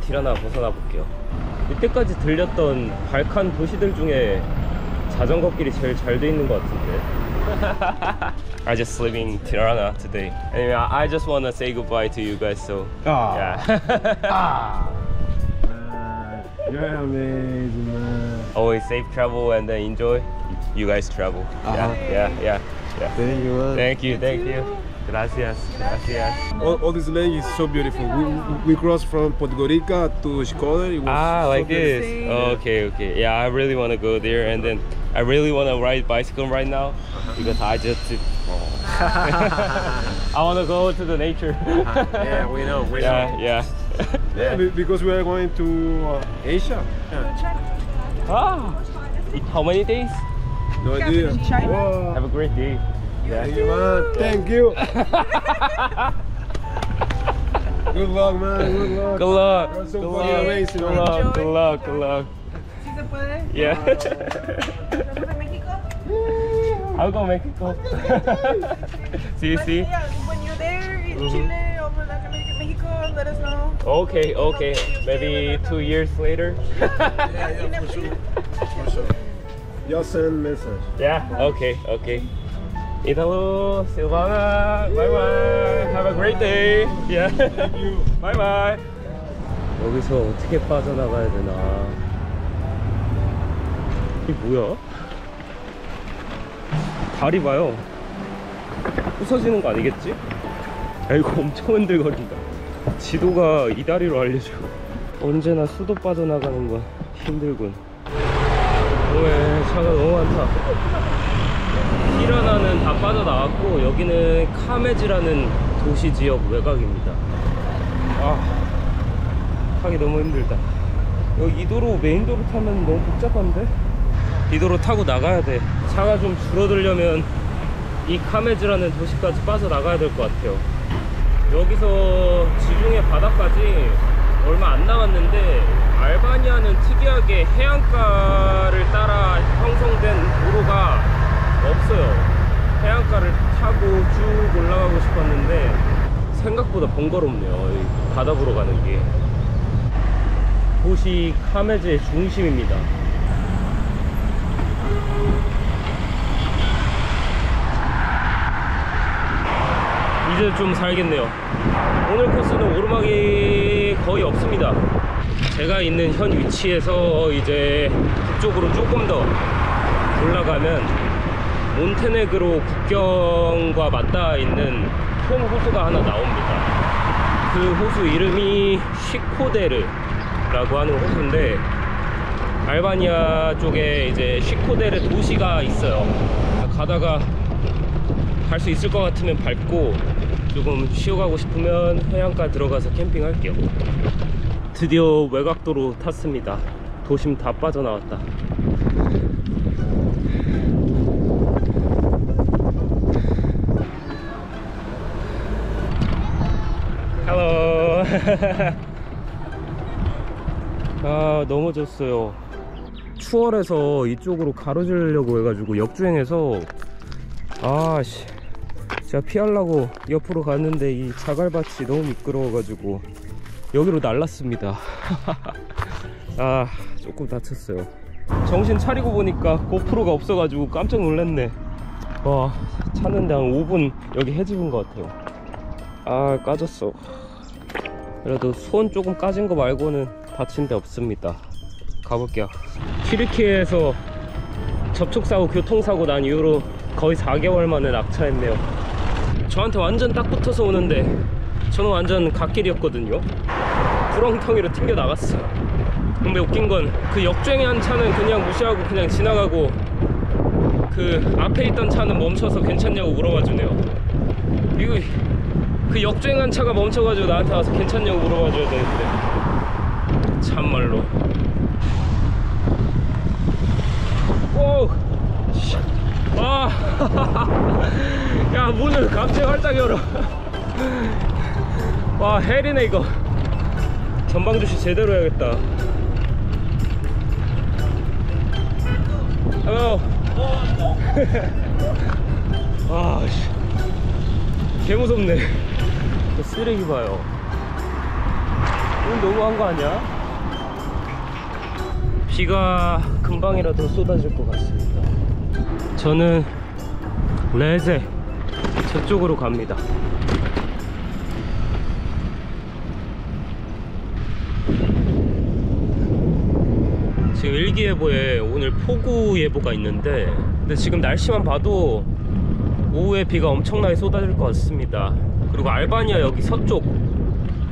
티라나 벗어나 볼게요 이때까지 들렸던 발칸 도시들 중에 자전거 길이 제일 잘 돼 있는 것 같은데 I just living Tirana today anyway I just wanna say goodbye to you guys so Ah. yeah Man, you're amazing, man. always safe travel and then enjoy you guys travel Uh-huh. yeah yeah yeah yeah Thank you, man. thank you thank you gracias gracias all, all this land is so beautiful. We, we crossed from Podgorica to Shkoder. It was Ah, so like beautiful. this. okay, okay. Yeah, I really want to go there, and then I really want to ride bicycle right now because I just. I want to go to the nature. Yeah, we know. We yeah, know. yeah. Yeah, because we are going to uh, Asia. Yeah. ah, how many days? No idea. Have a great day. Yeah. Thank you, man. Thank you. Good luck, man. Good luck. Good luck. You're so Good luck. amazing, Good luck. Good luck. Good luck. ¿Sí se puede? Yeah. ¿Estamos México? I'll go Mexico. see, But see. yeah, when you're there in Mhm. Chile or Latin America, Mexico, let us know. Okay, okay. Maybe two years later. Yeah, yeah, for sure. For sure. Just send message. Yeah, okay, okay. Italo, Silvana. Have a great day. Yeah. Bye bye. 여기서 어떻게 빠져나가야 되나? 이게 뭐야? 다리 봐요. 부서지는 거 아니겠지? 야, 이거 엄청 흔들거린다. 지도가 이 다리로 알려줘. 언제나 수도 빠져나가는 건 힘들군. 오늘 차가 너무 많다. 히라나는 다 빠져나왔고 여기는 카메지라는 도시 지역 외곽입니다. 아, 타기 너무 힘들다. 여기 이 도로 메인 도로 타면 너무 복잡한데? 이 도로 타고 나가야 돼. 차가 좀 줄어들려면 이 카메즈라는 도시까지 빠져나가야 될 것 같아요. 여기서 지중해 바다까지 얼마 안 남았는데 알바니아는 특이하게 해안가를 따라 형성된 도로가 없어요. 해안가를 타고 쭉 올라가고 싶었는데 생각보다 번거롭네요. 이 바다 보러 가는 게. 도시 카메즈의 중심입니다. 이제 좀 살겠네요. 오늘 코스는 오르막이 거의 없습니다. 제가 있는 현 위치에서 이제 북쪽으로 조금 더 올라가면 몬테네그로 국경과 맞닿아 있는 큰 호수가 하나 나옵니다. 그 호수 이름이 시코데르라고 하는 호수인데 알바니아 쪽에 이제 시코데르 도시가 있어요. 가다가 갈 수 있을 것 같으면 밟고 조금 쉬어가고 싶으면 해안가 들어가서 캠핑할게요. 드디어 외곽도로 탔습니다. 도심 다 빠져나왔다. Hello 아 넘어졌어요. 추월해서 이쪽으로 가로지르려고 해가지고 역주행해서 아씨. 제가 피하려고 옆으로 갔는데 이 자갈밭이 너무 미끄러워가지고 여기로 날랐습니다. 아 조금 다쳤어요. 정신 차리고 보니까 고프로가 없어가지고 깜짝 놀랐네. 와 찾는데 한 5분 여기 해집은 것 같아요 아 까졌어. 그래도 손 조금 까진 거 말고는 다친 데 없습니다. 가볼게요. 튀르키에서 접촉사고 교통사고 난 이후로 거의 4개월 만에 낙차했네요. 저한테 완전 딱 붙어서 오는데 저는 완전 갓길이었거든요. 구렁텅이로 튕겨 나갔어. 근데 웃긴 건 그 역주행한 차는 그냥 무시하고 그냥 지나가고 그 앞에 있던 차는 멈춰서 괜찮냐고 물어봐 주네요. 이거 그 역주행한 차가 멈춰가지고 나한테 와서 괜찮냐고 물어봐 줘야 되는데 참말로 오! 씨. 아! 야 문을 갑자기 활짝 열어 와 hell이네 이거 전방주시 제대로 해야겠다 Hello 아씨 개 무섭네 저 쓰레기 봐요 이건 너무한 거 아니야? 비가 금방이라도 쏟아질 것 같습니다. 저는 레제 저쪽으로 갑니다. 지금 일기예보에 오늘 폭우 예보가 있는데 근데 지금 날씨만 봐도 오후에 비가 엄청나게 쏟아질 것 같습니다 그리고 알바니아 여기 서쪽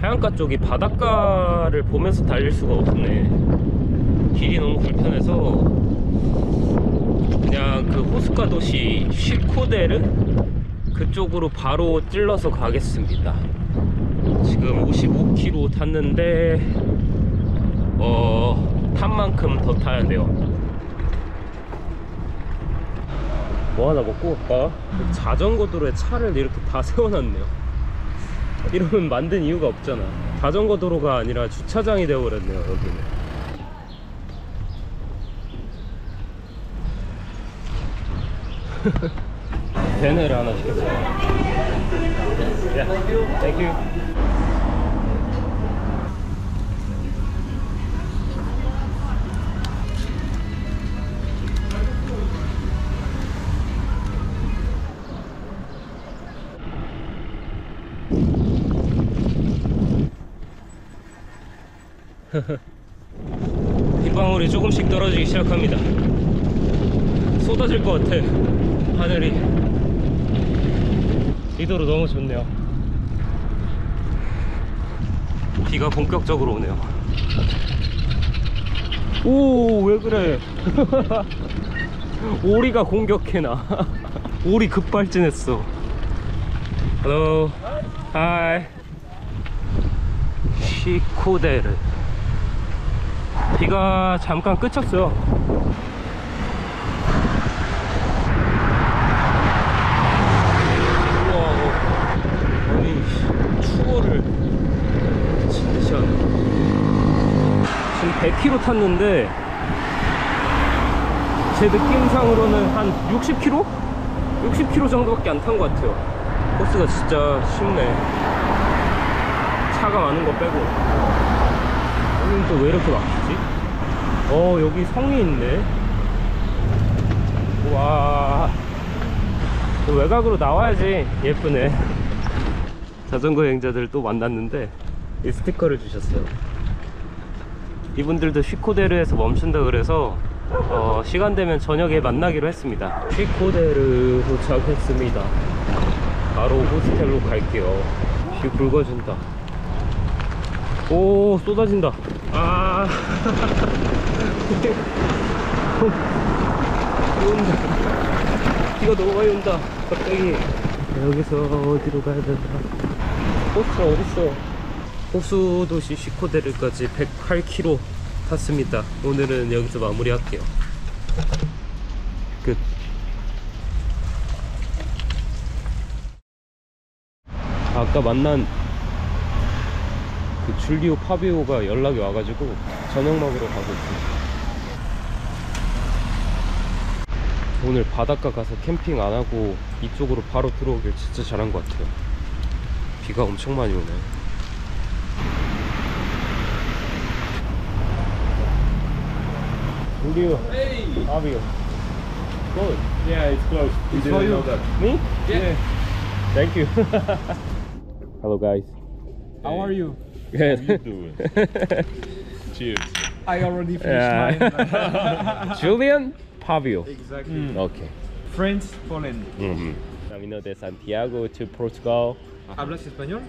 해안가 쪽이 바닷가를 보면서 달릴 수가 없네 길이 너무 불편해서 그냥 그 호숫가 도시 쉬코데르 그쪽으로 바로 찔러서 가겠습니다 지금 55km 탔는데 어, 탄 만큼 더 타야 돼요. 뭐 하나 먹고 올까? 자전거 도로에 차를 이렇게 다 세워놨네요. 이러면 만든 이유가 없잖아. 자전거 도로가 아니라 주차장이 되어버렸네요, 여기는. 베네를 하나 시켰어요. 야, Thank you. 빗방울이 조금씩 떨어지기 시작합니다. 쏟아질 것 같아. 하늘이. 이 도로 너무 좋네요. 비가 본격적으로 오네요. 오, 왜 그래? 오리가 공격해 나. 오리 급발진했어. Hello. 시코데르. 비가 잠깐 아니 추월을 미친 듯이 하네. 지금 100km 탔는데 제 느낌상으로는 한 60km? 60km 정도밖에 안 탄 것 같아요. 코스가 진짜 쉽네. 차가 많은 거 빼고. 여기는 또왜 이렇게 막히지? 어 여기 성이 있네. 와. 외곽으로 나와야지. 예쁘네. 자전거 여행자들 또 만났는데 이 스티커를 주셨어요. 이분들도 쉬코데르에서 멈춘다 그래서 어, 시간 되면 저녁에 만나기로 했습니다. 쉬코데르 도착했습니다. 바로 호스텔로 갈게요. 비 굵어진다. 오 쏟아진다. 아. 비 온다 비가 너무 많이 온다. 갑자기. 여기서 어디로 가야 되나 호수 어딨어? 호수 도시 시코데르까지 108km 탔습니다. 오늘은 여기서 마무리할게요. 끝. 아까 만난 그 줄리오 파비오가 연락이 와가지고 저녁 먹으러 가고 있습니다. 오늘 바닷가 가서 캠핑 안 하고 이쪽으로 바로 들어오길 진짜 잘한 것 같아요. 비가 엄청 많이 오네. 줄리오 파비오. Good. Yeah, it's close. We It's didn't for you. know that. Me? Yeah. Thank you. Hello guys. How are you? Good. doing? Cheers. I already finished Yeah. mine. Julian Pavio. exactly. Okay. Friends, Poland. Mm-hmm. Camino de Santiago to Portugal. ¿Hablas español?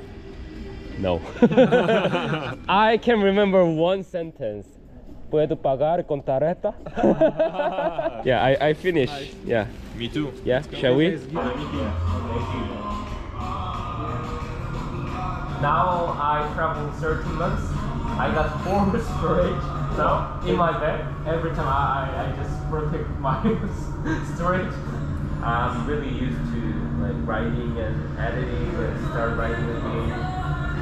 No. I can remember one sentence. ¿Puedo pagar con tarjeta? yeah, I, I finished. Yeah. Me too. Yeah, shall we? Now I travel 13 months. I got four storage now in my bag. Every time I, I, I just protect my storage. I'm really used to like writing and editing and start writing again.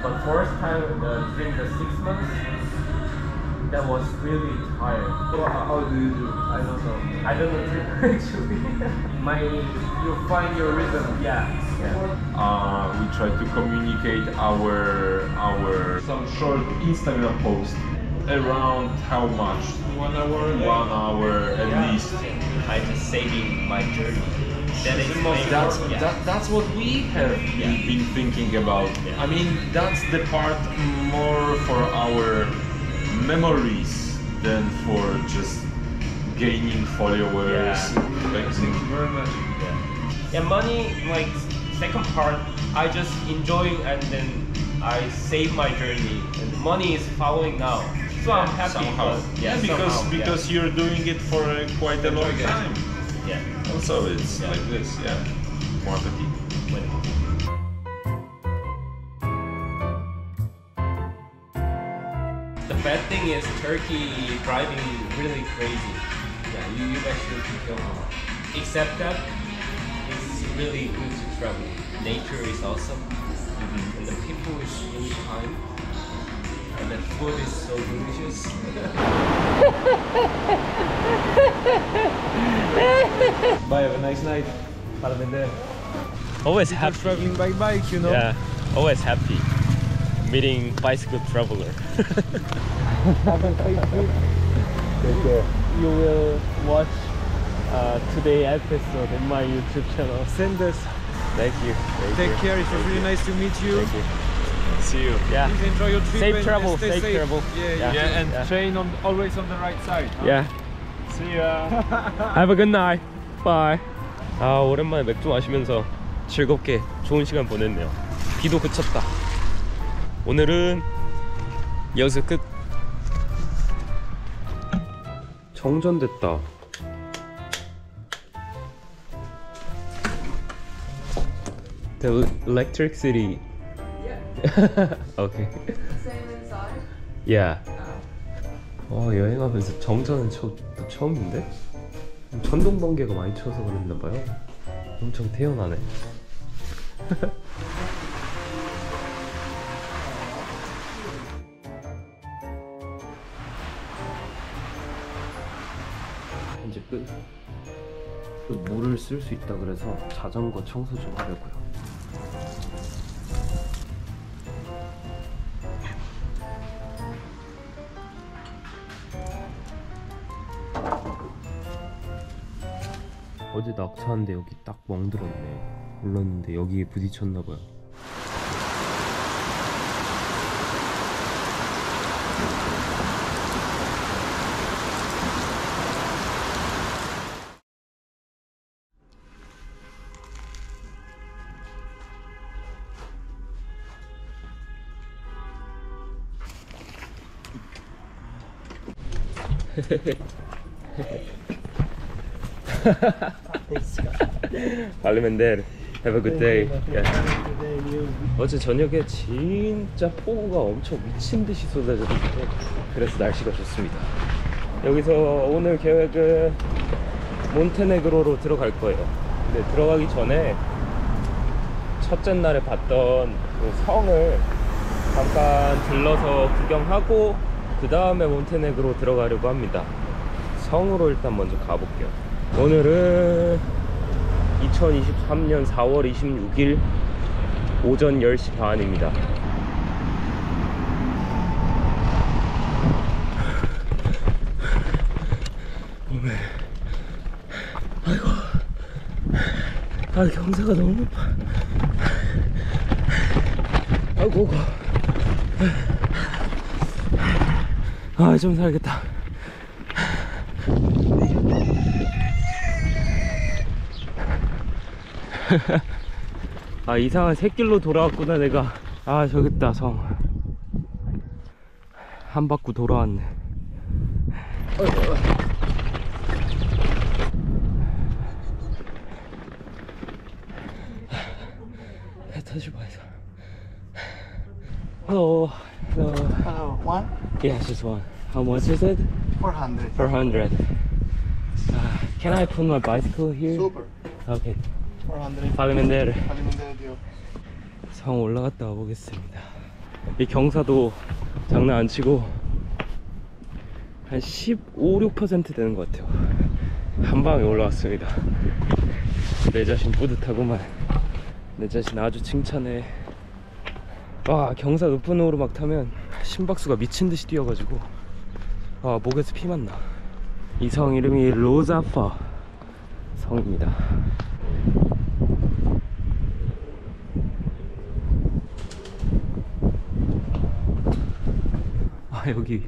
But first time uh, during the six months, that was really tired. How do you do? I don't know. I don't know actually. My, you find your rhythm. yeah. Uh, we try to communicate our our some short Instagram post around how much? One hour one hour at least. I'm just saving my journey. That is that's that, that's what we have been, been thinking about. I mean that's the part more for our memories than for just gaining followers Yeah. Thank you very much. Yeah, money, like second part, I just enjoy and then I save my journey, and the money is following now. So I'm happy. somehow but- yeah, because somehow, yeah. because you're doing it for uh, quite a long time yeah. also it's Yeah. like this yeah more The bad thing is Turkey driving really crazy. Yeah, you, you should be careful. Except that really good to travel. Nature is awesome, mm-hmm. and the people is really kind, and the food is so delicious. Bye, have a nice night. Always happy. Traveling by bike, you know. Yeah, always happy meeting bicycle traveler. you will watch uh, today episode in my YouTube channel. Send us. Thank you. Thank Take you. care. It was really nice to meet you. Thank you. See you. Yeah. Please enjoy your trip. Safe travel, safe safe. travel. Yeah, Yeah. yeah. yeah. and Yeah. train on always on the right side. huh? Yeah. See ya. Have a good night. Bye. 아 오랜만에 맥주 마시면서 즐겁게 좋은 시간 보냈네요. 비도 그쳤다. 오늘은 여기서 끝. 정전됐다. The electricity. Yeah. okay. Same inside. Yeah. 어 여행하면서 정전은 처, 또 처음인데? 천둥 번개가 많이 쳐서 그랬나 봐요. 엄청 태어나네. 이제 끝. 또 물을 쓸 수 있다 그래서 자전거 청소 좀 하려고요. 어제 낙차한데 여기 딱 멍들었네. 몰랐는데 여기에 부딪혔나 봐요. 발리멘델 Have a good day. 어제 저녁에 진짜 폭우가 엄청 미친 듯이 쏟아졌는데 그래서 날씨가 좋습니다. 여기서 오늘 계획은 몬테네그로로 들어갈 거예요. 근데 들어가기 전에 첫째 날에 봤던 그 성을 잠깐 들러서 구경하고 그 다음에 몬테네그로 들어가려고 합니다. 성으로 일단 먼저 가볼게요. 오늘은 2023년 4월 26일 오전 10시 반입니다. 오늘 아이고 아 경사가 너무 높아 아이고 아 좀 살겠다. 아 이상한 새길로 돌아왔구나 내가. 아 저기 있다 성. 한 바퀴 돌아왔네. 배 타지 마서. Hello Hello Hello, one Yeah just one How much is it? 400. 400 uh, Can I put my bicycle here? Super. Okay 400. 발리멘데르. 성 올라갔다 와보겠습니다. 이 경사도 장난 안 치고 한 15, 6% 되는 것 같아요. 한 방에 올라왔습니다. 내 자신 뿌듯하구만. 내 자신 아주 칭찬해. 와 경사 높은 오르막 타면 심박수가 미친 듯이 뛰어가지고 아 목에서 피만 나. 이 성 이름이 로자파 성입니다. 아 여기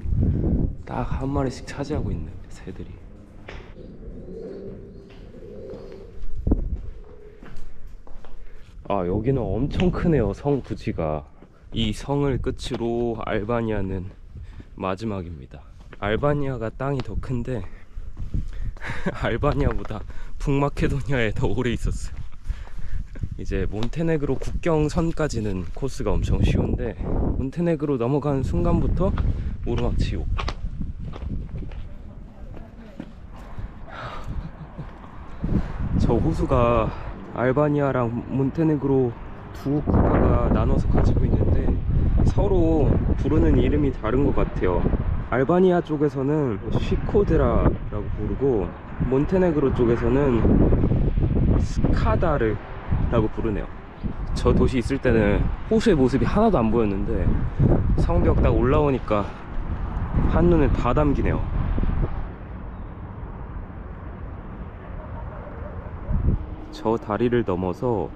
딱 한 마리씩 차지하고 있네 새들이. 아 여기는 엄청 크네요 성 부지가 이 성을 끝으로 알바니아는 마지막입니다. 알바니아가 땅이 더 큰데 알바니아보다 북마케도니아에 더 오래 있었어요. 이제 몬테네그로 국경선까지는 코스가 엄청 쉬운데 몬테네그로 넘어가는 순간부터 오르막 지옥 저 호수가 알바니아랑 몬테네그로 두 국가가 나눠서 가지고 있는데 서로 부르는 이름이 다른 것 같아요. 알바니아 쪽에서는 쉬코드라라고 부르고 몬테네그로 쪽에서는 스카다르 라고 부르네요. 저 도시 있을 때는 호수의 모습이 하나도 안 보였는데 성벽 딱 올라오니까 한눈에 다 담기네요. 저 다리를 넘어서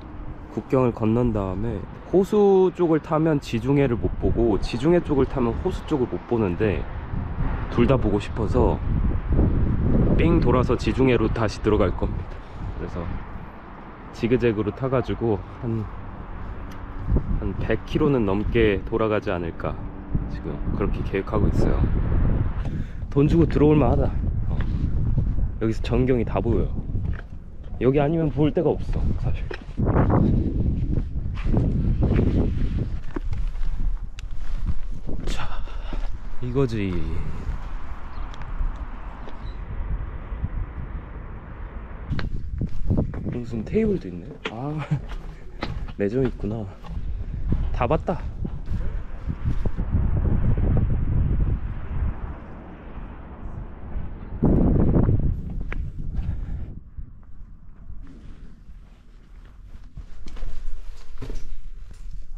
국경을 건넌 다음에 호수 쪽을 타면 지중해를 못 보고 지중해 쪽을 타면 호수 쪽을 못 보는데 둘 다 보고 싶어서 삥 돌아서 지중해로 다시 들어갈 겁니다. 그래서 지그재그로 타가지고 한, 한 100km는 넘게 돌아가지 않을까 지금 그렇게 계획하고 있어요. 돈 주고 들어올 만하다. 어. 여기서 전경이 다 보여요. 여기 아니면 볼 데가 없어 사실 자 이거지. 무슨 테이블도 있네? 아 매점 있구나. 다 봤다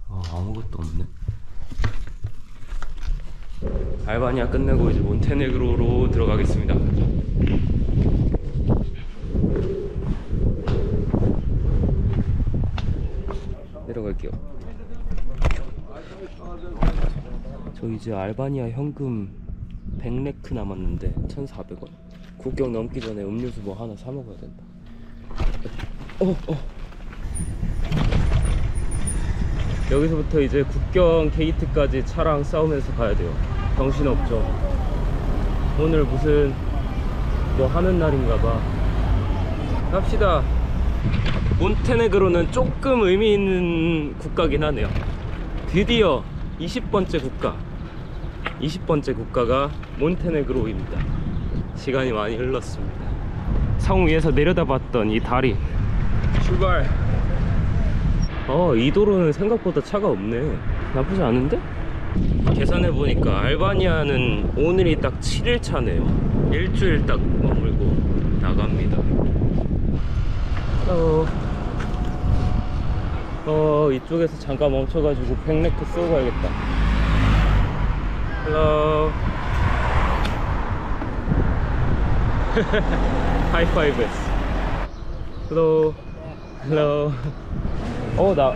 아, 아무것도 없네. 알바니아 끝내고 이제 몬테네그로로 들어가겠습니다. 내려갈게요. 저 이제 알바니아 현금 100레크 남았는데 1,400원. 국경 넘기 전에 음료수 뭐 하나 사 먹어야 된다. 어, 어. 여기서부터 이제 국경 게이트까지 차랑 싸우면서 가야 돼요. 정신없죠. 오늘 무슨 뭐 하는 날인가 봐. 갑시다. 몬테네그로는 조금 의미 있는 국가긴 하네요. 드디어 20번째 국가. 20번째 국가가 몬테네그로입니다. 시간이 많이 흘렀습니다. 성 위에서 내려다봤던 이 다리. 출발! 어, 이 도로는 생각보다 차가 없네. 나쁘지 않은데? 계산해 보니까 알바니아는 오늘이 딱 7일 차네요. 일주일 딱 머물고 나갑니다. 어, 어 이쪽에서 잠깐 멈춰가지고 백레크 쏘고 가야겠다. 헬로. 하이파이브 했어. 헬로. 헬로. 어, 나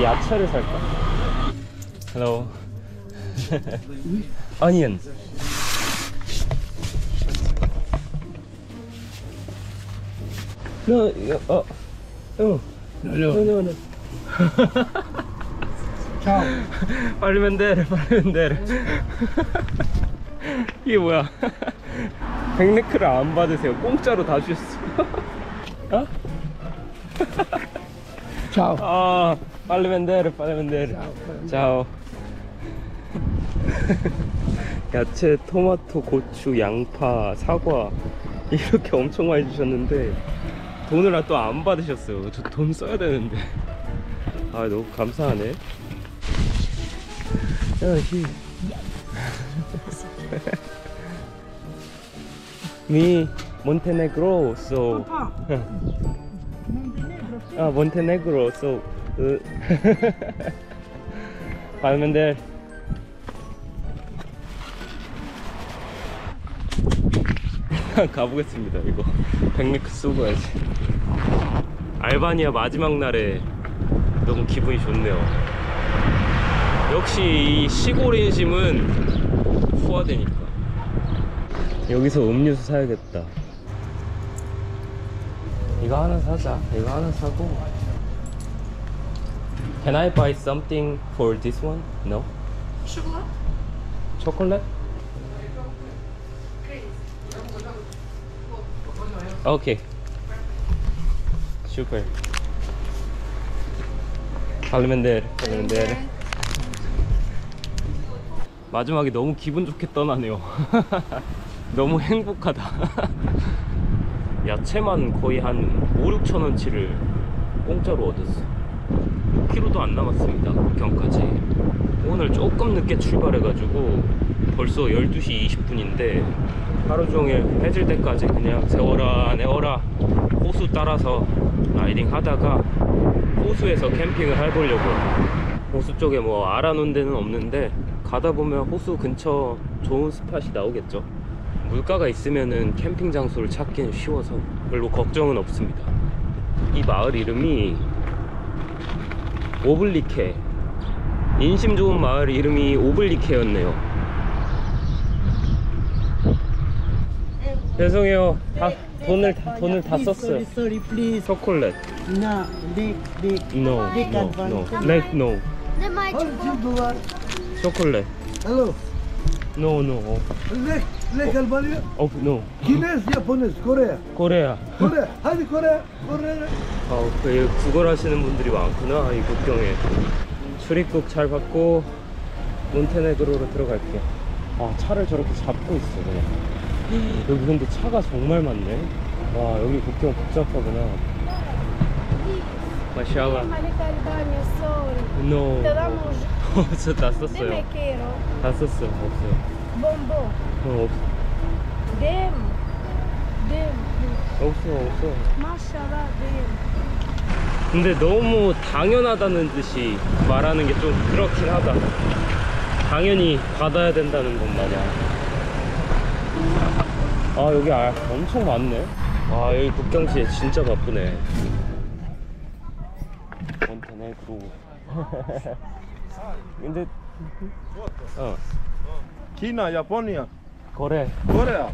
야채를 살까? Hello. Onion. No, 어, 어. No, no, no, no. Ciao. 빨리면 돼, 빨리면 돼. 이게 뭐야? 백네크를 안 받으세요. 공짜로 다 주셨어. 어? Ciao. 아, 빨리 vendere, 빨리 vendere. ciao. 야채, 토마토, 고추, 양파, 사과 이렇게 엄청 많이 주셨는데 돈을 또 안 받으셨어요. 저 돈 써야 되는데. 아, 너무 감사하네. 야, 히. Mi Montenegro, so. 아 몬테네그로 so uh, 가면 돼 가보겠습니다 이거. 백미크 쏘고 가야지. 알바니아 마지막 날에 너무 기분이 좋네요. 역시 이 시골 인심은 후화되니까. 여기서 음료수 사야겠다 이거 하나 사자. 이거 하나 사고. Can I buy something for this one? No? Chocolate? 초콜릿? 오케이 슈퍼 발르멘델 발르멘델 마지막에 너무 기분 좋게 떠나네요. 너무 행복하다 야채만 거의 한 5, 6천 원치를 공짜로 얻었어. 5km도 안 남았습니다 국경까지. 오늘 조금 늦게 출발해가지고 벌써 12시 20분인데 하루 종일 해질 때까지 그냥 세워라 내워라. 호수 따라서 라이딩 하다가 호수에서 캠핑을 해보려고. 호수 쪽에 뭐 알아놓은 데는 없는데 가다 보면 호수 근처 좋은 스팟이 나오겠죠 물가가 있으면은 캠핑 장소를 찾기는 쉬워서 별로 걱정은 없습니다. 이 마을 이름이 오블리케. 인심 좋은 마을 이름이 오블리케였네요. 죄송해요. 다 돈을 다, 돈을 다 썼어요. 초콜릿. No, big, big. no Big no no. 렉 no. 초콜릿. Hello. no no. Lek, Lek Albania. 어 no Kines, Japones, Korea. 코레아 Korea. Hadi Korea. Korea. 아, 그 구걸 하시는 분들이 많구나 이 국경에 출입국 잘 받고 몬테네그로로 들어갈게요 아 차를 저렇게 잡고 있어 그냥 여기 근데 차가 정말 많네 와 여기 국경 복잡하구나 마샤와 Marita Albania, sorry. no Te damos 저다 Dime 썼어요 quiero. 다 썼어 없어요 Bombón. 어, 없, Dem. Dem. 없어 없어 Mashallah, dem. 근데 너무 당연하다는 듯이 말하는 게 좀 그렇긴 하다. 당연히 받아야 된다는 것 마냥. 아, 여기 아, 엄청 많네. 아, 여기 국경지에 진짜 바쁘네. 몬테네그로. 근데, 어, China, Japonia. 거래. Korea.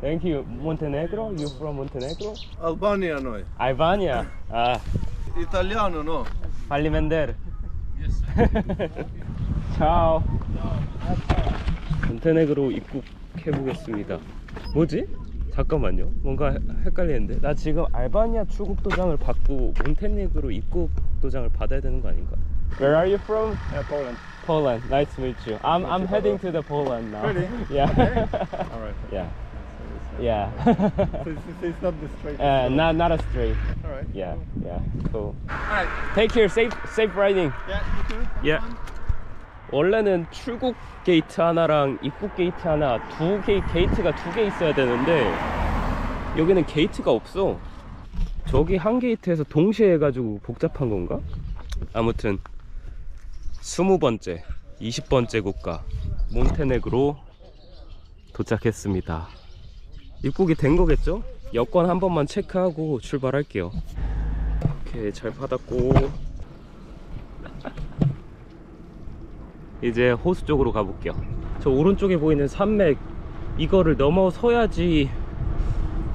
Thank you. Montenegro? You from Montenegro? Albania noi. Albania. 아, Italiano no. 발리멘델. 차오. 몬테네그로 입국해 보겠습니다. 뭐지? 잠깐만요. 뭔가 헷- 헷갈리는데. 나 지금 알바니아 출국 도장을 받고 몬테네그로 입국 도장을 받아야 되는 거 아닌가? Where are you from? Poland. Poland. Nice to meet you. I'm I'm heading to the Poland now. Really? Yeah. All right. yeah. Yeah. So it's, it's not the straight. uh, not not a straight. All right. Yeah. Yeah. Cool. All right. Take care. Safe safe riding. Yeah. You too. 예. 원래는 출국 게이트 하나랑 입국 게이트 하나 두 개, 게이트가 두 개 있어야 되는데 여기는 게이트가 없어. 저기 한 게이트에서 동시에 해가지고 복잡한 건가? 아무튼 스무 번째, 20번째 국가 몬테네그로 도착했습니다. 입국이 된 거겠죠? 여권 한 번만 체크하고 출발할게요. 오케이 잘 받았고 이제 호수 쪽으로 가볼게요. 저 오른쪽에 보이는 산맥 이거를 넘어서야지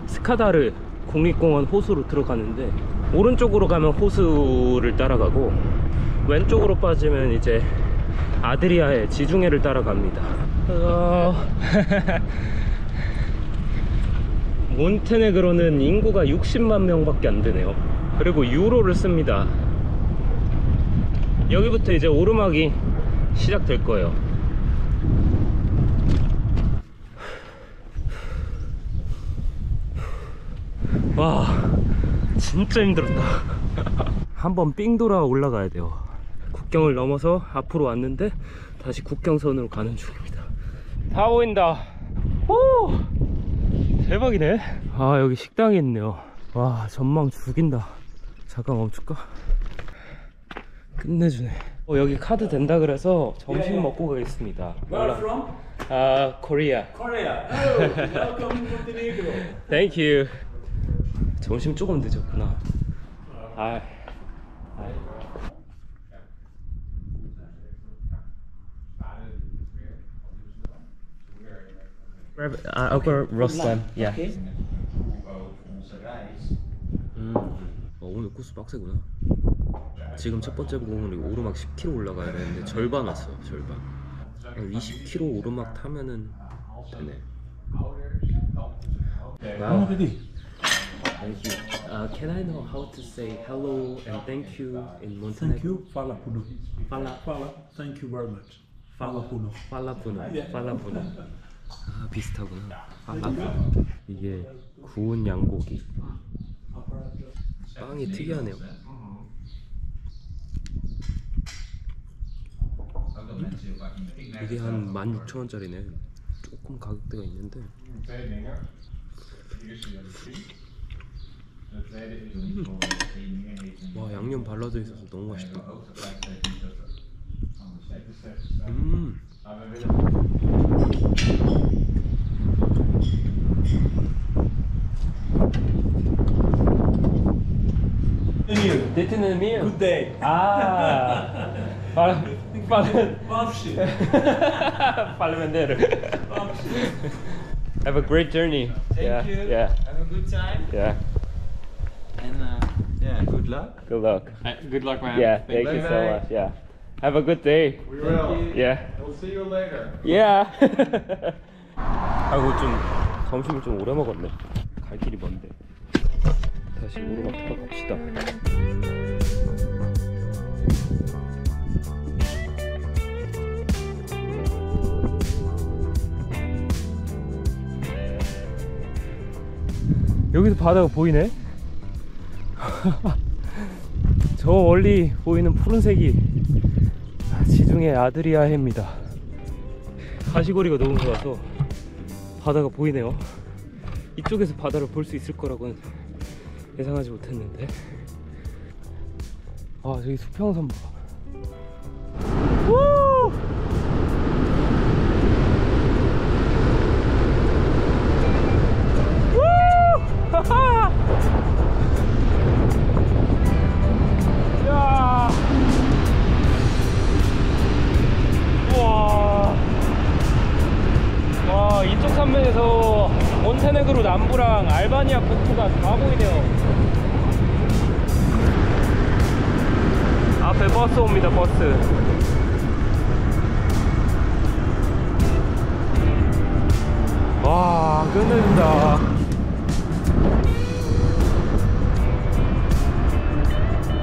스카다르 국립공원 호수로 들어가는데 오른쪽으로 가면 호수를 따라가고 왼쪽으로 빠지면 이제 아드리아의 지중해를 따라갑니다. 어... 몬테네그로는 인구가 60만 명밖에 안 되네요. 그리고 유로를 씁니다. 여기부터 이제 오르막이 시작될 거예요. 와, 진짜 힘들었다. 한번 삥 돌아 올라가야 돼요. 국경을 넘어서 앞으로 왔는데 다시 국경선으로 가는 중입니다. 다 보인다. 오! 대박이네. 아, 여기 식당이 있네요. 와, 전망 죽인다. 잠깐 멈출까? 끝내주네. 어, 여기 카드 된다 그래서 점심 먹고 가겠습니다. 몰라. 아, 코리아. Korea. Oh, welcome to Montenegro. Thank you. 점심 조금 늦었구나. 아. 아, upper Ruslan. Yeah. 음. 어, 오늘 코스 빡세구나. 지금 첫 번째 공원이 오르막 10km 올라가야 되는데 절반 왔어요. 절반. 한 20km 오르막 타면은 되네. Wow. Thank you. Uh, can I know how to say hello and thank you in Montenegro? Thank you. Fala Puno. Fala, Fala. Thank you very much. Fala Puno. 팔라푸노, 팔라푸노. 아 비슷하구나. 팔라푸노. 이게 구운 양고기. 빵이 특이하네요. 이게 한 16,000원짜리네. 조금 가격대가 있는데. 와 양념 발라져 있어서 너무 맛있다. 음. Dit in een meer. Good day. Ah. Fala, fala, Bafshi. Parlamentaire. Have a great journey. Thank yeah, you. Yeah. Have a good time. Yeah. And uh, yeah, good luck. Good luck. Good luck, man. Yeah. Thank you so Bye-bye. much. Yeah. Have a good day. We will. Yeah. We'll see you later. Yeah. 아이고 좀 점심을 좀 오래 먹었네. 갈 길이 먼데. 다시 오르막 타러 갑시다. 여기서 바다가 보이네. 저 멀리 보이는 푸른색이 지중해 아드리아해입니다. 가시거리가 너무 좋아서 바다가 보이네요. 이쪽에서 바다를 볼 수 있을 거라고는 예상하지 못했는데. 아, 저기 수평선 봐. 야! 우와. 와 이쪽 산면에서 몬테네그로 남부랑 알바니아 북부가 다 보이네요. 앞에 버스 옵니다 버스. 와 끝내준다.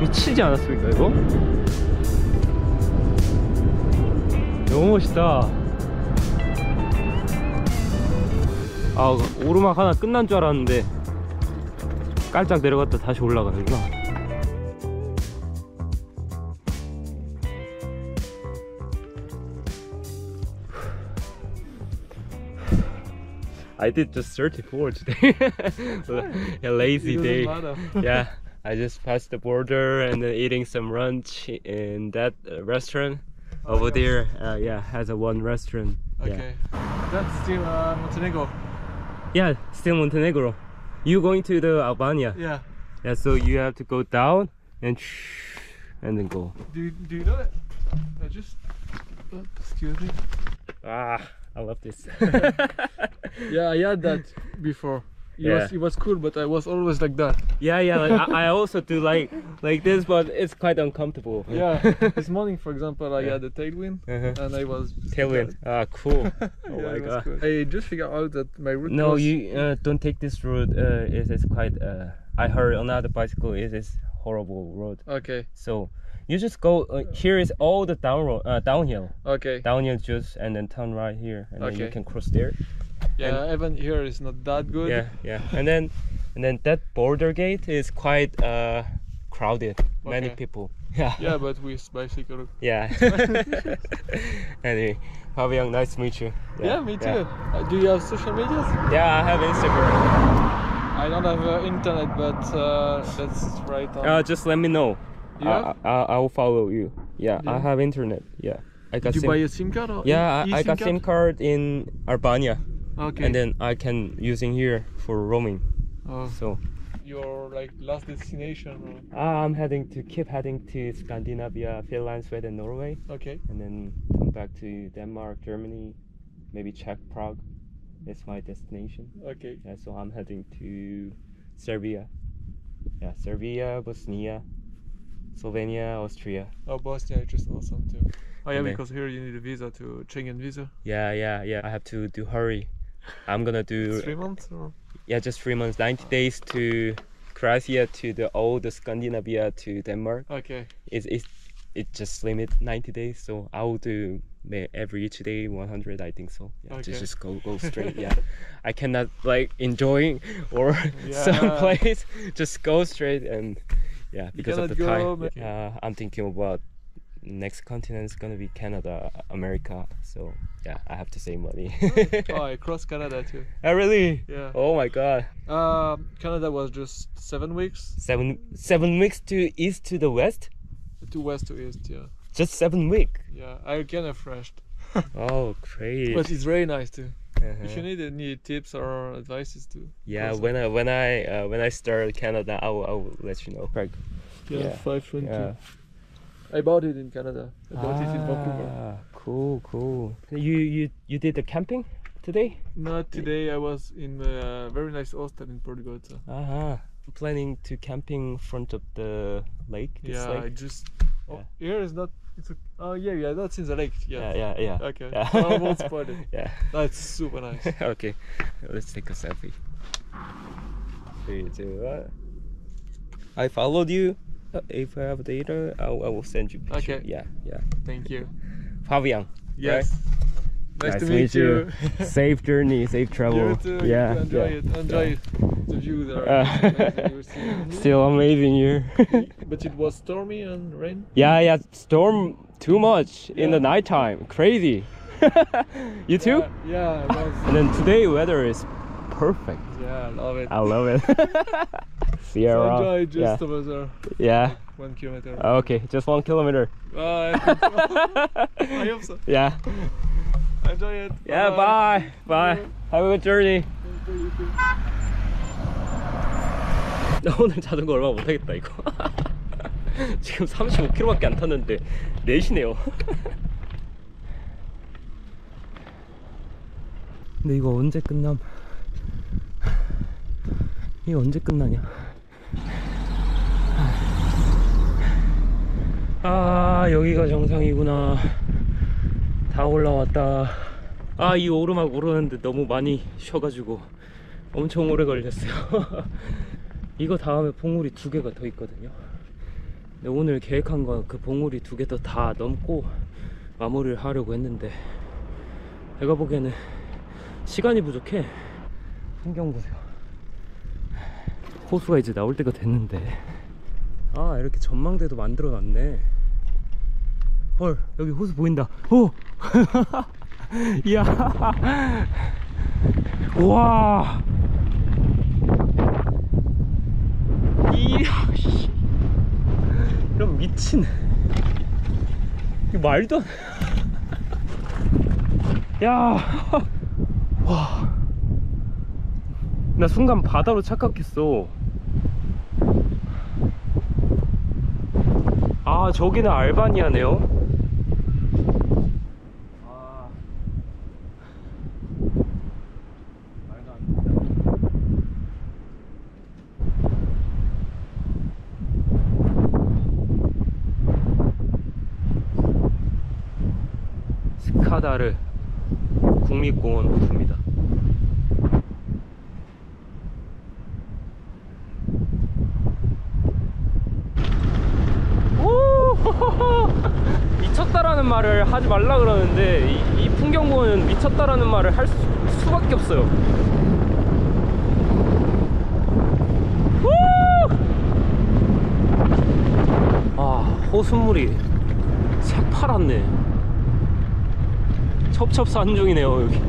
미치지 않았습니까 이거? 너무 멋있다 아 오르막 하나 끝난 줄 알았는데 깔짝 내려갔다 다시 올라가는구나 I did just 34 today. a lazy day. yeah, I just passed the border and then eating some lunch in that uh, restaurant over there. Uh, yeah, has a one restaurant. Yeah. Okay. That's still uh, Montenegro. Yeah, still Montenegro. You going to the Albania? Yeah. Yeah, so you have to go down and and then go. Do you, do you know it? I just. oh, excuse me. Ah, I love this. Yeah, I had that before. It Yeah. was it was cool, but I was always like that. yeah, yeah. Like, I, I also do like like this, but it's quite uncomfortable. Yeah. this morning, for example, I Yeah. had a tailwind, Uh-huh. and I was. Tailwind. Ah, cool. Oh yeah, my god. cool. I just figured out that my route. No, was, you uh, don't take this road. Uh, it is quite. Uh, I heard another bicycle. Is horrible road. Okay. So you just go. Uh, here is all the down road, uh, downhill, Okay. downhill just, and then turn right here, and then you can cross there. Yeah, even here is not that good. Yeah, yeah. And then, and then that border gate is quite uh crowded. Many people. Yeah. Yeah, but with bicycle. Yeah. anyway, Fabian, nice to meet you. Yeah, me too. Uh, do you have social medias? Yeah, I have Instagram. I don't have uh, internet, but uh, that's right on. Uh, just let me know. Yeah? I, I, I will follow you. Yeah, I have internet. Yeah. I got Did you SIM- buy a SIM card? Or Yeah, I, I got SIM card in Albania, Okay. and then I can use using here for roaming. Oh. So your like last destination? Or... uh, I'm heading to keep heading to Scandinavia, Finland, Sweden, Norway, Okay. and then come back to Denmark, Germany, maybe Czech Prague. That's my destination. Okay. Yeah, so I'm heading to Serbia. Yeah, Serbia, Bosnia, Slovenia, Austria. Oh, Bosnia is just awesome too. Oh yeah, And then- because here you need a visa to Schengen visa. Yeah, yeah, yeah. I have to do hurry. I'm gonna do Three months or? yeah, just three months, 90 days to Croatia to the old Scandinavia to Denmark. Okay. It's, it's it just limit 90 days, so I will do every each day 100. I think so. Yeah, Okay. just just go go straight. Yeah, I cannot like enjoying or some place. Just go straight and yeah, because of the time. ma- Uh, I'm thinking about next continent is gonna be Canada, America. So yeah, I have to save money. oh, I crossed Canada too. oh really? Yeah. Oh my god. Um, Canada was just seven weeks Seven seven weeks to east to the west. to west to east. Yeah. Just seven week. Yeah. I get refreshed. Oh great. But it's very nice too. Uh-huh. If you need any tips or advices to. Yeah, cross when I when I uh, when I start Canada, I will, I will let you know. Craig. Yeah, yeah. 520. Yeah. I bought it in Canada. I bought it in Vancouver. Ah, cool, cool. You you you did the camping today? Not today. I was in a very nice hostel in Podgorica. Uh-huh. Planning to camping in front of the lake. This Yeah, I just. Oh, Yeah. here is not. It's a, oh yeah, yeah. That's in the lake. Yeah. Yeah, yeah, yeah. Okay. Yeah. I won't spoil it. yeah. That's super nice. okay, let's take a selfie. Three, two, one. I followed you. Uh, If I have data, I, will- I will send you picture. Okay. Yeah, yeah. Thank you. Fabian. Yes. Nice, Nice to meet, meet you. safe journey, safe travel. you too. yeah. Enjoy yeah. it. Enjoy yeah. it. The views are Uh, amazing. Still amazing here. But it was stormy and rain. yeah, yeah. Storm too much in the Yeah. nighttime. Crazy. you too? Yeah, yeah, it was. And then today weather is perfect. Yeah, I love it. I love it. So Sierra. enjoy just yeah. over there, yeah. one kilometer. Okay, just one kilometer. Uh, I. I hope so. Yeah. Enjoy it. Yeah. Bye. Bye. Have a good journey. 나 오늘 자전거 얼마 못하겠다 이거 지금 35km밖에 안 탔는데 4시네요 근데 이거 언제 끝남 이거 언제 끝나냐? 아 여기가 정상이구나. 다 올라왔다. 아 이 오르막 오르는데 너무 많이 쉬어가지고 엄청 오래 걸렸어요. 이거 다음에 봉우리 두 개가 더 있거든요. 근데 오늘 계획한 건 그 봉우리 두 개 더 다 넘고 마무리를 하려고 했는데 내가 보기에는 시간이 부족해. 풍경 보세요 호수가 이제 나올 때가 됐는데. 아 이렇게 전망대도 만들어 놨네. 헐 여기 호수 보인다. 오! 이야. 우와. 이야 씨. 이런 미친. 이거 말도 안 야, 와, 나 순간 바다로 착각했어. 아, 저기는 알바니아네요. 아. 스카다르 국립공원 호수입니다. 오! 미쳤다라는 말을 하지 말라 그러는데 이, 이 풍경 보면 미쳤다라는 말을 할 수, 수밖에 없어요. 우! 아, 호수물이 새파랗네 첩첩산중이네요 여기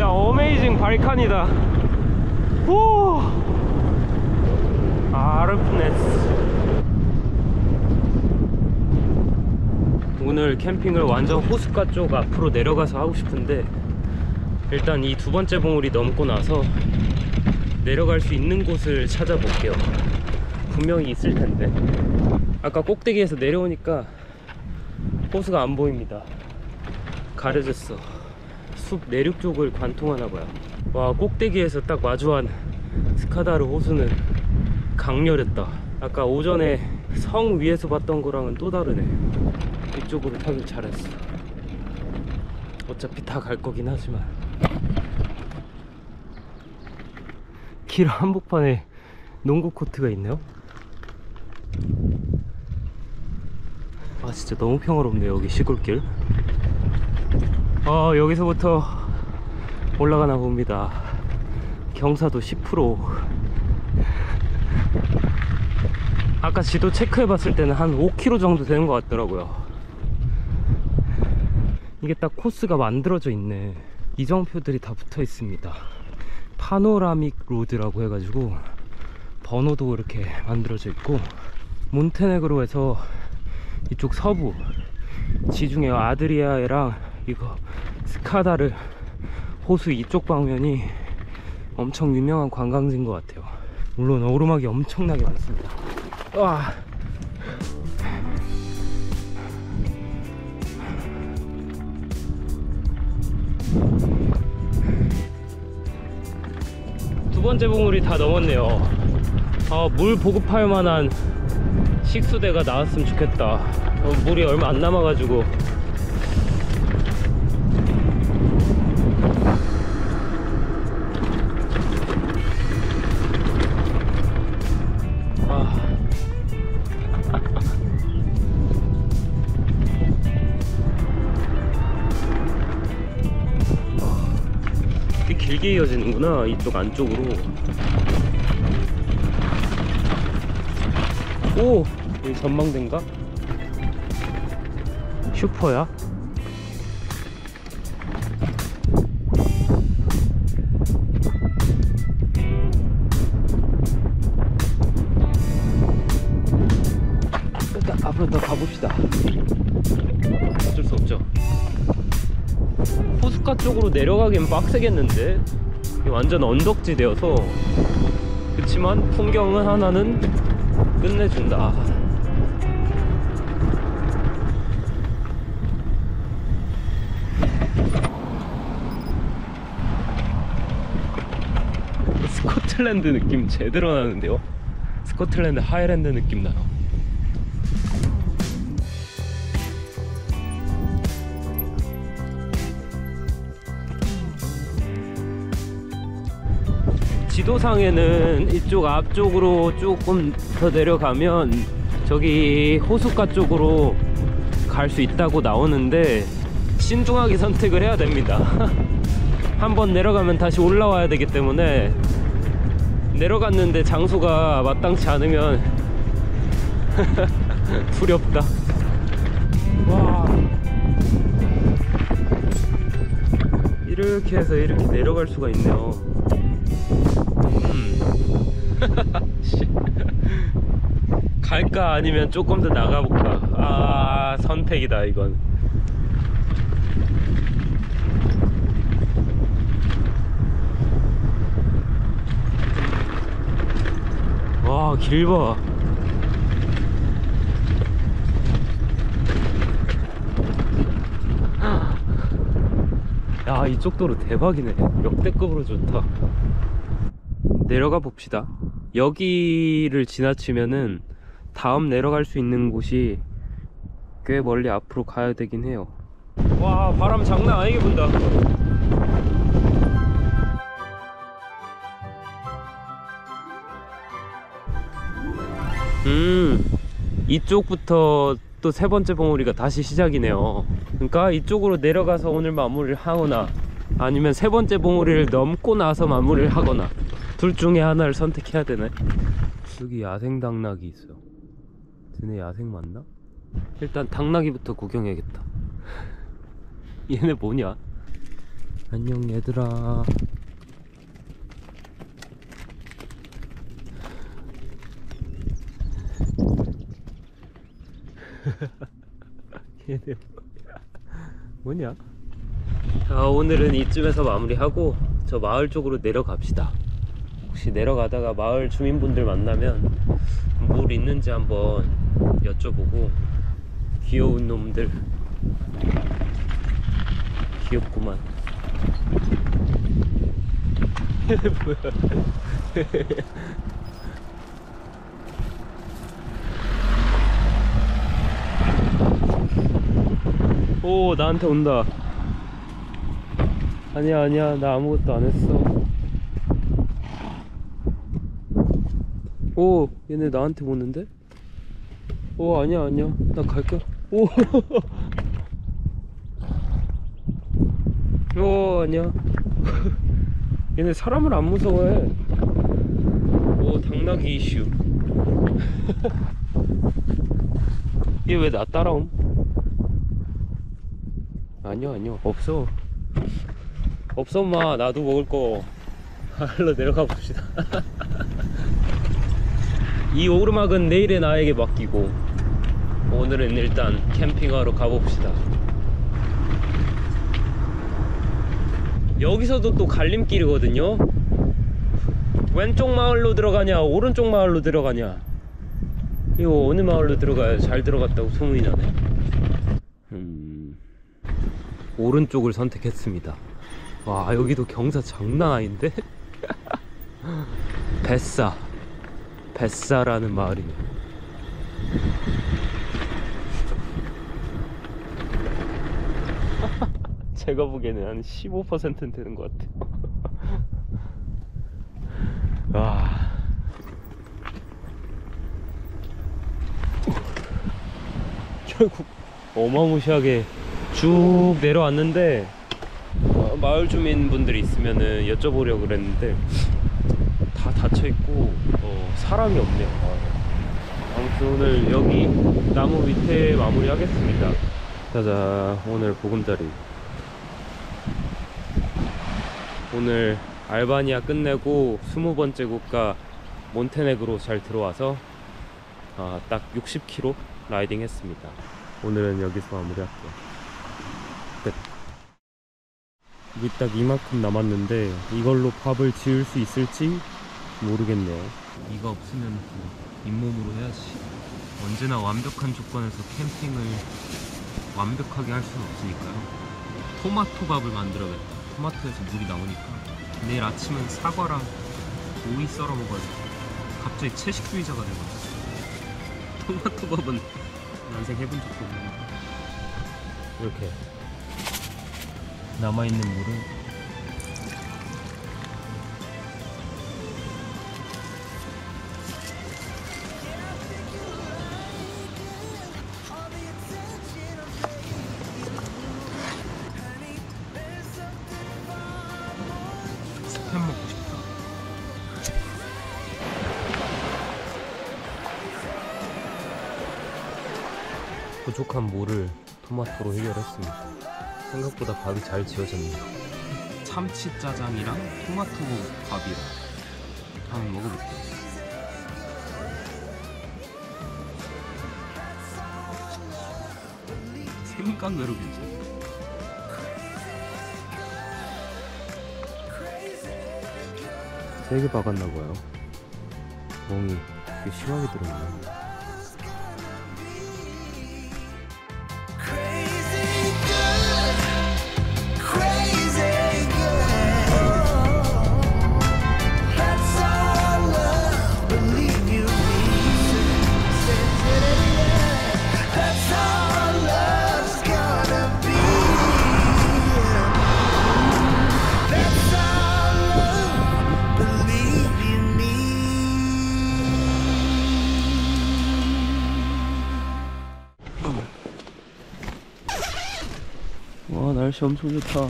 야 어메이징 발칸이다 오 아르프네스. 오늘 캠핑을 완전 호숫가 쪽 앞으로 내려가서 하고 싶은데 일단 이 두 번째 봉우리 넘고 나서 내려갈 수 있는 곳을 찾아볼게요. 분명히 있을 텐데. 아까 꼭대기에서 내려오니까 호수가 안 보입니다. 가려졌어. 숲 내륙 쪽을 관통하나 봐요. 와 꼭대기에서 딱 마주한 스카다르 호수는 강렬했다. 아까 오전에 성 위에서 봤던 거랑은 또 다르네. 이쪽으로 타길 잘했어. 어차피 다 갈 거긴 하지만. 길 한복판에 농구 코트가 있네요? 아 진짜 너무 평화롭네요 여기 시골길. 어 여기서부터 올라가나 봅니다. 경사도 10% 아까 지도 체크해 봤을 때는 한 5km 정도 되는 것 같더라고요. 이게 딱 코스가 만들어져 있네 이정표들이 다 붙어 있습니다. Panoramic Road라고 해가지고 번호도 이렇게 만들어져 있고 몬테네그로에서 이쪽 서부 지중해 아드리아해랑 이거 스카다르 호수 이쪽 방면이 엄청 유명한 관광지인 것 같아요 물론 오르막이 엄청나게 많습니다. 와. 두 번째 봉우리 다 넘었네요. 아, 물 보급할 만한 식수대가 나왔으면 좋겠다. 어, 물이 얼마 안 남아가지고 꽤 길게 이어지는구나 이쪽 안쪽으로 오! 여기 전망대인가? 슈퍼야? 내려가긴 빡세겠는데? 완전 언덕지대여서. 그치만 풍경은 하나는 끝내준다. 스코틀랜드 느낌 제대로 나는데요? 스코틀랜드 하이랜드 느낌 나요 지도상에는 이쪽 앞쪽으로 조금 더 내려가면 저기 호숫가 쪽으로 갈 수 있다고 나오는데 신중하게 선택을 해야 됩니다. 한번 내려가면 다시 올라와야 되기 때문에 내려갔는데 장소가 마땅치 않으면 두렵다. 와. 이렇게 해서 이렇게 내려갈 수가 있네요 갈까? 아니면 조금 더 나가볼까? 아 선택이다 이건. 와 길봐. 야 이쪽 도로 대박이네. 역대급으로 좋다. 내려가 봅시다. 여기를 지나치면은 다음 내려갈 수 있는 곳이 꽤 멀리 앞으로 가야 되긴 해요. 와 바람 장난 아니게 분다. 음 이쪽부터 또 세 번째 봉우리가 다시 시작이네요. 그러니까 이쪽으로 내려가서 오늘 마무리를 하거나 아니면 세 번째 봉우리를 넘고 나서 마무리를 하거나 둘 중에 하나를 선택해야 되네 여기 야생 당나귀 있어요. 쟤네 야생 맞나? 일단 당나귀부터 구경해야겠다. 얘네 뭐냐? 안녕 얘들아. 얘네 뭐냐? 자 오늘은 이쯤에서 마무리하고 저 마을 쪽으로 내려갑시다. 혹시 내려가다가 마을 주민분들 만나면 물 있는지 한번 여쭤보고 귀여운 놈들. 귀엽구만. 오 나한테 온다. 아니야 아니야. 나 아무것도 안 했어 오 얘네 나한테 오는데? 오 아니야 아니야. 나 갈게. 오, 오 아니야. 얘네 사람을 안 무서워해. 오 당나귀 이슈. 얘 왜 나 따라옴? 아니요 아니요 없어. 없어 마. 나도 먹을 거. 알로 내려가 봅시다 이 오르막은 내일의 나에게 맡기고 오늘은 일단 캠핑하러 가봅시다. 여기서도 또 갈림길이거든요. 왼쪽 마을로 들어가냐 오른쪽 마을로 들어가냐. 이거 어느 마을로 들어가야 잘 들어갔다고 소문이 나네. 음... 오른쪽을 선택했습니다. 와 여기도 경사 장난 아닌데? 뱃사 뱃사라는 마을이네. 제가 보기에는 한 15%는 되는 것 같아요. 와. 결국 어마무시하게 쭉 내려왔는데 어, 마을 주민분들이 있으면은 여쭤보려고 그랬는데 다 닫혀 있고 어, 사람이 없네요. 아, 아무튼 오늘 여기 나무 밑에 마무리 하겠습니다. 자자 오늘 보금자리 오늘 알바니아 끝내고 20번째 국가 몬테네그로 잘 들어와서 아, 딱 60km 라이딩 했습니다. 오늘은 여기서 마무리할게요. 끝. 이게 딱 이만큼 남았는데 이걸로 밥을 지을 수 있을지 모르겠네요. 이가 없으면 또 잇몸으로 해야지. 언제나 완벽한 조건에서 캠핑을 완벽하게 할 수는 없으니까요. 토마토 밥을 만들어야겠다. 토마토에서 물이 나오니까 내일 아침은 사과랑 오이 썰어 먹어야겠다. 갑자기 채식주의자가 돼가지고 토마토 밥은 난생 해본 적도 없는데 이렇게 남아있는 물은 부족한 물을 토마토로 해결했습니다. 생각보다 밥이 잘 지어졌네요 참치 짜장이랑 토마토 밥이랑 한번 먹어볼게요. 생각외로 괜찮아 세게 박았나 봐요. 멍이 꽤 심하게 들었네. 와 날씨 엄청 좋다.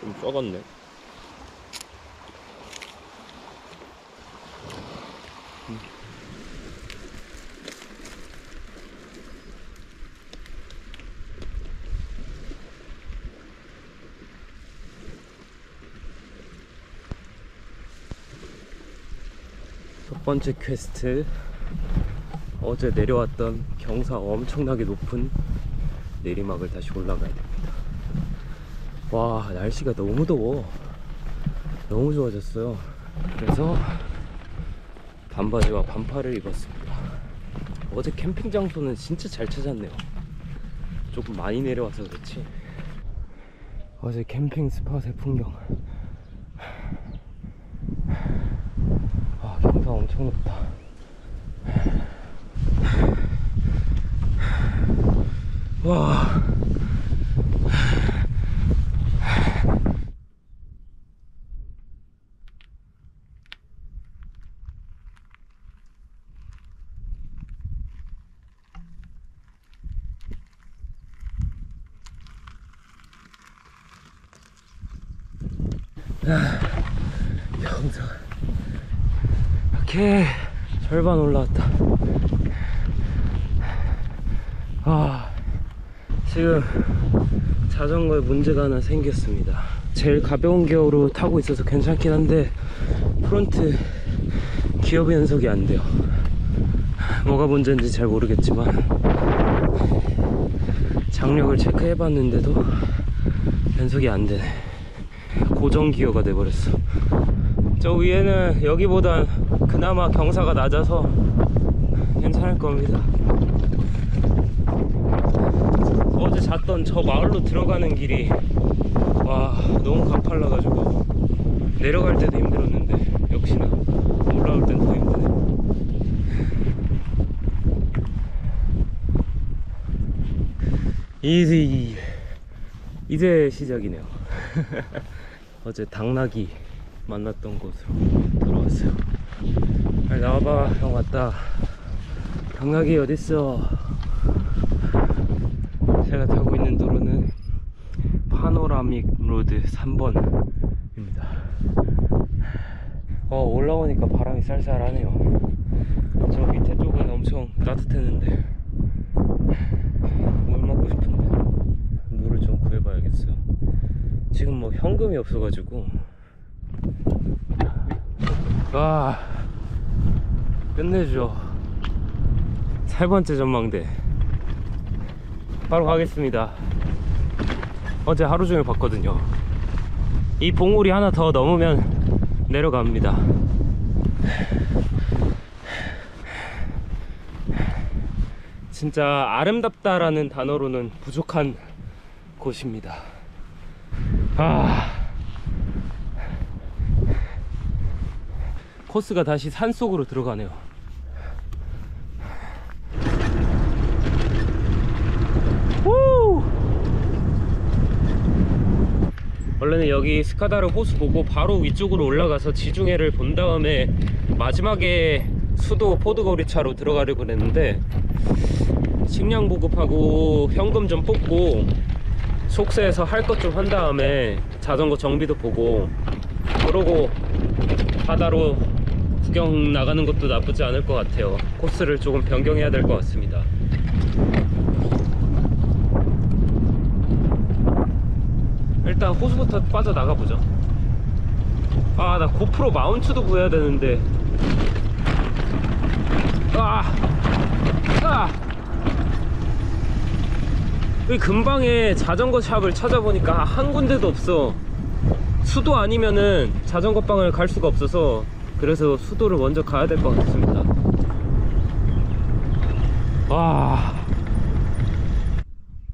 좀 썩었네. 번째 퀘스트. 어제 내려왔던 경사 엄청나게 높은 내리막을 다시 올라가야 됩니다. 와 날씨가 너무 더워. 너무 좋아졌어요. 그래서 반바지와 반팔을 입었습니다. 어제 캠핑 장소는 진짜 잘 찾았네요. 조금 많이 내려와서 그렇지. 어제 캠핑 spot의 풍경. 아 경사 엄청 높다. 와. 경사 오케이 절반 올라왔다. 아 지금 자전거에 문제가 하나 생겼습니다. 제일 가벼운 기어로 타고 있어서 괜찮긴 한데 프론트 기어 변속이 안 돼요. 뭐가 문제인지 잘 모르겠지만 장력을 체크해 봤는데도 변속이 안 되네. 고정 기어가 돼버렸어 저 위에는 여기보단 그나마 경사가 낮아서 괜찮을 겁니다. 어제 잤던 저 마을로 들어가는 길이 와 너무 가팔라가지고 내려갈 때도 힘들었는데 역시나 올라올 땐 더 힘드네. 이제 이제 시작이네요. 어제 당나귀 만났던 곳으로 돌아왔어요. 빨리 나와봐 형 왔다. 당나귀 어딨어? 제가 타고 있는 도로는 Panoramic Road 3번입니다. 어 올라오니까 바람이 쌀쌀하네요. 저 밑에 쪽은 엄청 따뜻했는데 물 먹고 싶은데 물을 좀 구해봐야겠어요. 지금 뭐 현금이 없어가지고 와 끝내줘. 세 번째 전망대. 바로 가겠습니다. 어제 하루 종일 봤거든요. 이 봉우리 하나 더 넘으면 내려갑니다. 진짜 아름답다라는 단어로는 부족한 곳입니다. 아 코스가 다시 산 속으로 들어가네요 우! 원래는 여기 스카다르 호수 보고 바로 위쪽으로 올라가서 지중해를 본 다음에 마지막에 수도 포드거리 차로 들어가려고 그랬는데 식량 보급하고 현금 좀 뽑고 속세에서 할 것 좀 한 다음에 자전거 정비도 보고 그러고 바다로 구경 나가는 것도 나쁘지 않을 것 같아요 코스를 조금 변경해야 될 것 같습니다 일단 호수부터 빠져나가 보죠 아 나 고프로 마운트도 구해야 되는데 아! 아! 이 근방에 자전거 샵을 찾아보니까 한 군데도 없어 수도 아니면은 자전거 방을 갈 수가 없어서 그래서 수도를 먼저 가야 될 것 같습니다. 와.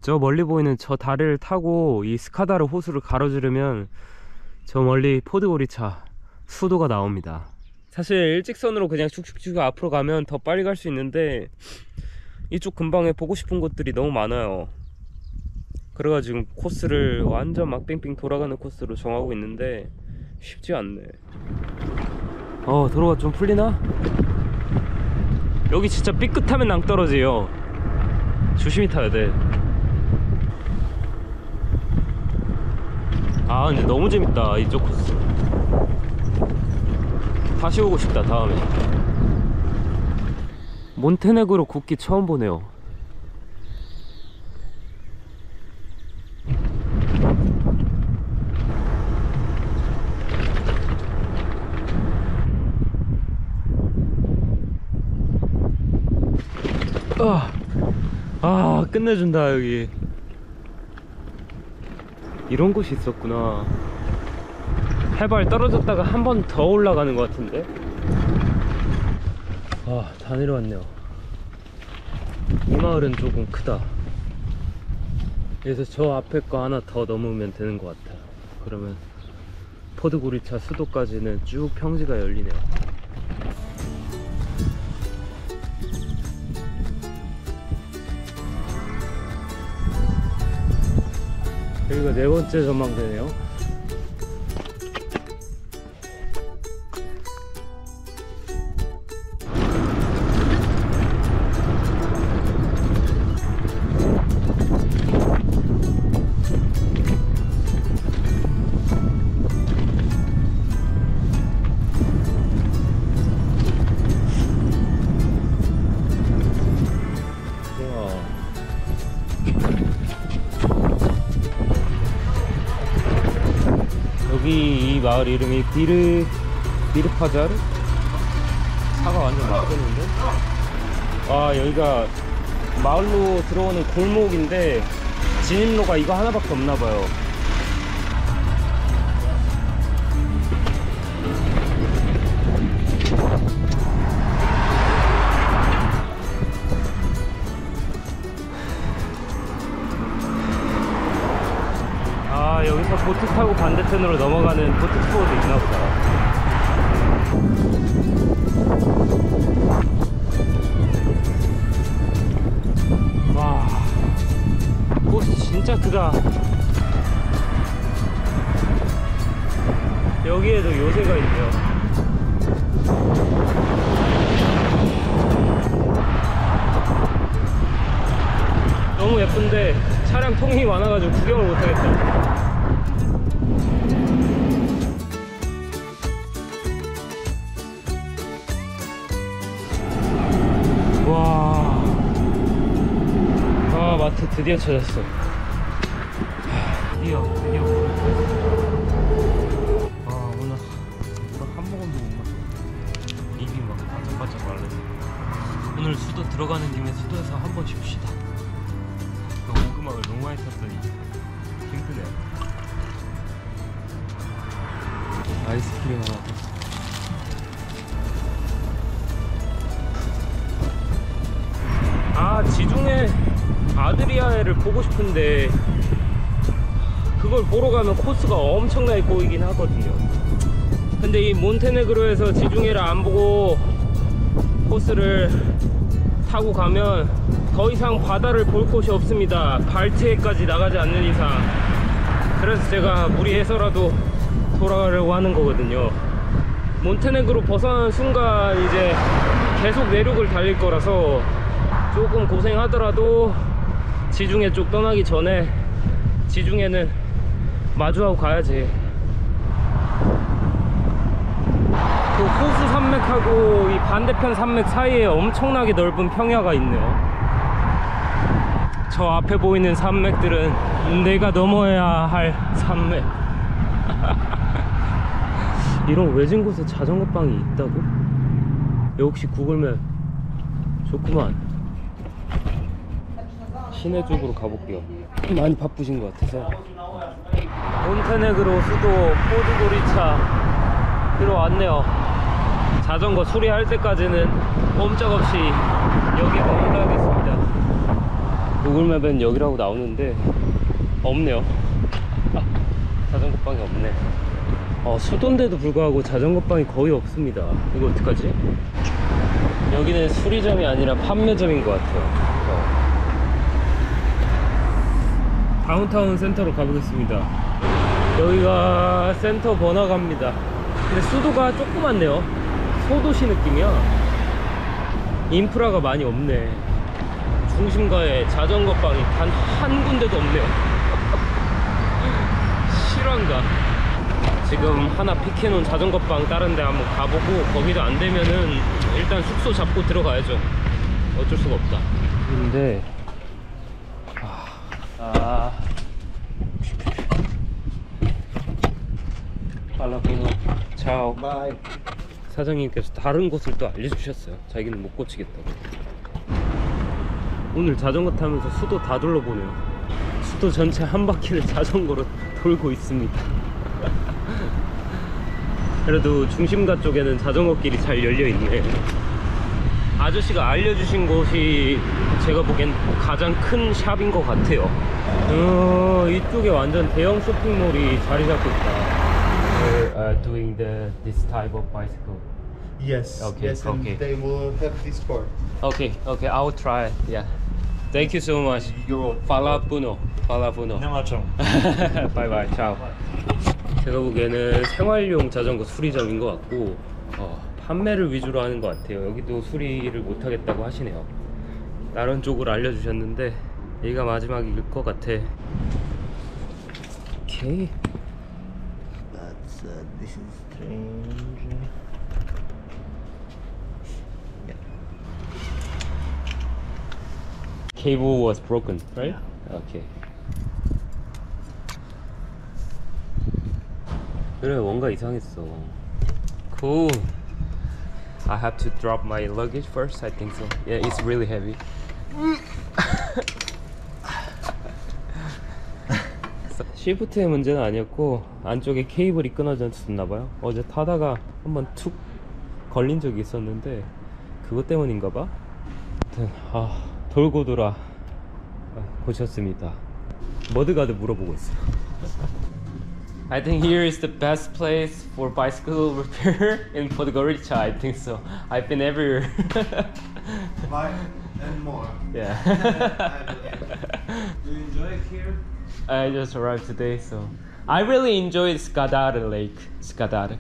저 멀리 보이는 저 다리를 타고 이 스카다르 호수를 가로지르면 저 멀리 포드고리차 수도가 나옵니다. 사실 일직선으로 그냥 쭉쭉쭉 앞으로 가면 더 빨리 갈 수 있는데 이쪽 근방에 보고 싶은 곳들이 너무 많아요. 그래가지고 코스를 완전 막 뺑뺑 돌아가는 코스로 정하고 있는데 쉽지 않네 어 도로가 좀 풀리나? 여기 진짜 삐끗하면 낭떠러지요. 조심히 타야 돼. 아 근데 너무 재밌다 이쪽 코스. 다시 오고 싶다 다음에. 몬테네그로 국기 처음 보네요 아, 아 끝내준다 여기. 이런 곳이 있었구나. 해발 떨어졌다가 한 번 더 올라가는 것 같은데? 아다 내려왔네요. 이 마을은 조금 크다. 그래서 저 앞에 거 하나 더 넘으면 되는 것 같아요. 그러면 포드고리차 수도까지는 쭉 평지가 열리네요 여기가 네 번째 전망대네요. 마을 이름이 비르 비르파자르? 차가 완전 막혔는데? 아 여기가 마을로 들어오는 골목인데 진입로가 이거 하나밖에 없나봐요 반대편으로 넘어가는 보트 투어도 있나 보다 아, 마트 드 꼬이긴 하거든요. 근데 이 몬테네그로에서 지중해를 안 보고 코스를 타고 가면 더 이상 바다를 볼 곳이 없습니다. 발트해까지 나가지 않는 이상. 그래서 제가 무리해서라도 돌아가려고 하는 거거든요. 몬테네그로 벗어나는 순간 이제 계속 내륙을 달릴 거라서 조금 고생하더라도 지중해 쪽 떠나기 전에 지중해는 마주하고 가야지 그 호수 산맥하고 이 반대편 산맥 사이에 엄청나게 넓은 평야가 있네요. 저 앞에 보이는 산맥들은 내가 넘어야 할 산맥. 이런 외진 곳에 자전거 방이 있다고? 역시 구글맵 좋구만. 시내 쪽으로 가볼게요. 많이 바쁘신 것 같아서. 몬테네그로 수도 포드고리차 들어왔네요. 자전거 수리할 때까지는 꼼짝없이 여기에 머물러야겠습니다. 구글맵엔 여기라고 나오는데 없네요. 아, 자전거방이 없네. 어, 수도인데도 불구하고 자전거방이 거의 없습니다. 이거 어떡하지? 여기는 수리점이 아니라 판매점인 것 같아요. 어. 다운타운 센터로 가보겠습니다. 여기가 센터 번화가입니다 근데 수도가 조그맣네요. 소도시 느낌이야. 인프라가 많이 없네. 중심가에 자전거 방이 단 한 군데도 없네요. 실화인가? 지금 하나 픽해놓은 자전거 방 다른 데 한번 가보고 거기도 안 되면은 일단 숙소 잡고 들어가야죠. 어쩔 수가 없다. 근데 아. 빨라보노 차오 Bye. 사장님께서 다른 곳을 또 알려주셨어요. 자기는 못 고치겠다고. 오늘 자전거 타면서 수도 다 둘러보네요. 수도 전체 한 바퀴를 자전거로 돌고 있습니다. 그래도 중심가 쪽에는 자전거 길이 잘 열려있네. 아저씨가 알려주신 곳이 제가 보기엔 가장 큰 샵인 것 같아요. 어, 이쪽에 완전 대형 쇼핑몰이 자리 잡고 있다 uh, doing the, this type of bicycle Yes. Okay, yes, okay. and they will have this part. Okay, okay, I'll try. Yeah. Thank you so much. You're welcome. Falapuno. Falapuno. Czemu. bye bye. ciao. 제가 보기에는 생활용 자전거 수리점인 것 같고 어, 판매를 위주로 하는 것 같아요. 여기도 수리를 못 하겠다고 하시네요. 다른 쪽으로 알려주셨는데 여기가 마지막일 것 같아. 오케이. That's uh, this is strange. Cable was broken, right? Okay. 그래 뭔가 이상했어. Cool. I have to drop my luggage first. I think so. Yeah, it's really heavy. 시프트의 문제는 아니었고 안쪽에 케이블이 끊어졌나 봐요. 어제 타다가 한번 툭 걸린 적이 있었는데 그것 때문인가 봐. 아무튼 아, 돌고 돌아 아, 고쳤습니다. 머드가드 물어보고 있어요. I think here is the best place for bicycle repair in Podgorica. I think so. I've been everywhere. Bye and more. yeah. Do you enjoy it here? I just arrived today, so I really enjoyed Skadar Lake. Skadar.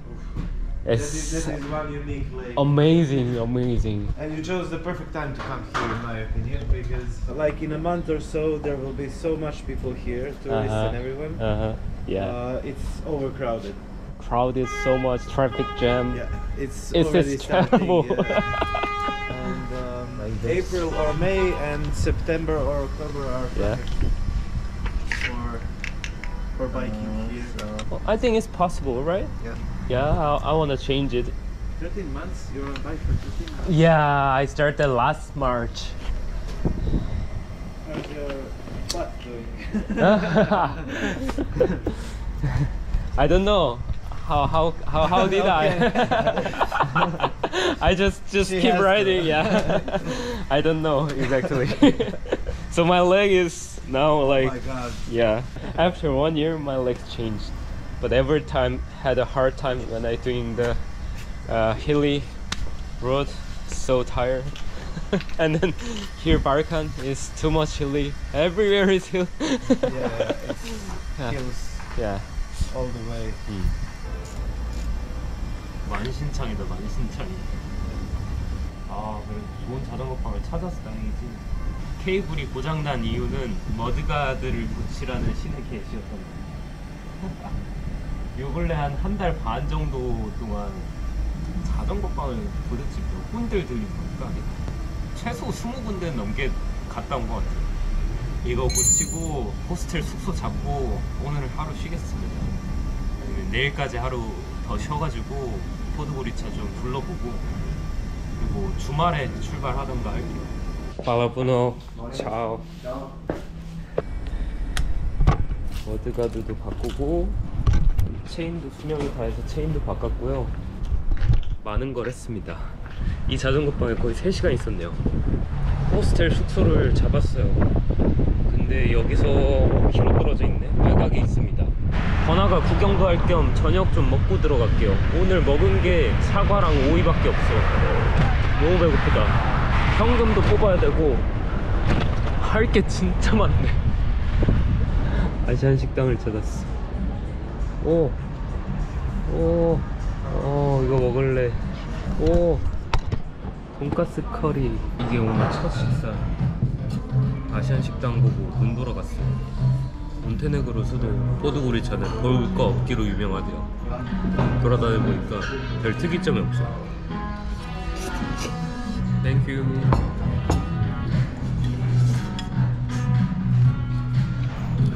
That is, It's that is one unique lake. amazing, amazing. And you chose the perfect time to come here, in my opinion, because like in a month or so, there will be so much people here, tourists Uh-huh. and everyone. Uh huh. Yeah. Uh, it's overcrowded. Crowded so much, traffic jam. Yeah, it's It's already terrible. yeah. and um. April or May and September or October are Yeah. perfect for for biking here. Well, I think it's possible, right? Yeah. Yeah, I, I want to change it. 13 months. You're on bike for 13 months. Yeah, I started last March. How's your butt doing? I don't know how how how, how did I? I just just She keep has to. riding. Yeah, I don't know exactly. so my leg is now like oh my god. yeah. After one year, my legs changed, but every time had a hard time when I doing the uh, hilly road. So tired. and then here Barkan is too much hilly. Everywhere is hill. Yeah, it's Yeah. hills yeah. all the way. 만신창이다 만신창이 아 그래 좋은 자전거방을 찾아서 다행이지 케이블이 고장난 이유는 머드가드를 고치라는 신의 계시였던 거야 요. 근래 한 한 달 반 정도 동안 자전거방을 도대체 몇 군데를 들린 걸까 최소 20군데 넘게 갔다 온 것 같아요. 이거 고치고 호스텔 숙소 잡고 오늘 하루 쉬겠습니다. 내일까지 하루 더 쉬어가지고 포드고리차 좀 둘러보고 그리고 주말에 출발하던가 할게요. 팔라푸노 차오. 머드가드도 바꾸고 체인도 수명이 다해서 체인도 바꿨고요. 많은 걸 했습니다. 이 자전거방에 거의 3시간 있었네요. 호스텔 숙소를 잡았어요. 근데 여기서 5km 떨어져 있네. 외곽에 있습니다. 번화가 구경도 할 겸 저녁 좀 먹고 들어갈게요. 오늘 먹은 게 사과랑 오이밖에 없어. 너무 배고프다. 현금도 뽑아야 되고 할 게 진짜 많네. 아시안 식당을 찾았어. 오, 오, 어 이거 먹을래. 오, 돈가스 커리. 이게 오늘 첫 식사. 아시안 식당 보고 눈 돌아갔어요. 몬테네그로 수도 포드고리차는 볼 거 없기로 유명하대요. 돌아다녀 보니까 별 특이점이 없어요. Thank you.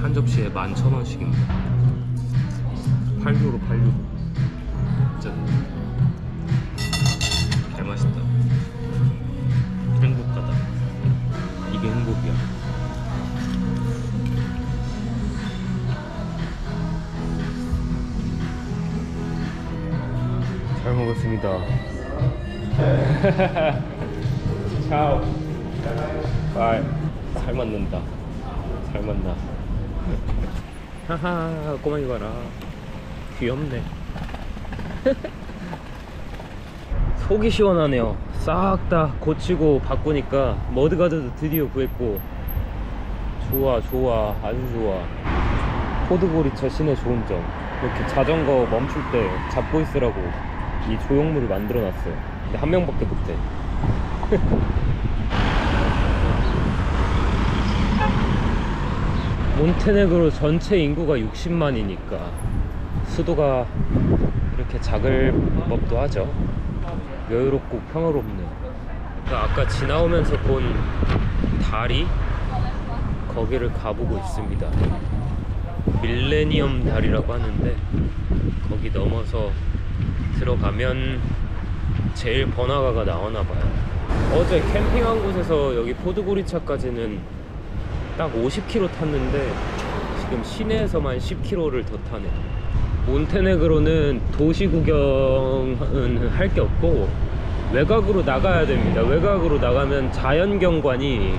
한 접시에 11,000원씩입니다. 8유로 8유로. 진짜 개 맛있다. 행복하다. 이게 행복이야. 잘 먹었습니다. 차오. 바이. 잘 맞는다. 잘 맞나. 하하, 꼬마이 봐라. 귀엽네. 속이 시원하네요. 싹 다 고치고 바꾸니까 머드가드도 드디어 구했고 좋아 좋아 아주 좋아 포드고리차 시내 좋은 점 이렇게 자전거 멈출 때 잡고 있으라고 이 조형물을 만들어 놨어요 근데 한 명밖에 못해 몬테네그로 전체 인구가 60만이니까 수도가 이렇게 작을 법도 하죠. 여유롭고 평화롭네요. 그러니까 아까 지나오면서 본 다리 거기를 가보고 있습니다. 밀레니엄 다리라고 하는데 거기 넘어서 들어가면 제일 번화가가 나오나 봐요. 어제 캠핑한 곳에서 여기 포드고리차까지는 딱 50km 탔는데 지금 시내에서만 10km를 더 타네. 몬테네그로는 도시 구경은 할 게 없고 외곽으로 나가야 됩니다. 외곽으로 나가면 자연 경관이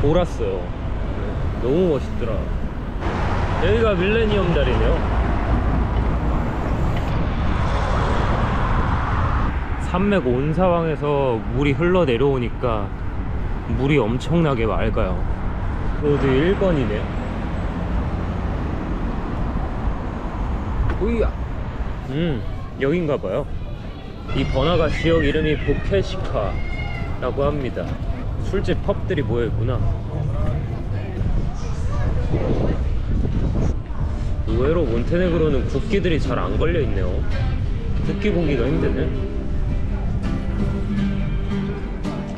돌았어요. 너무 멋있더라. 여기가 밀레니엄 다리네요. 산맥 온사왕에서 물이 흘러 내려오니까 물이 엄청나게 맑아요 Road 1번이네 우이야. 음 여긴가봐요. 이 번화가 지역 이름이 보케시카 라고 합니다. 술집 펍들이 모여있구나. 의외로 몬테네그로는 국기들이 잘 안 걸려있네요. 국기 보기가 힘드네.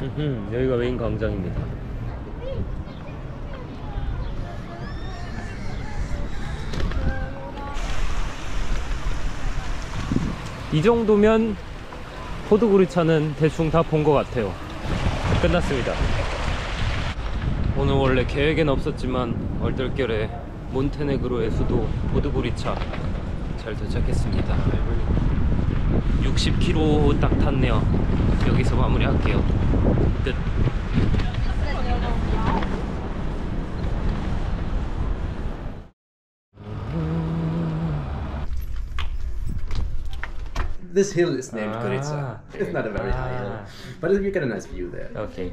음흠, 여기가 메인 광장입니다 이 정도면 포드고리차는 대충 다 본 것 같아요. 끝났습니다. 오늘 원래 계획엔 없었지만 얼떨결에 몬테네그로의 수도 포드고리차 잘 도착했습니다. 60km 딱 탔네요. 여기서 마무리할게요. 끝 this hill is named ah, It's not a very ah. high hill, ah. but you get a nice view there. Okay.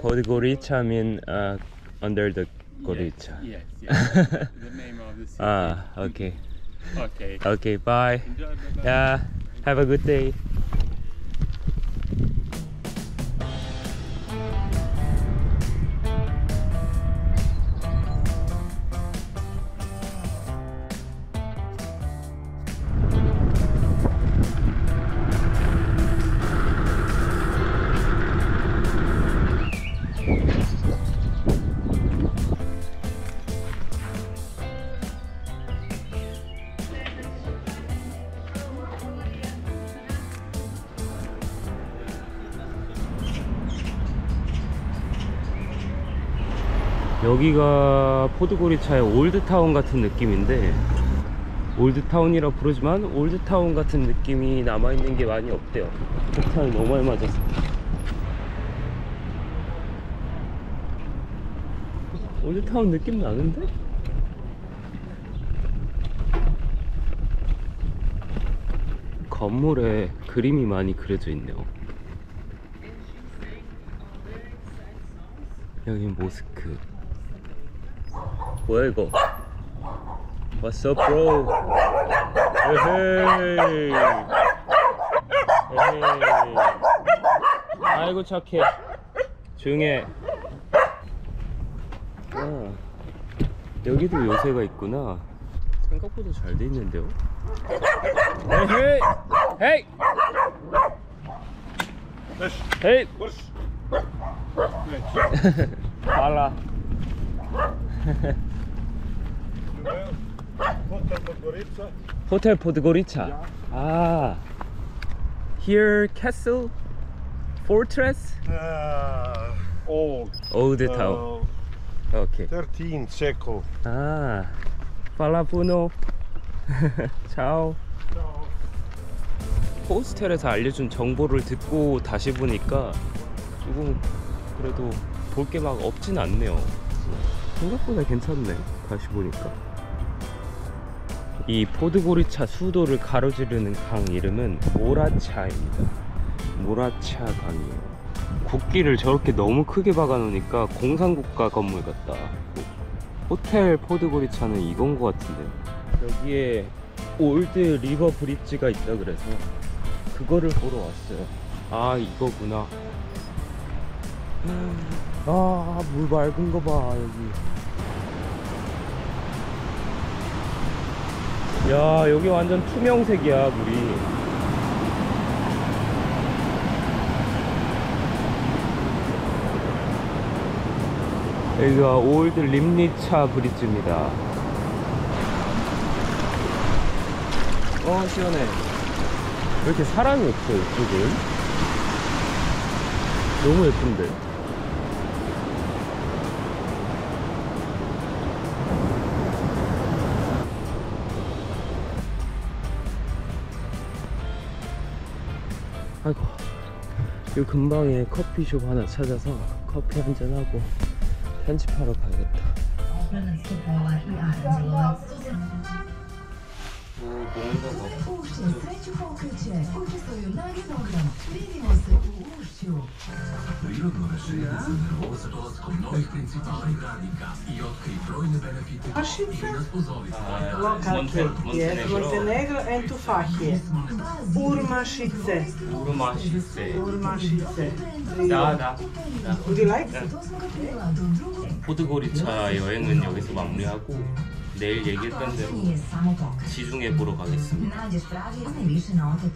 Podgorica mean uh, under the Gorica. Yes, yes, yes. the name of the city. Ah, okay. Okay. Okay, bye. Enjoy, bye, bye. Yeah, have a good day. 여기가 포드고리차의 올드타운 같은 느낌인데 올드타운이라 부르지만 올드타운 같은 느낌이 남아있는 게 많이 없대요. 폭탄을 너무 많이 맞았어. 올드타운 느낌 나는데? 건물에 그림이 많이 그려져 있네요. 여기 모스크 뭐야 이거 What's up bro 에헤이 에이. 아이고 착해. 조용해. 아, 여기도 요새가 있구나. 생각보다 잘 돼 있는데요. 헤이 헤이 헤이 빨라. 호텔 포드고리차. 아. Here castle fortress old. old town. 오케이. 13th second. 아. 팔라푸노. 차오. 호스텔에서 알려준 정보를 듣고 다시 보니까 조금 그래도 볼 게 막 없진 않네요. 생각보다 괜찮네. 다시 보니까. 이 포드고리차 수도를 가로지르는 강 이름은 모라차입니다. 모라차 강이에요. 국기를 저렇게 너무 크게 박아놓으니까 공산국가 건물 같다. 호텔 포드고리차는 이건 것 같은데요. 여기에 Old River Bridge가 있다 그래서 그거를 보러 왔어요. 아 이거구나. 아 물 맑은 거 봐 여기. 야 여기 완전 투명색이야 물이. 여기가 올드 림리차 브릿지입니다. 어 시원해. 왜 이렇게 사람이 없어 이쪽은? 너무 예쁜데. 아이고. 이 근방에 커피숍 하나 찾아서 커피 한잔 하고 편집하러 가야겠다. 뭐 뭔가가 Lokalke. Yes, Montenegro and Tufahie. Urmašice. 우르마시세. Urmašice. 나나 Would you like? 포드고리차 여행은 여기서 마무리하고 내일 얘기했던 대로 지중해 보러 가겠습니다.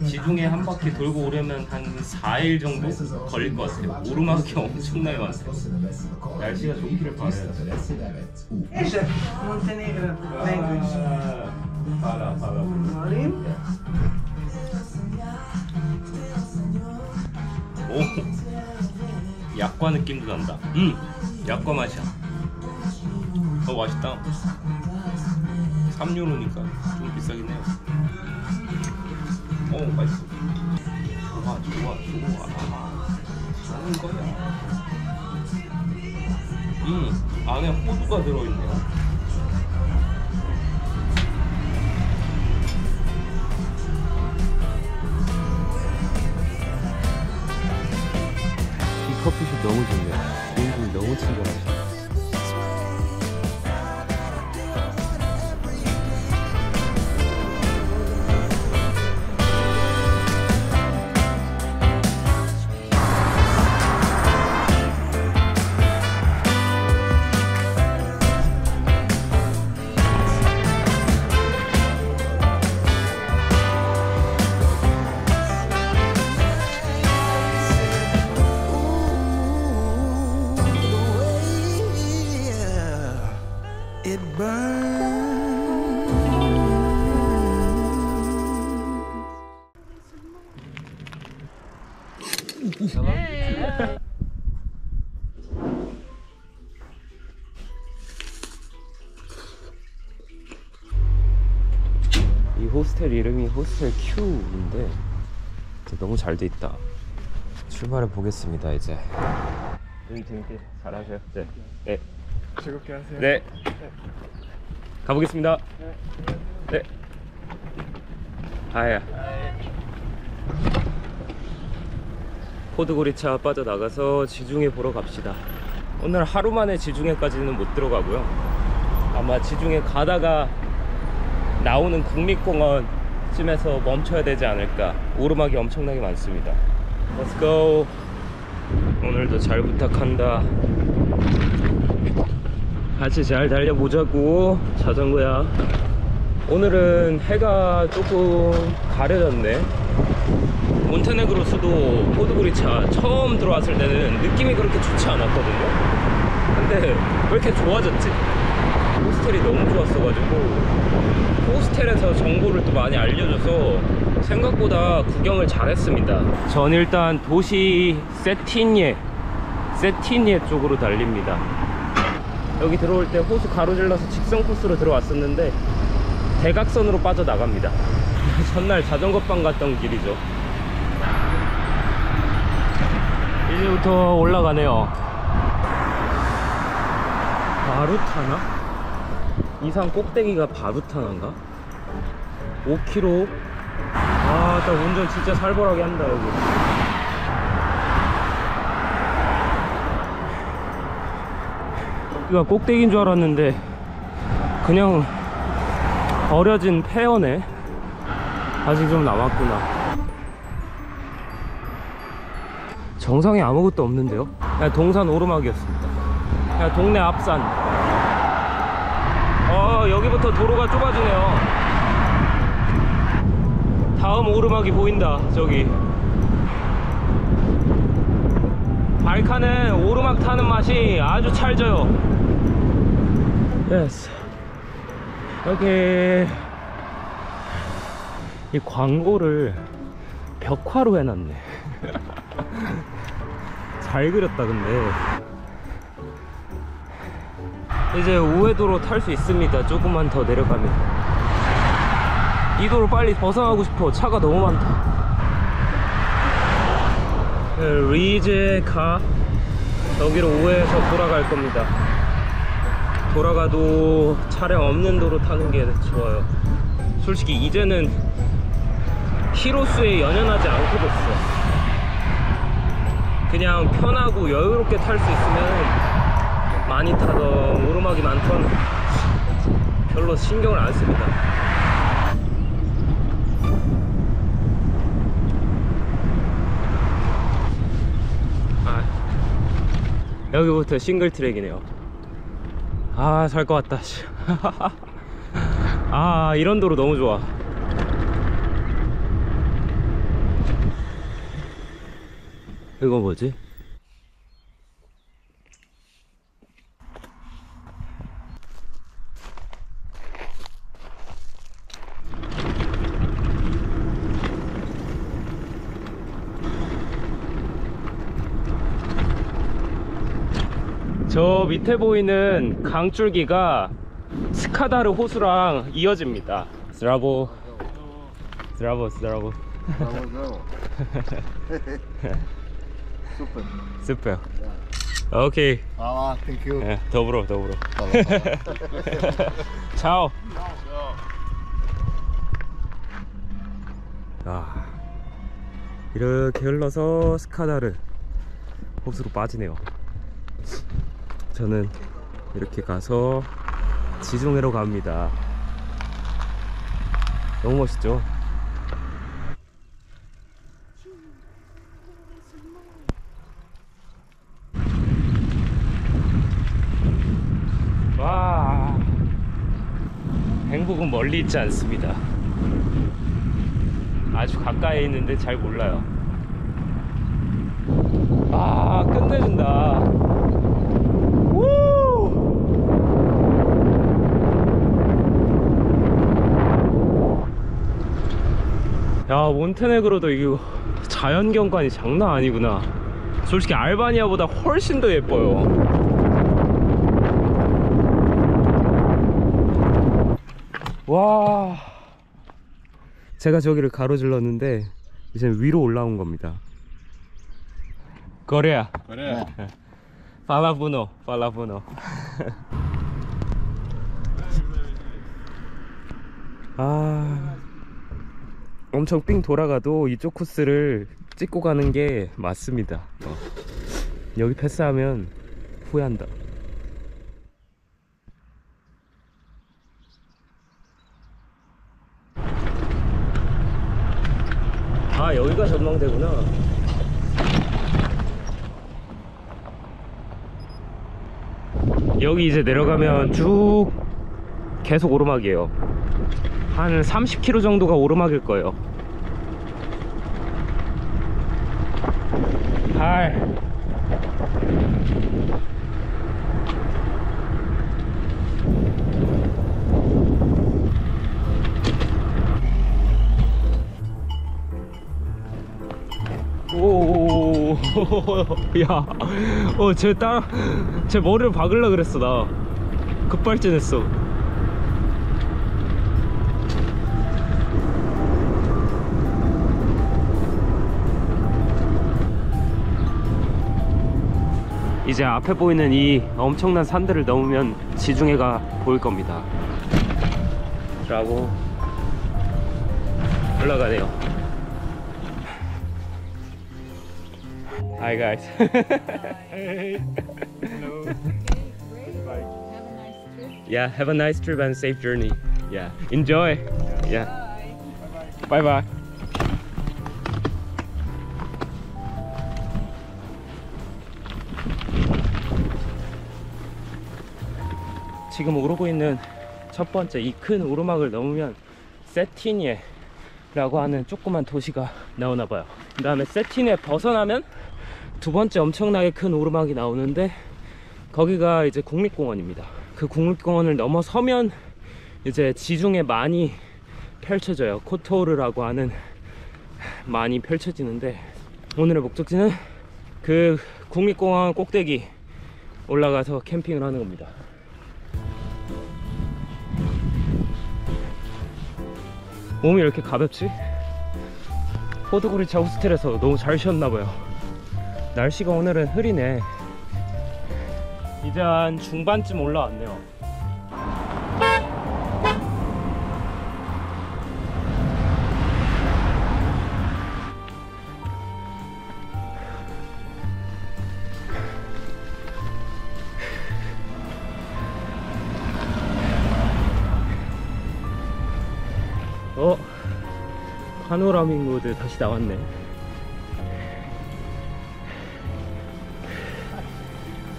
지중해 한 바퀴 돌고 오려면 한 4일 정도 걸릴 것 같아요. 오르막이 엄청나게 많대요. 날씨가 좋기를 바라요. 봐라. Molim. 오, 약과 느낌도 난다. 음, 약과 맛이야. 어 맛있다. 3유로니까 좀 비싸긴 해요. 어 맛있어. 좋아 좋아 좋아. 좋은 거야. 음 안에 호두가 들어있네요. 이 커피숍 너무 좋네요. 주인분 너무 친절하시네요. 호스텔 Q인데 너무 잘 돼 있다. 출발해 보겠습니다 이제. 응 재밌게 잘 하세요. 네. 네. 즐겁게 하세요. 네. 가보겠습니다. 네. 아야. 포드고리차 빠져나가서 지중해 보러 갑시다. 오늘 하루 만에 지중해까지는 못 들어가고요. 아마 지중해 가다가 나오는 국립공원 쯤에서 멈춰야 되지 않을까. 오르막이 엄청나게 많습니다. Let's go. 오늘도 잘 부탁한다. 같이 잘 달려보자고 자전거야. 오늘은 해가 조금 가려졌네. 몬테네그로 수도 포드고리차 처음 들어왔을 때는 느낌이 그렇게 좋지 않았거든요. 근데 왜 이렇게 좋아졌지? 호스텔이 너무 좋았어가지고 호스텔에서 정보를 또 많이 알려줘서 생각보다 구경을 잘했습니다. 전 일단 도시 세티니에 세티니에 쪽으로 달립니다. 여기 들어올 때 호수 가로질러서 직선 코스로 들어왔었는데 대각선으로 빠져나갑니다. 전날 자전거방 갔던 길이죠. 이제부터 올라가네요. 바루타나? 이상 꼭대기가 바루타나인가? 5km 아, 딱 운전 진짜 살벌하게 한다 여기. 여기가 꼭대기인 줄 알았는데 그냥 버려진 폐허네 아직 좀 남았구나. 정상에 아무것도 없는데요? 그냥 동산 오르막이었습니다. 그냥 동네 앞산 어 여기부터 도로가 좁아지네요. 다음 오르막이 보인다 저기. 발칸은 오르막 타는 맛이 아주 찰져요. Yes 오케이 이 광고를 벽화로 해놨네. 잘 그렸다 근데 이제 우회도로 탈 수 있습니다. 조금만 더 내려가면. 이 도로 빨리 벗어나고 싶어. 차가 너무 많다. 리제카 여기로 우회해서 돌아갈 겁니다. 돌아가도 차량 없는 도로 타는 게 좋아요. 솔직히 이제는 키로수에 연연하지 않고 됐어. 그냥 편하고 여유롭게 탈 수 있으면 많이 타던 오르막이 많던 별로 신경을 안 씁니다 아, 여기부터 싱글 트랙이네요 아 살 것 같다 씨. 아 이런 도로 너무 좋아 이거 뭐지? 저 밑에 보이는 강줄기가 스카다르 호수랑 이어집니다. 스라보, 스라보, 스라보. Super. Super. 오케이. You. 예, 더불어, 더불어. 차오. 아, 이렇게 흘러서 스카다르 호수로 빠지네요. 저는 이렇게 가서 지중해로 갑니다. 너무 멋있죠? 와, 행복은 멀리 있지 않습니다. 아주 가까이 있는데 잘 몰라요. 아, 끝내준다. 야 몬테네그로도 이거 자연경관이 장난 아니구나. 솔직히 알바니아보다 훨씬 더 예뻐요. 와. 제가 저기를 가로질렀는데 이제 위로 올라온 겁니다. 거래야. Korea. 팔라푸노 팔라푸노. 아 엄청 삥 돌아가도 이쪽 코스를 찍고 가는 게 맞습니다 어. 여기 패스하면 후회한다 여기가 전망대구나. 여기 이제 내려가면 쭉 계속 오르막이에요. 한 30km 정도가 오르막일 거예요. 하이. 오, 야, 어, 쟤 따라, 제 머리를 박으려 그랬어, 나. 급발진했어. 이제 앞에 보이는 이 엄청난 산들을 넘으면 지중해가 보일 겁니다. 라고 올라가네요. Hi guys. Hey. Hello. Bye. yeah, have a nice trip and safe journey. Yeah, enjoy. Yeah. Bye bye. 지금 오르고 있는 첫 번째 이 큰 오르막을 넘으면 세티니에 라고 하는 조그만 도시가 나오나 봐요. 그 다음에 세티니에 벗어나면 두 번째 엄청나게 큰 오르막이 나오는데 거기가 이제 국립공원입니다. 그 국립공원을 넘어서면 이제 지중해 많이 펼쳐져요. 코토르라고 하는 많이 펼쳐지는데 오늘의 목적지는 그 국립공원 꼭대기 올라가서 캠핑을 하는 겁니다. 몸이 왜 이렇게 가볍지? 포드고리차 호스텔에서 너무 잘 쉬었나봐요. 날씨가 오늘은 흐리네. 이제 한 중반쯤 올라왔네요. panoramic 모드 다시 나왔네.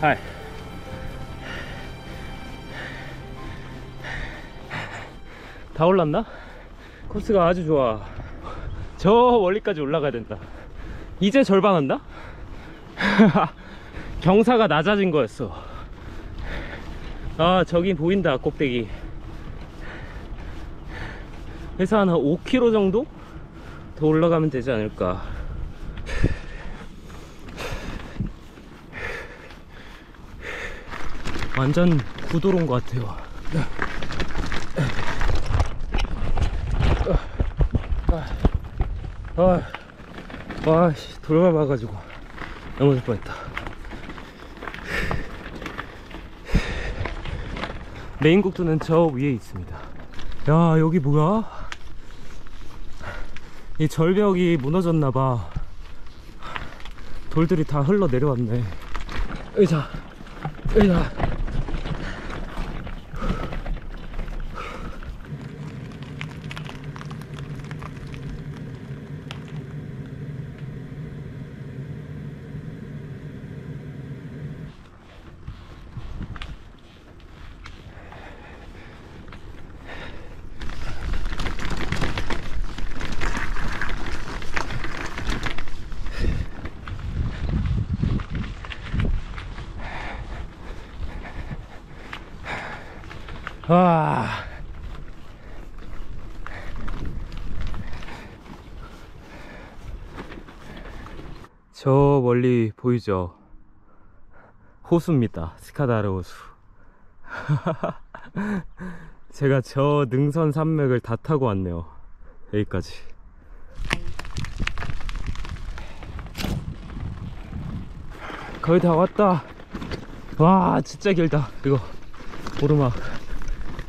Hi. 다 올랐나? 코스가 아주 좋아. 저 멀리까지 올라가야 된다. 이제 절반 한다? 경사가 낮아진 거였어. 아, 저기 보인다, 꼭대기. 그래서 한 5km 정도 더 올라가면 되지 않을까. 완전 구도로인 것 같아요. 아, 아, 씨, 돌발 봐가지고 넘어질 뻔했다. 메인 국도는 저 위에 있습니다. 야, 여기 뭐야? 이 절벽이 무너졌나봐. 돌들이 다 흘러 내려왔네. 의자, 의자. 와. 저 멀리 보이죠? 호수입니다. 스카다르 호수. 제가 저 능선 산맥을 다 타고 왔네요. 여기까지. 거의 다 왔다. 와, 진짜 길다. 이거 오르막.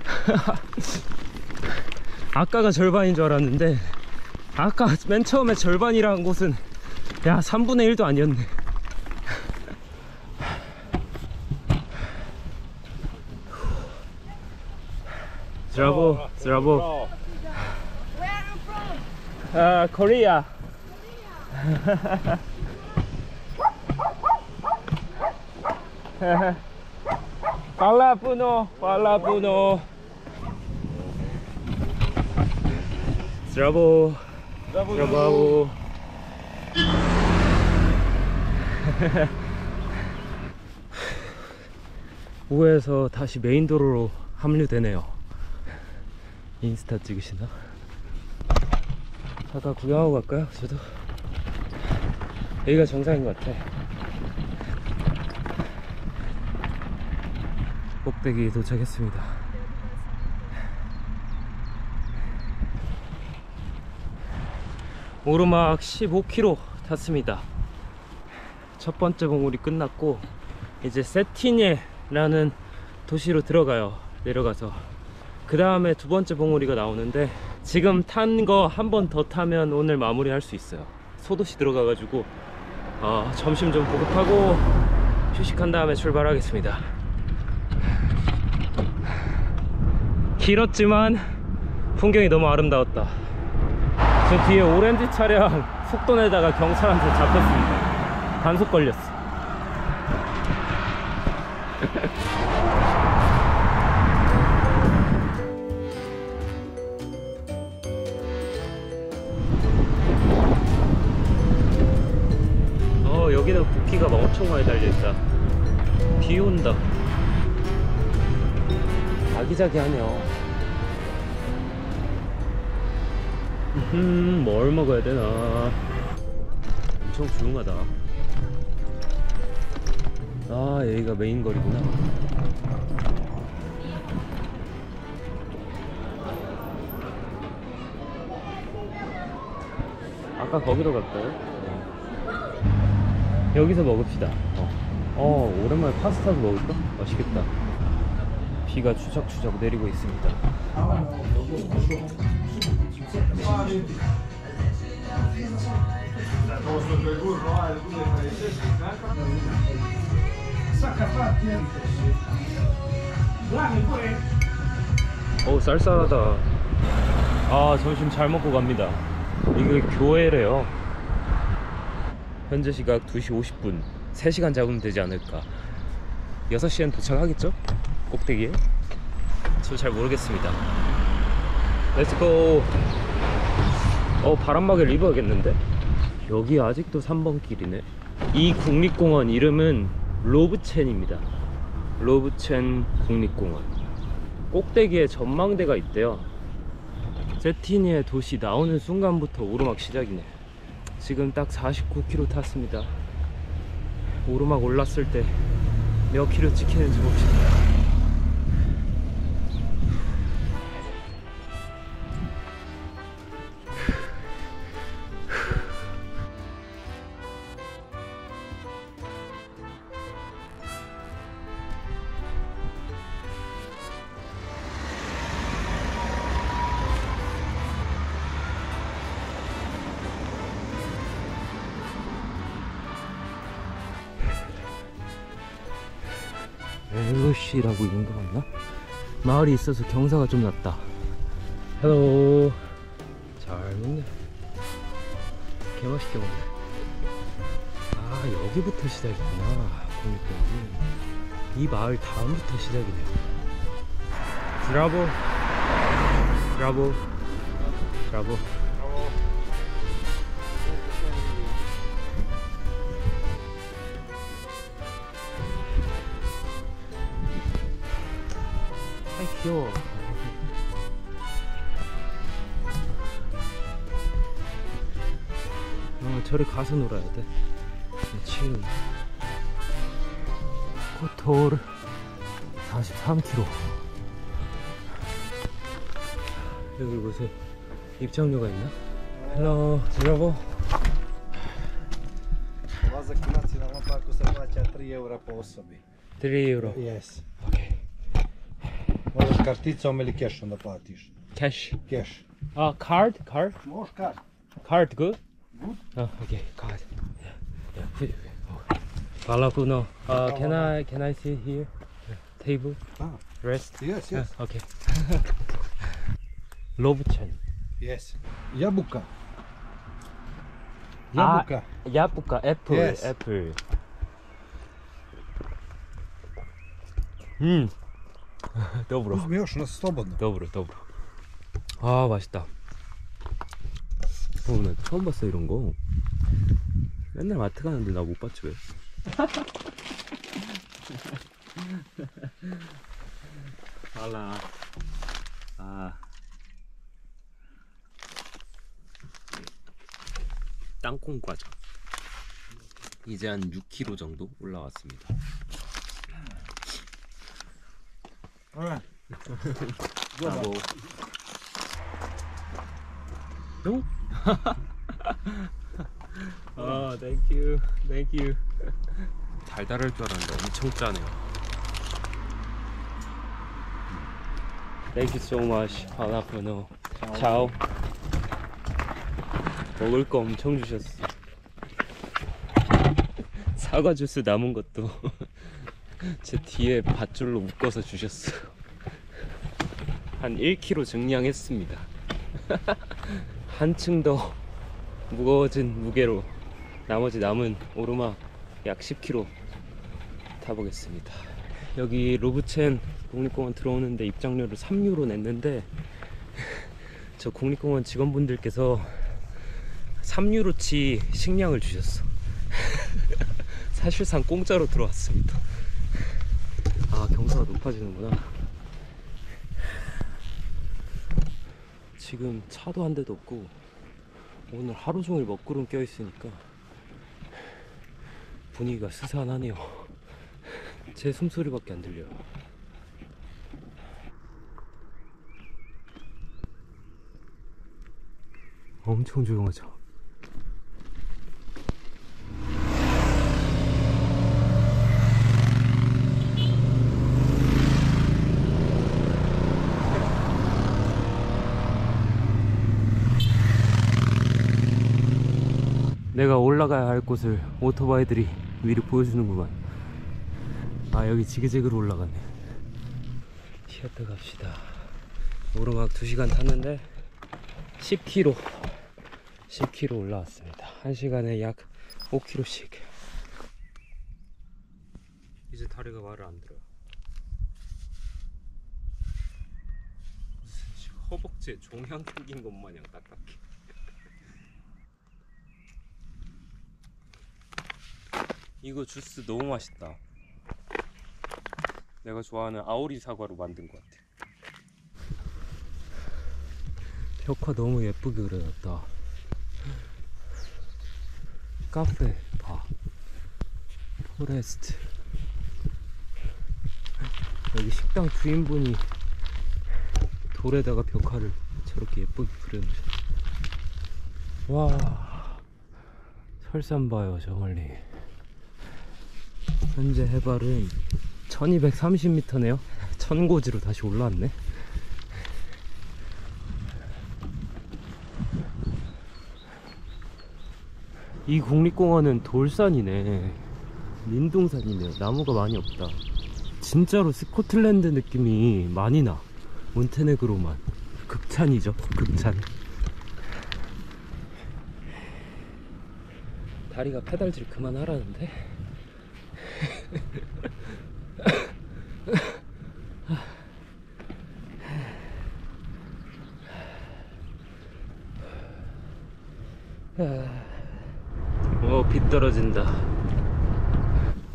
아까가 절반인 줄 알았는데 아까 맨 처음에 절반이라는 곳은 야 3분의 1도 아니었네. you from? uh, Korea 팔라푸노 팔라푸노 Zdravo Zdravo 우회해서 다시 메인 도로로 합류되네요. 인스타 찍으시나? 잠깐 구경하고 갈까요? 저도? 여기가 정상인 것 같아. 꼭대기 도착했습니다 오르막 15km 탔습니다. 첫 번째 봉우리 끝났고 이제 세티녜라는 도시로 들어가요. 내려가서. 그 다음에 두 번째 봉우리가 나오는데 지금 탄 거 한 번 더 타면 오늘 마무리 할 수 있어요. 소도시 들어가 가지고 어, 점심 좀 보급하고 휴식한 다음에 출발하겠습니다. 길었지만 풍경이 너무 아름다웠다 저 뒤에 오렌지 차량 속도 내다가 경찰한테 잡혔습니다. 단속 걸렸어. 어 여기는 부키가 막 엄청 많이 달려있다. 비 온다. 아기자기하네요 음, 뭘 먹어야 되나 엄청 조용하다 아 여기가 메인 거리구나 아까 거기로 갈까요? 네. 여기서 먹읍시다 어. 어 오랜만에 파스타도 먹을까? 맛있겠다 비가 추적추적 내리고 있습니다 오 쌀쌀하다. 아 점심 잘 먹고 갑니다. 이게 교회래요. 현재 시각 2시 50분. 3시간 잡으면 되지 않을까. 6시엔 도착하겠죠? 꼭대기에? 저 잘 모르겠습니다. Let's go 어 바람막이를 입어야겠는데? 여기 아직도 3번 길이네. 이 국립공원 이름은 로브첸입니다. 로브첸 국립공원. 꼭대기에 전망대가 있대요. 세티니의 도시 나오는 순간부터 오르막 시작이네. 지금 딱 49km 탔습니다. 오르막 올랐을 때 몇 킬로 찍히는지 봅시다 엘로시라고 있는 거 맞나? 마을이 있어서 경사가 좀 낮다. Hello 잘 먹네. 개맛있게 먹네. 아 여기부터 시작이구나 국립공원이. 이 마을 다음부터 시작이네요 브라보. 브라보. 브라보 아이 귀여워 어, 저리 가서 놀아야 돼 치는 코토르 43km 여기 무슨 입장료가 있나? 헬로 여러분 Ulazak u nacionalnom parku se plaća 3 eura po osobi. 3 euro Yes. Ok. Možeš karticom ili kešom da platiš. Cash. Keš. 아 card? card? Možeš kart. card good? Good. 아 오케이 card. Yeah. Yeah. put it here. Oh. 발라구노. Uh, can I can I sit here? Table. Ah. Rest. Yes, yes. Ah, okay. 로브첸. Yes. Jabuka. 아, Jabuka, apple Yes. Apple 음 dobro. Uzmi na slobodno. Dobro dobro. 아 맛있다. 어 나 처음 봤어 이런 거. 맨날 마트 가는데 나 못 봤지 왜? Hvala. 아. 땅콩 과자. 이제 한 6kg 정도 올라왔습니다 브라보 요? 아, thank you, thank you. 달달할 줄 알았는데 엄청 짜네요. Thank you so much. Hvala puno. 차오. 먹을 거 엄청 주셨어. 사과 주스 남은 것도 제 뒤에 밧줄로 묶어서 주셨어요. 한 1kg 증량했습니다. 한층 더 무거워진 무게로 나머지 남은 오르막 약 10km 타보겠습니다. 여기 로브첸 국립공원 들어오는데 입장료를 3유로 냈는데 저 국립공원 직원분들께서 3유로치 식량을 주셨어. 사실상 공짜로 들어왔습니다. 아 경사가 높아지는구나. 지금 차도 한 대도 없고 오늘 하루 종일 먹구름 껴 있으니까 분위기가 스산하네요. 제 숨소리밖에 안 들려요. 엄청 조용하죠. 내가 올라가야 할 곳을 오토바이들이 미리 보여주는구만. 아 여기 지그재그로 올라가네. 시애틀 갑시다. 오르막 2시간 탔는데 10km 10km 올라왔습니다. 1시간에 약 5km씩. 이제 다리가 말을 안 들어요. 무슨 허벅지에 종양 생긴 것 마냥 딱딱해. 이거 주스 너무 맛있다. 내가 좋아하는 아오리 사과로 만든 것 같아. 벽화 너무 예쁘게 그려놨다. 카페 봐. Forest. 여기 식당 주인분이 돌에다가 벽화를 저렇게 예쁘게 그려놓으셨어. 와, 설산 봐요, 저 멀리. 현재 해발은 1230m네요. 천고지로 다시 올라왔네. 이 국립공원은 돌산이네. 민둥산이네. 나무가 많이 없다. 진짜로 스코틀랜드 느낌이 많이 나. 몬테네그로만. 극찬이죠. 극찬. 다리가 페달질 그만하라는데? 어, 비 떨어진다.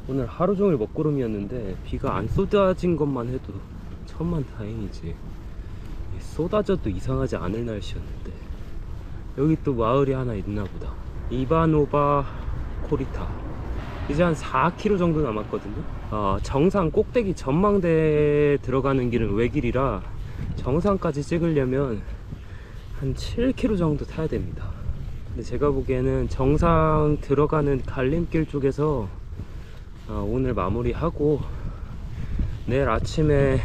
오늘 하루 종일 먹구름이었는데 비가 안 쏟아진 것만 해도 천만 다행이지. 이 쏟아져도 이상하지 않을 날씨였는데 여기 또 마을이 하나 있나 보다. 이바노바 코리타. 이제 한 4km 정도 남았거든요. 어, 정상 꼭대기 전망대에 들어가는 길은 외길이라 정상까지 찍으려면 한 7km 정도 타야 됩니다. 근데 제가 보기에는 정상 들어가는 갈림길 쪽에서 어, 오늘 마무리하고 내일 아침에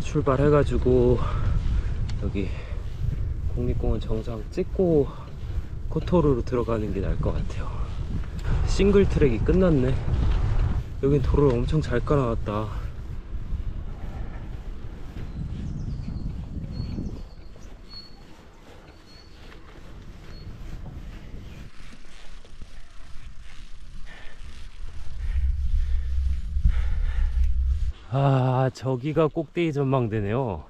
출발해 가지고 여기 국립공원 정상 찍고 코토로로 들어가는 게 나을 것 같아요. 싱글 트랙이 끝났네. 여긴 도로를 엄청 잘 깔아놨다. 아 저기가 꼭대기 전망대네요.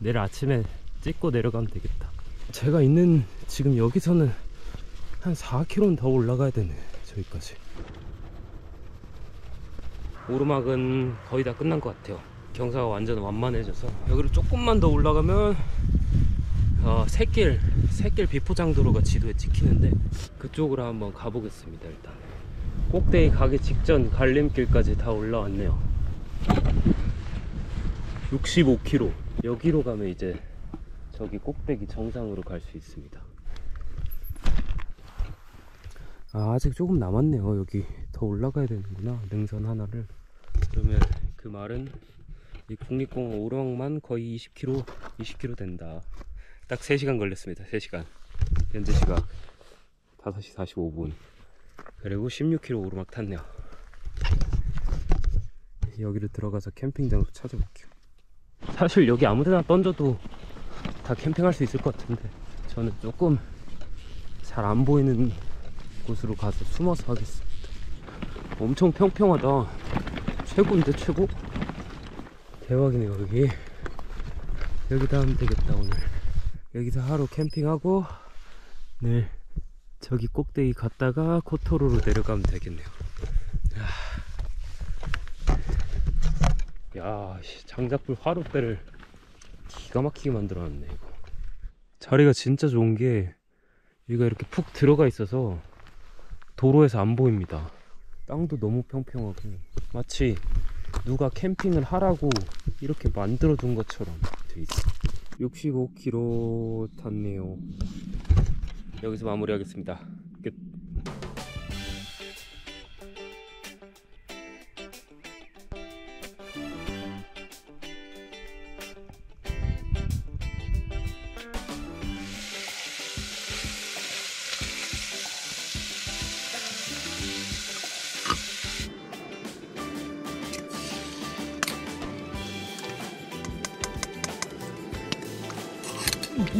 내일 아침에 찍고 내려가면 되겠다. 제가 있는 지금 여기서는 한 4km는 더 올라가야 되네. 저기까지. 오르막은 거의 다 끝난 것 같아요. 경사가 완전 완만해져서. 여기로 조금만 더 올라가면 어, 새길 새길 비포장도로가 지도에 찍히는데 그쪽으로 한번 가보겠습니다 일단. 꼭대기 가기 직전 갈림길까지 다 올라왔네요. 65km 여기로 가면 이제 저기 꼭대기 정상으로 갈 수 있습니다 아, 아직 조금 남았네요. 여기 더 올라가야 되는구나 능선 하나를. 그러면 그 말은 이 국립공원 오르막만 거의 20km 20km 된다. 딱 3시간 걸렸습니다. 3시간. 현재 시각 5시 45분. 그리고 16km 오르막 탔네요. 여기를 들어가서 캠핑 장소 찾아볼게요. 사실 여기 아무데나 던져도 다 캠핑할 수 있을 것 같은데 저는 조금 잘 안 보이는 곳으로 가서 숨어서 하겠습니다. 엄청 평평하다. 최고인데 최고? 대박이네요 여기. 여기다 하면 되겠다 오늘. 여기서 하루 캠핑하고 내일 저기 꼭대기 갔다가 코토로로 내려가면 되겠네요. 야. 씨, 장작불 화롯대를 기가 막히게 만들어놨네 이거. 자리가 진짜 좋은 게 여기가 이렇게 푹 들어가 있어서 도로에서 안 보입니다. 땅도 너무 평평하고 마치 누가 캠핑을 하라고 이렇게 만들어 둔 것처럼 돼 있어. 65km 탔네요. 여기서 마무리하겠습니다. 끝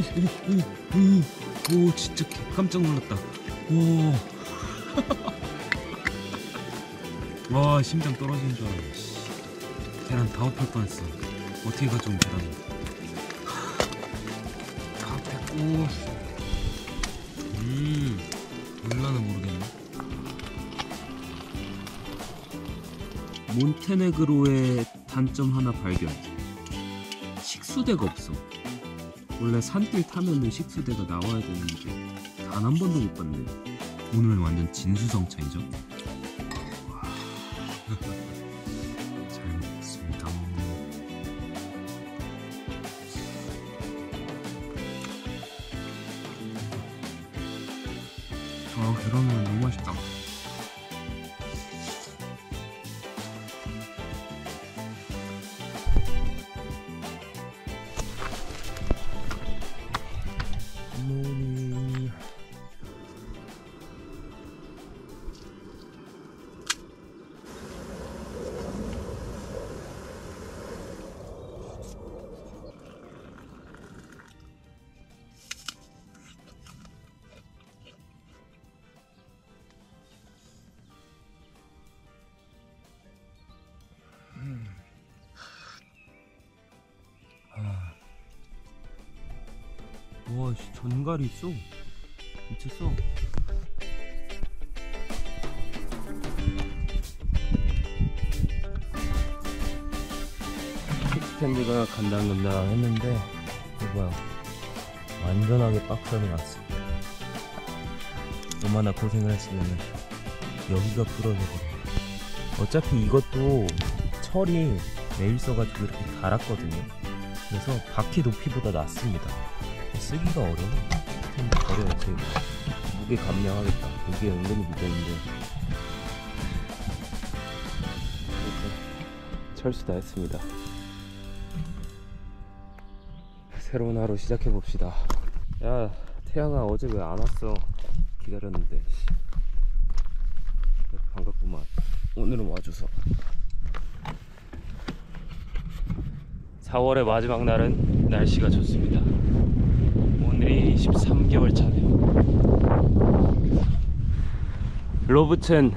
오, 오, 진짜 개- 깜짝 놀랐다. 오. 와, 심장 떨어지는 줄 알았네. 씨. 계란 다 엎을 뻔했어. 어떻게 가져온 계란? 다 뺐고. 음, 몰라는 모르겠네. 몬테네그로의 단점 하나 발견. 식수대가 없어. 원래 산길 타면은 식수대가 나와야 되는데 단 한 번도 못 봤네. 오늘 완전 진수성찬이죠. 와. 씨, 전갈이 있어. 미쳤어. 킥스탠드가 간당간당 했는데, 이거 완전하게 빡선이 났어. 얼마나 고생을 했으면 여기가 부러져 버려. 어차피 이것도 철이 매일 써가지고 이렇게 달았거든요. 그래서 바퀴 높이보다 낮습니다. 쓰기가 어려워. 근데 버려야 지 무게 감량하겠다. 이게 은근히 무거운데. 이렇게 철수 다 했습니다. 새로운 하루 시작해 봅시다. 야, 태양아 어제 왜 안 왔어? 기다렸는데. 씨. 반갑구만. 오늘은 와줘서. 4월의 마지막 날은 날씨가 좋습니다. 오늘이 13개월 차네요. 로브첸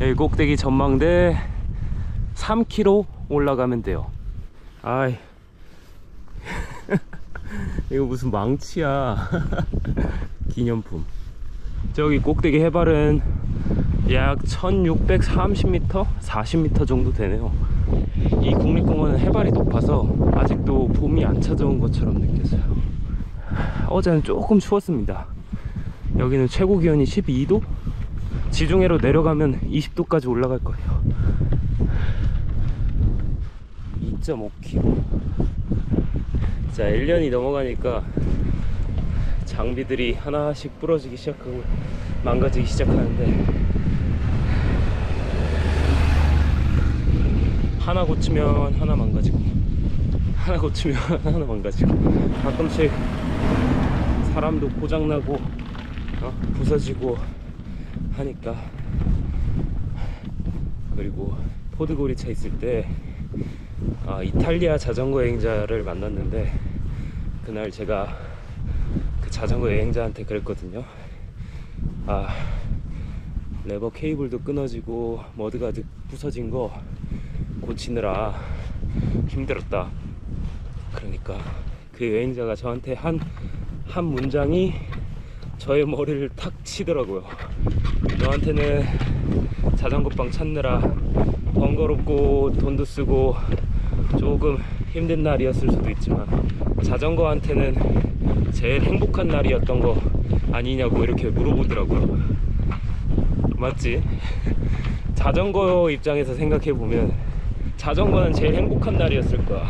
여기 꼭대기 전망대 3km 올라가면 돼요. 아이. 이거 무슨 망치야. 기념품. 저기 꼭대기 해발은 약 1630m? 40m 정도 되네요. 이 국립공원은 해발이 높아서 아직도 봄이 안 찾아온 것처럼 느껴져요. 어제는 조금 추웠습니다. 여기는 최고 기온이 12도? 지중해로 내려가면 20도까지 올라갈 거예요. 2.5km. 자, 1년이 넘어가니까 장비들이 하나씩 부러지기 시작하고 망가지기 시작하는데 하나 고치면 하나 망가지고 하나 고치면 하나 망가지고 가끔씩 사람도 고장나고 어? 부서지고 하니까 그리고 포드고리차 있을 때 아, 이탈리아 자전거 여행자를 만났는데 그날 제가 그 자전거 여행자한테 그랬거든요 아 레버 케이블도 끊어지고 mudguard 부서진 거 고치느라 힘들었다 그러니까 그 여행자가 저한테 한, 한 문장이 저의 머리를 탁 치더라고요 너한테는 자전거방 찾느라 번거롭고 돈도 쓰고 조금 힘든 날이었을 수도 있지만 자전거한테는 제일 행복한 날이었던 거 아니냐고 이렇게 물어보더라고요. 맞지? 자전거 입장에서 생각해 보면 자전거는 제일 행복한 날이었을 거야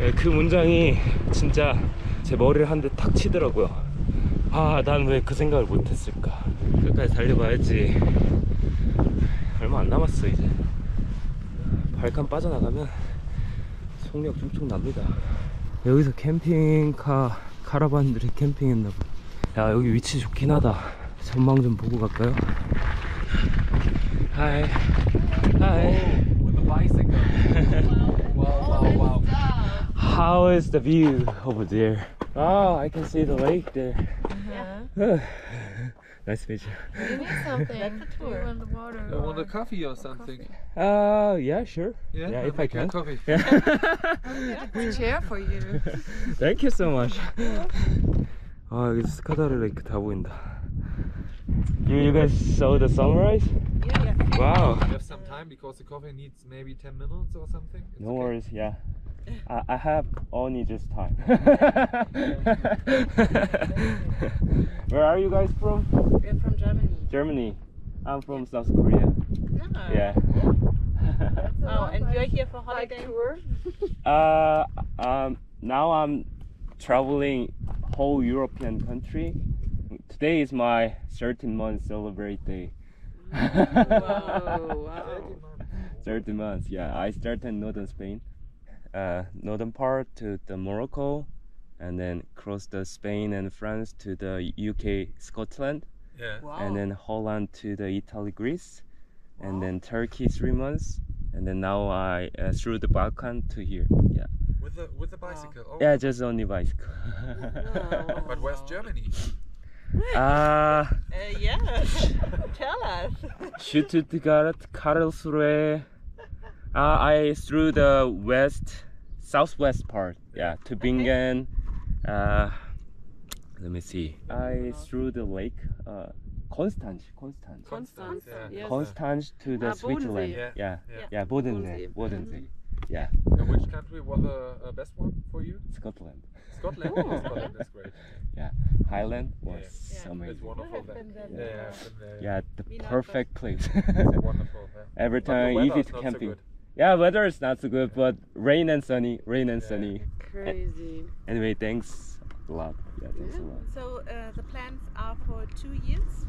예, 그 문장이 진짜 제 머리를 한 대 탁 치더라고요. 아 난 왜 그 생각을 못했을까? 끝까지 달려봐야지. 얼마 안 남았어 이제. 발칸 빠져나가면 속력 쭉쭉 납니다. 여기서 캠핑카 카라반들이 캠핑했나 봐야 여기 위치 좋긴 하다. 전망 좀 보고 갈까요? 하이. 하이 How is the view over there? Oh, I can see the lake there. nice to meet you. You need something. That's a tour. You want the water. I want a coffee or something. Uh, yeah, sure. Yeah, yeah I'll if I make you a can. coffee. Yeah. chair for you. Thank you so much. 아 여기 스카다르 레이크 다 보인다. You, you guys saw the sunrise? Yeah, yeah. Wow. You have some time because the coffee needs maybe 10 minutes or something? It's No okay. worries, yeah. I, I have only just time. Where are you guys from? We're from Germany. Germany. I'm from South Korea. Ah. Yeah. Oh, and you're here for holiday tour? Uh, um, now I'm traveling whole European country. Today is my 13 month celebrate day. Whoa, wow. 13 months, yeah. I started in northern Spain, uh, northern part to the Morocco, and then cross the Spain and France to the UK, Scotland, Yeah. and then Holland to the Italy, Greece, and then Turkey three months, and then now I uh, through the Balkan to here. Yeah. With the with the bicycle. Oh. Yeah, just only bicycle. But where's Germany? uh, Uh, yeah. Tell us. Stuttgart, Karlsruhe. Uh, I through the west, southwest part. Yeah, to Bingen. Uh, let me see. I through the lake. Uh, Konstanz, Konstanz. Constance. Yes. Konstanz to the Ah, Switzerland. Bodensee. Yeah, Yeah. yeah, Bodensee, Bodensee. Yeah, And which country was the uh, best one for you? Scotland. Scotland. Oh. Scotland is great. Yeah, Highland was Yeah. amazing. It's wonderful have there. been there Yeah, yeah, before. I've been there. Yeah, the We perfect place. Wonderful. Yeah. Every time easy to not so camping. good. Yeah, weather is not so good, but rain and sunny, rain and sunny. Crazy. Anyway, thanks a lot. Yeah, thanks a lot. So uh, the plans are for two years?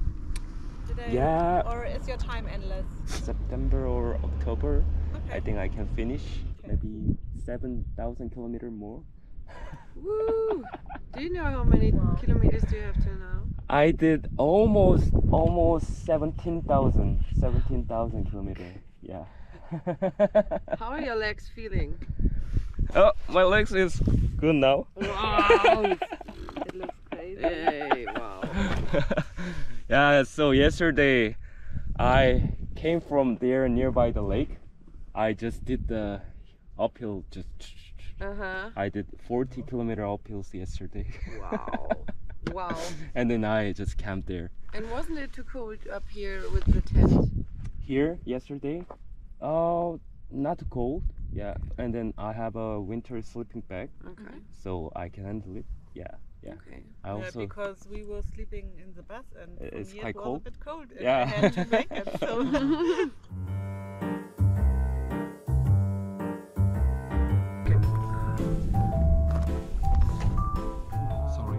Did I- Yeah. Or is your time endless? September or October, okay. I think I can finish maybe 7,000 kilometer more. Woo! Do you know how many kilometers do you have to now? I did almost almost 17,000 17,000 kilometer. Yeah. How are your legs feeling? oh, my legs is good now. Wow! it looks crazy. Hey, wow. yeah, so yesterday I came from there nearby the lake. I just did the uphill just Uh huh. I did 40 kilometer uphills yesterday. Wow. Wow. and then I just camped there. And wasn't it too cold up here with the tent? Here yesterday, oh, not too cold. Yeah, and then I have a winter sleeping bag, Okay. so I can handle it. Yeah, yeah. Okay. I Yeah, also because we were sleeping in the bus and I- for it's me quite it was cold. a bit cold. and Yeah. I had to make it. So Sorry.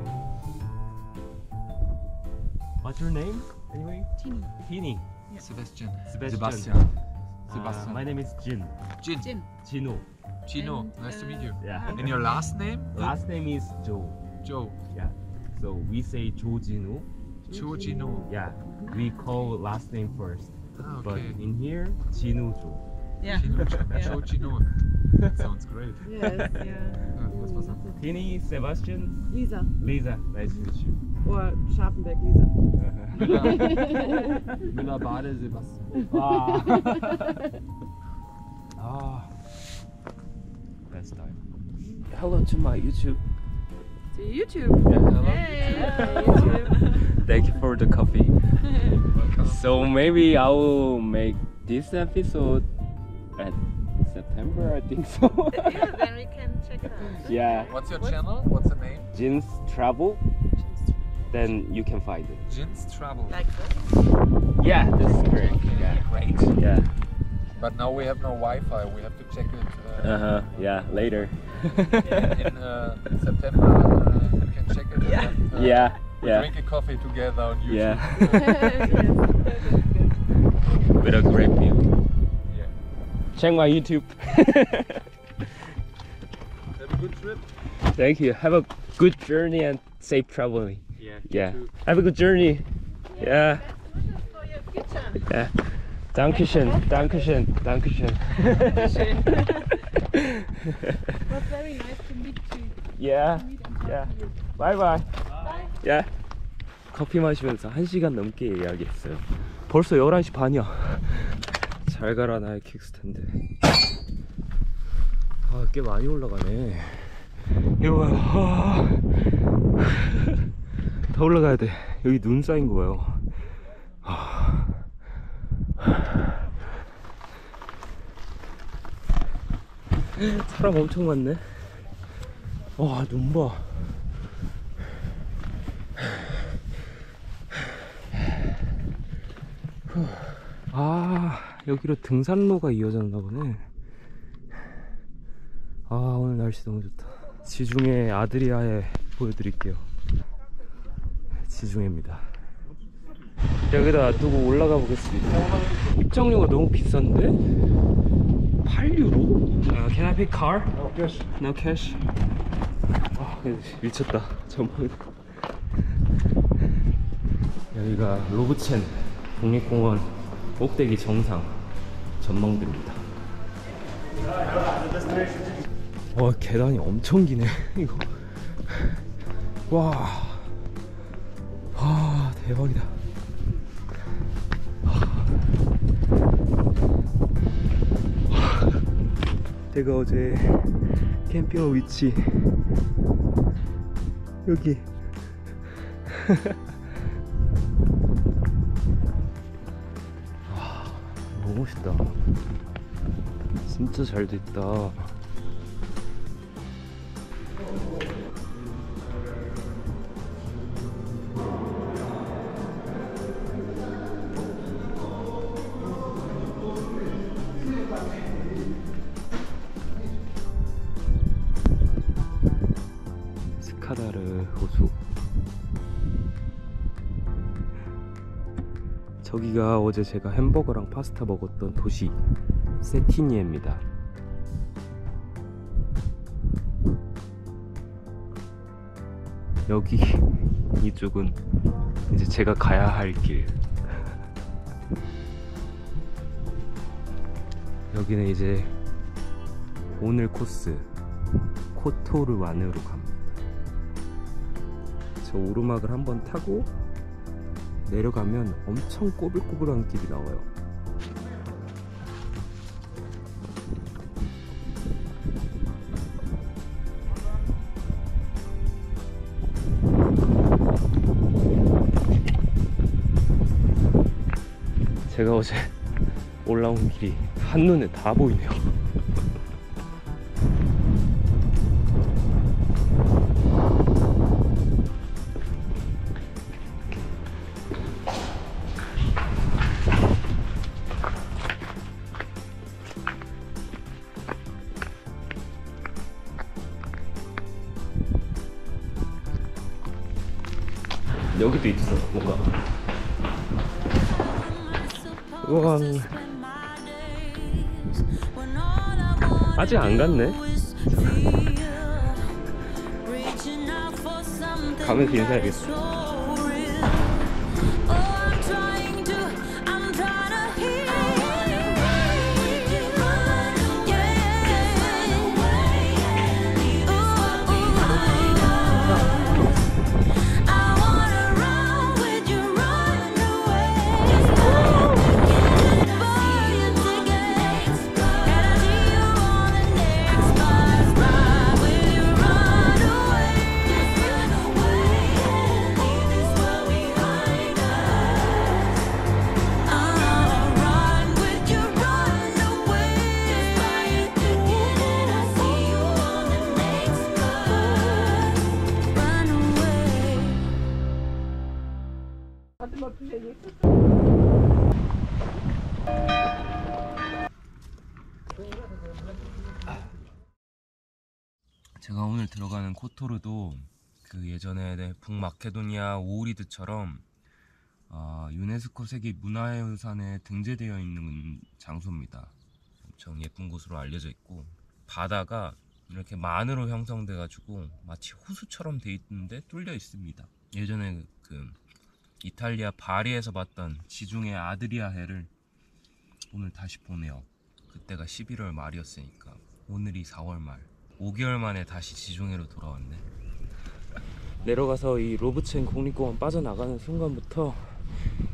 What's your name? Anyway, Tini. Tini. Sebastian. Sebastian. Sebastian. Uh, my name is Jin. Jin. Jin. Chino. Chino. And, nice to uh, meet you. Yeah. And your last name? Last name is Joe. Joe. Yeah. So we say Joe Jinu. Joe Jino. Yeah. We call last name first. Ah, But in here, Jinu Jo. Yeah. Chino. Yeah. Cho Chino. That sounds great. Yes. yeah. Was was that? Tini, Sebastian, Lisa. Lisa. Nice to meet you. Or Scharfenberg Lisa. Müller Bade Sebastian. Ah. ah. Best time. Hello to my YouTube. To YouTube. Yeah, hello. YouTube. Thank you for the coffee. Welcome. So maybe I will make this episode at September, I think so. yeah, then we can check it out. yeah. What's your channel? What's the name? Jin's Travel. Then you can find it. Jin's Travel. Like this. Yeah, this is great. Okay, Yeah. great. Yeah. But now we have no Wi-Fi. We have to check it. Uh, Uh huh. Yeah. Later. in uh, September, uh, we can check it. Yeah. And, uh, Yeah. We Yeah. drink a coffee together on YouTube. Yeah. With a great view. Yeah. Check my YouTube. Have a good trip. Thank you. Have a good journey and safe traveling. Yeah. Yeah. Have a good journey. Yeah. Yeah. Dankeschön. Dankeschön. Dankeschön. It was very nice to meet you. yeah. Yeah. you. Bye bye. 야. 커피 마시면서 1시간 넘게 이야기했어요. 벌써 11시 반이야. 잘 가라 나의 킥스탠드. 아, 꽤 많이 올라가네. 이거 봐요. 아. 더 올라가야 돼. 여기 눈 쌓인 거 봐요. 아. 사람 엄청 많네. 와, 눈 봐. 아 여기로 등산로가 이어졌나 보네. 아 오늘 날씨 너무 좋다. 지중해 아드리아에 보여드릴게요. 지중해입니다. 여기다 두고 올라가 보겠습니다. 입장료가 너무 비싼데? 8유로? Uh, can I pick car? No cash. No cash? 아 미쳤다. 전망 여기가 로브첸 국립공원 꼭대기 정상 전망대입니다. 와 계단이 엄청 기네 이거. 와, 와 대박이다. 제가 어제 캠핑 위치 여기 너무 멋있다. 진짜 잘 됐다. 스카다르 호수. 저기가 어제 제가 햄버거랑 파스타 먹었던 도시 세티니에입니다. 여기 이쪽은 이제 제가 가야 할 길. 여기는 이제 오늘 코스 코토르완으로 갑니다. 저 오르막을 한번 타고 내려가면 엄청 꼬불꼬불한 길이 나와요. 제가 어제 올라온 길이 한눈에 다 보이네요. 여기도 있어 뭔가. 우와 아직 안 갔네. 가면서 인사해야겠어 들어가는 코토르도 그 예전에 북마케도니아 오우리드처럼 어, 유네스코 세계 문화유산에 등재되어 있는 장소입니다. 엄청 예쁜 곳으로 알려져 있고 바다가 이렇게 만으로 형성돼 가지고 마치 호수처럼 돼 있는데 뚫려 있습니다. 예전에 그 이탈리아 바리에서 봤던 지중해 아드리아 해를 오늘 다시 보네요. 그때가 11월 말이었으니까 오늘이 4월 말. 5개월 만에 다시 지중해로 돌아왔네. 내려가서 이 로브첸 국립공원 빠져나가는 순간부터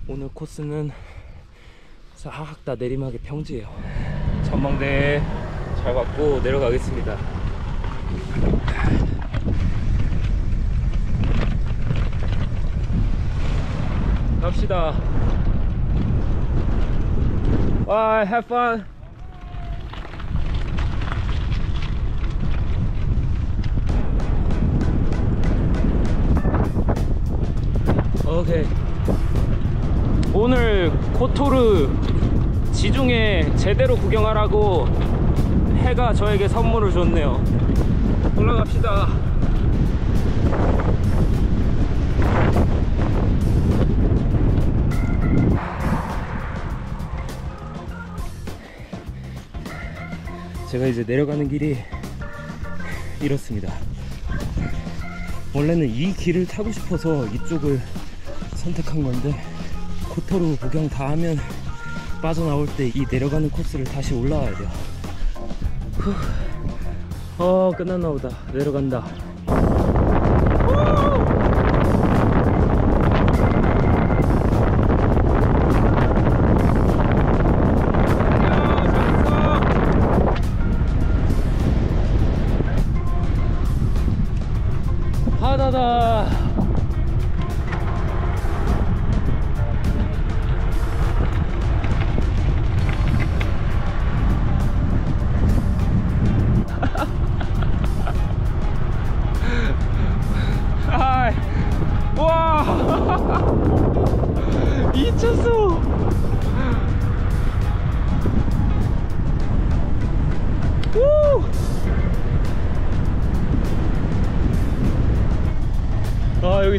오늘 코스는 싹 다 내리막의 평지예요. 전망대 잘 받고 내려가겠습니다. 갑시다. Bye, have fun. 오케이. 오늘 코토르 지중해 제대로 구경하라고 해가 저에게 선물을 줬네요. 올라갑시다. 제가 이제 내려가는 길이 이렇습니다. 원래는 이 길을 타고 싶어서 이쪽을 선택한 건데 코토르 구경 다 하면 빠져나올 때 이 내려가는 코스를 다시 올라와야 돼요. 후. 어 끝났나 보다. 내려간다.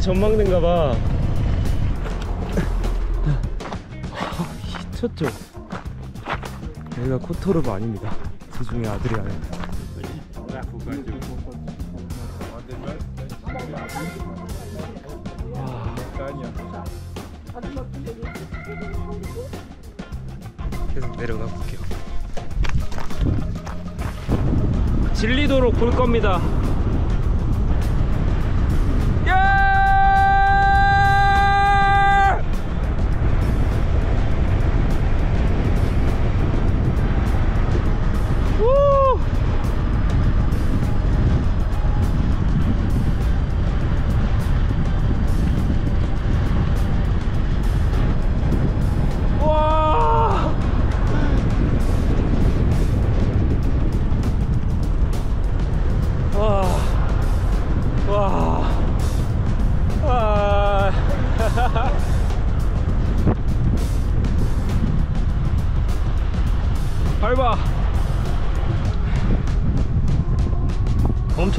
전망대인가 봐. 미쳤죠. 여기가 코토르바 아닙니다. 지중해 아드리아입니다. 계속 내려가 볼게요. 진리도록 볼 겁니다.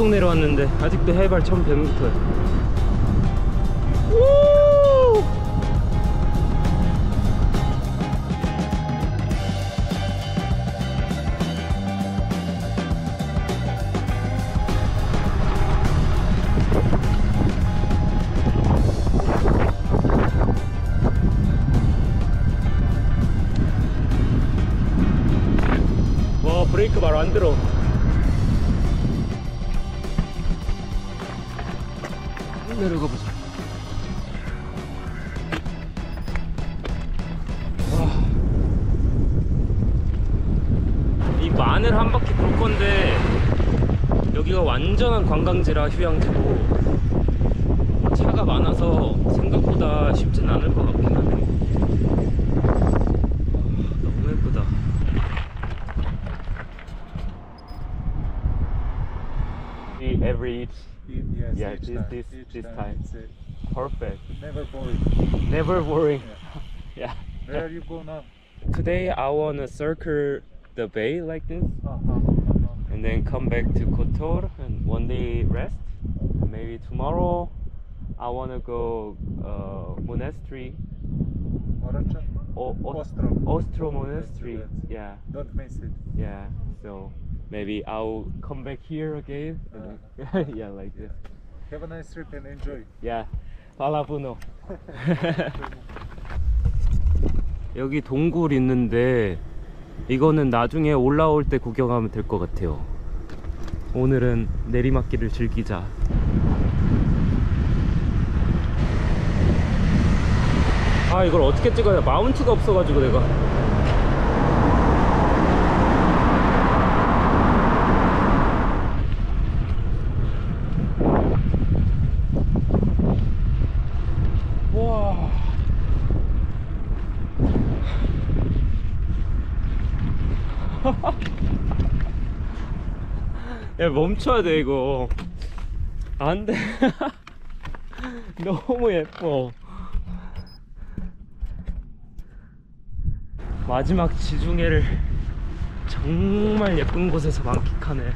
내려왔는데 아직도 해발 1100m야 이 마늘 한 바퀴 돌 건데 여기가 완전한 관광지라 휴양지고 차가 많아서 생각보다 쉽진 않을 것 같긴 하네 아, 너무 예쁘다 every each Yes, yeah each this time, this, each this time time uh, perfect Never boring. never boring yeah Where you go now? today I wanna circle the bay like this Uh-huh. and then come back to Kotor and one day rest maybe tomorrow I wanna go uh, monastery o- Ostro. Ostro monastery yeah Don't miss it. yeah so maybe I'll come back here again yeah like this Have a nice trip and enjoy. 야, 발라부노. 여기 동굴 있는데 이거는 나중에 올라올 때 구경하면 될 것 같아요. 오늘은 내리막길을 즐기자. 아, 이걸 어떻게 찍어야 마운트가 없어가지고 내가. 와. 야 멈춰야 돼 이거. 안돼. 너무 예뻐. 마지막 지중해를 정말 예쁜 곳에서 만끽하네.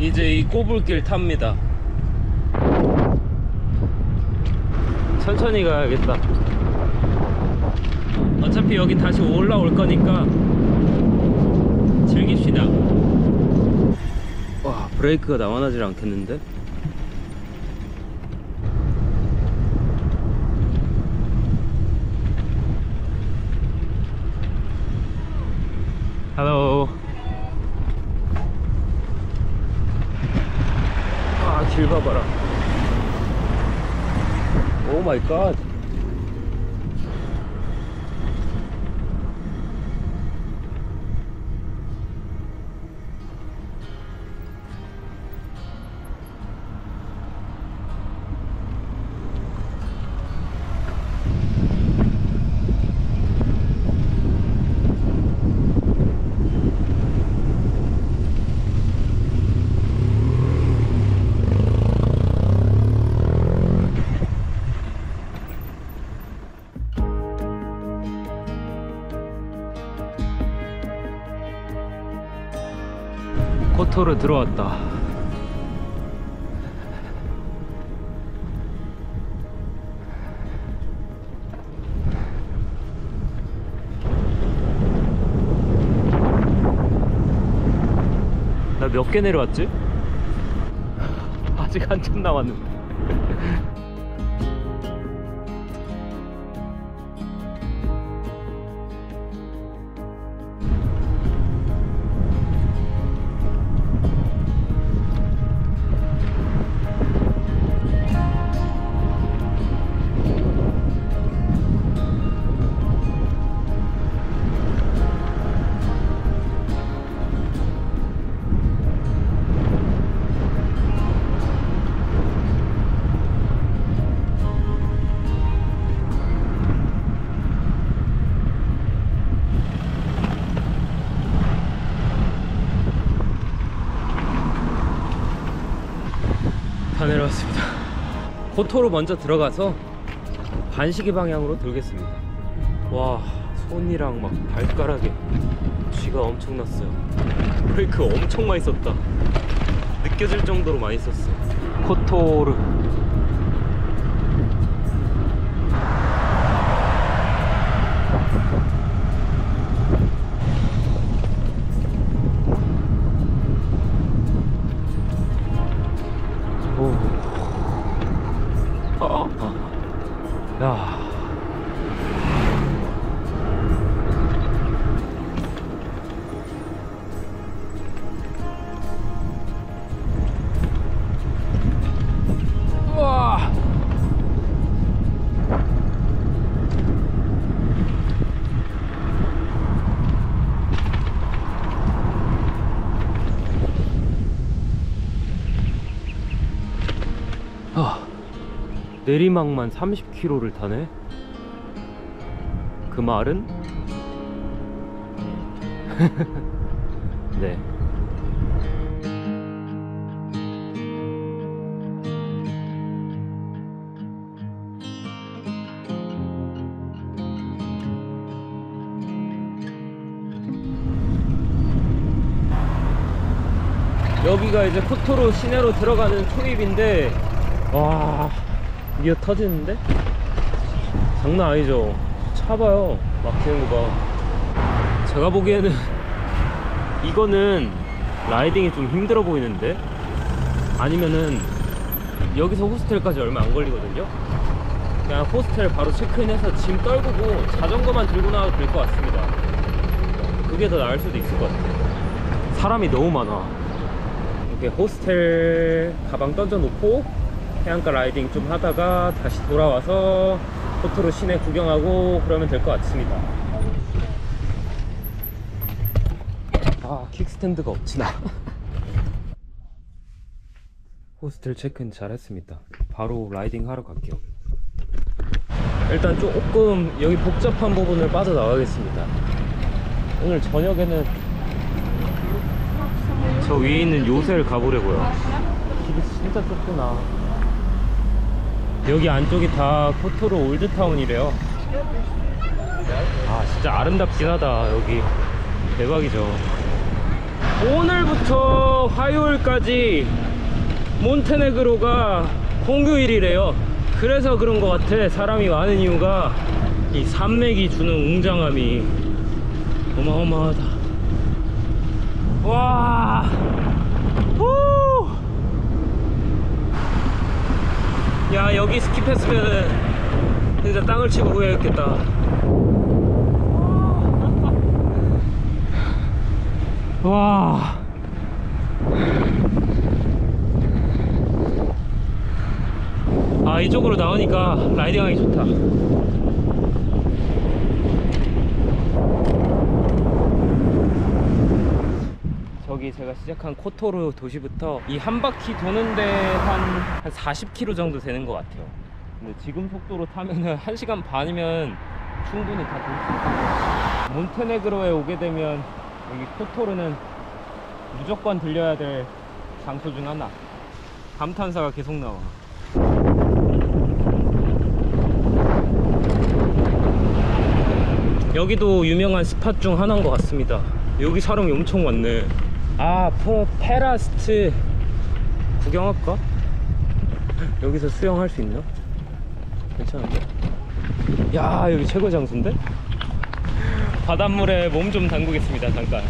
이제 이 꼬불길 탑니다. 천천히 가야겠다 어차피 여기 다시 올라올 거니까 즐깁시다 와 브레이크가 나와나질 않겠는데 Hello. 아, 길 봐봐라. 오 마이 갓. 코토르 들어왔다. 나 몇 개 내려왔지? 아직 한참 남았는데. 고토로 먼저 들어가서 반시계 방향으로 돌겠습니다. 와, 손이랑 막 발가락에 쥐가 엄청 났어요. 브레이크 엄청 많이 썼다. 느껴질 정도로 많이 썼어. 코토르. 내리막만 30km를 타네. 그 말은 네. 여기가 이제 코토로 시내로 들어가는 초입인데 와 미어 터지는데? 장난 아니죠. 차 봐요. 막히는 거봐. 제가 보기에는 이거는 라이딩이 좀 힘들어 보이는데? 아니면은 여기서 호스텔까지 얼마 안 걸리거든요? 그냥 호스텔 바로 체크인해서 짐 떨구고 자전거만 들고 나와도 될 것 같습니다. 그게 더 나을 수도 있을 것 같아 사람이 너무 많아. 이렇게 호스텔 가방 던져놓고 해안가 riding 좀 하다가 다시 돌아와서 코토르 시내 구경하고 그러면 될 것 같습니다. 아 kickstand가 없지나. 호스텔 체크인 잘 했습니다. 바로 riding 하러 갈게요. 일단 조금 여기 복잡한 부분을 빠져나가겠습니다. 오늘 저녁에는 저 위에 있는 요새를 가보려고요. 길이 진짜 좁구나 여기 안쪽이 다 코토로 올드타운이래요. 아 진짜 아름답긴 하다 여기. 대박이죠. 오늘부터 화요일까지 몬테네그로가 공휴일이래요. 그래서 그런 것 같아. 사람이 많은 이유가 이 산맥이 주는 웅장함이 어마어마하다. 와 후! 야 여기 스킵했으면 진짜 땅을 치고 후회했겠다 와 아, 이쪽으로 나오니까 라이딩하기 좋다. 저기 제가 시작한 코토르 도시부터 이 한 바퀴 도는데 한, 한 40km 정도 되는 것 같아요. 근데 지금 속도로 타면은 1시간 반이면 충분히 다 돌 수 있어요. 몬테네그로에 오게 되면 여기 코토르는 무조건 들려야 될 장소 중 하나. 감탄사가 계속 나와. 여기도 유명한 spot 중 하나인 것 같습니다. 여기 사람이 엄청 많네. 아, 포, 페라스트 구경할까? 여기서 수영할 수 있나? 괜찮은데? 야, 여기 최고 장소인데? 바닷물에 몸 좀 담그겠습니다, 잠깐.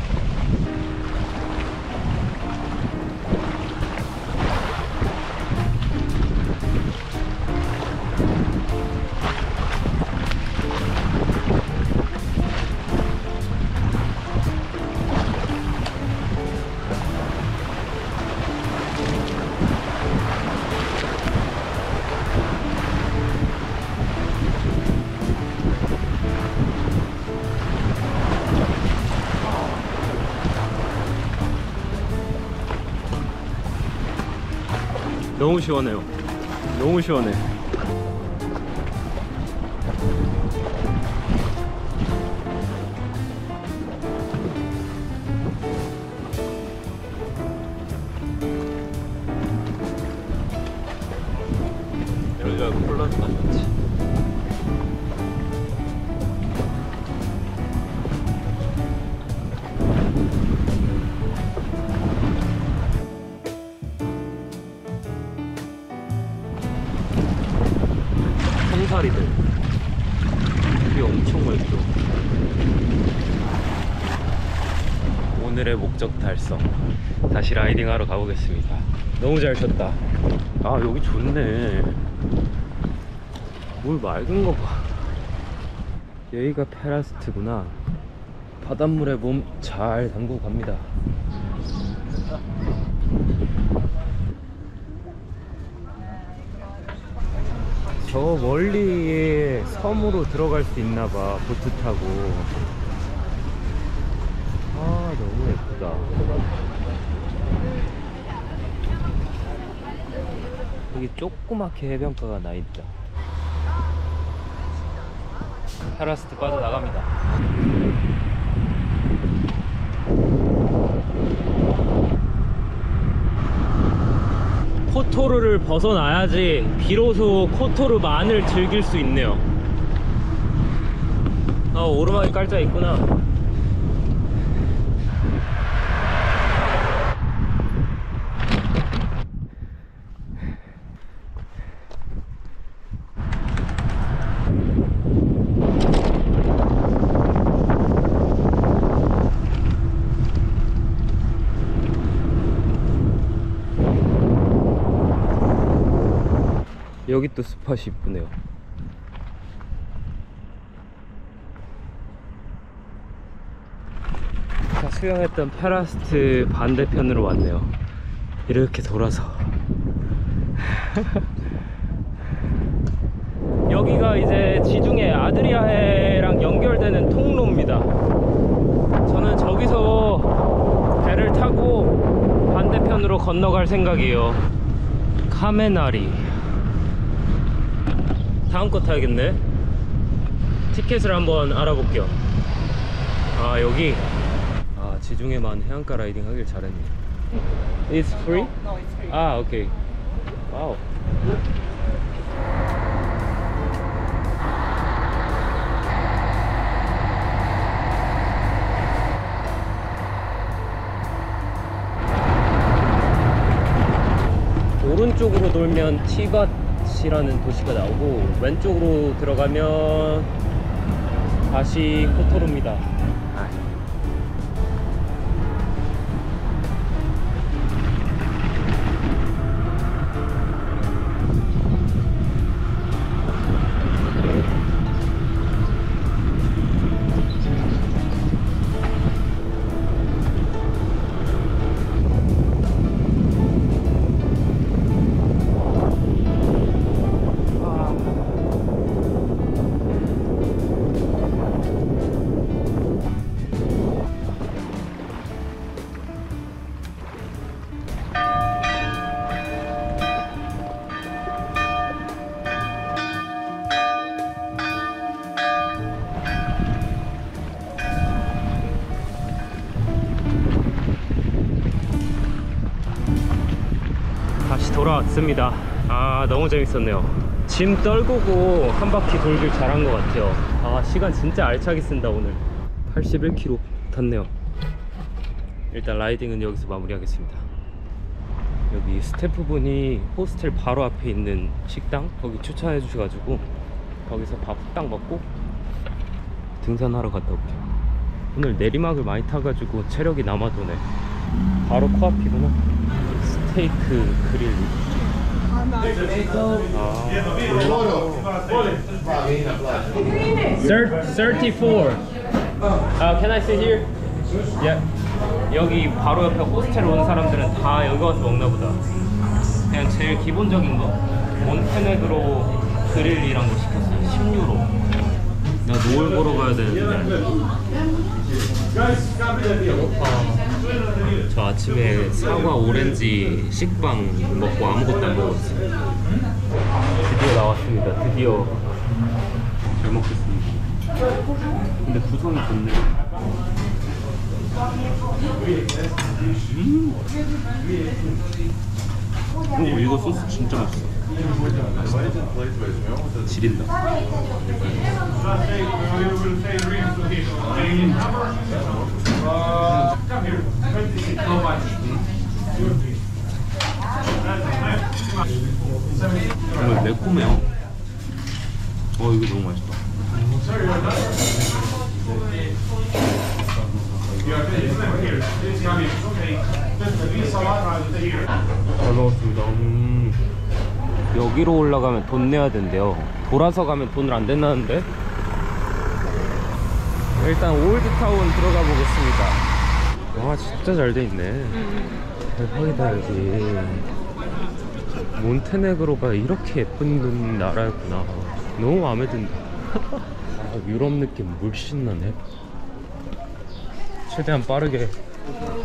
너무 시원해요. 너무 시원해. 라이딩 하러 가보겠습니다. 너무 잘 쳤다. 아 여기 좋네. 물 맑은 거봐. 여기가 페라스트구나. 바닷물에 몸 잘 담그고 갑니다. 저 멀리에 섬으로 들어갈 수 있나봐. 보트 타고. 아 너무 예쁘다 여기 조그맣게 해변가가 나 있다. 파라스트 빠져나갑니다. 코토르를 벗어나야지 비로소 코토르만을 즐길 수 있네요. 아 오르막이 깔짝 있구나 여기 또 spot이 이쁘네요. 자, 수영했던 파라스트 반대편으로 왔네요. 이렇게 돌아서. 여기가 이제 지중해 아드리아해랑 연결되는 통로입니다. 저는 저기서 배를 타고 반대편으로 건너갈 생각이에요. 카메나리 다음 거 타야겠네. 티켓을 한번 알아볼게요. 아 여기. 아 지중해만 해안가 riding 하길 잘했네. It's free? No, it's free. 아 오케이. Wow. 오른쪽으로 돌면 티밭 이라는 도시가 나오고 왼쪽으로 들어가면 다시 코토로입니다 왔습니다. 아 너무 재밌었네요. 짐 떨구고 한 바퀴 돌길 잘한 것 같아요. 아 시간 진짜 알차게 쓴다 오늘. 81km 탔네요. 일단 라이딩은 여기서 마무리하겠습니다. 여기 스태프분이 호스텔 바로 앞에 있는 식당 거기 추천해 주셔가지고 거기서 밥 딱 먹고 등산하러 갔다 올게요. 오늘 내리막을 많이 타가지고 체력이 남아도네. 바로 코앞이구나. 스테이크 그릴 34 uh, Can I sit here? Yeah. 여기 바로 옆에 호스텔 온 사람들은 다 여기 와서 먹나 보다. 그냥 제일 기본적인 거. 몬테네그로 그릴이란 거 시켰어요. 10유로. 나 노을 보러 가야 되는데. 배고파 저 아침에 사과 오렌지 식빵 먹고 아무것도 안 먹었어요. 드디어 나왔습니다. 드디어 잘 먹겠습니다. 근데 구성이 좋네. 음. 오 이거 소스 진짜 맛있어. 지린다 정말 매콤해요 어 이거 너무 맛있다 잘 먹었습니다. 음. 여기로 올라가면 돈 내야 된대요. 돌아서 가면 돈을 안 낸다는데? 일단 올드타운 들어가 보겠습니다. 와, 진짜 잘 돼 있네. 대박이다, 여기. 몬테네그로가 이렇게 예쁜 나라였구나. 너무 마음에 든다. 아, 유럽 느낌 물씬 나네. 최대한 빠르게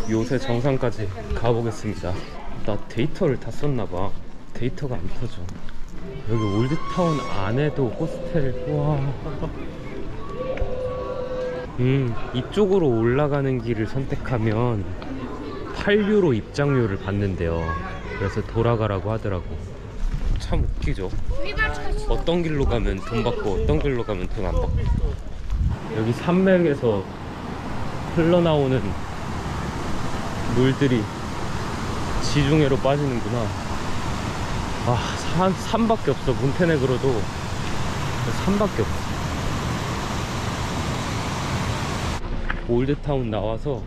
요새 정상까지 가보겠습니다. 나 데이터를 다 썼나봐. 데이터가 안 터져. 여기 올드타운 안에도 호스텔, 와. 음, 이쪽으로 올라가는 길을 선택하면 8유로 입장료를 받는데요. 그래서 돌아가라고 하더라고. 참 웃기죠? 어떤 길로 가면 돈 받고 어떤 길로 가면 돈 안 받고. 여기 산맥에서 흘러나오는 물들이 지중해로 빠지는구나. 아, 산, 산밖에 없어. 몬테네그로도 산밖에 없어. 올드타운 나와서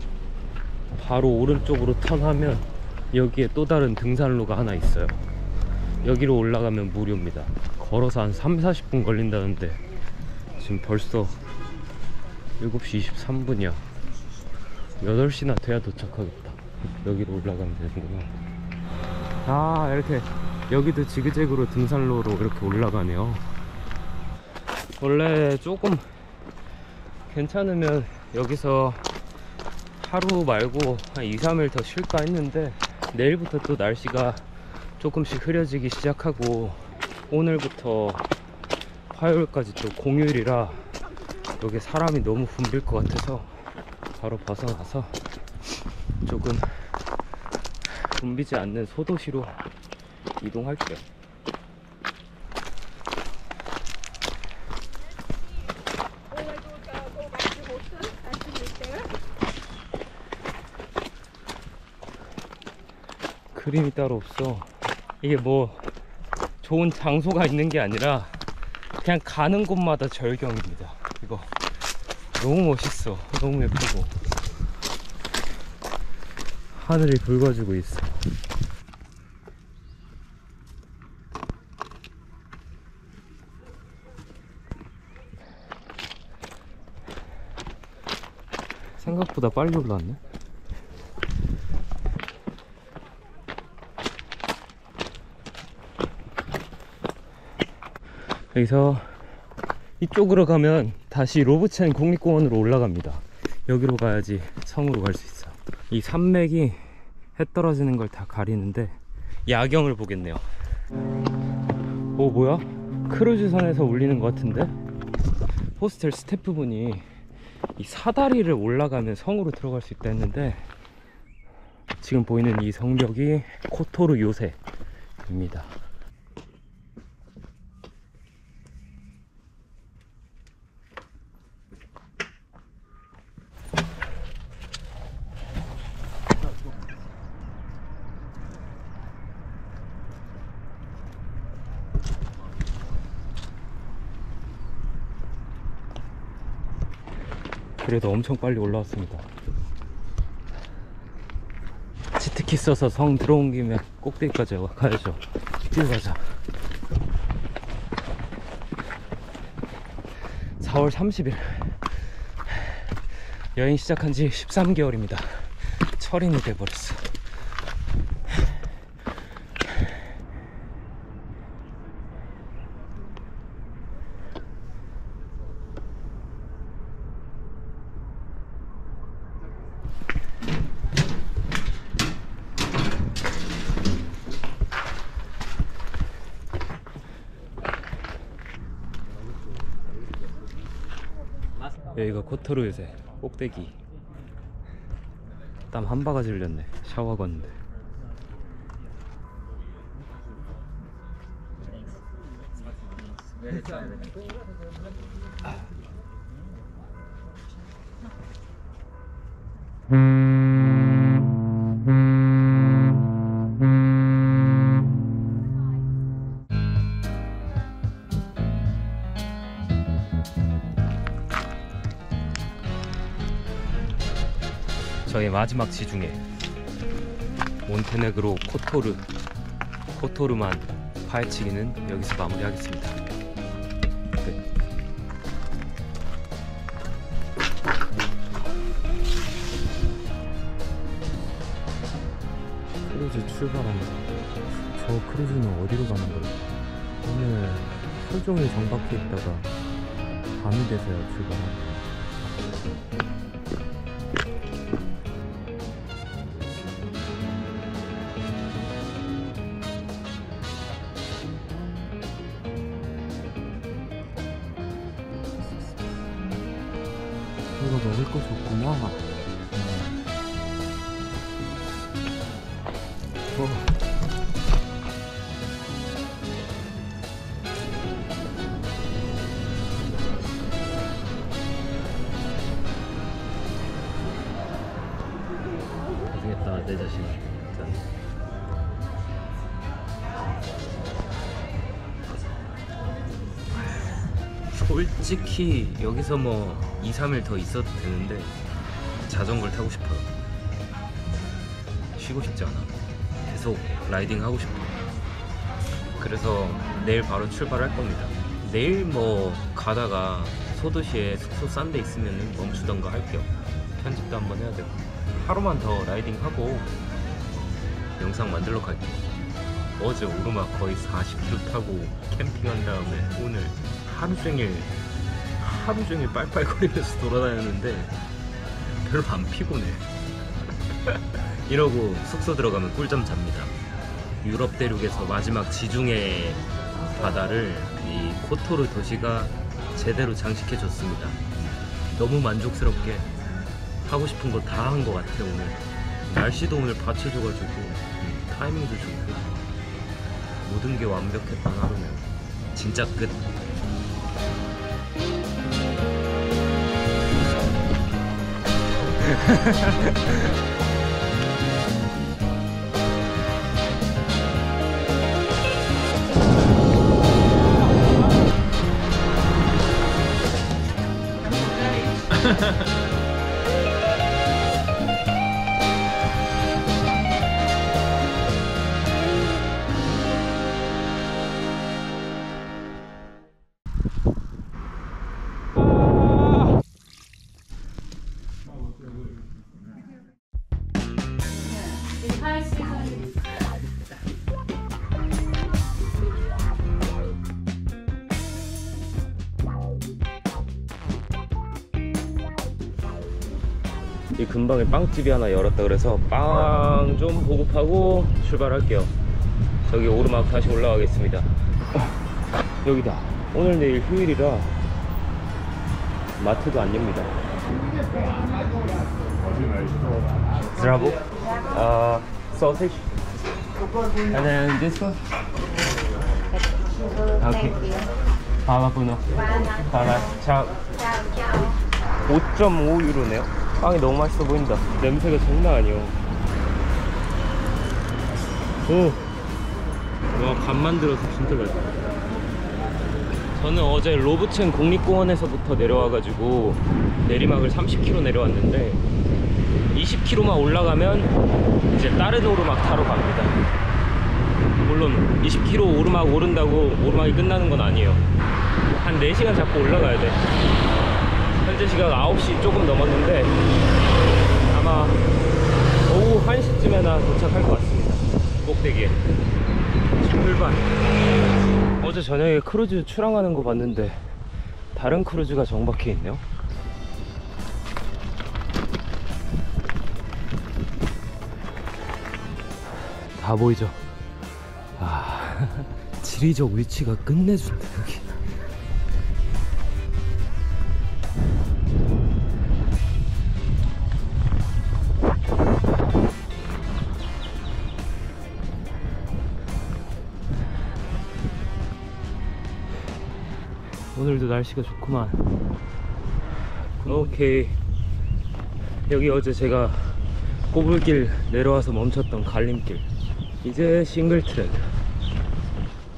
바로 오른쪽으로 턴하면 여기에 또 다른 등산로가 하나 있어요. 여기로 올라가면 무료입니다. 걸어서 한 3, 40분 걸린다는데 지금 벌써 7시 23분이야. 8시나 돼야 도착하겠다. 여기로 올라가면 되는구나. 아, 이렇게 여기도 지그재그로 등산로로 이렇게 올라가네요. 원래 조금 괜찮으면 여기서 하루 말고 한 2, 3일 더 쉴까 했는데 내일부터 또 날씨가 조금씩 흐려지기 시작하고 오늘부터 화요일까지 또 공휴일이라 여기 사람이 너무 붐빌 것 같아서 바로 벗어나서 조금 붐비지 않는 소도시로 이동할게요. 그림이 따로 없어. 이게 뭐 좋은 장소가 있는 게 아니라 그냥 가는 곳마다 절경입니다. 이거 너무 멋있어. 너무 예쁘고 하늘이 붉어지고 있어. 생각보다 빨리 올라왔네. 여기서 이쪽으로 가면 다시 로브첸 국립공원으로 올라갑니다. 여기로 가야지 성으로 갈 수 있어. 이 산맥이 해 떨어지는 걸 다 가리는데 야경을 보겠네요. 오 뭐야? 크루즈선에서 울리는 것 같은데? 호스텔 스태프분이 이 사다리를 올라가면 성으로 들어갈 수 있다 했는데 지금 보이는 이 성벽이 코토르 요새입니다. 그래도 엄청 빨리 올라왔습니다. 치트키 써서 성 들어온 김에 꼭대기까지 가야죠. 뛰어가자. 4월 30일. 여행 시작한 지 13개월입니다. 철인이 돼버렸어. 코트로 요새 꼭대기. 땀 한 바가지 흘렸네. 샤워 건데. 마지막 지중해 몬테네그로 코토르 코토르만 파헤치기는 여기서 마무리하겠습니다. 끝. 크루즈 출발합니다. 저 크루즈는 어디로 가는 거예요? 오늘 하루 종일 정박해 있다가 밤이 돼서야 출발합니다. 여기서 뭐 2, 3일 더 있어도 되는데 자전거를 타고 싶어요. 쉬고 싶지 않아. 계속 라이딩 하고 싶어. 그래서 내일 바로 출발할 겁니다. 내일 뭐 가다가 소도시에 숙소 싼 데 있으면 멈추던가 할게요. 편집도 한번 해야 되고. 하루만 더 라이딩 하고 영상 만들러 갈게요. 어제 오르막 거의 40km 타고 캠핑한 다음에 오늘 하루 종일 하루 종일 빨빨거리면서 돌아다녔는데 별로 안 피곤해. 이러고 숙소 들어가면 꿀잠 잡니다. 유럽 대륙에서 마지막 지중해 바다를 이 코토르 도시가 제대로 장식해 줬습니다. 너무 만족스럽게 하고 싶은 거 다 한 것 같아 오늘. 날씨도 오늘 받쳐줘가지고 음, 타이밍도 좋고 모든 게 완벽했던 하루네요. 진짜 끝. Ha ha ha ha! 근방에 빵집이 하나 열었다 그래서 빵 좀 보급하고 출발할게요. 저기 오르막 다시 올라가겠습니다. 어, 여기다. 오늘 내일 휴일이라 마트도 안 엽니다. Zdravo. Uh, sausage. And then this one. Okay. Puno. Hvala. Ciao. 5.5유로네요. 빵이 너무 맛있어 보인다. 냄새가 장난 아니야. 오. 와, 간 만들어서 진짜 맛있다. 저는 어제 로브첸 국립공원에서부터 내려와가지고 내리막을 30km 내려왔는데 20km만 올라가면 이제 다른 오르막 타러 갑니다. 물론 20km 오르막 오른다고 오르막이 끝나는 건 아니에요. 한 4시간 잡고 올라가야 돼. 현재 시각 9시 조금 넘었는데 아마 오후 1시쯤에나 도착할 것 같습니다. 꼭대기에. 출발. 어제 저녁에 크루즈 출항하는 거 봤는데 다른 크루즈가 정박해 있네요. 다 보이죠? 아, 지리적 위치가 끝내준다, 날씨가 좋구만. 오케이. 여기 어제 제가 꼬불길 내려와서 멈췄던 갈림길. 이제 싱글 트랙.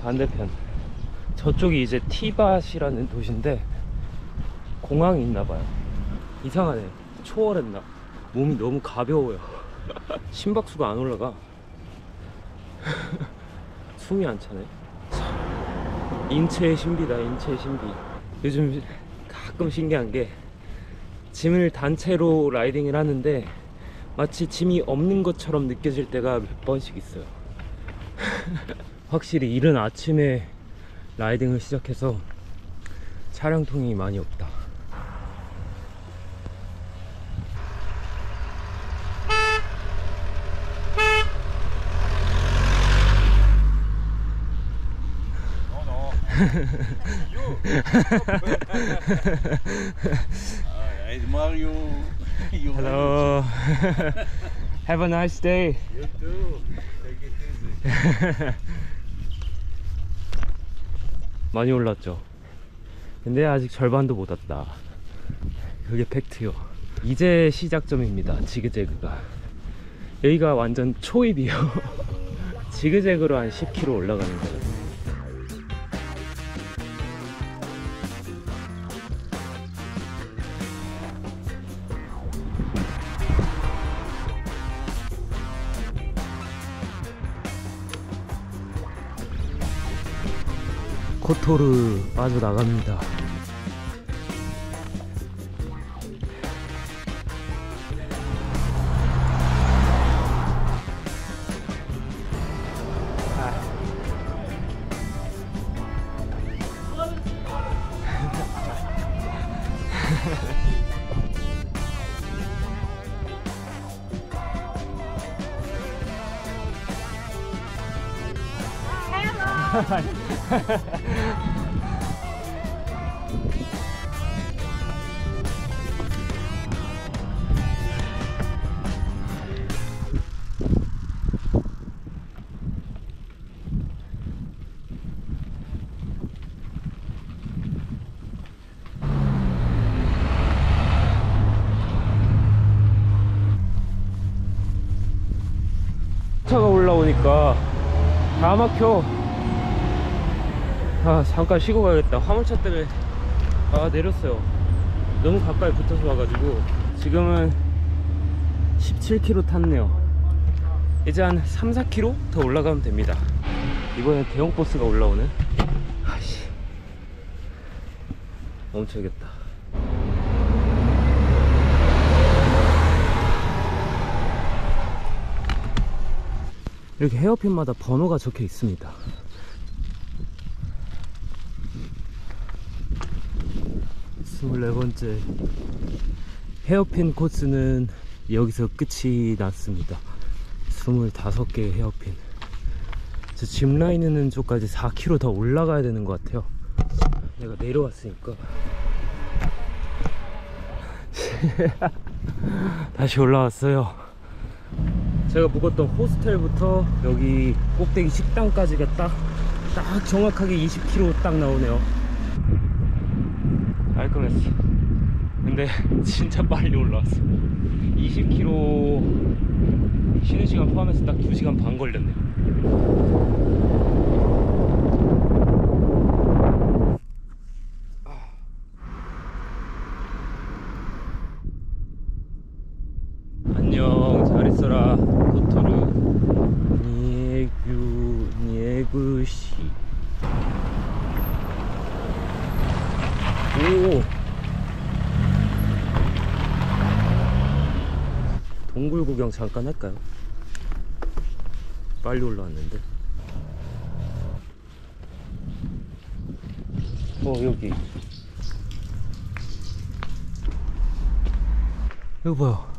반대편. 저쪽이 이제 티밭이라는 도시인데 공항이 있나봐요. 이상하네. 초월했나? 몸이 너무 가벼워요. 심박수가 안 올라가. 숨이 안 차네. 인체의 신비다, 인체의 신비. 요즘 가끔 신기한 게 짐을 단체로 라이딩을 하는데 마치 짐이 없는 것처럼 느껴질 때가 몇 번씩 있어요. 확실히 이른 아침에 라이딩을 시작해서 차량통이 많이 없다. Alright, Mario. You Hello. Have a nice day. You too. Take it easy. 많이 올랐죠. 근데 아직 절반도 못 왔다. 그게 팩트요. 이제 시작점입니다. 지그재그가. 여기가 완전 초입이요. 지그재그로 한 10km 올라가는 거예요. 코토르 빠져나갑니다. 막혀. 아 잠깐 쉬고 가야겠다. 화물차 때문에 아 내렸어요. 너무 가까이 붙어서 와가지고 지금은 17km 탔네요. 이제 한 3, 4km 더 올라가면 됩니다. 이번엔 대형 버스가 올라오네. 아씨 멈춰야겠다. 이렇게 헤어핀마다 번호가 적혀 있습니다. 스물네 번째 헤어핀 코스는 여기서 끝이 났습니다. 25개의 헤어핀. 저 짚라인 있는 쪽까지 4km 더 올라가야 되는 것 같아요. 내가 내려왔으니까. 다시 올라왔어요. 제가 묵었던 호스텔부터 여기 꼭대기 식당까지가 딱, 딱 정확하게 20km 딱 나오네요. 깔끔했어. 근데 진짜 빨리 올라왔어. 20km 쉬는 시간 포함해서 딱 2시간 반 걸렸네요. 안녕 잘 있어라 코토르 니에규 니에구시 오 동굴 구경 잠깐 할까요? 빨리 올라왔는데. 어 여기. 이거 봐요.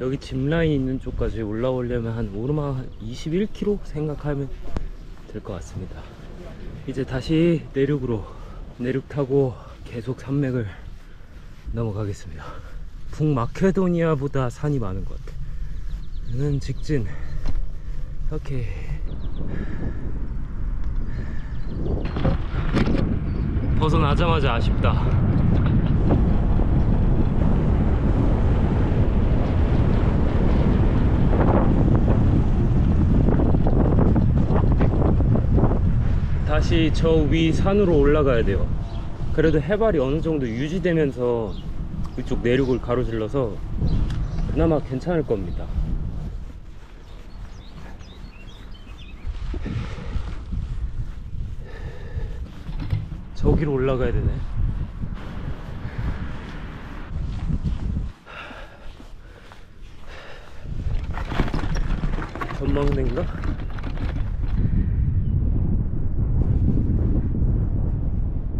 여기 짚라인 있는 쪽까지 올라오려면 한 오르막 한 21km 생각하면 될 것 같습니다 이제 다시 내륙으로 내륙 타고 계속 산맥을 넘어가겠습니다. 북마케도니아보다 산이 많은 것 같아. 는 직진. 오케이. 벗어나자마자 아쉽다 다시 저 위 산으로 올라가야 돼요. 그래도 해발이 어느 정도 유지되면서 이쪽 내륙을 가로질러서 그나마 괜찮을 겁니다. 저기로 올라가야 되네. 전망대인가?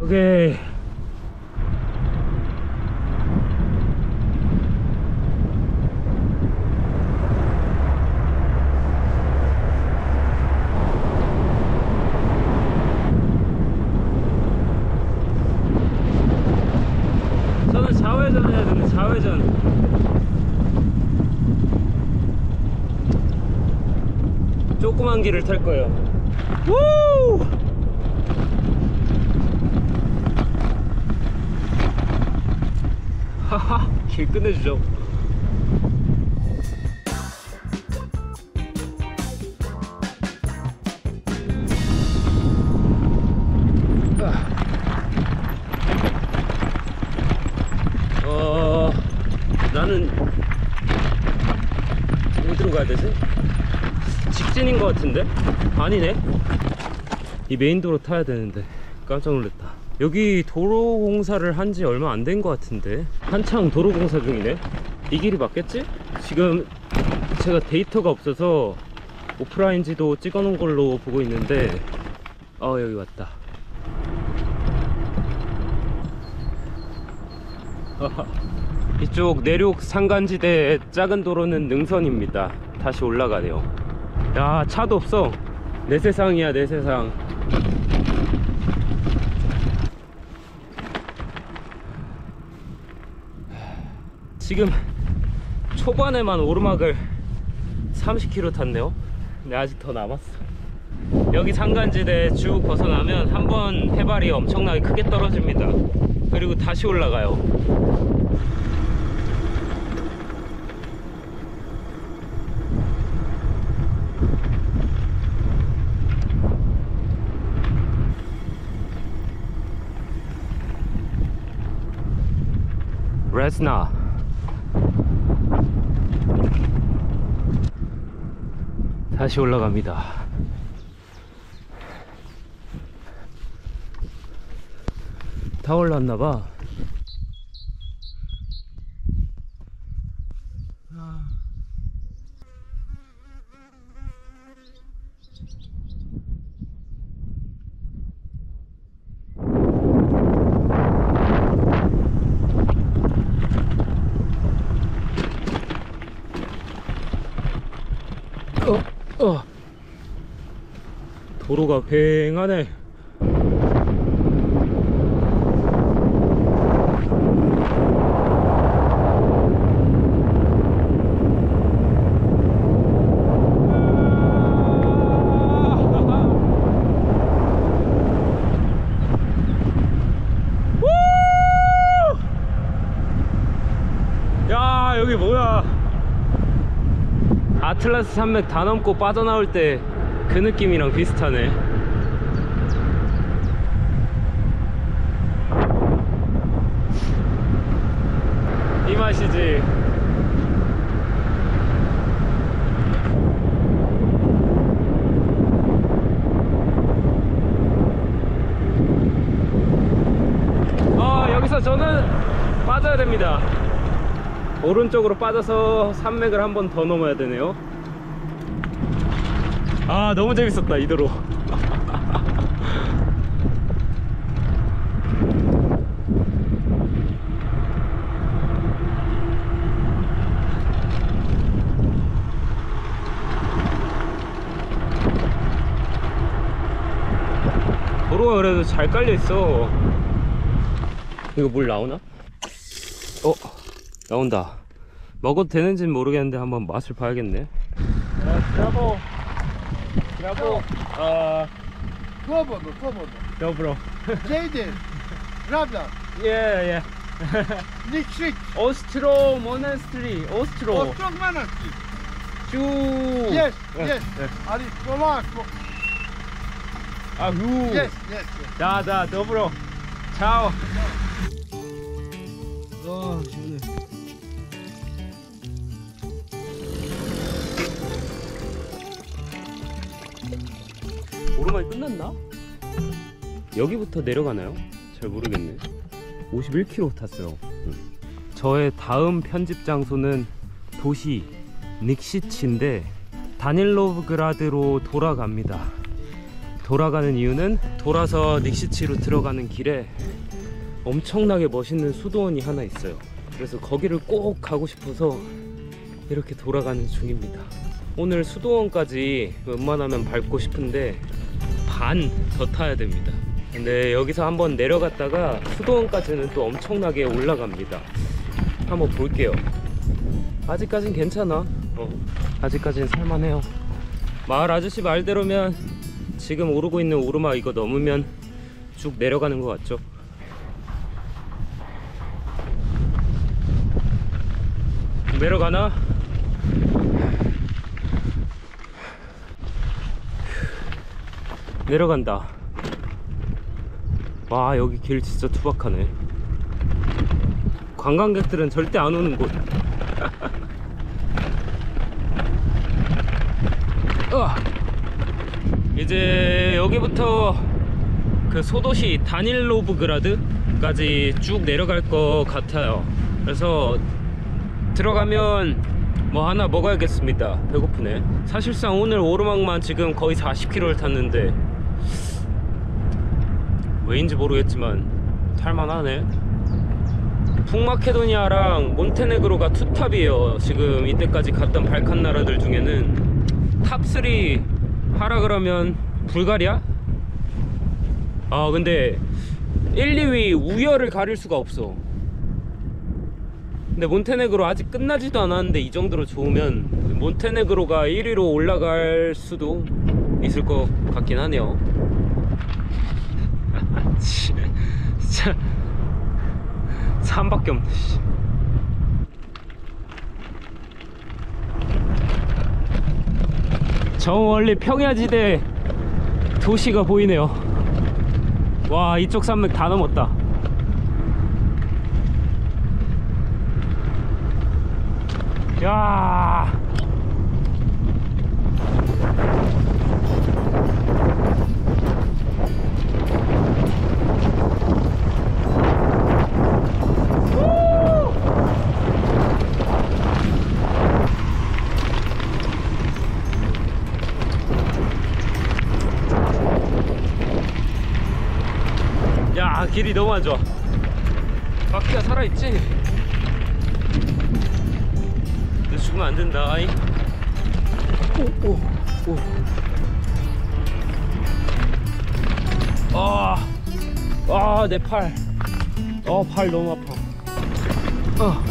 오케이. 저는 좌회전 해야 되는데 좌회전 조그만 길을 탈 거예요 우! 하하 길 끝내주죠 어 나는 어디로 가야 되지? 직진인 것 같은데? 아니네 이 메인도로 타야 되는데 깜짝 놀랐다 여기 도로 공사를 한 지 얼마 안 된 것 같은데. 한창 도로 공사 중이네. 이 길이 맞겠지? 지금 제가 데이터가 없어서 오프라인 지도 찍어 놓은 걸로 보고 있는데. 어 여기 왔다. 이쪽 내륙 산간지대 작은 도로는 능선입니다. 다시 올라가네요. 야 차도 없어. 내 세상이야 내 세상 지금 초반에만 오르막을 30km 탔네요. 근데 아직 더 남았어. 여기 산간지대 쭉 벗어나면 한 번 해발이 엄청나게 크게 떨어집니다. 그리고 다시 올라가요. 레스나 다시 올라갑니다. 다 올랐나봐 어, 어. 도로가 휑하네. 우! 야, 여기 뭐야? 아틀라스 산맥 다 넘고 빠져나올 때 그 느낌이랑 비슷하네. 이 맛이지. 어 여기서 저는 빠져야 됩니다. 오른쪽으로 빠져서 산맥을 한 번 더 넘어야 되네요 아 너무 재밌었다 이 도로 도로가 그래도 잘 깔려 있어 이거 물 나오나? 어 나온다 먹어도 되는지는 모르겠는데 한번 맛을 봐야겠네 Bravo. Double. Uh, Slobodno, slobodno. Dobro. Jade, Ravda, Yeah, yeah. Nikšić, Ostro Monastery. Ostro. Ostrog Manastir. 쭉. Yes, yes. Ali polako. 아후. Yes, yes, yes. 자, 자, 더불어. 차오. 어, 지금 오르막이 끝났나? 여기부터 내려가나요? 잘 모르겠네. 51km 탔어요. 응. 저의 다음 편집 장소는 도시 닉시치인데 다닐로브그라드로 돌아갑니다. 돌아가는 이유는 돌아서 닉시치로 들어가는 길에 엄청나게 멋있는 수도원이 하나 있어요. 그래서 거기를 꼭 가고 싶어서 이렇게 돌아가는 중입니다. 오늘 수도원까지 웬만하면 밟고 싶은데 반 더 타야 됩니다. 근데 여기서 한번 내려갔다가 수도원까지는 또 엄청나게 올라갑니다. 한번 볼게요. 아직까진 괜찮아. 어, 아직까진 살만해요. 마을 아저씨 말대로면 지금 오르고 있는 오르막 이거 넘으면 쭉 내려가는 것 같죠? 내려가나? 내려간다. 와 여기 길 진짜 투박하네. 관광객들은 절대 안 오는 곳. 어. 이제 여기부터 그 소도시 다닐로브그라드까지 쭉 내려갈 것 같아요. 그래서 들어가면 뭐 하나 먹어야겠습니다. 배고프네. 사실상 오늘 오르막만 지금 거의 40km를 탔는데 왜인지 모르겠지만 탈만하네. 북마케도니아랑 몬테네그로가 투탑이에요. 지금 이때까지 갔던 발칸 나라들 중에는 탑3 하라 그러면 불가리아? 아 근데 1, 2위 우열을 가릴 수가 없어. 근데 몬테네그로 아직 끝나지도 않았는데 이 정도로 좋으면 몬테네그로가 1위로 올라갈 수도 있을 것 같긴 하네요. 진짜 산밖에 없네. 씨. 저 멀리 평야지대 도시가 보이네요. 와 이쪽 산맥 다 넘었다. 야. 길이 너무 안 좋아 바퀴가 살아있지? 너 죽으면 안 된다 아이 오 오 오 아, 아, 내 팔. 어, 팔 너무 아파. 어.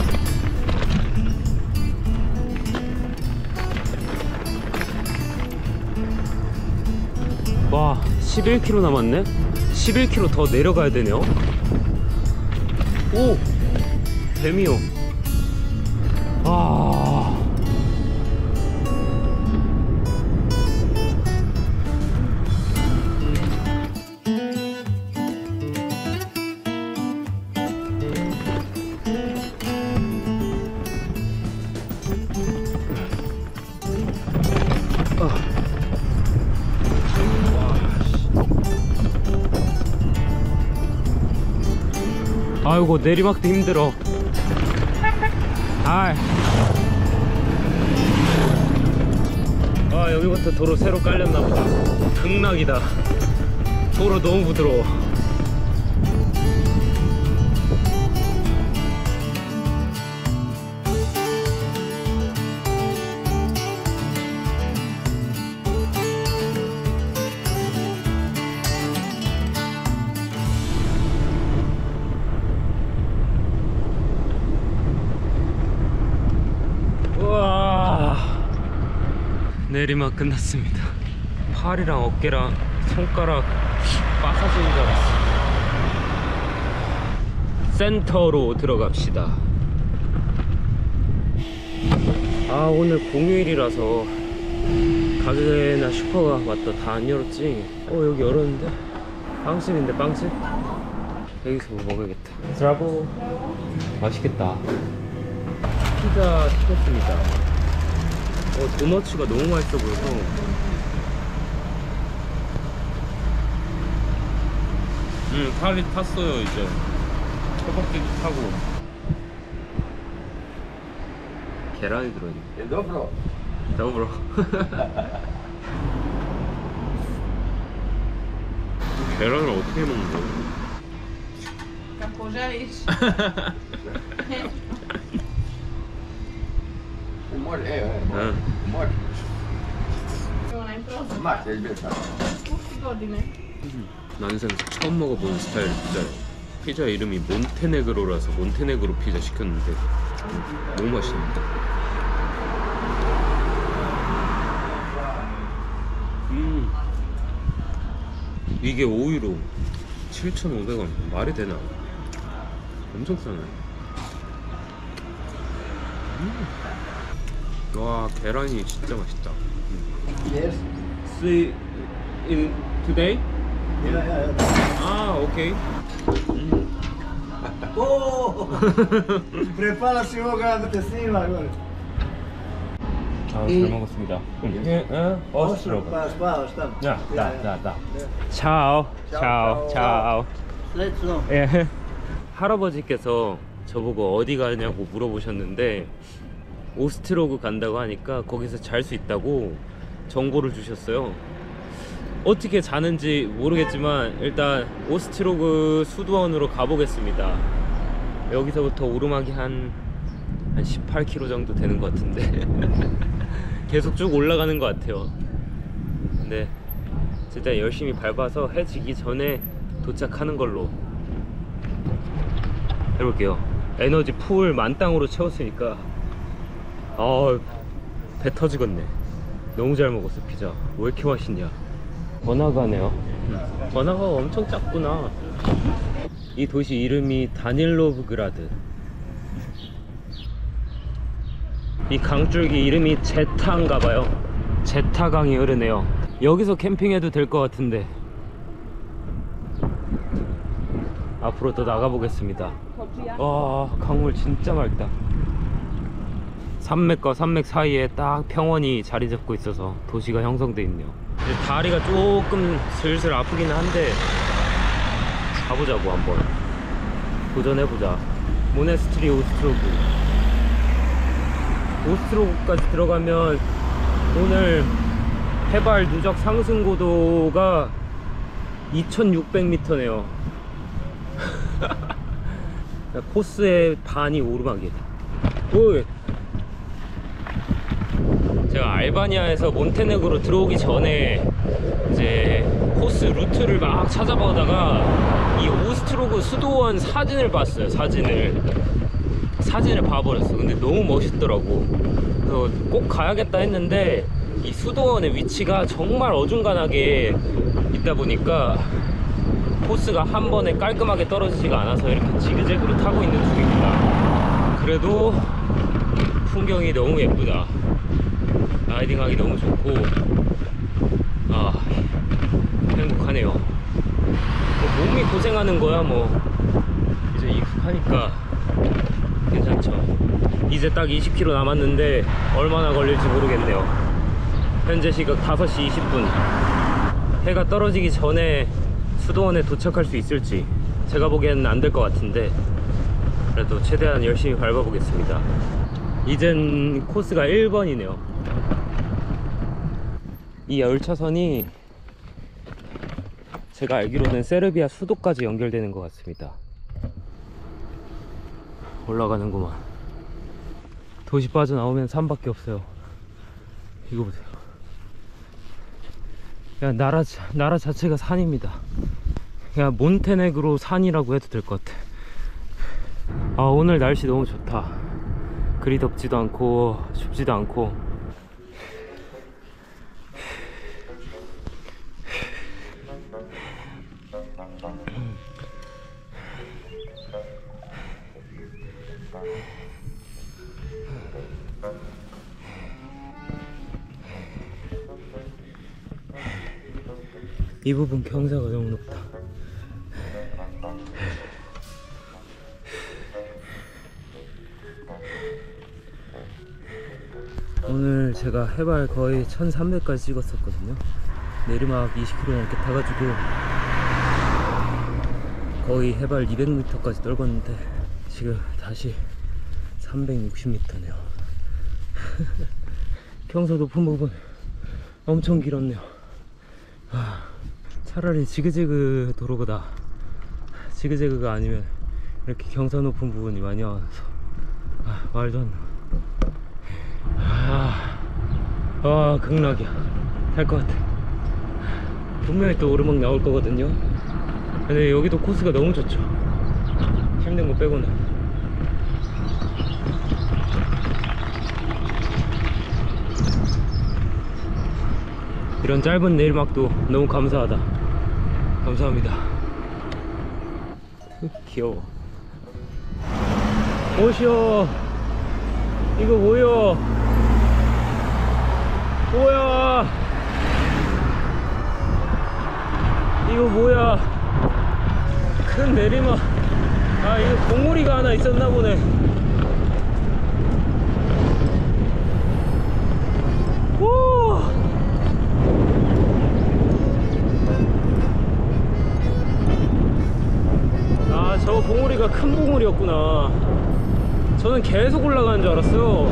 와, 11km 남았네? 11km 더 내려가야 되네요. 오! 뱀이요. 아이고 내리막도 힘들어. 아, 아 여기부터 도로 새로 깔렸나 보다. 극락이다. 도로 너무 부드러워 내리막 끝났습니다. 팔이랑 어깨랑 손가락 빠사지는 줄 알았어. 센터로 들어갑시다. 아 오늘 공휴일이라서 가게나 슈퍼가 맞다. 다 안 열었지? 어 여기 열었는데? 빵집인데 빵집? 여기서 뭐 먹어야겠다. Zdravo 맛있겠다. 피자 시켰습니다 어 도너츠가 너무 맛있어 보여서. 음 살이 탔어요 이제. 허벅지도 타고. 계란이 들어있네. Dobro. 더불어 계란을 어떻게 먹는 거야? Može, evo, godine. 나는 생각 처음 먹어보는 스타일 피자예요 피자 이름이 몬테네그로라서 몬테네그로 피자 시켰는데 너무 맛있는데? 음. 이게 5유로 7,500원. 말이 되나? 엄청 싸네. 음. 와 계란이 진짜 맛있다 Yes. See in today? Yeah, yeah, yeah. Ah, okay. Oh! Prepara si ovoga da te snima gore. 아, 잘 먹었습니다. 예, 어, spavaš tamo. 야, 나. 나, 나. 차오, 차오, 차오. Srećno. 예. 할아버지께서 저보고 어디 가냐고 물어보셨는데 오스트로그 간다고 하니까 거기서 잘 수 있다고 정보를 주셨어요. 어떻게 자는지 모르겠지만 일단 오스트로그 수도원으로 가보겠습니다. 여기서부터 오르막이 한, 한 18km 정도 되는 것 같은데 계속 쭉 올라가는 것 같아요. 근데 일단 열심히 밟아서 해 지기 전에 도착하는 걸로 해볼게요. 에너지 풀 만땅으로 채웠으니까 아, 배 터지겠네. 너무 잘 먹었어 피자. 왜 이렇게 맛있냐? 번화가네요. 번화가가 엄청 작구나. 이 도시 이름이 다닐로브그라드. 이 강줄기 이름이 제타인가봐요. 제타강이 흐르네요. 여기서 캠핑해도 될 것 같은데. 앞으로 더 나가보겠습니다. 와, 강물 진짜 맑다. 산맥과 산맥 사이에 딱 평원이 자리 잡고 있어서 도시가 형성돼 있네요. 다리가 조금 슬슬 아프긴 한데 가보자고 한번 도전해보자. 모네스트리 오스트로브. 오스트로브까지 들어가면 오늘 해발 누적 상승 고도가 2600m네요. 코스의 반이 오르막이에요. 오이. 제가 알바니아에서 몬테네그로 들어오기 전에 이제 코스 루트를 막 찾아보다가 이 오스트로그 수도원 사진을 봤어요 사진을. 사진을 봐버렸어 근데 너무 멋있더라고. 그래서 꼭 가야겠다 했는데 이 수도원의 위치가 정말 어중간하게 있다 보니까 코스가 한 번에 깔끔하게 떨어지지가 않아서 이렇게 지그재그로 타고 있는 중입니다. 그래도 풍경이 너무 예쁘다 라이딩하기 너무 좋고 아 행복하네요. 뭐 몸이 고생하는 거야 뭐. 이제 익숙하니까 괜찮죠. 이제 딱 20km 남았는데 얼마나 걸릴지 모르겠네요. 현재 시각 5시 20분. 해가 떨어지기 전에 수도원에 도착할 수 있을지 제가 보기에는 안 될 것 같은데 그래도 최대한 열심히 밟아보겠습니다. 이젠 코스가 1번이네요 이 열차선이 제가 알기로는 세르비아 수도까지 연결되는 것 같습니다. 올라가는구만. 도시 빠져나오면 산밖에 없어요. 이거 보세요. 그냥 나라, 자- 나라 자체가 산입니다. 그냥 몬테네그로 산이라고 해도 될 것 같아. 아 오늘 날씨 너무 좋다. 그리 덥지도 않고 춥지도 않고 이 부분 경사가 너무 높다. 오늘 제가 해발 거의 1300까지 찍었었거든요. 내리막 20km 넘게 타가지고 거의 해발 200m까지 떨궜는데 지금 다시 360m네요. 경사 높은 부분 엄청 길었네요. 아, 차라리 지그재그 도로보다 지그재그가 아니면 이렇게 경사 높은 부분이 많이 와서 아, 말도 안 나. 아, 아 극락이야. 할것 같아. 분명히 또 오르막 나올 거거든요. 근데 여기도 코스가 너무 좋죠. 힘든 거 빼고는. 이런 짧은 내리막도 너무 감사하다. 감사합니다. 귀여워. 오시오. 이거 뭐요? 뭐야? 이거 뭐야? 큰 내리막. 아, 이거 봉우리가 하나 있었나 보네. 오! 아, 저 봉우리가 큰 봉우리였구나. 저는 계속 올라가는 줄 알았어요.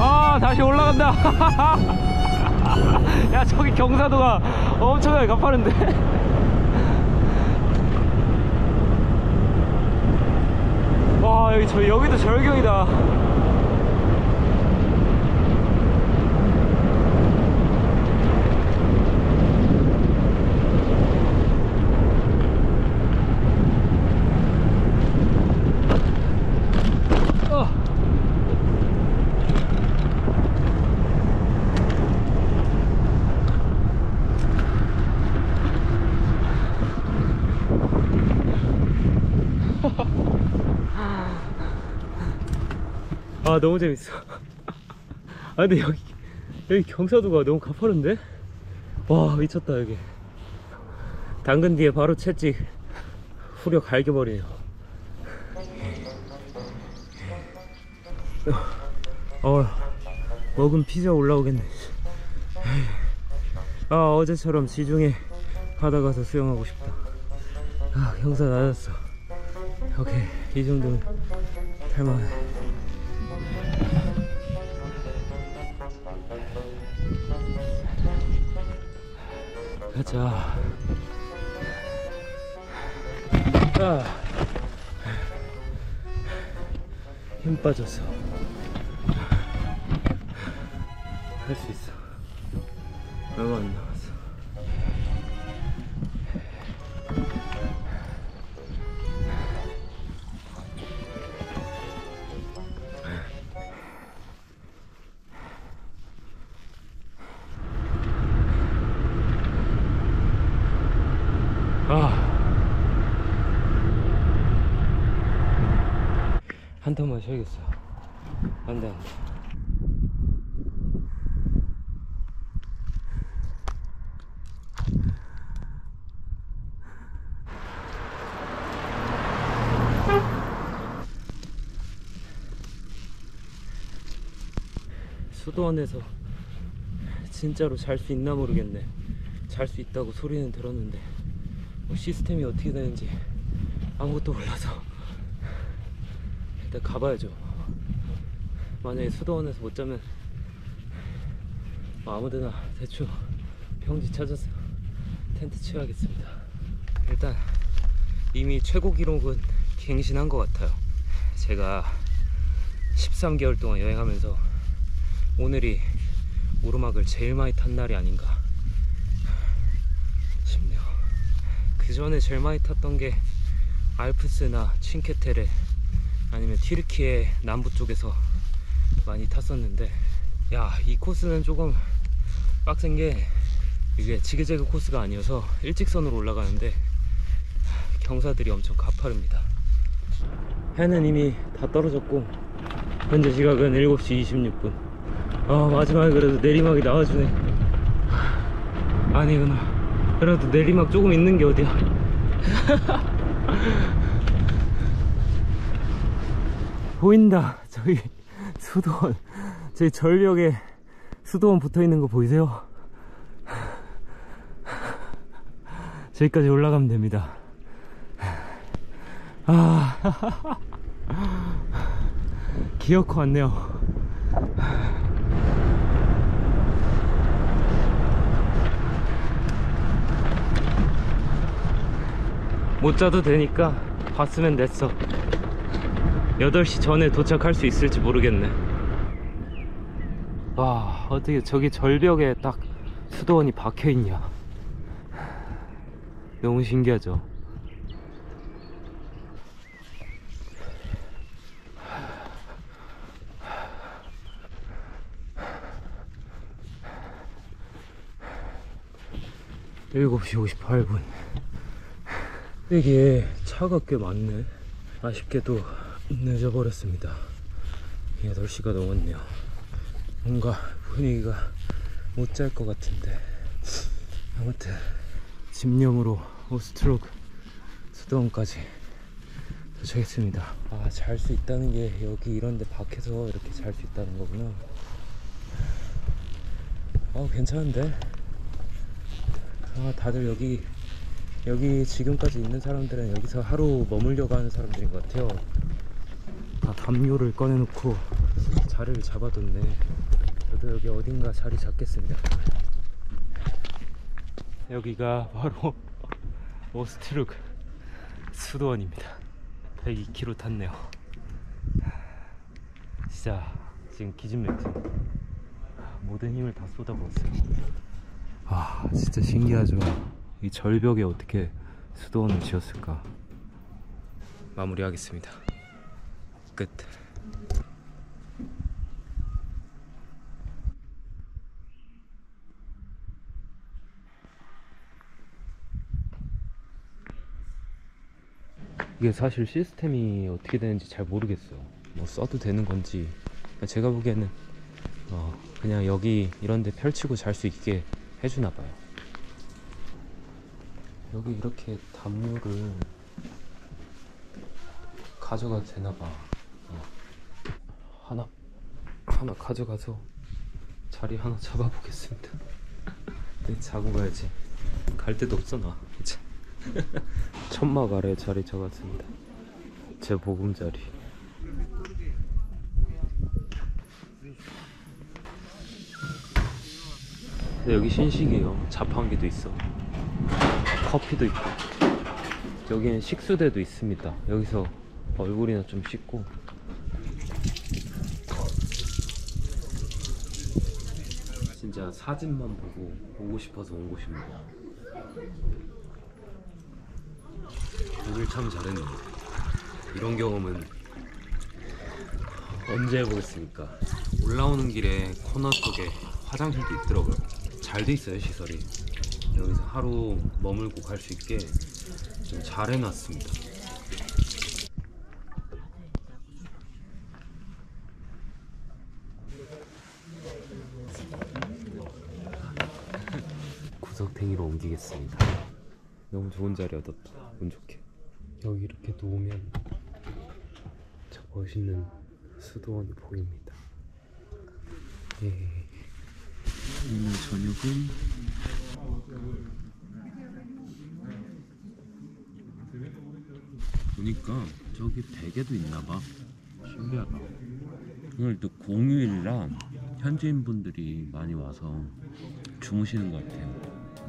아, 다시 올라간다. 야, 저기 경사도가 엄청나게 가파른데. 와, 여기 저 여기도 절경이다. 아 너무 재밌어. 아 근데 여기 여기 경사도가 너무 가파른데? 와 미쳤다 여기. 당근 뒤에 바로 채찍 후려 갈겨버리네요. 어 먹은 피자 올라오겠네. 아 어제처럼 지중해 바다 가서 수영하고 싶다. 아 경사 낮았어. 오케이 이 정도면 탈만해 가자 아. 힘 빠졌어 할 수 있어 얼마 안 남았어 아. 한탄 마셔야겠어. 안 돼, 안 돼. 수도원에서 진짜로 잘 수 있나 모르겠네. 잘 수 있다고 소리는 들었는데 뭐 시스템이 어떻게 되는지 아무것도 몰라서 일단 가봐야죠. 만약에 수도원에서 못 자면 뭐 아무데나 대충 평지 찾아서 텐트 치워야겠습니다. 일단 이미 최고 기록은 갱신한 것 같아요. 제가 13개월 동안 여행하면서 오늘이 오르막을 제일 많이 탄 날이 아닌가 싶네요. 그 전에 제일 많이 탔던 게 알프스나 칭케테레 아니면 튀르키예 남부 쪽에서 많이 탔었는데 야 이 코스는 조금 빡센 게 이게 지그재그 코스가 아니어서 일직선으로 올라가는데 경사들이 엄청 가파릅니다. 해는 이미 다 떨어졌고 현재 시각은 7시 26분. 아 마지막에 그래도 내리막이 나와주네. 아니구나 그래도 내리막 조금 있는 게 어디야 보인다. 저기 수도원 저기 절벽에 수도원 붙어있는 거 보이세요? 저기까지 올라가면 됩니다. 아 기어코 왔네요. 못 자도 되니까 봤으면 됐어 8시 전에 도착할 수 있을지 모르겠네. 와 어떻게 저기 절벽에 딱 수도원이 박혀있냐? 너무 신기하죠? 일곱 시 58분. 이게 차가 꽤 많네. 아쉽게도 늦어버렸습니다. 8시가 넘었네요. 뭔가 분위기가 못 잘 것 같은데. 아무튼 집념으로 오스트로크 수도원까지 도착했습니다. 아 잘 수 있다는 게 여기 이런데 밖에서 이렇게 잘 수 있다는 거구나. 아 괜찮은데? 아 다들 여기 여기 지금까지 있는 사람들은 여기서 하루 머물려고 하는 사람들인 것 같아요 다 담요를 꺼내놓고 자리를 잡아뒀네. 저도 여기 어딘가 자리 잡겠습니다. 여기가 바로 오스트룩 수도원입니다. 102km 탔네요. 진짜 지금 기진맥진 모든 힘을 다 쏟아부었어요. 아 진짜 신기하죠. 이 절벽에 어떻게 수도원을 지었을까? 마무리하겠습니다 끝. 이게 사실 시스템이 어떻게 되는지 잘 모르겠어요 뭐 써도 되는 건지. 제가 보기에는 어 그냥 여기 이런데 펼치고 잘 수 있게 해주나 봐요. 여기 이렇게 담요를 가져가도 되나봐. 어. 하나 하나 가져가서 자리 하나 잡아보겠습니다. 네, 자고 가야지. 갈 데도 없어 나. 천막 아래 자리 잡았습니다. 제 보금자리. 근데 여기 신식이에요. 자판기도 있어. 커피도 있고. 여기는 식수대도 있습니다. 여기서 얼굴이나 좀 씻고 진짜 사진만 보고 오고 싶어서 온 곳입니다. 오길 참 잘했네. 이런 경험은 언제 해보겠습니까? 올라오는 길에 코너 쪽에 화장실도 있더라고요. 잘 돼 있어요 시설이. 여기서 하루 머물고 갈 수 있게 좀 잘 해놨습니다 구석탱이로 옮기겠습니다. 너무 좋은 자리 얻었다 운 좋게. 여기 이렇게 누우면 저 멋있는 수도원이 보입니다. 예. 오늘 저녁은 보니까 저기 베개도 있나봐. 신기하다. 오늘 또 공휴일이라 현지인 분들이 많이 와서 주무시는 것 같아요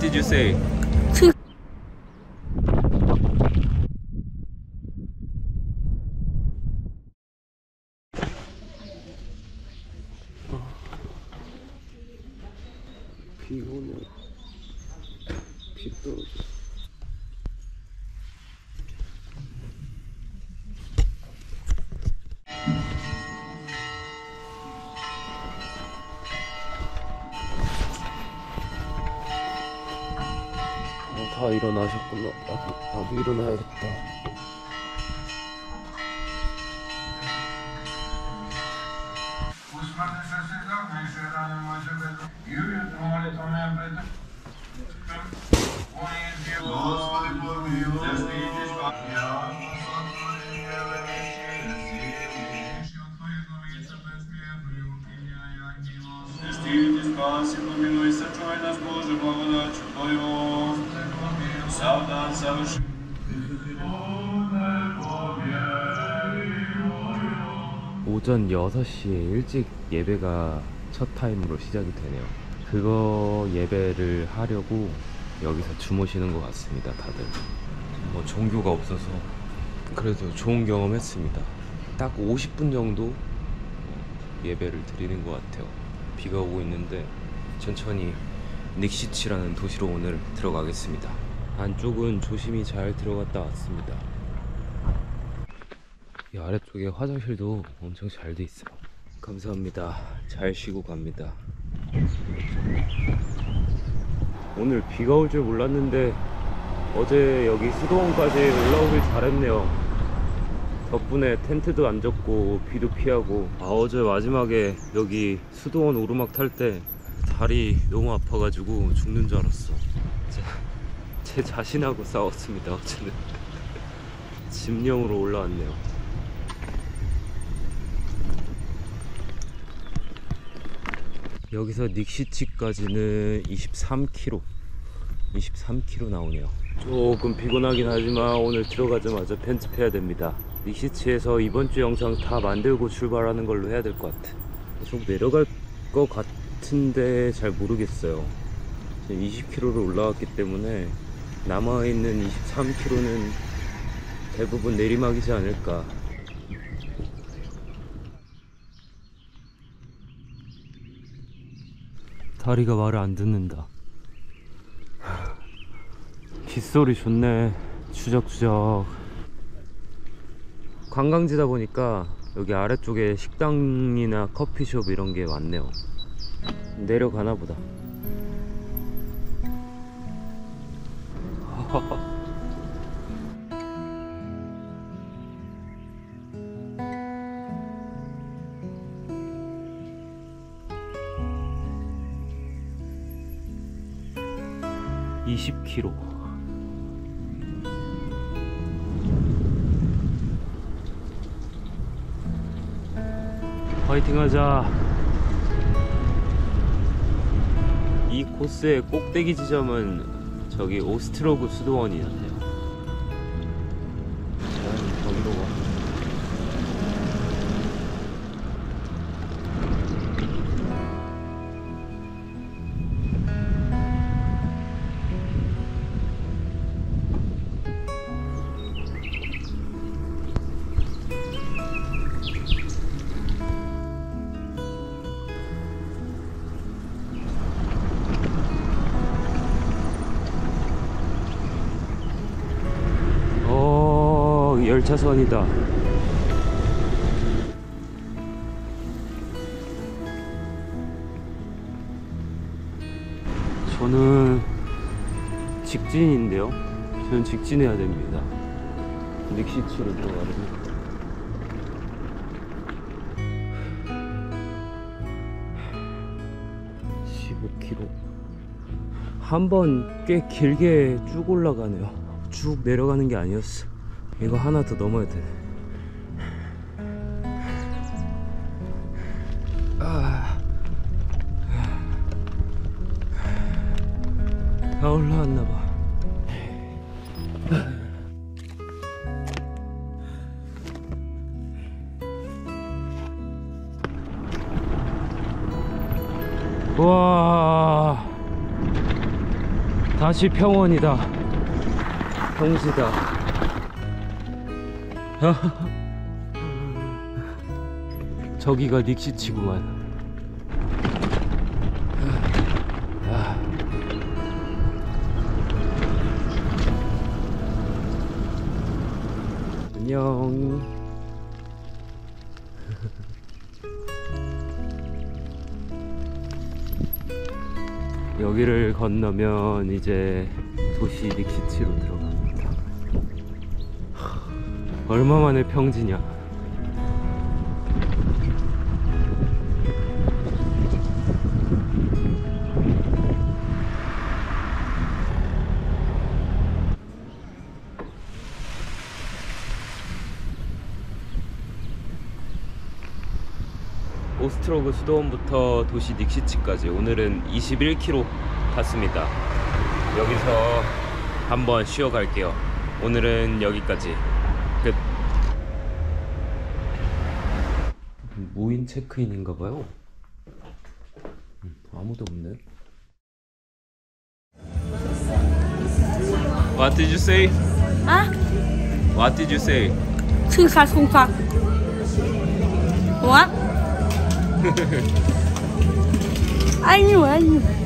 did you say? 오전 6시에 일찍 예배가 첫 타임으로 시작이 되네요. 그거 예배를 하려고 여기서 주무시는 것 같습니다 다들. 뭐 종교가 없어서. 그래도 좋은 경험 했습니다. 딱 50분 정도 예배를 드리는 것 같아요. 비가 오고 있는데 천천히 닉시치라는 도시로 오늘 들어가겠습니다. 안쪽은 조심히 잘 들어갔다 왔습니다. 이 아래쪽에 화장실도 엄청 잘 돼 있어요. 감사합니다. 잘 쉬고 갑니다. 오늘 비가 올 줄 몰랐는데 어제 여기 수도원까지 올라오길 잘했네요. 덕분에 텐트도 안 졌고 비도 피하고 아 어제 마지막에 여기 수도원 오르막 탈 때 다리 너무 아파가지고 죽는 줄 알았어. 제, 제 자신하고 싸웠습니다 어제는. 짐령으로 올라왔네요. 여기서 닉시치까지는 23km 23km 나오네요 조금 피곤하긴 하지만 오늘 들어가자마자 편집해야 됩니다 닉시치에서 이번 주 영상 다 만들고 출발하는 걸로 해야 될 것 같아 계속 내려갈 것 같 은데 잘 모르겠어요 지금 20km를 올라왔기 때문에 남아있는 23km는 대부분 내리막이지 않을까 다리가 말을 안 듣는다. 빗소리 좋네. 추적추적. 관광지다 보니까 여기 아래쪽에 식당이나 커피숍 이런 게 많네요. 내려가나 보다. 이십 킬로. 화이팅 하자. 이 코스의 꼭대기 지점은 저기 오스트로그 수도원이었 열차선이다. 저는 직진인데요. 저는 직진해야 됩니다. 닉시치로 들어가야 됩니다. (15km) 한번 꽤 길게 쭉 올라가네요 쭉 내려가는 게 아니었어 이거 하나 더 넘어야 돼 아. 다 올라왔나 봐 와 다시 평원이다. 평지다. 저기가 닉시치구만. 아. 안녕. 여기를 건너면 이제 도시 닉시치로. 하, 얼마만의 평지냐? 오스트로브 수도원부터 도시 닉시치까지 오늘은 21km 탔습니다. 여기서 한번 쉬어 갈게요. 오늘은 여기까지 끝. 무인 체크인인가 봐요. 음, 아무도 없네. What did you say? 아? What did you say? 승사 승사. 뭐? 아니요 아니요.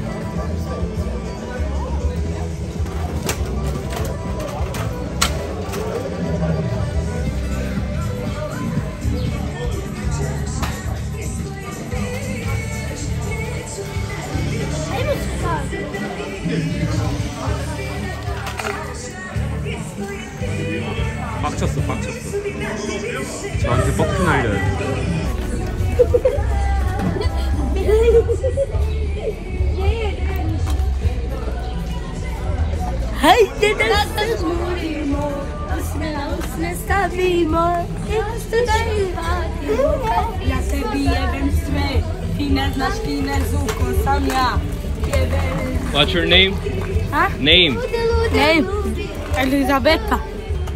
What's your name? Ha? Name? Name? Elizabeta.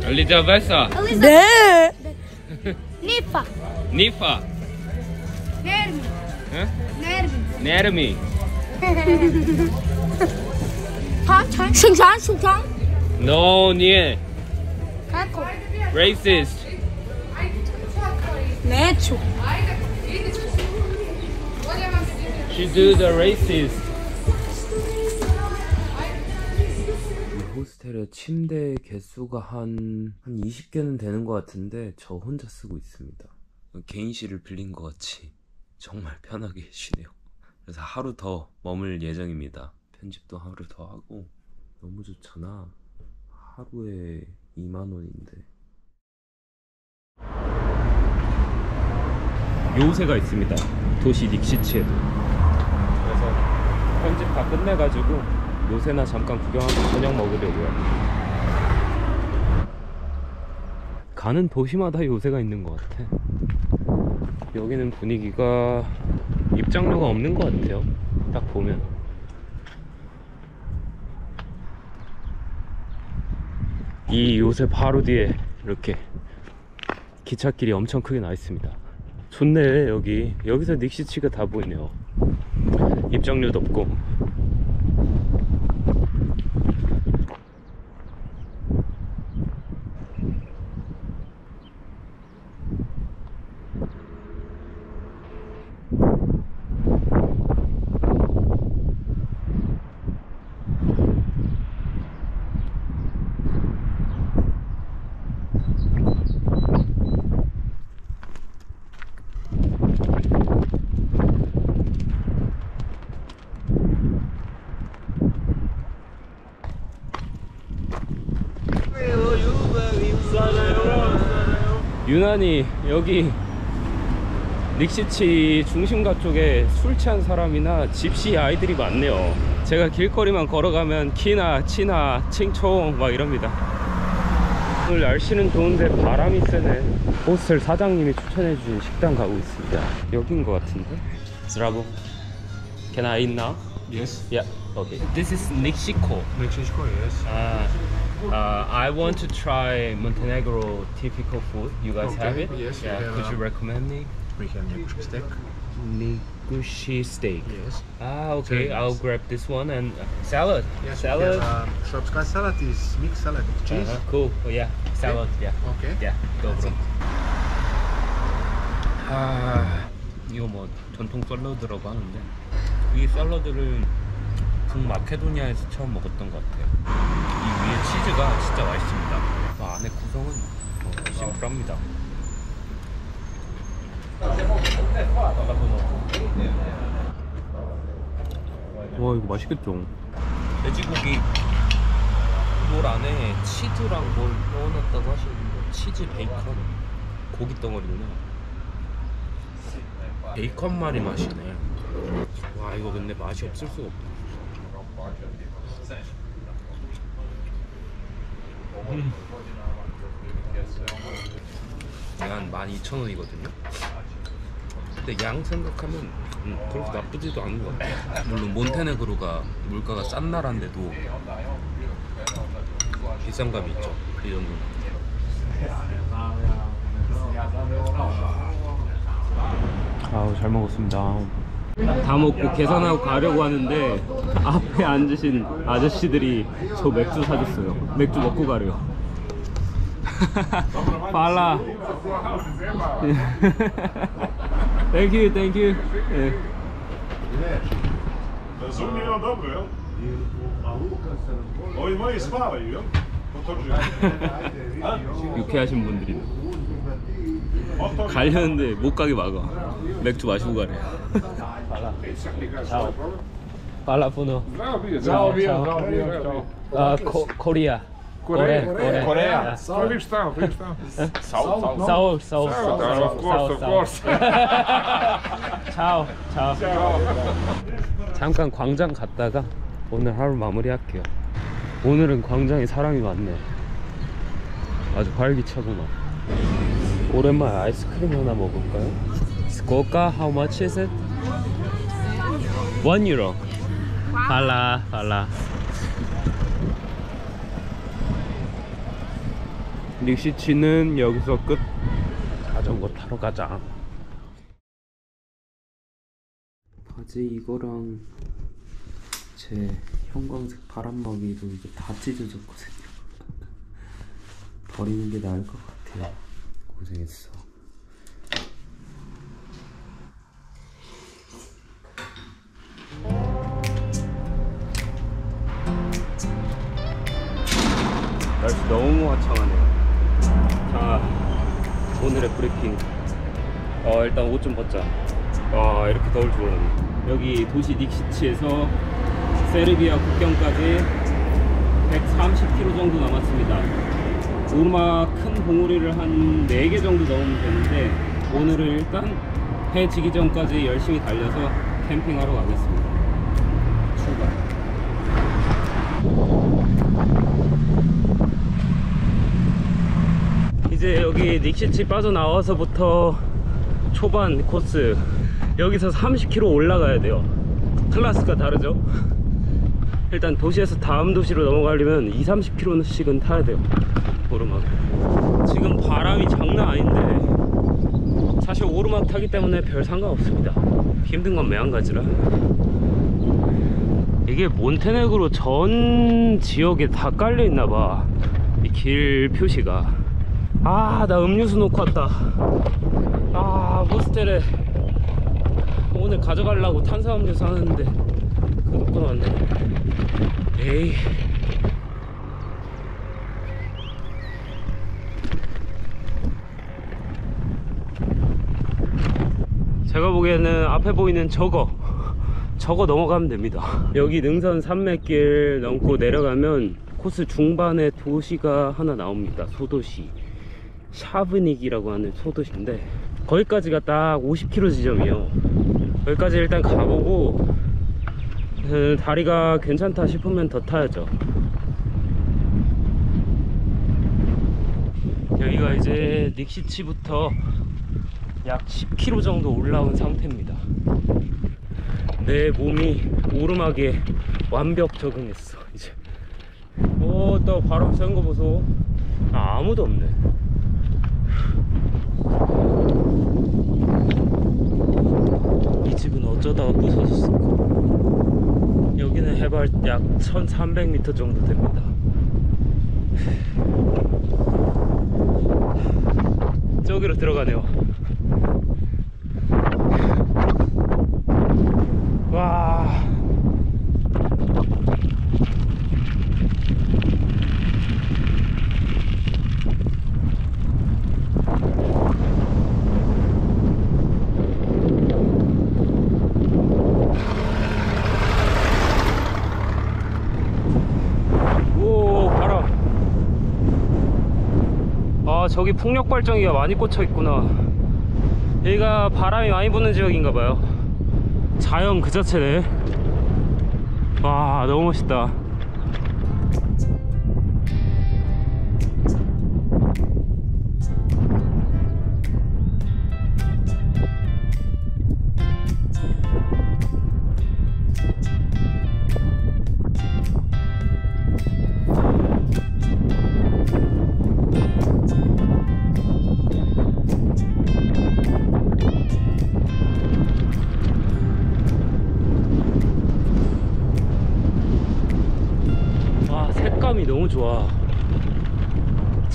Elizaveta. Ne? Nifa. Nifa. Nervi. Huh? Nervi. Nermi. 승산 승산. No, nie. Kako? Racist. Neću. She do the racist. 호스텔의 침대 개수가 한, 한 20개는 되는 것 같은데 저 혼자 쓰고 있습니다. 개인실을 빌린 것 같이 정말 편하게 쉬네요. 그래서 하루 더 머물 예정입니다. 편집도 하루 더 하고 너무 좋잖아. 하루에 2만 원인데. 요새가 있습니다. 도시 닉시치에도. 그래서 편집 다 끝내가지고 요새나 잠깐 구경하고 저녁 먹으려고요. 가는 도시마다 요새가 있는 것 같아. 여기는 분위기가 입장료가 없는 것 같아요. 딱 보면. 이 요새 바로 뒤에 이렇게 기찻길이 엄청 크게 나 있습니다. 좋네 여기 여기서 닉시치가 다 보이네요. 입장료도 없고 유난히 여기 닉시치 중심가 쪽에 술 취한 사람이나 집시 아이들이 많네요 제가 길거리만 걸어가면 키나 치나 칭총 막 이럽니다 오늘 날씨는 좋은데 바람이 세네 호스텔 사장님이 추천해준 식당 가고 있습니다 여긴 것 같은데 Zdravo Can I eat now? Yes. Yeah, okay This is Nixiko Mexico, yes. Ah, uh, I want to try Montenegro typical food. You guys Okay, have it? yes, Yeah. Could you um, recommend me? We have Nikushka steak. Gushi steak. Yes. Ah, okay. Very I'll nice. grab this one and salad. Yes, salad. Have, um, Shropska salad is mixed salad cheese. Uh-huh, Cool. Oh, yeah. Salad. Yeah. Okay. Yeah. Go That's bro. it. 아, 이거 뭐 전통 샐러드라고 하는데 이 샐러드를 북 마케도니아에서 처음 먹었던 것 같아요. 이 위에 치즈가 진짜 맛있습니다. 아, 안에 구성은 어, 심플합니다. 와 이거 맛있겠죠? 돼지고기. 롤 안에 치즈랑 뭘 넣어놨다고 하시는데 치즈 베이컨. 고기 덩어리구나. 베이컨 말이 맛이네. 와 이거 근데 맛이 없을 수가 없다. 음. 한 12,000원이거든요 근데 양 생각하면 음, 그렇게 나쁘지도 않은 것 같아요. 물론 몬테네그로가 물가가 싼 나라인데도 비싼 감이 있죠. 이 정도는 아우 잘 먹었습니다. 다 먹고 계산하고 가려고 하는데 앞에 앉으신 아저씨들이 저 맥주 사줬어요. 맥주 먹고 가래요. Hvala thank you thank you 예. Razumni on dobro, jel? Ovi moji spavaju, jel? Potvrđujem. 유쾌하신 분들이 가려는데 못 가게 막아 맥주 마시고 가래 zdravo bio, zdravo. Uh, Ko- Korea. Korea, Korea. Finish town. South, South? Seoul, Seoul, Seoul, Seoul, of course, of course. Ciao, ciao. 잠깐 광장 갔다가 오늘 하루 마무리할게요 오늘은 광장에 사람이 많네 아주 활기차구나 오랜만에 아이스크림 하나 먹을까요? 스코카 how much is it? 1 euro 발라 발라 릭시치는 여기서 끝. 자전거 타러 가자. 바지 이거랑 제 형광색 바람막이도 이게 다 찢어졌거든요. 버리는 게 나을 것 같아요. 고생했어. 날씨 너무 화창하네요 자 오늘의 브리핑. 어 일단 옷 좀 벗자. 아 이렇게 더울 줄 몰랐네. 여기 도시 닉시치에서 세르비아 국경까지 130km 정도 남았습니다. 오르막 큰 봉우리를 한 4개 정도 넣으면 되는데 오늘은 일단 해 지기 전까지 열심히 달려서 캠핑하러 가겠습니다. 출발 이제 여기 닉시치 빠져나와서부터 초반 코스 여기서 30km 올라가야 돼요. 클래스가 다르죠? 일단 도시에서 다음 도시로 넘어가려면 2, 30km씩은 타야 돼요. 오르막. 지금 바람이 장난 아닌데 사실 오르막 타기 때문에 별 상관없습니다. 힘든 건 매한가지라. 이게 몬테네그로 전 지역에 다 깔려 있나 봐. 이 길 표시가 아 나 음료수 놓고 왔다. 아 호스텔에 오늘 가져가려고 탄산음료 사는데 그거 놓고 왔네. 에이. 제가 보기에는 앞에 보이는 저거 저거 넘어가면 됩니다. 여기 능선 산맥길 넘고 내려가면 코스 중반에 도시가 하나 나옵니다. 소도시 샤브닉이라고 하는 소도시인데 거기까지가 딱 50km 지점이에요. 거기까지 일단 가보고 음, 다리가 괜찮다 싶으면 더 타야죠. 여기가 이제 닉시치부터 약 10km 정도 올라온 상태입니다. 내 몸이 오르막에 완벽 적응했어 이제. 오또 바람 센거 보소. 아, 아무도 없네 집은 어쩌다가 부서졌을까? 여기는 해발 약 1300m 정도 됩니다. 저기로 들어가네요. 와. 오 바람 아 저기 풍력 발전기가 많이 꽂혀 있구나. 여기가 바람이 많이 부는 지역인가 봐요. 자연 그 자체네. 와 너무 멋있다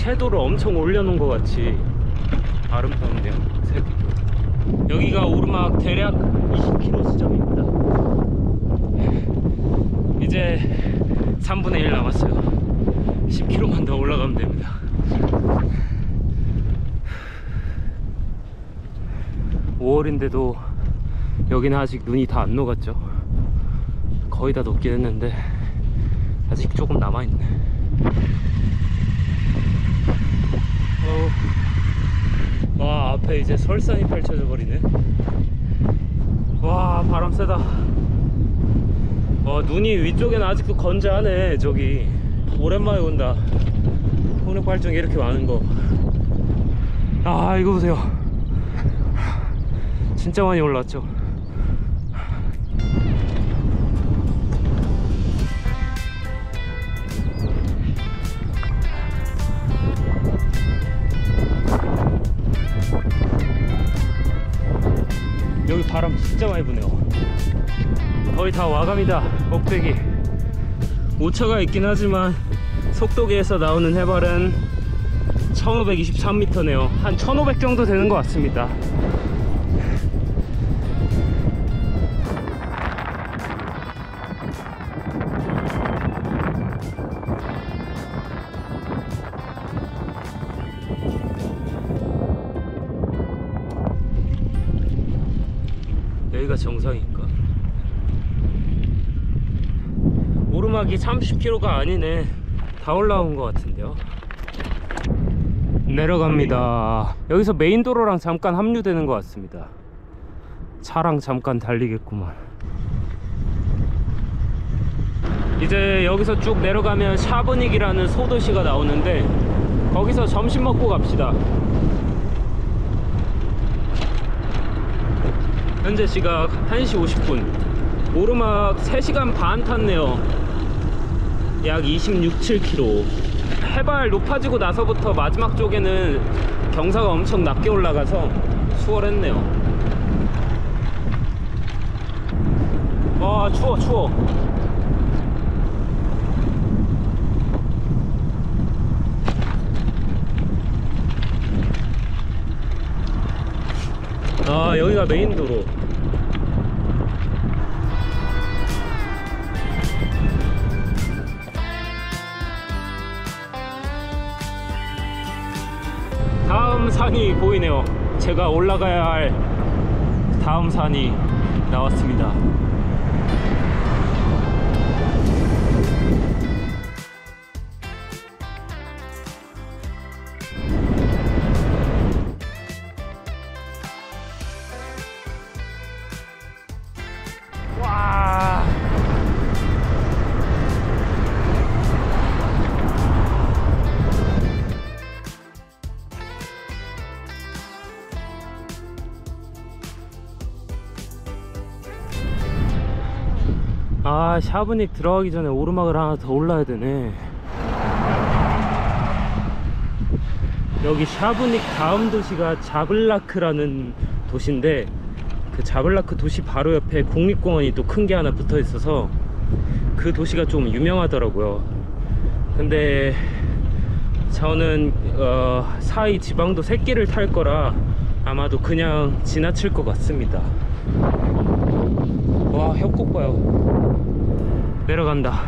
채도를 엄청 올려놓은 것 같이 아름다운데요 색이 여기가 오르막 대략 20km 수점입니다. 이제 3분의 1 남았어요. 10km만 더 올라가면 됩니다. (5월인데도) 여기는 아직 눈이 다 안 녹았죠. 거의 다 녹긴 했는데 아직 조금 남아있네 와 앞에 이제 설산이 펼쳐져 버리네. 와 바람 세다. 와 눈이 위쪽에는 아직도 건재하네 저기. 오랜만에 온다. 풍력 발전기 이렇게 많은 거아 이거 보세요. 진짜 많이 올라왔죠 진짜 많이 부네요. 거의 다 와갑니다 꼭대기. 오차가 있긴 하지만 속도계에서 나오는 해발은 1523m네요. 한 1500 정도 되는 것 같습니다 30km가 아니네. 다 올라온 것 같은데요. 내려갑니다. 여기서 메인 도로랑 잠깐 합류되는 것 같습니다. 차랑 잠깐 달리겠구만. 이제 여기서 쭉 내려가면 샤브닉이라는 소도시가 나오는데 거기서 점심 먹고 갑시다. 현재 시각 1시 50분. 오르막 3시간 반 탔네요 약 26, 7km 해발 높아지고 나서부터 마지막 쪽에는 경사가 엄청 낮게 올라가서 수월했네요. 와 추워 추워. 아 여기가 메인 도로 다음 산이 보이네요. 제가 올라가야 할 다음 산이 나왔습니다 아 샤브닉 들어가기 전에 오르막을 하나 더 올라야 되네. 여기 샤브닉 다음 도시가 자블라크라는 도시인데 그 자블라크 도시 바로 옆에 국립공원이 또 큰 게 하나 붙어 있어서 그 도시가 좀 유명하더라고요. 근데 저는 어, 사이 지방도 새끼를 탈 거라 아마도 그냥 지나칠 것 같습니다 와 협곡 봐요. 내려간다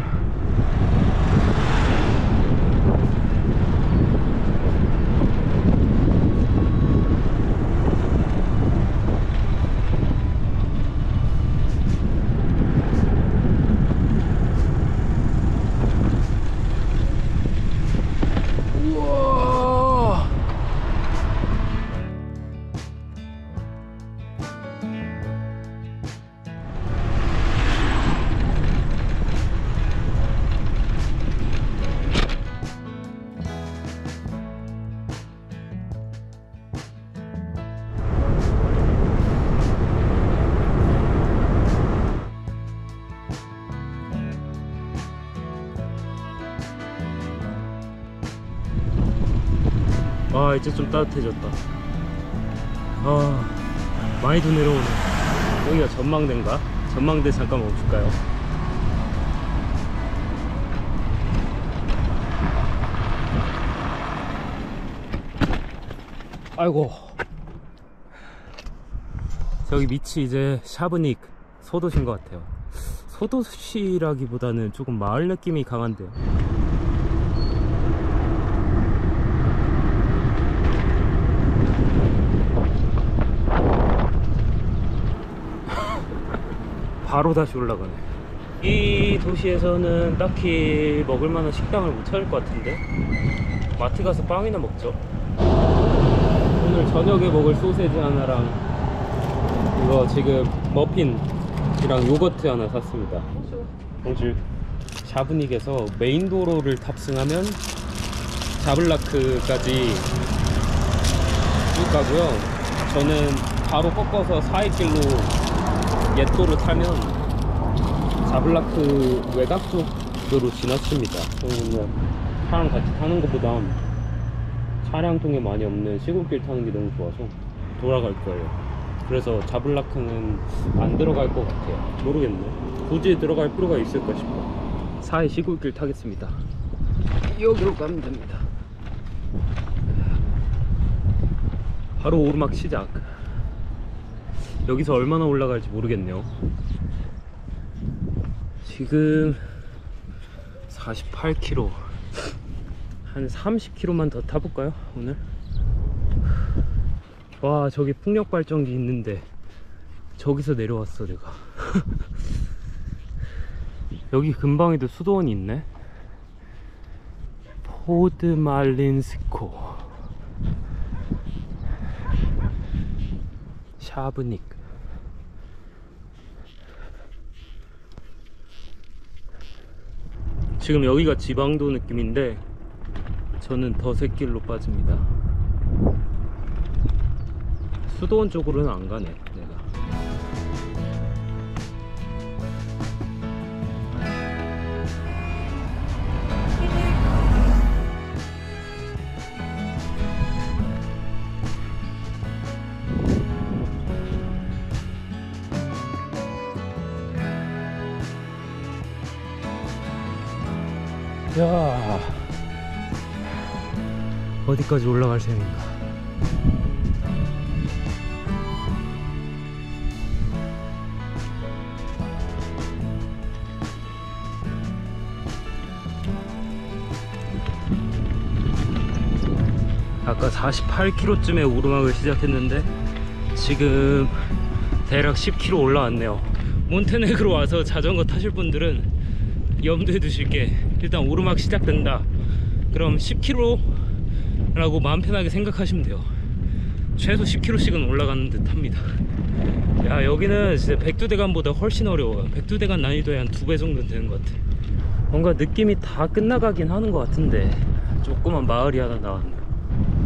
이제 좀 따뜻해졌다. 아 많이 더 내려오네. 여기가 전망대인가? 전망대 잠깐 멈출까요? 아이고. 저기 밑이 이제 샤브닉 소도시인 것 같아요. 소도시라기보다는 조금 마을 느낌이 강한데요 바로 다시 올라가네. 이 도시에서는 딱히 먹을 만한 식당을 못 찾을 것 같은데? 마트 가서 빵이나 먹죠. 오늘 저녁에 먹을 소세지 하나랑 이거 지금 머핀이랑 요거트 하나 샀습니다. 봉주 샤브닉에서 메인 도로를 탑승하면 자블라크까지 쭉 가고요. 저는 바로 꺾어서 사이길로 옛도로 타면 자블라크 외곽 쪽으로 지나칩니다. 그러면 차랑 같이 타는 것보다 차량 통에 많이 없는 시골길 타는 게 너무 좋아서 돌아갈 거예요. 그래서 자블라크는 안 들어갈 것 같아요. 모르겠네. 굳이 들어갈 필요가 있을까 싶어. 사이 시골길 타겠습니다. 여기로 가면 됩니다. 바로 오르막 시작. 여기서 얼마나 올라갈지 모르겠네요. 지금 48km 한 30km만 더 타볼까요 오늘? 와 저기 풍력발전기 있는데 저기서 내려왔어 내가. 여기 근방에도 수도원이 있네. 포드 말린스코. 샤브닉 지금 여기가 지방도 느낌인데 저는 더 새길로 빠집니다. 수도원 쪽으로는 안 가네 야. 어디까지 올라갈 셈인가. 아까 48km쯤에 오르막을 시작했는데 지금 대략 10km 올라왔네요. 몬테네그로 와서 자전거 타실 분들은 염두에 두실 게 일단 오르막 시작된다. 그럼 10km 라고 마음 편하게 생각하시면 돼요. 최소 10km씩은 올라가는 듯 합니다. 야 여기는 진짜 백두대간보다 훨씬 어려워요. 백두대간 난이도의 한두 배 정도는 되는 것 같아. 뭔가 느낌이 다 끝나가긴 하는 것 같은데 조그만 마을이 하나 나왔네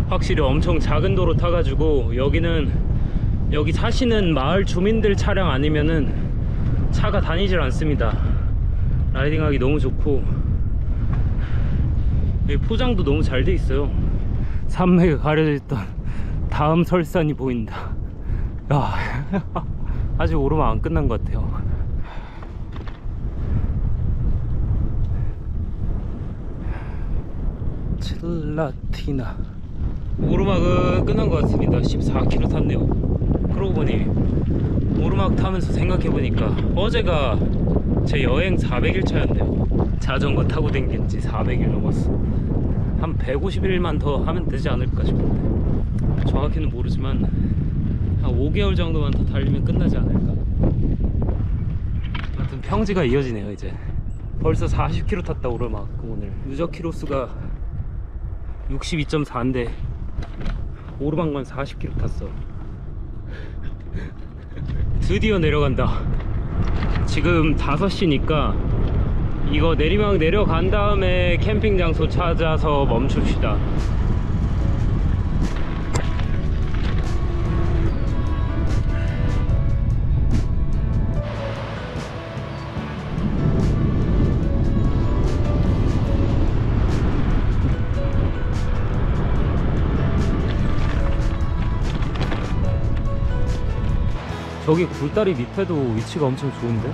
확실히 엄청 작은 도로 타가지고 여기는 여기 사시는 마을 주민들 차량 아니면은 차가 다니질 않습니다 라이딩하기 너무 좋고 포장도 너무 잘 돼 있어요. 산맥에 가려져 있던 다음 설산이 보인다. 야 아직 오르막 안 끝난 것 같아요. 칠라티나. 오르막은 끝난 것 같습니다. 14km 탔네요. 그러고 보니 오르막 타면서 생각해보니까 어제가 제 여행 400일 차였네요. 자전거 타고 댕긴 지 400일 넘었어. 한 150일만 더 하면 되지 않을까 싶은데. 정확히는 모르지만 한 5개월 정도만 더 달리면 끝나지 않을까. 하여튼 평지가 이어지네요 이제. 벌써 40km 탔다 오르막 오늘. 누적 키로수가 62.4인데 오르막만 40km 탔어 드디어 내려간다. 지금 5시니까 이거 내리막 내려간 다음에 캠핑 장소 찾아서 멈춥시다 저기 굴다리 밑에도 위치가 엄청 좋은데?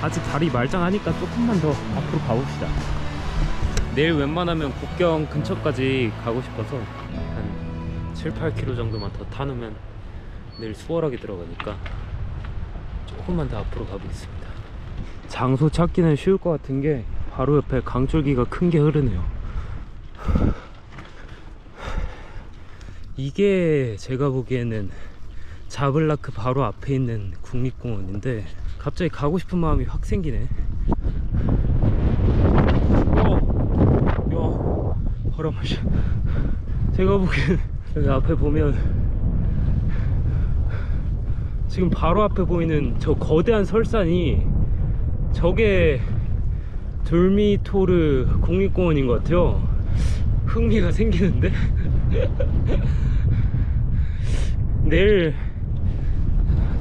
아직 다리 말짱하니까 조금만 더 앞으로 가봅시다. 내일 웬만하면 국경 근처까지 가고 싶어서 한 7, 8km 정도만 더 타놓으면 내일 수월하게 들어가니까 조금만 더 앞으로 가보겠습니다. 장소 찾기는 쉬울 것 같은 게 바로 옆에 강줄기가 큰 게 흐르네요. 이게 제가 보기에는 자블라크 바로 앞에 있는 국립공원인데 갑자기 가고 싶은 마음이 확 생기네. 어, 야, 바람마시 제가 보기엔 여기 앞에 보면 지금 바로 앞에 보이는 저 거대한 설산이 저게 돌미토르 국립공원인 것 같아요. 흥미가 생기는데? 내일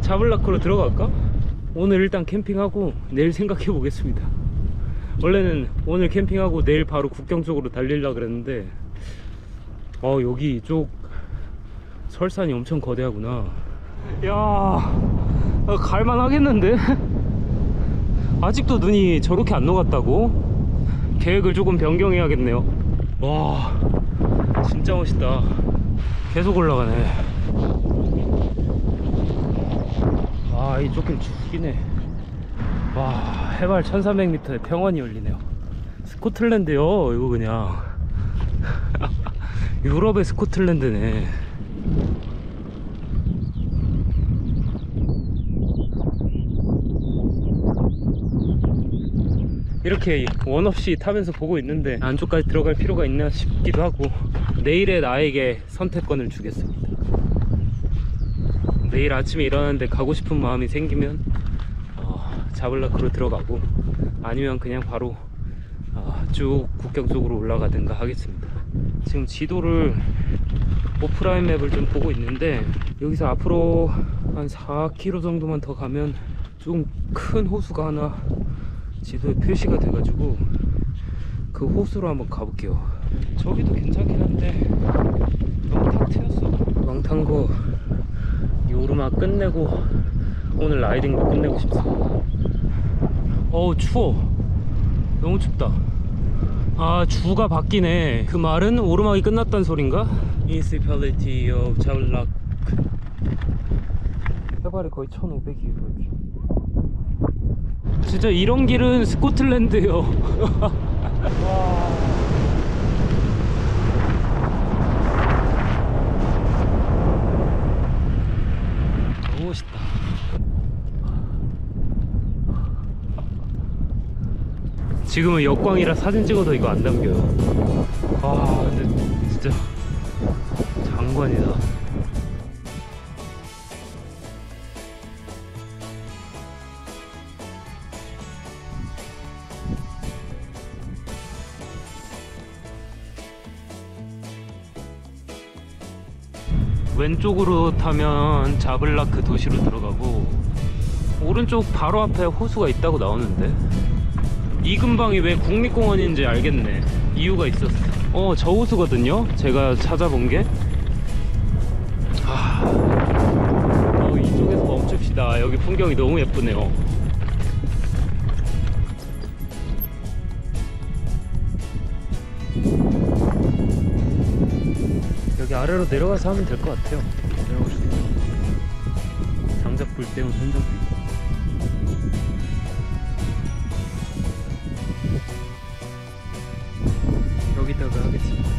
자블라크로 들어갈까? 오늘 일단 캠핑하고 내일 생각해 보겠습니다. 원래는 오늘 캠핑하고 내일 바로 국경 쪽으로 달리려 그랬는데 어 여기 이쪽 설산이 엄청 거대하구나. 야 아, 갈만 하겠는데? 아직도 눈이 저렇게 안 녹았다고? 계획을 조금 변경해야겠네요. 와 진짜 멋있다. 계속 올라가네 아, 이 조금 죽기네. 와, 해발 1300m에 평원이 열리네요. 스코틀랜드요, 이거 그냥. 유럽의 스코틀랜드네. 이렇게 원 없이 타면서 보고 있는데 안쪽까지 들어갈 필요가 있나 싶기도 하고 내일의 나에게 선택권을 주겠습니다. 내일 아침에 일어나는데 가고 싶은 마음이 생기면 어, 자블라크로 들어가고 아니면 그냥 바로 어, 쭉 국경 쪽으로 올라가든가 하겠습니다. 지금 지도를 오프라인 맵을 좀 보고 있는데 여기서 앞으로 한 4km 정도만 더 가면 좀 큰 호수가 하나 지도에 표시가 돼가지고 그 호수로 한번 가볼게요. 저기도 괜찮긴 한데 너무 탁 트였어. 왕탄거 이 오르막 끝내고 오늘 라이딩도 끝내고 싶습니다. 어우 추워. 너무 춥다. 아 주가 바뀌네. 그 말은 오르막이 끝났다는 소린가? Municipality of 자블락 해발이 거의 1500이에요 진짜 이런 길은 스코틀랜드요 와. 너무 멋있다 지금은 역광이라 사진 찍어도 이거 안 담겨요 아 근데 진짜 장관이다 왼쪽으로 타면 자블라크 도시로 들어가고 오른쪽 바로 앞에 호수가 있다고 나오는데 이 근방이 왜 국립공원인지 알겠네 이유가 있었어 어 저 호수거든요 제가 찾아본 게 아, 어, 이쪽 갑시다. 여기 풍경이 너무 예쁘네요. 여기 아래로 내려가서 하면 될 것 같아요. 내려오시면. 장작 불 때운 흔적도 있고. 여기다가 하겠습니다.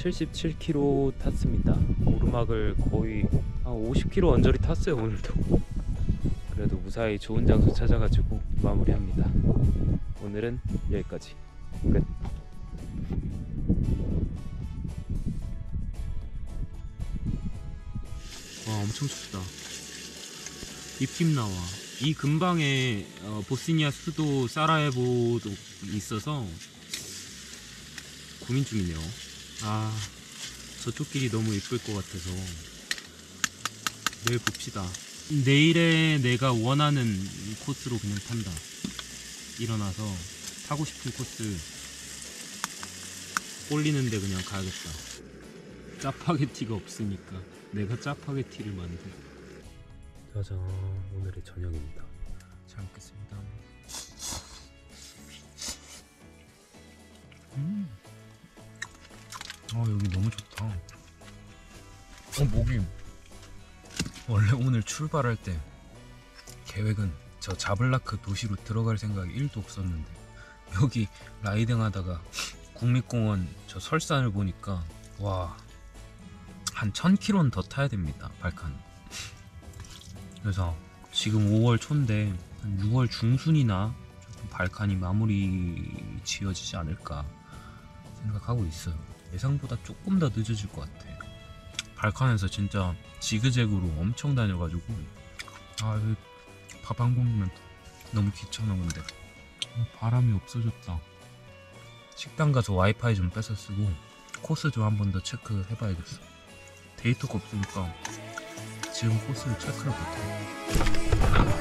(77km) 탔습니다. 오르막을 거의 한 (50km) 언저리 탔어요 오늘도. 그래도 무사히 좋은 장소 찾아가지고 마무리합니다. 오늘은 여기까지. 끝. 와 엄청 춥다. 입김 나와. 이 근방에 어, 보스니아 수도 사라예보도 있어서 고민 중이네요 아 저쪽 길이 너무 이쁠 것 같아서 내일 봅시다. 내일에 내가 원하는 코스로 그냥 탄다. 일어나서 타고 싶은 코스 꼴리는데 그냥 가야겠다. 짜파게티가 없으니까 내가 짜파게티를 만들고. 짜잔 오늘의 저녁입니다. 잘 먹겠습니다. 음. 아 여기 너무 좋다. 어 목이 원래 오늘 출발할 때 계획은 저 자블라크 도시로 들어갈 생각이 1도 없었는데 여기 라이딩 하다가 국립공원 저 설산을 보니까 와 한 1000km는 더 타야 됩니다 발칸. 그래서 지금 5월 초인데 한 6월 중순이나 발칸이 마무리 지어지지 않을까 생각하고 있어요 예상보다 조금 더 늦어질 것 같아. 발칸에서 진짜 지그재그로 엄청 다녀가지고. 아밥 한 공기면 너무 귀찮아 근데. 어, 바람이 없어졌다. 식당 가서 와이파이 좀 뺏어 쓰고 코스 좀 한 번 더 체크해봐야겠어. 데이터가 없으니까 지금 코스를 체크를 못해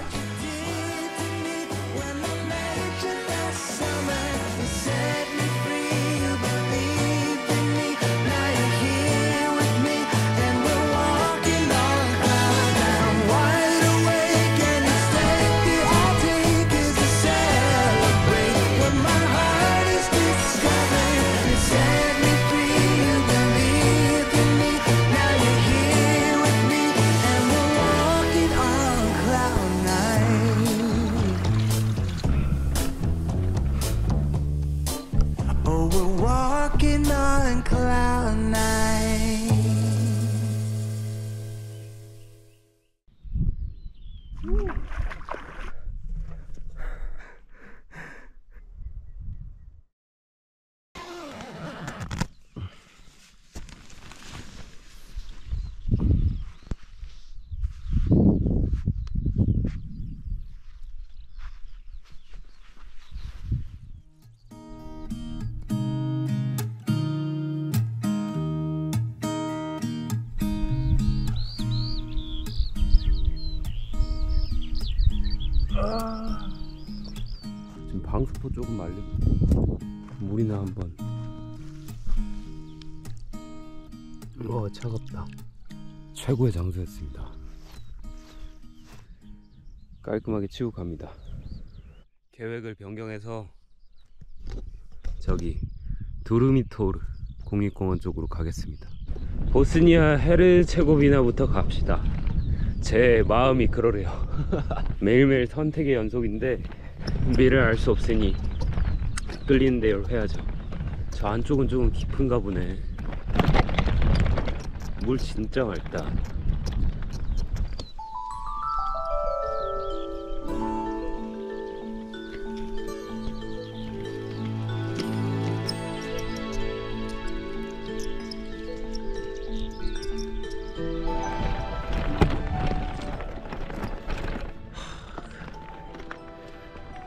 최고의 장소였습니다. 깔끔하게 치우고 갑니다. 계획을 변경해서 저기 두르미토르 국립공원 쪽으로 가겠습니다. 보스니아 헤르체고비나부터 갑시다. 제 마음이 그러래요. 매일매일 선택의 연속인데 미래를 알 수 없으니 끌리는 대로 해야죠. 저 안쪽은 조금 깊은가 보네 물 진짜 맑다.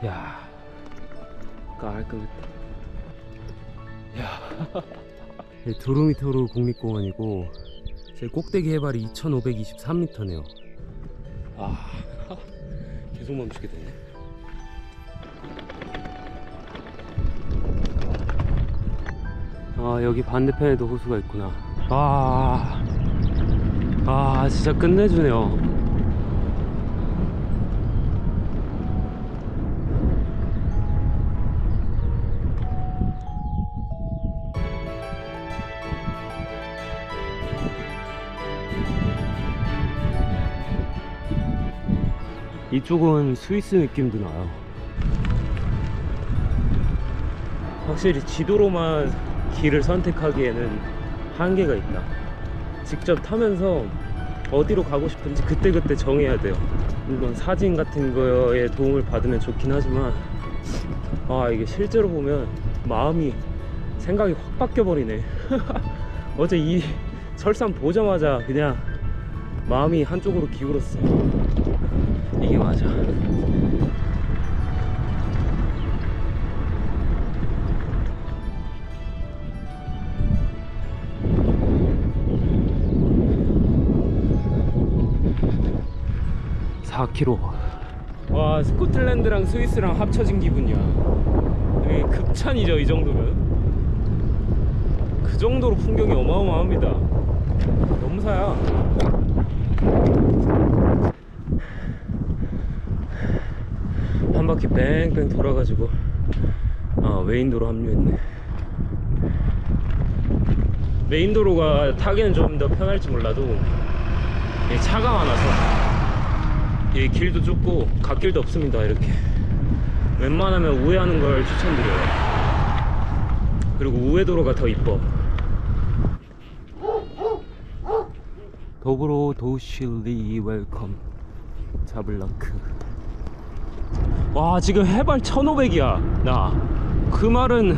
야 도로미토르 국립공원이고 제 꼭대기 해발이 2523m네요 아 계속 멈추게 되네. 아 여기 반대편에도 호수가 있구나. 아, 아 진짜 끝내주네요. 이쪽은 스위스 느낌도 나요. 확실히 지도로만 길을 선택하기에는 한계가 있다. 직접 타면서 어디로 가고 싶은지 그때그때 정해야 돼요. 물론 사진 같은 거에 도움을 받으면 좋긴 하지만 아 이게 실제로 보면 마음이 생각이 확 바뀌어 버리네. 어제 이 설산 보자마자 그냥 마음이 한쪽으로 기울었어. 이게 맞아. (4 k m) 와 스코틀랜드랑 스위스랑 합쳐진 기분이야. 여기 극찬이죠 이 정도면. 그 정도로 풍경이 어마어마합니다. 넘사야 한 바퀴 뺑뺑 돌아가지고 아 메인도로 합류했네. 메인도로가 타기는 좀 더 편할지 몰라도 차가 많아서 이 길도 좁고 갓길도 없습니다 이렇게. 웬만하면 우회하는 걸 추천드려요. 그리고 우회도로가 더 이뻐. Dobro došli welcome 자블라크 와 지금 해발 1500이야 나. 그 말은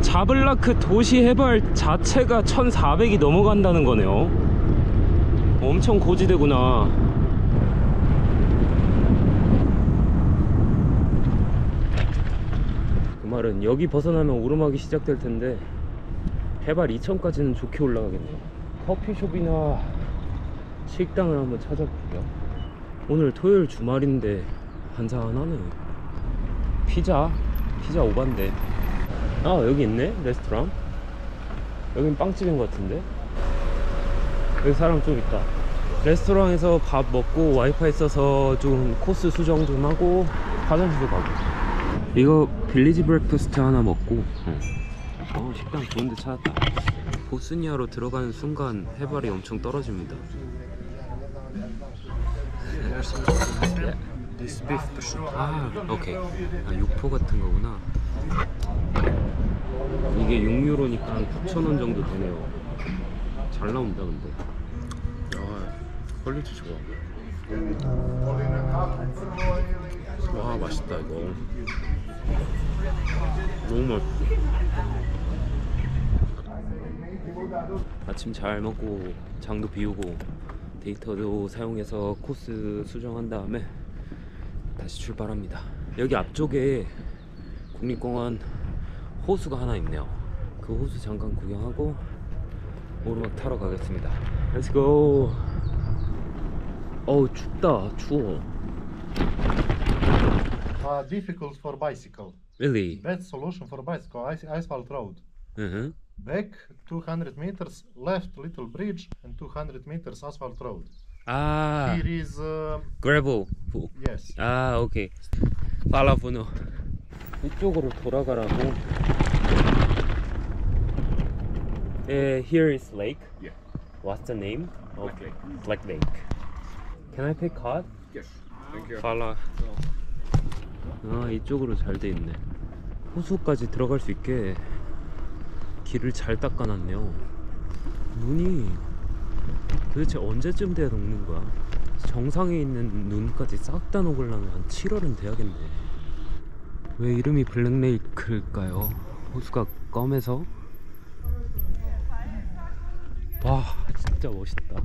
자블라크 도시 해발 자체가 1400이 넘어간다는 거네요. 엄청 고지대구나. 그 말은 여기 벗어나면 오르막이 시작될 텐데 해발 2000까지는 좋게 올라가겠네요. 커피숍이나 식당을 한번 찾아볼게요. 오늘 토요일 주말인데 한산하네. 피자 피자 오반데. 아 여기 있네 레스토랑. 여긴 빵집인 것 같은데? 여기 사람 좀 있다. 레스토랑에서 밥 먹고 와이파이 써서 좀 코스 수정 좀 하고 화장실도 가고. 이거 village breakfast 하나 먹고 어, 어, 식당 좋은데 찾았다. 보스니아로 들어가는 순간 해발이 엄청 떨어집니다 아 오케이. 아 육포 같은 거구나. 이게 6유로니까 한 9,000원 정도 되네요. 잘 나온다 근데. 아, 퀄리티 좋아. 와, 맛있다, 이거. 너무 맛있어. 아침 잘 먹고 장도 비우고 데이터도 사용해서 코스 수정한 다음에 다시 출발합니다 여기 앞쪽에 국립공원 호수가 하나 있네요 그 호수 잠깐 구경하고 오르막 타러 가겠습니다 Let's go 어우 춥다 추워 Uh, difficult for bicycle. Really? Best solution for bicycle, asphalt road. Mhm. Back 200 meters, left little bridge, and 200 meters asphalt road. 아 Here is uh, gravel yes. 아 오케이 팔라보노 이쪽으로 돌아가라고 에 here is lake Yeah. what's the name Black Lake. Black Lake can I pick card Yes. Thank you. 팔라 아 이쪽으로 잘 돼 있네 호수까지 들어갈 수 있게 길을 잘 닦아놨네요 눈이 도대체 언제쯤 돼야 녹는 거야? 정상에 있는 눈까지 싹 다 녹으려면 한 7월은 돼야겠네. 왜 이름이 블랙레이크일까요? 호수가 검해서? 와 진짜 멋있다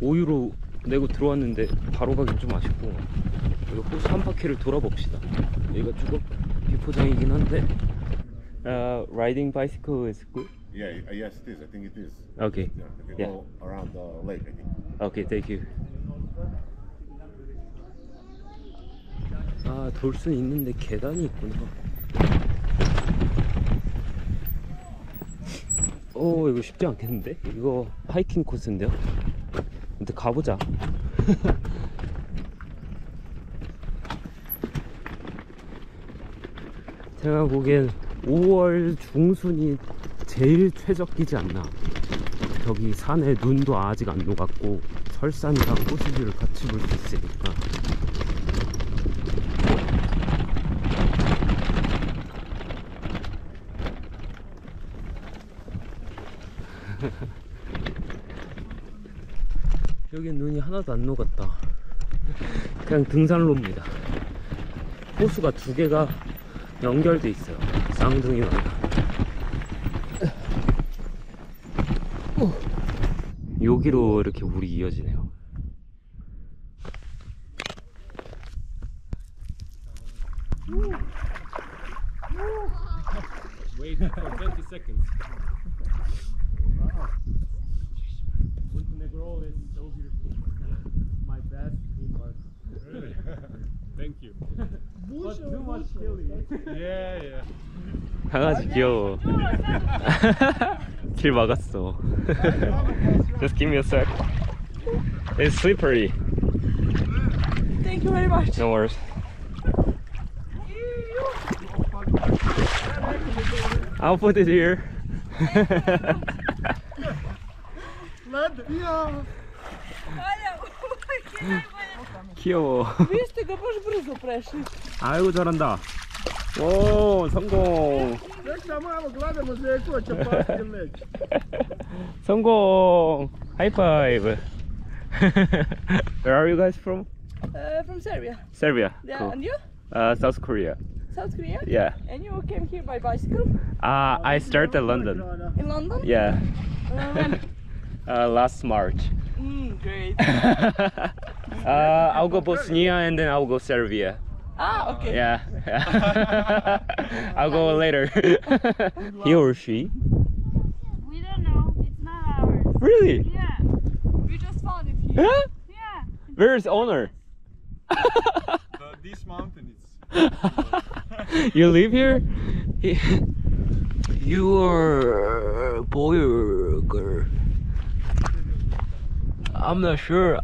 오유로 내고 들어왔는데 바로 가긴 좀 아쉽고 여기 호수 한 바퀴를 돌아봅시다. 여기가 조금 비포장이긴 한데. Uh, riding bicycle is good. Yeah, uh, yes, it is. I think it is. Okay. Yeah, we can Yeah. go around the lake, I think. Okay, thank you. 아, 돌 수는 있는데 계단이 있구나. 오, 이거 쉽지 않겠는데? 이거 하이킹 코스인데요? 근데 가보자. 제가 보기엔 5월 중순이 제일 최적기지 않나. 저기 산에 눈도 아직 안 녹았고 설산이랑 호수뷰를 같이 볼 수 있으니까 여긴 눈이 하나도 안 녹았다. 그냥 등산로입니다. 호수가 두 개가 연결돼 있어요. 쌍둥이로 여기로 이렇게 물이 이어지네요. Wait for 20 seconds. Montenegro is Really? Thank you. But too much chili. Yeah, yeah. 강아지 귀여워. 길 막았어. Just give me a sec. It's slippery. Thank you very much. No worries. I'll put it here. Led? Ja. 귀여워. Vi ste ga baš brzo prešli. 아이고 잘한다. 오 성공. Nek da malo gledamo Zeku, će pasti ili neće. 성공. 하이파이브. Where are you guys from? Uh, from Serbia. Serbia. Yeah, Cool. and you? Uh, South Korea. South Korea? Yeah. And you came here by bicycle? Uh, I started in London. In London? Yeah. Uh, when? uh, last March. Mm, great. uh, I'll go Bosnia and then I'll go Serbia. ah, okay. Yeah. I'll go later. he or she? We don't know. It's not ours. Really? Yeah. We just found it here. Huh? Yeah. Where's owner? this mountain is. you live here? you are a boy or girl? I'm not sure.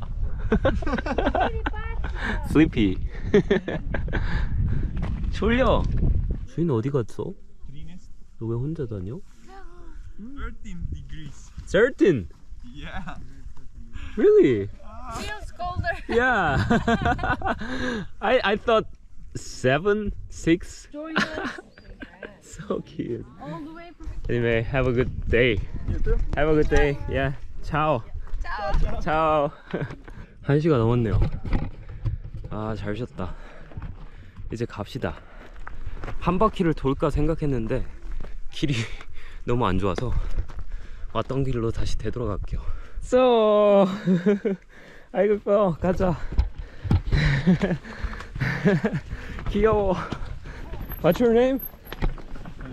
Sleepy. 졸려. 주인 어디 갔어? 너 왜 혼자 다녀? 13 degrees. 13. Yeah. Really? Feels colder. Yeah. I I thought seven, six. Join us. So cute. All the way from Anyway, have a good day. Have a good day. Yeah. ciao. Ciao. ciao. 한 시가 넘었네요. 아, 잘 쉬었다. 이제 갑시다. 한 바퀴를 돌까 생각했는데 길이 너무 안 좋아서 왔던 길로 다시 되돌아갈게요. So, 아이고 뻐 가자. 귀여워. What's your name?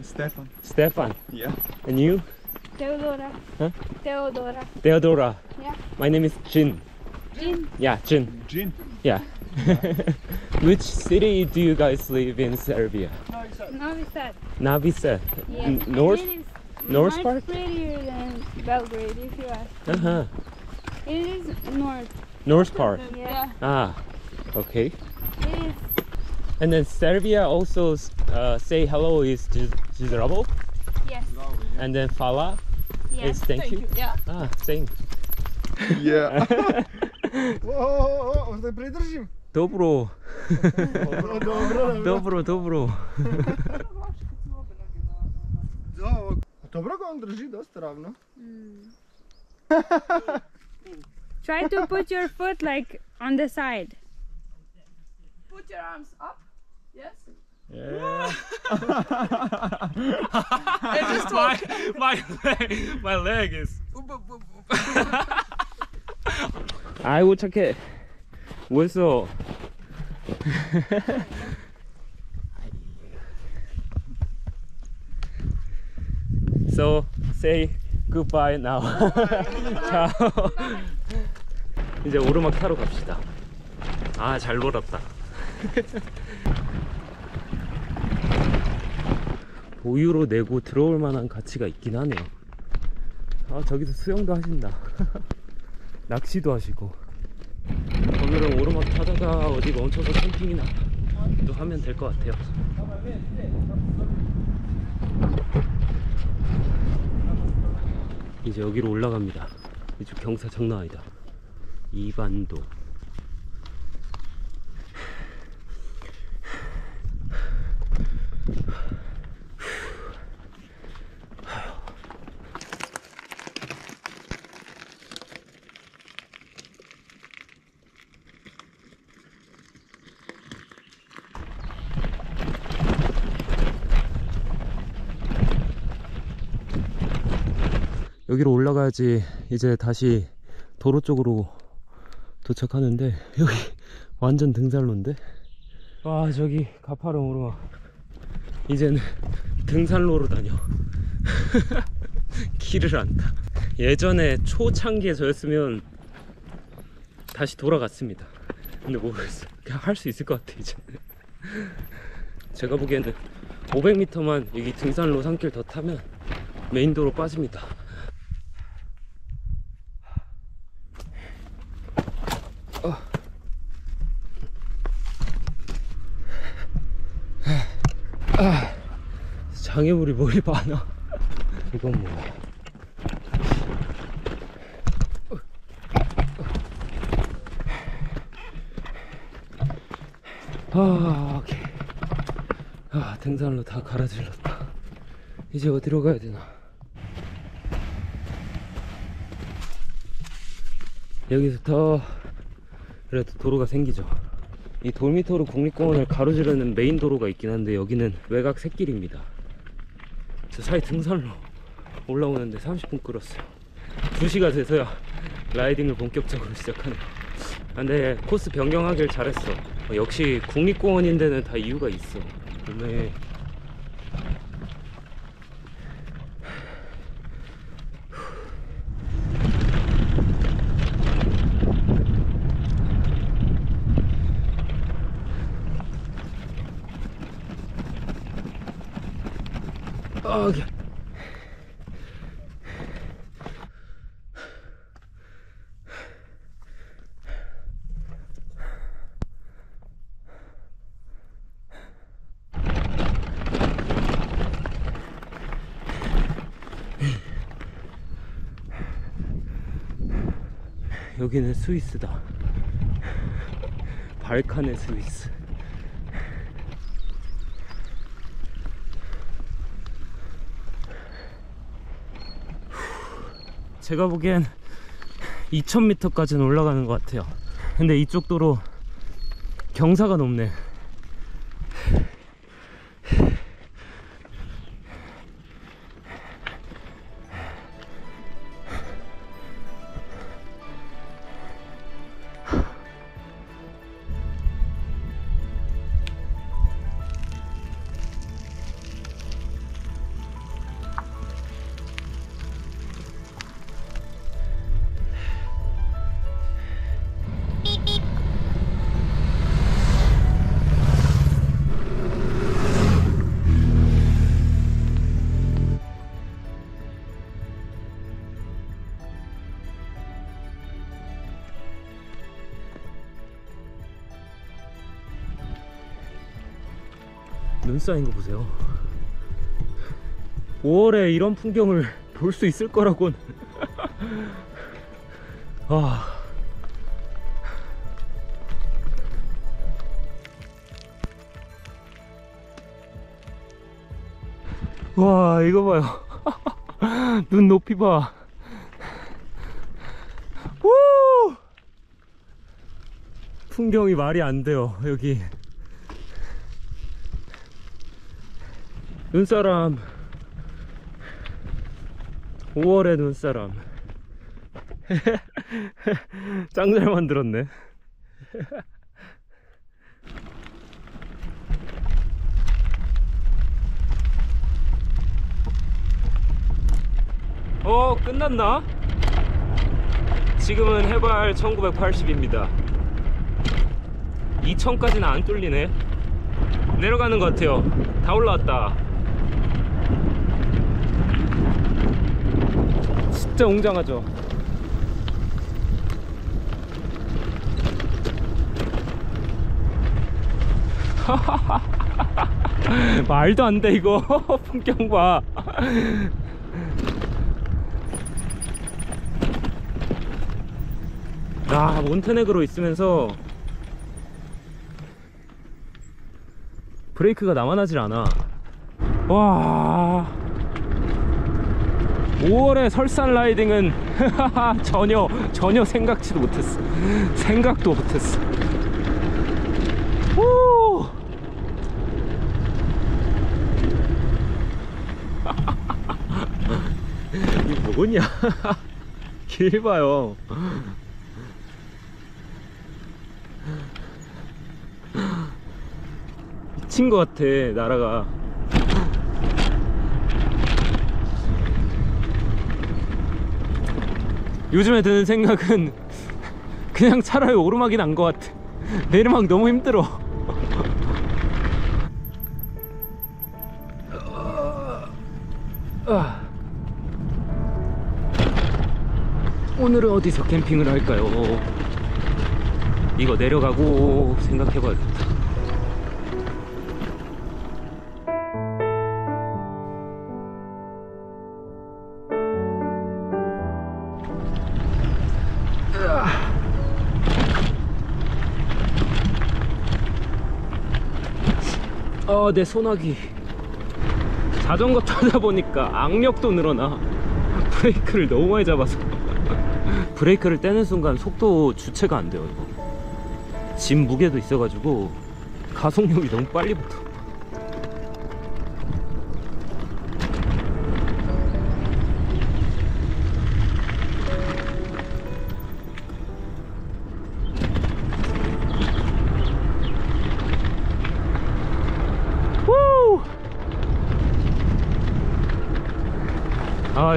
Stefan. Stefan. Yeah. And you? Theodora. Huh? Theodora. Theodora. Yeah. My name is Jin. Jin. Yeah, Jin. Jin. Yeah. Which city do you guys live in Serbia? Novi Sad. Novi Sad. Yes. N- North? It is North much part? prettier than Belgrade, if you ask. Uh-huh. It is north. North part. Yeah. Ah, okay. It is. And then Serbia also uh, say hello is Zdravo. Yes. And then Fala Yes. is thank, you. Yeah. Ah, same. Yeah. O, o, o, da pridržim. Dobro. Dobro, dobro. Dobro, dobro. Do, dobro ga on drži dosta ravno. Mm. Try to put your foot like on the side. Put your arms up. Yes. Yeah. And just my, walk. my leg, my leg is. 아이고 착해. 뭐했어? So say goodbye now. 자 이제 오르막 타러 갑시다. 아 잘 놀았다. 보유로 내고 들어올 만한 가치가 있긴 하네요 아 저기서 수영도 하신다. 낚시도 하시고. 오늘은 오르막 타다가 어디 멈춰서 캠핑이나 또 하면 될 것 같아요. 이제 여기로 올라갑니다. 이쪽 경사 장난 아니다. 이반도 여기로 올라가야지 이제 다시 도로 쪽으로 도착하는데 여기 완전 등산로인데? 와 저기 가파른 오르막 이제는 등산로로 다녀. 길을 안타 예전에 초창기에 저였으면 다시 돌아갔습니다. 근데 모르겠어. 그냥 할수 있을 것 같아 이제. 제가 보기에는 500m만 여기 등산로 산길 더 타면 메인도로 빠집니다 어. 아, 장애물이 머리 많아. 이건 뭐야? 아, 오케이. 아, 등산로 다 갈아질렀다. 이제 어디로 가야 되나? 여기서 더 그래도 도로가 생기죠. 이 돌미터로 국립공원을 가로지르는 메인 도로가 있긴 한데 여기는 외곽 샛길입니다. 저 사이 등산로 올라오는데 30분 끌었어요. 2시가 돼서야 라이딩을 본격적으로 시작하네 아, 근데 코스 변경하길 잘했어. 어, 역시 국립공원인 데는 다 이유가 있어. 오늘 아, 오케이. 여기는 스위스다. 발칸의 스위스. 제가 보기엔 2000m까지는 올라가는 것 같아요. 근데 이쪽 도로 경사가 높네 쌓인 거 보세요. 5월에 이런 풍경을 볼 수 있을 거라곤 아. 와 이거 봐요. 눈 높이 봐. 우! 풍경이 말이 안 돼요 여기 눈사람 5월의 눈사람 짱 잘 만들었네. 어, 끝났나? 지금은 해발 1980입니다. 2000까지는 안 뚫리네. 내려가는 것 같아요. 다 올라왔다. 진짜 웅장하죠? 말도 안 돼 이거 풍경 봐. 아 몬테네그로 있으면서 브레이크가 남아나질 않아. 와. 5월에 설산 라이딩은 전혀 전혀 생각지도 못했어. 생각도 못했어. 오! 이게 뭐냐? 길 봐요. 미친 것 같아 나라가. 요즘에 드는 생각은 그냥 차라리 오르막이 난 것 같아. 내리막 너무 힘들어. 아. 오늘은 어디서 캠핑을 할까요? 이거 내려가고 생각해봐야겠다. 아, 내 소나기. 자전거 타다 보니까 악력도 늘어나. 브레이크를 너무 많이 잡아서. 브레이크를 떼는 순간 속도 주체가 안 돼요, 이거. 짐 무게도 있어가지고 가속력이 너무 빨리 붙어.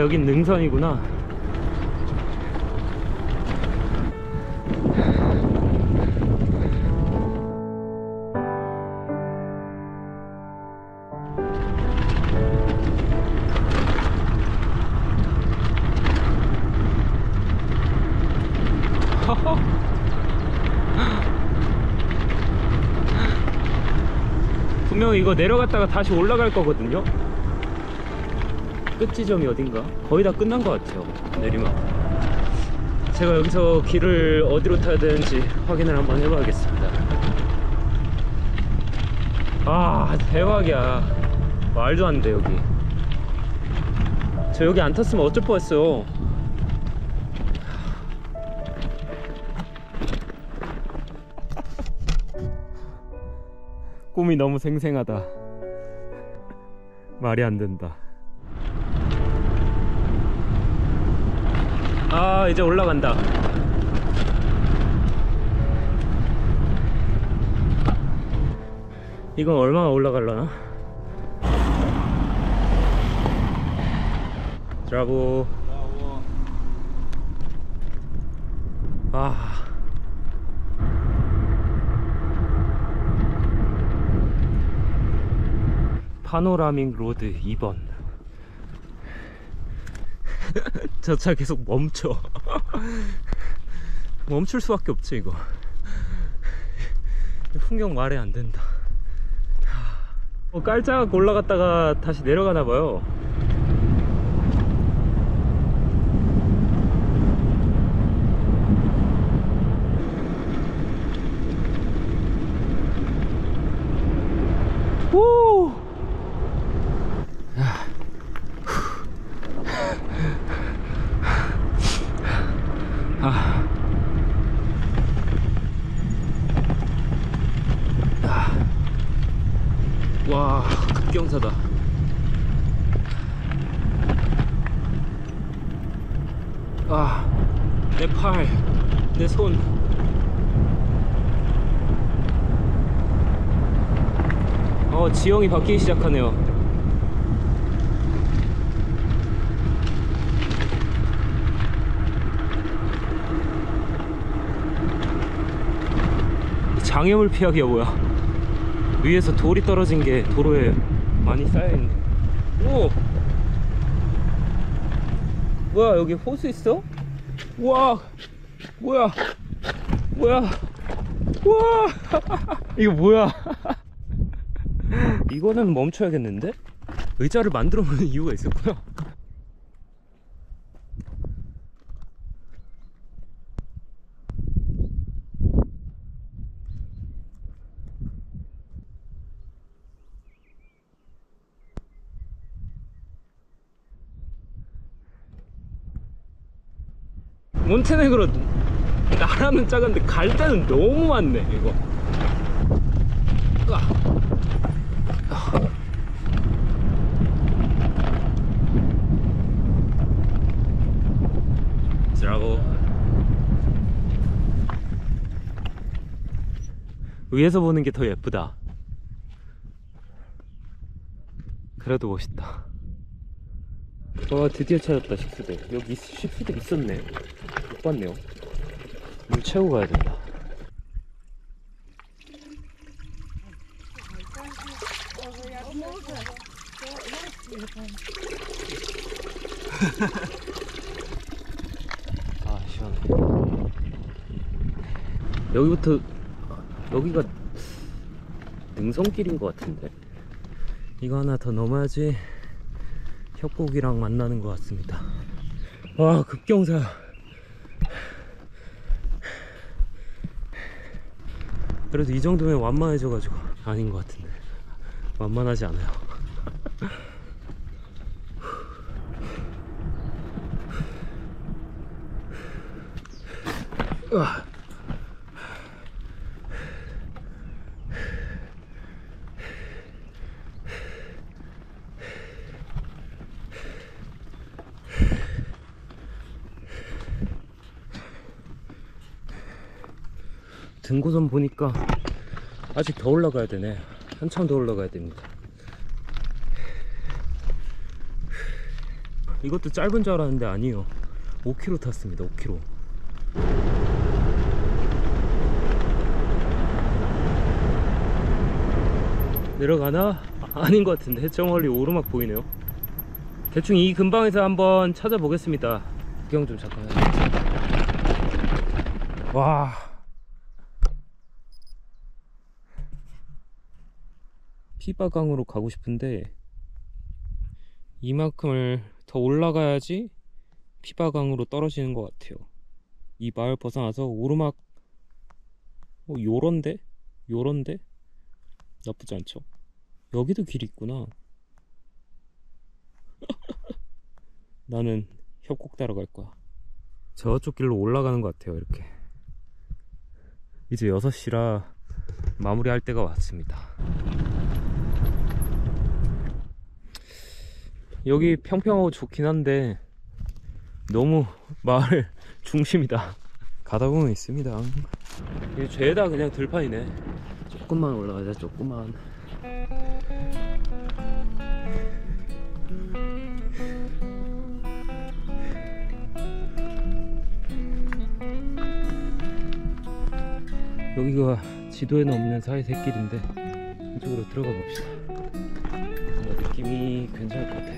여긴 능선이구나. 분명 이거 내려갔다가 다시 올라갈 거거든요 끝 지점이 어딘가? 거의 다 끝난 것 같아요 내리막. 제가 여기서 길을 어디로 타야 되는지 확인을 한번 해봐야겠습니다. 아 대박이야. 말도 안 돼 여기. 저 여기 안 탔으면 어쩔 뻔했어요. 꿈이 너무 생생하다. 말이 안 된다 아 이제 올라간다. 이건 얼마나 올라갈라나 드라보 아. panoramic road 2번 저 차 계속 멈춰. 멈출 수밖에 없지 이거. 풍경 말이 안 된다. 어, 깔짝 올라갔다가 다시 내려가나 봐요 오! 아. 아. 와, 급경사다. 아. 내 팔, 내 손. 어, 지형이 바뀌기 시작하네요. 장애물 피하기야 뭐야? 위에서 돌이 떨어진 게 도로에 많이 쌓여있네. 오! 뭐야 여기 호수 있어? 우와 뭐야 뭐야 우와 이거 뭐야 이거는 멈춰야겠는데? 의자를 만들어 놓은 이유가 있었구나 몬테네그로 나라는 작은데 갈 때는 너무 많네 이거 으아. 드라고. 위에서 보는 게 더 예쁘다. 그래도 멋있다. 와 드디어 찾았다 식수대. 여기 식수대 있었네. 못 봤네요. 물 채우고 가야 된다 아 시원해. 여기부터 여기가 능선길인 것 같은데? 이거 하나 더 넘어야지 협곡이랑 만나는 것 같습니다. 와 급경사. 그래도 이 정도면 완만해져 가지고 아닌 것 같은데. 완만하지 않아요 등고선 보니까 아직 더 올라가야 되네. 한참 더 올라가야 됩니다. 이것도 짧은 줄 알았는데 아니에요. 5km 탔습니다. 5km 내려가나? 아, 아닌 것 같은데 저 멀리 오르막 보이네요 대충 이 근방에서 한번 찾아보겠습니다 구경 좀 잠깐 와 피바강으로 가고 싶은데 이만큼을 더 올라가야지 피바강으로 떨어지는 것 같아요 이 마을 벗어나서 오르막 어, 요런데? 요런데? 나쁘지 않죠. 여기도 길이 있구나. 나는 협곡 따라 갈 거야. 저쪽 길로 올라가는 것 같아요 이렇게. 이제 6시라 마무리할 때가 왔습니다. 여기 평평하고 좋긴 한데 너무 마을 중심이다. 가다 보면 있습니다. 이게 죄다 그냥 들판이네 조금만 올라가자 조금만. 여기가 지도에는 없는 사이새 길인데 이쪽으로 들어가 봅시다. 뭔가 느낌이 괜찮을 것 같아.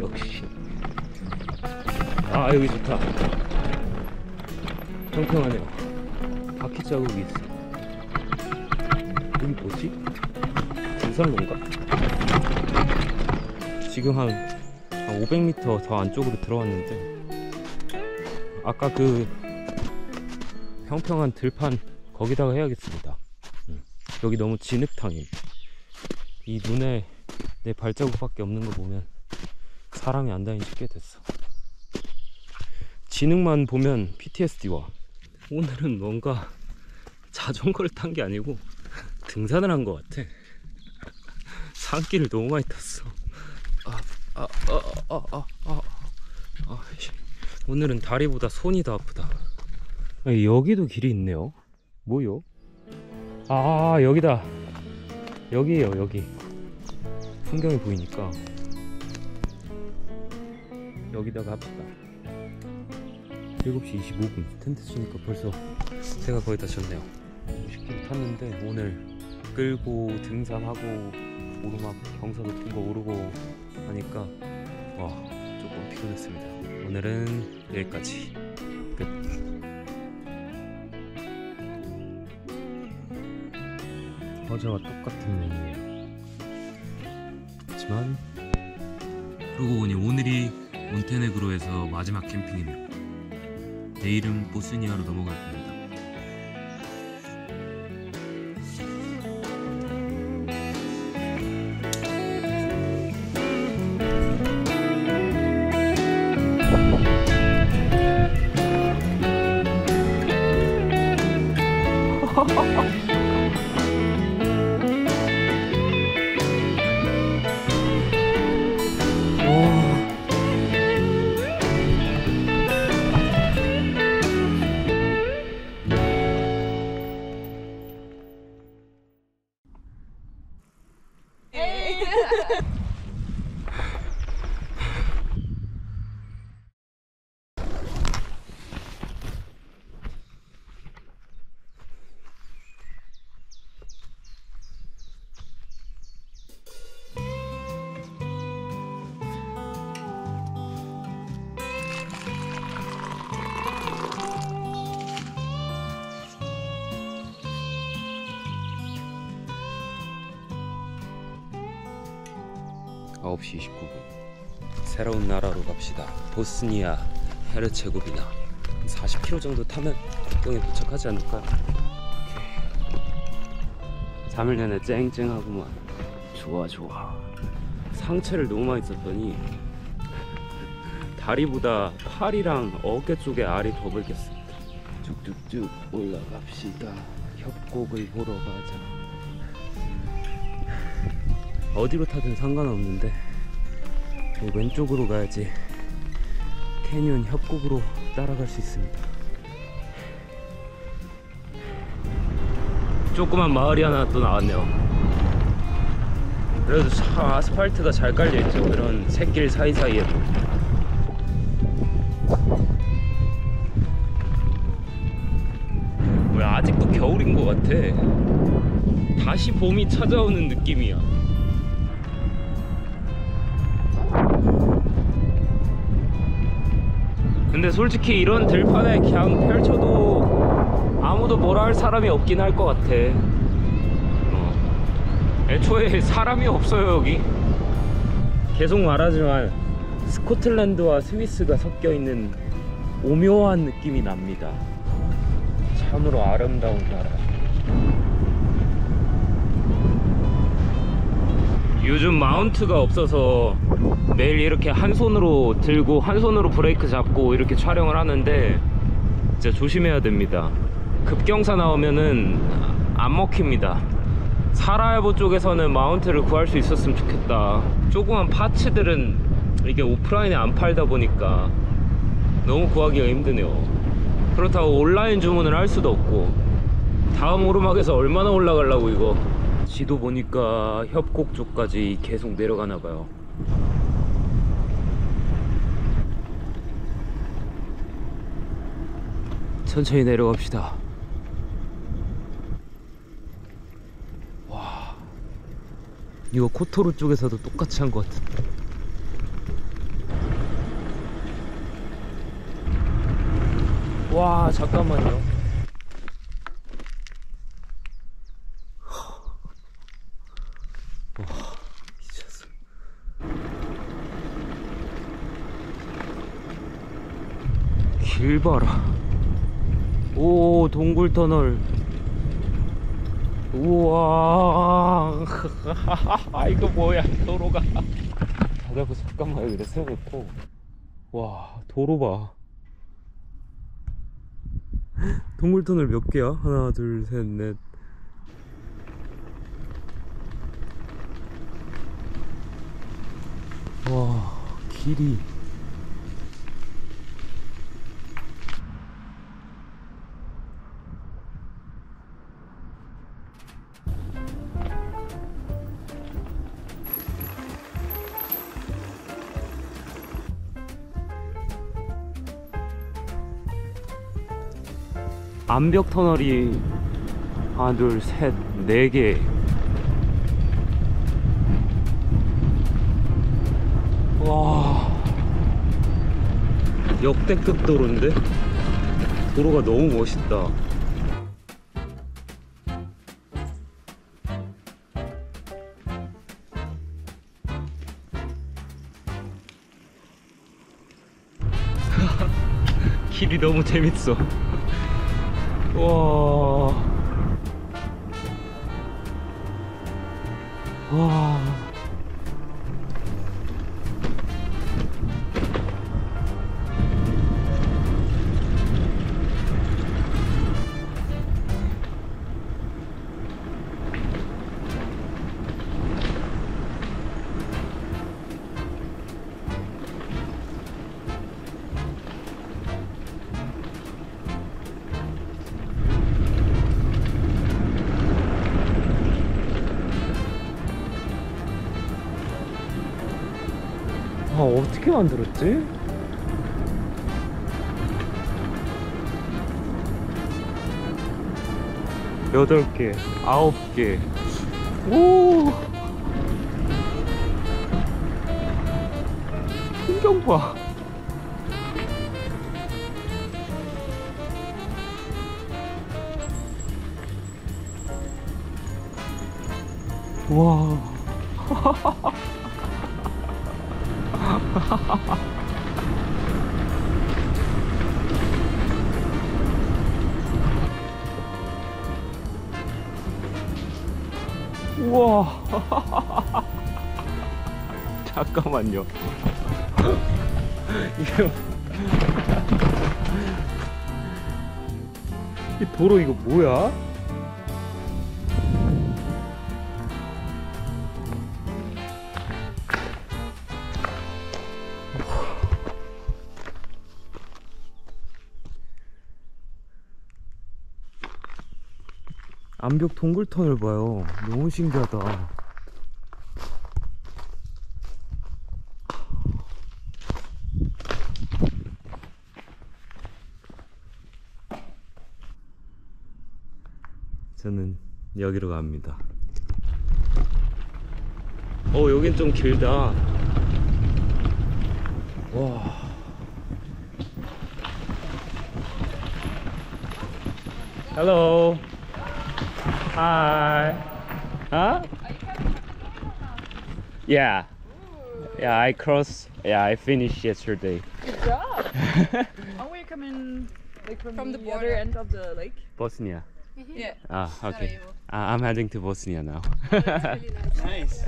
역시. 아 여기 좋다. 평평하네요. 바퀴 자국이 있어 여기 뭐지? 등산로인가? 지금 한, 한 500m 더 안쪽으로 들어왔는데 아까 그 평평한 들판 거기다가 해야겠습니다 음. 여기 너무 진흙탕임 이 눈에 내 발자국밖에 없는 거 보면 사람이 안 다닌 지꽤 됐어 진흙만 보면 PTSD 와 오늘은 뭔가 자전거를 탄 게 아니고 등산을 한 것 같아 산길을 너무 많이 탔어 아, 아, 아, 아, 아, 아, 아, 씨. 오늘은 다리보다 손이 더 아프다. 아니, 여기도 길이 있네요. 뭐요? 아 여기다. 여기에요 여기. 풍경이 보이니까 여기다가 합시다. 7시 25분 텐트 치니까 벌써 새가 거의 다 졌네요 50km 탔는데 오늘 끌고 등산하고 오르막 경사 높은 거 오르고 하니까 와 조금 피곤했습니다. 오늘은 여기까지. 끝. 어제와 똑같은 메뉴예요. 하지만 그러고 보니 오늘이 몬테네그로에서 마지막 캠핑이네요 내일은 보스니아로 넘어갈 겁니다. 보스니아 헤르체고비나 40km 정도 타면 국경에 도착하지 않을까? 3일 내내 쨍쨍하구만 좋아 좋아. 상체를 너무 많이 썼더니 다리보다 팔이랑 어깨 쪽에 알이 더 벌겠습니다. 쭉쭉쭉 올라갑시다. 협곡을 보러 가자. 어디로 타든 상관없는데 이 왼쪽으로 가야지 캐니언 협곡으로 따라갈 수 있습니다. 조그만 마을이 하나 또 나왔네요. 그래도 참 아스팔트가 잘 깔려있죠 이런 샛길 사이사이에도 왜 아직도 겨울인 것 같아. 다시 봄이 찾아오는 느낌이야 근데 솔직히 이런 들판에 그냥 펼쳐도 아무도 뭐라 할 사람이 없긴 할 것 같아. 어. 애초에 사람이 없어요 여기. 계속 말하지만 스코틀랜드와 스위스가 섞여 있는 오묘한 느낌이 납니다. 참으로 아름다운 나라 요즘 마운트가 없어서 매일 이렇게 한 손으로 들고 한 손으로 브레이크 잡고 이렇게 촬영을 하는데 진짜 조심해야 됩니다. 급경사 나오면은 안 먹힙니다. 사라예보 쪽에서는 마운트를 구할 수 있었으면 좋겠다. 조그만 파츠들은 이게 오프라인에 안 팔다 보니까 너무 구하기가 힘드네요. 그렇다고 온라인 주문을 할 수도 없고 다음 오르막에서 얼마나 올라가려고 이거 지도 보니까 협곡 쪽까지 계속 내려가나 봐요. 천천히 내려갑시다. 와 이거 코토로 쪽에서도 똑같이 한 것 같은데 와 잠깐만요 와 미쳤어 길 봐라. 오 동굴터널. 우와. 아 이거 뭐야 도로가. 자자고 잠깐만 여기다 세워놓고. 와 도로 봐. 동굴터널 몇 개야? 하나 둘셋넷. 와 길이 암벽 터널이 하나 둘셋네개. 와. 역대급 도로인데? 도로가 너무 멋있다. 길이 너무 재밌어 와. 와. 만들었지? 여덟 개, 아홉 개. 오. 풍경 봐. 와. 잠깐만요 이게 이 도로 이거 뭐야? 암벽 동굴 터널 봐요. 너무 신기하다. 저는 여기로 갑니다. 어, 여긴 좀 길다. 와. Hello. Hi. Huh? Yeah. Yeah, I crossed. Yeah, I finished yesterday. Good job. Are we coming like from, From the, the other border. end of the lake? Bosnia. Yeah. Ah, okay. Uh, I'm heading to Bosnia now. nice.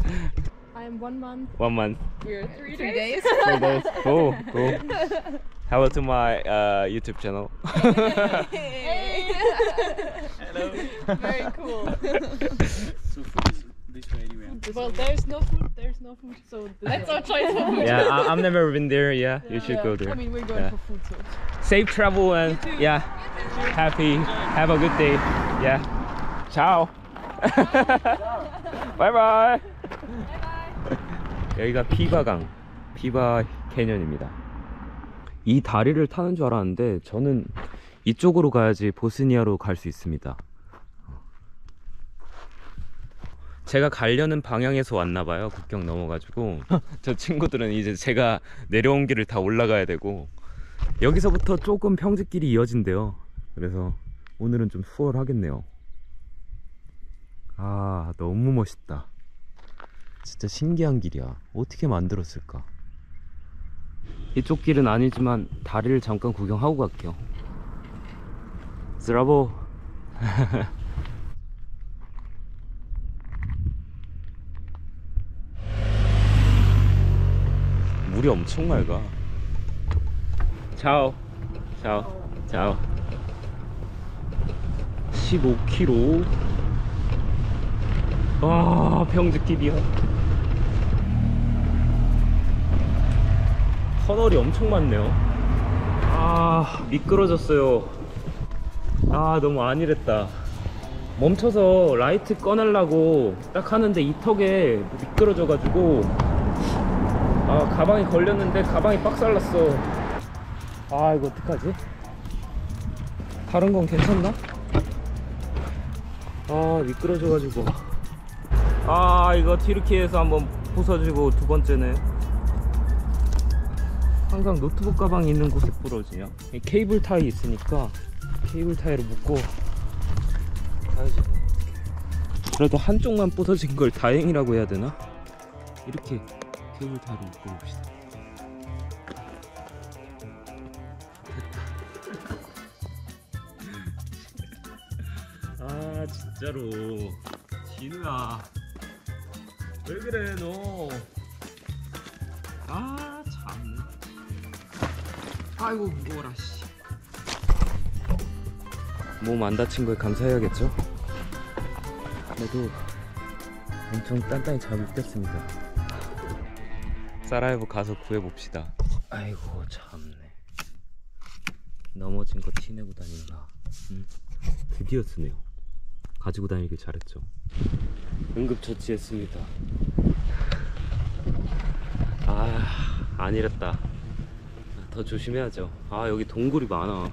I'm one month. One month. We're three, Three days. days. Three days. Cool, cool. Hello to my uh, YouTube channel. Hey. Hello. Very cool. So food is this way anyway. well, there's no food. There's no food. So let's our choice for food. yeah, I, I've never been there. Yeah, you should Yeah. go there. I mean, we're going Yeah. for food, so. Safe travel and yeah, happy. Have a good day. Yeah. Ciao. bye bye. 여기가 피바강, 피바 캐년입니다. 이 다리를 타는 줄 알았는데 저는 이쪽으로 가야지 보스니아로 갈 수 있습니다. 제가 가려는 방향에서 왔나 봐요. 국경 넘어가지고 저 친구들은 이제 제가 내려온 길을 다 올라가야 되고 여기서부터 조금 평지길이 이어진대요. 그래서 오늘은 좀 수월하겠네요. 아, 너무 멋있다. 진짜 신기한 길이야. 어떻게 만들었을까? 이쪽 길은 아니지만 다리를 잠깐 구경하고 갈게요. 스라보. 물이 엄청 맑아. 차오. 차오. 차오. 15km. 와, 평지길이야. 터널이 엄청 많네요. 아, 미끄러졌어요. 아, 너무 안일했다. 멈춰서 라이트 꺼내려고 딱 하는데 이 턱에 미끄러져 가지고 아, 가방이 걸렸는데 가방이 빡살났어. 아, 이거 어떡하지? 다른 건 괜찮나? 아 미끄러져 가지고 아 이거 튀르키에서 한번 부서지고 두 번째는 항상 노트북 가방이 있는 곳에 부러지냐? 이 케이블 타이 있으니까 케이블 타이를 묶고 가야지. 뭐. 그래도 한쪽만 부서진 걸 다행이라고 해야 되나? 이렇게 케이블 타이를 묶고 봅시다. 아 진짜로. 진우야 왜 그래 너 아 참네 아이고 무거워라 씨. 몸 안 다친 거에 감사해야겠죠? 그래도 엄청 단단히 잘 묶였습니다. 사라예보 가서 구해봅시다. 아이고 참네. 넘어진 거 티내고 다니느라. 응? 드디어 쓰네요. 가지고 다니길 잘했죠 응급처치했습니다. 아 안이랬다. 더 조심해야죠. 아 여기 동굴이 많아.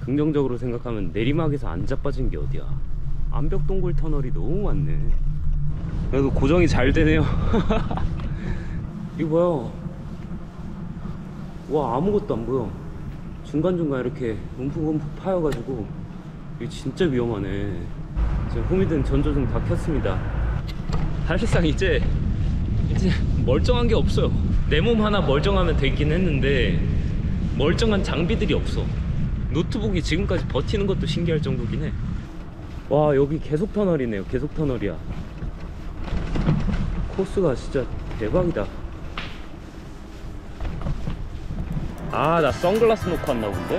긍정적으로 생각하면 내리막에서 안 자빠진 게 어디야? 암벽 동굴 터널이 너무 많네. 그래도 고정이 잘 되네요. 이거 봐요 와 아무것도 안 보여. 중간중간 이렇게 움푹움푹 파여가지고. 이거 진짜 위험하네 지금 호미든 전조등 다 켰습니다. 사실상 이제 이제 멀쩡한 게 없어요. 내 몸 하나 멀쩡하면 되긴 했는데 멀쩡한 장비들이 없어. 노트북이 지금까지 버티는 것도 신기할 정도긴 해 와 여기 계속 터널이네요. 계속 터널이야. 코스가 진짜 대박이다. 아 나 선글라스 놓고 왔나 본데?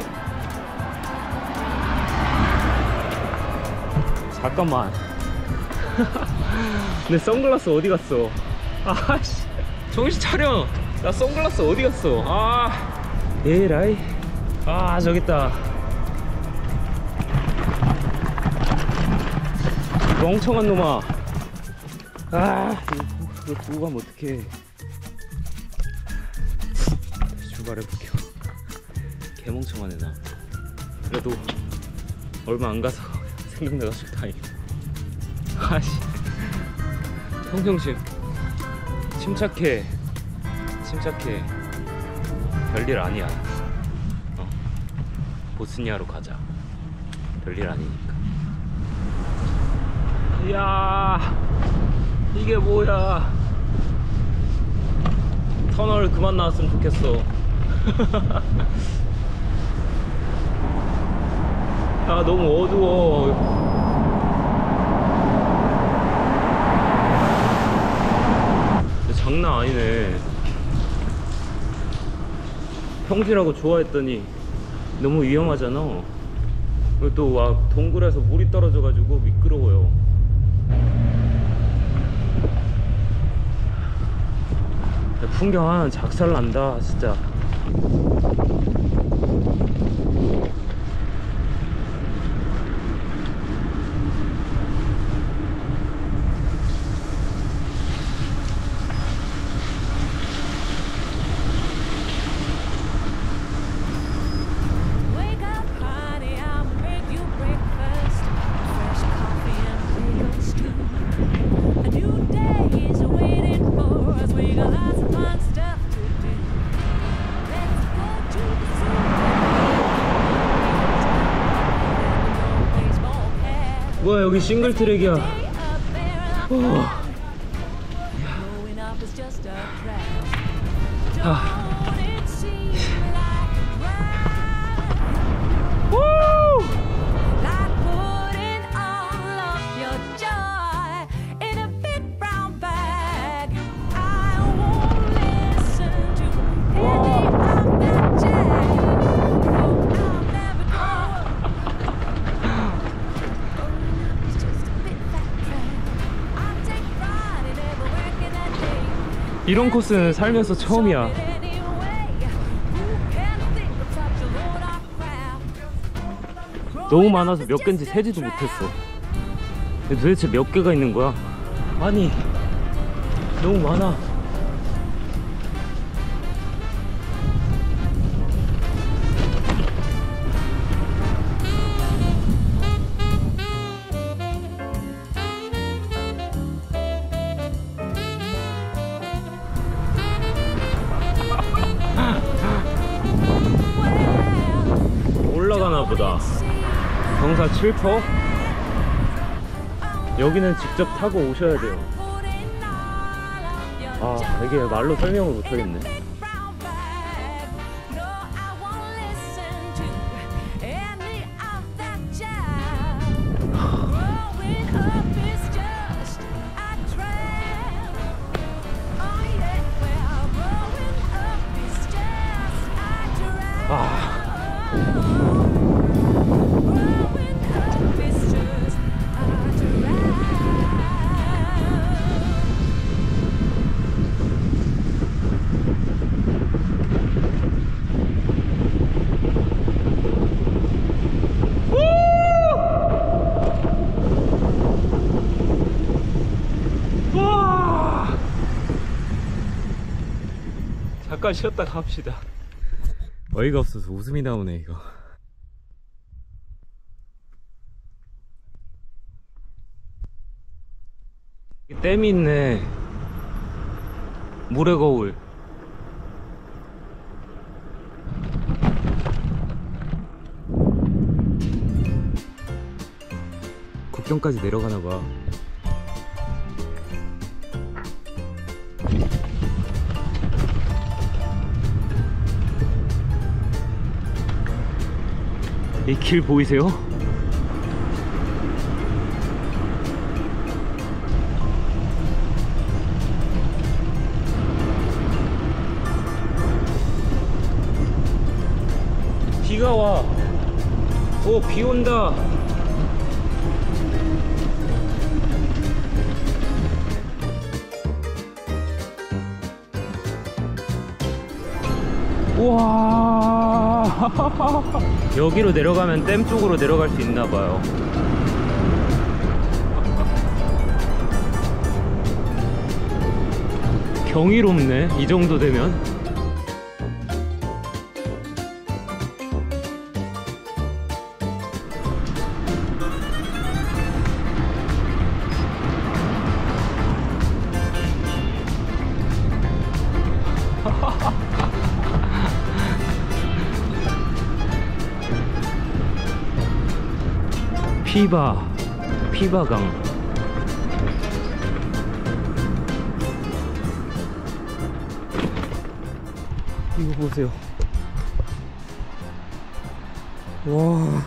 잠깐만. 내 선글라스 어디 갔어? 아씨. 정신 차려. 나 선글라스 어디 갔어? 아. 에라이. 아 저기 있다. 멍청한 놈아. 아 이거, 두고 가면 어떡해. 출발해볼게요. 개멍청하네 나 그래도 얼마 안 가서 생각나가지고 다행이다. 아씨. 평평심. 침착해. 침착해. 별일 아니야. 어. 보스니아로 가자. 별일 아니니까. 이야 이게 뭐야? 터널 그만 나왔으면 좋겠어 야 너무 어두워. 장난 아니네. 평지라고 좋아했더니 너무 위험하잖아. 그리고 또막 동굴에서 물이 떨어져가지고 미끄러워요. 풍경 하나 작살난다 진짜 여기 싱글 트랙이야 어. 이런 코스는 살면서 처음이야. 너무 많아서 몇 개인지 세지도 못했어. 도대체 몇 개가 있는 거야? 아니 너무 많아 보다. 경사 7% 여기는 직접 타고 오셔야 돼요. 아 이게 말로 설명을 못하겠네 잠깐 쉬었다 갑시다. 어이가 없어서 웃음이 나오네 이거. 댐이 있네. 물의 거울. 국경까지 내려가나 봐. 길 보이세요? 비가 와. 오, 비 온다. 여기로 내려가면 댐 쪽으로 내려갈 수 있나 봐요. 경이롭네. 이 정도 되면. 피바 피바강. 이거 보세요. 와.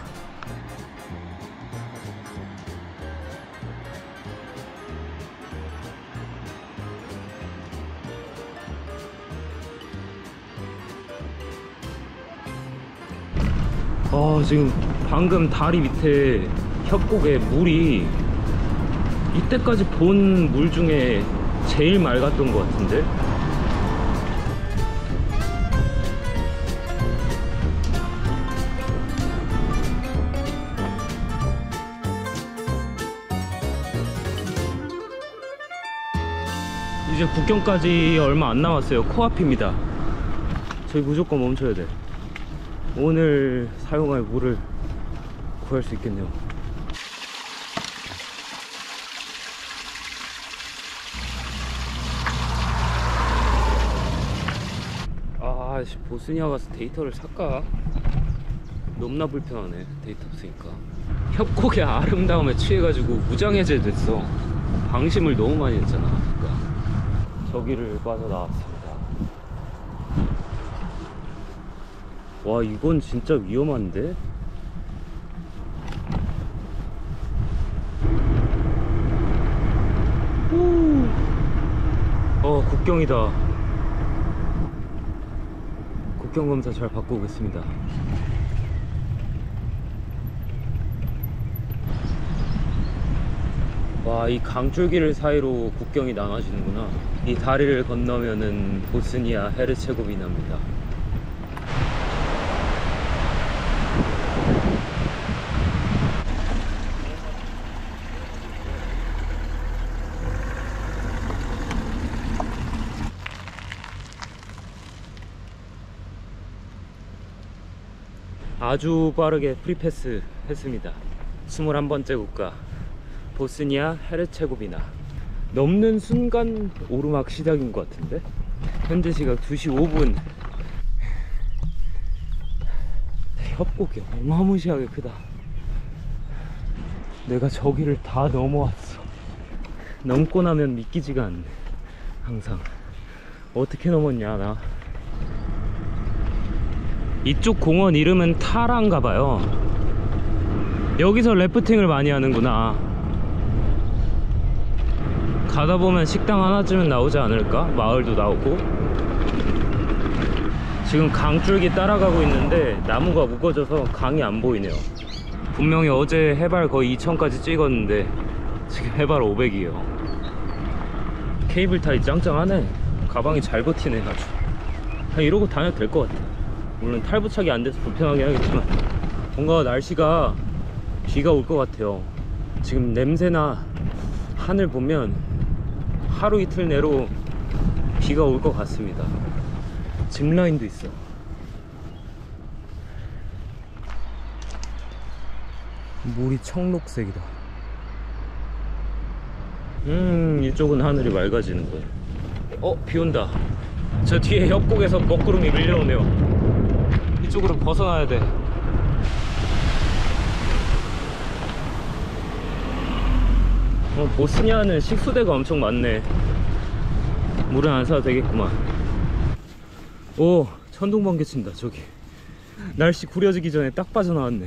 아, 지금 방금 다리 밑에 협곡에 물이 이때까지 본 물 중에 제일 맑았던 것 같은데? 이제 국경까지 얼마 안 남았어요. 코앞입니다. 저희 무조건 멈춰야 돼. 오늘 사용할 물을 구할 수 있겠네요. 아, 씨, 보스니아 가서 데이터를 살까? 너무나 불편하네, 데이터 없으니까. 협곡의 아름다움에 취해가지고 무장해제 됐어. 방심을 너무 많이 했잖아, 그러니까. 저기를 빠져나왔습니다. 와, 이건 진짜 위험한데? 후. 어, 국경이다. 국경 검사 잘 받고 오겠습니다. 와, 이 강줄기를 사이로 국경이 나눠지는구나. 이 다리를 건너면은 보스니아 헤르체고비나입니다. 아주 빠르게 프리패스 했습니다 21번째 국가 보스니아 헤르체고비나 넘는 순간 오르막 시작인 것 같은데 현재 시각 2시 5분 협곡이 어마무시하게 크다. 내가 저기를 다 넘어왔어. 넘고 나면 믿기지가 않네. 항상. 어떻게 넘었냐, 나. 이쪽 공원 이름은 타란가 봐요. 여기서 래프팅을 많이 하는구나. 가다 보면 식당 하나쯤은 나오지 않을까? 마을도 나오고. 지금 강줄기 따라가고 있는데 나무가 무거져서 강이 안 보이네요. 분명히 어제 해발 거의 2000까지 찍었는데 지금 해발 500이에요. 케이블 타이 짱짱하네. 가방이 잘 버티네 아주. 이러고 다녀도 될 것 같아. 물론 탈부착이 안 돼서 불편하긴 하겠지만 뭔가 날씨가 비가 올 것 같아요. 지금 냄새나 하늘 보면 하루 이틀 내로 비가 올 것 같습니다. 짚라인도 있어. 물이 청록색이다. 음, 이쪽은 하늘이 맑아지는 거야. 어, 비 온다. 저 뒤에 협곡에서 먹구름이 밀려오네요. 이쪽으로 벗어나야 돼. 어, 보스니아는 식수대가 엄청 많네. 물은 안 사도 되겠구만. 오, 천둥번개 친다, 저기. 날씨 구려지기 전에 딱 빠져나왔네.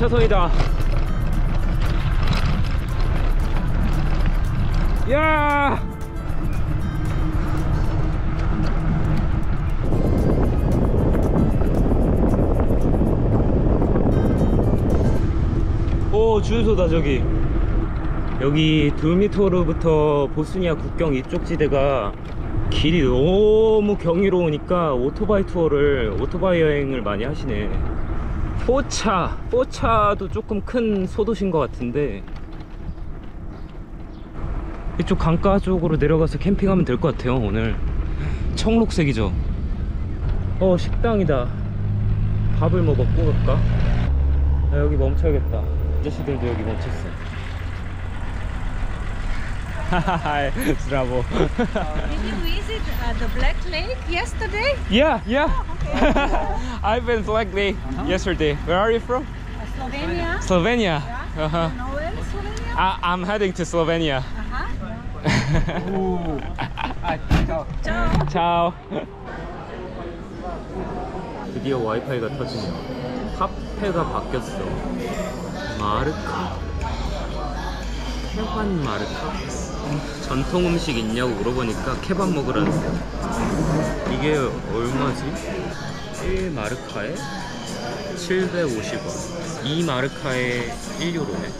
차선이다. 야! 오, 주유소다, 저기. 여기 두미토르부터 보스니아 국경 이쪽 지대가 길이 너무 경이로우니까 오토바이 투어를 오토바이 여행을 많이 하시네 포차 포차도 조금 큰 소도시인 것 같은데 이쪽 강가 쪽으로 내려가서 캠핑하면 될 것 같아요 오늘. 청록색이죠? 어 식당이다. 밥을 뭐 먹고 갈까? 나 여기 멈춰야겠다. 아저씨들도 여기 멈췄어 Hi, Zdravo. Did you visit uh, the Black Lake yesterday? Yeah, yeah. I've been slightly yesterday. Where are you from? Uh, Slovenia? Slovenia. Uh-huh. You know where is Slovenia? I, I'm heading to Slovenia. Ciao. 차오. 드디어 와이파이가 터지네요. 카페가 바뀌었어. 마르카. 케반 마르카? 전통 음식 있냐고 물어보니까 케밥 먹으라는데. 이게 얼마지? 1 마르카에 750원. 2 마르카에 1유로네.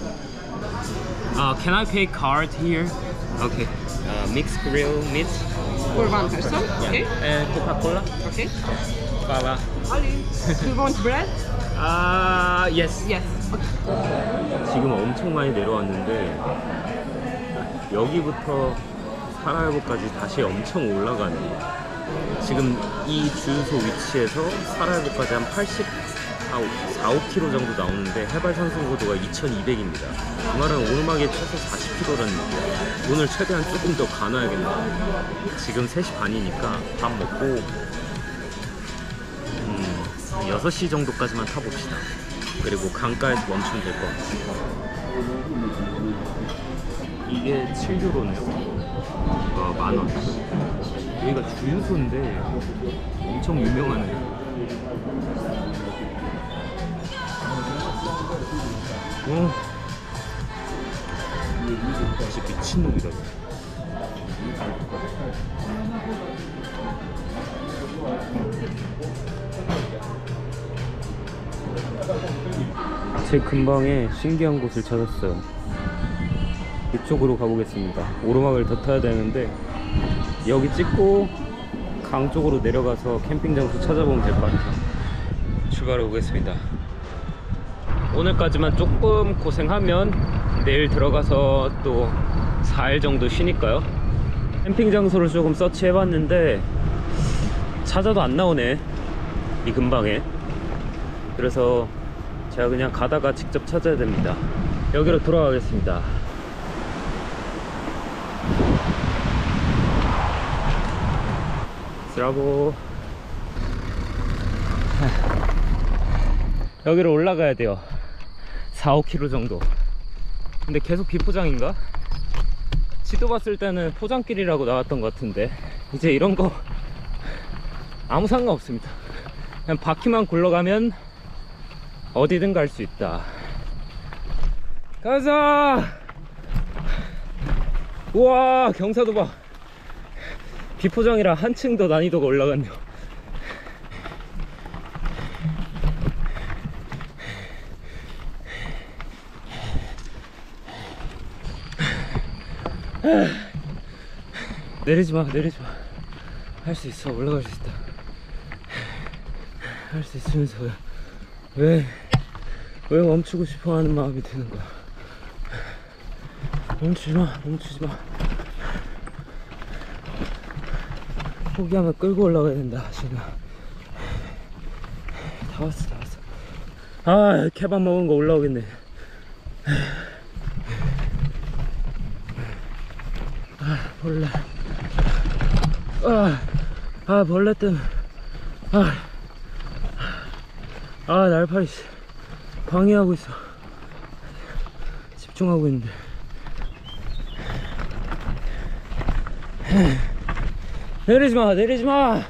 Uh, can I pay card here? Okay. Uh, mixed grill meat. For one person? Okay. And Coca-Cola. Okay. Fala. Ali, do you want bread? 아, yes. Yes. 지금 엄청 많이 내려왔는데 여기부터 사라예보까지 다시 엄청 올라가네. 지금 이 주유소 위치에서 사라예보까지 한 80, 4, 5km 정도 나오는데 해발 상승 고도가 2,200입니다. 그 말은 오르막에 쳐서 40km라는 얘기야. 오늘 최대한 조금 더 가놔야겠네. 지금 3시 반이니까 밥 먹고 음, 6시 정도까지만 타봅시다. 그리고 강가에서 멈추면 될 것 같아요. 이게 7유로네요. 어, 만 원. 여기가 주유소인데 엄청 유명하네요. 어. 진짜 미친놈이다. 제 근방에 신기한 곳을 찾았어요. 이쪽으로 가보겠습니다. 오르막을 더 타야 되는데 여기 찍고 강 쪽으로 내려가서 캠핑 장소 찾아보면 될 것 같아요. 출발해 보겠습니다. 오늘까지만 조금 고생하면 내일 들어가서 또 4일 정도 쉬니까요. 캠핑 장소를 조금 서치해 봤는데 찾아도 안 나오네. 이 근방에. 그래서 제가 그냥 가다가 직접 찾아야 됩니다. 여기로 돌아가겠습니다. 쓰라고. 여기로 올라가야 돼요. 4, 5km 정도. 근데 계속 비포장인가? 지도 봤을 때는 포장길이라고 나왔던 것 같은데. 이제 이런 거 아무 상관없습니다. 그냥 바퀴만 굴러가면 어디든 갈 수 있다. 가자! 우와 경사도 봐 비포장이라 한층 더 난이도가 올라갔네요 내리지 마, 내리지 마. 할 수 있어, 올라갈 수 있다. 할 수 있으면서 왜, 왜 멈추고 싶어 하는 마음이 드는 거야. 멈추지 마, 멈추지 마. 포기하면 끌고 올라가야 된다, 지금. 다 왔어, 다 왔어. 아, 케밥 먹은 거 올라오겠네. 아, 벌레. 아, 아, 벌레 때문에. 아, 아, 날파리 씨. 방해하고 있어. 집중하고 있는데. 내리지 마, 내리지 마!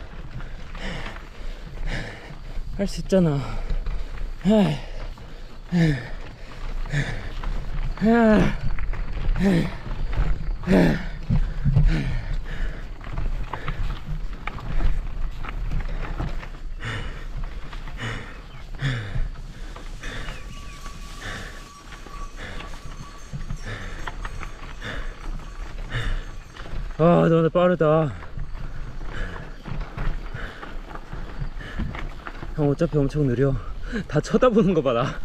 할 수 있잖아. 아, 너네 빠르다. 형 어차피 엄청 느려. 다 쳐다보는 거 봐, 나.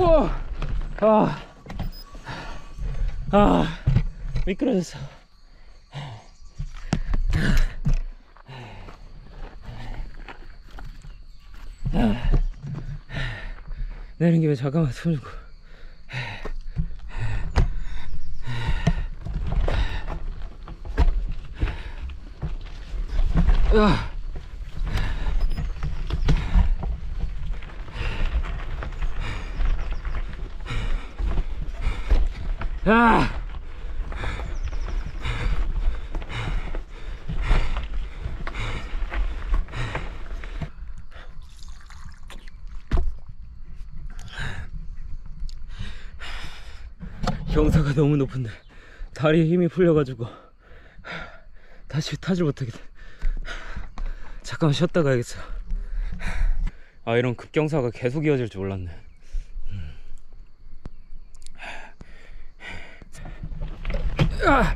우와! 아, 아, 미끄러졌어. 아, 내린 김에 잠깐만 숨 쉬고. 야. 야. 경사가 너무 높은데 다리에 힘이 풀려가지고 다시 타질 못하겠다. 잠깐 쉬었다 가야겠어. 아 이런 급경사가 계속 이어질 줄 몰랐네. 아!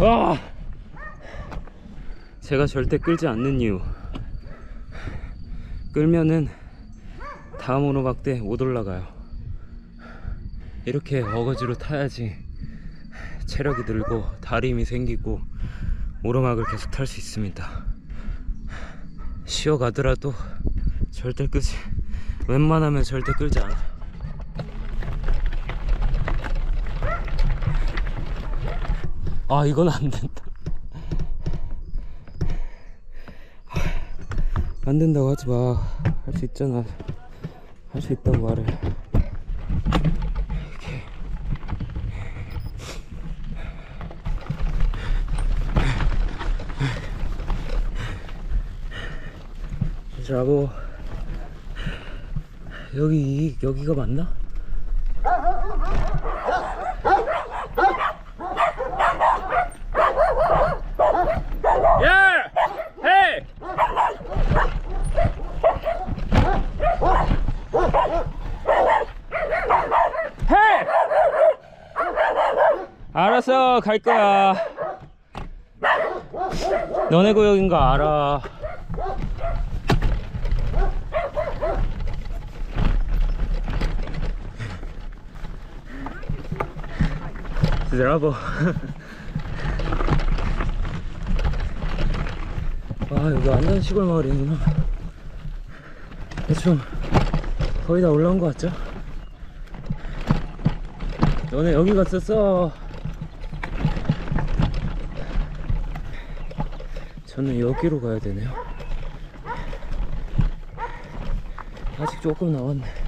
와! 제가 절대 끌지 않는 이유. 끌면은 다음 오르막 때 못 올라가요. 이렇게 어거지로 타야지 체력이 늘고 다리 힘이 생기고 오르막을 계속 탈 수 있습니다. 쉬어가더라도 절대 끄지 웬만하면 절대 끌지 않아. 아 이건 안 된다. 안 된다고 하지 마. 할 수 있잖아. 할 수 있다고 말해. 라고. 여기 여기가 맞나? 예! 알았어 갈 거야. 너네 구역인 거 알아. 드라보 아 여기 완전 시골 마을이구나. 대충 거의 다 올라온 것 같죠? 너네 여기 갔었어. 저는 여기로 가야 되네요. 아직 조금 남았네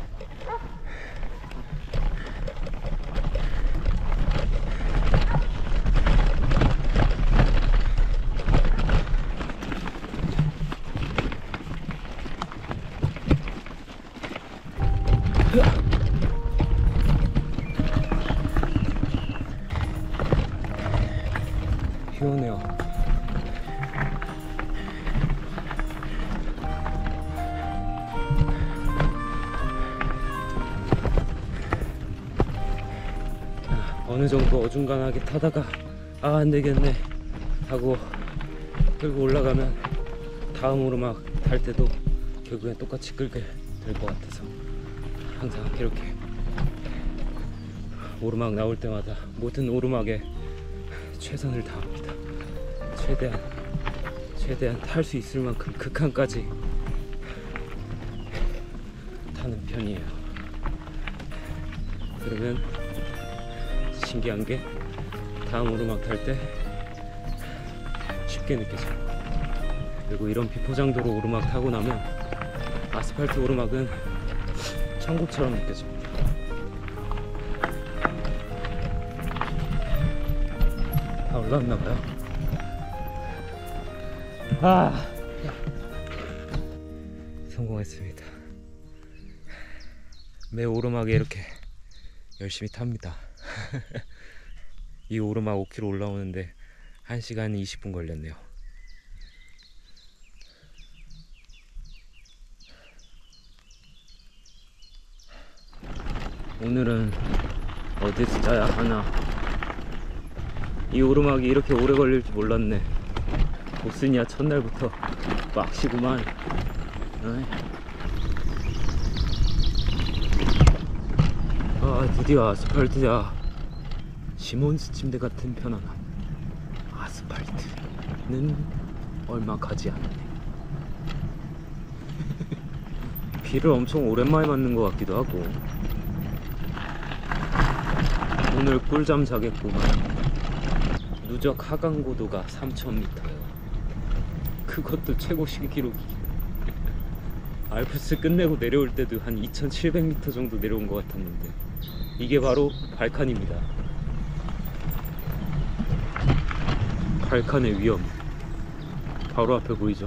정도 어중간하게 타다가 아 안되겠네 하고 끌고 올라가면 다음 오르막 탈 때도 결국엔 똑같이 끌게 될 것 같아서 항상 이렇게 오르막 나올 때마다 모든 오르막에 최선을 다합니다. 최대한 최대한 탈 수 있을 만큼 극한까지 타는 편이에요. 그러면 신기한 게 다음 오르막 탈 때 쉽게 느껴져요. 그리고 이런 비포장도로 오르막 타고 나면 아스팔트 오르막은 천국처럼 느껴집니다. 다 올라왔나봐요. 아, 성공했습니다. 매 오르막에 이렇게 열심히 탑니다. 이 오르막 5km 올라오는데 1시간 20분 걸렸네요. 오늘은 어디서 자야 하나? 이 오르막이 이렇게 오래 걸릴 줄 몰랐네. 보스니아 첫날부터. 빡시구만. 어이. 아 드디어 아스팔트야 시몬스 침대 같은 편안함 아스팔트는 얼마 가지 않네. 비를 엄청 오랜만에 맞는 것 같기도 하고. 오늘 꿀잠 자겠구만. 누적 하강 고도가 3000m예요. 그것도 최고 신기록이긴 알프스 끝내고 내려올 때도 한 2700m 정도 내려온 것 같았는데 이게 바로 발칸입니다 발칸의 위험. 바로 앞에 보이죠?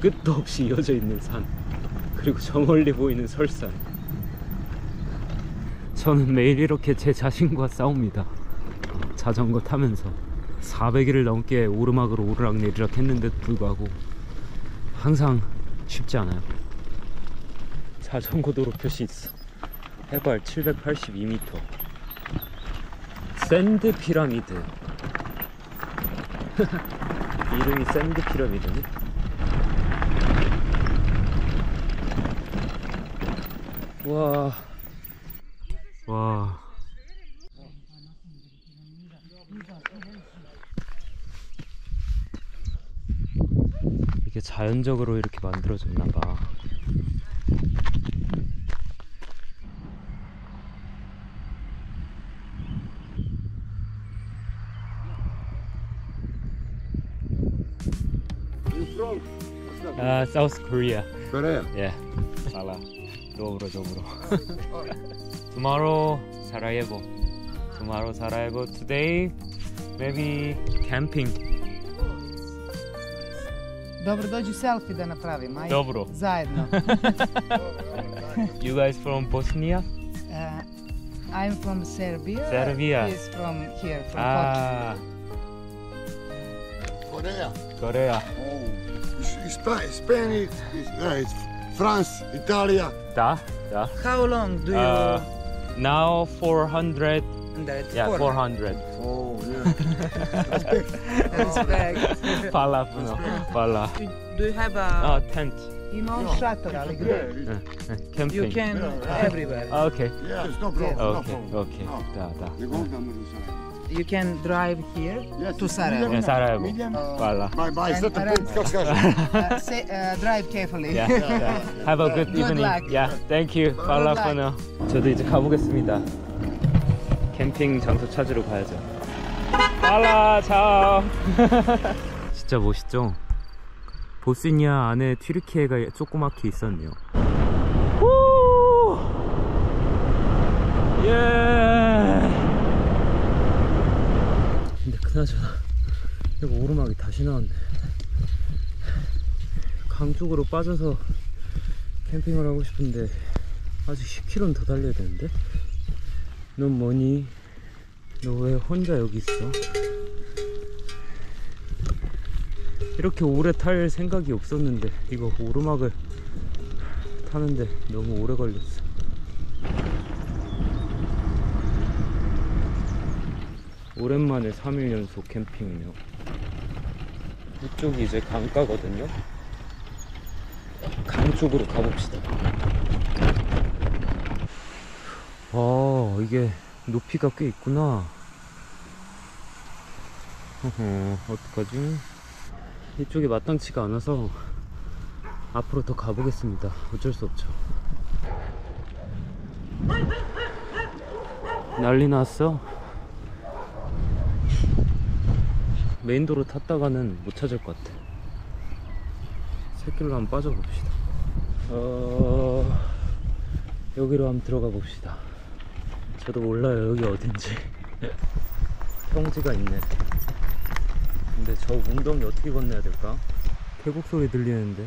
끝도 없이 이어져 있는 산 그리고 저 멀리 보이는 설산. 저는 매일 이렇게 제 자신과 싸웁니다. 자전거 타면서 400일을 넘게 오르막으로 오르락내리락 했는데도 불구하고 항상 쉽지 않아요. 자전거 도로 표시 있어. 해발 782m sand pyramid 이름이 sand pyramid네 와 와. 이게 자연적으로 이렇게 만들어졌나 봐. Uh, South Korea. Korea? Yeah. Salah. Dobro, dobro. Tomorrow, Sarajevo. Tomorrow, Sarajevo. Today, maybe camping. Dobro, dođi selfie da napravim, ajde. Dobro. Zajedno. You guys from Bosnia? Uh, I'm from Serbia. Serbia. He's from here, from Ah, Korea. Korea. Oh. Sp- Spain is, is, uh, it's France, Italia. Da, da. How long do you... Uh, now 400 400. Yeah, 400. Oh, yeah. Respect. Respect. Fala, no. Fala. Do you have a... Ah, tent. Ima on šator, ali gdje? Eh, eh, Camping. You can everywhere. Ah, Okay. Yes, no problem. No Okay, problem. okay. Da, da. You can drive here Yes, to Sarajevo. Yeah, Sarajevo. Medium. And- point. Kako kažeš? Uh, say, uh, drive carefully. Yeah, yeah. Have a good, Good evening. luck. Yeah, thank you. Luck. for now. 저도 이제 가보겠습니다. 캠핑 장소 찾으러 가야죠. 팔라, 차오. 진짜 멋있죠? 보스니아 안에 튀르키예가 조그맣게 있었네요. 후! 예! 그나저나 이거 오르막이 다시 나왔네. 강 쪽으로 빠져서 캠핑을 하고 싶은데 아직 10km는 더 달려야 되는데 넌 뭐니? 너 왜 혼자 여기 있어? 이렇게 오래 탈 생각이 없었는데 이거 오르막을 타는데 너무 오래 걸렸어 오랜만에 3일 연속 캠핑이네요 이쪽이 이제 강가거든요 강 쪽으로 가봅시다. 아, 이게 높이가 꽤 있구나. 허허, 어떡하지? 이쪽이 마땅치가 않아서 앞으로 더 가보겠습니다. 어쩔 수 없죠. 난리 났어. 메인도로 탔다가는 못 찾을 것 같아. 새길로 한번 빠져봅시다. 어... 여기로 한번 들어가 봅시다. 저도 몰라요, 여기 어딘지. 평지가 있네. 근데 저 웅덩이 어떻게 건너야 될까? 계곡 소리 들리는데.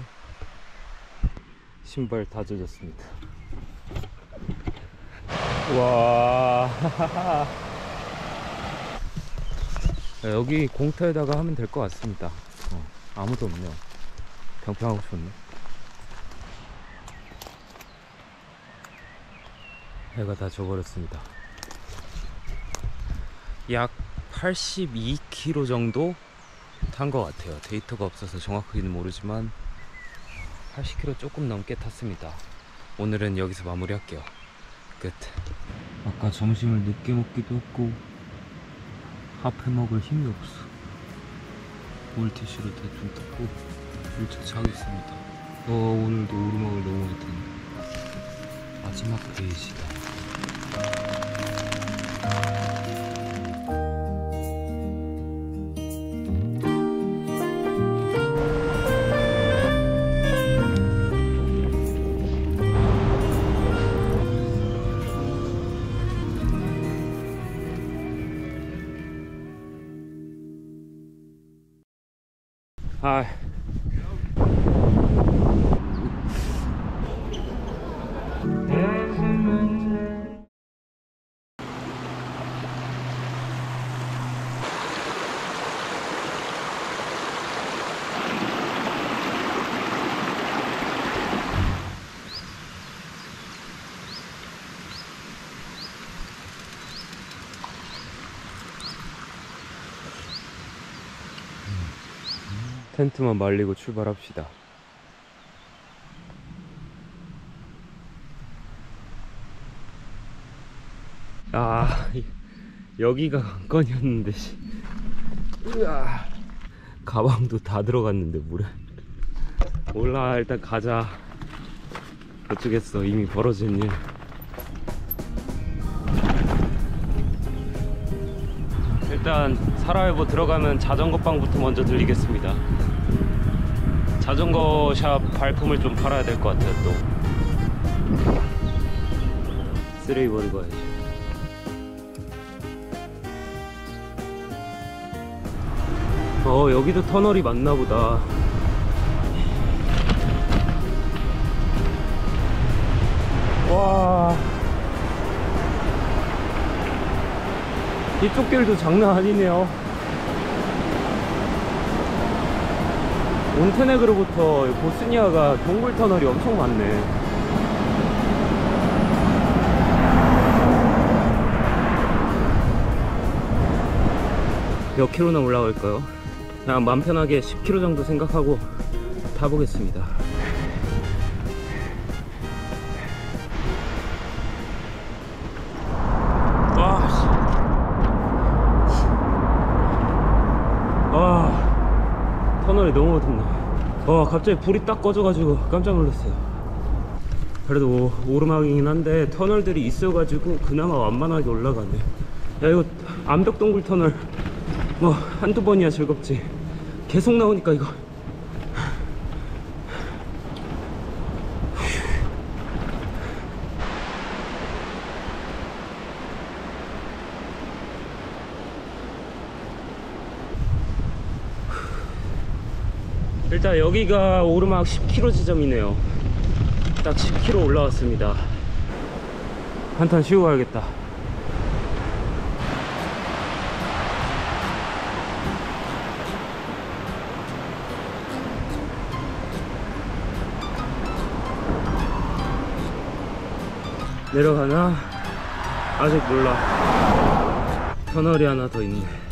신발 다 젖었습니다. 와. 여기 공터에다가 하면 될 것 같습니다. 어, 아무도 없네요. 평평하고 좋네. 해가 다 져버렸습니다. 약 82km 정도 탄 것 같아요. 데이터가 없어서 정확하게는 모르지만 80km 조금 넘게 탔습니다. 오늘은 여기서 마무리할게요. 끝. 아까 점심을 늦게 먹기도 했고 밥 해 먹을 힘이 없어. 물티슈로 대충 뜯고 일찍 자겠습니다. 어, 오늘도 오르막을 탔네. 마지막 페이지다. 텐트만 말리고 출발합시다. 아, 여기가 관건이었는데, 씨. 으아. 가방도 다 들어갔는데, 물에. 올라, 일단 가자. 어쩌겠어, 이미 벌어진 일. 일단 사라예보 들어가면 자전거 빵부터 먼저 들리겠습니다. 자전거 샵 발품을 좀 팔아야 될 것 같아요 또. 쓰레기 버리고 와야지. 어 여기도 터널이 맞나 보다. 이쪽 길도 장난 아니네요. 몬테네그로부터 보스니아가 동굴 터널이 엄청 많네. 몇 킬로나 올라갈까요? 그냥 맘 편하게 10킬로 정도 생각하고 타보겠습니다. 와, 갑자기 불이 딱 꺼져가지고 깜짝 놀랐어요. 그래도 오- 오르막이긴 한데 터널들이 있어가지고 그나마 완만하게 올라가네. 야, 이거 암벽동굴 터널 뭐 한두 번이야 즐겁지. 계속 나오니까 이거. 여기가 오르막 10km 지점이네요. 딱 10km 올라왔습니다. 한탄 쉬고 가야겠다. 내려가나? 아직 몰라. 터널이 하나 더 있네.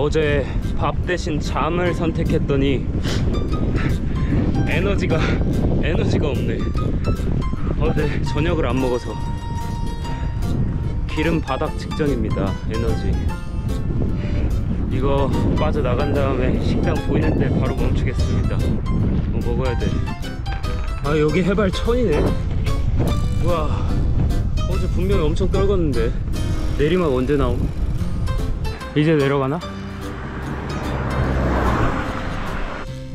어제 밥 대신 잠을 선택했더니 에너지가 에너지가 없네. 어제 저녁을 안 먹어서 기름 바닥 직전입니다. 에너지. 이거 빠져나간 다음에 식당 보이는 데 바로 멈추겠습니다. 뭐 먹어야 돼. 아 여기 해발 천이네. 우와 어제 분명히 엄청 떨궜는데 내리막 언제 나옴? 이제 내려가나?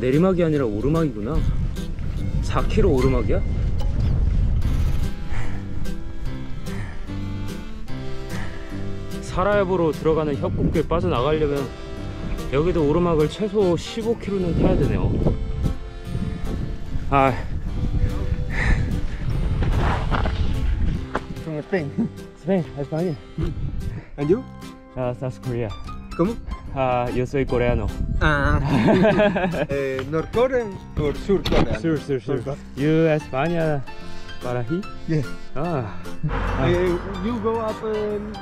내리막이 아니라 오르막이구나 4km 오르막이야? 사라앱으로 들어가는 협곡길 빠져나가려면 여기도 오르막을 최소 15km는 타야 되네요 아 From Spain. Spain, España And you? uh, South Korea ¿Cómo? Ah, yo soy coreano Ah. eh, North Korea or Sur Korea? Sur, sur, sur. You España para aquí? Yes. Ah. Eh, you go up um,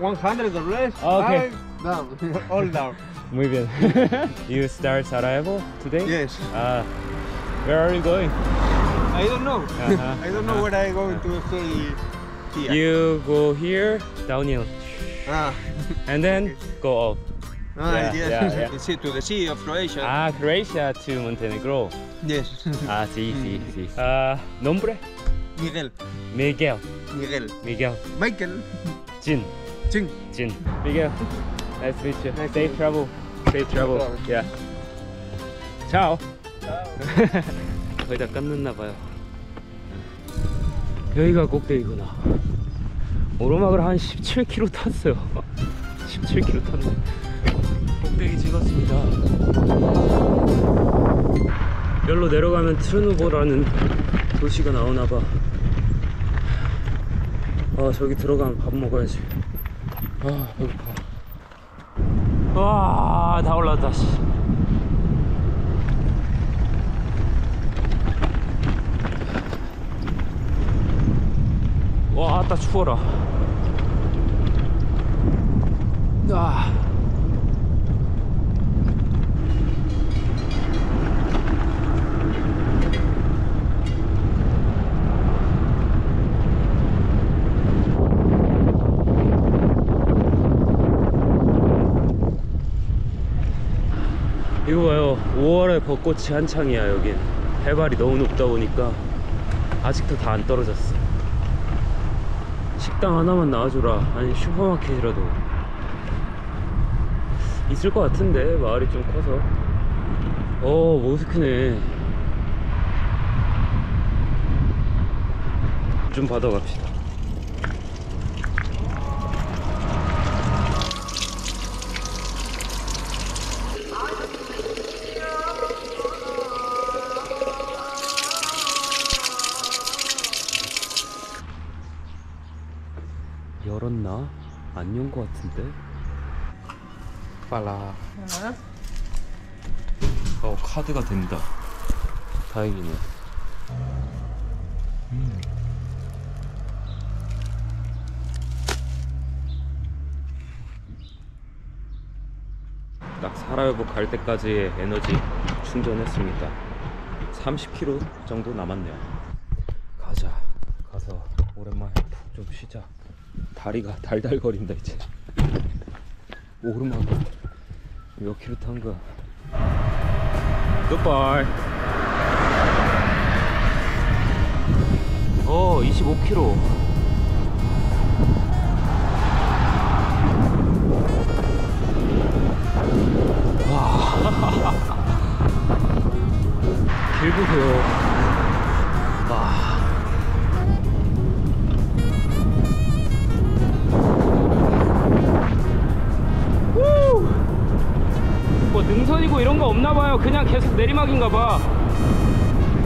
100 or less. Okay. Down. All down. Muy bien. you start Sarajevo today? Yes. Ah. Where are you going? I don't know. Uh-huh. I don't know where I'm going to stay here. You go here, downhill, Ah. and then go up. Ah, Yeah, yes. yeah, yeah. See, to the sea of Croatia. Ah, Croatia to Montenegro. Yes. Ah, sí, sí, sí. Ah, nombre? Miguel. Miguel. Miguel. Miguel. Michael. Jin. Jin. Jin. Miguel. Nice to meet you. Safe travel. Safe travel. Yeah. Ciao. 거의 다 끝났나 봐요. 여기가 꼭대기구나. 오르막을 한 17km 탔어요. 17km 탔네. 꼭대기 찍었습니다. 여기로 내려가면 트르누보라는 도시가 나오나봐. 아 저기 들어가면 밥 먹어야지. 아 배고파. 와다 올라왔다. 씨. 와, 아따 추워라. 아. 이거 봐요. 5월에 벚꽃이 한창이야, 여긴. 해발이 너무 높다 보니까 아직도 다 안 떨어졌어. 식당 하나만 나와줘라. 아니, 슈퍼마켓이라도. 있을 것 같은데, 마을이 좀 커서. 어, 모스크네. 좀 받아갑시다. 아니온 것 같은데? 빨라 응? 어 카드가 된다 다행이네 음. 딱 살아요. 보갈 때까지 에너지 충전했습니다 30km 정도 남았네요 가자 가서 오랜만에 좀 쉬자 다리가 달달거린다 이제 오르막을 몇 킬로 탄 거야 굿바이 어 25km 와. 길 보세요. 뭐 능선이고 이런 거 없나 봐요. 그냥 계속 내리막인가 봐.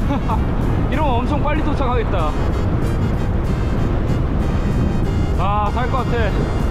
이러면 엄청 빨리 도착하겠다. 아, 살 것 같아.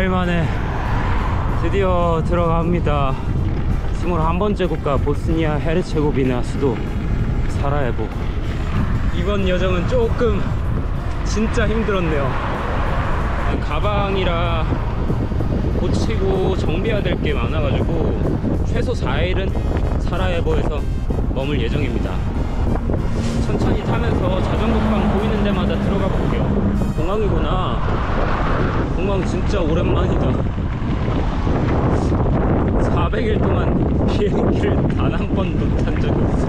사일 만에 드디어 들어갑니다. 21번째 국가 보스니아 헤르체고비나 수도 사라예보. 이번 여정은 조금 진짜 힘들었네요. 가방이라 고치고 정비해야 될 게 많아가지고 최소 4일은 사라예보에서 머물 예정입니다 타면서 자전거방 보이는 데마다 들어가 볼게요. 공항이구나. 공항 진짜 오랜만이다. 400일 동안 비행기를 단 한 번도 탄 적이 없어.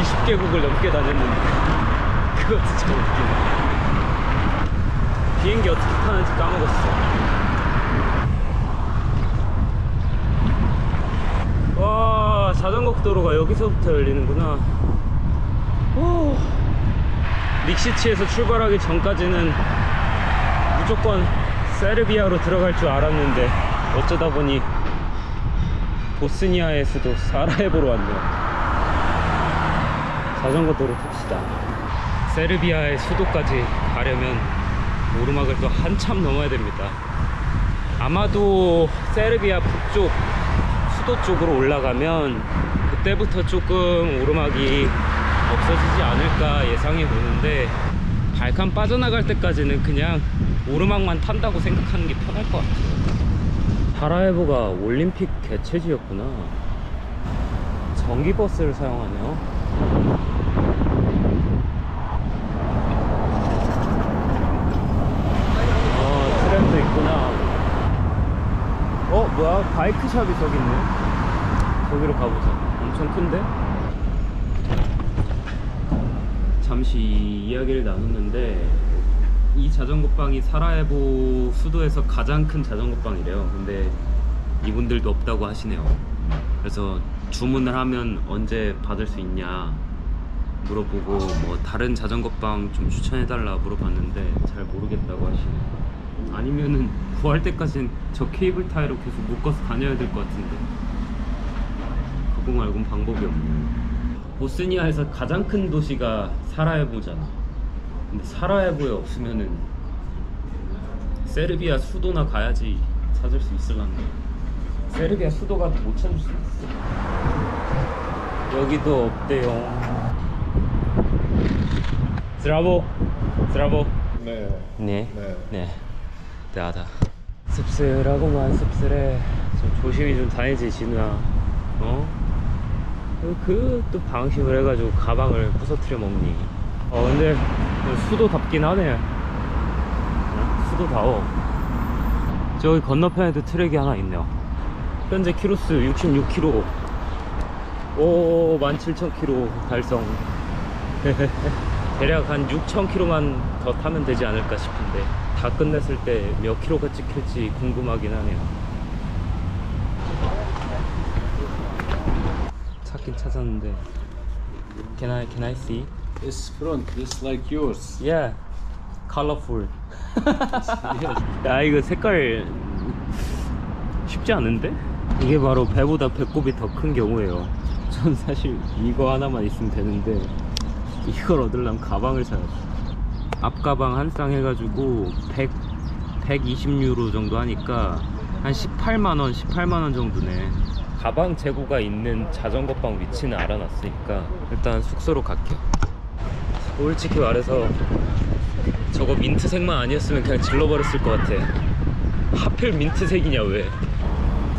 20개국을 넘게 다녔는데 그것도 참 웃기네. 비행기 어떻게 타는지 까먹었어. 와 자전거 도로가 여기서부터 열리는구나 오. 닉시치에서 출발하기 전까지는 무조건 세르비아로 들어갈 줄 알았는데 어쩌다 보니 보스니아의 수도 사라예보로 왔네요 자전거 도로 탑시다 세르비아의 수도까지 가려면 오르막을 또 한참 넘어야 됩니다 아마도 세르비아 북쪽 수도 쪽으로 올라가면 그때부터 조금 오르막이 없어지지 않을까 예상해 보는데 발칸 빠져나갈 때까지는 그냥 오르막만 탄다고 생각하는 게 편할 것 같아요. 사라예보가 올림픽 개최지였구나. 전기버스를 사용하네요. 어 트램도 있구나. 어 뭐야? 바이크샵이 저기 있네. 저기로 가보자. 엄청 큰데? 잠시 이야기를 나눴는데 이 자전거방이 사라예보 수도에서 가장 큰 자전거방이래요. 근데 이분들도 없다고 하시네요. 그래서 주문을 하면 언제 받을 수 있냐 물어보고 뭐 다른 자전거방 좀 추천해달라 물어봤는데 잘 모르겠다고 하시네요. 아니면은 구할 때까진 저 케이블 타이로 계속 묶어서 다녀야 될 것 같은데. 그거 말고는 방법이 없네요 보스니아에서 가장 큰 도시가 사라예보잖아 근데 사라예보에 없으면은 세르비아 수도나 가야지 찾을 수 있을란가 세르비아 수도 가도 못 찾을 수 있어 여기도 없대요 스라보 스라보 네. 네. 네. 네. 대하다. 씁쓸하고만 씁쓸해. 좀 조심히 좀 다니지, 진우야. 어? 그 또 방심을 해가지고 가방을 부서뜨려 먹니. 어, 근데 수도답긴 하네. 어? 수도다워. 저기 건너편에도 트랙이 하나 있네요. 현재 키로수 66km. 오, 17,000km 달성. 대략 한 6,000km만 더 타면 되지 않을까 싶은데 다 끝냈을 때몇 킬로가 찍힐지 궁금하긴 하네요. 찾긴 찾았는데 Can I can I see? This front, this like yours. Yeah. 컬러풀 야 이거 색깔 쉽지 않은데? 이게 바로 배보다 배꼽이 더 큰 경우예요 전 사실 이거 하나만 있으면 되는데 이걸 얻으려면 가방을 사야 돼 앞가방 한 쌍 해가지고 100, 120유로 정도 하니까 한 18만원 18만원 정도네 가방 재고가 있는 자전거방 위치는 알아놨으니까 일단 숙소로 갈게요. 솔직히 말해서 저거 민트색만 아니었으면 그냥 질러버렸을 것 같아. 하필 민트색이냐 왜?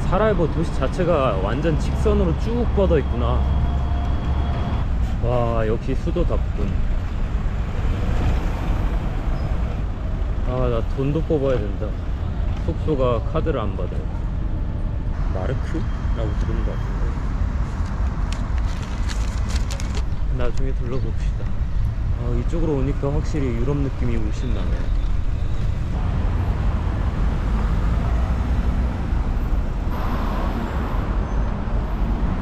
사라예보 도시 자체가 완전 직선으로 쭉 뻗어 있구나. 와 역시 수도답군 아 나 돈도 뽑아야 된다. 숙소가 카드를 안 받아요. 마르크? 라고 부르는 것 같은데. 나중에 둘러봅시다. 아, 이쪽으로 오니까 확실히 유럽 느낌이 훨씬 나네.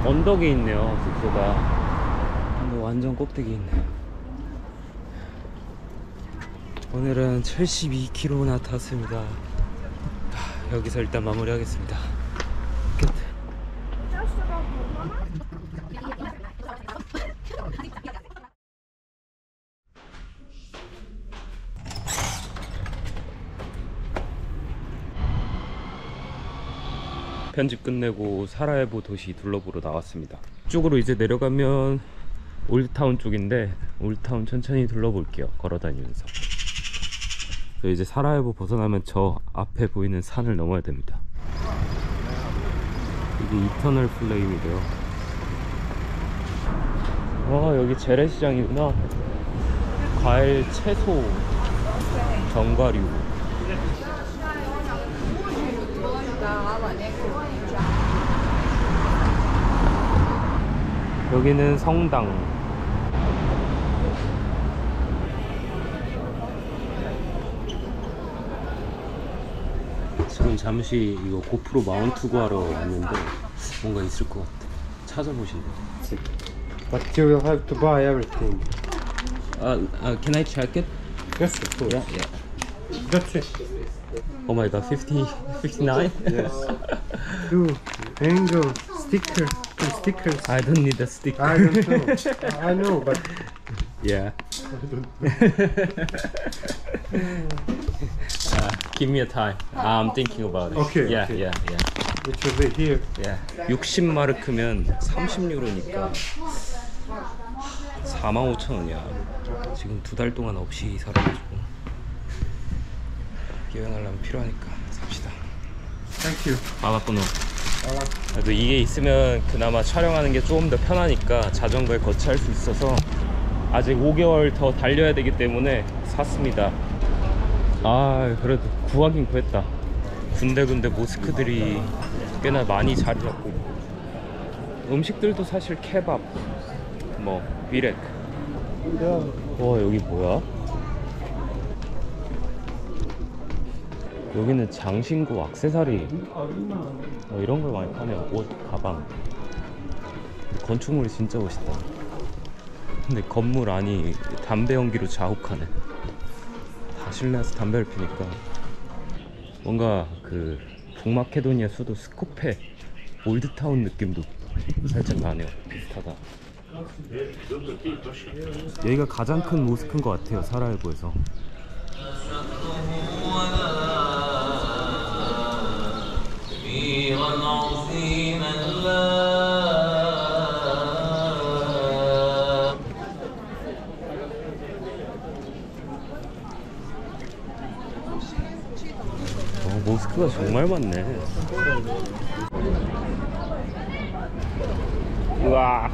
언덕에 있네요 숙소가. 근데 완전 꼭대기 있네 오늘은 72km나 탔습니다. 하, 여기서 일단 마무리하겠습니다 편집 끝내고 사라예보 도시 둘러보러 나왔습니다. 이쪽으로 이제 내려가면 old town 쪽인데 old town 천천히 둘러볼게요. 걸어다니면서. 그래서 이제 사라예보 벗어나면 저 앞에 보이는 산을 넘어야 됩니다. 이게 eternal flame이래요. 와 여기 재래시장이구나. 과일, 채소, 견과류 여기는 성당 지금 잠시 이거 고프로 마운트 구하러 왔는데 뭔가 있을 것 같아 찾아보실래요? But you will have to buy everything. Uh, uh, can I check it? Yes, of course. Yeah, yeah. That's it. Oh my god, 50, 59? Yes. Do angle sticker two stickers. I don't need a sticker. I don't know. I know, but Yeah. uh, give me a time. I'm thinking about it. Okay, Yeah, okay. yeah, yeah. it will be here. Yeah. 60 마르크면 30유로니까 45,000원이야. 지금 두 달 동안 없이 살아가지고 여행하려면 필요하니까 삽시다. Thank you. 아마꾸노. 그래도 이게 있으면 그나마 촬영하는 게 조금 더 편하니까 자전거에 거치할 수 있어서 아직 5개월 더 달려야 되기 때문에 샀습니다. 아 그래도 구하긴 구했다. 군데군데 모스크들이 꽤나 많이 자리 잡고. 음식들도 사실 케밥, 뭐 비렉. 와 여기 뭐야? 여기는 장신구, 액세서리 어, 이런 걸 많이 파네요. 옷, 가방. 건축물이 진짜 멋있다. 근데 건물 안이 담배 연기로 자욱하네. 다 실내에서 담배를 피니까 뭔가 그 북마케도니아 수도 스코페 올드타운 느낌도 살짝 나네요. 비슷하다. 여기가 가장 큰 모스크인 것 같아요. 사라예보에서. 모스크가 정말 많네. 우와,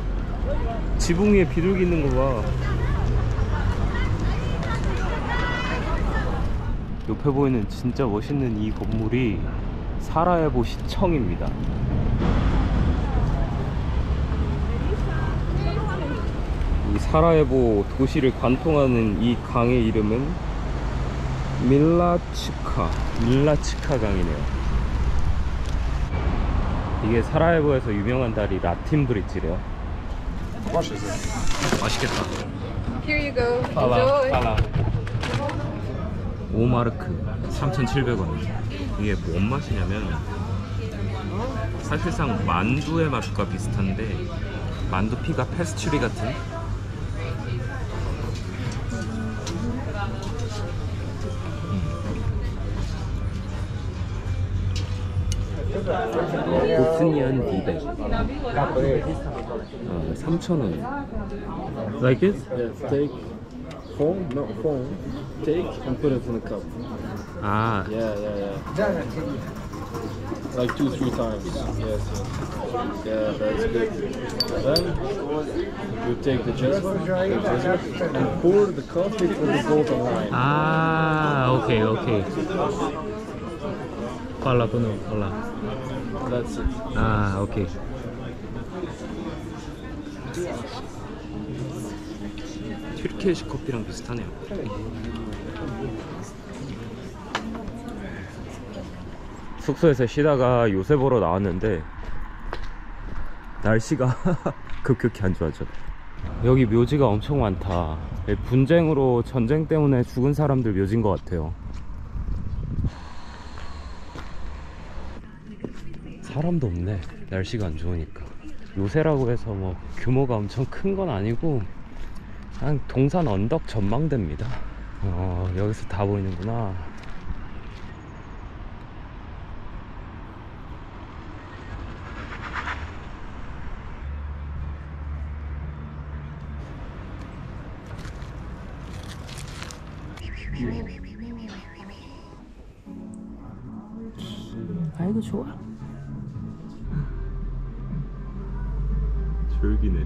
지붕 위에 비둘기 있는 거 봐. 옆에 보이는 진짜 멋있는 이 건물이 사라예보 시청입니다. 이 사라예보 도시를 관통하는 이 강의 이름은 밀라츠카 밀라츠카 강이네요. 이게 사라예보에서 유명한 다리 라틴 브릿지래요. 맛있겠다. Here you go. Enjoy. 팔라. 5마르크 3,700원 이게 뭔 맛이냐면 사실상 만두의 맛과 비슷한데 만두 피가 페스츄리 같은? 보스니안 디백. 어, 3,000원. Like it? Yeah, take foam, no foam. Take and put it in a cup. 아 Yeah, yeah, yeah. Like two, three times. Yes, yes. Yeah, that's good. Then you take the jasmine, the jasmine and pour the coffee for the golden line. 아 오케이 오케이 빨라 끊어 빨라 That's it. 아오케이 튀르키예식 커피랑 비슷하네요. 숙소에서 쉬다가 요새 보러 나왔는데 날씨가 급격히 안 좋아져. 여기 묘지가 엄청 많다. 분쟁으로 전쟁 때문에 죽은 사람들 묘지인 것 같아요. 사람도 없네. 날씨가 안 좋으니까. 요새라고 해서 뭐 규모가 엄청 큰 건 아니고 그냥 동산 언덕 전망대입니다. 어 여기서 다 보이는구나. 아이고 좋아? 졸기네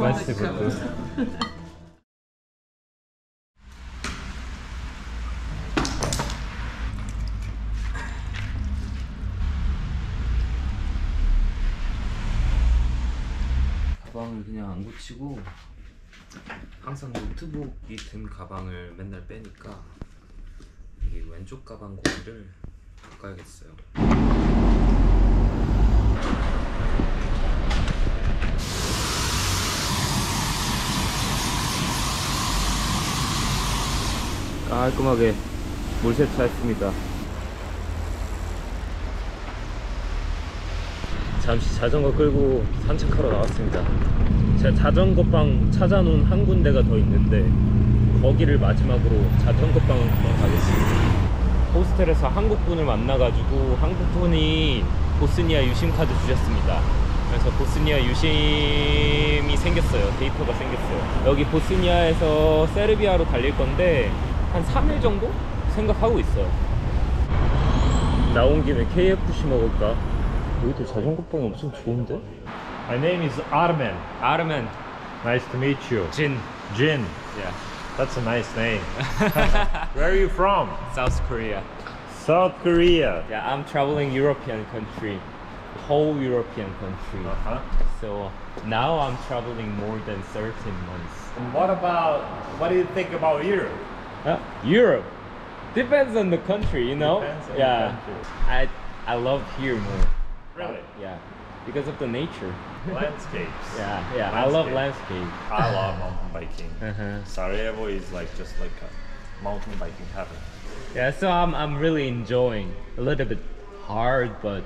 welcome. beaucoup. 가방을 그냥 안 고치고 항상 노트북이 든 가방을 맨날 빼니까 이게 왼쪽 가방 고리를 바꿔야겠어요. 깔끔하게 물 세차했습니다. 잠시 자전거 끌고 산책하러 나왔습니다. 제가 자전거방 찾아놓은 한 군데가 더 있는데 거기를 마지막으로 자전거방을 한번 가겠습니다. 호스텔에서 한국분을 만나가지고 한국분이 보스니아 유심 카드 주셨습니다. 그래서 보스니아 유심이 생겼어요. 데이터가 생겼어요. 여기 보스니아에서 세르비아로 달릴 건데 한 3일 정도 생각하고 있어요. 나온 김에 KFC 먹을까? 여기도 자전거방이 엄청 좋은데? My name is Armen. Armen. Nice to meet you. Jin. Jin. Yeah. That's a nice name. Where are you from? South Korea. South Korea. Yeah, I'm traveling European country, whole European country. Uh-huh. So now I'm traveling more than 13 months. And what about, what do you think about Europe? Uh, Europe depends on the country, you know. Depends on yeah. I I love here more. Really? Yeah, because of the nature. Landscapes. Yeah, yeah, I love Landscape. landscape. I love mountain biking. Uh-huh. Sarajevo is like just like a mountain biking heaven. Yeah, so I'm I'm really enjoying a little bit hard, but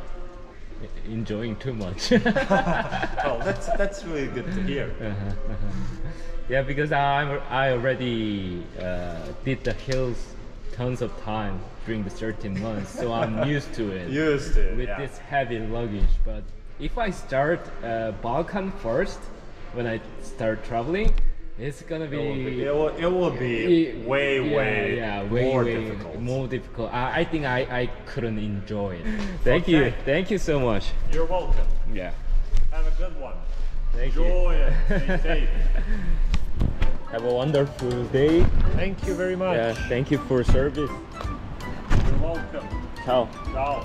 enjoying too much. well, that's that's really good to hear. Uh-huh, uh-huh. Yeah, because I I already uh, did the hills tons of time during the 13 months, so I'm used to it. Used to it, with yeah. this heavy luggage. But if I start uh, Balkan first, when I start traveling, it's gonna be It will be, it will, it be way, yeah, way, yeah, way, more way difficult. more difficult. I, I think I, I couldn't enjoy it. Thank you, thank you so much. You're welcome. Yeah. Have a good one. Thank you. Enjoy it. Stay safe. Have a wonderful day. Thank you very much. Yeah, thank you for service. You're welcome. Ciao. Ciao.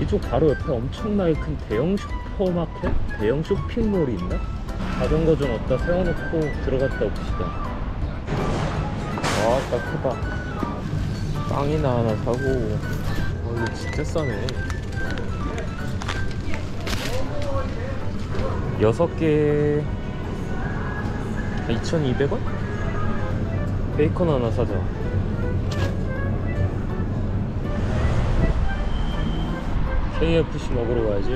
이쪽 바로 옆에 엄청나게 큰 대형 슈퍼마켓? 대형 쇼핑몰이 있나? 자전거 좀 어디다 세워놓고 들어갔다 옵시다. 와, 딱 크다. 빵이나 하나 사고. 어, 이거 진짜 싸네. 여섯 개 2,200원? 베이컨 하나 사자. KFC 먹으러 가야지.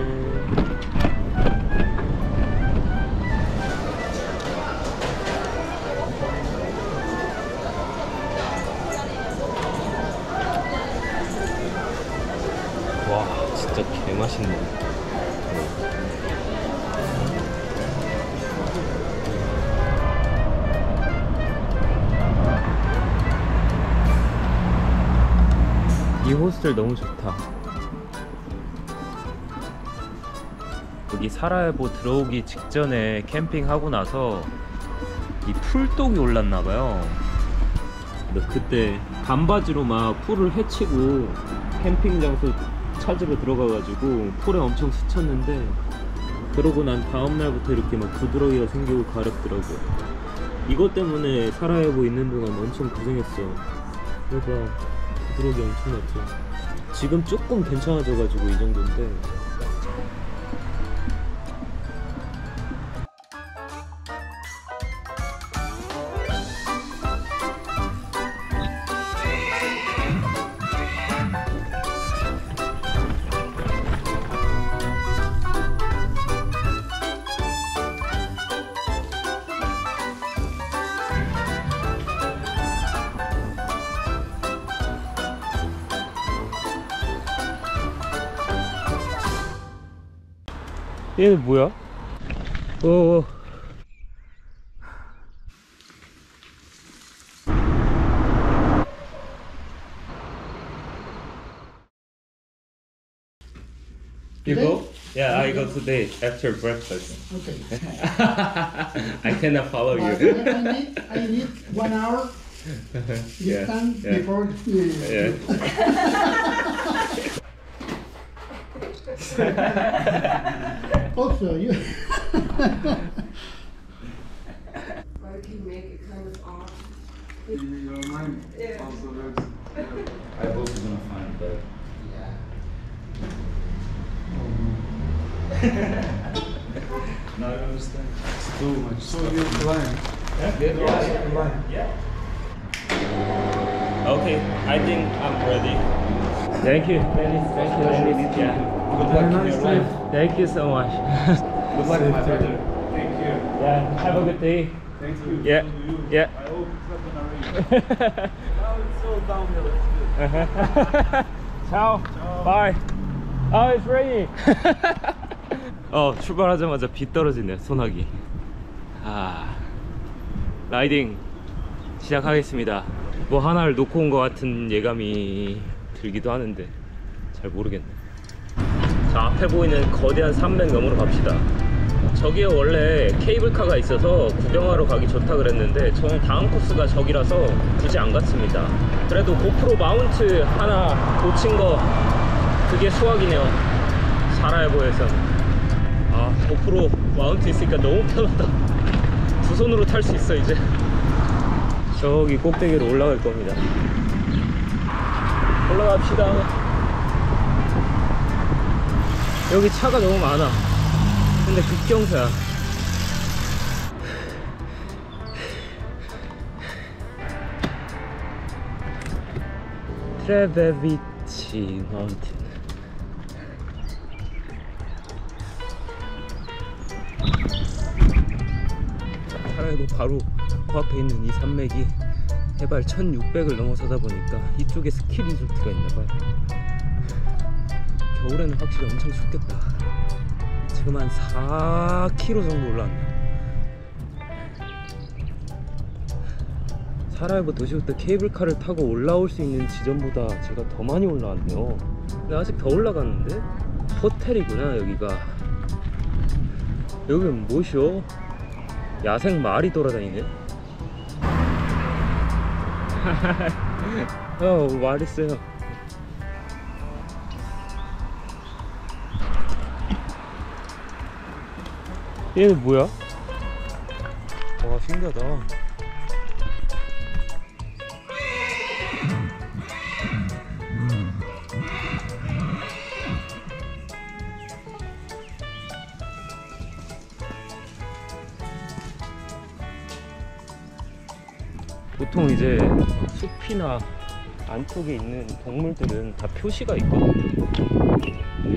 와, 진짜 개맛있네. 호스텔 너무 좋다. 여기 사라예보 들어오기 직전에 캠핑하고 나서 이 풀독이 올랐나봐요. 근데 그때 반바지로 막 풀을 헤치고 캠핑 장소 찾으러 들어가가지고 풀에 엄청 스쳤는데 그러고 난 다음날부터 이렇게 막 부드러기가 생기고 가렵더라고요. 이것 때문에 사라예보 있는 동안 엄청 고생했어. 그래서 부드러기 엄청났죠. 지금 조금 괜찮아져가지고 이 정도인데 얘는 뭐야? 어. You go? Yeah, I go today after breakfast. Okay. I cannot follow But I, I you. need, I need one hour yeah, distance yeah. before. Yeah. also, you. I you make it kind of off. Your mind Yeah. also looks. I hope you're gonna find that. Yeah. now I understand. It's too much. So you climb. Yeah, You yeah, also yeah. Okay, I think I'm ready. Thank you, Dennis. Thank you, Dennis. Yeah. Good luck in your life. Thank you so much. Good luck, my brother. Thank you. Yeah, have a good day. Thank you. Yeah, you. yeah. I hope it's not gonna rain. now it's so downhill. It's good. Ciao. Bye. Oh, it's raining. 어, 출발하자마자 비 떨어지네, 소나기. 아, 라이딩 시작하겠습니다. 뭐 하나를 놓고 온 것 같은 예감이 들기도 하는데 잘 모르겠네. 자, 앞에 보이는 거대한 산맥 너머로 갑시다. 저기에 원래 케이블카가 있어서 구경하러 가기 좋다 그랬는데 저는 다음 코스가 저기라서 굳이 안 갔습니다. 그래도 고프로 마운트 하나 고친 거 그게 수학이네요. 사라예보에서. 아, 고프로 마운트 있으니까 너무 편하다. 두 손으로 탈 수 있어 이제. 저기 꼭대기로 올라갈 겁니다. 올라갑시다. 여기 차가 너무 많아. 근데 급경사야. 트레베비치 마운틴. 바로 코앞에 있는 이 산맥이 해발 1600을 넘어서다 보니까 이쪽에 스키 리조트가 있나봐요. 겨울에는 확실히 엄청 춥겠다. 지금 한 4km 정도 올라왔네요. 사라예보 도시부터 케이블카를 타고 올라올 수 있는 지점보다 제가 더 많이 올라왔네요. 근데 아직 더 올라가는데? 호텔이구나 여기가. 여기는 뭐시오? 야생 말이 돌아다니네 어, 말 있어요 얘는 뭐야? 와 신기하다 보통 이제 숲이나 안쪽에 있는 동물들은 다 표시가 있거든요.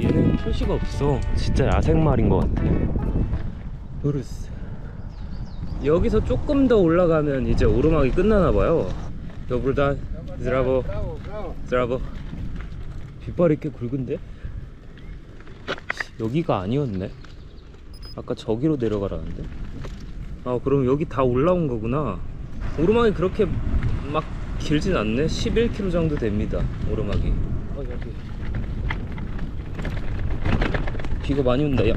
얘는 표시가 없어. 진짜 야생말인 것 같아. 브루스. 여기서 조금 더 올라가면 이제 오르막이 끝나나 봐요. Dobar dan, zdravo, zdravo. 빗발이 꽤 굵은데? 여기가 아니었네. 아까 저기로 내려가라는데. 아 그럼 여기 다 올라온 거구나. 오르막이 그렇게 막 길진 않네? 11km 정도 됩니다 오르막이. 어 여기. 비가 많이 온다 야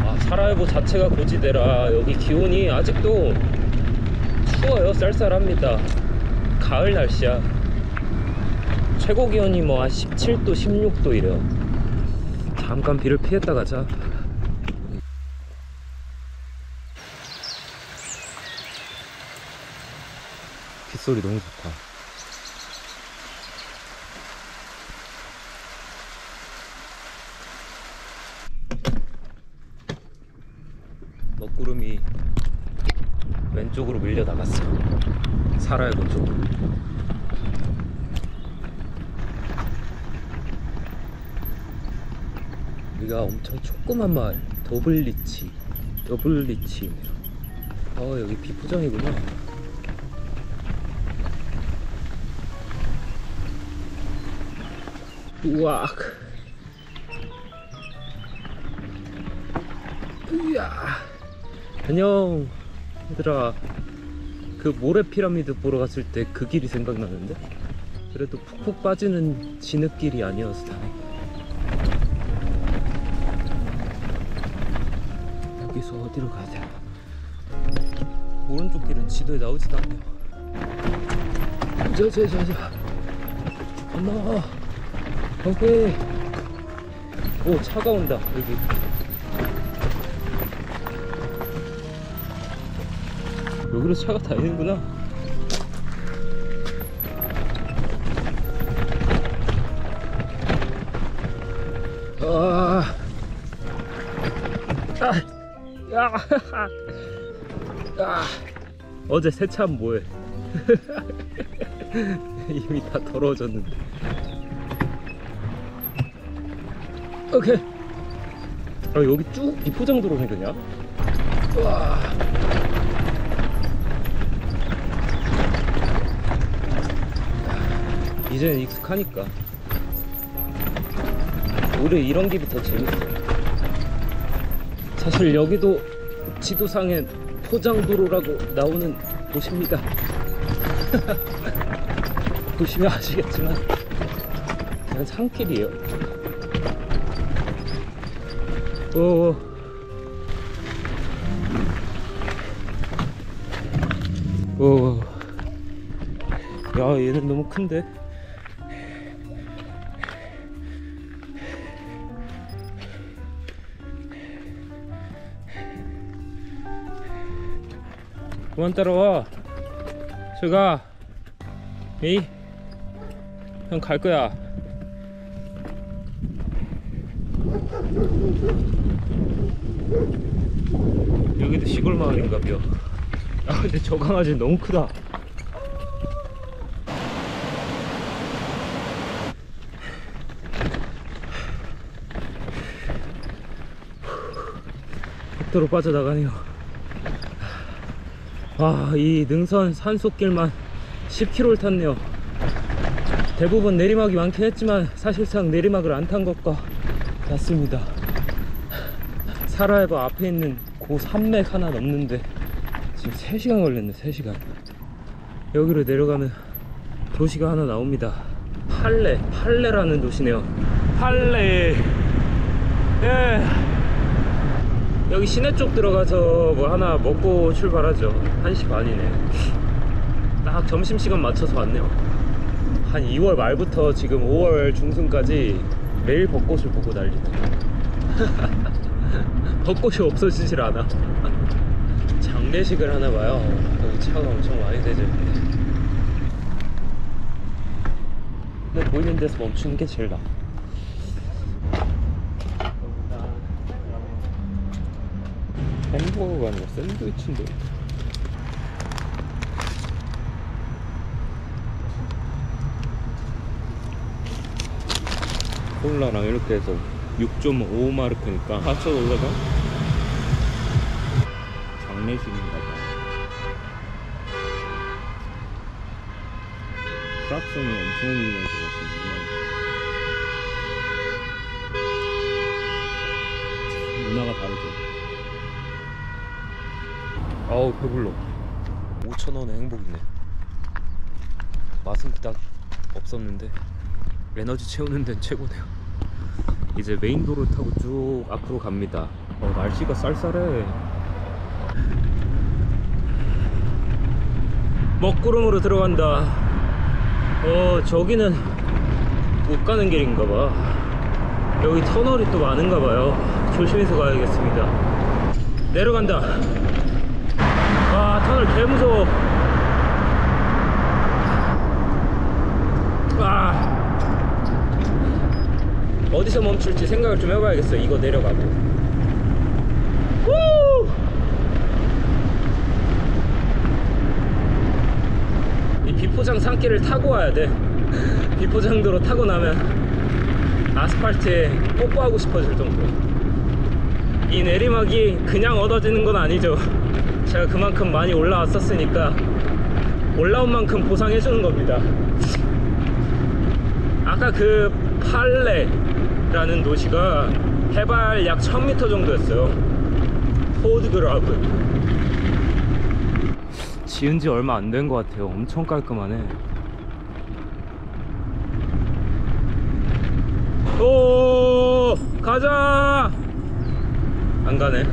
아, 사라예보 자체가 고지대라. 여기 기온이 아직도 추워요 쌀쌀합니다. 가을 날씨야. 최고 기온이 뭐 한 17도 16도 이래요. 잠깐 비를 피했다 가자 빗소리 너무 좋다. 먹구름이 왼쪽으로 밀려 나갔어. 살아야본 쪽으로. 여기가 엄청 조그만 마을 더블리치 더블리치네요. 어 여기 비포장이구나. 우와. 으야. 안녕. 얘들아. 그 모래 피라미드 보러 갔을 때 그 길이 생각나는데? 그래도 푹푹 빠지는 진흙길이 아니어서 다행이야. 여기서 어디로 가야 되나? 오른쪽 길은 지도에 나오지도 않네요. 저, 저, 저, 저. 엄마. 오케이. 오, 차가 온다, 여기. 여기로 차가 다니는구나. 아. 아. 야. 아. 어제 세차하면 뭐해? 이미 다 더러워졌는데. 오케이. 아 여기 쭉 비포장도로 생겼냐? 와. 이제는 익숙하니까. 올해 이런 길이 더 재밌어. 사실 여기도 지도상에 포장도로라고 나오는 곳입니다. 보시면 아시겠지만 그냥 산길이에요. 오. 오. 야, 얘는 너무 큰데? 그만 따라와. 저가. 에이. 형 갈 거야. 여기도 시골 마을인가 벼. 아 근데 저 강아지 너무 크다. 복도로 빠져나가네요. 아, 이 능선 산속길만 10km를 탔네요. 대부분 내리막이 많긴 했지만 사실상 내리막을 안 탄 것과 같습니다. 사라에바 앞에 있는 고 산맥 하나 넘는데 지금 3시간 걸렸네 3시간. 여기로 내려가면 도시가 하나 나옵니다. 팔레 팔레라는 도시네요. 팔레. 예. 여기 시내 쪽 들어가서 뭐 하나 먹고 출발하죠. 1시 반이네. 딱 점심시간 맞춰서 왔네요. 한 2월 말부터 지금 5월 중순까지 매일 벚꽃을 보고 난리네 벚꽃이 없어지질 않아. 장례식을 하나 봐요. 여기 차가 엄청 많이 되죠 근데 보이는 데서 멈추는 게 제일 나아. 햄버거가 아니라 샌드위치인데 콜라랑 이렇게 해서 6.5마르크니까 합쳐서 올라가? 장례식인가봐. 크락송이 엄청 울리면서 같은 문화가 다르죠. 아우 배불러. 5천원의 행복이네. 맛은 그닥 없었는데 에너지 채우는 데는 최고네요. 이제 메인도로 타고 쭉 앞으로 갑니다. 어, 날씨가 쌀쌀해. 먹구름으로 들어간다. 어 저기는 못 가는 길인가봐. 여기 터널이 또 많은가봐요. 조심해서 가야겠습니다. 내려간다. 와 터널 개무서워 와 어디서 멈출지 생각을 좀 해봐야겠어 이거 내려가고. 우! 이 비포장 산길을 타고 와야 돼. 비포장도로 타고 나면 아스팔트에 뽀뽀하고 싶어질 정도 이 내리막이 그냥 얻어지는 건 아니죠. 제가 그만큼 많이 올라왔었으니까 올라온 만큼 보상해 주는 겁니다. 아까 그 팔레 라는 도시가 해발 약 1000m 정도였어요. 포드그라브 지은 지 얼마 안 된 것 같아요. 엄청 깔끔하네. 오 가자! 안 가네.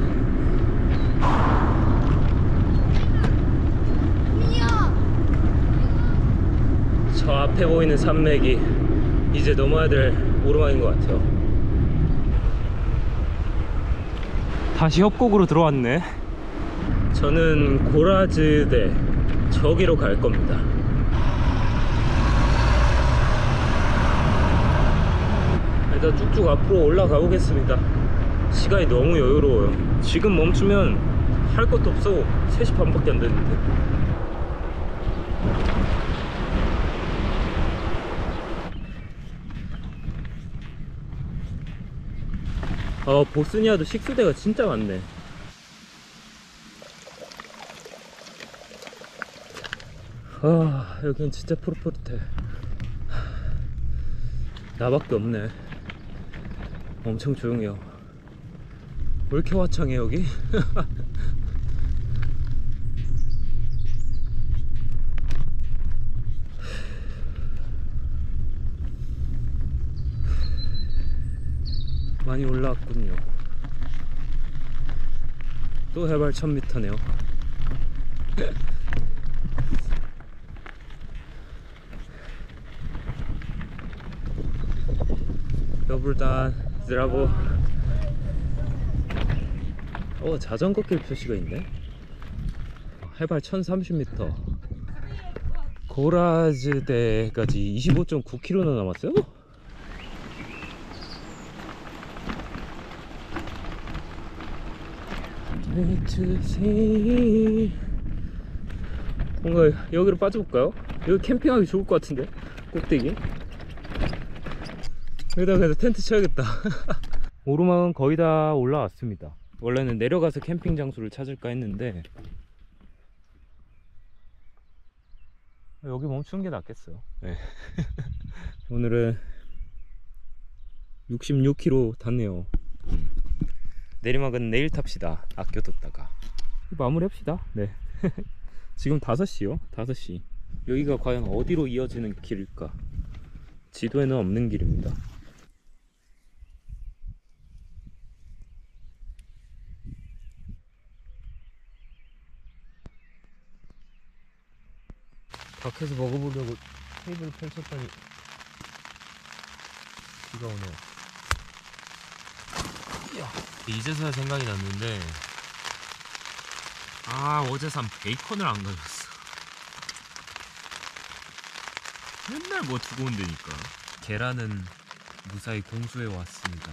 저 앞에 보이는 산맥이 이제 넘어야 될 오르막인 것 같아요. 다시 협곡으로 들어왔네. 저는 고라즈대 저기로 갈 겁니다. 일단 쭉쭉 앞으로 올라가 보겠습니다. 시간이 너무 여유로워요. 지금 멈추면 할 것도 없어. 3시 반밖에 안 됐는데 어 보스니아도 식수대가 진짜 많네. 아 여긴 진짜 푸릇푸릇해. 나밖에 없네. 엄청 조용해요. 왜 이렇게 화창해 여기? 많이 올라왔군요. 또 해발 1000m네요. 더블단 드라보. 어 자전거 길 표시가 있네? 해발 1030m 고라즈대까지 25.9km나 남았어요? See. 뭔가 여기로 빠져볼까요? 여기 캠핑하기 좋을 것 같은데 꼭대기 여기다 그래서 텐트 쳐야겠다 오르막은 거의 다 올라왔습니다 원래는 내려가서 캠핑 장소를 찾을까 했는데 여기 멈추는 게 낫겠어요 네. 오늘은 66km 탔네요 음. 내리막은 내일 탑시다. 아껴뒀다가. 마무리합시다. 네. 지금 5시요? 5시. 여기가 과연 어디로 이어지는 길일까? 지도에는 없는 길입니다. 밖에서 먹어보려고 테이블 펼쳤더니 비가 오네요. 이제서야 생각이 났는데. 아 어제 산 베이컨을 안 가져왔어. 맨날 뭐 두고 온다니까. 계란은 무사히 공수해 왔습니다.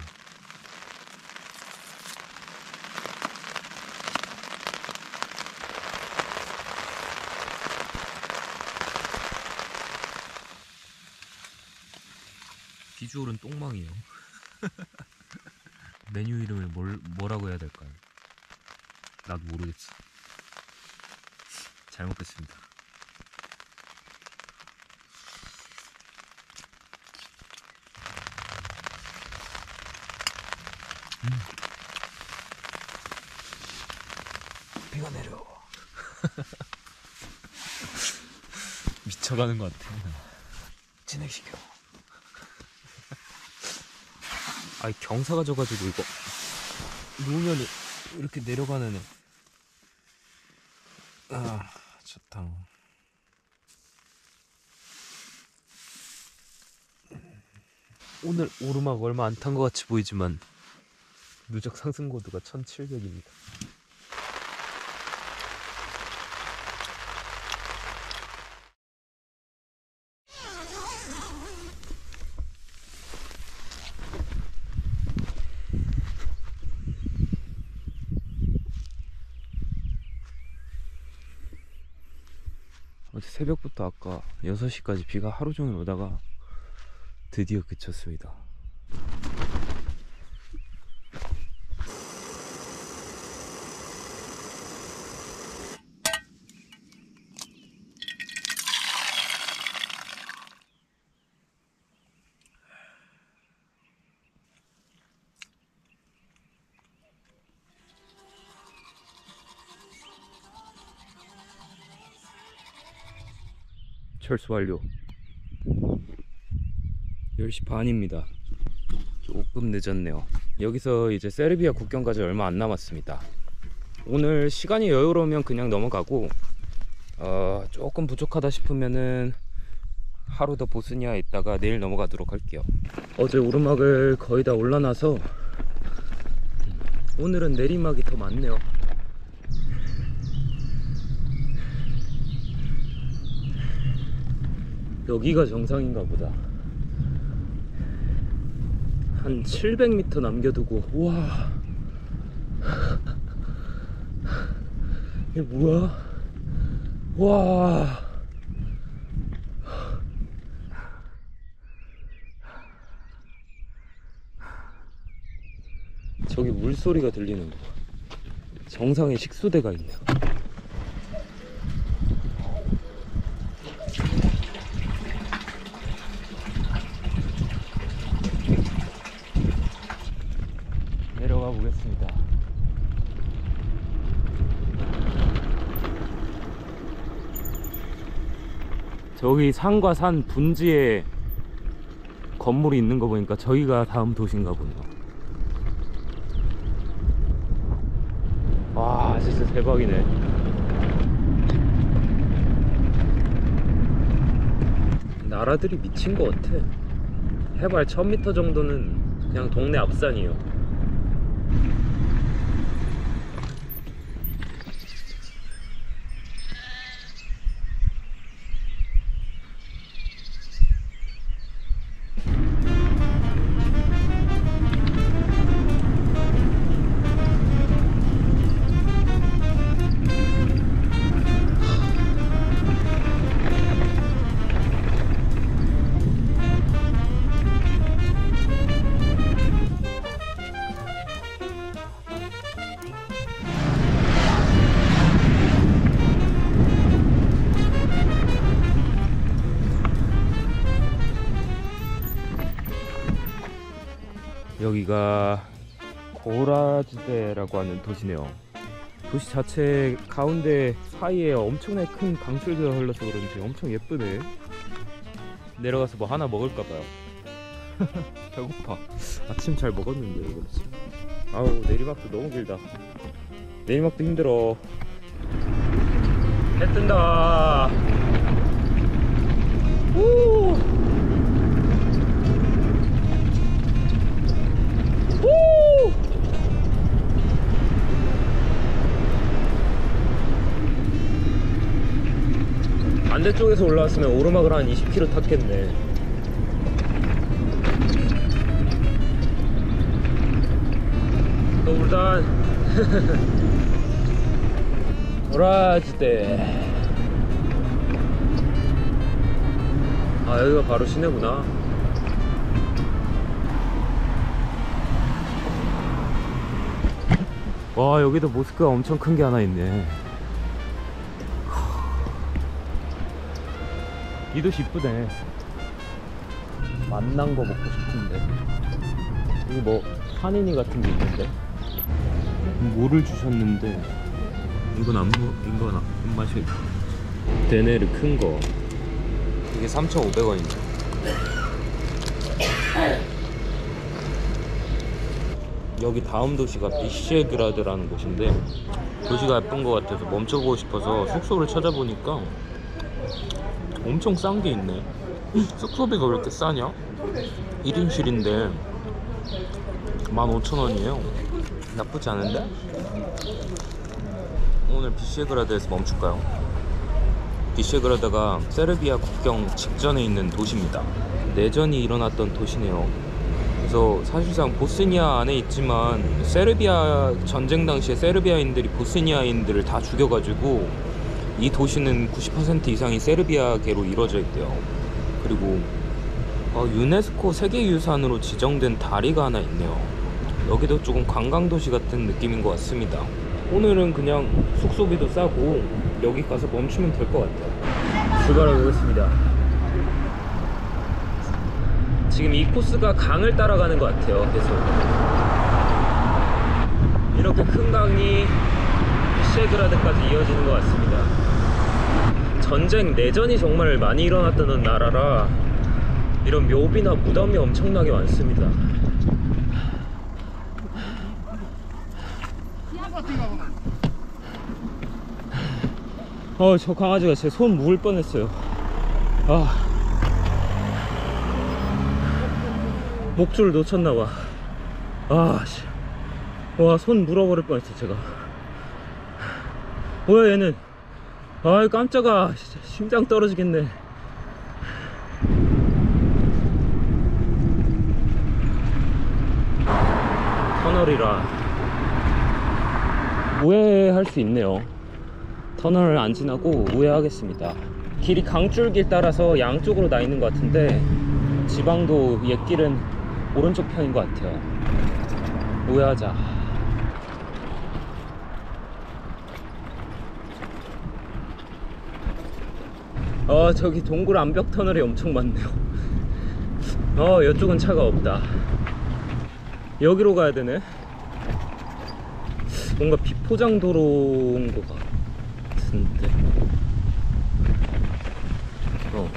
비주얼은 똥망이에요 메뉴 이름을 뭘, 뭐라고 해야 될까요? 나도 모르겠어. 잘 먹겠습니다. 음. 비가 내려. 미쳐가는 것 같아. 진행시켜. 아이 경사가 져가지고 이거 누우면 이렇게 내려가는 애. 아 좋다. 오늘 오르막 얼마 안 탄 것 같이 보이지만 누적 상승 고도가 1700입니다. 어제 새벽부터 아까 6시까지 비가 하루 종일 오다가 드디어 그쳤습니다. 철수 완료. 10시 반입니다. 조금 늦었네요. 여기서 이제 세르비아 국경까지 얼마 안 남았습니다. 오늘 시간이 여유로우면 그냥 넘어가고 어, 조금 부족하다 싶으면은 하루 더 보스니아에 있다가 내일 넘어가도록 할게요. 어제 오르막을 거의 다 올라놔서 오늘은 내리막이 더 많네요 여기가 정상인가 보다. 한 700m 남겨두고, 우와. 이게 뭐야? 와. 저기 물소리가 들리는 거. 정상에 식수대가 있네요. 내려가 보겠습니다. 저기 산과 산 분지에 건물이 있는 거 보니까 저희가 다음 도시인가 보네요. 와, 진짜 대박이네. 나라들이 미친 것 같아. 해발 1000m 정도는 그냥 동네 앞산이에요. 도시네요. 도시 자체 가운데 사이에 엄청나게 큰 강줄기가 흘러서 그런지 엄청 예쁘네. 내려가서 뭐 하나 먹을까봐요. 배고파. 아침 잘 먹었는데 그렇지. 아우 내리막도 너무 길다. 내리막도 힘들어. 해 뜬다. 오! 반대쪽에서 올라왔으면 오르막을 한 20km 탔겠네. 노르단. 오라지대. 아 여기가 바로 시내구나. 와 여기도 모스크가 엄청 큰 게 하나 있네 이 도시 이쁘네. 만난 거 먹고 싶은데. 여기 뭐 한인이 같은 게 있는데? 뭐를 주셨는데 이건 안 먹, 이건 안 마실 데네르 큰거. 이게 3,500원이네 여기 다음 도시가 비셰그라드라는 곳인데 도시가 예쁜 것 같아서 멈춰보고 싶어서 숙소를 찾아보니까 엄청 싼 게 있네 숙소비가 왜 이렇게 싸냐? 1인실인데 15,000원이에요 나쁘지 않은데? 오늘 비셰그라드에서 멈출까요? 비셰그라드가 세르비아 국경 직전에 있는 도시입니다 내전이 일어났던 도시네요 그래서 사실상 보스니아 안에 있지만 세르비아 전쟁 당시에 세르비아인들이 보스니아인들을 다 죽여가지고 이 도시는 90% 이상이 세르비아계로 이루어져 있대요. 그리고 어, 유네스코 세계유산으로 지정된 다리가 하나 있네요. 여기도 조금 관광도시 같은 느낌인 것 같습니다. 오늘은 그냥 숙소비도 싸고 여기 가서 멈추면 될 것 같아요. 출발해 보겠습니다. 지금 이 코스가 강을 따라가는 것 같아요 계속. 이렇게 큰 강이 셰그라드까지 이어지는 것 같습니다 전쟁 내전이 정말 많이 일어났던 나라라 이런 묘비나 무덤이 엄청나게 많습니다 어, 저 강아지가 제 손물 뻔했어요. 아. 목줄을 놓쳤나봐. 아, 씨. 와, 손 물어버릴 뻔했어, 제가. 뭐야, 얘는. 아이, 깜짝아. 심장 떨어지겠네. 터널이라. 오해할 수 있네요. 터널을 안 지나고 우회하겠습니다. 길이 강줄길 따라서 양쪽으로 나 있는 것 같은데 지방도 옛길은 오른쪽 편인 것 같아요. 우회하자. 어 저기 동굴 암벽 터널이 엄청 많네요. 어 이쪽은 차가 없다. 여기로 가야 되네. 뭔가 비포장 도로인 것 같은데. 어.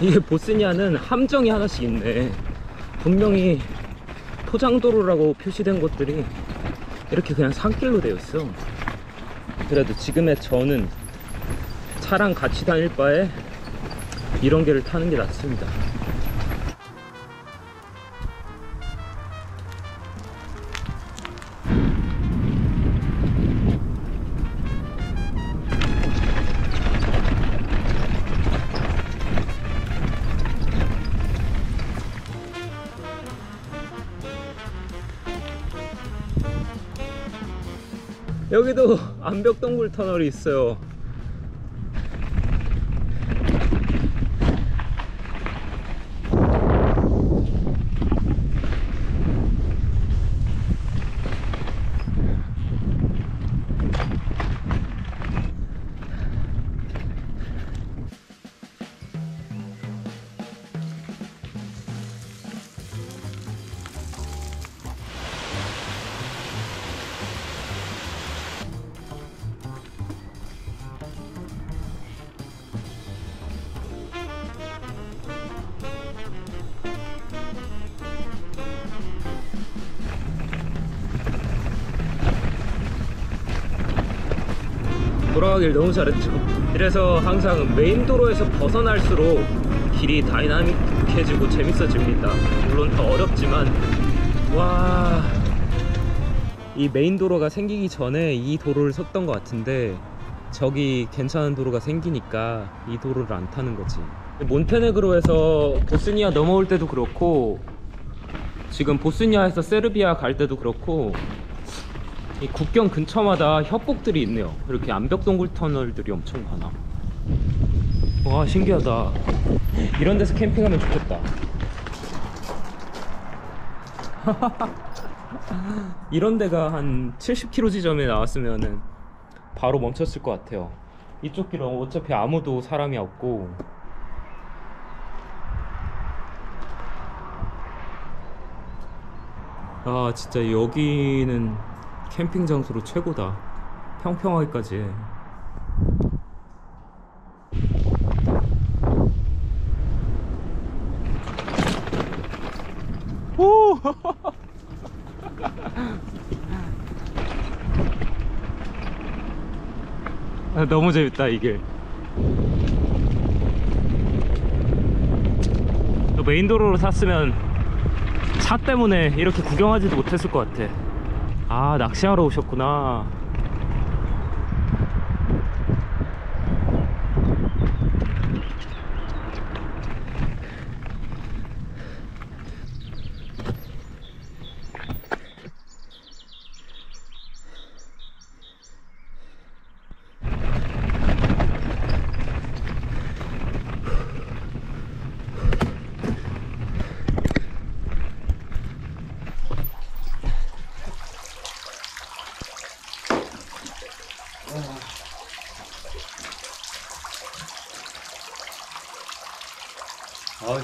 이게 보스니아는 함정이 하나씩 있네. 분명히 포장도로라고 표시된 곳들이 이렇게 그냥 산길로 되어 있어. 그래도 지금의 저는 차랑 같이 다닐 바에 이런 길을 타는 게 낫습니다. 여기도 암벽동굴 터널이 있어요. 돌아가길 너무 잘했죠. 그래서 항상 메인 도로에서 벗어날수록 길이 다이나믹해지고 재밌어집니다. 물론 더 어렵지만 와. 이 메인 도로가 생기기 전에 이 도로를 썼던 것 같은데 저기 괜찮은 도로가 생기니까 이 도로를 안 타는 거지. 몬테네그로에서 보스니아 넘어올 때도 그렇고 지금 보스니아에서 세르비아 갈 때도 그렇고 이 국경 근처마다 협곡들이 있네요. 이렇게 암벽 동굴 터널들이 엄청 많아. 와 신기하다. 이런 데서 캠핑하면 좋겠다. 이런 데가 한 70km 지점에 나왔으면은 바로 멈췄을 것 같아요. 이쪽 길은 어차피 아무도 사람이 없고 아 진짜 여기는 캠핑 장소로 최고다 평평하기까지 해. 오! 아, 너무 재밌다 이게 메인 도로로 탔으면 차 때문에 이렇게 구경하지도 못했을 것 같아 아 낚시하러 오셨구나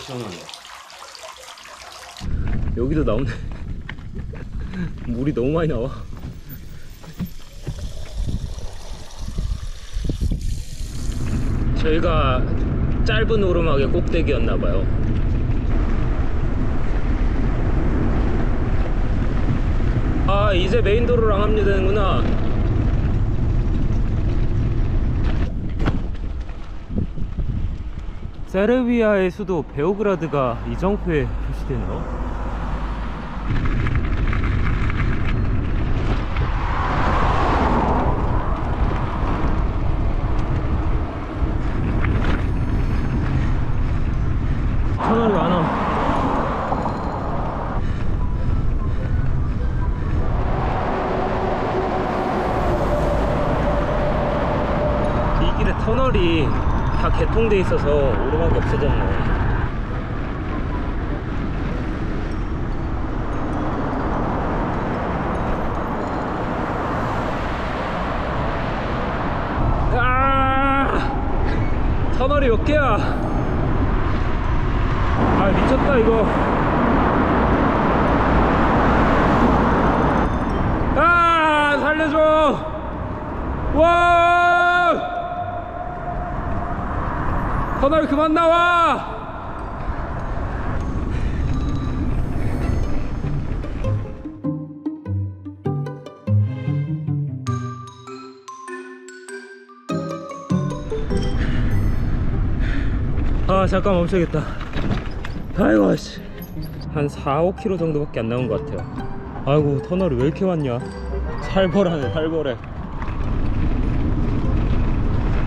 시원하네. 여기도 나오네. 물이 너무 많이 나와. 저희가 짧은 오르막의 꼭대기였나봐요. 아 이제 메인 도로랑 합류 되는구나 세르비아의 수도 베오그라드가 이정표에 표시되네요. 터널이 많아. 이 길에 터널이 다 개통돼 있어서 오르막이 없어졌네. 아! 터널이 몇 개야? 아 미쳤다 이거. 아 살려줘! 와! 터널 그만 나와! 아 잠깐 멈춰야겠다 아이고 씨. 한 4, 5km 정도밖에 안 나온 것 같아요 아이고 터널이 왜 이렇게 많냐 살벌하네 살벌해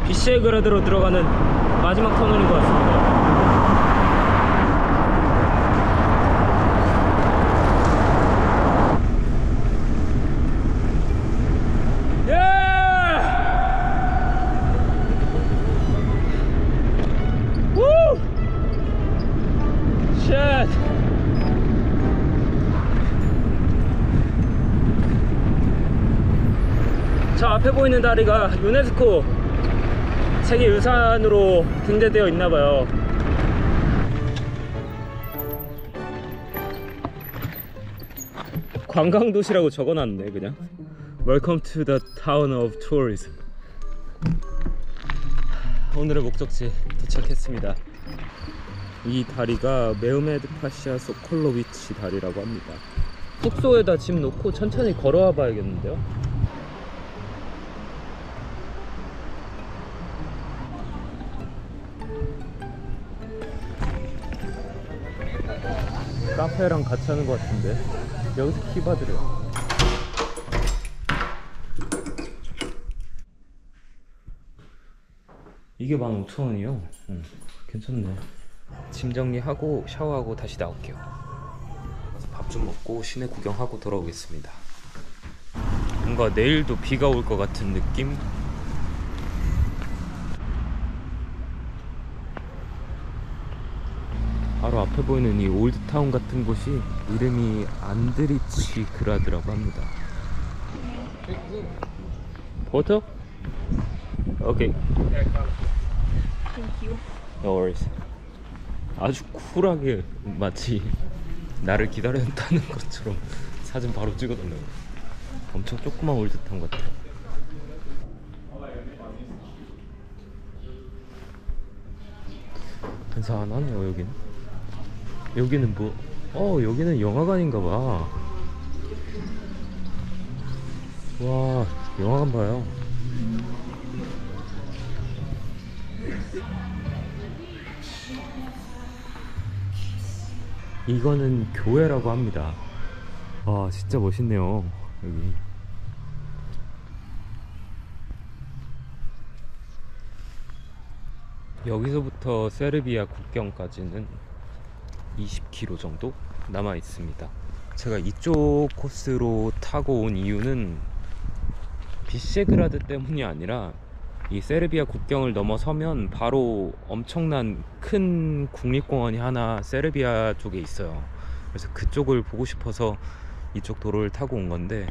비셰그라드로 들어가는 마지막 터널인 것 같습니다. 예! 저 앞에 보이는 다리가 유네스코 세계유산으로 등재되어 있나봐요. 관광도시라고 적어놨네 그냥. Welcome to the town of tourism. 오늘의 목적지 도착했습니다. 이 다리가 메우메드 파시아 소콜로비치 다리라고 합니다. 숙소에다 짐 놓고 천천히 걸어와 봐야겠는데요 카페랑 같이 하는 것 같은데. 여기서 키 받으려 이게 15,000원이요? 응, 괜찮네. 짐 정리하고 샤워하고 다시 나올게요. 밥 좀 먹고 시내 구경하고 돌아오겠습니다. 뭔가 내일도 비가 올 것 같은 느낌? 바로 앞에 보이는 이 올드타운 같은 곳이 이름이 안드리치 그라드라고 합니다 포터? 오케이. No worries. 아주 쿨하게 마치 나를 기다렸다는 것처럼 사진 바로 찍어달라고. 엄청 조그만 올듯한 것 같아. 한산하네요 여기는. 여기는 뭐? 어 여기는 영화관인가 봐. 와 영화관 봐요. 이거는 교회라고 합니다. 아, 진짜 멋있네요. 여기. 여기서부터 세르비아 국경까지는 20km 정도 남아 있습니다. 제가 이쪽 코스로 타고 온 이유는 비셰그라드 때문이 아니라 이 세르비아 국경을 넘어서면 바로 엄청난 큰 국립공원이 하나 세르비아 쪽에 있어요. 그래서 그쪽을 보고 싶어서 이쪽 도로를 타고 온 건데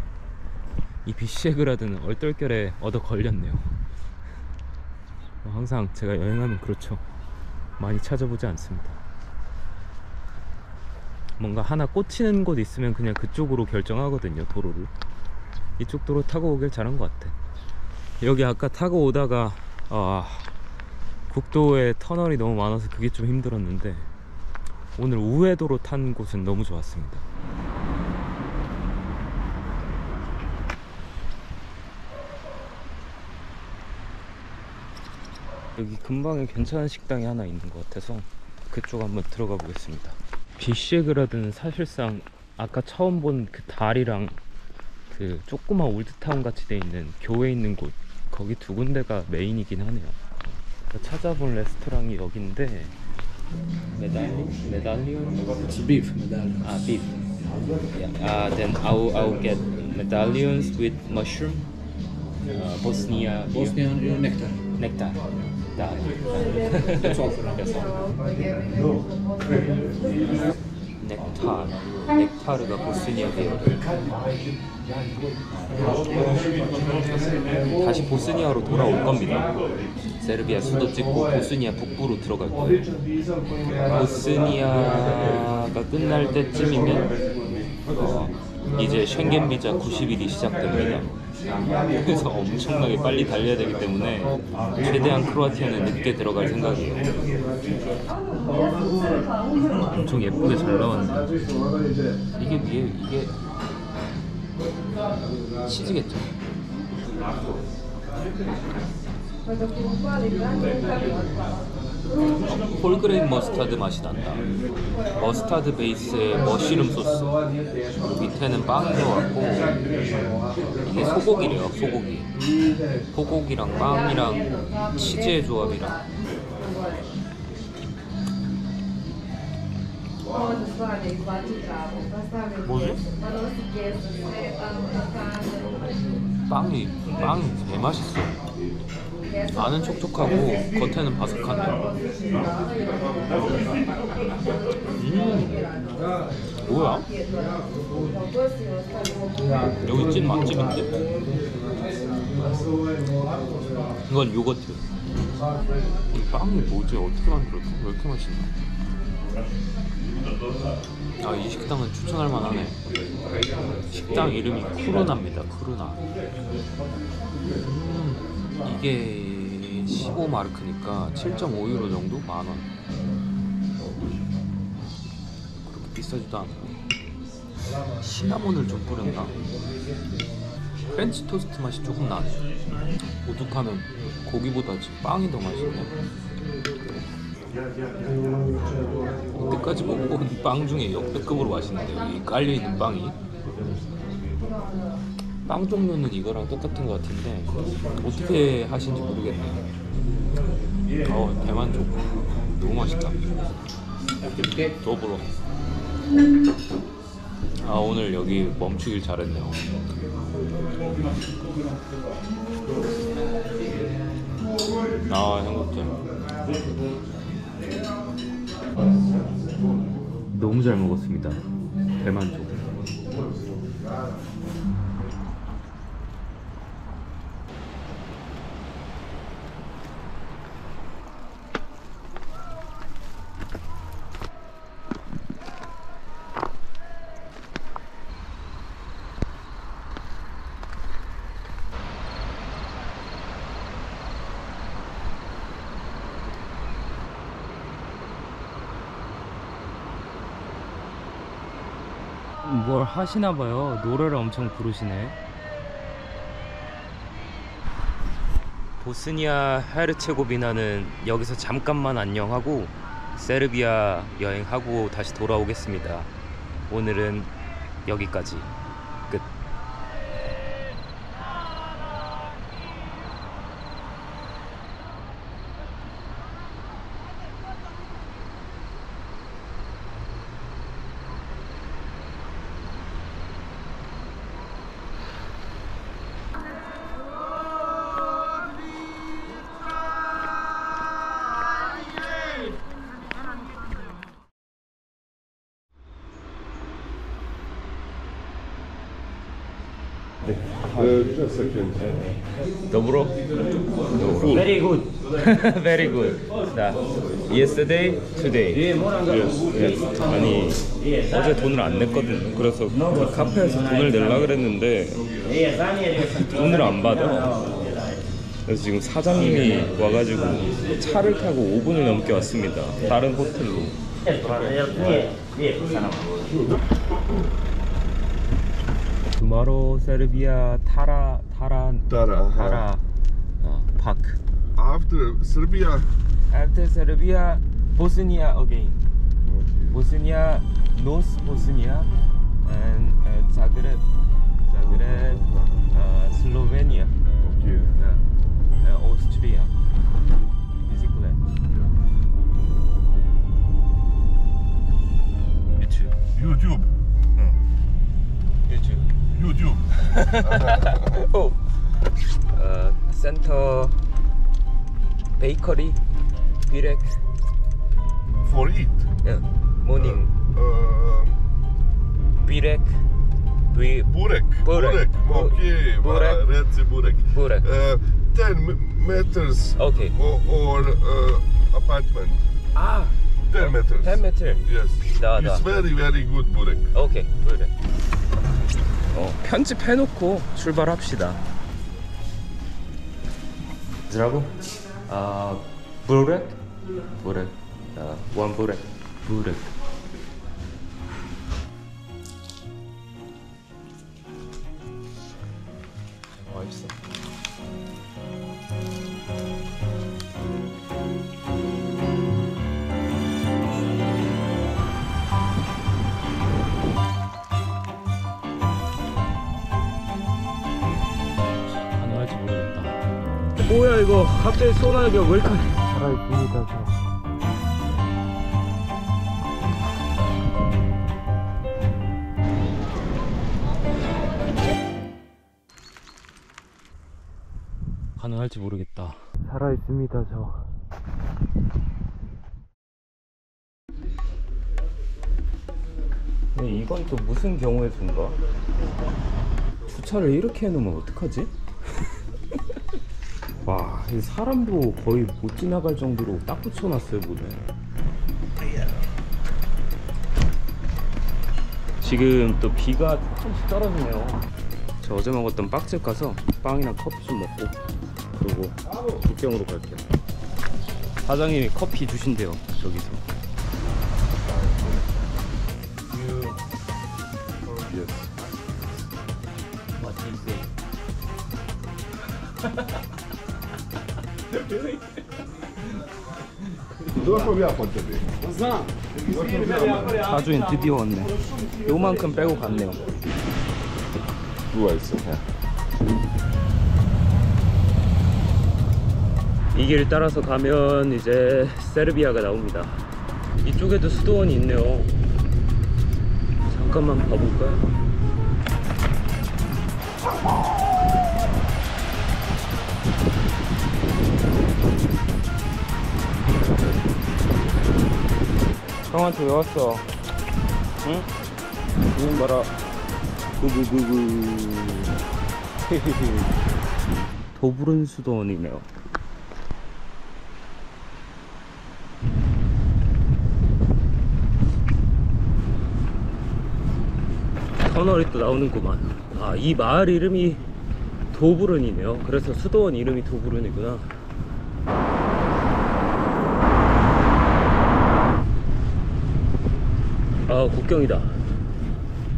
이 비셰그라드는 얼떨결에 얻어 걸렸네요. 항상 제가 여행하면 그렇죠. 많이 찾아보지 않습니다. 뭔가 하나 꽂히는 곳 있으면 그냥 그쪽으로 결정하거든요, 도로를. 이쪽 도로 타고 오길 잘한 것 같아. 여기 아까 타고 오다가 아, 국도에 터널이 너무 많아서 그게 좀 힘들었는데 오늘 우회도로 탄 곳은 너무 좋았습니다. 여기 근방에 괜찮은 식당이 하나 있는 것 같아서 그쪽 한번 들어가 보겠습니다. 비셰그라드는 사실상 아까 처음 본 그 다리랑 그 조그만 올드타운 같이 돼 있는 교회 있는 곳 거기 두 군데가 메인이긴 하네요. 찾아본 레스토랑이 여기인데 메달리 메달리온 beef medallion. 아. Yeah. Uh, then I'll I'll get medallions with mushroom. Uh, Bosnia Bosnian uh, nectar. 넥타. 넥타르가 보스니아 계열. 다시 보스니아로 돌아올 겁니다. 세르비아 수도 찍고 보스니아 북부로 들어갈 거예요. 보스니아가 끝날 때쯤이면 어, 이제 쉥겐 비자 90일이 시작됩니다. 그래서 엄청나게 빨리 달려야 되기 때문에 최대한 크로아티아는 늦게 들어갈 생각이에요. 엄청 예쁘게 잘 나왔네. 이게 위에 이게 치즈겠죠? 어, whole grain mustard 맛이 난다. 머스타드 베이스에 머쉬룸 소스. 그리고 밑에는 것 같고 이게 소고기래요. 소고기. 소고기랑 빵이랑 치즈의 조합이랑 뭐지? 빵이 빵이 개 맛있어. 안은 촉촉하고 겉에는 바삭하네. 음, 뭐야? 여기 찐 맛집인데? 이건 요거트. 이 빵이 뭐지? 어떻게 만들었지? 왜 이렇게 맛있나? 아, 이 식당은 추천할 만하네. 식당 이름이 쿠르나입니다. 쿠르나. 음, 이게 15마르크니까 7.5유로 정도? 만 원. 그렇게 비싸지도 않아요. 시나몬을 좀 뿌렸나? 프렌치 토스트 맛이 조금 나네. 오죽하면 고기보다 지금 빵이 더 맛있네. 먹어 본 빵 중에 역대급으로 맛있는데 여기 깔려 있는 빵이 빵 종류는 이거랑 똑같은 것 같은데 어떻게 하신지 모르겠네요. 어 대만족 너무 맛있다. 더불어. 아 오늘 여기 멈추길 잘했네요. 아 행복해. 너무 잘 먹었습니다. 대만족. 뭘 하시나 봐요. 노래를 엄청 부르시네. 보스니아 헤르체고비나는 여기서 잠깐만 안녕하고 세르비아 여행하고 다시 돌아오겠습니다. 오늘은 여기까지 끝. Second. Dobro? Very good. Very good. 자, yesterday, today. Yes. yes. 아니, 어제 돈을 안 냈거든. 그래서 그 카페에서 돈을 내려 그랬는데 돈을 안 받아. 그래서 지금 사장님이 와가지고 차를 타고 5분을 넘게 왔습니다. 다른 호텔로. Tomorrow, Serbia, Tara, Tara, Tara, uh-huh. Tara, uh, Park. After Serbia, After Serbia, Bosnia again. Bosnia, North Bosnia, and uh, Zagreb, Zagreb, uh, Slovenia, okay. yeah, and Austria. Basically. YouTube. YouTube. YouTube. YouTube. oh. Uh, center bakery, Birek. For eat. Yeah. Morning. Uh, Birek. Bi- burek. Burek. Okay. Burek. uh, Reci burek. Burek. Uh, 10 meters. Okay. Or, or uh, apartment. Ah. 10 meters. 10 meter. Yes. 다, It's 다. very, very good burek. 오케이, 그래. 어, 편집해 놓고 출발합시다. 뭐라고? 아, 브렉? 브렉. 아, 원 브렉. 브렉. 맛있어. 뭐야 이거 갑자기 소나기가 왜 이렇게 살아있습니다 저. 가능할지 모르겠다. 살아있습니다 저. 근데 이건 또 무슨 경우의 수인가? 주차를 이렇게 해놓으면 어떡하지? 와, 이 사람도 거의 못 지나갈 정도로 딱 붙여놨어요, 문에. 지금 또 비가 조금씩 떨어지네요. 저 어제 먹었던 빵집 가서 빵이랑 커피 좀 먹고 그리고 북경으로 갈게요. 사장님이 커피 주신대요, 저기서. Yes. What is it? Really? 사주인 드디어 왔네. 요만큼 빼고 갔네요. 누가 있어? 이길 따라서 가면 이제 세르비아가 나옵니다. 이쪽에도 수도원이 있네요. 잠깐만 봐볼까요? 형한테 왜 왔어? 응? 눈 봐라. 구구구구. 도부른 수도원이네요. 터널이 또 나오는구만. 아, 이 마을 이름이 도부른이네요. 그래서 수도원 이름이 도부른이구나. 아, 국경이다.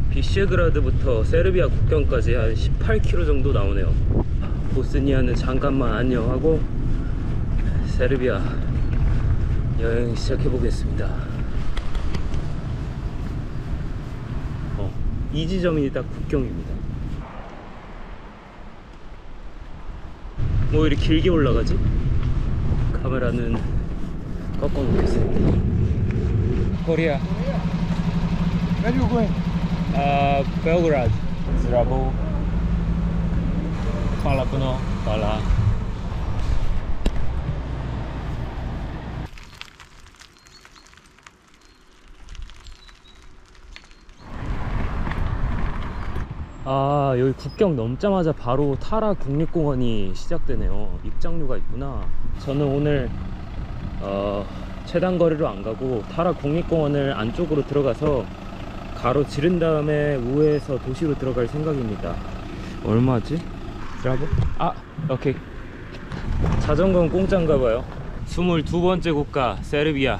비셰그라드부터 세르비아 국경까지 한 18km 정도 나오네요. 보스니아는 잠깐만 안녕하고 세르비아 여행 시작해 보겠습니다. 어, 이 지점이 딱 국경입니다. 뭐 이렇게 길게 올라가지? 카메라는 꺾어 놓겠습니다. 코리아. Where you going? Uh, Belgrade. Zdravo. Hvala puno. Hvala. 아 여기 국경 넘자마자 바로 타라 국립공원이 시작되네요 입장료가 있구나 저는 오늘 어, 최단 거리로 안 가고 타라 국립공원을 안쪽으로 들어가서 가로 지른 다음에 우회해서 도시로 들어갈 생각입니다. 얼마지? 드라보? 아 오케이. 자전거는 공짜인가봐요. 22번째 국가 세르비아.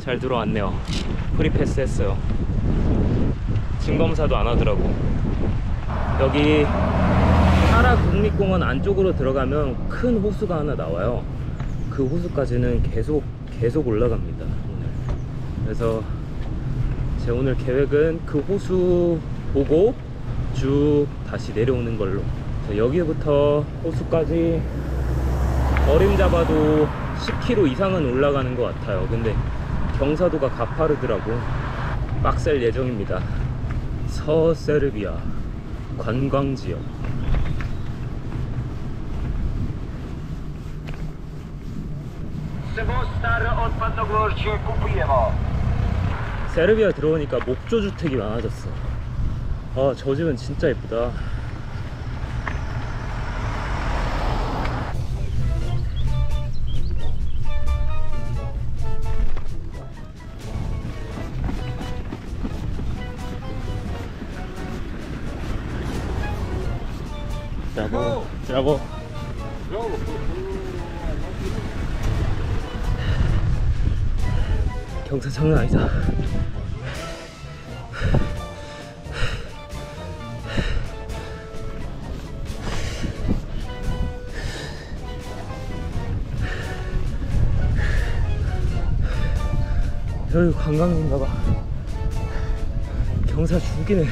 잘 들어왔네요. free pass 했어요. 짐검사도 안 하더라고. 여기 타라 국립공원 안쪽으로 들어가면 큰 호수가 하나 나와요. 그 호수까지는 계속 계속 올라갑니다 오늘. 그래서 제 오늘 계획은 그 호수 보고 쭉 다시 내려오는 걸로. 그래서 여기부터 호수까지 어림 잡아도 10km 이상은 올라가는 것 같아요. 근데 경사도가 가파르더라고. 빡셀 예정입니다. 서세르비아 관광지역 세르비아 들어오니까 목조 주택이 많아졌어. 아, 저 집은 진짜 예쁘다. 브라보, 브라보. 경사 장난 아니다. 여기 관광지인가봐. 경사 죽이네.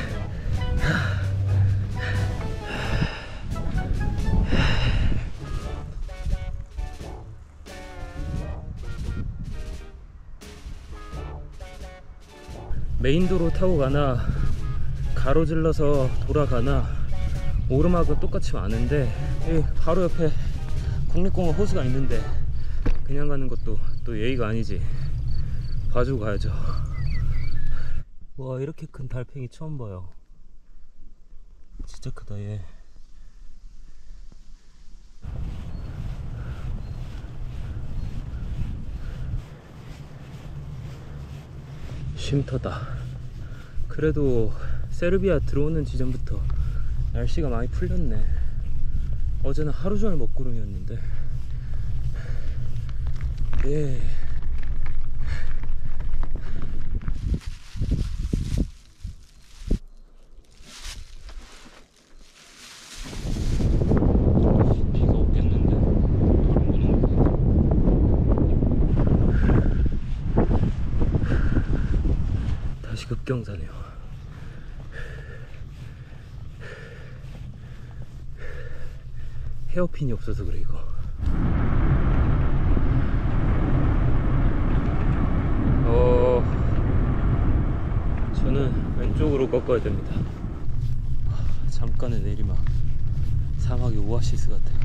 메인도로 타고 가나 가로질러서 돌아가나 오르막은 똑같이 많은데 이 바로 옆에 국립공원 호수가 있는데 그냥 가는 것도 또 예의가 아니지 봐주고 가야죠. 와 이렇게 큰 달팽이 처음 봐요. 진짜 크다 얘. 쉼터다. 그래도 세르비아 들어오는 지점부터 날씨가 많이 풀렸네. 어제는 하루 종일 먹구름이었는데. 예 다시 급경사네요. 헤어핀이 없어서 그래 이거. 어... 저는 왼쪽으로 꺾어야 됩니다. 아, 잠깐의 내리막. 사막의 오아시스 같아요.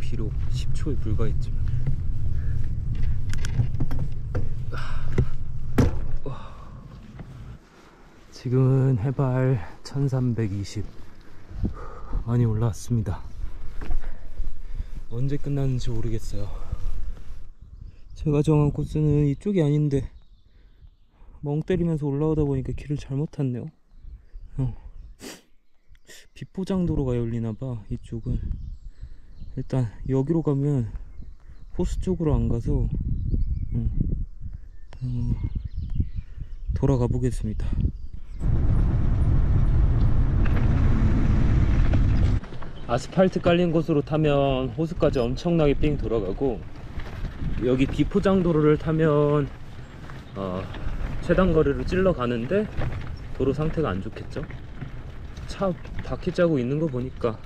비록 10초에 불과했지만. 지금은 해발 1320 많이 올라왔습니다 언제 끝나는지 모르겠어요 제가 정한 코스는 이쪽이 아닌데 멍 때리면서 올라오다 보니까 길을 잘못 탔네요 어. 비포장도로가 열리나봐 이쪽은 일단 여기로 가면 호수 쪽으로 안 가서 어. 어, 돌아가 보겠습니다 아스팔트 깔린 곳으로 타면 호수까지 엄청나게 삥 돌아가고 여기 비포장도로를 타면 어, 최단 거리로 찔러 가는데 도로 상태가 안 좋겠죠? 차 바퀴 짜고 있는 거 보니까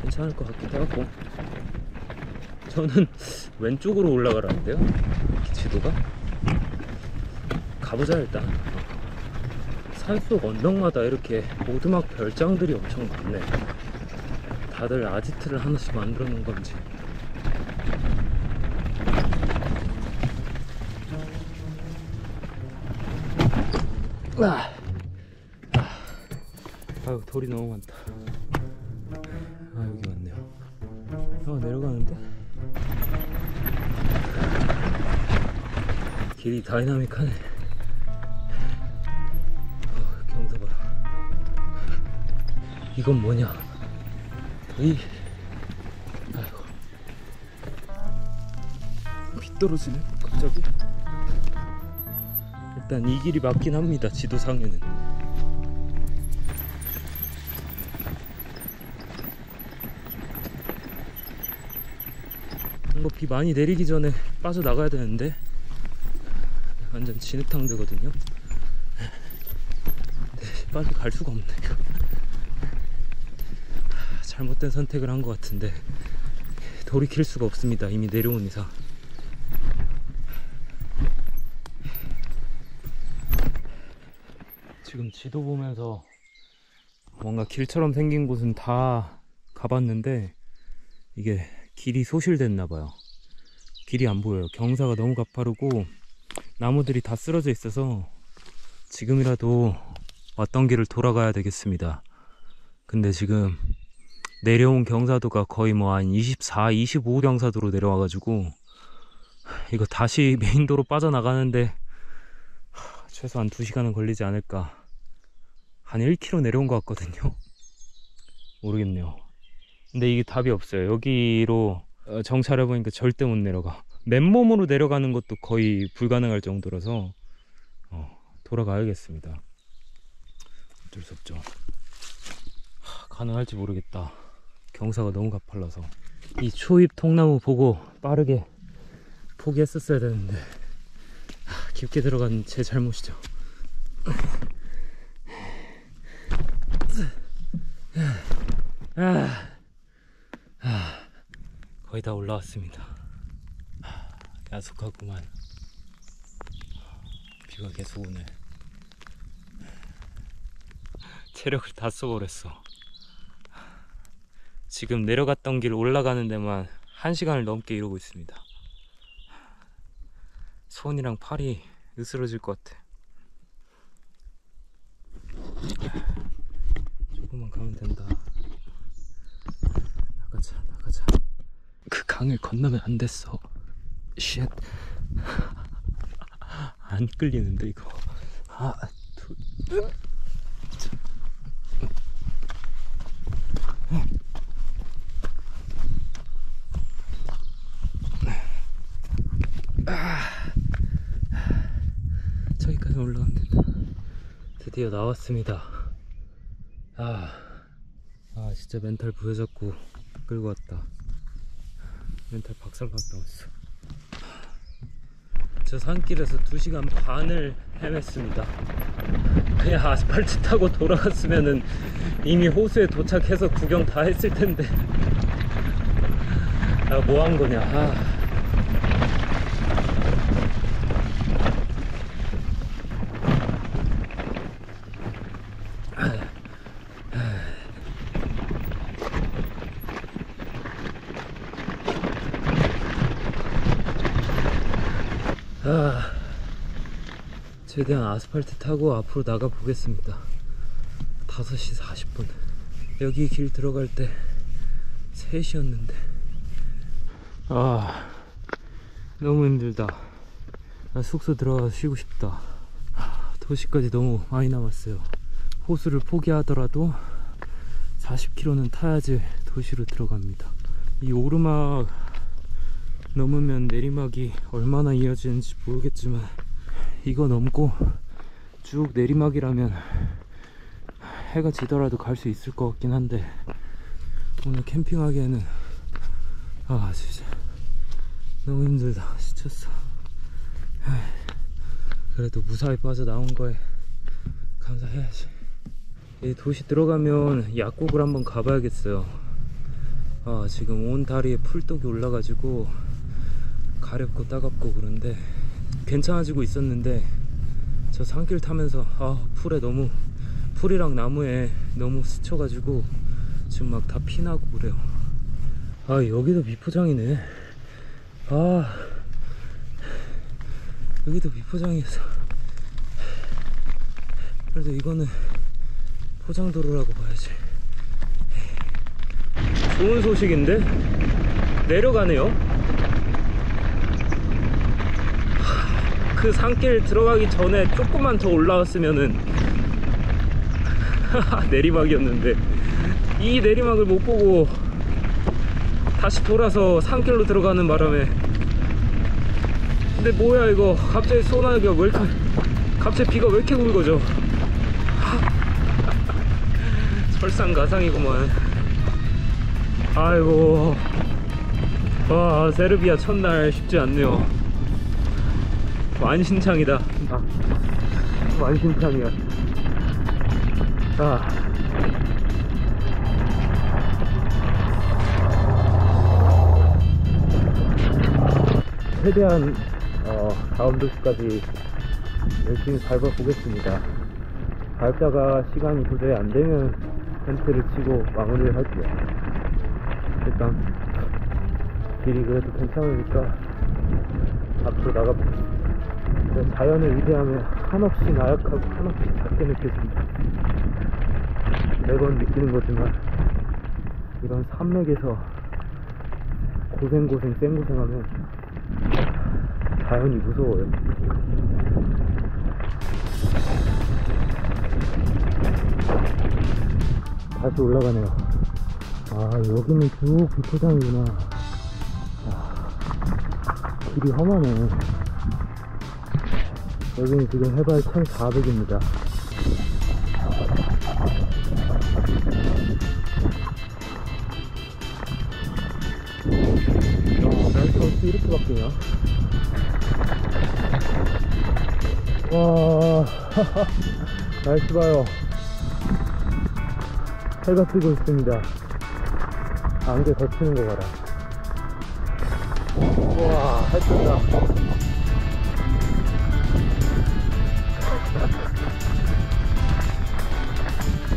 괜찮을 것 같기도 하고. 저는 왼쪽으로 올라가라는데요? 지도가? 가보자 일단. 산속 언덕마다 이렇게 오두막 별장들이 엄청 많네. 다들 아지트를 하나씩 만들어 놓은 건지 아, 아, 아 유 돌이 너무 많다. 아 여기 왔네요. 아 내려가는데? 길이 다이나믹하네. 어, 경사 봐라. 이건 뭐냐? 이? 아이고. 비 떨어지네 갑자기 일단 이 길이 맞긴 합니다 지도상에는. 이거 비 많이 내리기 전에 빠져나가야 되는데 완전 진흙탕 되거든요. 근데 빨리 갈 수가 없네. 이거 잘못된 선택을 한 것 같은데 돌이킬 수가 없습니다 이미 내려온 이상 지금 지도 보면서 뭔가 길처럼 생긴 곳은 다 가봤는데 이게 길이 소실됐나 봐요. 길이 안 보여요. 경사가 너무 가파르고 나무들이 다 쓰러져 있어서 지금이라도 왔던 길을 돌아가야 되겠습니다. 근데 지금 내려온 경사도가 거의 뭐 한 24, 25 경사도로 내려와가지고 이거 다시 메인도로 빠져나가는데 최소한 2시간은 걸리지 않을까 한 1km 내려온 것 같거든요. 모르겠네요. 근데 이게 답이 없어요. 여기로 어, 정찰해보니까 절대 못 내려가. 맨몸으로 내려가는 것도 거의 불가능할 정도라서 어, 돌아가야겠습니다. 어쩔 수 없죠. 하, 가능할지 모르겠다. 경사가 너무 가팔라서. 이 초입 통나무 보고 빠르게 포기했었어야 되는데. 하, 깊게 들어간 제 잘못이죠 거의 다 올라왔습니다. 아, 야속하구만. 비가 계속 오네. 체력을 다 써버렸어. 지금 내려갔던 길 올라가는 데만 한 시간을 넘게 이러고 있습니다. 손이랑 팔이 으스러질 것 같아. 조금만 가면 된다. 나가자, 나가자. 그 강을 건너면 안 됐어. shit. 안 끌리는데 이거. 아, 둘. 아, 저기까지 올라가면 된다. 드디어 나왔습니다. 아, 아 진짜 멘탈 부여잡고 끌고 왔다. 멘탈 박살 났다 왔어. 저 산길에서 2시간 반을 헤맸습니다. 그냥 아스팔트 타고 돌아갔으면은 이미 호수에 도착해서 구경 다 했을 텐데. 아, 뭐 한 거냐. 아. 아, 최대한 아스팔트 타고 앞으로 나가 보겠습니다. 5시 40분. 여기 길 들어갈 때 3시였는데. 아, 너무 힘들다. 나 숙소 들어가서 쉬고 싶다. 아, 도시까지 너무 많이 남았어요. 호수를 포기하더라도 40km는 타야지 도시로 들어갑니다. 이 오르막 넘으면 내리막이 얼마나 이어지는지 모르겠지만 이거 넘고 쭉 내리막이라면 해가 지더라도 갈 수 있을 것 같긴 한데 오늘 캠핑하기에는 아 진짜 너무 힘들다. 지쳤어. 그래도 무사히 빠져나온 거에 감사해야지. 이 도시 들어가면 약국을 한번 가봐야겠어요. 아 지금 온 다리에 풀독이 올라가지고 가렵고 따갑고 그런데 괜찮아지고 있었는데 저 산길 타면서 아 풀에 너무 풀이랑 나무에 너무 스쳐가지고 지금 막 다 피나고 그래요. 아 여기도 미포장이네. 아 여기도 미포장이어서. 그래도 이거는 포장도로라고 봐야지. 좋은 소식인데? 내려가네요 그 산길 들어가기 전에 조금만 더 올라왔으면은 내리막이었는데 이 내리막을 못 보고 다시 돌아서 산길로 들어가는 바람에. 근데 뭐야 이거? 갑자기 소나기가 왜 이렇게 갑자기 비가 왜 이렇게 굵어져 설상가상이구만. 아이고. 와 세르비아 첫날 쉽지 않네요 만신창이다. 아, 만신창이야. 아. 최대한 어, 다음 도시까지 열심히 밟아보겠습니다. 밟다가 시간이 도저히 안 되면 텐트를 치고 마무리를 할게요. 일단 길이 그래도 괜찮으니까 앞으로 나가보겠습니다 자연을 위대하면 한없이 나약하고 한없이 작게 느껴집니다. 매번 느끼는 거지만 이런 산맥에서 고생고생 쌩고생하면 자연이 무서워요. 다시 올라가네요. 아 여기는 쭉 비포장이구나. 아, 길이 험하네 여기는 지금 해발 1400입니다. 어, 날씨가 이렇게 바뀌냐 와 날씨 봐요. 해가 뜨고 있습니다. 안개 덮치는 거 봐라. 우와 해 뜬다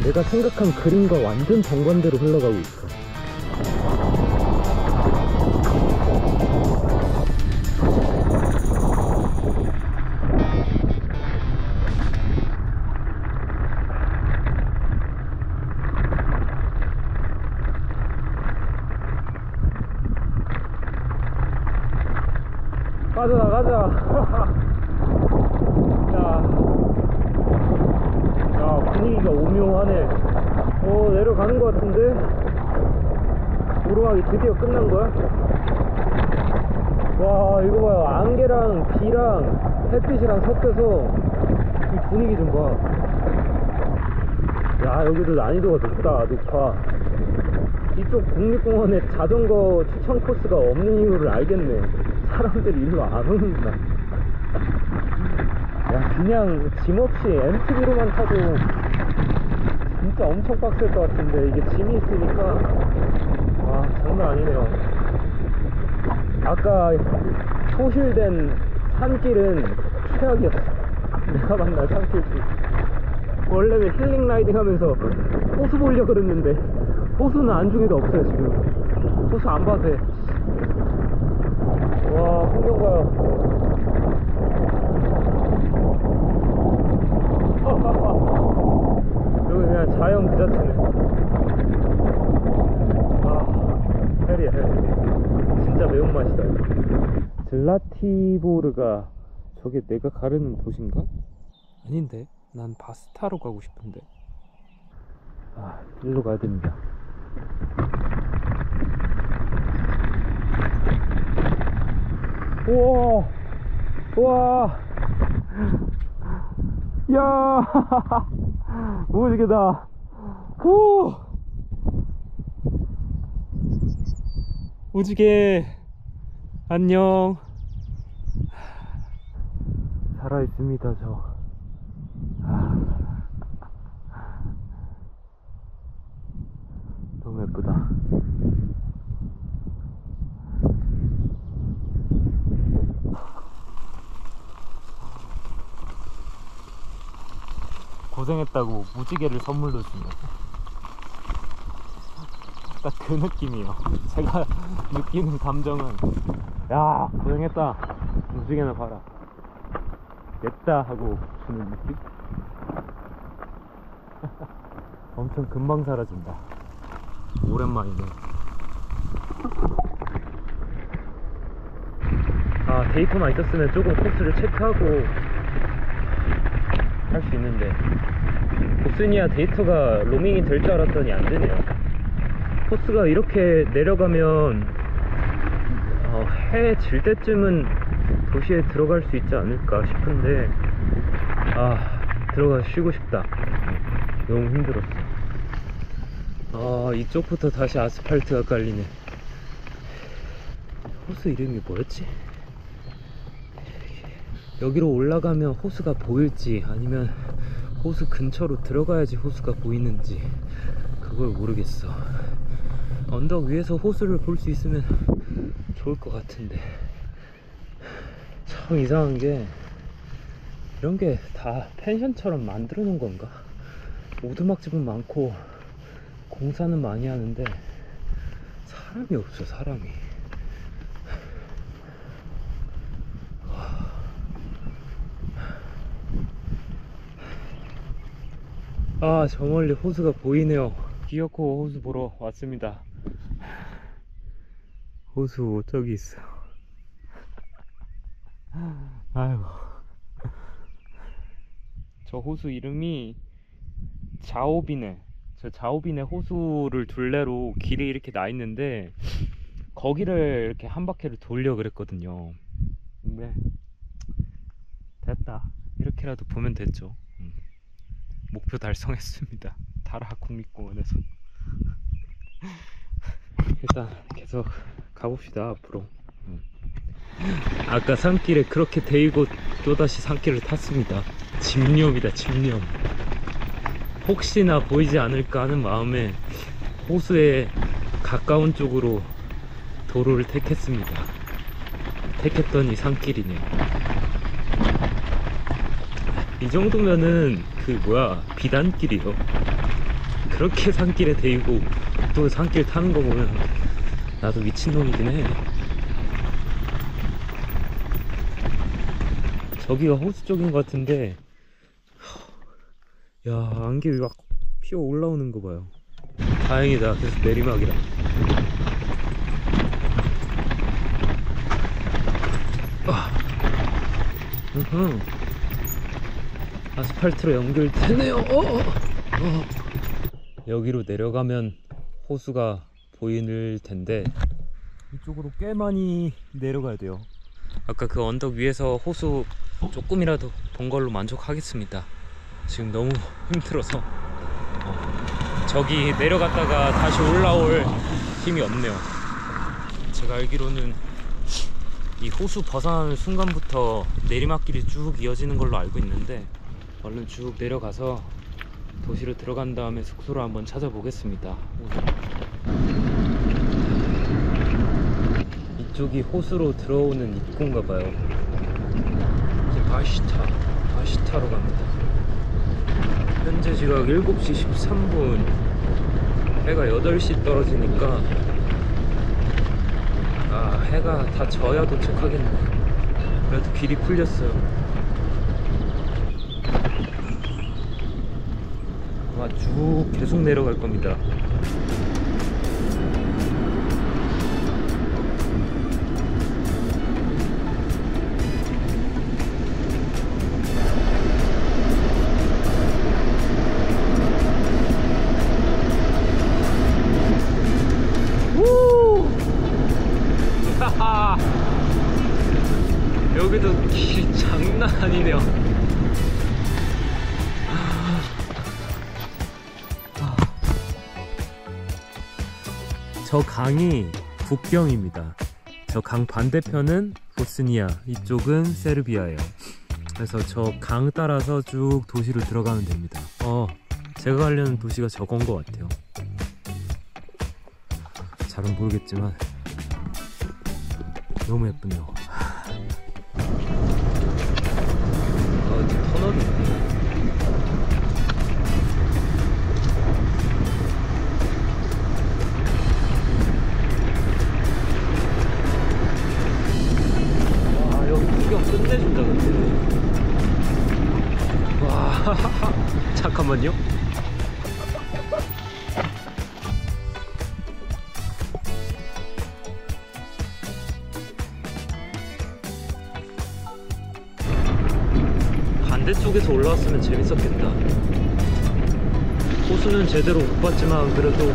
내가 생각한 그림과 완전 정반대로 흘러가고 있어 햇빛이랑 섞여서 이 분위기 좀 봐 야 여기도 난이도가 높다 높아. 이쪽 국립공원에 자전거 추천 코스가 없는 이유를 알겠네. 사람들이 일로 안 오는구나. 그냥 짐 없이 MTB로만 타도 진짜 엄청 빡셀 것 같은데 이게 짐이 있으니까. 와 장난 아니네요. 아까 소실된 산길은 최악이었어. 내가 만난 산길 중. 원래는 힐링 라이딩 하면서 호수 보려고 그랬는데 호수는 안중에도 없어요 지금. 호수 안 봐도 돼와 풍경 봐요. 여기 그냥 자연 그 자체네. 아 헬이야 헬 진짜 매운맛이다 젤라티보르가 저게 내가 가르는 도시인가? 아닌데. 난 바스타로 가고 싶은데. 아 일로 가야 됩니다. 우와! 우와! 야! 오지게다. 후! 오지게 안녕. 살아있습니다 저. 아. 너무 예쁘다. 고생했다고 무지개를 선물로 주 네딱그 느낌이에요. 제가 느끼는 감정은. 야 고생했다. 무지개나 봐라. 냈다 하고 주는 느낌? 엄청 금방 사라진다. 오랜만이네. 아 데이터만 있었으면 조금 코스를 체크하고 할 수 있는데. 보스니아 데이터가 로밍이 될 줄 알았더니 안 되네요 코스가 이렇게 내려가면 어, 해 질 때쯤은 도시에 들어갈 수 있지 않을까 싶은데 아 들어가 쉬고 싶다. 너무 힘들었어. 아 이쪽부터 다시 아스팔트가 깔리네. 호수 이름이 뭐였지? 여기로 올라가면 호수가 보일지 아니면 호수 근처로 들어가야지 호수가 보이는지 그걸 모르겠어 언덕 위에서 호수를 볼 수 있으면 좋을 것 같은데. 참 이상한 게 이런 게 다 펜션처럼 만들어 놓은 건가? 오두막집은 많고 공사는 많이 하는데 사람이 없어 사람이. 아 저 멀리 호수가 보이네요. 기어코 호수 보러 왔습니다 호수 저기 있어. 아이고. 저 호수 이름이 자오비네. 저 자오비네 호수를 둘레로 길이 이렇게 나 있는데 거기를 이렇게 한 바퀴를 돌려 그랬거든요. 근데 됐다. 이렇게라도 보면 됐죠. 음. 목표 달성했습니다. 다라 국립공원에서 일단 계속 가봅시다 앞으로. 음. 아까 산길에 그렇게 데이고 또다시 산길을 탔습니다. 집념이다 집념. 혹시나 보이지 않을까 하는 마음에 호수에 가까운 쪽으로 도로를 택했습니다. 택했더니 산길이네요. 이 정도면은 그 뭐야 비단길이요 그렇게 산길에 데이고 또 산길 타는 거 보면 나도 미친놈이긴 해. 저기가 호수 쪽인 것 같은데 야 안개 막 피어 올라오는 거 봐요. 다행이다. 그래서 내리막이라. 아. 아스팔트로 연결되네요. 어, 어. 어. 여기로 내려가면 호수가 보일 텐데 이쪽으로 꽤 많이 내려가야 돼요. 아까 그 언덕 위에서 호수 조금이라도 본 걸로 만족하겠습니다. 지금 너무 힘들어서. 어, 저기 내려갔다가 다시 올라올 힘이 없네요. 제가 알기로는 이 호수 벗어나는 순간부터 내리막길이 쭉 이어지는 걸로 알고 있는데 얼른 쭉 내려가서 도시로 들어간 다음에 숙소를 한번 찾아보겠습니다. 이쪽이 호수로 들어오는 입구인가 봐요. 이제 바시타, 바시타로 갑니다. 현재 지각 7시 13분. 해가 8시 떨어지니까 아 해가 다 져야 도착하겠네. 그래도 길이 풀렸어요. 아마 쭉 계속 내려갈 겁니다. 강이 국경입니다. 저 강 반대편은 보스니아, 이쪽은 세르비아예요. 그래서 저 강 따라서 쭉 도시로 들어가면 됩니다. 어, 제가 가려는 도시가 저건 것 같아요. 잘은 모르겠지만 너무 예쁘네요. 아, 터널이 구경 끝내준다 근데. 와 잠깐만요. 반대쪽에서 올라왔으면 재밌었겠다. 호수는 제대로 못 봤지만 그래도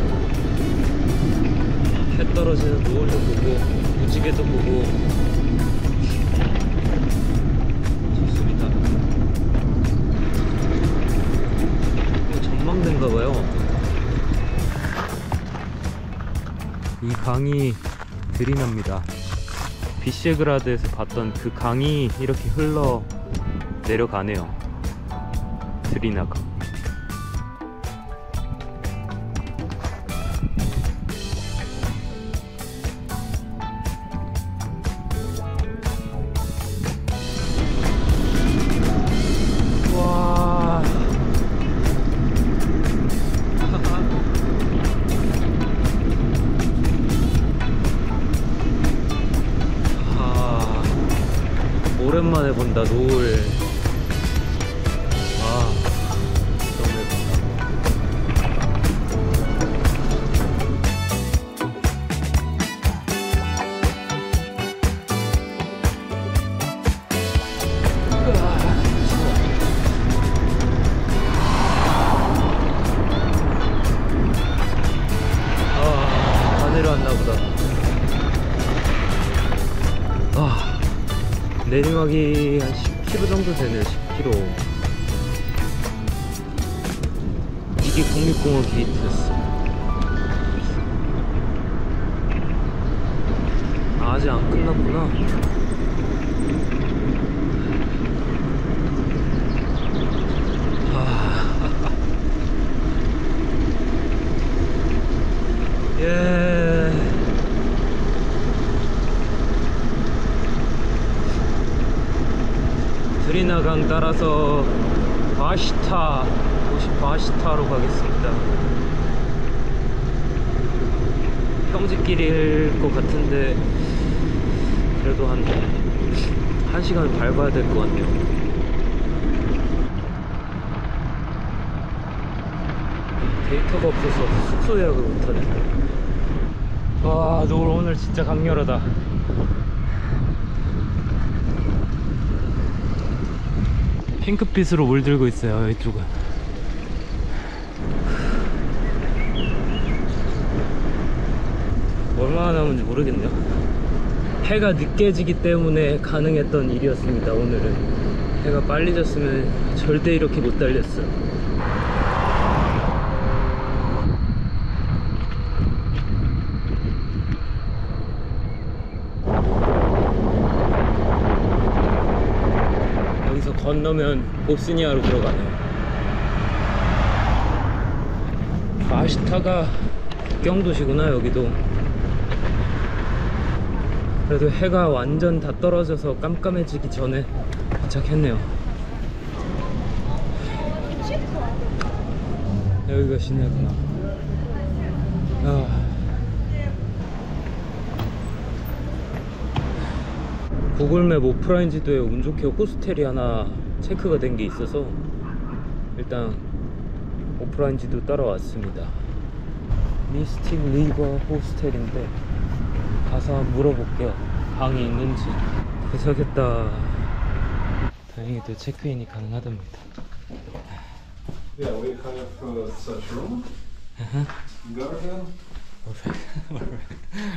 해 떨어지는 노을도 보고 무지개도 보고 강이 드리나입니다. 비셰그라드에서 봤던 그 강이 이렇게 흘러 내려가네요. 드리나강. 따라서 바시타 도시 바시타로 가겠습니다. 평지길일 것 같은데 그래도 한 1시간 밟아야 될 것 같네요. 데이터가 없어서 숙소 예약을 못하네. 와, 노을 오늘 진짜 강렬하다. 핑크빛으로 물들고 있어요, 이쪽은. 얼마나 남은지 모르겠네요. 해가 늦게 지기 때문에 가능했던 일이었습니다, 오늘은. 해가 빨리 졌으면 절대 이렇게 못 달렸어요. 건너면 보스니아로 들어가네요. 아시타가 국경도시구나 여기도. 그래도 해가 완전 다 떨어져서 깜깜해지기 전에 도착했네요. 여기가 시내구나. 아. 구글맵 오프라인 지도에 운 좋게 호스텔이 하나 체크가 된 게 있어서 일단 오프라인 지도 따라왔습니다. 미스틱 리버 호스텔인데 가서 한번 물어볼게요. 방이 있는지. 도착했다. 다행히도 체크인이 가능하답니다. Yeah, we have uh, such room. Garden.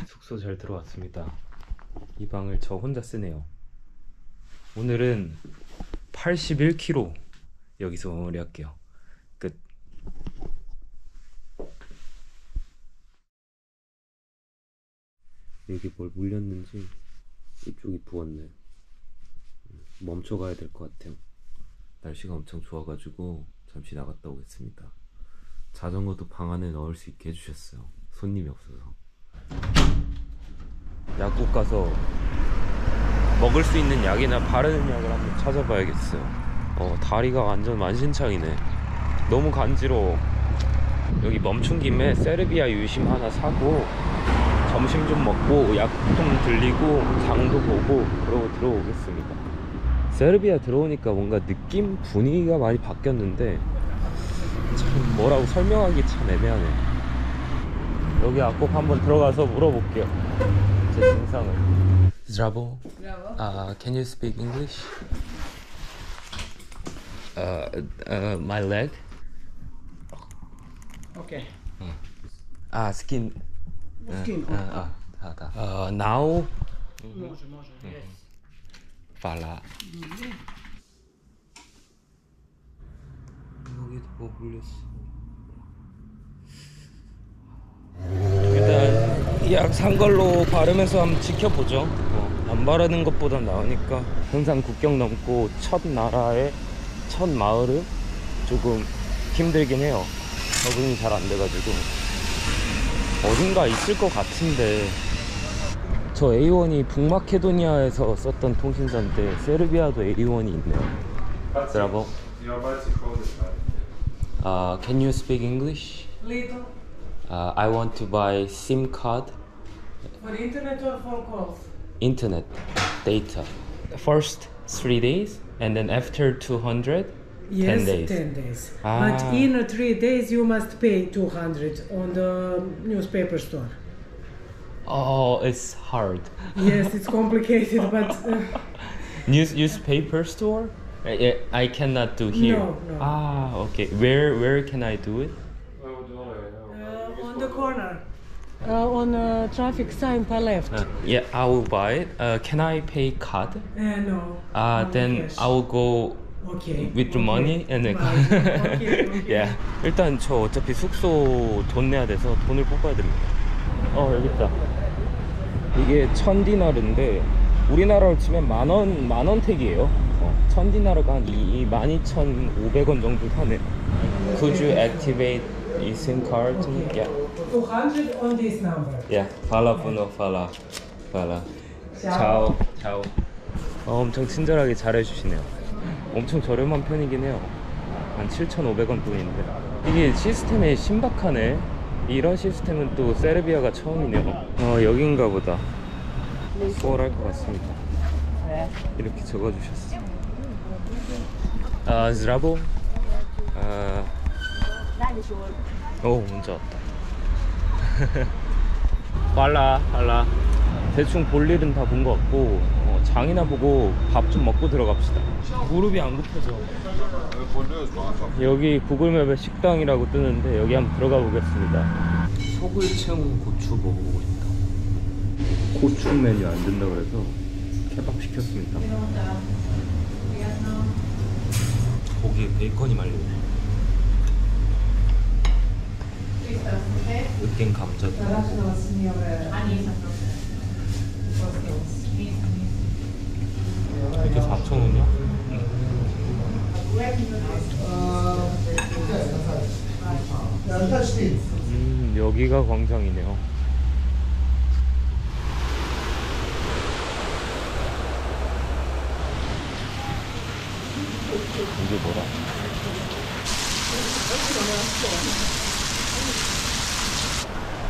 숙소 잘 들어왔습니다. 이 방을 저 혼자 쓰네요. 오늘은 81km 여기서 마무리할게요. 끝. 여기 뭘 물렸는지 이쪽이 부었네. 멈춰 가야 될 것 같아요. 날씨가 엄청 좋아가지고 잠시 나갔다 오겠습니다. 자전거도 방 안에 넣을 수 있게 해주셨어요. 손님이 없어서. 약국 가서 먹을 수 있는 약이나 바르는 약을 한번 찾아봐야겠어요. 어, 다리가 완전 만신창이네. 너무 간지러워. 여기 멈춘 김에 세르비아 유심 하나 사고 점심 좀 먹고 약 좀 들리고 장도 보고 그러고 들어오겠습니다. 세르비아 들어오니까 뭔가 느낌 분위기가 많이 바뀌었는데 참 뭐라고 설명하기 참 애매하네. 여기 앞꼭 한번 들어가서 물어볼게요. 제 증상을. Zdravo. Uh, can you speak English? Uh, uh, my leg. Okay. Ah, skin. Skin, Uh, uh, uh, uh, uh, now. Može, može, yes. Fala. 여기도 뭐 물렸어. 일단 약 산 걸로 바르면서 한번 지켜보죠. 어, 안 바르는 것보단 나으니까 항상 국경 넘고 첫 나라의 첫 마을은 조금 힘들긴 해요. 적응이 잘 안 돼가지고 어딘가 있을 것 같은데 저 A1이 북마케도니아에서 썼던 통신사인데 세르비아도 A1이 있네요. Fine. Uh, can you speak English? Little. Uh, I want to buy SIM card, For internet or phone calls? internet, data. First three days, and then after 200, Yes, 10 days. 10 days. Ah. But in three days you must pay 200 on the newspaper store. Oh, it's hard. Yes, it's complicated, but uh, News newspaper store? I, I cannot do here. No, no. Ah, okay. Where where can I do it? Uh, on the corner. Uh, on uh, traffic sign per left. Uh, yeah, I will buy it. Uh, can I pay card? Uh, no. Uh, only then cash. I will go Okay. with the okay. money and then. Okay, okay. yeah. 일단 저 어차피 숙소 돈 내야 돼서 돈을 뽑아야 됩니다. 어 여기 있다. 이게 천 디나르인데 우리나라로 치면 만원 만원 택이에요. 어, 천 디나르가 한 12,500원 정도 하네. Could you activate 이 SIM card? Yeah. 200 on this number. Yeah. Fala Bruno, fala. Fala. Ciao. 차오. 어, 엄청 친절하게 잘해주시네요. 엄청 저렴한 편이긴 해요. 한 7,500원 돈인데. 이게 시스템이 신박하네. 이런 시스템은 또 세르비아가 처음이네요. 어, 여긴가 보다. 수월할 것 같습니다. 이렇게 적어주셨어. 아, zdravo. 아, 오, 문자 왔다. 빨라, 빨라. 대충 볼 일은 다 본 것 같고 어, 장이나 보고 밥 좀 먹고 들어갑시다. 무릎이 안 굽혀져. 여기 구글맵에 식당이라고 뜨는데 여기 한번 들어가 보겠습니다. 소글층 고추 먹어보고 있다. 고추 메뉴 안 된다 그래서 케밥 시켰습니다. 고기에 베이컨이 말리네. 으깬 감자도 먹고. 이게 4,000원이야? 음, 여기가 광장이네요. 이게 뭐라?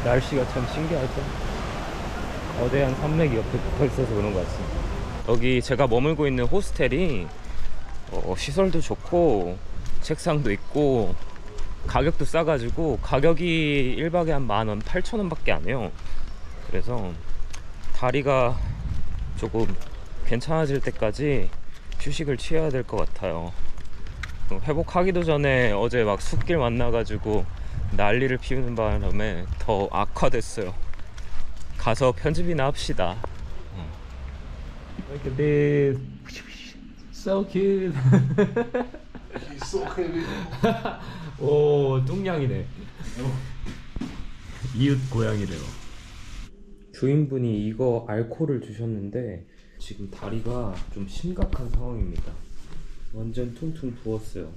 날씨가 참 신기하죠? 거대한 산맥이 옆에 붙어 있어서 그런 것 같습니다. 여기 제가 머물고 있는 호스텔이 어, 시설도 좋고 책상도 있고 가격도 싸가지고 가격이 1박에 한 만원, 8천원 밖에 안 해요. 그래서 다리가 조금 괜찮아질 때까지 휴식을 취해야 될 것 같아요. 회복하기도 전에 어제 막 숲길 만나가지고 난리를 피우는 바람에 더 악화됐어요. 가서 편집이나 합시다. Look at this. So cute. He's so heavy. 오, 뚱냥이네. 이웃 고양이래요. 주인분이 이거 알코올을 주셨는데 지금 다리가 좀 심각한 상황입니다. 완전 퉁퉁 부었어요.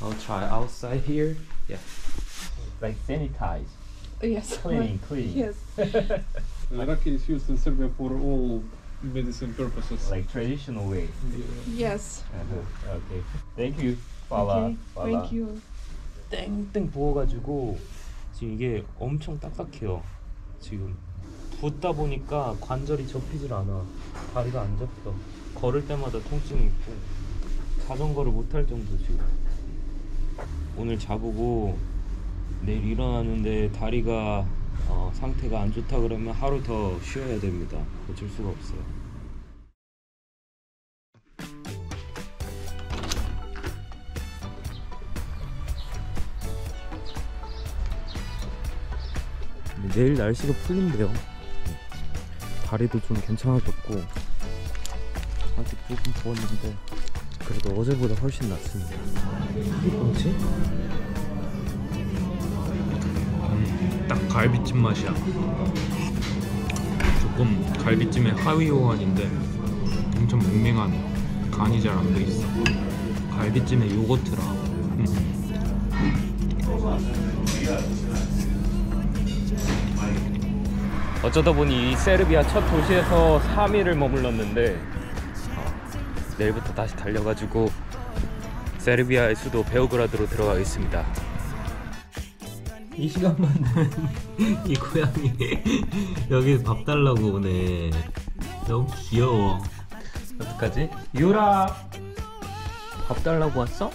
I'll try outside here. Yeah. Like sanitize. Yes. Clean, clean. Yes. Raki is used in Serbia for all medicine purposes. Like traditional way. Yes. okay. Thank you. Fala. Okay, Fala. Thank you. 땡땡 부어가지고 지금 이게 엄청 딱딱해요. 지금 붓다 보니까 관절이 접히질 않아. 다리가 안 접혀. 걸을 때마다 통증이 있고 자전거를 못 탈 정도 지금. 오늘 자보고 내일 일어나는데 다리가 어, 상태가 안 좋다 그러면 하루 더 쉬어야 됩니다. 어쩔 수가 없어요. 내일 날씨가 풀린대요. 다리도 좀 괜찮아졌고 아직 조금 부었는데 그래도 어제보다 훨씬 낫습니다. 뭐지? 딱 갈비찜 맛이야. 조금 갈비찜의 하위 호환인데 엄청 맹맹하네요. 간이 잘 안 돼 있어. 갈비찜의 요거트라. 음. 어쩌다 보니 이 세르비아 첫 도시에서 3일을 머물렀는데 어, 내일부터 다시 달려가지고 세르비아의 수도 베오그라드로 들어가겠습니다. 이 시간만 이 고양이 여기 밥 달라고 오네. 너무 귀여워. 어떡하지? 유라 밥 달라고 왔어?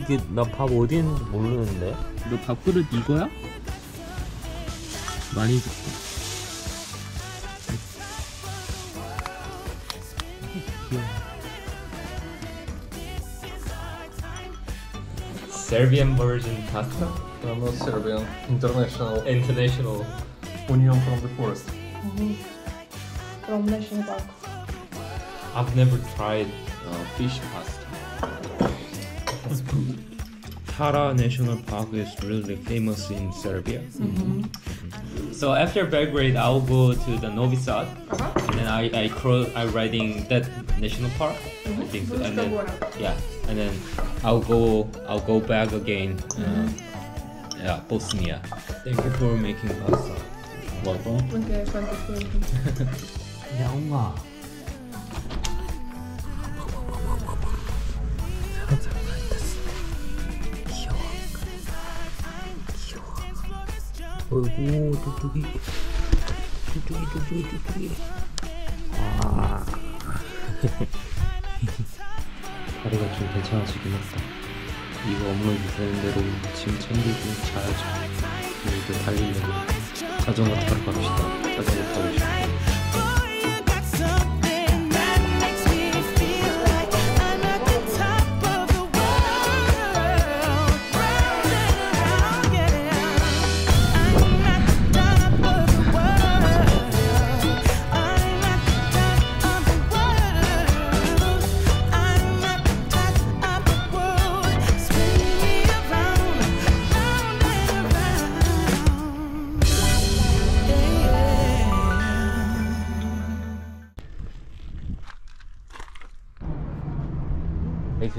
이게 나 밥 어디 있는지 모르는데 너 밥그릇 이거야? 많이 줄게 Serbian version pasta? I'm not Serbian. International. International Union from the forest. From National Park. I've never tried uh, fish pasta That's good. Tara National Park is really famous in Serbia. Mhm. So after Belgrade, I'll go to the Novi Sad, and then I I cross I riding that national park. I think so. and then yeah, and then I'll go I'll go back again. Uh, yeah, Bosnia. Thank you for making pasta. Welcome. Okay, fantastic. 야옹아. 귀여워. 귀여워. 어이구, 뚝뚝이. 뚝뚝이, 뚝뚝이, 뚝뚝이. 아. 다리가 좀 괜찮아지긴 했다. 이거 업무 주시는 대로 짐 챙기고 자야죠. 내일도 달리려고. 자전거 타러 갑시다. 자전거 타고 싶어.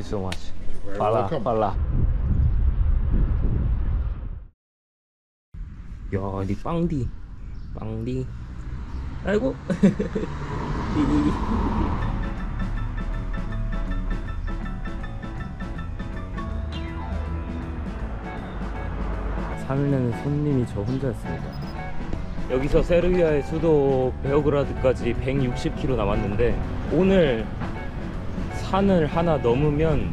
So much. welcome. 팔라. 야, 니 빵디, 빵디. 아이고. 내는 손님이 저 혼자였습니다. 여기서 세르비아의 수도 베오그라드까지 160km 남았는데 오늘 산을 하나 넘으면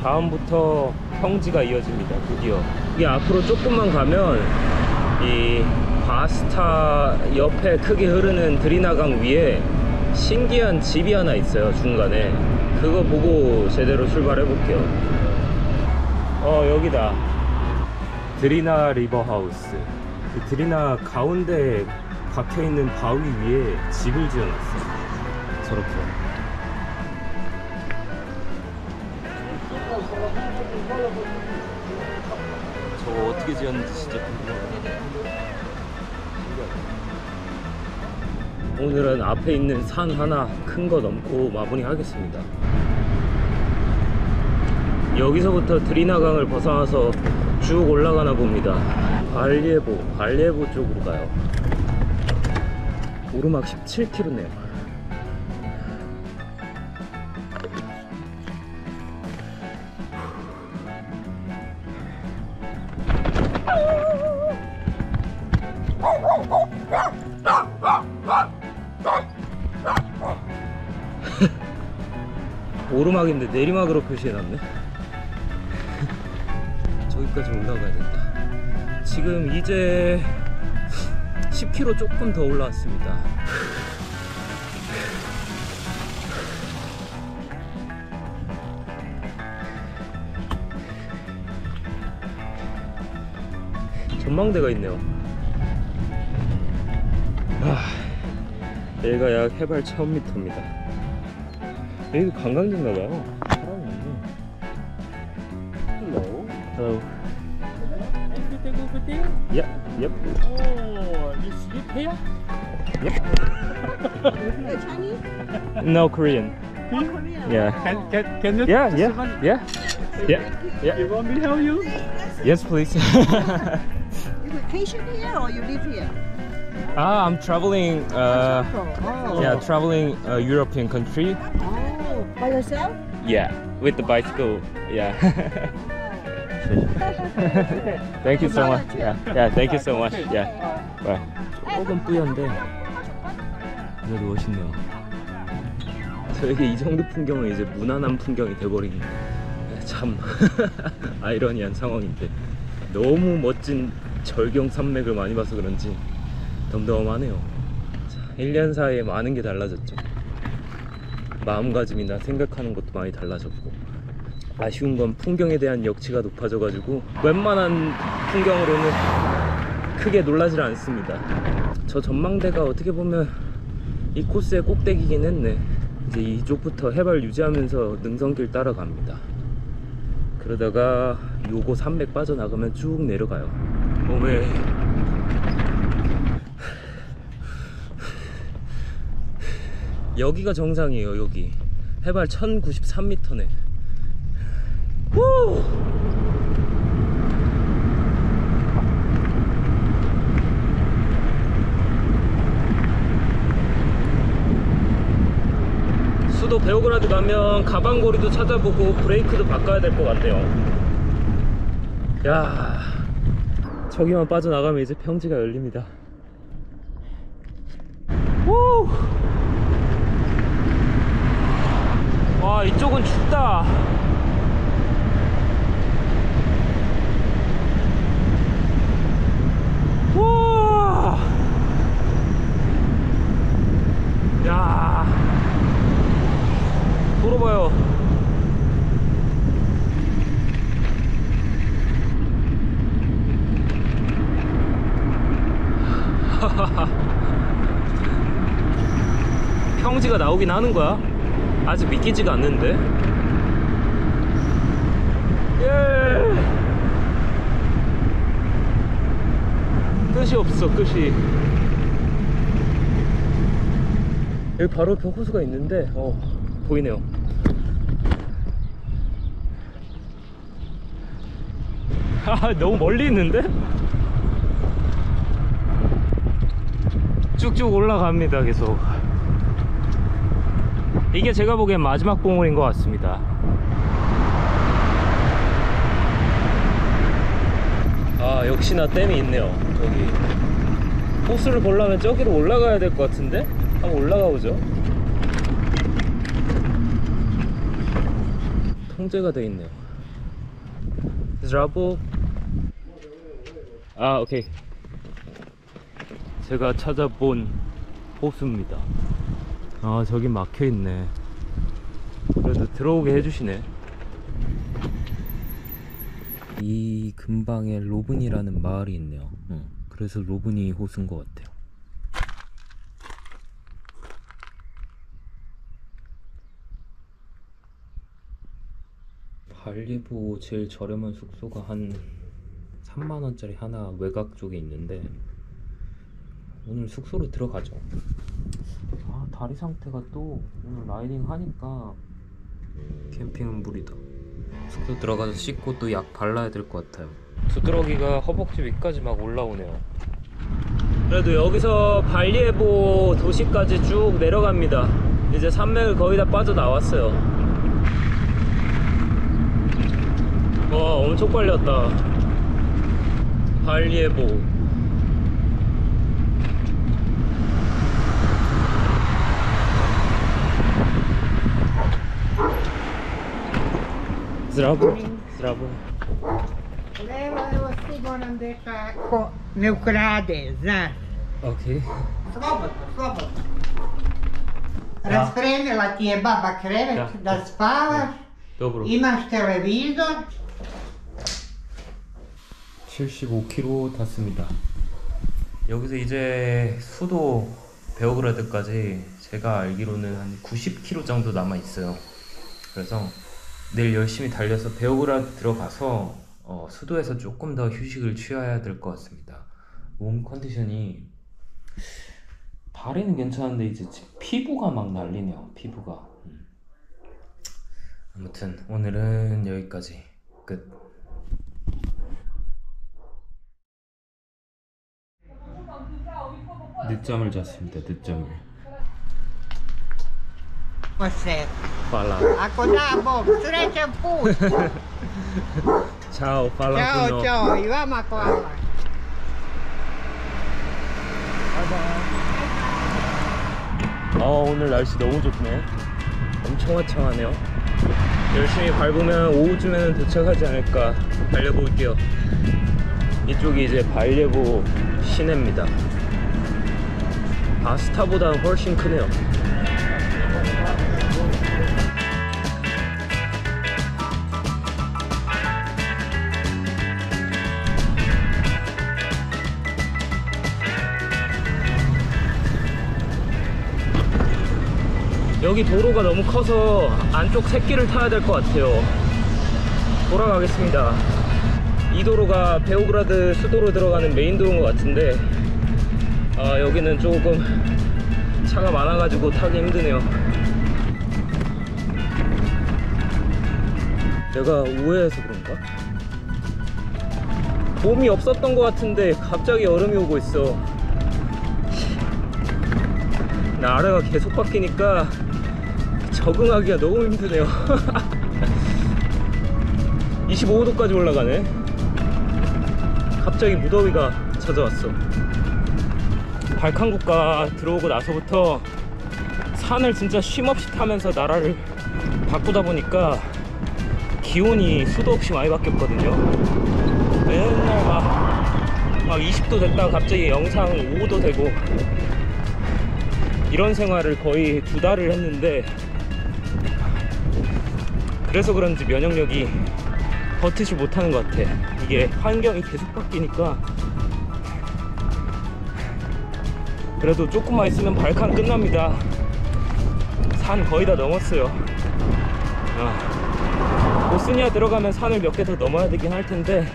다음부터 평지가 이어집니다. 드디어. 이게 앞으로 조금만 가면 이 바스타 옆에 크게 흐르는 드리나강 위에 신기한 집이 하나 있어요 중간에. 그거 보고 제대로 출발해 볼게요. 어 여기다. 드리나 리버 하우스. 그 드리나 가운데 박혀 있는 바위 위에 집을 지어놨어요. 저렇게 어떻게 지었는지 진짜 궁금하다 오늘은 앞에 있는 산 하나 큰 거 넘고 마무리하겠습니다. 여기서부터 드리나강을 벗어나서 쭉 올라가나 봅니다. 발리에보 발리에보 쪽으로 가요. 오르막 17km네요 오르막인데 내리막으로 표시해놨네. 저기까지 올라가야 된다. 지금 이제 10km 조금 더 올라왔습니다. 전망대가 있네요. 아, 여기가 약 해발 1000m입니다 여기 관광지인가봐요 사람이 없네 Hello Hello Everything over there? Yep, yep Oh, you sleep here? You're Chinese? No Korean Yeah Can, can, can you Yeah, just yeah, one- yeah Yeah, yeah You want me to help you? Yes please You vacation here or you live here? Ah, I'm traveling uh, Oh. Yeah, traveling a European country Oh, By yourself? Yeah, with the bicycle. Yeah. thank you so much. Yeah, yeah. Thank you so much. Yeah. Bye. 조금 뿌연데 그래도 멋있네요. 저에게 이 정도 풍경은 이제 무난한 풍경이 돼버린 참 아이러니한 상황인데 너무 멋진 절경 산맥을 많이 봐서 그런지 덤덤하네요. 자, 1년 사이에 많은 게 달라졌죠. 마음가짐이나 생각하는 것도 많이 달라졌고 아쉬운 건 풍경에 대한 역치가 높아져 가지고 웬만한 풍경으로는 크게 놀라질 않습니다. 저 전망대가 어떻게 보면 이 코스의 꼭대기긴 했네. 이제 이쪽부터 해발 유지하면서 능선길 따라갑니다. 그러다가 요거 산맥 빠져나가면 쭉 내려가요. 몸에 여기가 정상이에요 여기 해발 1093m네 후! 수도 베오그라드 가면 가방고리도 찾아보고 브레이크도 바꿔야 될 것 같네요 야 저기만 빠져나가면 이제 평지가 열립니다 후! 와 이쪽은 춥다. 우와! 야. 돌아봐요. 평지가 나오긴 하는 거야 아직 믿기지가 않는데? 예! 끝이 없어 끝이. 여기 바로 벽 호수가 있는데 어 보이네요. 아 너무 멀리 있는데? 쭉쭉 올라갑니다 계속. 이게 제가 보기엔 마지막 봉우리인 것 같습니다. 아 역시나 댐이 있네요. 저기. 호수를 보려면 저기로 올라가야 될 것 같은데? 한번 올라가 보죠. 통제가 돼 있네요. 드라보. 아 오케이. 제가 찾아본 호수입니다 아 저기 막혀있네. 그래도 들어오게 해주시네. 이 근방에 로븐이라는 마을이 있네요. 응. 그래서 로븐이 호수인 것 같아요. 발리부 제일 저렴한 숙소가 한 3만원짜리 하나 외곽 쪽에 있는데 오늘 숙소로 들어가죠. 아 다리 상태가 또 오늘 라이딩 하니까 캠핑은 무리다. 숙소 들어가서 씻고 또 약 발라야 될 것 같아요. 두드러기가 허벅지 위까지 막 올라오네요. 그래도 여기서 발리에보 도시까지 쭉 내려갑니다. 이제 산맥을 거의 다 빠져나왔어요. 와 엄청 빨리 왔다. 발리에보 Zdravo. Zdravo. Leva evo sigurno deka ko ne ukrade, znaš. Ok. Slobodno, slobodno. Raspremila ti je baba krevet Da. da spavaš, Dobro. imaš televizor, 75km 탔습니다. 여기서 이제 수도 베오그라드까지 제가 알기로는 한 90km 정도 남아 있어요. 그래서 내일 열심히 달려서 베오그라드 들어가서 어, 수도에서 조금 더 휴식을 취해야 될 것 같습니다. 몸 컨디션이 다리는 괜찮은데 이제 피부가 막 난리네요. 피부가. 음. 아무튼 오늘은 여기까지 끝. 늦잠을 잤습니다. 늦잠을. Você. Fala. Ako da Bog, srećan put. Ciao, fala Ćao, puno. ćao, i vama hvala. 아 오늘 날씨 너무 좋네. 엄청 화창하네요. 열심히 밟으면 오후쯤에는 도착하지 않을까 달려볼게요. 이쪽이 이제 발예보 시내입니다. 아스타보다는 훨씬 크네요. 여기 도로가 너무 커서 안쪽 샛길을 타야 될 것 같아요. 돌아가겠습니다. 이 도로가 베오그라드 수도로 들어가는 메인 도로인 것 같은데 아 여기는 조금 차가 많아가지고 타기 힘드네요. 내가 우회해서 그런가? 봄이 없었던 것 같은데 갑자기 여름이 오고 있어. 나 아래가 계속 바뀌니까 적응하기가 너무 힘드네요. 25도까지 올라가네. 갑자기 무더위가 찾아왔어. 발칸국가 들어오고 나서부터 산을 진짜 쉼없이 타면서 나라를 바꾸다 보니까 기온이 수도 없이 많이 바뀌었거든요. 맨날 막, 막 20도 됐다가 갑자기 영상 5도 되고 이런 생활을 거의 두 달을 했는데 그래서 그런지 면역력이 버티지 못하는 것 같아. 이게 환경이 계속 바뀌니까. 그래도 조금만 있으면 발칸 끝납니다. 산 거의 다 넘었어요. 아, 보스니아 들어가면 산을 몇 개 더 넘어야 되긴 할 텐데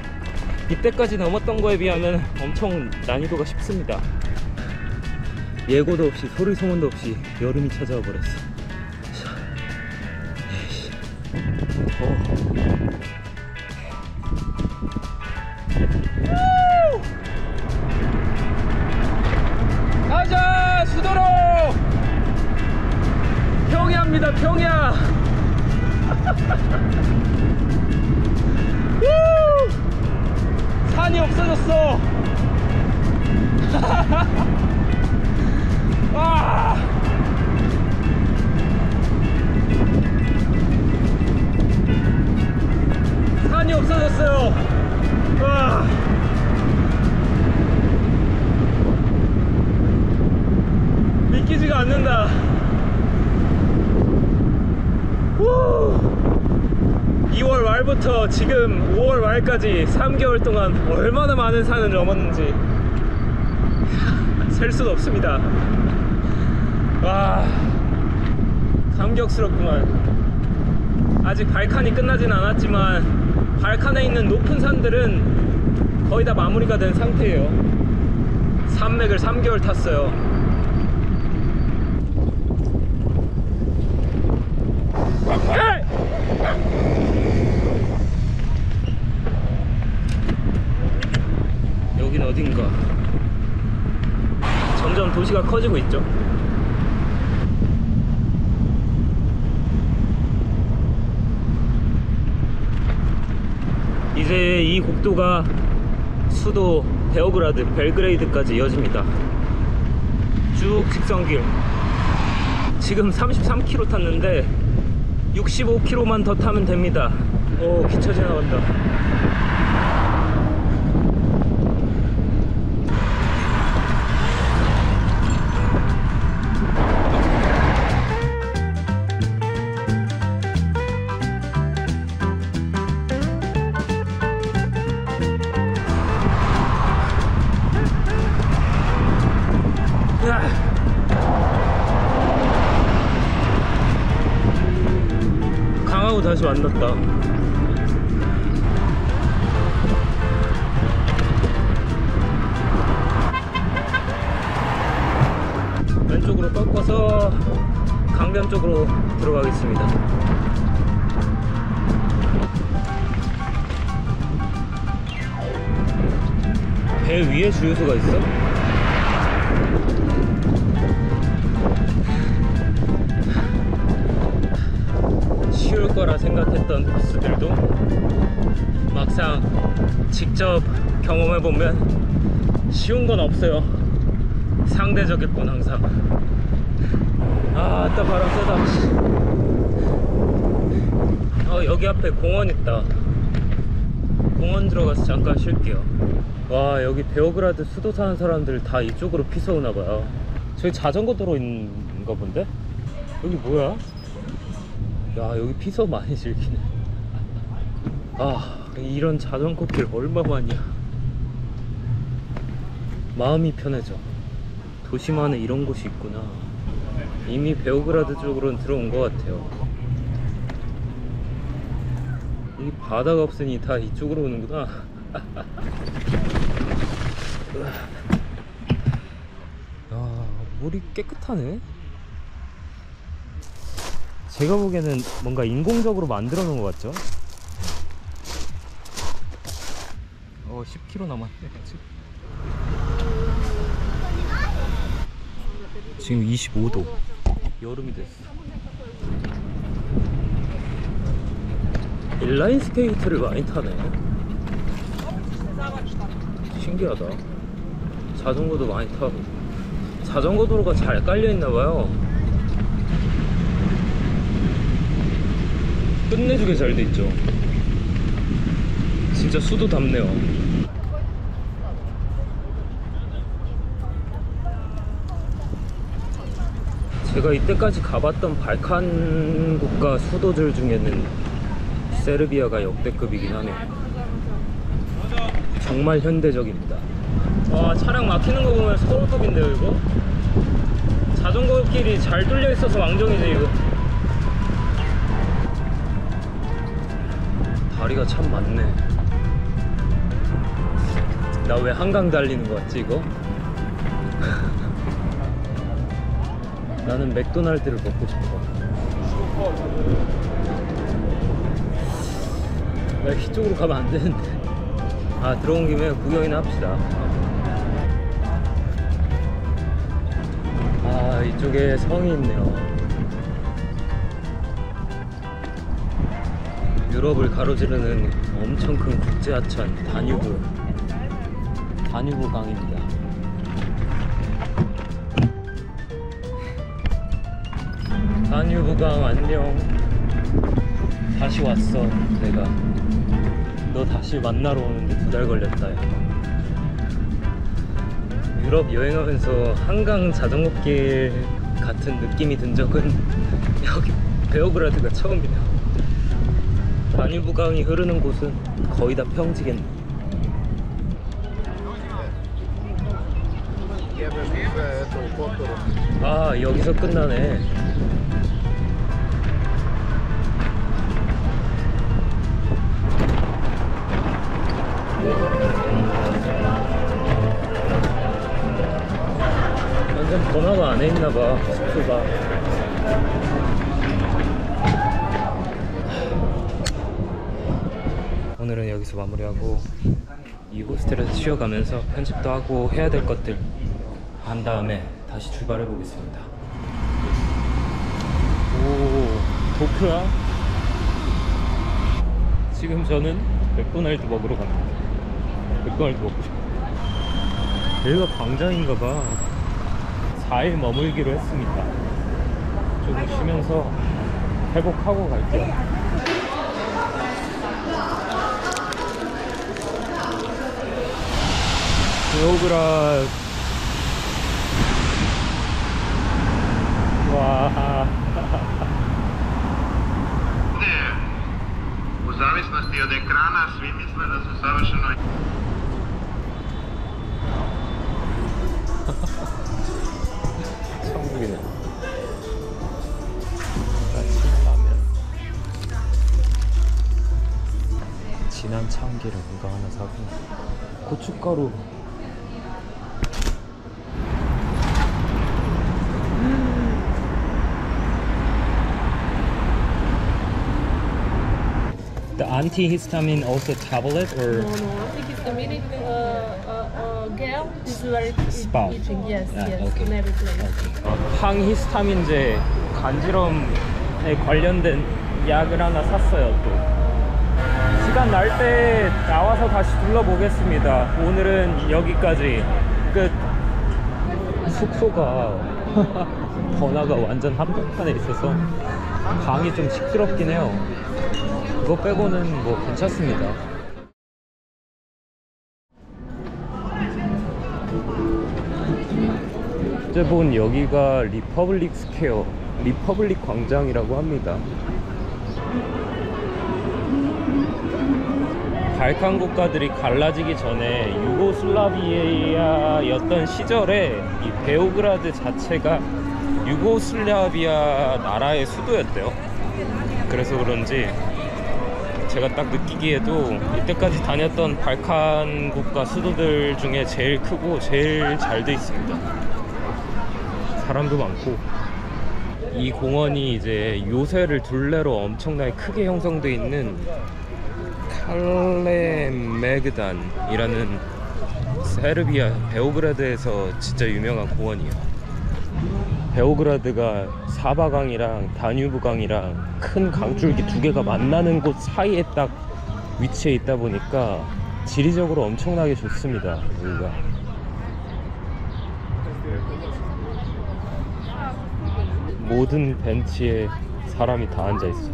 이때까지 넘었던 거에 비하면 엄청 난이도가 쉽습니다. 예고도 없이 소리 소문도 없이 여름이 찾아와 버렸어 지금 5월 말까지 3개월 동안 얼마나 많은 산을 넘었는지 셀 수도 없습니다. 와 감격스럽구만. 아직 발칸이 끝나진 않았지만 발칸에 있는 높은 산들은 거의 다 마무리가 된 상태예요. 산맥을 3개월 탔어요 여긴 어딘가 도시가 커지고 있죠. 이제 이 국도가 수도 베오그라드 Belgrade까지 이어집니다. 쭉 직선길. 지금 33km 탔는데 65km만 더 타면 됩니다. 오 기차 지나간다 강하고 다 직접 경험해 보면 쉬운 건 없어요. 상대적일 뿐 항상. 아따 바람 세다. 씨. 어 여기 앞에 공원 있다. 공원 들어가서 잠깐 쉴게요. 와 여기 베오그라드 수도 사는 사람들 다 이쪽으로 피서 오나 봐요. 저기 자전거 도로 있는가 본데? 여기 뭐야? 야 여기 피서 많이 즐기네. 아 이런 자전거 길 얼마만이야 마음이 편해져. 도시만에 이런 곳이 있구나. 이미 베오그라드 쪽으로는 들어온 것 같아요. 이 바다가 없으니 다 이쪽으로 오는구나. 야 물이 깨끗하네? 제가 보기에는 뭔가 인공적으로 만들어 놓은 것 같죠? 어 10km 남았네 아직 지금 25도. 여름이 됐어. 인라인 스케이트를 많이 타네. 신기하다. 자전거도 많이 타고. 자전거 도로가 잘 깔려 있나봐요. 끝내주게 잘 돼 있죠. 진짜 수도 닮네요 제가 이때까지 가봤던 발칸 국가 수도들 중에는 세르비아가 역대급이긴 하네요. 정말 현대적입니다. 와 차량 막히는 거 보면 서울급인데요 이거? 자전거 길이 잘 뚫려 있어서 왕정이지 이거. 다리가 참 많네. 나 왜 한강 달리는 거 같지 이거? 나는 맥도날드를 먹고 싶어. 야 이쪽으로 가면 안 되는데. 아 들어온 김에 구경이나 합시다. 아 이쪽에 성이 있네요. 유럽을 가로지르는 엄청 큰 국제하천 다뉴브. 다뉴브 강입니다. 다뉴브 강 안녕. 다시 왔어 내가. 너 다시 만나러 오는데 두 달 걸렸다. 야. 유럽 여행하면서 한강 자전거길 같은 느낌이 든 적은 여기 베오그라드가 처음이야. 다뉴브 강이 흐르는 곳은 거의 다 평지겠네. 아 여기서 끝나네. 완전 번화가 안에 있나봐 숙소가. 오늘은 여기서 마무리하고 이 호스텔에서 쉬어가면서 편집도 하고 해야 될 것들 한 다음에 다시 출발해 보겠습니다. 오, 도쿄야? 지금 저는 맥도날드 먹으러 갑니다. 맥도날드 먹고 싶어. 여기가 광장인가 봐. 4일 머물기로 했습니다. 조금 쉬면서 회복하고 갈게요. 베오그라 와 U zavisnosti od ekrana svi misle da su savršeno 진한 참기름 이거 하나 사고 고춧가루. The antihistamine also tablet or No, no, I think it's the minute uh, uh, uh, gel is very Spa. itching. Yes, Ah, yes, okay. in every place. 어, 항히스타민제 간지럼에 관련된 약을 하나 샀어요 또 시간 날 때 나와서 다시 둘러보겠습니다. 오늘은 여기까지. 끝. 숙소가 번화가 완전 한복판에 있어서 방이 좀 시끄럽긴 해요. 그거 빼고는 뭐 괜찮습니다. 어제 본 여기가 Republic Square, Republic 광장이라고 합니다. 발칸 국가들이 갈라지기 전에 유고슬라비아였던 시절에 이 베오그라드 자체가 유고슬라비아 나라의 수도였대요. 그래서 그런지 제가 딱 느끼기에도 이때까지 다녔던 발칸 국가 수도들 중에 제일 크고 제일 잘 돼 있습니다. 사람도 많고 이 공원이 이제 요새를 둘레로 엄청나게 크게 형성돼 있는 칼레메그단이라는 세르비아 베오그라드에서 진짜 유명한 공원이에요. 베오그라드가 사바강이랑 다뉴브강이랑 큰 강줄기 두 개가 만나는 곳 사이에 딱 위치해 있다 보니까 지리적으로 엄청나게 좋습니다. 여기가. 모든 벤치에 사람이 다 앉아 있어.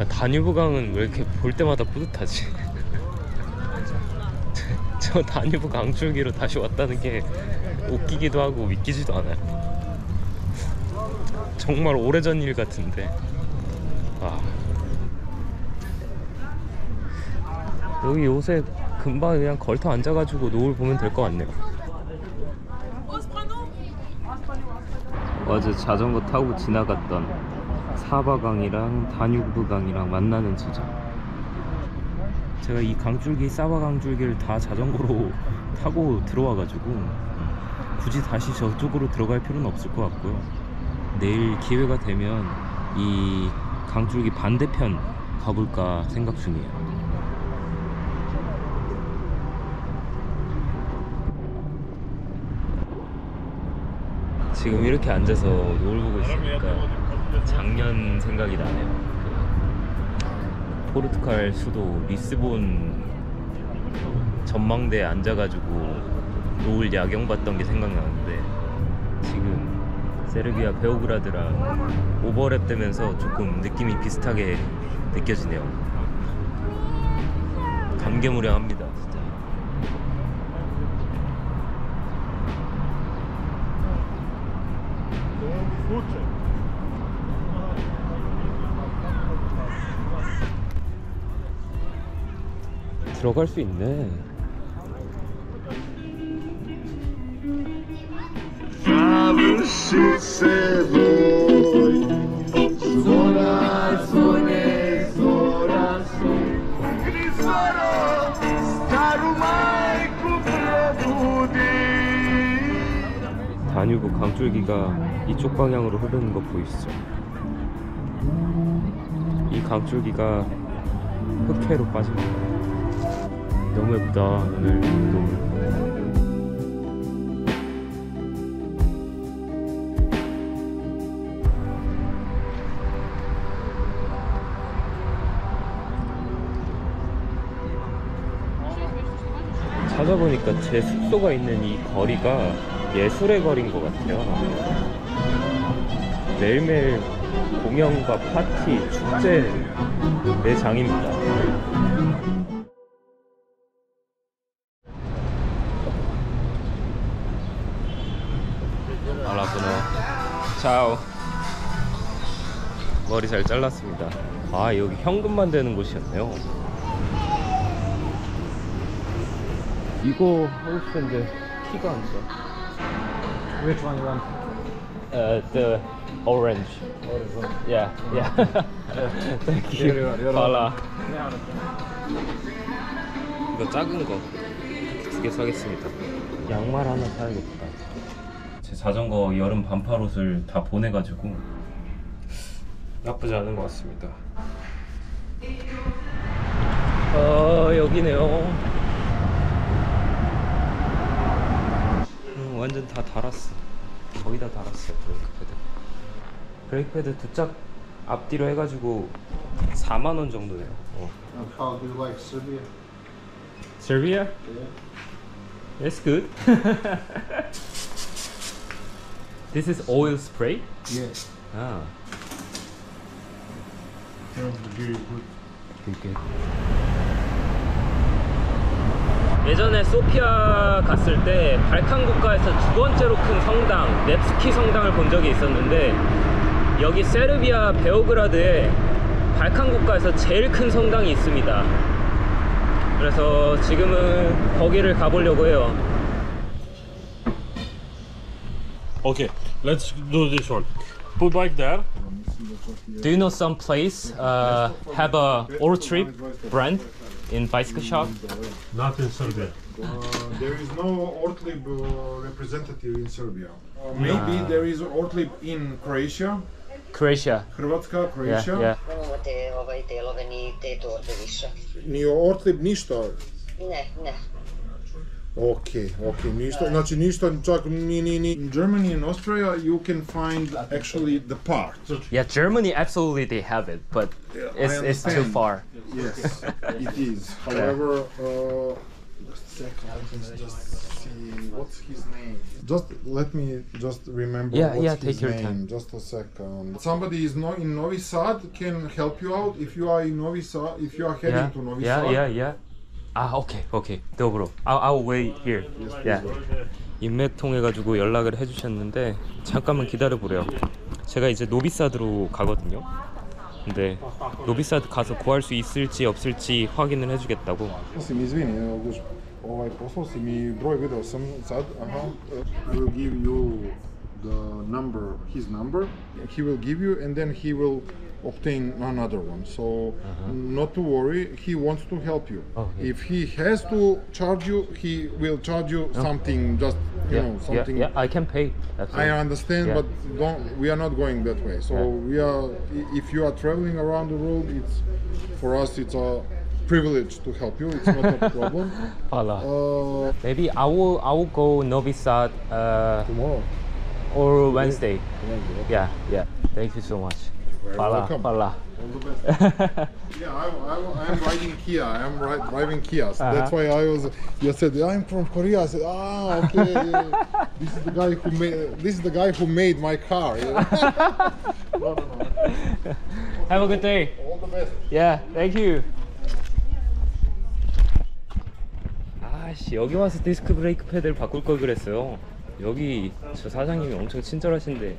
아, 다뉴브강은 왜 이렇게 볼 때마다 뿌듯하지? 저 다뉴브 강줄기로 다시 왔다는 게 웃기기도 하고 믿기지도 않아요. 정말 오래전 일 같은데. 아. 여기 요새 금방 그냥 걸터 앉아가지고 노을 보면 될 것 같네요. 어제 자전거 타고 지나갔던 사바강이랑 다뉴브강이랑 만나는 지점. 제가 이 강줄기 사바 강 줄기를 다 자전거로 타고 들어와 가지고 굳이 다시 저쪽으로 들어갈 필요는 없을 것 같고요. 내일 기회가 되면 이 강줄기 반대편 가볼까 생각 중이에요. 지금 이렇게 앉아서 노을 보고 있으니까 작년 생각이 나네요. 그 포르투갈 수도 리스본 전망대에 앉아가지고 노을 야경 봤던 게 생각나는데 지금 세르비아 베오그라드랑 오버랩 되면서 조금 느낌이 비슷하게 느껴지네요. 감개무량합니다, 진짜. 들어갈 수 있네. 다뉴브 강줄기가 이쪽 방향으로 흐르는 거 보이시죠? 이 강줄기가 흑해로 빠집니다. 너무 예쁘다 오늘 노을. 찾아보니까 제 숙소가 있는 이 거리가 예술의 거리인 것 같아요. 매일매일 공연과 파티, 축제 매장입니다. 차오. 머리 잘 잘랐습니다. 아, 여기 현금만 되는 곳이었네요. 이거 하고 싶은데 키가 안 돼. Which one you want? Uh, the orange. Orange one. Yeah, yeah. Thank Here you are. Yeah. 이거 작은 거 두 개 사겠습니다. 양말 하나 사야겠다. 제 자전거 여름 반팔 옷을 다 보내가지고 나쁘지 않은 것 같습니다. 어 여기네요. 음, 완전 다 달았어. 거의 다 달았어요 브레이크 패드. 브레이크 패드 두 짝 앞뒤로 해가지고 4만 원 정도네요. 어. How do you like Serbia? Serbia? Yeah. That's good. this is oil spray? Yes. Ah, Very good. good, good. 예전에 소피아 갔을 때 발칸 국가에서 두 번째로 큰 성당 넵스키 성당을 본 적이 있었는데 여기 세르비아 베오그라드에 발칸 국가에서 제일 큰 성당이 있습니다. 그래서 지금은 거기를 가보려고 해요. Okay, let's do this one. Put bike there. Do you know some place uh, have a all trip brand in bicycle shop? Not in Serbia. Uh, there is no Ortlib uh, representative in Serbia. Uh, maybe Ah. there is Ortlib in Croatia, Croatia. Hrvatska, Croatia. Yeah, Imamo te ovaj, delove ni te torbe više. Ni Ortlib ništa. Ne, ne. Ok, ok, ništa, znači ništa, čak ni, ni, ni. In Germany and Austria you can find actually the part. Yeah, Germany absolutely they have it, but it's, it's too far. Yes, it is. However, uh, just a second, let me just see what's his name. Just let me just remember Yeah, what's yeah, his take your name. time. Just a second. Somebody is no, in Novi Sad can help you out if you are in Novi Sad. If you are heading Yeah, to Novi yeah, Sad. Yeah, yeah, yeah. 아, 오케이, 오케이. 더불어. I'll, I'll wait here. Yeah. 인맥 통 해 가지고 연락을 해주셨는데 잠깐만 기다려 보래요. 제가 이제 노비사드로 가거든요. 근데 노비사드 가서 구할 수 있을지 없을지 확인을 해주겠다고. Obtain another one. So, not to worry, he wants to help you. Okay. If he has to charge you, he will charge you something, just, you Yeah, know, something. yeah, I can pay. I understand, Yeah. but don't. We are not going that way. So Yeah. we are. If you are traveling around the world, it's for us. It's a privilege to help you. It's not a problem. Voila. Uh, Maybe I will I will go Novi Sad uh, tomorrow or Wednesday. Yeah, yeah. Thank you so much. Welcome. fala. All the best. yeah, I, I, I'm riding Kia. I'm ri- driving Kia. So That's Uh-huh. why I was. You said I'm from Korea. I said, ah, okay. yeah. this is the guy who made. This is the guy who made my car. yeah. no, no, no. Have a good day. All the best. Yeah, thank you. 아씨 여기 와서 디스크 브레이크 패드를 바꿀 걸 그랬어요. 여기 저 사장님이 엄청 친절하신데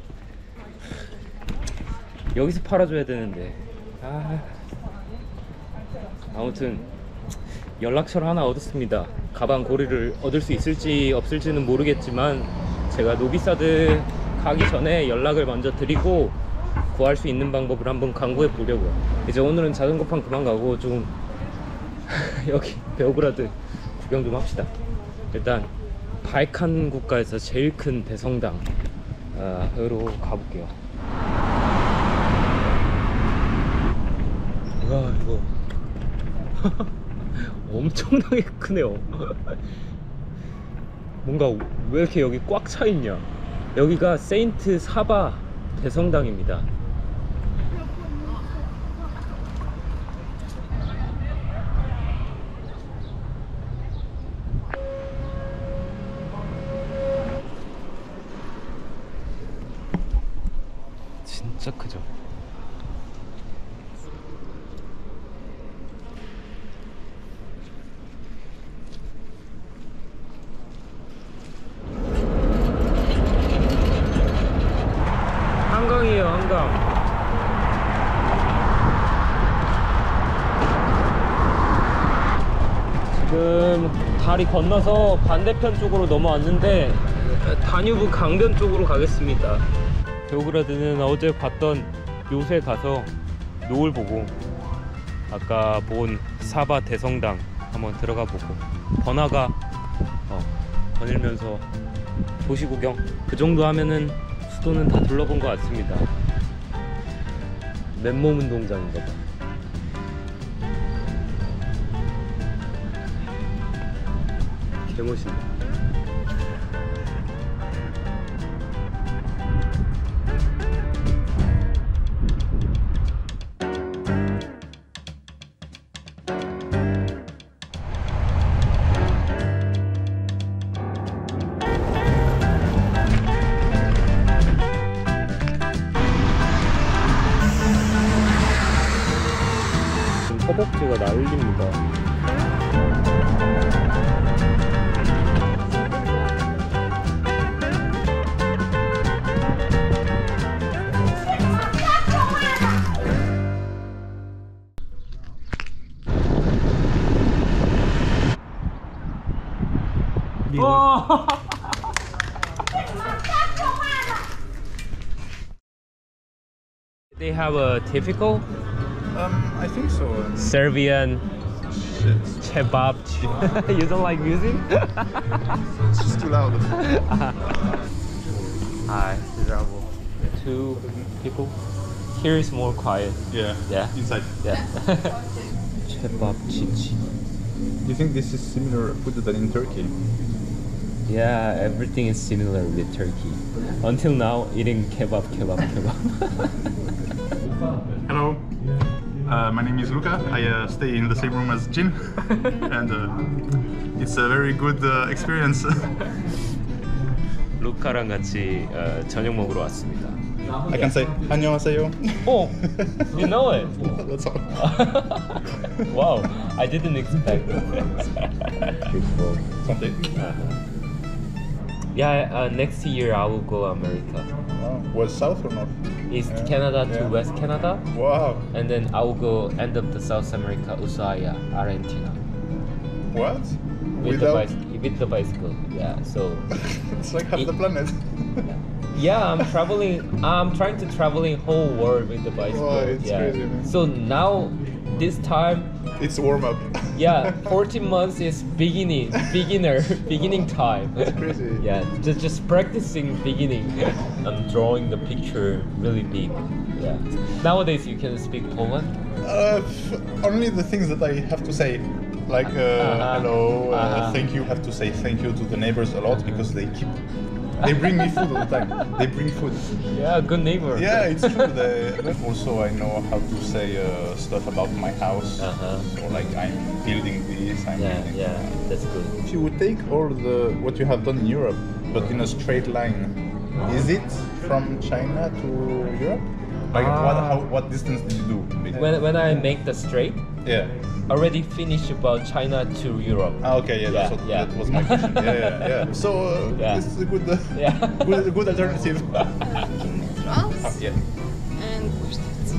여기서 팔아줘야 되는데 아 아무튼 연락처를 하나 얻었습니다. 가방 고리를 얻을 수 있을지 없을지는 모르겠지만 제가 노비사드 가기 전에 연락을 먼저 드리고 구할 수 있는 방법을 한번 강구해 보려고요. 이제 오늘은 자전거판 그만 가고 좀 여기 베오그라드 구경 좀 합시다. 일단 발칸 국가에서 제일 큰 대성당으로 가볼게요. 와 이거 엄청나게 크네요. 뭔가 왜 이렇게 여기 꽉 차 있냐? 여기가 Saint Sava 대성당입니다. 진짜 크죠? 한강이에요, 한강. 지금 다리 건너서 반대편 쪽으로 넘어왔는데 다뉴브 강변 쪽으로 가겠습니다. 베오그라드는 어제 봤던 요새 가서 노을 보고 아까 본 사바 대성당 한번 들어가 보고 번화가 어, 거닐면서 도시 구경 그 정도 하면은 수도는 다 둘러본 것 같습니다. 맨몸 운동장인가 봐. 개멋있네. 허벅지가 난립니다. have a typical? Um, I think so. Serbian. Kebab. you don't like music? it's just too loud. Hi. Two people. Here is more quiet. Yeah. Yeah. Inside. Yeah. Kebab chichi. Do you think this is similar food than in Turkey? Yeah, everything is similar with Turkey. Until now, eating kebab, kebab, kebab. Hello. Uh, my name is Luca. I uh, stay in the same room as Jin, and uh, it's a very good uh, experience. 루카랑 같이 어, 저녁 먹으러 왔습니다. I can say 안녕하세요. Oh, you know it. That's all. wow, I didn't expect that. Beautiful. Santé. Yeah, uh, next year I will go America. Wow. Was south or north? East Yeah. Canada to Yeah. West Canada. Wow. And then I will go end of the South America, Ushuaia, Argentina. What? With the, Without- with the bicycle. Yeah, so It's like half the planet. yeah, I'm traveling. I'm trying to travel traveling whole world with the bicycle. Wow, it's yeah. crazy, man. So now, this time, It's warm up. yeah, 14 months is beginning, beginner, beginning time. That's crazy. yeah, just just practicing beginning. I'm drawing the picture really big. Yeah. Nowadays you can speak Poland. Uh, only the things that I have to say, like uh, Uh-huh. hello, uh, Uh-huh. thank you. Have to say thank you to the neighbors a lot because they keep they bring me food all the time. They bring food. Yeah, good neighbor. Yeah, it's true. They, also, I know how to say uh, stuff about my house. Uh-huh. So like I'm building this. I'm Yeah, building yeah, that's good. If you would take all the what you have done in Europe, but in a straight line, is it from China to Europe? Like what, Ah. how, what distance did you do? When, when I make the straight, Yeah. already finished about China to Europe. Ah, okay, yeah, that's what, yeah. that was my question. Yeah, yeah, yeah. So uh, Yeah. this is a good, uh, Yeah. good, good alternative. France Ah, yeah. and Kruštovica.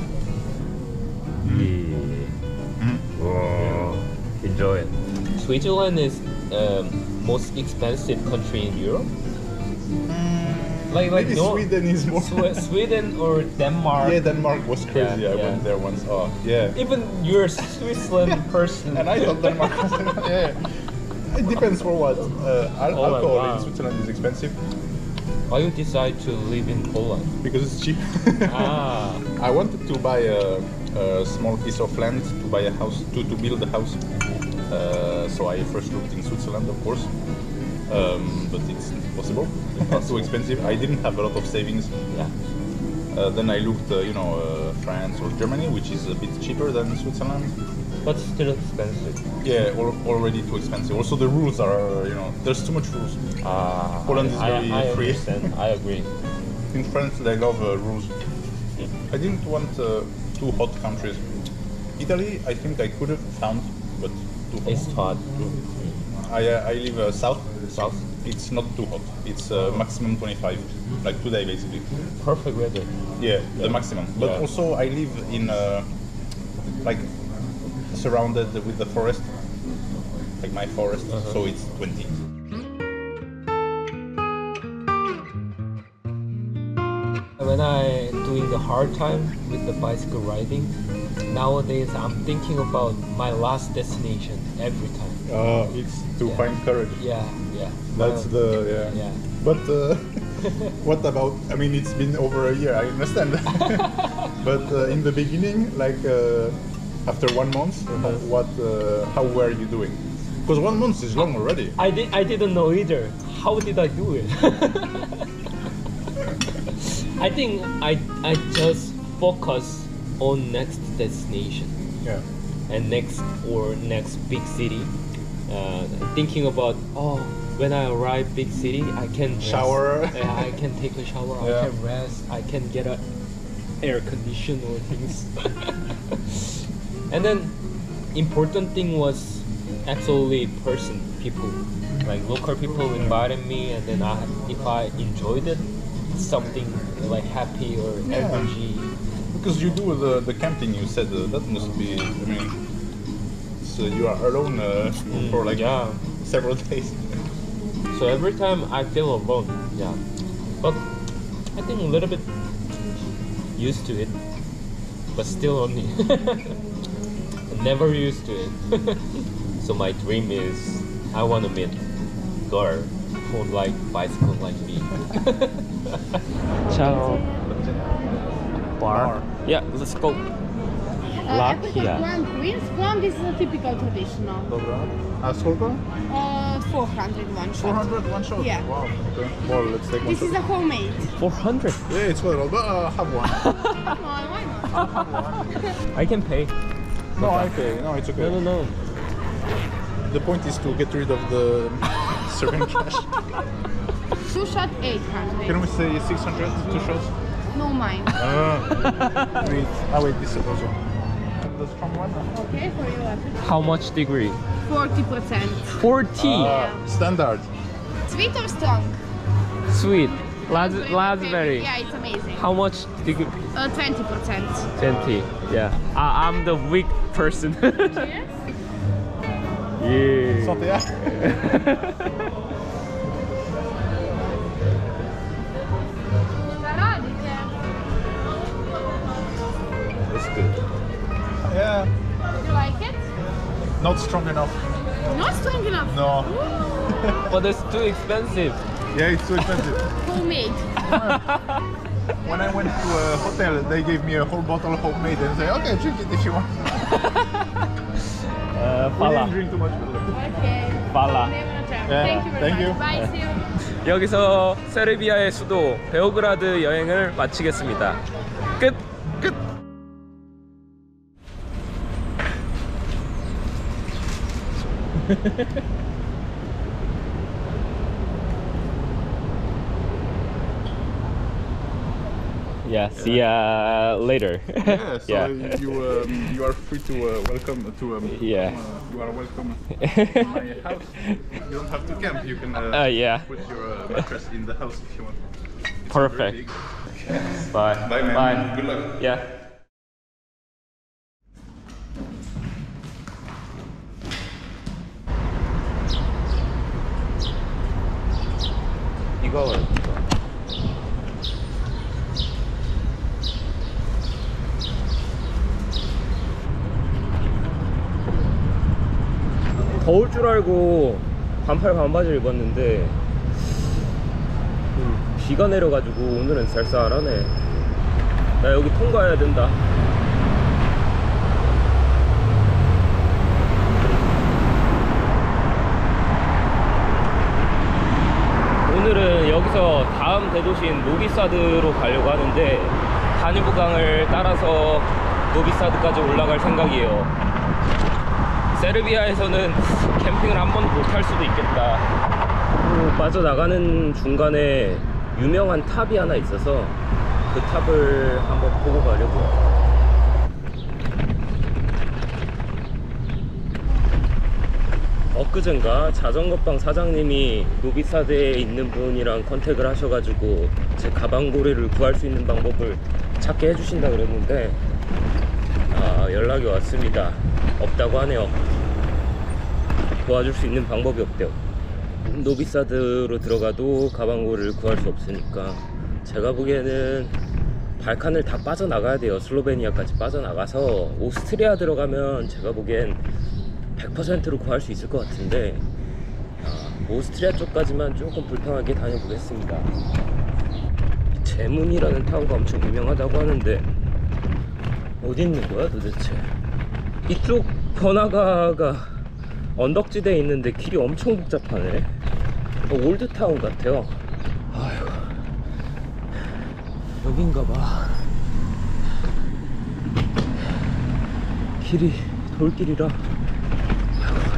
Wow. Enjoy it. Switzerland is um, most expensive country in Europe. Like, like Maybe no, Sweden is more. Swe- Sweden or Denmark. Yeah, Denmark was crazy. Yeah, I yeah. went there once. Oh, yeah. Even you're a Switzerland person. And I thought Denmark yeah. It depends for what. Uh, Oh alcohol in Switzerland is expensive Why you decide to live in Poland? because it's cheap. ah. I wanted to buy a, a small piece of land to buy a house to, to build a house. Uh, so I first looked in Switzerland, of course, um, but it's impossible. It's too expensive. I didn't have a lot of savings. Yeah. Uh, then I looked, uh, you know, uh, France or Germany, which is a bit cheaper than Switzerland. But still expensive. Yeah, al- already too expensive. Also, the rules are, you know, there's too much rules. Ah. Poland is I, very I free. understand. I agree. In France, they love uh, rules. I didn't want uh, two hot countries. Italy, I think I could have found, but too hot. It's hot. I, uh, I live uh, south. South. It's not too hot. It's uh, maximum 25, like today basically. Perfect weather. Yeah, the maximum. But Yeah. also I live in uh, like surrounded with the forest, like my forest, Uh-huh. so it's 20. When I doing the hard time with the bicycle riding, nowadays I'm thinking about my last destination every time. Uh, it's to Yeah. find courage. Yeah, yeah. That's Well, the yeah. Yeah. But uh, what about? I mean, it's been over a year. I understand. but uh, in the beginning, like uh, after one month, Uh-huh. what? Uh, how were you doing? Because one month is long already. I did. I didn't know either. How did I do it? I think I I just focus on next destination. Yeah. And next or next big city. Uh, thinking about oh when I arrive big city I can rest. Shower. Yeah, I can take a shower. Yeah. I can rest. I can get a air conditioner or things. and then important thing was actually person people like local people invited me and then I if I enjoyed it something like happy or Yeah. energy Because you do the, the camping, you said uh, that must be. I mean, so you are alone uh, for like yeah. several days. So every time I feel alone, yeah. But I think a little bit used to it, but still only. Never used to it. so my dream is I want to meet girl who like bicycle like me. Ciao. Bar. Yeah, let's go. Luck uh, here. Plum, Queens plum, this is a typical traditional. Dobro. A? Uh, 400 one shot. 400 one shot? Yeah. Wow. Okay. Well, let's take one This shot. is a homemade. 400? Yeah, it's quite old, but uh, have one. Come on, why not? I can pay. No, okay. I pay. No, it's okay. No, no, no. The point is to get rid of the serving cash. Two shot, 800. Can we say 600? Two shots? No, mine. Ah. wait. I wait, this is also. The strong one. Okay, for you. How much degree? 40%. 40. Ah, standard. Sweet or strong? Sweet. Ras- Favorite- raspberry. Yeah, it's amazing. How much degree? Uh, 20%. 20. Yeah. I, I'm the weak person. Cheers. yeah. Santé. That's Yeah. You like it? Not strong enough. Not strong enough. No. but it's too expensive. Yeah, it's too expensive. Homemade. when I went to a hotel, they gave me a whole bottle of homemade and say, okay, drink it if you want. Uh, We fala. didn't drink too much. Okay. Fala. Yeah, Thank you very thank much. you. Bye, see you. 여기서 세르비아의 수도 베오그라드 여행을 마치겠습니다. 끝! yeah, see ya later. Yeah, so yeah. you um, you are free to uh, welcome to um, Yeah. come, uh, you are welcome to my house. You don't have to camp. You can uh, Uh, yeah. put your uh, mattress in the house if you want. It's Perfect. Bye. Bye, man. Bye. Good luck. Yeah. 이거 더울 줄 알고 반팔 반바지를 입었는데 음, 비가 내려가지고 오늘은 쌀쌀하네. 나 여기 통과해야 된다 오늘은 여기서 다음 대도시인 노비사드로 가려고 하는데 다뉴브강을 따라서 노비사드까지 올라갈 생각이에요. 세르비아에서는 캠핑을 한번못할 수도 있겠다. 그 빠져나가는 중간에 유명한 탑이 하나 있어서 그 탑을 한번 보고 가려고요 엊그젠가 자전거방 사장님이 노비사드에 있는 분이랑 컨택을 하셔가지고 제 가방고리를 구할 수 있는 방법을 찾게 해주신다 그랬는데 아 연락이 왔습니다. 없다고 하네요. 도와줄 수 있는 방법이 없대요. 노비사드로 들어가도 가방고리를 구할 수 없으니까 제가 보기에는 발칸을 다 빠져나가야 돼요. 슬로베니아까지 빠져나가서 오스트리아 들어가면 제가 보기엔 100%로 구할 수 있을 것 같은데 아, 오스트리아 쪽까지만 조금 불편하게 다녀보겠습니다. 제문이라는 타워가 엄청 유명하다고 하는데 어디 있는 거야 도대체? 이쪽 번화가가 언덕지대에 있는데 길이 엄청 복잡하네. 어, 올드타운 같아요. 아휴. 여긴가 봐. 길이 돌길이라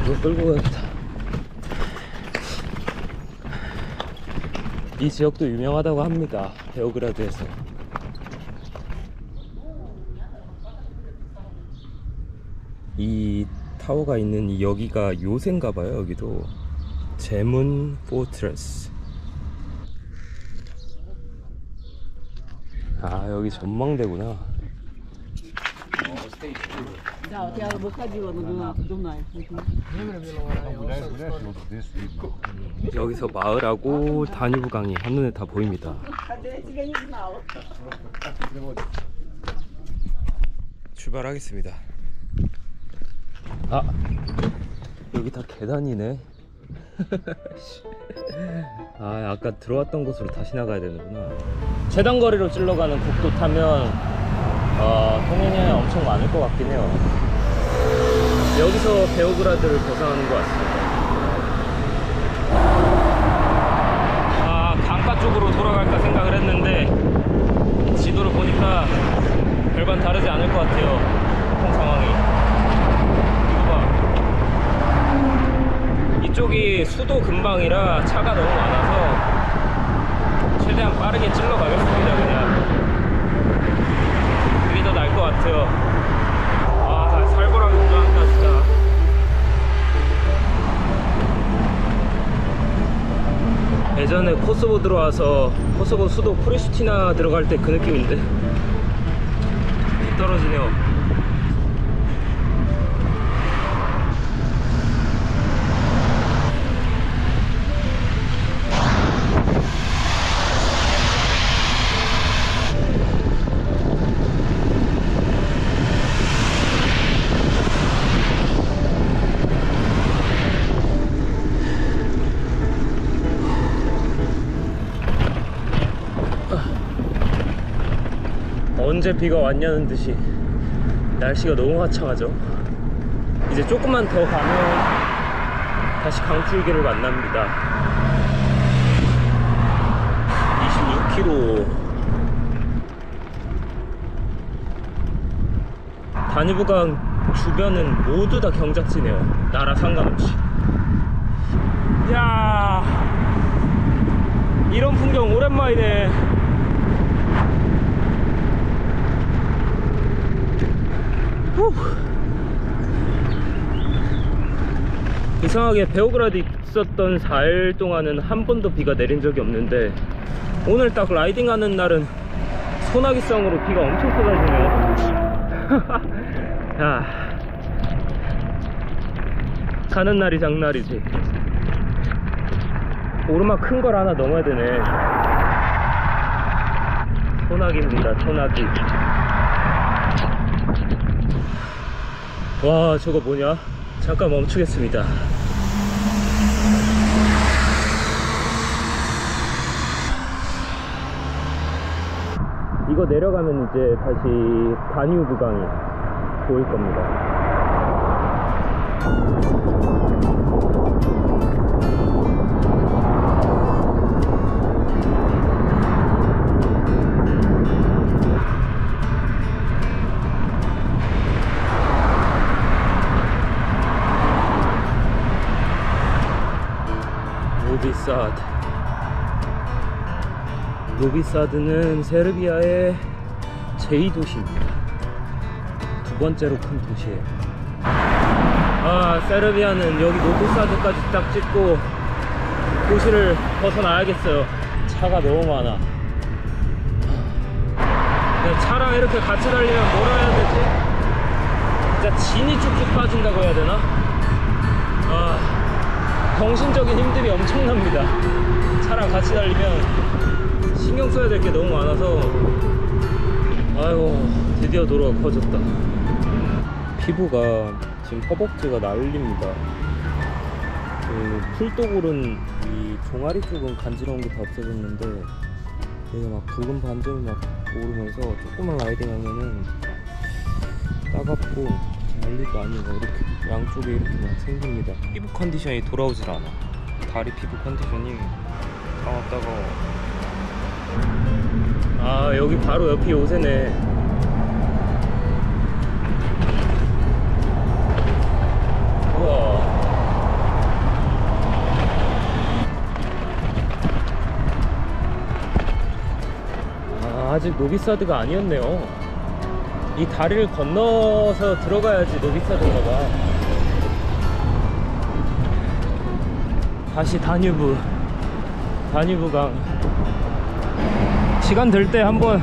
이거 끌고 가야겠다. 이 지역도 유명하다고 합니다. 베오그라드에서. 이 타워가 있는 이 여기가 요새인가 봐요 여기도. 제문 Fortress. 아 여기 전망대구나 Da, ti avevo boccaggio. 여기서 마을하고 다뉴브강이 한눈에 다 보입니다. 출발하겠습니다. 아 여기 다 계단이네. 아 아까 들어왔던 곳으로 다시 나가야 되는구나. 최단거리로 찔러가는 국도 타면 어, 통행량이 엄청 많을 것 같긴 해요. 여기서 베오그라드를 벗어나는 것 같습니다. 아 강가 쪽으로 돌아갈까 생각을 했는데 지도를 보니까 별반 다르지 않을 것 같아요. 통 상황이. 이쪽이 수도 근방이라 차가 너무 많아서 최대한 빠르게 찔러 가겠습니다 그냥 같아요. 아 살벌하게 운전한다 진짜. 예전에 코소보 들어와서 코소보 수도 프리슈티나 들어갈 때 그 느낌인데? 피 떨어지네요 언제 비가 왔냐는 듯이 날씨가 너무 화창하죠. 이제 조금만 더 가면 다시 강줄기를 만납니다. 36km 다뉴브강 주변은 모두 다 경작지네요. 나라 상관없이. 야 이런 풍경 오랜만이네 이상하게 베오그라드 있었던 4일 동안은 한 번도 비가 내린 적이 없는데 오늘 딱 라이딩 하는 날은 소나기성으로 비가 엄청 쏟아지네요. 야. 가는 날이 장날이지. 오르막 큰 걸 하나 넘어야 되네. 소나기입니다 소나기 와 저거 뭐냐? 잠깐 멈추겠습니다. 이거 내려가면 이제 다시 다뉴브강이 보일 겁니다 노비사드는 세르비아의 제2도시입니다. 두 번째로 큰 도시예요 아 세르비아는 여기 노비사드까지 딱 찍고 도시를 벗어나야겠어요. 차가 너무 많아. 근데 차랑 이렇게 같이 달리면 뭐라 해야 되지? 진짜 진이 쭉쭉 빠진다고 해야 되나? 아 정신적인 힘듦이 엄청납니다. 차랑 같이 달리면 신경 써야 될 게 너무 많아서 아이고 드디어 도로가 커졌다. 피부가 지금 허벅지가 난립니다. 그 풀도굴은 이 종아리 쪽은 간지러운 게 다 없어졌는데 여기 막 붉은 반점이 막 오르면서 조금만 라이딩 하면은 따갑고 난리도 아니고 이렇게 양쪽에 이렇게 막 생깁니다. 피부 컨디션이 돌아오질 않아. 다리 피부 컨디션이 따워 따가워 아 여기 바로 옆이 요새네. 우와. 아, 아직 노비사드가 아니었네요. 이 다리를 건너서 들어가야지 노비사드인가봐. 다시 다뉴브 다뉴브강 시간 될 때 한번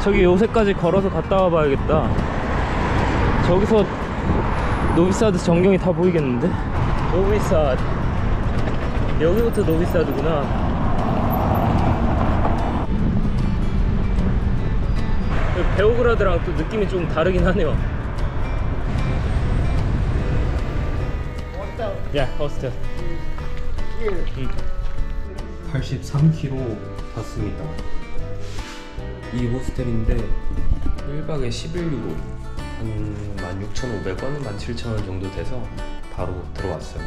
저기 요새까지 걸어서 갔다 와 봐야겠다. 저기서 노비사드 전경이 다 보이겠는데? 노비사드. 여기부터 노비사드구나. 베오그라드랑 또 느낌이 좀 다르긴 하네요. 야 호스텔 83km 봤습니다 이 호스텔인데 1박에 11유로 한 16,500원, 17,000원 정도 돼서 바로 들어왔어요.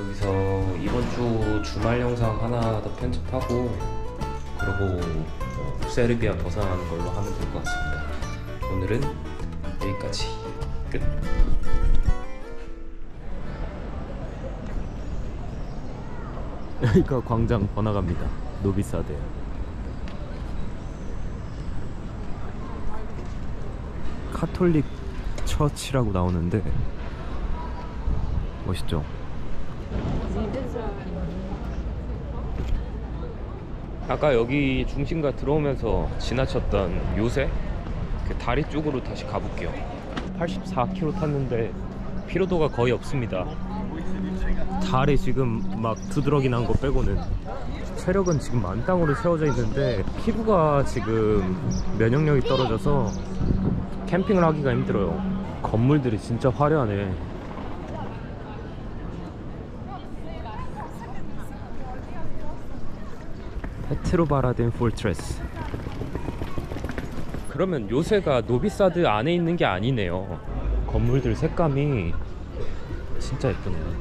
여기서 이번 주 주말 영상 하나 더 편집하고 그리고 어, 세르비아 벗어나는 걸로 하면 될 것 같습니다. 오늘은 여기까지. 끝. 여기가 광장 번화가입니다. 노비사드 Catholic Church라고 나오는데 멋있죠? 아까 여기 중심가 들어오면서 지나쳤던 요새? 그 다리 쪽으로 다시 가볼게요. 84km 탔는데 피로도가 거의 없습니다. 달에 지금 막 두드러기 난 거 빼고는 체력은 지금 만땅으로 채워져 있는데 피부가 지금 면역력이 떨어져서 캠핑을 하기가 힘들어요. 건물들이 진짜 화려하네. 페트로바라딘 Fortress 그러면 요새가 노비사드 안에 있는 게 아니네요. 건물들 색감이 진짜 예쁘네요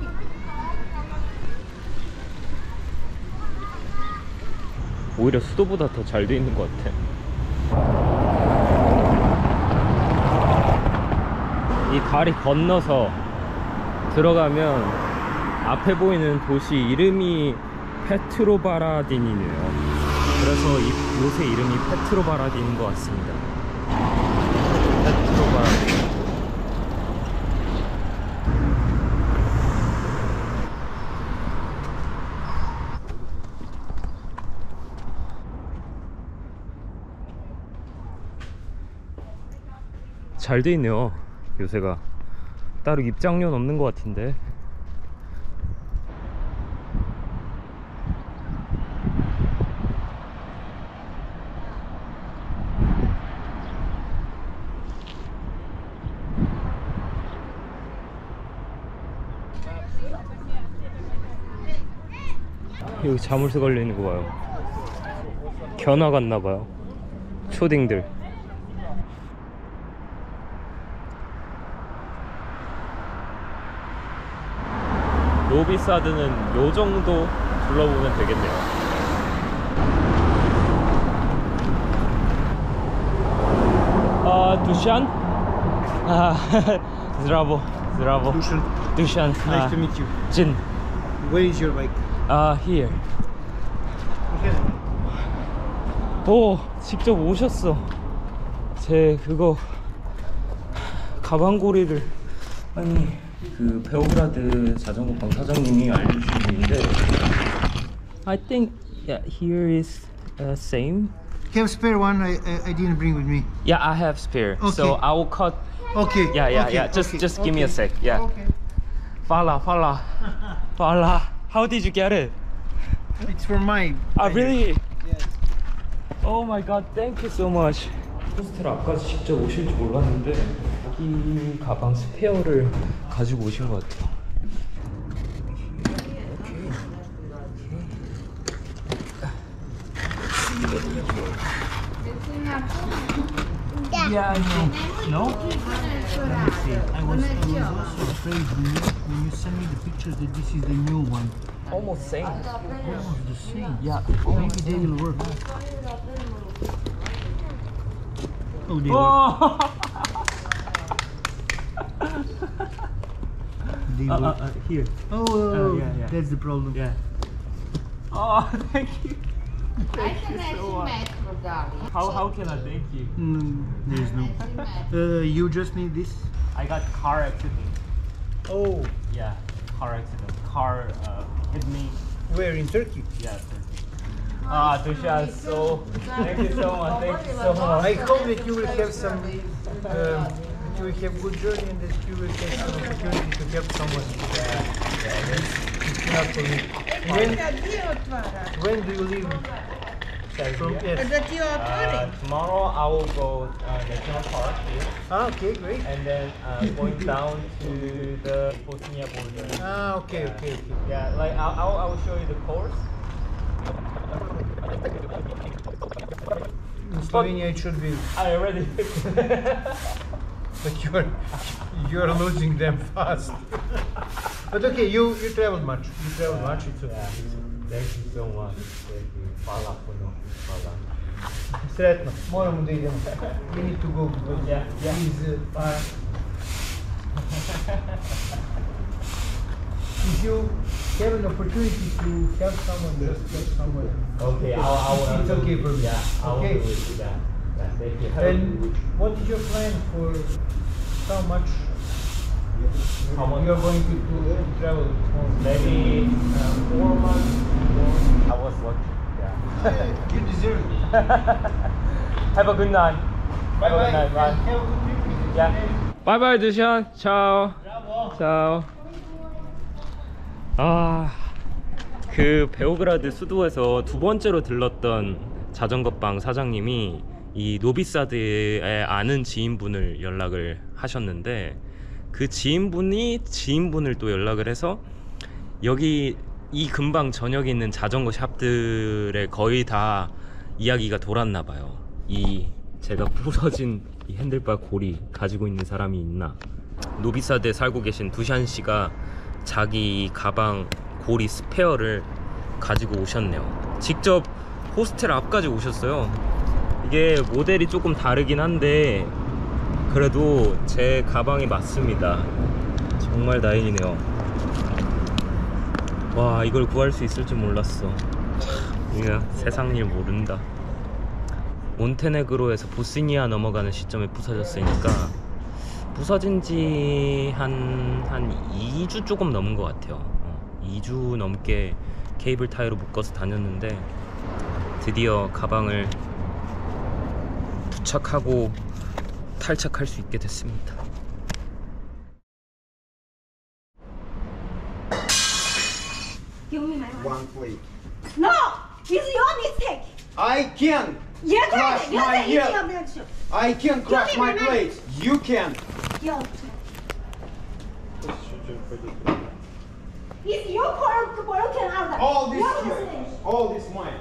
오히려 수도보다 더 잘 돼 있는 것 같아. 이 다리 건너서 들어가면 앞에 보이는 도시 이름이 페트로바라딘이네요. 그래서 이 요새 이름이 페트로바라딘인 것 같습니다. 페트로바라딘. 잘 돼 있네요. 요새가 따로 입장료는 없는 것 같은데. 여기 자물쇠 걸려 있는 거 봐요. 견화 같나 봐요. 초딩들. 노비사드는 요 정도 둘러보면 되겠네요. 아, 두샨? 아, здраво, здраво. Dushan. 두샨. Nice to meet you. 진. Where is your bike? 아, here. 오, 직접 오셨어. 제 그거 가방고리를 아니 그 베오그라드 자전거방 사장님이 알려주신 분인데 I think yeah, here is uh, same. Have spare one I, I, I didn't bring with me. Yeah, I have spare. So Okay. I will cut. Okay. Yeah, yeah, okay, yeah. Just okay, just give me a okay. sec. Yeah. Okay. Fala, fala, fala. How did you get it? It's for my. Ah, really? Oh my god, thank you so much. 호스텔 앞까지 직접 오실 줄 몰랐는데 자기 가방 스페어를 가지고 오신 것 같아요. Yeah, I know. No? Let me see. I was, I was also afraid when you, when you sent me the pictures that this is the new one. Almost same. Almost the same. Yeah. Maybe they will work. Oh, they Oh! work. They Uh, uh, uh, here. Oh, Uh, yeah, yeah. that's the problem. Yeah. Oh, thank you. Thank you so much. How, how can I thank you? Mm, there's no. Uh, you just need this. I got car accident. Oh, Yeah, car accident. Car uh, hit me. where in Turkey? Yeah. Ah, Tusha, so thank you so much. Thank you so much. I hope that you will have some. Um, that you have good journey and that you will have some opportunity to help someone. Yeah, it's enough for me. When, when do you leave? From, yes. Uh, tomorrow I will go uh, national park here, Ah, okay, great. and then uh, going down to the Bosnia border. Ah, okay, okay, okay. Yeah, like I'll, I'll, I will show you the course. In Slovenia, it should be, I already but you are you are losing them fast. but okay, you you traveled much. You traveled much. It's okay. Thank you so much. Thank you. Hvala puno. Hvala. Sretno. Moramo da idemo. We need to go Yeah, yeah. he's. Uh, if you have an opportunity to help someone, just help someone. Okay, I'll, I'll, It's okay for me. Yeah, I will Okay. do it. Yeah, And what is your plan for how much How much? you are going to, to travel? Maybe uh, four months. I was lucky. Yeah. You deserve it. Have a good night. Have a good night. Bye. Have a good trip. Yeah. Bye bye, 두션. 차오. 차오. 아, 그 베오그라드 수도에서 두 번째로 들렀던 자전거방 사장님이 이 노비사드에 아는 지인분을 연락을 하셨는데 그 지인분이 지인분을 또 연락을 해서 여기 이 근방 전역에 있는 자전거 샵들에 거의 다 이야기가 돌았나 봐요. 이 제가 부러진 이 핸들바 고리 가지고 있는 사람이 있나? 노비사드에 살고 계신 두샨 씨가 자기 가방 고리 스페어를 가지고 오셨네요. 직접 호스텔 앞까지 오셨어요. 이게 모델이 조금 다르긴 한데 그래도 제 가방에 맞습니다. 정말 다행이네요. 와 이걸 구할 수 있을 줄 몰랐어. 참, 이거 세상 일 모른다. 몬테네그로에서 보스니아 넘어가는 시점에 부서졌으니까 부서진 지 한, 한 2주 조금 넘은 것 같아요. 어, 2주 넘게 케이블 타이로 묶어서 다녔는데 드디어 가방을 도착하고 탈착할 수 있게 됐습니다. Give me my money. One plate. No! It's your mistake! I can You crush can't! You my can't eat yeah. your milkshake. I can crush me my my money. plate. You can. Your It's your pork broken out. All this Your here. mistake. All this mine.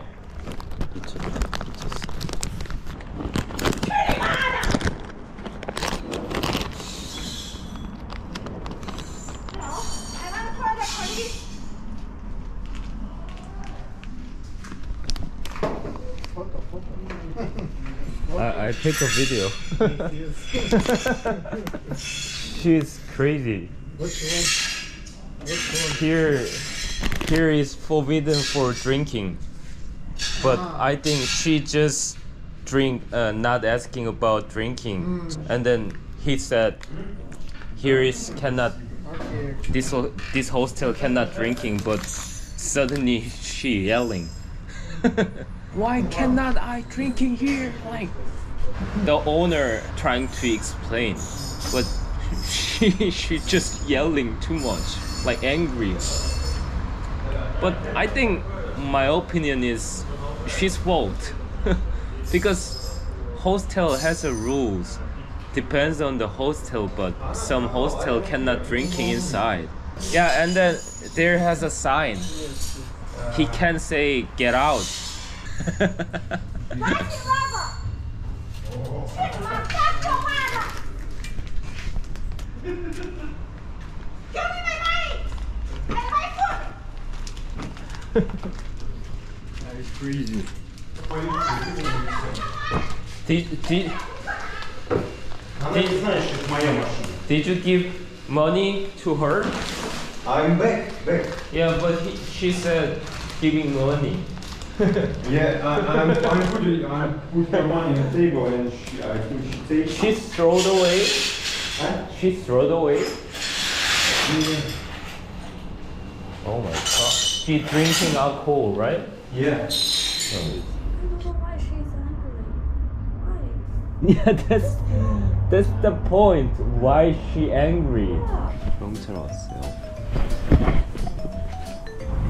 I I take a video. She's crazy. Here, here is forbidden for drinking, but I think she just drink, uh, not asking about drinking, and then he said, here is cannot. This ho- this hostel cannot drinking, but suddenly she yelling. Why cannot I drinking here? Like the owner trying to explain, but she she just yelling too much, like angry. But I think my opinion is she's fault because hostel has a rules. Depends on the hostel, but some hostel cannot drinking inside. Yeah, and then there has a sign. He can say get out. That is crazy. Did, did, did, did you give money to her? I'm back, back. Yeah, but he, she said giving money. Yeah, I, I'm, I'm putting, I'm put her money on the table and she, I think she takes. She thrown away. Huh? She thrown away. Oh my god. She drinking alcohol, right? Yeah. Oh, Yeah, that's that's the point. Why she angry? 경찰 왔어요.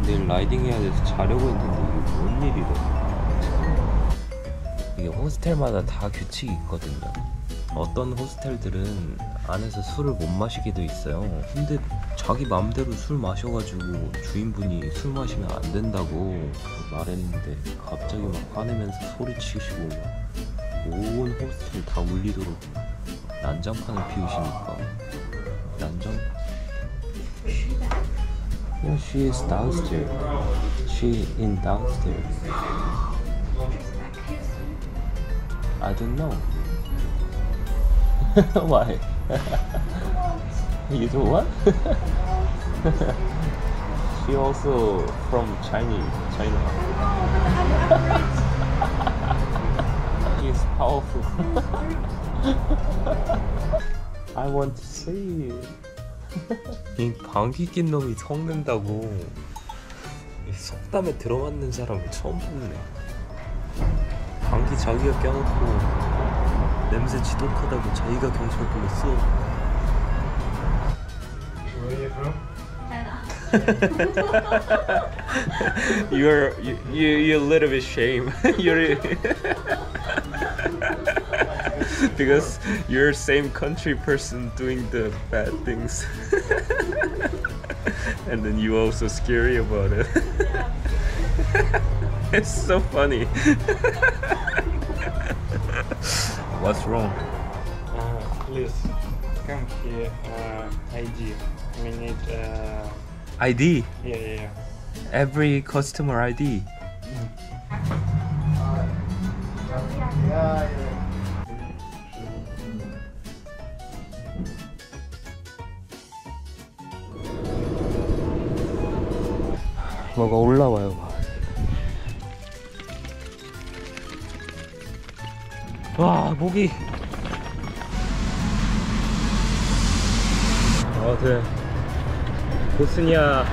내일 라이딩 해야 돼서 자려고 했는데 이게 뭔 일이래? 이게 호스텔마다 다 규칙이 있거든요. 어떤 호스텔들은 안에서 술을 못 마시게 돼 있어요. 근데 자기 맘대로 술 마셔가지고 주인분이 술 마시면 안 된다고 말했는데 갑자기 막 화내면서 소리치시고 막온 호스텔 다 울리도록 난장판을 피우시니까 난장 Yeah, she is downstairs. She in downstairs. I don't know. Why? You know what? she also from Chinese, China. He's powerful. I want to see it. 이 방귀 낀 놈이 성낸다고 이 속담에 들어맞는 사람을 처음 봤네 방귀 자기가 껴놓고 냄새 지독하다고 자기가 경찰 불렀어 Where are you from? You're you you you're a little bit shame. you're because you're same country person doing the bad things, and then you also scary about it. it's so funny. What's wrong? Uh, please come here. Uh, ID. We need. Uh, ID. yeah, yeah, yeah. Every customer ID. 뭐가 올라와요 와 목이. 아 그래 보스니아.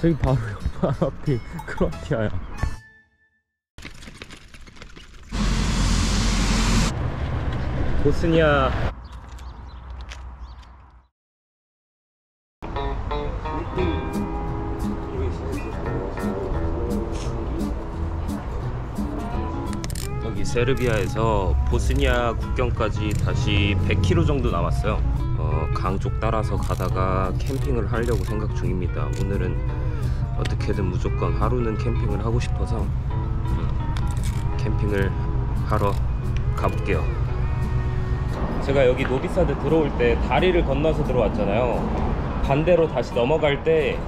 저기 바로 옆 앞이 크로아티아야. 보스니아 세르비아에서 보스니아 국경까지 다시 100km 정도 남았어요. 어, 강쪽 따라서 가다가 캠핑을 하려고 생각 중입니다. 오늘은 어떻게든 무조건 하루는 캠핑을 하고 싶어서 음, 캠핑을 하러 가볼게요. 제가 여기 노비사드 들어올 때 다리를 건너서 들어왔잖아요. 반대로 다시 넘어갈 때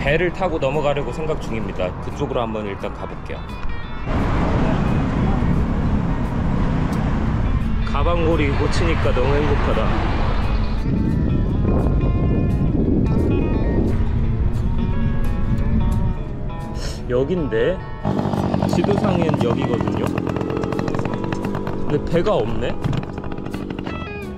배를 타고 넘어가려고 생각 중입니다. 그쪽으로 한번 일단 가볼게요. 가방고리 꽂히니까 너무 행복하다. 여긴데 지도상엔 여기거든요. 근데 배가 없네.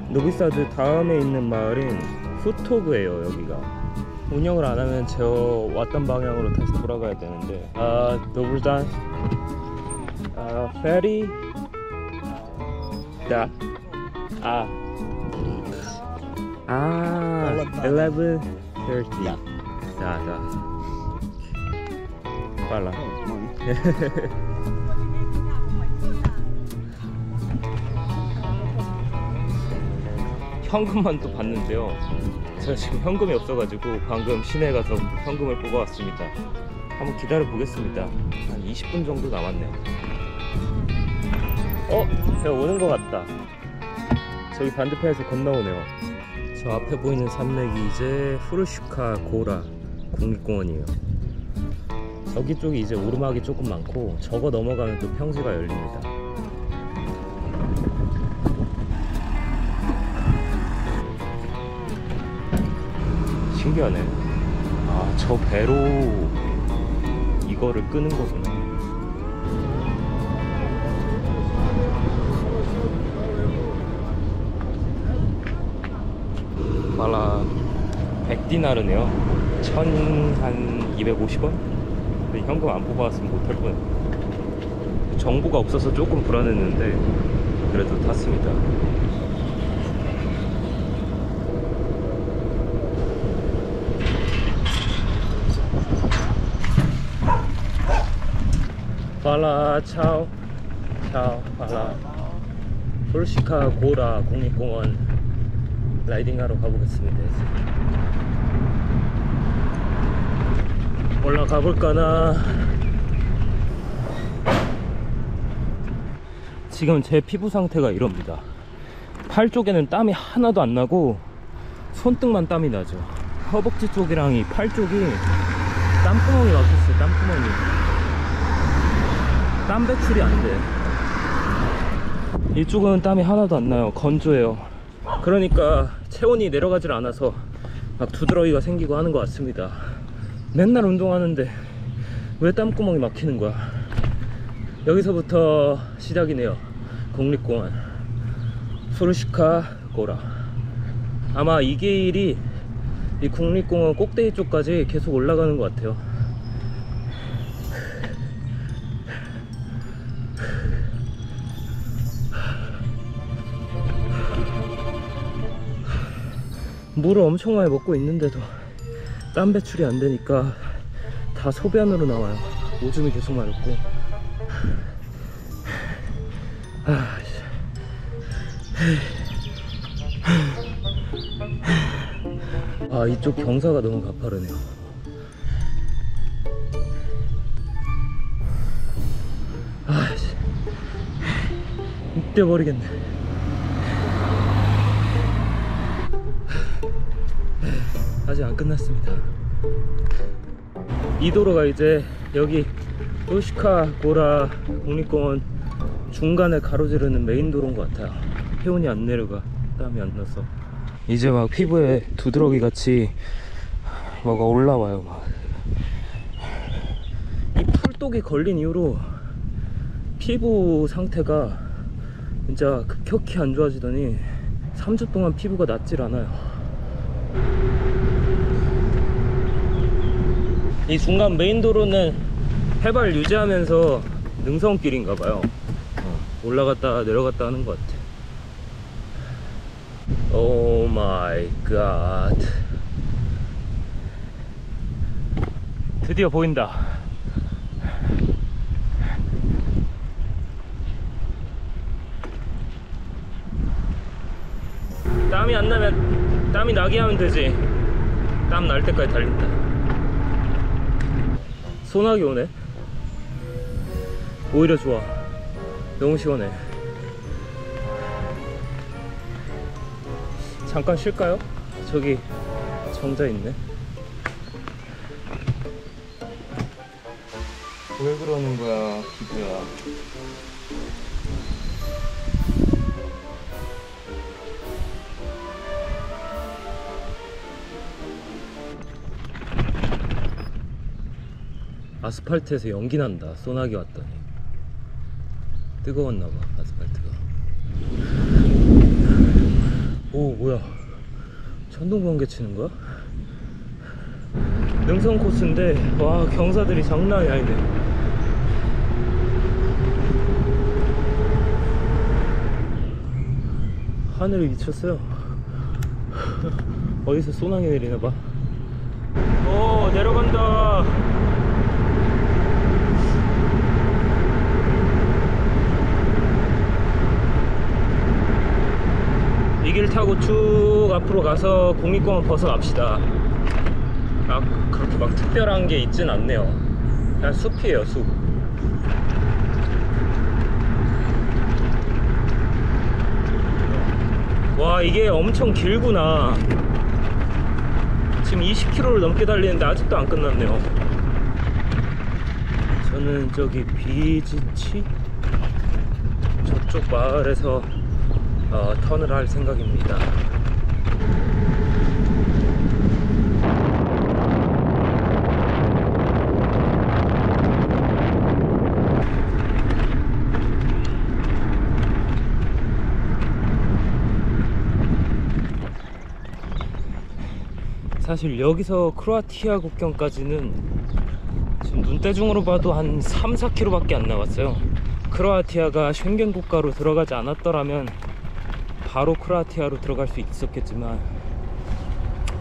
노비사드 다음에 있는 마을인 후토그예요 여기가. 운영을 안 하면 저 왔던 방향으로 다시 돌아가야 되는데. 아 노블단. 아 페리. 다. 아. 아. 11:30. 자, 자. 빨라. 현금만 또 받는데요. 제가 지금 현금이 없어가지고 방금 시내 가서 현금을 뽑아왔습니다. 한번 기다려 보겠습니다. 한 20분 정도 남았네요. 어? 제가 오는 것 같다. 저기 반대편에서 건너오네요. 저 앞에 보이는 산맥이 이제 후르슈카 고라 국립공원이에요. 저기 쪽이 이제 오르막이 조금 많고 저거 넘어가면 또 평지가 열립니다. 신기하네. 아, 저 배로 이거를 끄는 거구나. 말라 100디나르네요. 천한 250원? 근데 현금 안 뽑아왔으면 못할 뻔했네. 정보가 없어서 조금 불안했는데 그래도 탔습니다. 발라 차오 차오 발라 폴시카 고라 국립공원 라이딩하러 가보겠습니다. 올라가 볼까나? 지금 제 피부 상태가 이럽니다. 팔 쪽에는 땀이 하나도 안 나고 손등만 땀이 나죠. 허벅지 쪽이랑 이 팔 쪽이 땀구멍이 막혔어요 땀구멍이. 땀 배출이 안돼. 이쪽은 땀이 하나도 안 나요. 건조해요 그러니까 체온이 내려가질 않아서 막 두드러기가 생기고 하는 것 같습니다. 맨날 운동하는데 왜 땀구멍이 막히는 거야? 여기서부터 시작이네요. 국립공원. 수르시카 고라. 아마 이 길이 이 국립공원 꼭대기 쪽까지 계속 올라가는 것 같아요 물을 엄청 많이 먹고 있는데도 땀 배출이 안 되니까 다 소변으로 나와요. 오줌이 계속 마렵고. 아, 씨. 아, 이쪽 경사가 너무 가파르네요. 아, 씨. 뛰어버리겠네. 아직 안 끝났습니다. 이 도로가 이제 여기 우시카 고라 국립공원 중간에 가로지르는 메인 도로인 것 같아요. 해운이 안 내려가 땀이 안 나서 이제 막 피부에 두드러기 같이 뭐가 올라와요. 막. 이 풀독이 걸린 이후로 피부 상태가 진짜 급격히 안 좋아지더니 3주 동안 피부가 낫질 않아요. 이 중간 메인 도로는 해발 유지하면서 능선길인가 봐요. 어, 올라갔다 내려갔다 하는 것 같아. Oh my God. 드디어 보인다. 땀이 안 나면 땀이 나게 하면 되지. 땀 날 때까지 달린다. 소나기 오네. 오히려 좋아. 너무 시원해. 잠깐 쉴까요? 저기 정자 있네. 왜 그러는 거야, 기부야? 아스팔트에서 연기 난다. 소나기 왔더니 뜨거웠나 봐 아스팔트가. 오 뭐야? 천둥 번개 치는 거야? 능선 코스인데 와 경사들이 장난이 아니네. 하늘이 미쳤어요. 어디서 소나기 내리나 봐. 오 내려간다. 이길 타고 쭉 앞으로 가서 국립공원 벗어납시다. 아, 그렇게 막 특별한 게 있진 않네요. 그냥 숲이에요, 숲. 와, 이게 엄청 길구나. 지금 20km를 넘게 달리는데 아직도 안 끝났네요. 저는 저기 비지치 저쪽 마을에서 어, 턴을 할 생각입니다. 사실 여기서 크로아티아 국경까지는 지금 눈대중으로 봐도 한 3, 4km밖에 안 나왔어요. 크로아티아가 쉥겐 국가로 들어가지 않았더라면 바로 크로아티아로 들어갈 수 있었겠지만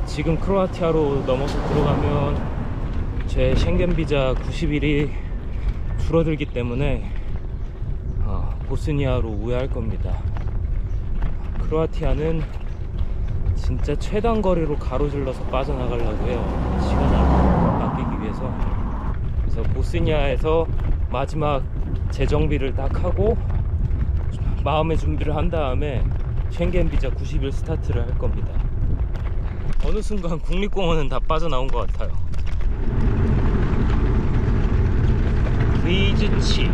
지금 크로아티아로 넘어서 들어가면 제 쉥겐 비자 90일이 줄어들기 때문에 어, 보스니아로 우회할 겁니다. 크로아티아는 진짜 최단 거리로 가로질러서 빠져나가려고 해요. 시간을 아끼기 위해서. 그래서 보스니아에서 마지막 재정비를 딱 하고 마음의 준비를 한 다음에 쉥겐 비자 90일 스타트를 할 겁니다. 어느 순간 국립공원은 다 빠져나온 것 같아요. 위즈치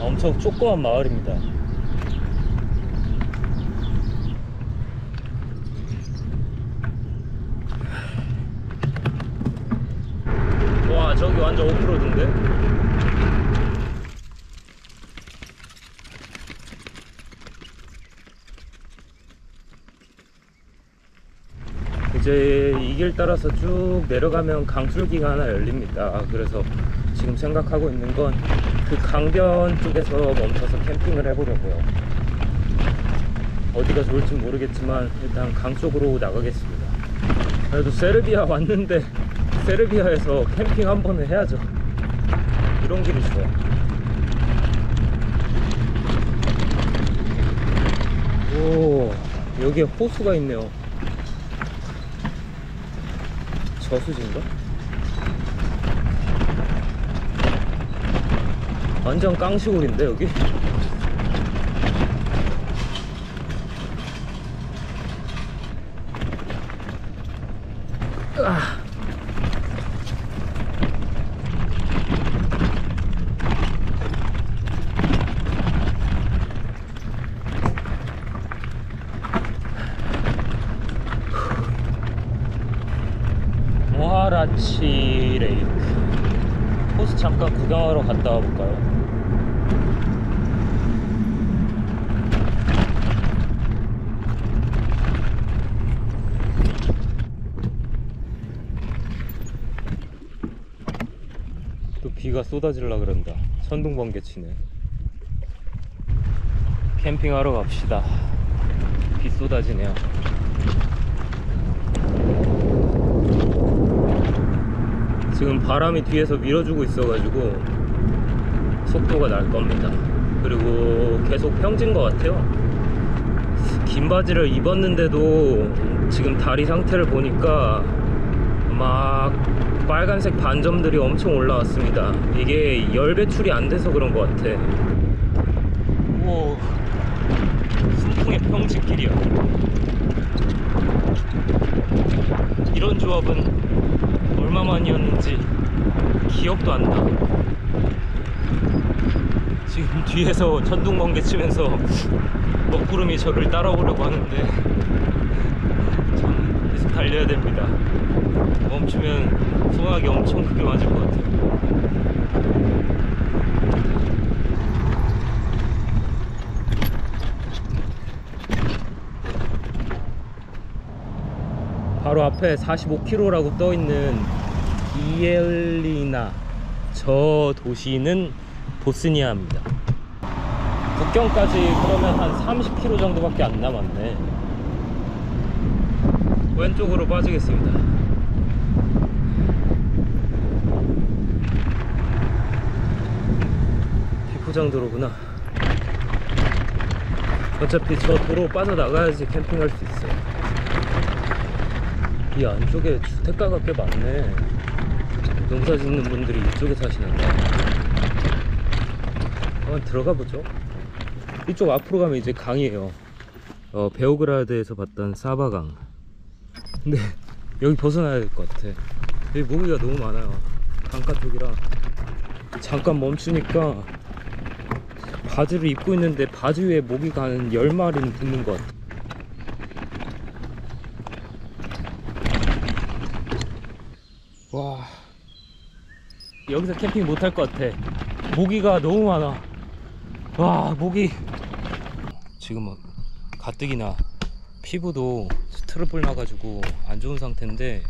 엄청 조그만 마을입니다. 와 저기 완전 오프로드인데? 이제 이 길 따라서 쭉 내려가면 강줄기가 하나 열립니다. 그래서 지금 생각하고 있는 건 그 강변 쪽에서 멈춰서 캠핑을 해보려고요. 어디가 좋을지 모르겠지만 일단 강 쪽으로 나가겠습니다. 그래도 세르비아 왔는데 세르비아에서 캠핑 한 번은 해야죠. 이런 길이 좋아. 오, 여기에 호수가 있네요. 저수지인가? 완전 깡시골인데 여기? 아. 카라치 레이크 호수 잠깐 구경하러 갔다 와볼까요? 또 비가 쏟아질라 그런다. 천둥 번개 치네. 캠핑하러 갑시다. 비 쏟아지네요. 지금 바람이 뒤에서 밀어주고 있어가지고 속도가 날 겁니다. 그리고 계속 평진 것 같아요. 긴 바지를 입었는데도 지금 다리 상태를 보니까 막 빨간색 반점들이 엄청 올라왔습니다 이게 열 배출이 안 돼서 그런 것 같아 오 순풍의 평지길이야 이런 조합은 얼마만이었는지 기억도 안 나. 지금 뒤에서 천둥 번개 치면서 먹구름이 저를 따라오려고 하는데 저는 계속 달려야 됩니다. 멈추면 소나기 엄청 크게 맞을 것 같아요. 바로 앞에 45km라고 떠 있는 이엘리나 저 도시는 보스니아입니다. 국경까지 그러면 한 30km 정도밖에 안 남았네. 왼쪽으로 빠지겠습니다. 비포장 도로구나. 어차피 저 도로 빠져나가야지 캠핑할 수 있어요. 이 안쪽에 주택가가 꽤 많네. 농사 짓는 분들이 이쪽에 사시는데. 한번 들어가 보죠. 이쪽 앞으로 가면 이제 강이에요. 어, 베오그라드에서 봤던 사바강. 근데 여기 벗어나야 될 것 같아. 여기 모기가 너무 많아요. 강가 쪽이라. 잠깐 멈추니까 바지를 입고 있는데 바지 위에 모기가 한 10마리는 붙는 것 같아. 와. 여기서 캠핑 못할 것 같아. 모기가 너무 많아. 와 모기. 지금 막 가뜩이나 피부도 스트로볼 나가지고 안 좋은 상태인데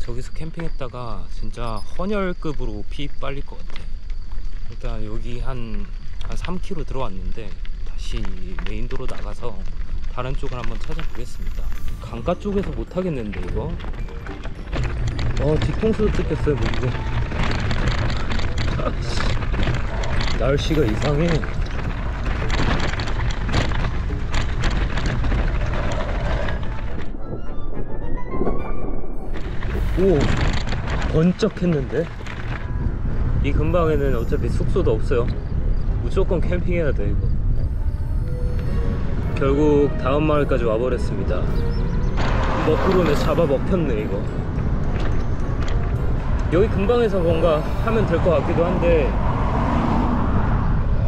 저기서 캠핑했다가 진짜 헌혈급으로 피 빨릴 것 같아 일단 여기 한, 한 3km 들어왔는데 다시 메인도로 나가서 다른 쪽을 한번 찾아보겠습니다. 강가 쪽에서 못 하겠는데 이거? 어 뒤통수도 뜯겼어요 아씨, 날씨가 이상해. 오 번쩍했는데 이 근방에는 어차피 숙소도 없어요. 무조건 캠핑해야 돼 이거. 결국 다음 마을까지 와버렸습니다. 먹구름에 잡아 먹혔네 이거. 여기 근방에서 뭔가 하면 될 것 같기도 한데.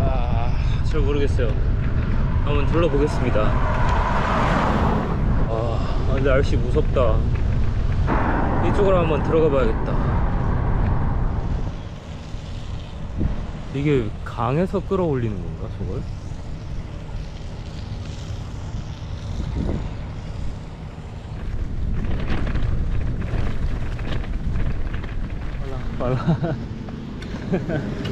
아, 잘 모르겠어요. 한번 둘러보겠습니다. 아 근데 날씨 무섭다. 이쪽으로 한번 들어가 봐야겠다 이게 강에서 끌어올리는 건가 저걸? 빨라.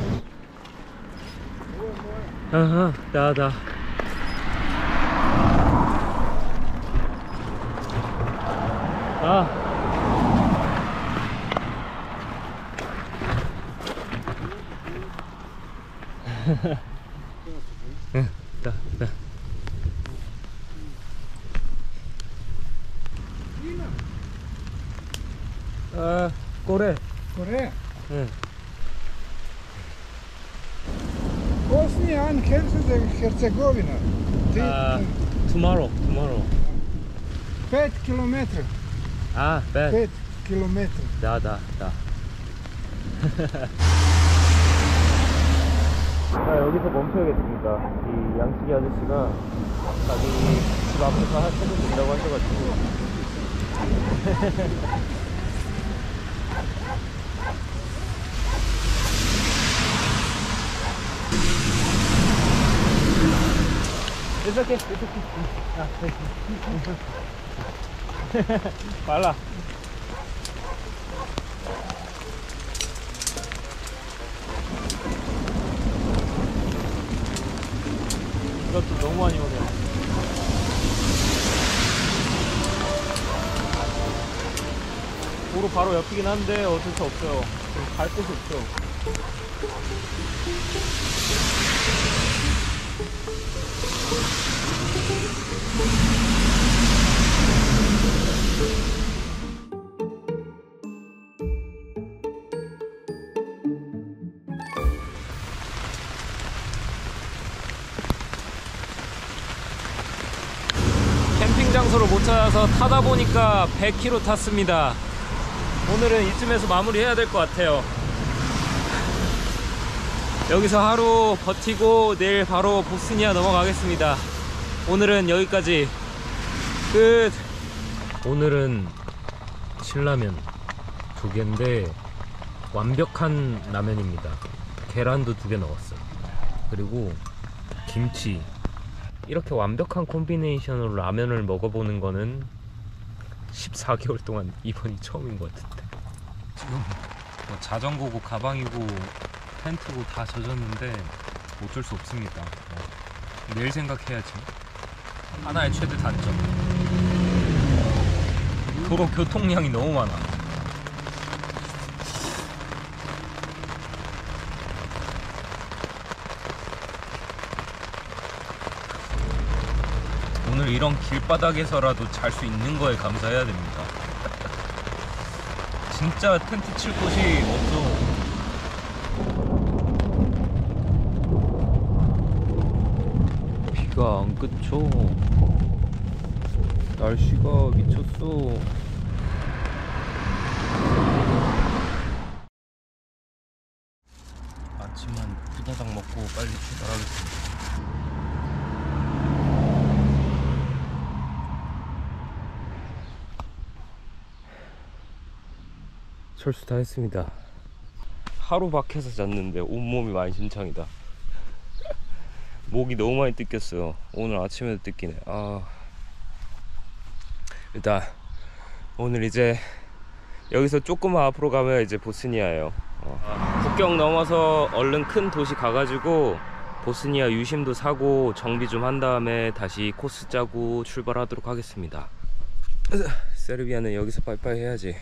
아하 나다 아 응, 다, 다. 아, 꼬레. Korea. 응. Bosnia and Herzegovina. 아, tomorrow, tomorrow. 5 kilometer. 아, bad. 5 kilometer. 나, 나, 나. 아, 여기서 멈춰야겠습니다. 이 양치기 아저씨가 자기 집 앞에서 한 세금 준다고 하셔가지고. It's okay, it's okay. 빨라. 이것도 너무 많이 오네요. 도로 바로 옆이긴 한데 어쩔 수 없어요. 갈 곳이 없죠. 캠핑 찾아서 타다 보니까 100km 탔습니다. 오늘은 이쯤에서 마무리해야 될 것 같아요. 여기서 하루 버티고 내일 바로 보스니아 넘어가겠습니다. 오늘은 여기까지 끝. 오늘은 신라면 두 개인데 완벽한 라면입니다. 계란도 두 개 넣었어요. 그리고 김치 이렇게 완벽한 콤비네이션으로 라면을 먹어보는 거는 14개월 동안 이번이 처음인 것 같은데. 지금 뭐 자전거고 가방이고 텐트고 다 젖었는데 어쩔 수 없습니다. 어, 내일 생각해야지 하나의 최대 단점. 도로 교통량이 너무 많아 오늘 이런 길바닥에서라도 잘 수 있는 거에 감사해야 됩니다. 진짜 텐트 칠 곳이 없어. 비가 안 그쳐. 날씨가 미쳤어. 아침만 후다닥 먹고 빨리 출발하겠습니다. 철수 다 했습니다. 하루 밖에서 잤는데 온몸이 많이 진창이다. 목이 너무 많이 뜯겼어요. 오늘 아침에도 뜯기네. 아. 일단 오늘 이제 여기서 조금만 앞으로 가면 이제 보스니아예요. 어. 국경 넘어서 얼른 큰 도시 가가지고 보스니아 유심도 사고 정비 좀 한 다음에 다시 코스 짜고 출발하도록 하겠습니다. 세르비아는 여기서 빠이빠이 해야지.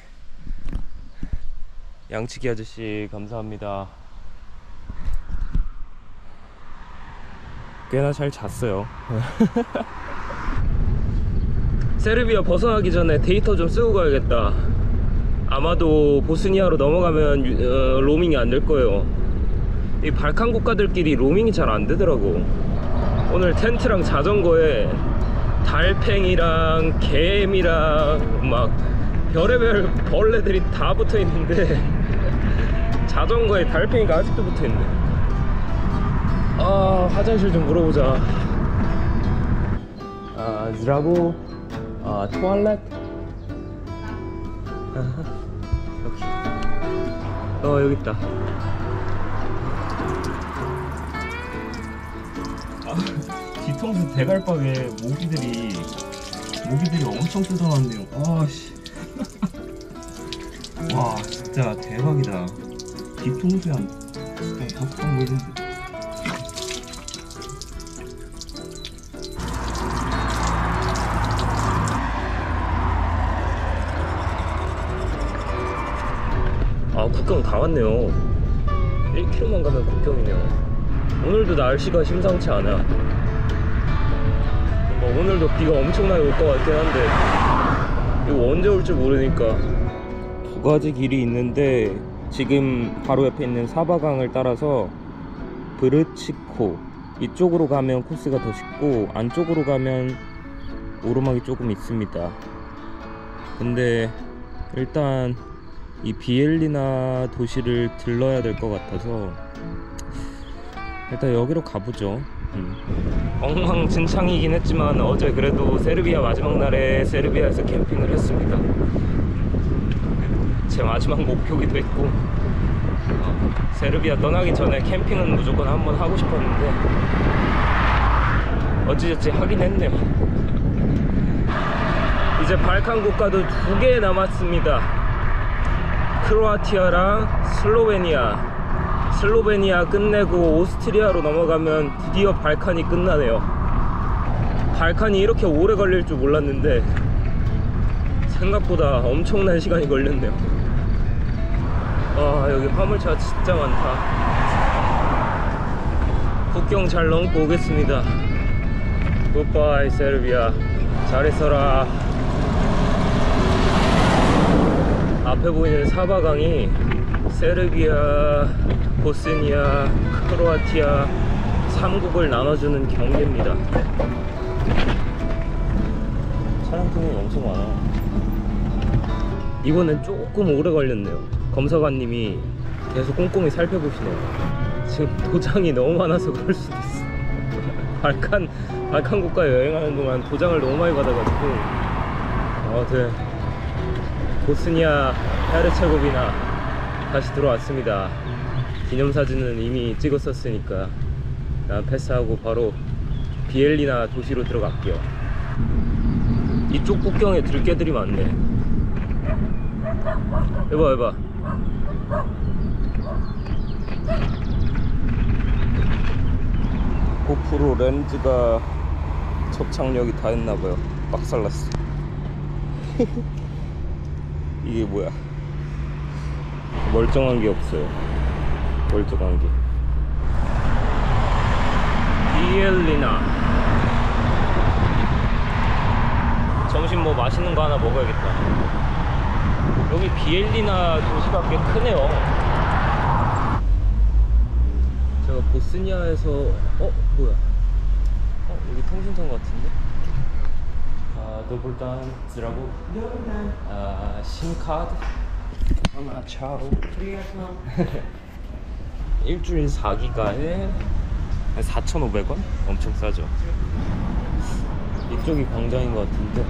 양치기 아저씨 감사합니다. 꽤나 잘 잤어요. 세르비아 벗어나기 전에 데이터 좀 쓰고 가야겠다. 아마도 보스니아로 넘어가면 유- 어, 로밍이 안 될 거예요. 이 발칸 국가들끼리 로밍이 잘 안 되더라고. 오늘 텐트랑 자전거에 달팽이랑 개미랑 막 별의별 벌레들이 다 붙어 있는데 자전거에 달팽이가 아직도 붙어 있네. 아 화장실 좀 물어보자. 아 zdра고 아 토알렛 여기 어 여기 있다. 아, 뒤통수 대갈박에 모기들이 모기들이 엄청 뜯어놨네요. 아씨. 와 진짜 대박이다. 뒤통수에 한 다섯 방 걸린데. 아 국경 다 왔네요 1km만 가면 국경이네요 오늘도 날씨가 심상치 않아 뭐 오늘도 비가 엄청나게 올 것 같긴 한데 이거 언제 올지 모르니까 두 가지 길이 있는데 지금 바로 옆에 있는 사바강을 따라서 브르치코 이쪽으로 가면 코스가 더 쉽고 안쪽으로 가면 오르막이 조금 있습니다 근데 일단 이 비엘리나 도시를 들러야 될 것 같아서 일단 여기로 가보죠. 음. 엉망진창이긴 했지만 어제 그래도 세르비아 마지막 날에 세르비아에서 캠핑을 했습니다. 제 마지막 목표기도 했고 어, 세르비아 떠나기 전에 캠핑은 무조건 한번 하고 싶었는데 어찌저찌 하긴 했네요. 이제 발칸 국가도 두 개 남았습니다. 크로아티아랑 슬로베니아. 슬로베니아 끝내고 오스트리아로 넘어가면 드디어 발칸이 끝나네요. 발칸이 이렇게 오래 걸릴 줄 몰랐는데 생각보다 엄청난 시간이 걸렸네요. 아 여기 화물차 진짜 많다. 국경 잘 넘고 오겠습니다. 굿바이 세르비아. 잘 있어라. 앞에 보이는 사바강이 세르비아, 보스니아, 크로아티아 3국을 나눠주는 경계입니다. 차량통이 엄청 많아. 이번엔 조금 오래 걸렸네요. 검사관님이 계속 꼼꼼히 살펴보시네요. 지금 도장이 너무 많아서 그럴 수도 있어. 발칸, 발칸 국가 여행하는 동안 도장을 너무 많이 받아가지고. 아무튼, 보스니아 헤르체고비나 다시 들어왔습니다. 기념사진은 이미 찍었었으니까 그냥 패스하고 바로 비엘리나 도시로 들어갈게요. 이쪽 국경에 들개들이 많네. 해봐 해봐. 고프로 렌즈가 접착력이 다 했나봐요. 빡살났어. 이게 뭐야? 멀쩡한 게 없어요. 멀쩡한 게. 비엘리나. 점심 뭐 맛있는 거 하나 먹어야겠다. 여기 비엘리나 도시가 꽤 크네요. 제가 보스니아에서 어 뭐야? 어 여기 통신선 같은데? 아 더블단즈라고? 아 심카드? 아 차오. 일주일 4기가에 4,500원? 엄청 싸죠. 이쪽이 광장인 것 같은데.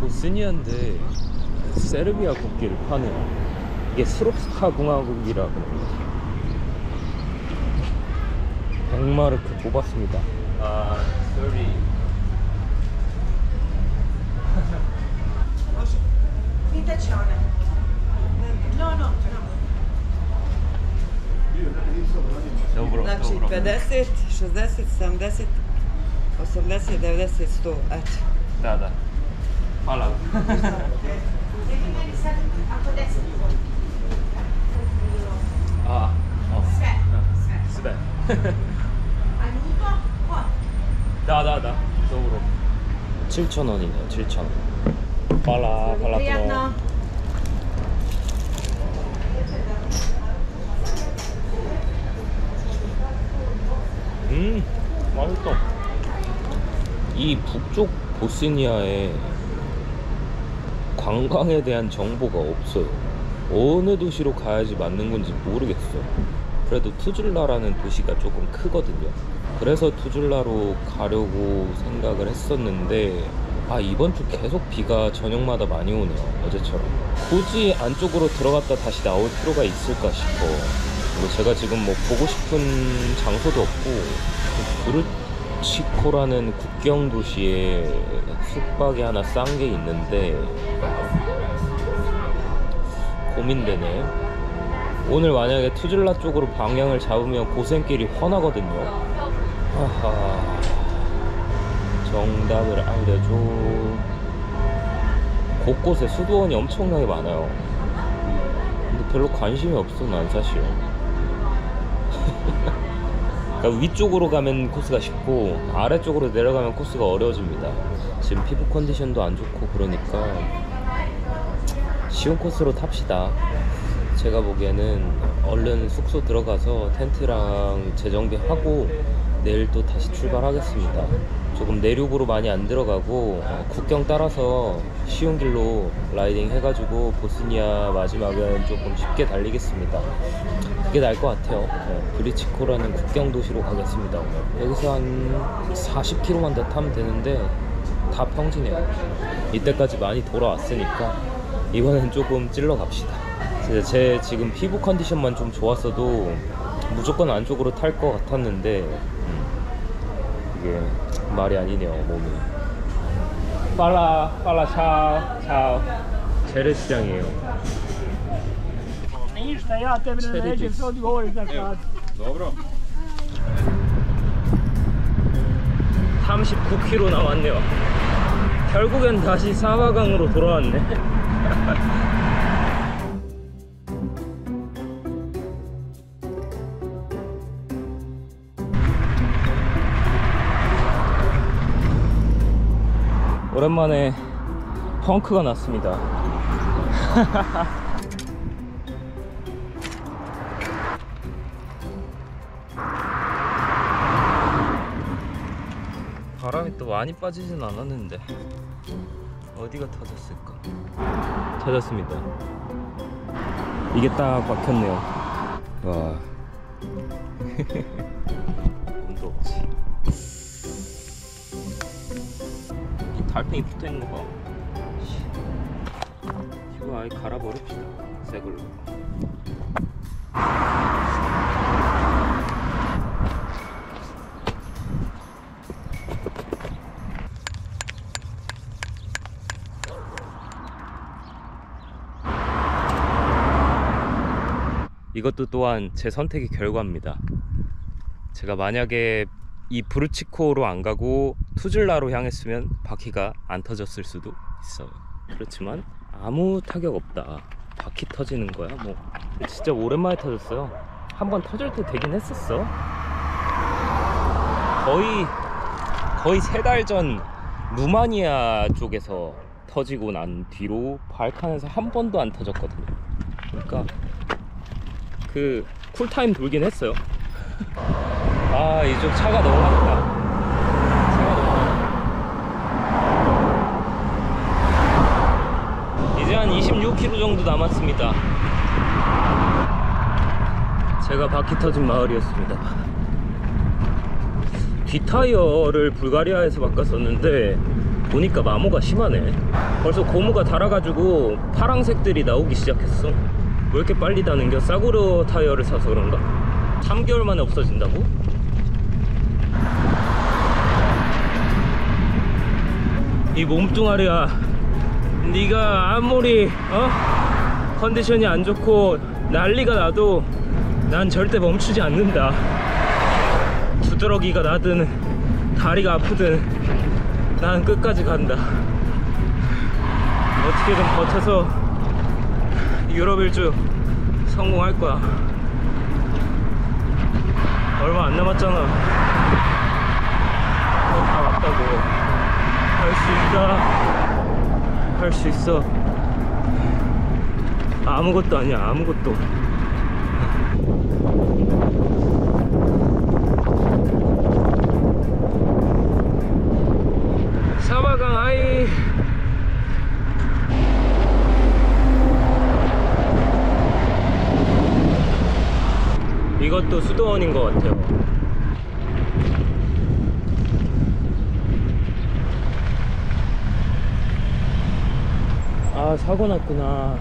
보스니아인데 세르비아 국기를 파네요. 이게 스롭스카 공화국이라 그래요. 100마르크 뽑았습니다. 아, 30. Invitazione. No, no, no. Dobro, Znači dobro. 50, 60, 70, 80, 90, 100, eto. Da, da. Hvala. Devi meni sad ako deset 아, 어. Sve, sve. sve. Aiuto? Qua. 나, 나, 나. 이쪽으로. 7,000원이네요, 7,000원. Hola, hola a todos. 음, 맛있어. 이 북쪽 보스니아에 관광에 대한 정보가 없어요. 어느 도시로 가야지 맞는 건지 모르겠어. 그래도 투줄라라는 도시가 조금 크거든요. 그래서 투줄라로 가려고 생각을 했었는데 아, 이번 주 계속 비가 저녁마다 많이 오네요. 어제처럼. 굳이 안쪽으로 들어갔다 다시 나올 필요가 있을까 싶어. 그리고 제가 지금 뭐 보고 싶은 장소도 없고, 그 브르치코라는 국경 도시에 숙박이 하나 싼 게 있는데, 고민되네. 오늘 만약에 투줄라 쪽으로 방향을 잡으면 고생길이 훤하거든요. 하하. 정답을 알려줘. 곳곳에 수도원이 엄청나게 많아요. 근데 별로 관심이 없어, 난 사실. 그러니까 위쪽으로 가면 코스가 쉽고 아래쪽으로 내려가면 코스가 어려워집니다. 지금 피부 컨디션도 안 좋고 그러니까 쉬운 코스로 탑시다. 제가 보기에는 얼른 숙소 들어가서 텐트랑 재정비하고 내일 또 다시 출발하겠습니다. 조금 내륙으로 많이 안 들어가고 어, 국경 따라서 쉬운 길로 라이딩 해가지고 보스니아 마지막은 조금 쉽게 달리겠습니다. 그게 나을 것 같아요. 어, 브리치코라는 국경 도시로 가겠습니다. 여기서 한 40km만 더 타면 되는데 다 평지네요. 이때까지 많이 돌아왔으니까 이번엔 조금 찔러 갑시다. 제 지금 피부 컨디션만 좀 좋았어도 무조건 안쪽으로 탈 것 같았는데 음, 이게 말이 아니네요 몸이. 빨라 빨라 차오 차오. 재래시장이에요. Ništa, ja tebi ne Četiri. nećem se odgovoriti na kad. dobro. 39km 남았네요. 결국엔 다시 사화강으로 돌아왔네. 오랜만에 펑크가 났습니다. 바람이 또 많이 빠지진 않았는데 어디가 터졌을까? 터졌습니다. 이게 딱 막혔네요. 와. 운도 없지. 달팽이 붙어 있는 거 봐. 씨. 이거 아예 갈아버립시다. 새 걸로. 이것도 또한 제 선택의 결과입니다. 제가 만약에 이 브루치코로 안 가고 투즐라로 향했으면 바퀴가 안 터졌을 수도 있어요. 그렇지만 아무 타격 없다. 바퀴 터지는 거야. 뭐 진짜 오랜만에 터졌어요. 한 번 터질 때 되긴 했었어. 거의 거의 세 달 전 루마니아 쪽에서 터지고 난 뒤로 발칸에서 한 번도 안 터졌거든요. 그러니까 그 쿨타임 돌긴 했어요. 아 이쪽 차가 너무 많다. 차가 너무 많아. 이제 한 26km 정도 남았습니다. 제가 바퀴 터진 마을이었습니다. 뒷타이어를 불가리아에서 바꿨었는데 보니까 마모가 심하네. 벌써 고무가 닳아가지고 파랑색들이 나오기 시작했어. 왜 이렇게 빨리 다는겨? 싸구려 타이어를 사서 그런가? 3개월 만에 없어진다고? 이 몸뚱아리야 네가 아무리 어? 컨디션이 안 좋고 난리가 나도 난 절대 멈추지 않는다 두드러기가 나든 다리가 아프든 난 끝까지 간다 어떻게든 버텨서 유럽 일주 성공할 거야. 얼마 안 남았잖아. 어, 다 왔다고. 할 수 있다. 할 수 있어. 아무것도 아니야, 아무것도. 사바강 아이. 이것도 수도원인 것 같아요. 아 사고 났구나.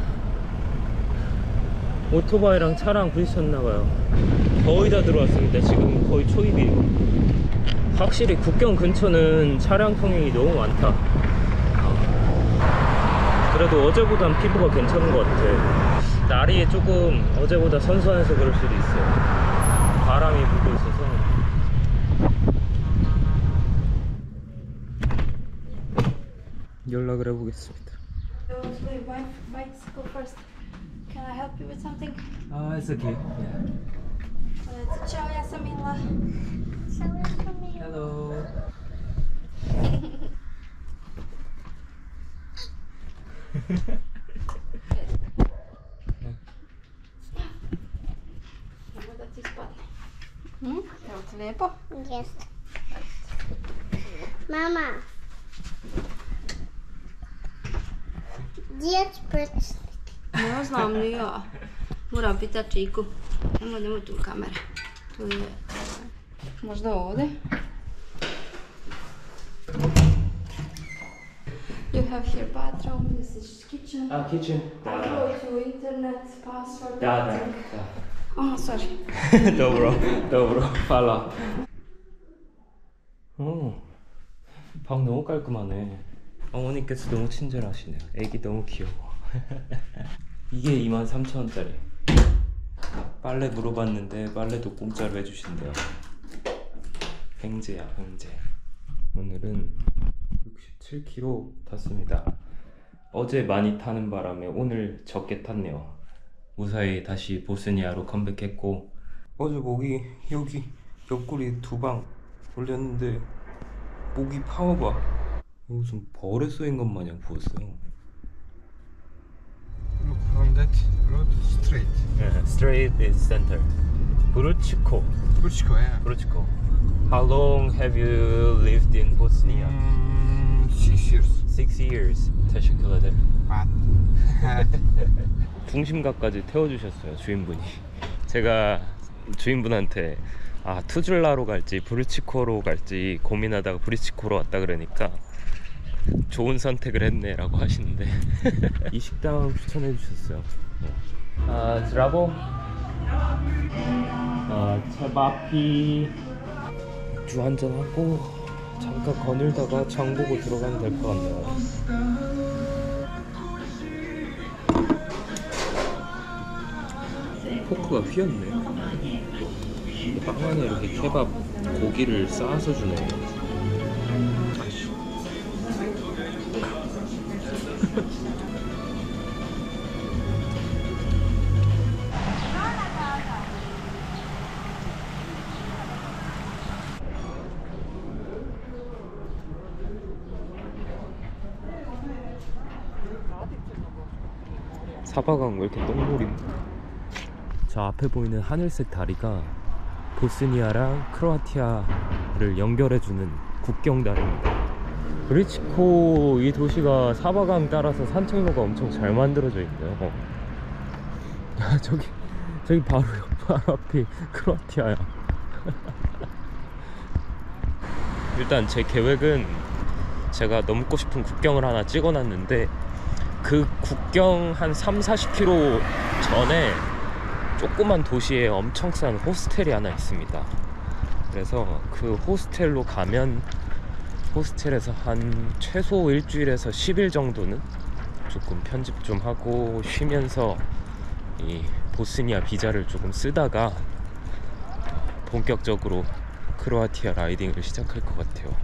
오토바이랑 차랑 부딪혔나봐요. 거의 다 들어왔습니다. 지금 거의 초입이에요. 확실히 국경 근처는 차량 통행이 너무 많다. 그래도 어제보단 피부가 괜찮은 것 같아. 날이 조금 어제보다 선선해서 그럴 수도 있어요. 바람이 불고 있어서. 연락을 해보겠습니다. My wife bicycle first. Can I help you with something? 아, it's okay. Ciao, ja sam Mila. Ciao, ja sam Mila. Hello. lijepo? Jest. Mama. Gdje je prst? Ne znam ni ja. Moram pitat Čiku. Nemoj, nemoj tu kamera. Tu je... Možda ovdje? You have here bathroom, this is kitchen. Ah, kitchen. I wrote you internet password. Da, da, everything. Oh, sorry. dobro, dobro, hvala. 어, 방 너무 깔끔하네. 어머니께서 너무 친절하시네요. 애기 너무 귀여워. 이게 23,000원짜리. 빨래 물어봤는데 빨래도 공짜로 해주신대요. 횡재야, 횡재. 오늘은 67km 탔습니다. 어제 많이 타는 바람에 오늘 적게 탔네요. 무사히 다시 보스니아로 컴백했고 어제 목이 여기 옆구리 두 방 올렸는데 목이 파워가 무슨 벌에 쏘인 것 마냥 부었어요. Look from that road straight. Yeah, straight is center. 브루치코. 브루치코, yeah. 브루치코. How long have you lived in Bosnia? six years. Six years. teşekkürler. 중심가까지 태워주셨어요 주인분이. 제가 주인분한테 아 투줄라로 갈지 브루치코로 갈지 고민하다가 브루치코로 왔다 그러니까 좋은 선택을 했네 라고 하시는데 이 식당 추천해 주셨어요. 아 드라보. 아 차바피. 주 한잔 하고 잠깐 거닐다가 장 보고 들어가면 될 것 같네요. 포크가 휘었네. 빵 안에 이렇게 케밥 고기를 쌓아서 주네. 사바강 왜 이렇게 똥물임? 저 앞에 보이는 하늘색 다리가 보스니아랑 크로아티아를 연결해주는 국경다리입니다. 브리치코 이 도시가 사바강 따라서 산책로가 엄청 잘 만들어져 있네요. 어. 저기 저기 바로 옆 바로 앞이 크로아티아야. 일단 제 계획은 제가 넘고 싶은 국경을 하나 찍어놨는데 그 국경 한 3, 40km 전에 조그만 도시에 엄청 싼 호스텔이 하나 있습니다. 그래서 그 호스텔로 가면 호스텔에서 한 최소 일주일에서 10일 정도는 조금 편집 좀 하고 쉬면서 이 보스니아 비자를 조금 쓰다가 본격적으로 크로아티아 라이딩을 시작할 것 같아요.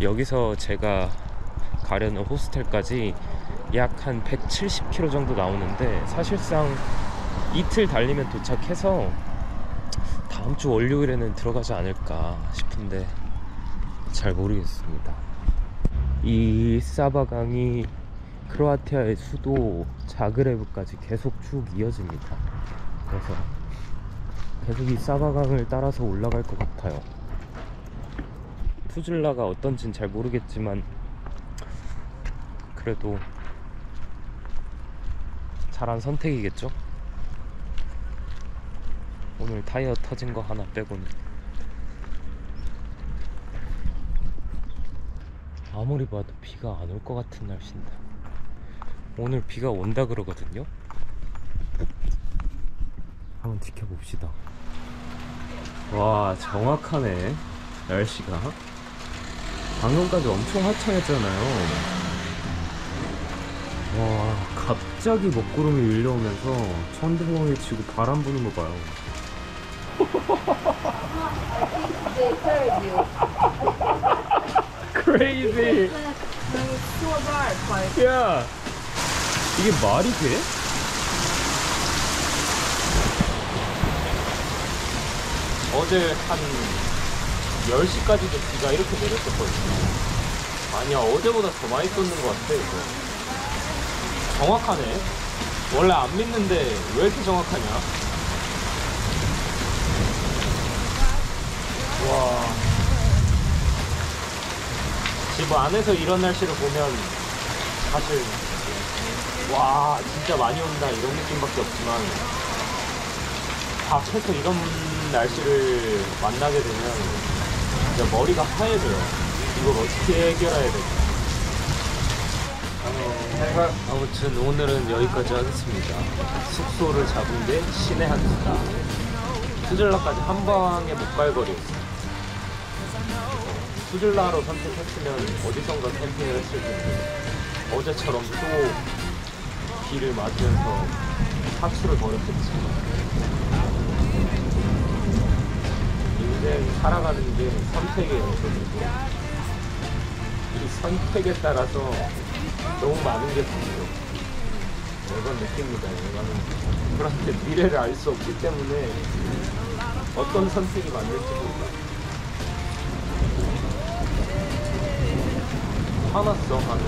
여기서 제가 가려는 호스텔까지 약 한 170km 정도 나오는데 사실상 이틀 달리면 도착해서 다음 주 월요일에는 들어가지 않을까 싶은데 잘 모르겠습니다. 이 사바강이 크로아티아의 수도 자그레브까지 계속 쭉 이어집니다. 그래서 계속 이 사바강을 따라서 올라갈 것 같아요. 투즐라가 어떤진 잘 모르겠지만 그래도 잘한 선택이겠죠? 오늘 타이어 터진 거 하나 빼고는. 아무리 봐도 비가 안 올 것 같은 날씨인데. 오늘 비가 온다 그러거든요? 한번 지켜봅시다. 와 정확하네 날씨가. 방금까지 엄청 화창했잖아요. 와 갑자기 먹구름이 밀려오면서 천둥번개 치고 바람 부는 거 봐요. Crazy. 야 이게 말이 돼? 어제 한 10시까지도 비가 이렇게 내렸었거든요. 아니야 어제보다 더 많이 쏟는 것 같아 이거. 정확하네. 원래 안 믿는데 왜 이렇게 정확하냐 와 집 안에서 이런 날씨를 보면 사실 와 진짜 많이 온다 이런 느낌밖에 없지만 밖에서 이런 날씨를 만나게 되면 진짜 머리가 하얘져요 이걸 어떻게 해결해야 될까 아무튼 오늘은 여기까지 하겠습니다. 숙소를 잡은 게 신의 한 수다. 수질라까지 한 방에 못 갈 거리였어요. 수질라로 선택했으면 어디선가 캠핑을 했을 텐데 어제처럼 또 비를 맞으면서 사투를 벌였겠지. 인생 살아가는 게 선택이에요. 이 선택에 따라서 너무 많은 게 바뀌어. 매번 느낍니다. 이거는 그런데 미래를 알 수 없기 때문에 어떤 선택이 맞는지 몰라. 화났어, 하늘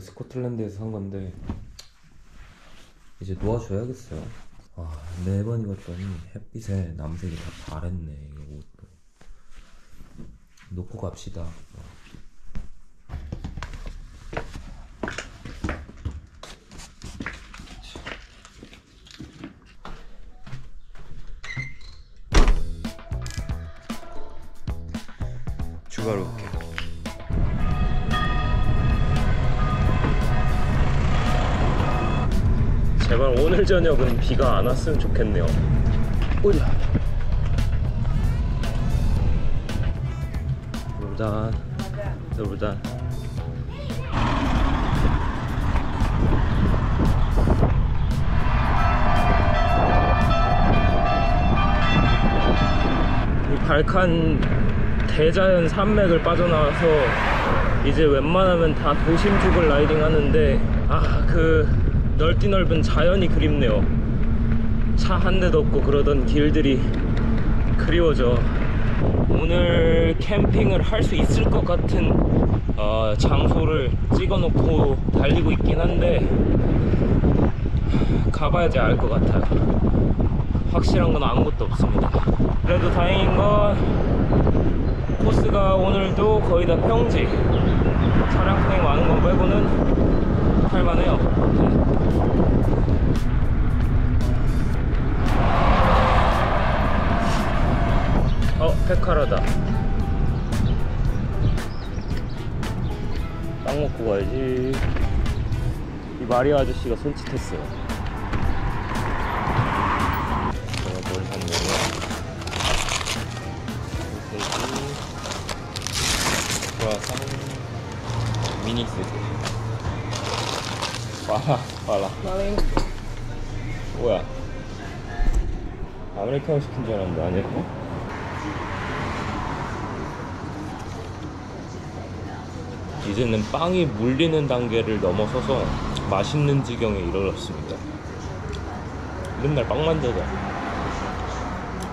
스코틀랜드에서 산 건데 이제 놓아줘야겠어요. 와, 네번 입었더니 햇빛에 남색이 다 바랬네 이거 옷도. 놓고 갑시다. 추가로 제발 오늘 저녁은 비가 안 왔으면 좋겠네요. 오자. 도르단. 이 발칸 대자연 산맥을 빠져나와서 이제 웬만하면 다 도심 쪽을 라이딩 하는데 아그 넓디 넓은 자연이 그립네요. 차 한 대도 없고 그러던 길들이 그리워져 오늘 캠핑을 할 수 있을 것 같은 어, 장소를 찍어 놓고 달리고 있긴 한데 가봐야지 알 것 같아요. 확실한 건 아무것도 없습니다. 그래도 다행인 건 코스가 오늘도 거의 다 평지. 차량통이 많은 건 빼고는 할만해요. 어 페카라다. 빵 먹고 가야지. 이 마리아 아저씨가 손짓했어요 봐라. 봐라 뭐야? 아메리카노 시킨 줄 알았는데 아니었네? 이제는 빵이 물리는 단계를 넘어서서 맛있는 지경에 이르렀습니다. 맨날 빵 만들다.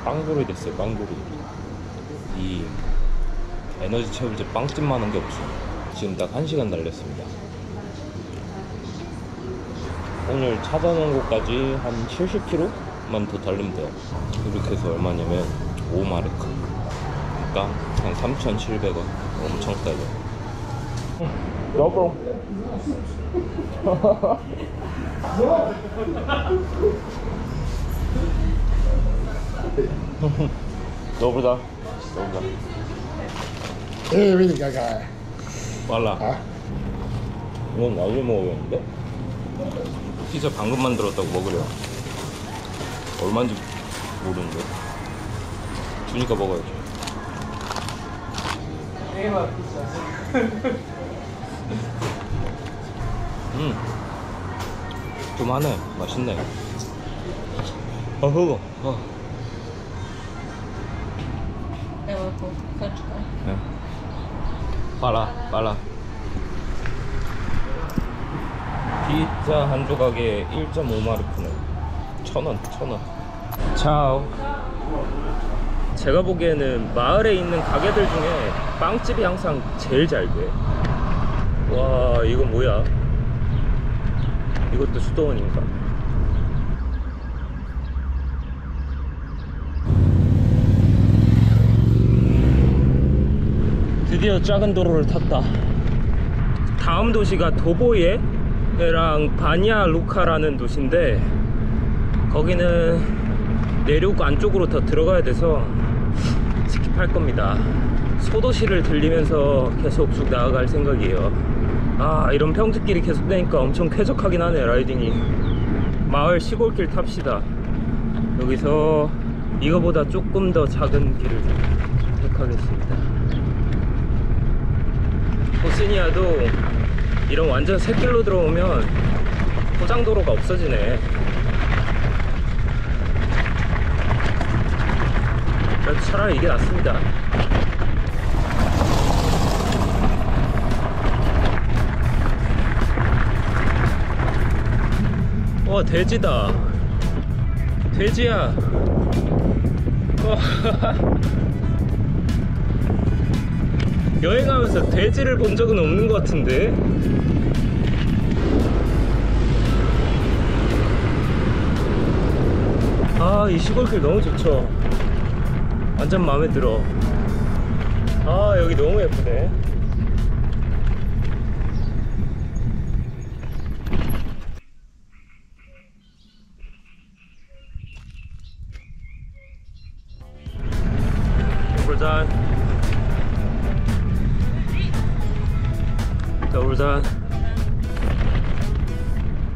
빵돌이 됐어요 빵돌이. 이 에너지 채울제 빵집만 한 게 없어 지금 딱 1시간 달렸습니다 오늘 찾아놓은 곳까지 한 70km만 더 달리면 돼요. 이렇게 해서 얼마냐면 5마르크. 물가 한 3,700원 엄청 싸죠 여보. 너보다. 너보다. Vedi cagare. 빨라. 이건 나중에 먹어야겠는데? 피자 방금 만들었다고 먹으려 얼마인지 모르는데. 주니까 먹어야지 음. 좀 하네 맛있네. 아 흐거 아. 네. 빨라 빨라 피자 한 조각에 1.5마르크네. 천원 천원. 차오. 제가 보기에는 마을에 있는 가게들 중에 빵집이 항상 제일 잘돼와 이거 뭐야? 이것도 수도원인가? 드디어 작은 도로를 탔다. 다음 도시가 도보이랑 바니아 루카라는 도시인데 거기는 내륙 안쪽으로 더 들어가야 돼서 skip할 겁니다. 소도시를 들리면서 계속 쭉 나아갈 생각이에요. 아 이런 평지길이 계속 되니까 엄청 쾌적하긴 하네 라이딩이. 마을 시골길 탑시다. 여기서 이거보다 조금 더 작은 길을 택하겠습니다. 보스니아도 이런 완전 새길로 들어오면 포장도로가 없어지네. 그래도 차라리 이게 낫습니다. 와 돼지다. 돼지야. 와. 여행하면서 돼지를 본 적은 없는 것 같은데. 아 이 시골길 너무 좋죠? 완전 마음에 들어. 아 여기 너무 예쁘네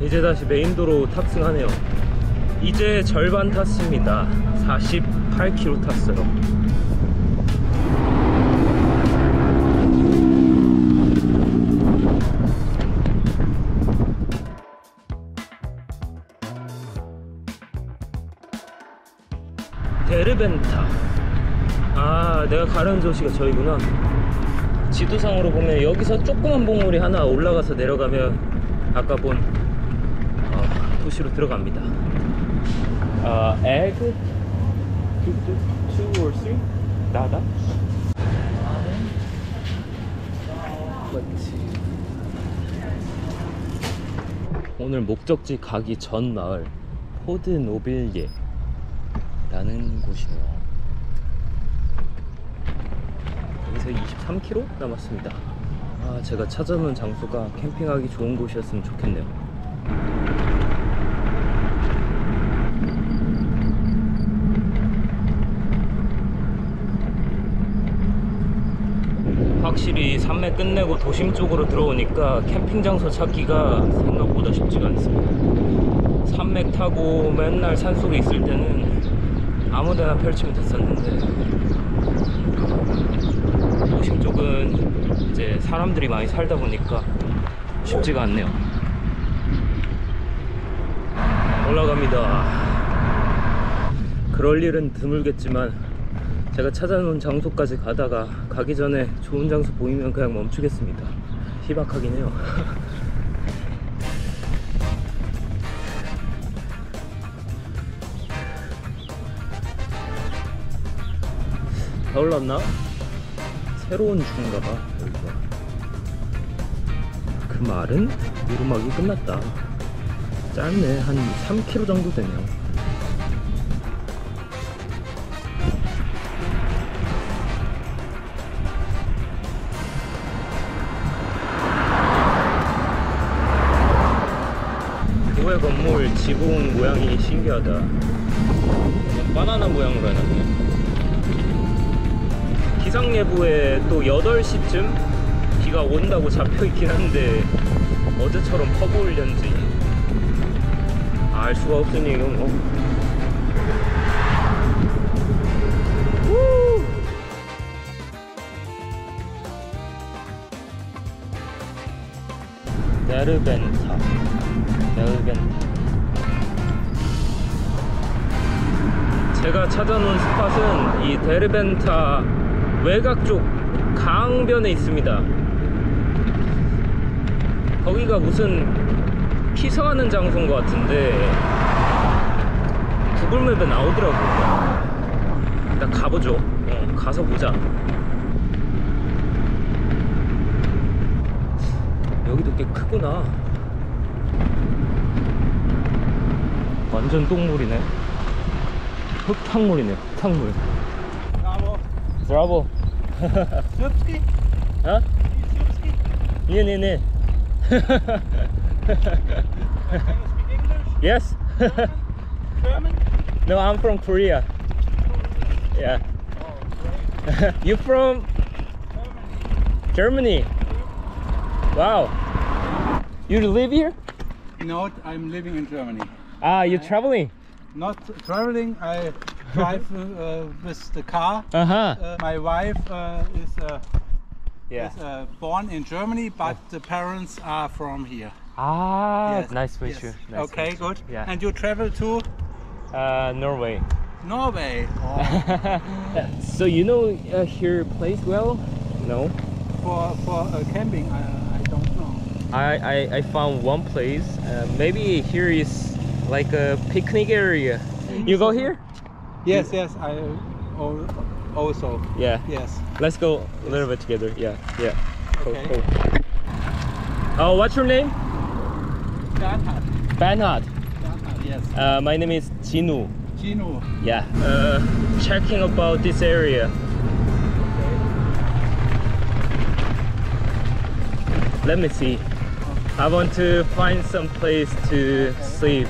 이제 다시 메인도로 탑승하네요. 이제 절반 탔습니다. 48km 탔어요. 데르벤타. 아 내가 가려는 도시가 저기구나. 지도상으로 보면 여기서 조그만 봉우리 하나 올라가서 내려가면 아까 본 어, 도시로 들어갑니다. 아, egg? Two, or three? 나다? 오늘 목적지 가기 전 마을 포드 노빌예 라는 곳이네요. 여기서 23km 남았습니다. 아, 제가 찾아놓은 장소가 캠핑하기 좋은 곳이었으면 좋겠네요. 확실히 산맥 끝내고 도심 쪽으로 들어오니까 캠핑 장소 찾기가 생각보다 쉽지가 않습니다. 산맥 타고 맨날 산속에 있을 때는 아무데나 펼치면 됐었는데 도심 쪽은 이제 사람들이 많이 살다 보니까 쉽지가 않네요. 올라갑니다. 그럴 일은 드물겠지만 제가 찾아놓은 장소까지 가다가 가기 전에 좋은 장소 보이면 그냥 멈추겠습니다. 희박하긴 해요. 다 올랐나? 새로운 중인가 봐 여기가 그 말은 오르막이 끝났다 짧네 한 3km 정도 되네요 계곡 모양이 신기하다. 바나나 모양으로 해놨네. 기상예보에 또 8시쯤 비가 온다고 잡혀있긴 한데 어제처럼 퍼부을련지 알 수가 없으니 이건 뭐. 우! 데르벤타 데르벤타 제가 찾아놓은 스팟은 이 데르벤타 외곽 쪽 강변에 있습니다. 거기가 무슨 피서하는 장소인 것 같은데 구글맵에 나오더라고요. 일단 가보죠. 어, 가서 보자. 여기도 꽤 크구나. 완전 똥물이네 흙탕물이네 흙탕물 브라보 Srpski? 어? 네네네 yes German? no I'm from Korea yeah you from Germany wow you live here No, I'm living in Germany. ah you traveling Not traveling, I drive uh, with the car. Uh-huh. Uh, my wife uh, is, uh, Yeah. is uh, born in Germany, but the parents are from here. ah Yes, nice to meet yes. you nice okay, meet you. good. yeah And you travel to uh Norway Norway? Oh, so you know uh, here place well no for for uh, camping, I, I don't know. I, I, I found one place. Uh, maybe here is like a picnic area. You go here? Yes, yes, I also. Yeah. Yes. Let's go a little bit together. Yeah, yeah. Cool, Okay. cool. Oh, what's your name? Bernhard. Bernhard. Bernhard, yes. Uh, my name is Jinu. Gino. Yeah. Uh, checking about this area. Let me see. I want to find some place to sleep.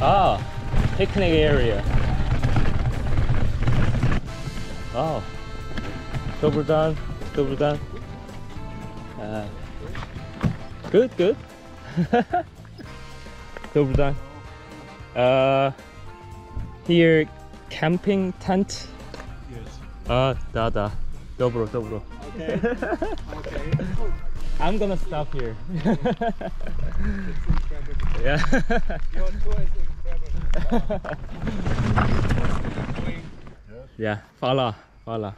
Ah, picnic area. Oh, Dobrodan, Dobrodan. Uh, good, good. Dobrodan. Uh, here, camping tent. Yes. Ah, da da. Dobro, dobro. Okay. okay. I'm gonna stop here. yeah. Your tour is incredible. yeah. Fala, fala.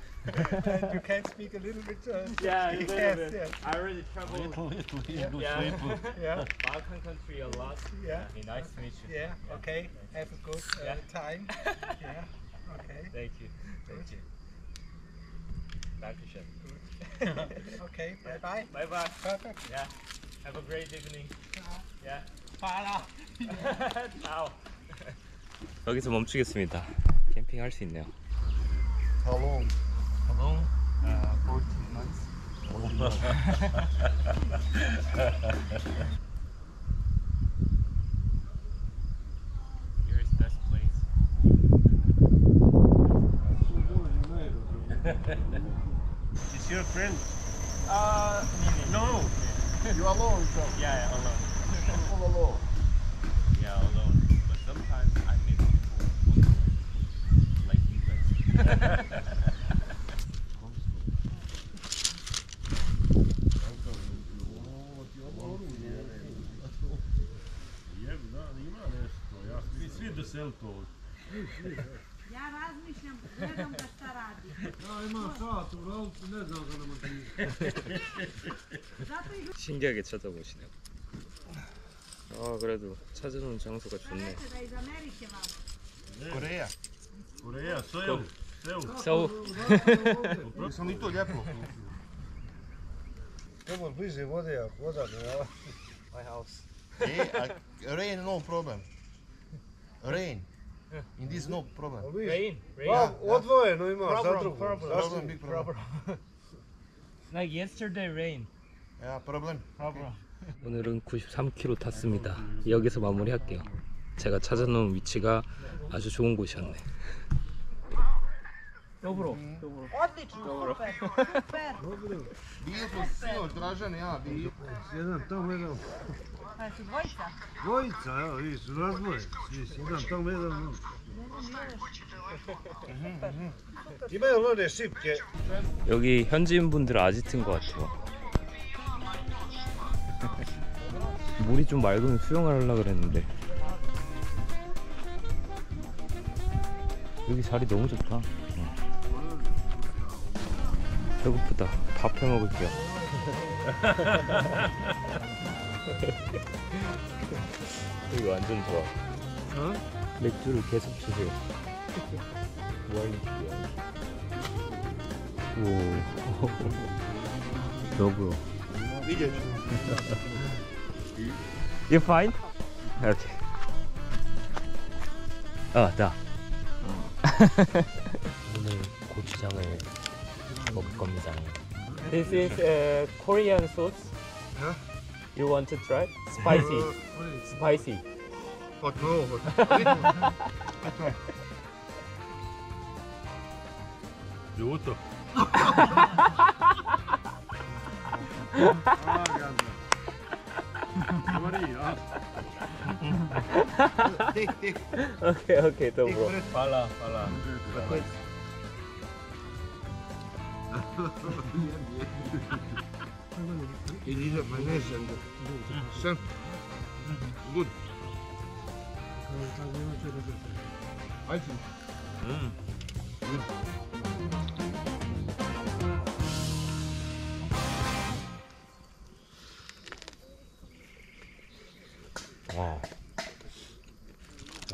And you can speak a little bit. Uh, Yeah, a yes, bit. yes. I already traveled. Little, little, yeah. yeah. little. Yeah. Balkan country a lot. Yeah. Hey, nice to meet you. Yeah. Okay. Have a good uh, Yeah. time. yeah. Okay. Thank you. Thank you. Dankeschön. Okay. Bye bye. Bye bye. Perfect. Yeah. Have a great evening. Yeah. Fala. Ciao. 여기서 멈추겠습니다. 캠핑 할 수 있네요. How long? How long? Uh, 14 months. Here is best place. Is your friend? Uh, No. You are alone, so. Yeah, yeah, alone. Full alone. Yeah, alone. But sometimes I meet people like you guys. Jedna, ima nešto. Ja svi, svi do selto. Ja razmišljam, gledam da 신기하게 쳐다보시네요. 아 그래도 찾아놓은 장소가 좋네. Seul. Seul. Jesam li to lijepo? Tamo bliže vode, ako voda ne My house. Eh, uh, rain no problem. Rain. In this no problem. Rain. Rain. Va, odvojeno imaš, Problem, zadrugu. problem. Problem, big problem. Like yesterday rain. Yeah, problem. Problem. 오늘은 93km 탔습니다. 여기서 마무리할게요. 제가 찾아놓은 위치가 아주 좋은 곳이었네. Dobro, dobro. Odlično, super, super. Bio sam sinoć, Dražan, ja bio. Jedan tamo, jedan... Su dvojica? Dvojica, evo, vidiš, u razvoje. Vidiš, jedan tamo, jedan... ono. Imaju one šipke. 여기 현지인 분들 아지트인 것 같아요. 물이 좀 맑으면 수영하려고 그랬는데 여기 자리 너무 좋다. 어. 배고프다. 밥 해 먹을게요. 여기 완전 좋아. 어? 맥주를 계속 주세요. 와인이야. 오. 너브로. Vidjet You fine? Okay. 아, 나. 오늘 고추장을 먹을 겁니다. This is a Korean sauce. Huh? You want to try? Spicy. Uh, Spicy. Hot, no, hot. Ljuto. Tik, tik. Okay, okay, dobro. Hvala, hvala. You need a mayonnaise good. I think. 음. 와.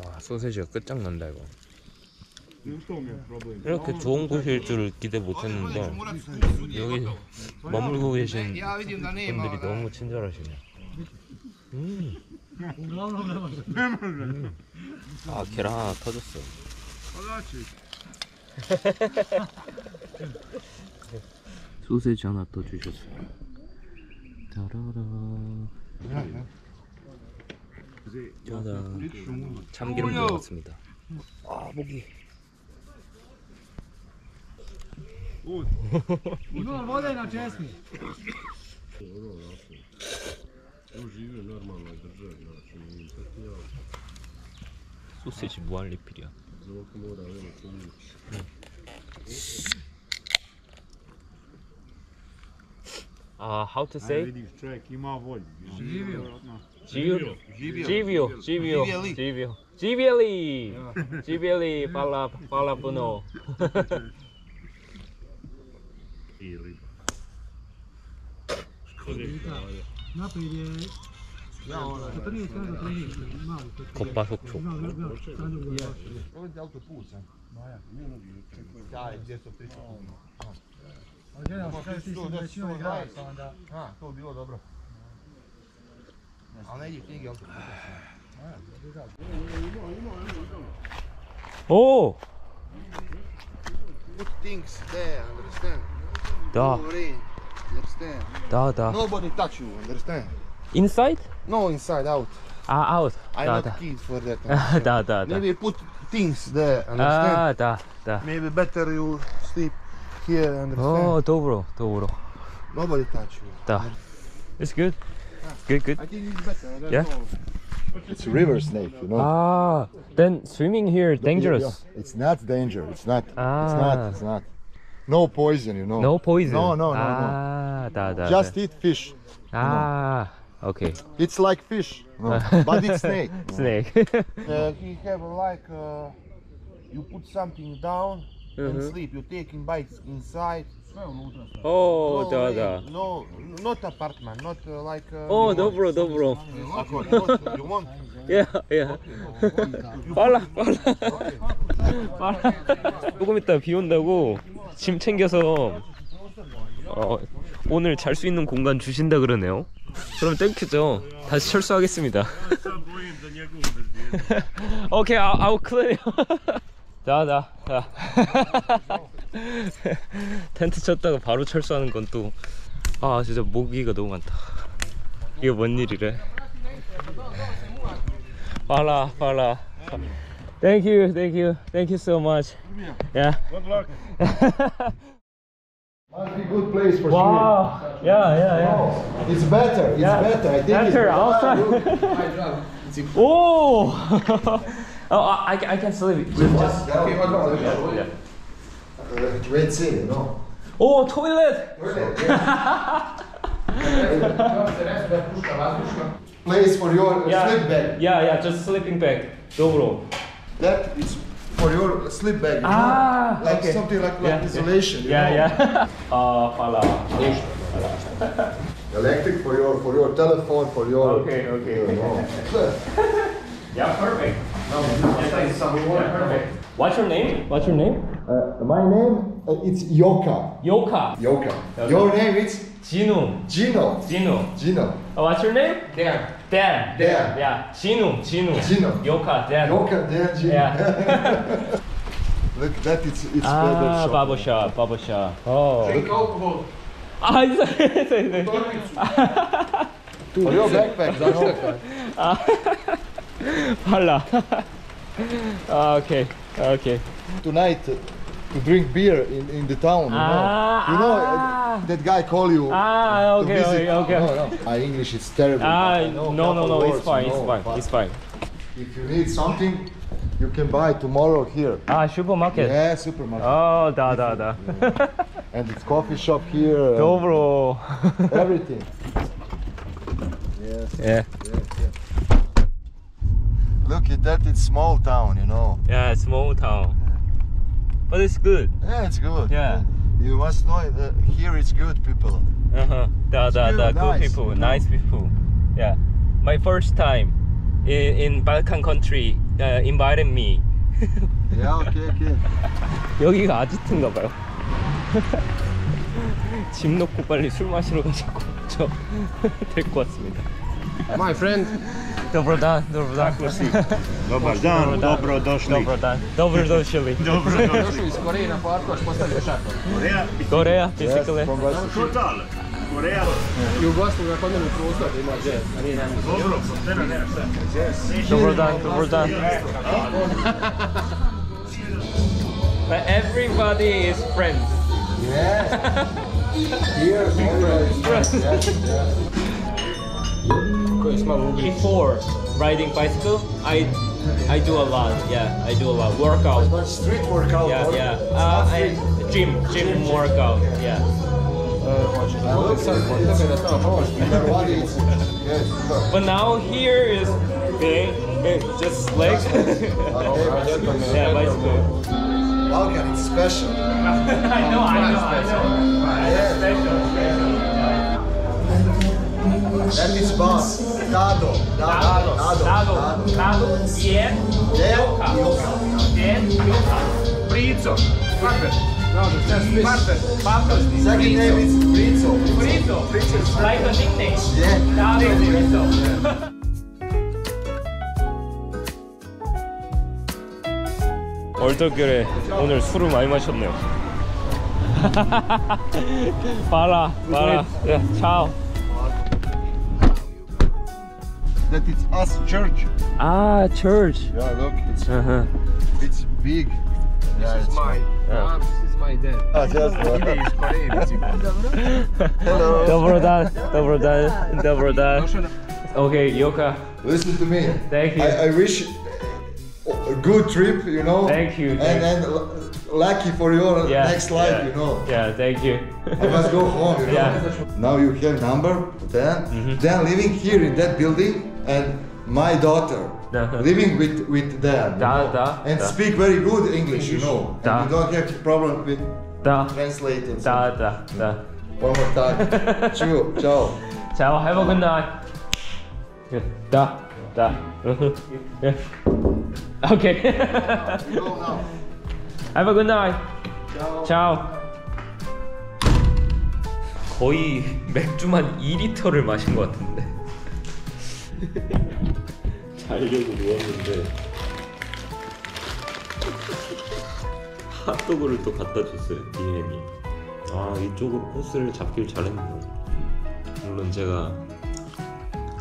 와, 소세지가 끝장난다 이거. 이렇게 좋은 곳일 줄 기대 못했는데 여기 머물고 계신 분들이 너무 친절하시네. 음. 음. 아 계란 하나 터졌어. 소세지 하나 더 주셨어요. 따라라. 짜잔. 참기름 들어갔습니다. 아 목이. Ima vode na česmi. On živi u normalnoj državi, znači nije tako ja. 소세지 무한 리필이야. Zvuk mora ono povući. 아, how to Aj, say? vidiš, čovjek ima volju. Živio. Živio. Živio. Živio. Živio. Živjeli. Živio. Živjeli. Živjeli. Hvala, hvala puno. I riba. Naprijed je 14 kada 13, mali. 겉바속촉. Ovo je autoput, sam. Daj, 230 kuna. Ali gledam, kaj ti si većinom igrali, pa onda... A, to bi bilo dobro. Ali ne ide knjige autoputa. 오! Put things there, understand? Да. da. Nobody touch you, understand? Inside? No, inside, out. Ah, out. I have not да. keys for that. da, da, da. Maybe put things there, understand? Ah, da da. Maybe better you sleep here, understand? Oh, добро, добро. Nobody touch you. Da. It's good. Good, good. I think it's better. Yeah. Know. It's a river snake, you know. Ah, then swimming here dangerous. It's not dangerous. It's not. Ah. It's not. It's ah. not. No poison, you know. No poison. No, no, no, 아, 다, 다. no. Just 다. eat fish. 아, okay. It's like fish, no. but it's snake. no. Snake. Uh, he have uh, like uh, you put something down and Mhm. sleep. You taking bites inside. 오, no, 다, way. 다. no, not apartment, not uh, like. Uh, 오, you want. 더불어, 더불어. Ako, you want, you want? 야, 야. 빨라, 빨라. 빨라. 조금 이따 비 온다고 짐 챙겨서 어, 오늘 잘 수 있는 공간 주신다 그러네요. 그럼 thank you죠. 다시 철수하겠습니다. 오케이, I'll, I'll clear. 자, 자, 자. 텐트 쳤다가 바로 철수하는 건 또, 아, 진짜 모기가 너무 많다. 이게 뭔 일이래? 팔라 팔라. Thank you, thank you, thank you so much. Yeah. Good luck. Must be good place for Wow. Yeah, yeah, yeah. swimming. It's better. It's Yeah. better. I think Better it's outside. oh. oh, I, I I can sleep. Just, just. Okay, hold on. Yeah, yeah. Uh, Red Sea, you know. Oh, toilet. Place for your Yeah. sleep bag. Yeah, yeah, just sleeping bag. Dobro. That is for your sleep bag. You Ah, know? like okay. something like, like Yeah, isolation. you Yeah, know? yeah. Uh, fala. Electric for your for your telephone for your. Okay, okay. You know. Yeah, perfect. Yeah, perfect. What's your name? What's your name? Uh, my name uh, it's Yoka. Yoka. Yoka. Your name is Gino. Gino. Gino. Gino. Uh, what's your name? Dan. Dan. Dan. Yeah. Chino. Chino. Chino. Yoka. Dan. Yoka. Dan. Chino. Yeah. Look, that it's it's ah, barber shop. Barber shop. Oh. Drink alcohol. Ah, it's it's it's. For your backpack, I hope. Ah. Hola. okay. Okay. Tonight. to drink beer in, in the town. Ah, you know, ah, uh, that guy call you. Ah, okay, okay, okay. No, no. My English is terrible. Ah, no, no, no, words, it's fine, it's fine, it's fine. If you need something, you can buy tomorrow here. Ah, supermarket. Yeah, supermarket. Oh, da da da. Yeah. and it's coffee shop here. Dobro. everything. Yes. Yeah. Yes, yes. Look at that, it's small town, you know. Yeah, small town. But it's good. Yeah, it's good. Yeah. You must know uh, here it's good people. Uh-huh. The, the, good, the good nice, people, you know. nice people. Yeah. My first time in, in Balkan country uh, invited me. Yeah, okay, okay. 여기가 아지트인가 봐요. 짐 놓고 빨리 술 마시러 가자고 저 데리고 왔습니다. My friend. Dobro dan, dobro dan. Dobar dan, dobro došli. Dobro dan. Dobro došli. Dobro došli. Došli iz Koreje na parku, aš postavio šator. Koreja, Koreja, bicikle. total. Koreja. Jugoslavija na konjenu prostor ima jazz. Dobro, nema, nema šta. Dobro dan, dobro dan. But everybody is friends. Yes. Here, everybody is Friends. Yes, yes. Before riding bicycle, I I do a lot. Yeah, I do a lot workout. Street workout. Yeah, yeah. Uh, I, gym, gym workout. Yeah. Ovdje sad kod tebe da tamo pomoć. Everybody is. Yes. But now here is big, eh, just legs. yeah, bicycle. Balkan, it's special. I know, I know, I know. Yes. That is boss. Dado. Dado. Dado, dado, dado, bien, yoga, bien, yoga, brizo, barber, barber, barber. Second name is Brizo. Brizo, Brizo. like a nickname. Yeah. Dado, brizo. 얼떨결에 오늘 술을 많이 마셨네요. 봐라, 봐라. 야, 차오. That it's us church. Ah, church. Yeah, look, it's Uh-huh. it's big. Yeah, This is it's my mom, this is my dad. Ah, just Ide iz Koreje bicikl. Hello. Dobro dan, dobro dan, dobro dan. Okay, Yoka. Listen to me. Thank you. I, I wish a good trip, you know. Thank you, And thank and l- lucky for your Yeah, next life, yeah. you know. Yeah, thank you. I must go home, you know. Yeah. Now you have number, then, Mm-hmm. then living here in that building, and my daughter Uh-huh. living with with them, you Da, know, da, and da. speak very good English, you know. Da. And you don't have problem with Da, translating. da, da, da. One more time. Ciao, ciao. Ciao, have a good night. Yeah, Da, da. Yeah. Okay. Go now. Have a good night. Ciao. 거의 맥주만 2리터를 마신 것 같은데. 자려고 누웠는데 핫도그를 또 갖다 줬어요 DM이. 아 이쪽으로 코스를 잡길 잘했네요. 물론 제가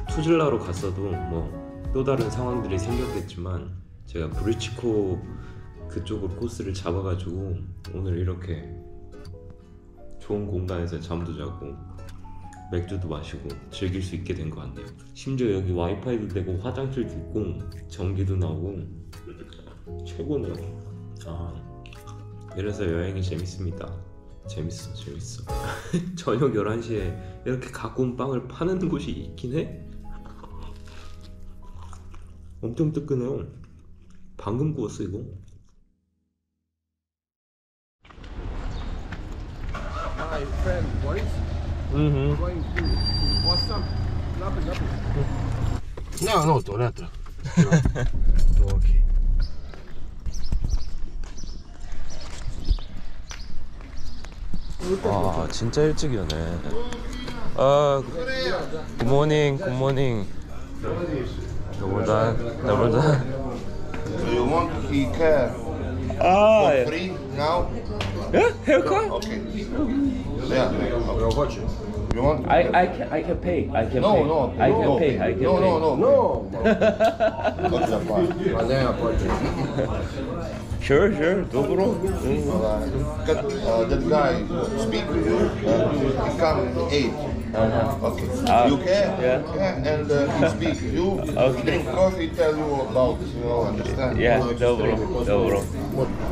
푸질라로 갔어도 뭐 또 다른 상황들이 생겼겠지만 제가 브리치코 그쪽으로 코스를 잡아가지고 오늘 이렇게 좋은 공간에서 잠도 자고 맥주도 마시고 즐길 수 있게 된 것 같네요. 심지어 여기 와이파이도 되고 화장실도 있고 전기도 나오고 최고네요. 아 이래서 여행이 재밌습니다. 재밌어 재밌어. 저녁 11시에 이렇게 온 빵을 파는 곳이 있긴 해? 엄청 뜨끈해요. 방금 구웠어 이거. My friend Boris Mhm. To nothing. No, no, to ne treba. To ok. 와 진짜 일찍 오네. 아 굿모닝 굿모닝. 너보다 너보다. So you want he care Ah, for yeah. free now? Yeah, haircut. Okay. Yeah. Okay. You want? I I can I can pay. I can No, pay. no, I can no. pay. I can No, pay. no, no. No. What's the point? Sure, sure. Dobro. Uh, that, uh, that guy speak with you, uh, he come eight. Uh-huh. Okay. Ah, you care? yeah. Yeah, and uh, he speak with you. Okay. Drink coffee, tell you about, you know, understand? 예, 더불어, 더불어.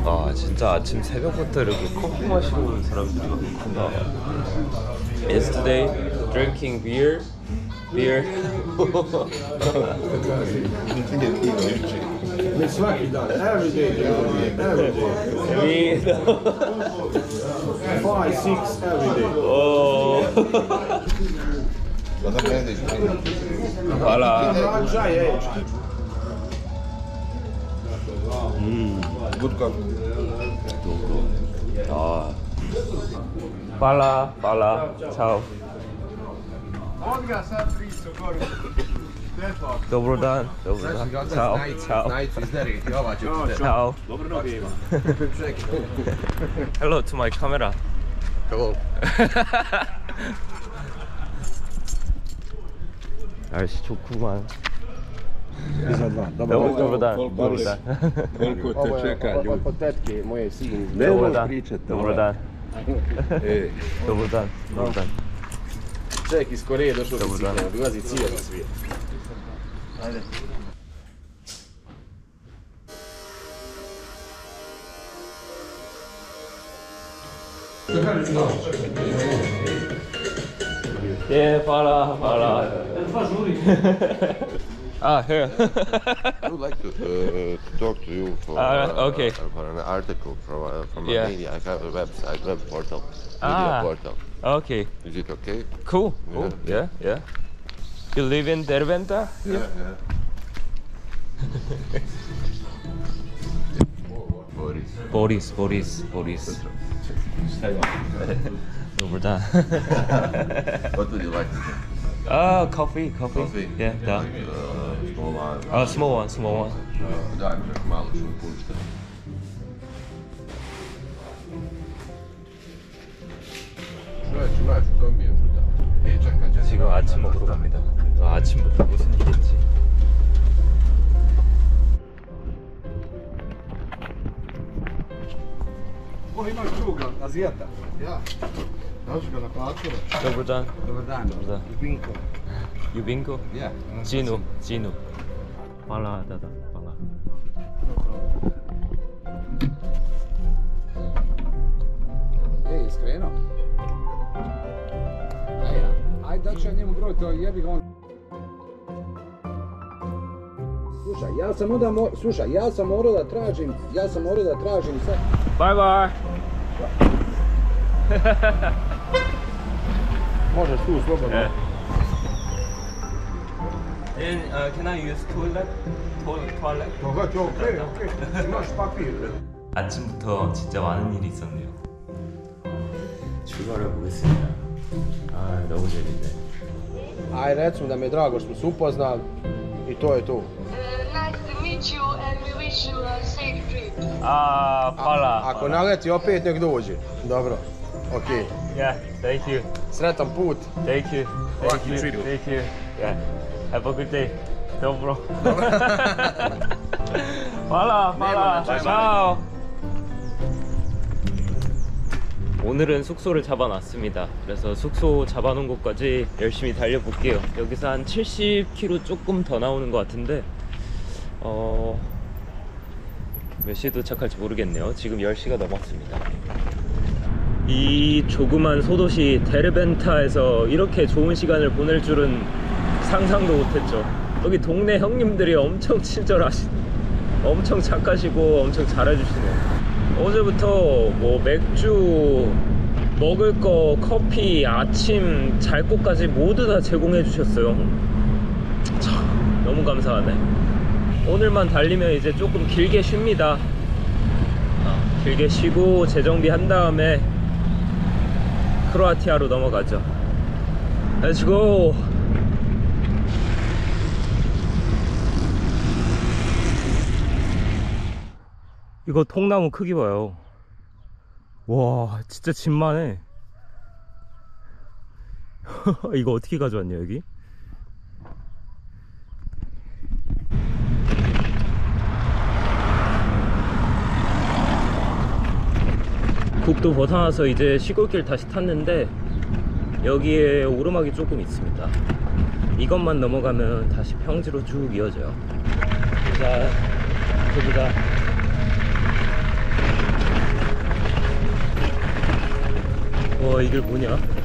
아, 진짜 아침 새벽부터 이렇게 커피 마시러 오는 사람들이 많구나. Yesterday, drinking beer, beer. Mi svaki dan, every day, every day. Me, Five, six, every day. Oh. Sada gledaj, Hvala. Rađa je. 음, Good coffee. dobro. 아. Hvala, hvala. Ciao. On ga sad priča, gori. Stefan. Dobar dan, dobar dan. Ciao, ciao. Ciao. Dobro noge ima. Hello to my camera. Hello. 날씨 좋구만. Iza dva. Dobar, dobar dan, dobar dan. Koliko te čeka ljudi? Od tetke moje sin. Dobar dan, dobar dan. E. Dobar dan, dobar dan. Čovjek iz Koreje došao Dobar dan. biciklom, obilazi cijeli svijet. Ajde. 예, hvala, hvala. ah, here. I would like to, uh, to talk to you for, Ah, okay. uh, for an article from, uh, from Yeah. a media. I have a website, web portal, media Ah. portal. Okay, Is it okay? cool, cool. Yeah, yeah. You live in Derventa? Yeah, yeah. Boris. Boris, Boris, Boris. Dobar dan. What would you like? Ah, coffee, coffee. Coffee? Yeah, da. Like, uh, small one. Ah, small one, small one. Uh, daj mi čak malo što mi pušta. Čovječ, znaš, to mi je čuda. E, čekaj, čekaj. 지금 아침 먹으러 갑니다. 아, 아침부터 무슨 일인지. Ovo imaš druga, Azijata. Ja. Daš ga na plaćove? Dobar dan. Dobar dan. Dobar dan. Binko. Jubinko? Ja. Ginu, Ginu. Hvala, da, da, hvala. Ej, skrenuo? Aj, ja. Aj, da ću ja njemu broj, to jebi ga on. Slušaj, ja sam onda, mo- slušaj, ja sam morao da tražim, ja sam morao da tražim sad. Bye bye. Možeš tu slobodno. Yeah. And uh, can I use toilet? To- toilet? Događa, okej, okej, imaš papir. 아침부터 진짜 많은 일이 있었네요. 출발해 보겠습니다. 아 너무 재밌네. Aj, recimo da mi je drago što smo se upoznali i to je to. Nice to hvala. Ako naleti opet nek dođe. Dobro. Ok. Yeah, thank you. Sretan put. Thank you. Thank you. Thank you. Yeah. Have a good day. Dobro. hvala, hvala. Ciao. 오늘은 숙소를 잡아놨습니다. 그래서 숙소 잡아놓은 곳까지 열심히 달려볼게요. 여기서 한 70km 조금 더 나오는 것 같은데, 어, 몇 시에 도착할지 모르겠네요. 지금 10시가 넘었습니다. 이 조그만 소도시 데르벤타에서 이렇게 좋은 시간을 보낼 줄은 상상도 못했죠. 여기 동네 형님들이 엄청 친절하시, 엄청 착하시고 엄청 잘해주시네요. 어제부터 뭐 맥주, 먹을 거, 커피, 아침, 잘 곳까지 모두 다 제공해 주셨어요. 참, 너무 감사하네. 오늘만 달리면 이제 조금 길게 쉽니다. 아, 길게 쉬고 재정비 한 다음에 크로아티아로 넘어가죠. Let's! 이거 통나무 크기 봐요. 와, 진짜 집만해. 이거 어떻게 가져왔냐, 여기? 국도 벗어나서 이제 시골길 다시 탔는데 여기에 오르막이 조금 있습니다. 이것만 넘어가면 다시 평지로 쭉 이어져요. 보자, 보자. 와 이게 뭐냐?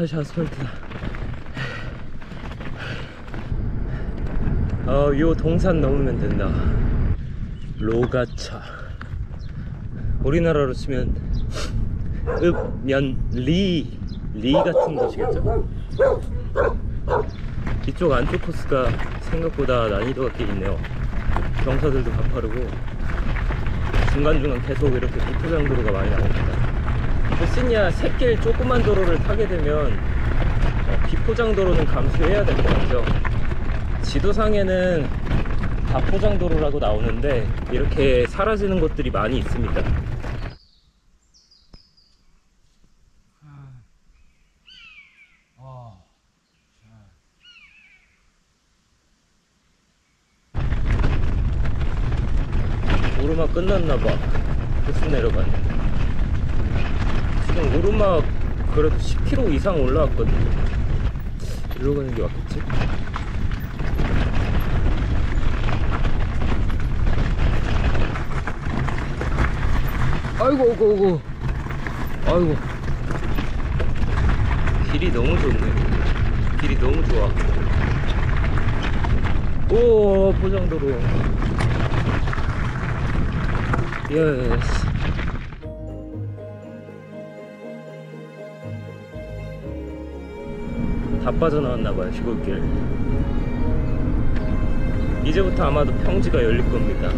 다시 아스팔트다. 어 요 동산 넘으면 된다. 로가차. 우리나라로 치면 읍면 리 리 같은 곳이겠죠? 이쪽 안쪽 코스가 생각보다 난이도가 꽤 있네요. 경사들도 가파르고 중간중간 계속 이렇게 비포장 도로가 많이 나옵니다 보스니아 새길 조그만 도로를 타게 되면 어, 비포장 도로는 감수해야 될 것 같죠. 지도상에는 다 포장 도로라고 나오는데 이렇게 사라지는 곳들이 많이 있습니다. 오르막 끝났나봐. 계속 내려가네. 지금 오르막 그래도 10km 이상 올라왔거든요. 이리로 가는 게 맞겠지? 아이고, 아이고, 아이고. 아이고. 길이 너무 좋네. 길이 너무 좋아. 오, 포장도로. 예스. 다 빠져나왔나봐요 시골길. 이제부터 아마도 평지가 열릴 겁니다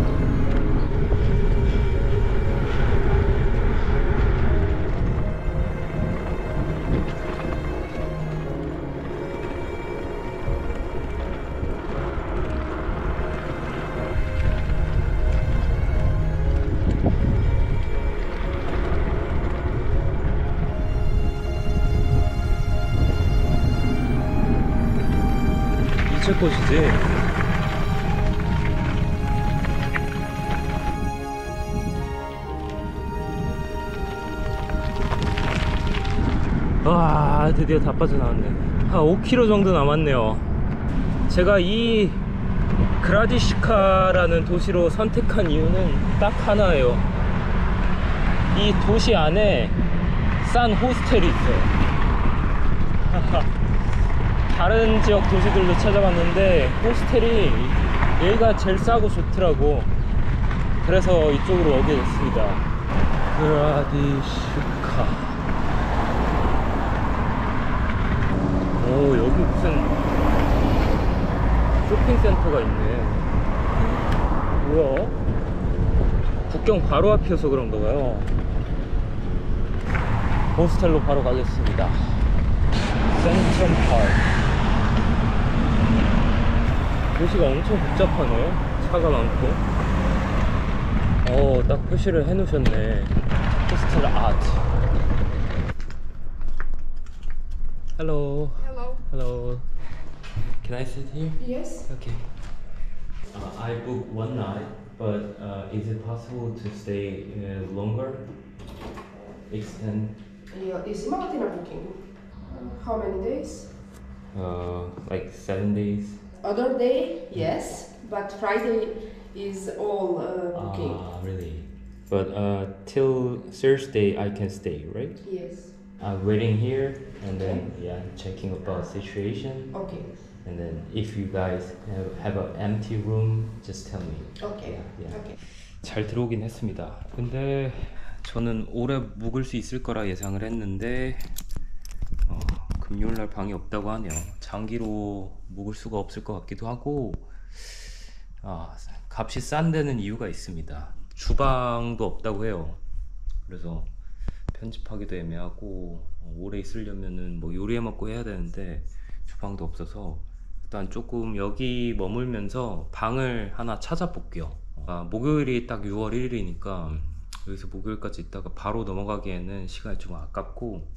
드디어 다 빠져나왔네 한 5km 정도 남았네요. 제가 이 그라디시카라는 도시로 선택한 이유는 딱 하나예요. 이 도시 안에 싼 호스텔이 있어요. 다른 지역 도시들도 찾아봤는데 호스텔이 여기가 제일 싸고 좋더라고. 그래서 이쪽으로 오게 됐습니다. 그라디슈카. 오, 여기 무슨 쇼핑센터가 있네. 뭐야? 국경 바로 앞이어서 그런가 봐요. 호스텔로 바로 가겠습니다. 센트럼 파크. 도시가 엄청 복잡하네. 차가 많고. 어, 딱 표시를 해 놓으셨네. 호스텔 아트. Hello. Hello. Can I sit here? Yes. Okay. Uh, I booked one night, but uh, is it possible to stay uh, longer? Extend? Yeah, is iemand in a booking? Uh, how many days? Uh, like seven days. Other day, yes, but Friday is all uh, booking. Ah, really? But uh, till Thursday I can stay, right? Yes. I'm waiting here and then yeah, checking about situation. Okay. And then if you guys have, have an empty room, just tell me. Okay. Yeah. Okay. 잘 들어오긴 했습니다. 근데 저는 오래 묵을 수 있을 거라 예상을 했는데 어, 금요일 날 방이 없다고 하네요. 장기로 묵을 수가 없을 것 같기도 하고 아, 값이 싼 데는 이유가 있습니다. 주방도 없다고 해요. 그래서 편집하기도 애매하고 어, 오래 있으려면은 뭐 요리해 먹고 해야 되는데 주방도 없어서 일단 조금 여기 머물면서 방을 하나 찾아볼게요. 아, 목요일이 딱 6월 1일이니까 여기서 목요일까지 있다가 바로 넘어가기에는 시간이 좀 아깝고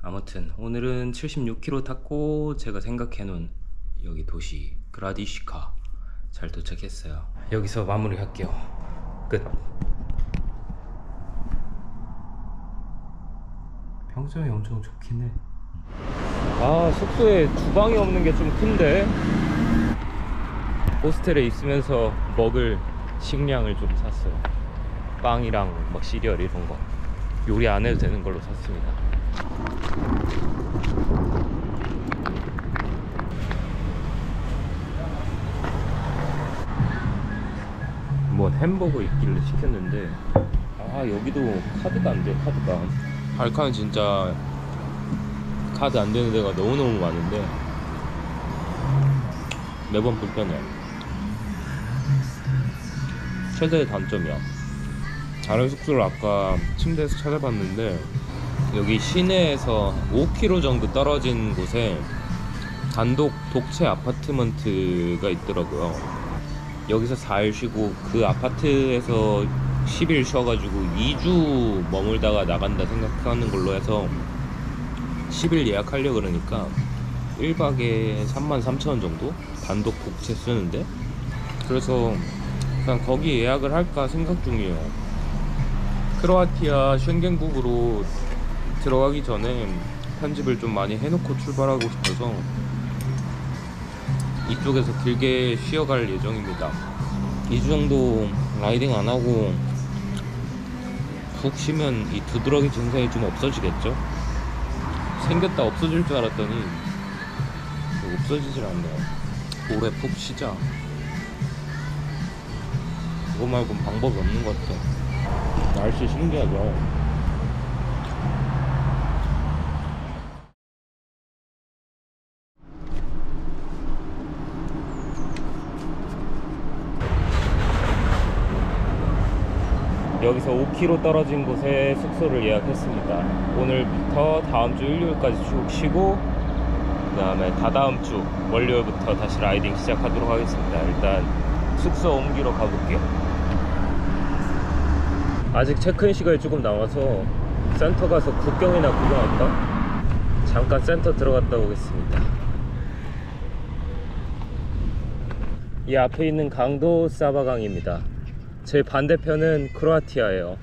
아무튼 오늘은 76km 탔고 제가 생각해놓은 여기 도시 그라디시카 잘 도착했어요. 여기서 마무리할게요. 끝. 평점이 엄청 좋긴 해. 아 숙소에 주방이 없는 게 좀 큰데. 호스텔에 있으면서 먹을 식량을 좀 샀어요. 빵이랑 막 시리얼 이런 거. 요리 안 해도 되는 걸로 샀습니다. 뭐 햄버거 있길래 시켰는데 아 여기도 카드가 안 돼요 카드가 발칸은 진짜 카드 안 되는 데가 너무너무 많은데 매번 불편해 최대의 단점이야 다른 숙소를 아까 침대에서 찾아봤는데 여기 시내에서 5km 정도 떨어진 곳에 단독 독채 아파트먼트가 있더라고요. 여기서 4일 쉬고 그 아파트에서 10일 쉬어가지고 2주 머물다가 나간다 생각하는 걸로 해서 10일 예약하려 그러니까 1박에 33,000원 정도? 단독 복채 쓰는데 그래서 그냥 거기 예약을 할까 생각 중이에요 크로아티아 쉥겐국으로 들어가기 전에 편집을 좀 많이 해놓고 출발하고 싶어서 이쪽에서 길게 쉬어갈 예정입니다 2주 정도 라이딩 안 하고 푹 쉬면 이 두드러기 증상이 좀 없어지겠죠? 생겼다 없어질 줄 알았더니 없어지질 않네요. 오래 푹 쉬자. 그거 말고는 방법이 없는 것 같아. 날씨 신기하죠? 여기서 5km 떨어진 곳에 숙소를 예약했습니다. 오늘부터 다음 주 일요일까지 쭉 쉬고 그 다음에 다다음 주 월요일부터 다시 라이딩 시작하도록 하겠습니다. 일단 숙소 옮기러 가볼게요. 아직 체크인 시간이 조금 남아서 센터 가서 국경이나 구경할까? 잠깐 센터 들어갔다 오겠습니다. 이 앞에 있는 강도 사바강입니다. 제 반대편은 크로아티아예요.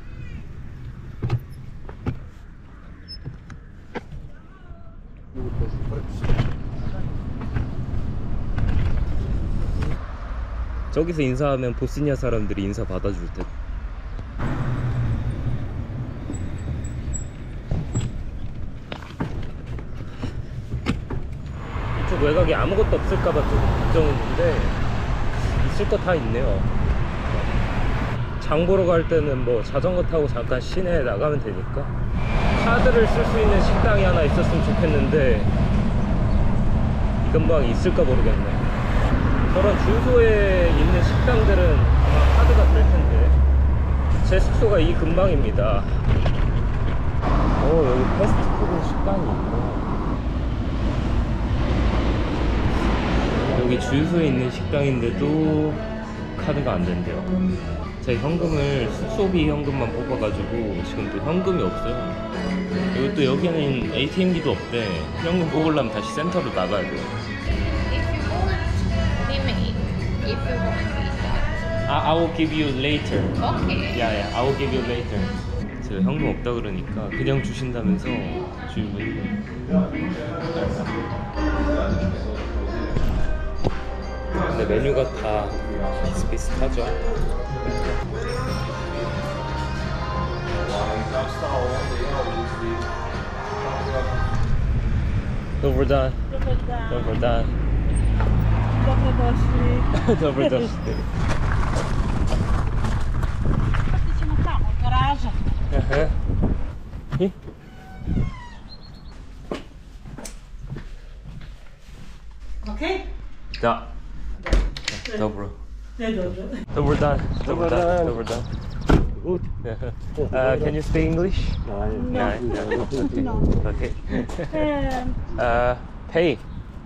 저기서 인사하면 보스니아 사람들이 인사 받아줄 듯. 이쪽 외곽에 아무것도 없을까봐 좀 걱정했는데 있을 거 다 있네요. 장 보러 갈 때는 뭐 자전거 타고 잠깐 시내에 나가면 되니까 카드를 쓸 수 있는 식당이 하나 있었으면 좋겠는데 이 근방에 있을까 모르겠네. 저런 주소에 있는 식당들은 아마 카드가 될 텐데 제 숙소가 이 근방입니다. 어 여기 패스트푸드 식당이 있구나. 여기 주유소에 있는 식당인데도 카드가 안 된대요. 제가 현금을 숙소비 현금만 뽑아가지고 지금 또 현금이 없어요. 그리고 또 여기는 ATM기도 없대. 현금 뽑으려면 다시 센터로 나가야 돼요. I, I will give you later. Okay. Yeah, yeah, I will give you later. 제가 현금 없다 그러니까 그냥 주신다면서 주인분이. 근데 메뉴가 다 비슷비슷하죠. Добрий день. Добрий день. Dobrodošli. Dobrodošli. Ćemo tamo, garaža. Aha. I? Okej? Da. Dobro. Ne dobro. Dobar dan. Dobar Dobar dan. dan. Dobar dan. Good. Uh, can you speak English? No. No. Okay. Um, Uh, pay.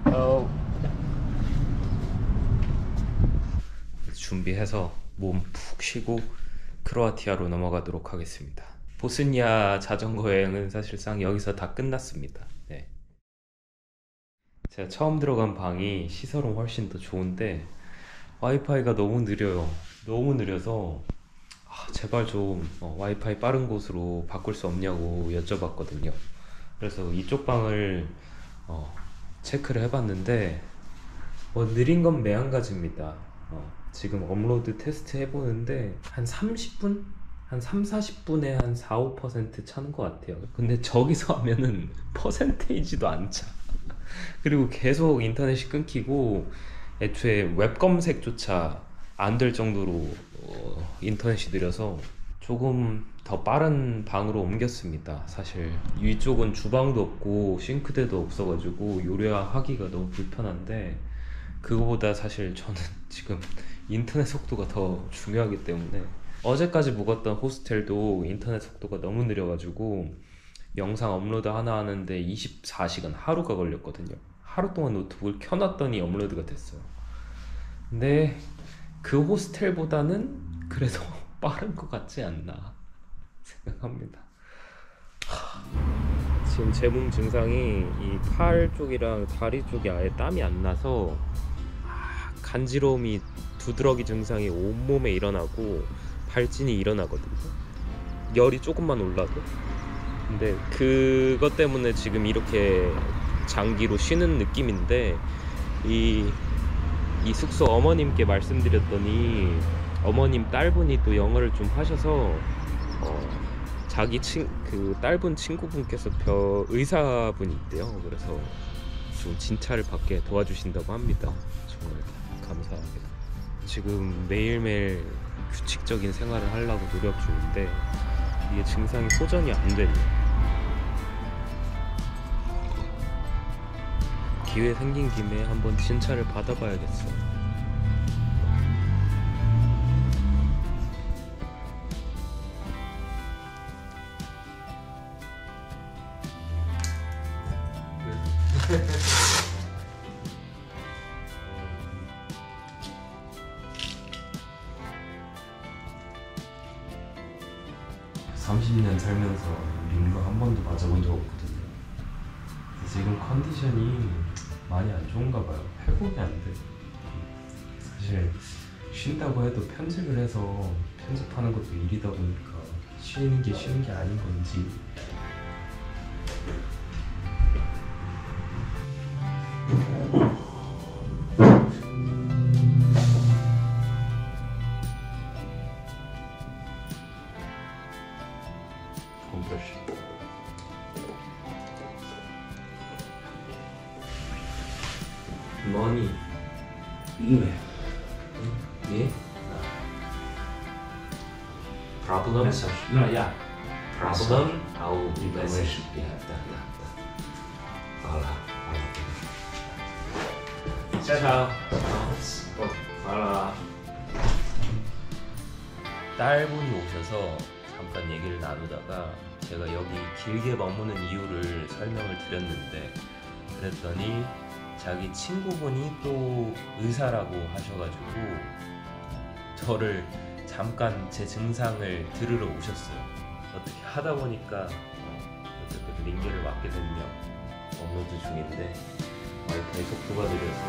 Oh. 준비해서 몸 푹 쉬고 크로아티아로 넘어가도록 하겠습니다. 보스니아 자전거 여행은 사실상 여기서 다 끝났습니다. 네. 제가 처음 들어간 방이 시설은 훨씬 더 좋은데 와이파이가 너무 느려요. 너무 느려서 아, 제발 좀 어, 와이파이 빠른 곳으로 바꿀 수 없냐고 여쭤봤거든요. 그래서 이쪽 방을 어, 체크를 해봤는데 뭐 느린 건 매한가지입니다. 어, 지금 업로드 테스트 해보는데 한 30분? 한 3, 40분에 한 4, 5% 차는 것 같아요. 근데 저기서 하면은 퍼센테이지도 안 차. 그리고 계속 인터넷이 끊기고 애초에 웹 검색조차 안 될 정도로 어, 인터넷이 느려서 조금 더 빠른 방으로 옮겼습니다. 사실 위쪽은 주방도 없고 싱크대도 없어가지고 요리하기가 너무 불편한데 그거보다 사실 저는 지금 인터넷 속도가 더 중요하기 때문에 어제까지 묵었던 호스텔도 인터넷 속도가 너무 느려가지고 영상 업로드 하나 하는데 24시간 하루가 걸렸거든요. 하루 동안 노트북을 켜놨더니 업로드가 됐어요. 근데 그 호스텔보다는 그래도 빠른 것 같지 않나 생각합니다. 하, 지금 제 몸 증상이 이 팔 쪽이랑 다리 쪽이 아예 땀이 안 나서 아, 간지러움이 두드러기 증상이 온몸에 일어나고 발진이 일어나거든요. 열이 조금만 올라도. 근데 그것 때문에 지금 이렇게 장기로 쉬는 느낌인데 이, 이 숙소 어머님께 말씀드렸더니 어머님 딸분이 또 영어를 좀 하셔서 어, 자기 친, 그 딸분 친구분께서 벼, 의사분이 있대요. 그래서 좀 진찰을 받게 도와주신다고 합니다. 정말 감사하게. 지금 매일매일 규칙적인 생활을 하려고 노력 중인데 이게 증상이 호전이 안 되네요. 기회 생긴 김에 한번 진찰을 받아봐야겠어요. (30년) 살면서 링거 한 번도 맞아본 적 없거든요 지금 컨디션이 많이 안 좋은가 봐요. 회복이 안 돼. 사실 쉰다고 해도 편집을 해서 편집하는 것도 일이다 보니까 쉬는 게 쉬는 게 아닌 건지 자기 친구분이 또 의사라고 하셔가지고 저를 잠깐 제 증상을 들으러 오셨어요. 어떻게 하다 보니까 어, 어쨌든 링게를 맞게 됐네요. 업로드 중인데 속도가 느려서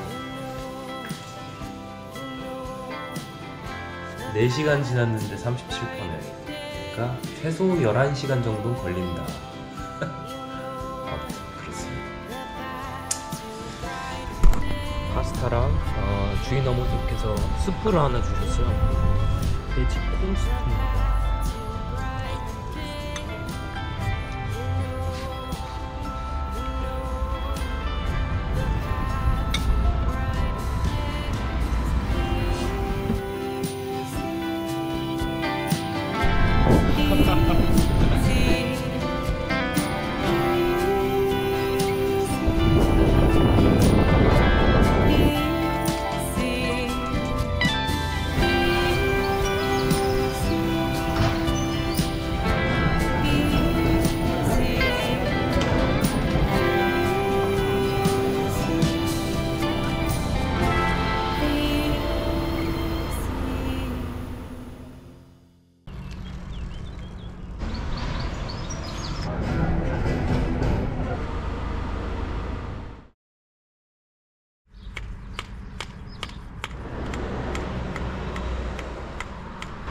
4시간 지났는데 37%네. 그러니까 최소 11시간 정도 걸린다. 그렇습니다. 파스타랑 어, 주인 어머니께서 스프를 하나 주셨어요. 돼지 콩 스프입니다.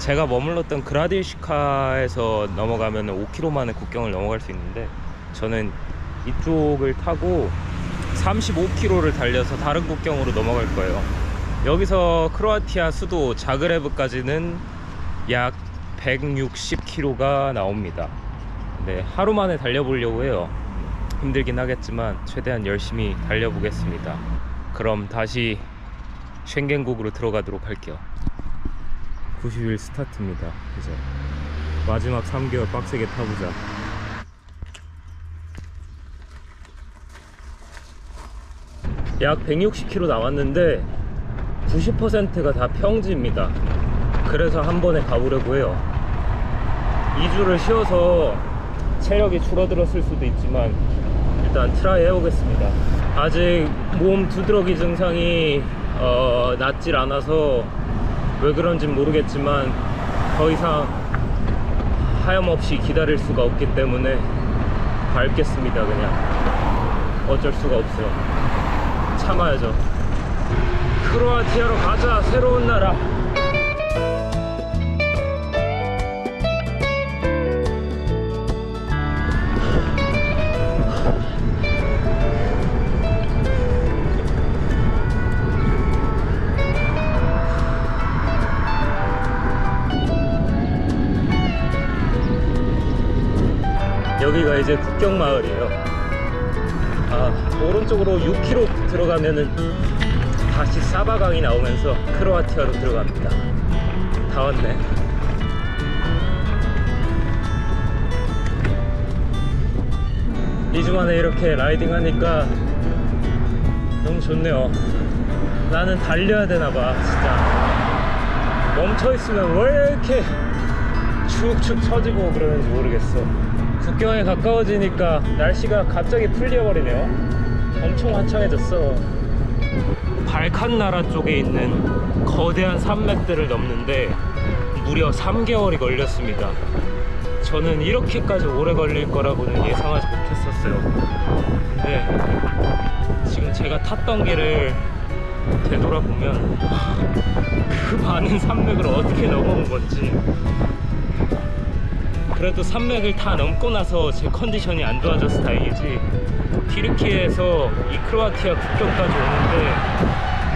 제가 머물렀던 그라디시카에서 넘어가면 5km 만에 국경을 넘어갈 수 있는데 저는 이쪽을 타고 35km를 달려서 다른 국경으로 넘어갈 거예요. 여기서 크로아티아 수도 자그레브까지는 약 160km가 나옵니다. 네, 하루 만에 달려보려고 해요. 힘들긴 하겠지만 최대한 열심히 달려보겠습니다. 그럼 다시 쉥겐국으로 들어가도록 할게요. 90일 스타트입니다. 이제 마지막 3개월 빡세게 타보자. 약 160km 남았는데 90%가 다 평지입니다. 그래서 한 번에 가보려고 해요. 2주를 쉬어서 체력이 줄어들었을 수도 있지만 일단 try 해보겠습니다. 아직 몸 두드러기 증상이 어, 낫질 않아서 왜 그런진 모르겠지만 더 이상 하염없이 기다릴 수가 없기 때문에 밟겠습니다 그냥. 어쩔 수가 없어요. 참아야죠. 크로아티아로 가자 새로운 나라 여기가 이제 국경 마을이에요. 아, 오른쪽으로 6km 들어가면은 다시 사바강이 나오면서 크로아티아로 들어갑니다. 다 왔네. 이주 만에 이렇게 라이딩 하니까 너무 좋네요. 나는 달려야 되나봐, 진짜. 멈춰있으면 왜 이렇게 축축 처지고 그러는지 모르겠어. 국경에 가까워지니까 날씨가 갑자기 풀려버리네요. 엄청 화창해졌어. 발칸 나라 쪽에 있는 거대한 산맥들을 넘는데 무려 3개월이 걸렸습니다. 저는 이렇게까지 오래 걸릴 거라고는 예상하지 못했었어요. 근데 지금 제가 탔던 길을 되돌아보면 그 많은 산맥을 어떻게 넘어온 건지 그래도 산맥을 다 넘고 나서 제 컨디션이 안 좋아져서 다행이지. 티르키에서 이 크로아티아 국경까지 오는데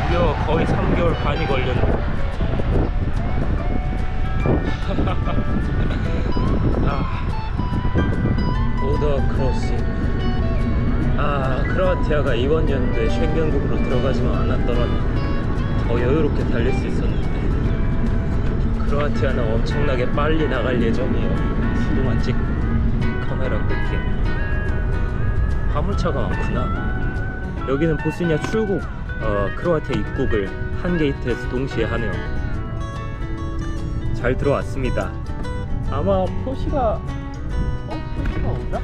무려 거의 3개월 반이 걸렸네. 아, 오더 크로싱. 아 크로아티아가 이번 연도에 쉔겐국으로 들어가지만 않았더라면 더 여유롭게 달릴 수 있었는데 크로아티아는 엄청나게 빨리 나갈 예정이에요. 수동안 찍 카메라 끊기 화물차가 많구나. 여기는 보스니아 출국 어, 크로아티아 입국을 한 게이트에서 동시에 하네요. 잘 들어왔습니다. 아마 표시가 어? 표시가 없나?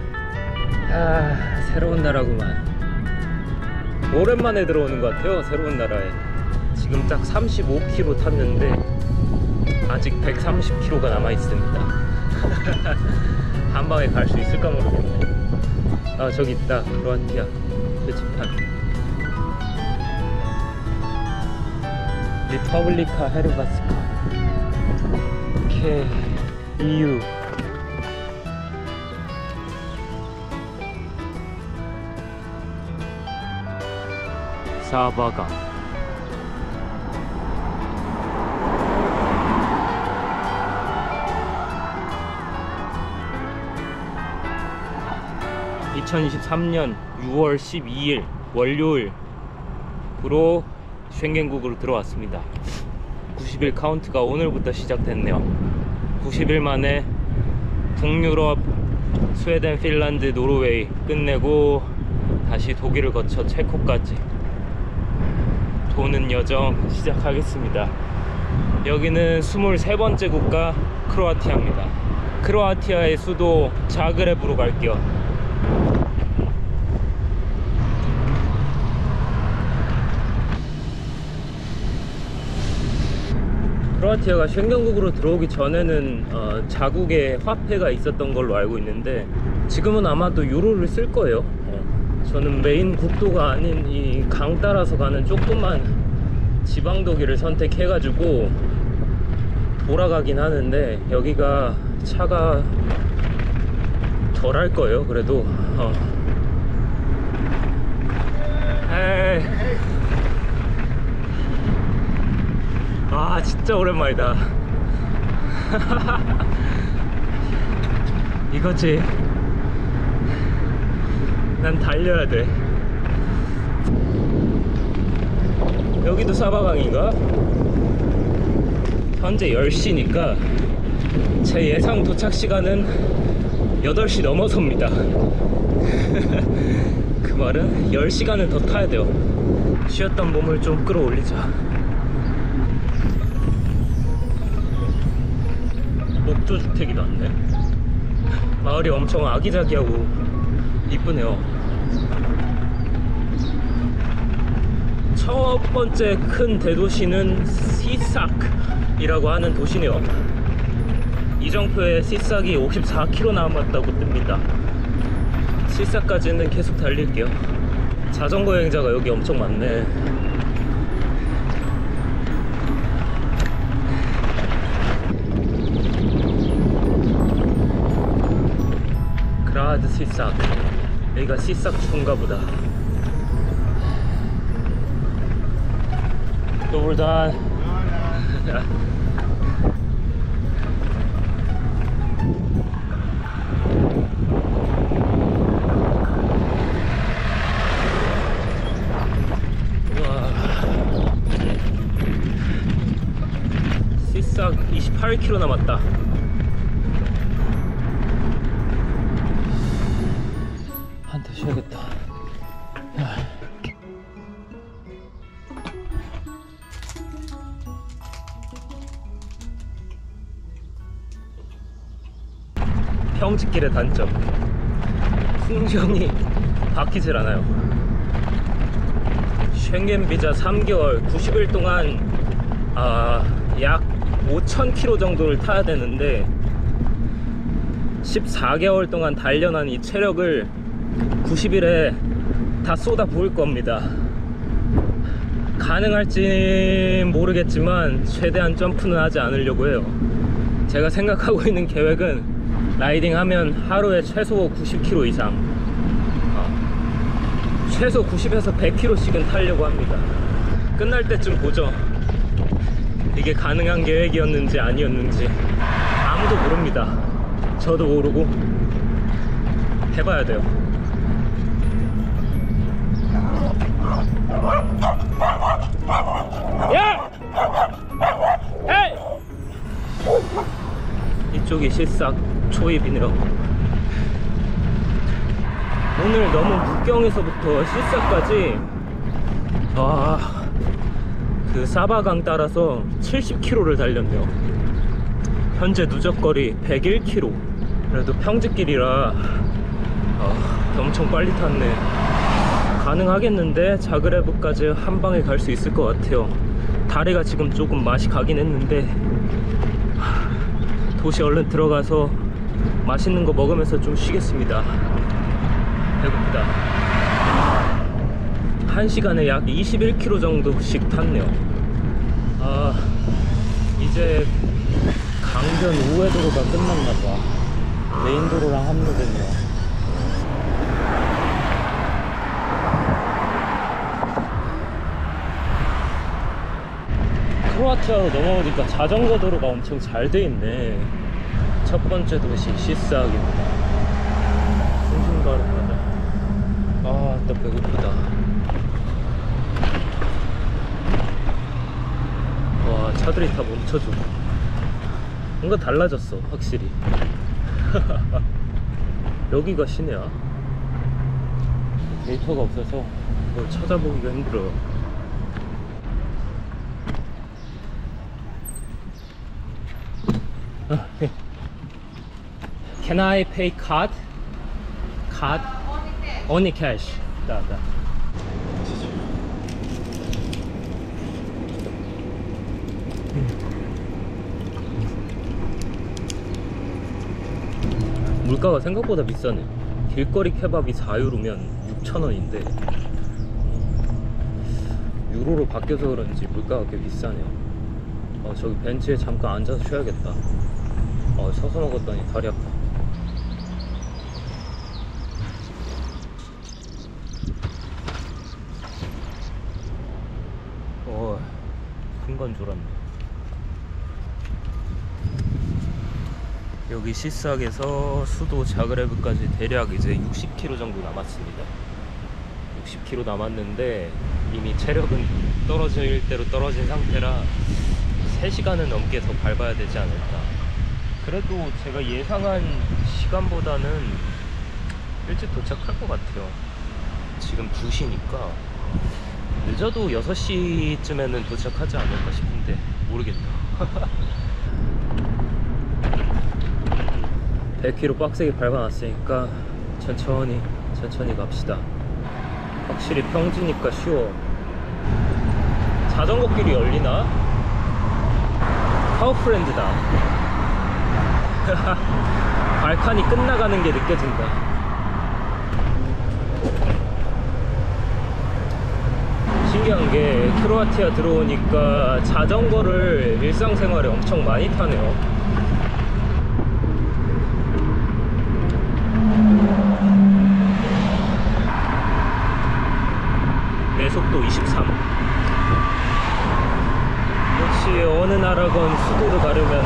아 새로운 나라구만. 오랜만에 들어오는 것 같아요 새로운 나라에. 지금 딱 35km 탔는데 아직 130km가 남아 있습니다 한 방에 갈 수 있을까 모르겠네. 아 저기 있다. 크로아티아 표지판 Republika Hrvatska. 오케이 EU 사바가 (2023년 6월 12일) 월요일으로 쉔겐국으로 들어왔습니다. 90일 카운트가 오늘부터 시작됐네요. 90일 만에 북유럽 스웨덴 핀란드 노르웨이 끝내고 다시 독일을 거쳐 체코까지 도는 여정 시작하겠습니다. 여기는 23번째 국가 크로아티아입니다. 크로아티아의 수도 자그레브로 갈게요 크로아티아가 쉔겐국으로 들어오기 전에는 어, 자국의 화폐가 있었던 걸로 알고 있는데 지금은 아마도 유로를 쓸 거예요 어, 저는 메인 국도가 아닌 이 강 따라서 가는 조그만 지방도기를 선택해 가지고 돌아가긴 하는데 여기가 차가 덜 할 거예요 그래도 어. 에이. 아 진짜 오랜만이다. 이거지. 난 달려야 돼. 여기도 사바강인가? 현재 10시니까 제 예상 도착 시간은 8시 넘어섭니다. 그 말은 10시간은 더 타야 돼요. 쉬었던 몸을 좀 끌어올리자 목조주택이 많네 마을이 엄청 아기자기하고 이쁘네요. 첫 번째 큰 대도시는 시삭이라고 하는 도시네요. 이정표에 시삭이 54km 남았다고 뜹니다. 시삭까지는 계속 달릴게요. 자전거 여행자가 여기 엄청 많네 그라드 시삭 여기가 시삭 주인가 보다. 노블단. 시삭 28km 남았다 평지길의 단점. 풍경이 바뀌질 않아요. 쉔겐 비자 3개월 90일 동안 아, 약 5,000km 정도를 타야 되는데 14개월 동안 단련한 이 체력을 90일에 다 쏟아 부을 겁니다. 가능할지 모르겠지만 최대한 점프는 하지 않으려고 해요. 제가 생각하고 있는 계획은 라이딩 하면 하루에 최소 90km 이상. 어, 최소 90에서 100km씩은 타려고 합니다. 끝날 때쯤 보죠. 이게 가능한 계획이었는지 아니었는지. 아무도 모릅니다. 저도 모르고 해봐야 돼요 실싹 초입이네요. 오늘 너무 북경에서부터 실싹까지 와, 그 사바강 따라서 70km를 달렸네요. 현재 누적거리 101km. 그래도 평지길이라 아, 엄청 빨리 탔네. 가능하겠는데 자그레브까지 한 방에 갈 수 있을 것 같아요. 다리가 지금 조금 맛이 가긴 했는데 하, 도시 얼른 들어가서 맛있는 거 먹으면서 좀 쉬겠습니다. 배고프다. 한 시간에 약 21km 정도씩 탔네요. 아 이제 강변 우회도로가 끝났나봐. 메인도로랑 합류됐네요. 크로아티아로 넘어오니까 자전거 도로가 엄청 잘 돼 있네. 첫 번째 도시 시스악입니다. 승신가로 가자. 아, 또 배고프다. 와, 차들이 다 멈춰주고. 뭔가 달라졌어, 확실히. 여기가 시내야. 데이터가 없어서 뭘 찾아보기가 힘들어요. Can I pay card? Card? Only cash. 다, 다. 물가가 생각보다 비싸네 길거리 케밥이 4유로면 6천원인데 유로로 바뀌어서 그런지 물가가 꽤 비싸네요 어, 저기 벤치에 잠깐 앉아서 쉬어야겠다 어, 서서 먹었더니 다리 아파 여기 시스악에서 수도 자그레브까지 대략 이제 60km 정도 남았습니다. 60km 남았는데 이미 체력은 떨어질 대로 떨어진 상태라 3시간은 넘게 더 밟아야 되지 않을까. 그래도 제가 예상한 시간보다는 일찍 도착할 것 같아요. 지금 2시니까 늦어도 6시쯤에는 도착하지 않을까 싶은데 모르겠다. 100km 빡세게 밟아놨으니까 천천히 천천히 갑시다. 확실히 평지니까 쉬워. 자전거 길이 열리나? 파워프렌드다. 발칸이 끝나가는 게 느껴진다. 신기한 게 크로아티아 들어오니까 자전거를 일상생활에 엄청 많이 타네요. 내 속도 23. 역시 어느 나라건 수도를 가려면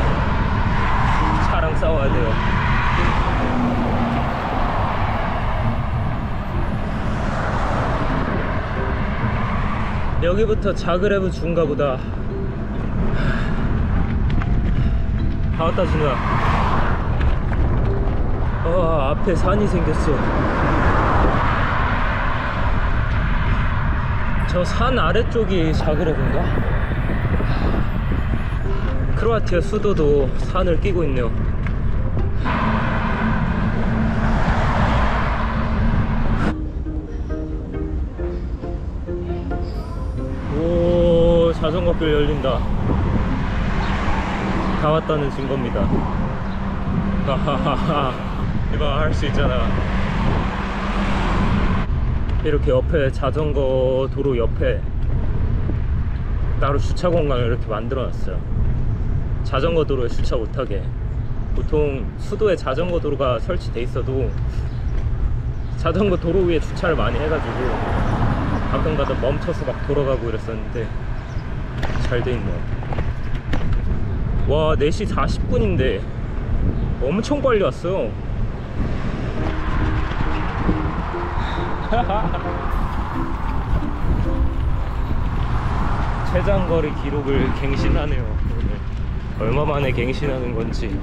차랑 싸워야 돼요. 여기부터 자그레브 중가 보다. 다 왔다 진우야. 어 앞에 산이 생겼어. 저 산 아래쪽이 자그레브인가? 크로아티아 수도도 산을 끼고 있네요. 오, 자전거 길 열린다. 다 왔다는 증거입니다. 하하하하. 이봐, 할수 있잖아. 이렇게 옆에 자전거 도로 옆에 따로 주차 공간을 이렇게 만들어 놨어요. 자전거 도로에 주차 못하게. 보통 수도에 자전거 도로가 설치돼 있어도 자전거 도로 위에 주차를 많이 해가지고 가끔 가다 멈춰서 막 돌아가고 이랬었는데 잘 돼 있네요. 와 4시 40분인데 엄청 빨리 왔어요. 최장거리 기록을 갱신하네요 오늘. 얼마 만에 갱신하는 건지.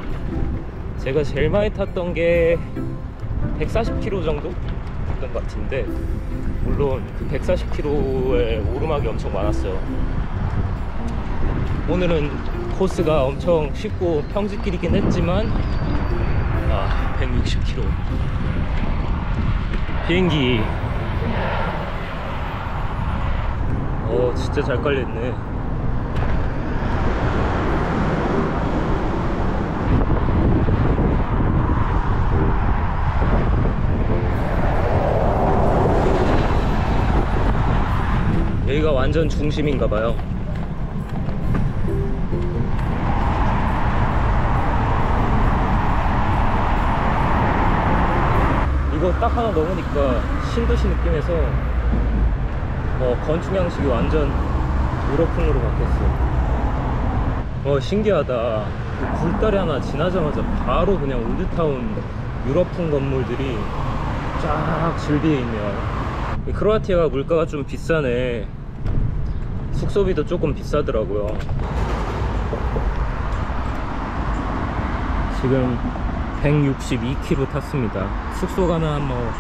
제가 제일 많이 탔던 게 140km 정도 했던 것 같은데 물론 그 140km의 오르막이 엄청 많았어요. 오늘은 코스가 엄청 쉽고 평지길이긴 했지만 아 160km 비행기 어 진짜 잘 깔렸네. 여기가 완전 중심인가 봐요. 이거 딱 하나 넘으니까 신도시 느낌에서 어, 건축 양식이 완전 유럽풍으로 바뀌었어. 어 신기하다. 그 굴다리 하나 지나자마자 바로 그냥 올드타운 유럽풍 건물들이 쫙 질비해 있네요. 이 크로아티아가 물가가 좀 비싸네. 숙소비도 조금 비싸더라고요. 지금 162km 탔습니다. 숙소 가는 한뭐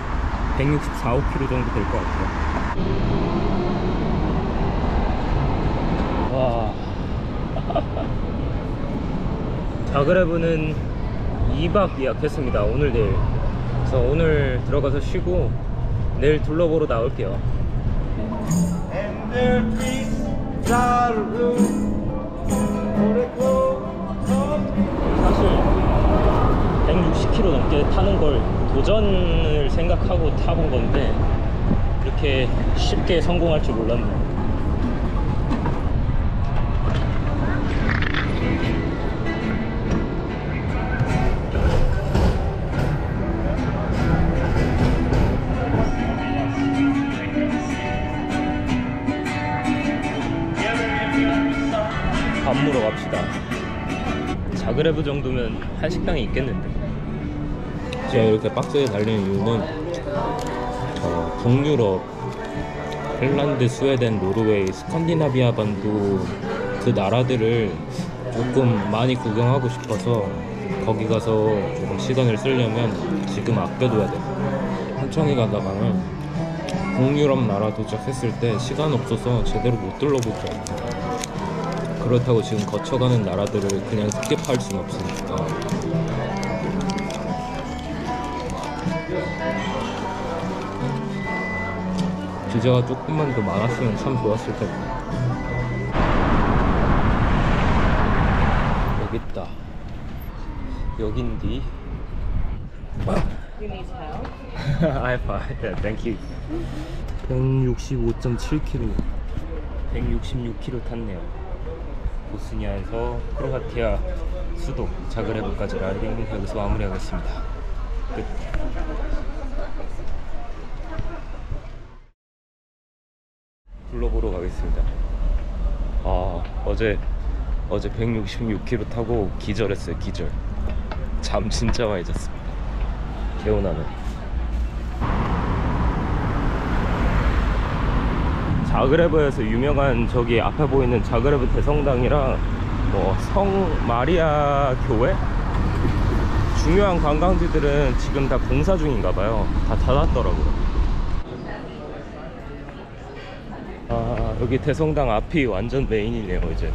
164, 5km 정도 될 것 같아요. 와. 자그레브는 2박 예약했습니다. 오늘 내일. 그래서 오늘 들어가서 쉬고 내일 둘러보러 나올게요. 사실 160km 넘게 타는 걸 도전을 생각하고 타본 건데 이렇게 쉽게 성공할 줄 몰랐네요. 자그레브 정도면 한식당이 있겠는데. 제가 이렇게 박스에 달리는 이유는 어, 북유럽, 핀란드, 스웨덴, 노르웨이, 스칸디나비아 반도 그 나라들을 조금 많이 구경하고 싶어서 거기 가서 조금 시간을 쓰려면 지금 아껴둬야 돼요. 천천히 가다가는 북유럽 나라 도착했을 때 시간 없어서 제대로 못 둘러볼 것 같아요. 그렇다고 지금 거쳐가는 나라들을 그냥 스킵할 수는 없으니까. 기자가 조금만 더 많았으면 참 좋았을 텐데. 여기 있다. 여긴디 You. need help? I have yeah, thank you 165.7km 166km 탔네요 보스니아에서 크로아티아 수도 자그레브까지 라이딩 여기서 마무리하겠습니다. 끝. 둘러보러 가겠습니다. 아 어제 어제 166km 타고 기절했어요 기절. 잠 진짜 많이 잤습니다. 개운하네. 자그레브에서 유명한 저기 앞에 보이는 자그레브 대성당이랑 뭐 성 마리아 교회? 중요한 관광지들은 지금 다 공사 중인가 봐요. 다 닫았더라고요. 아 여기 대성당 앞이 완전 메인이네요 이제.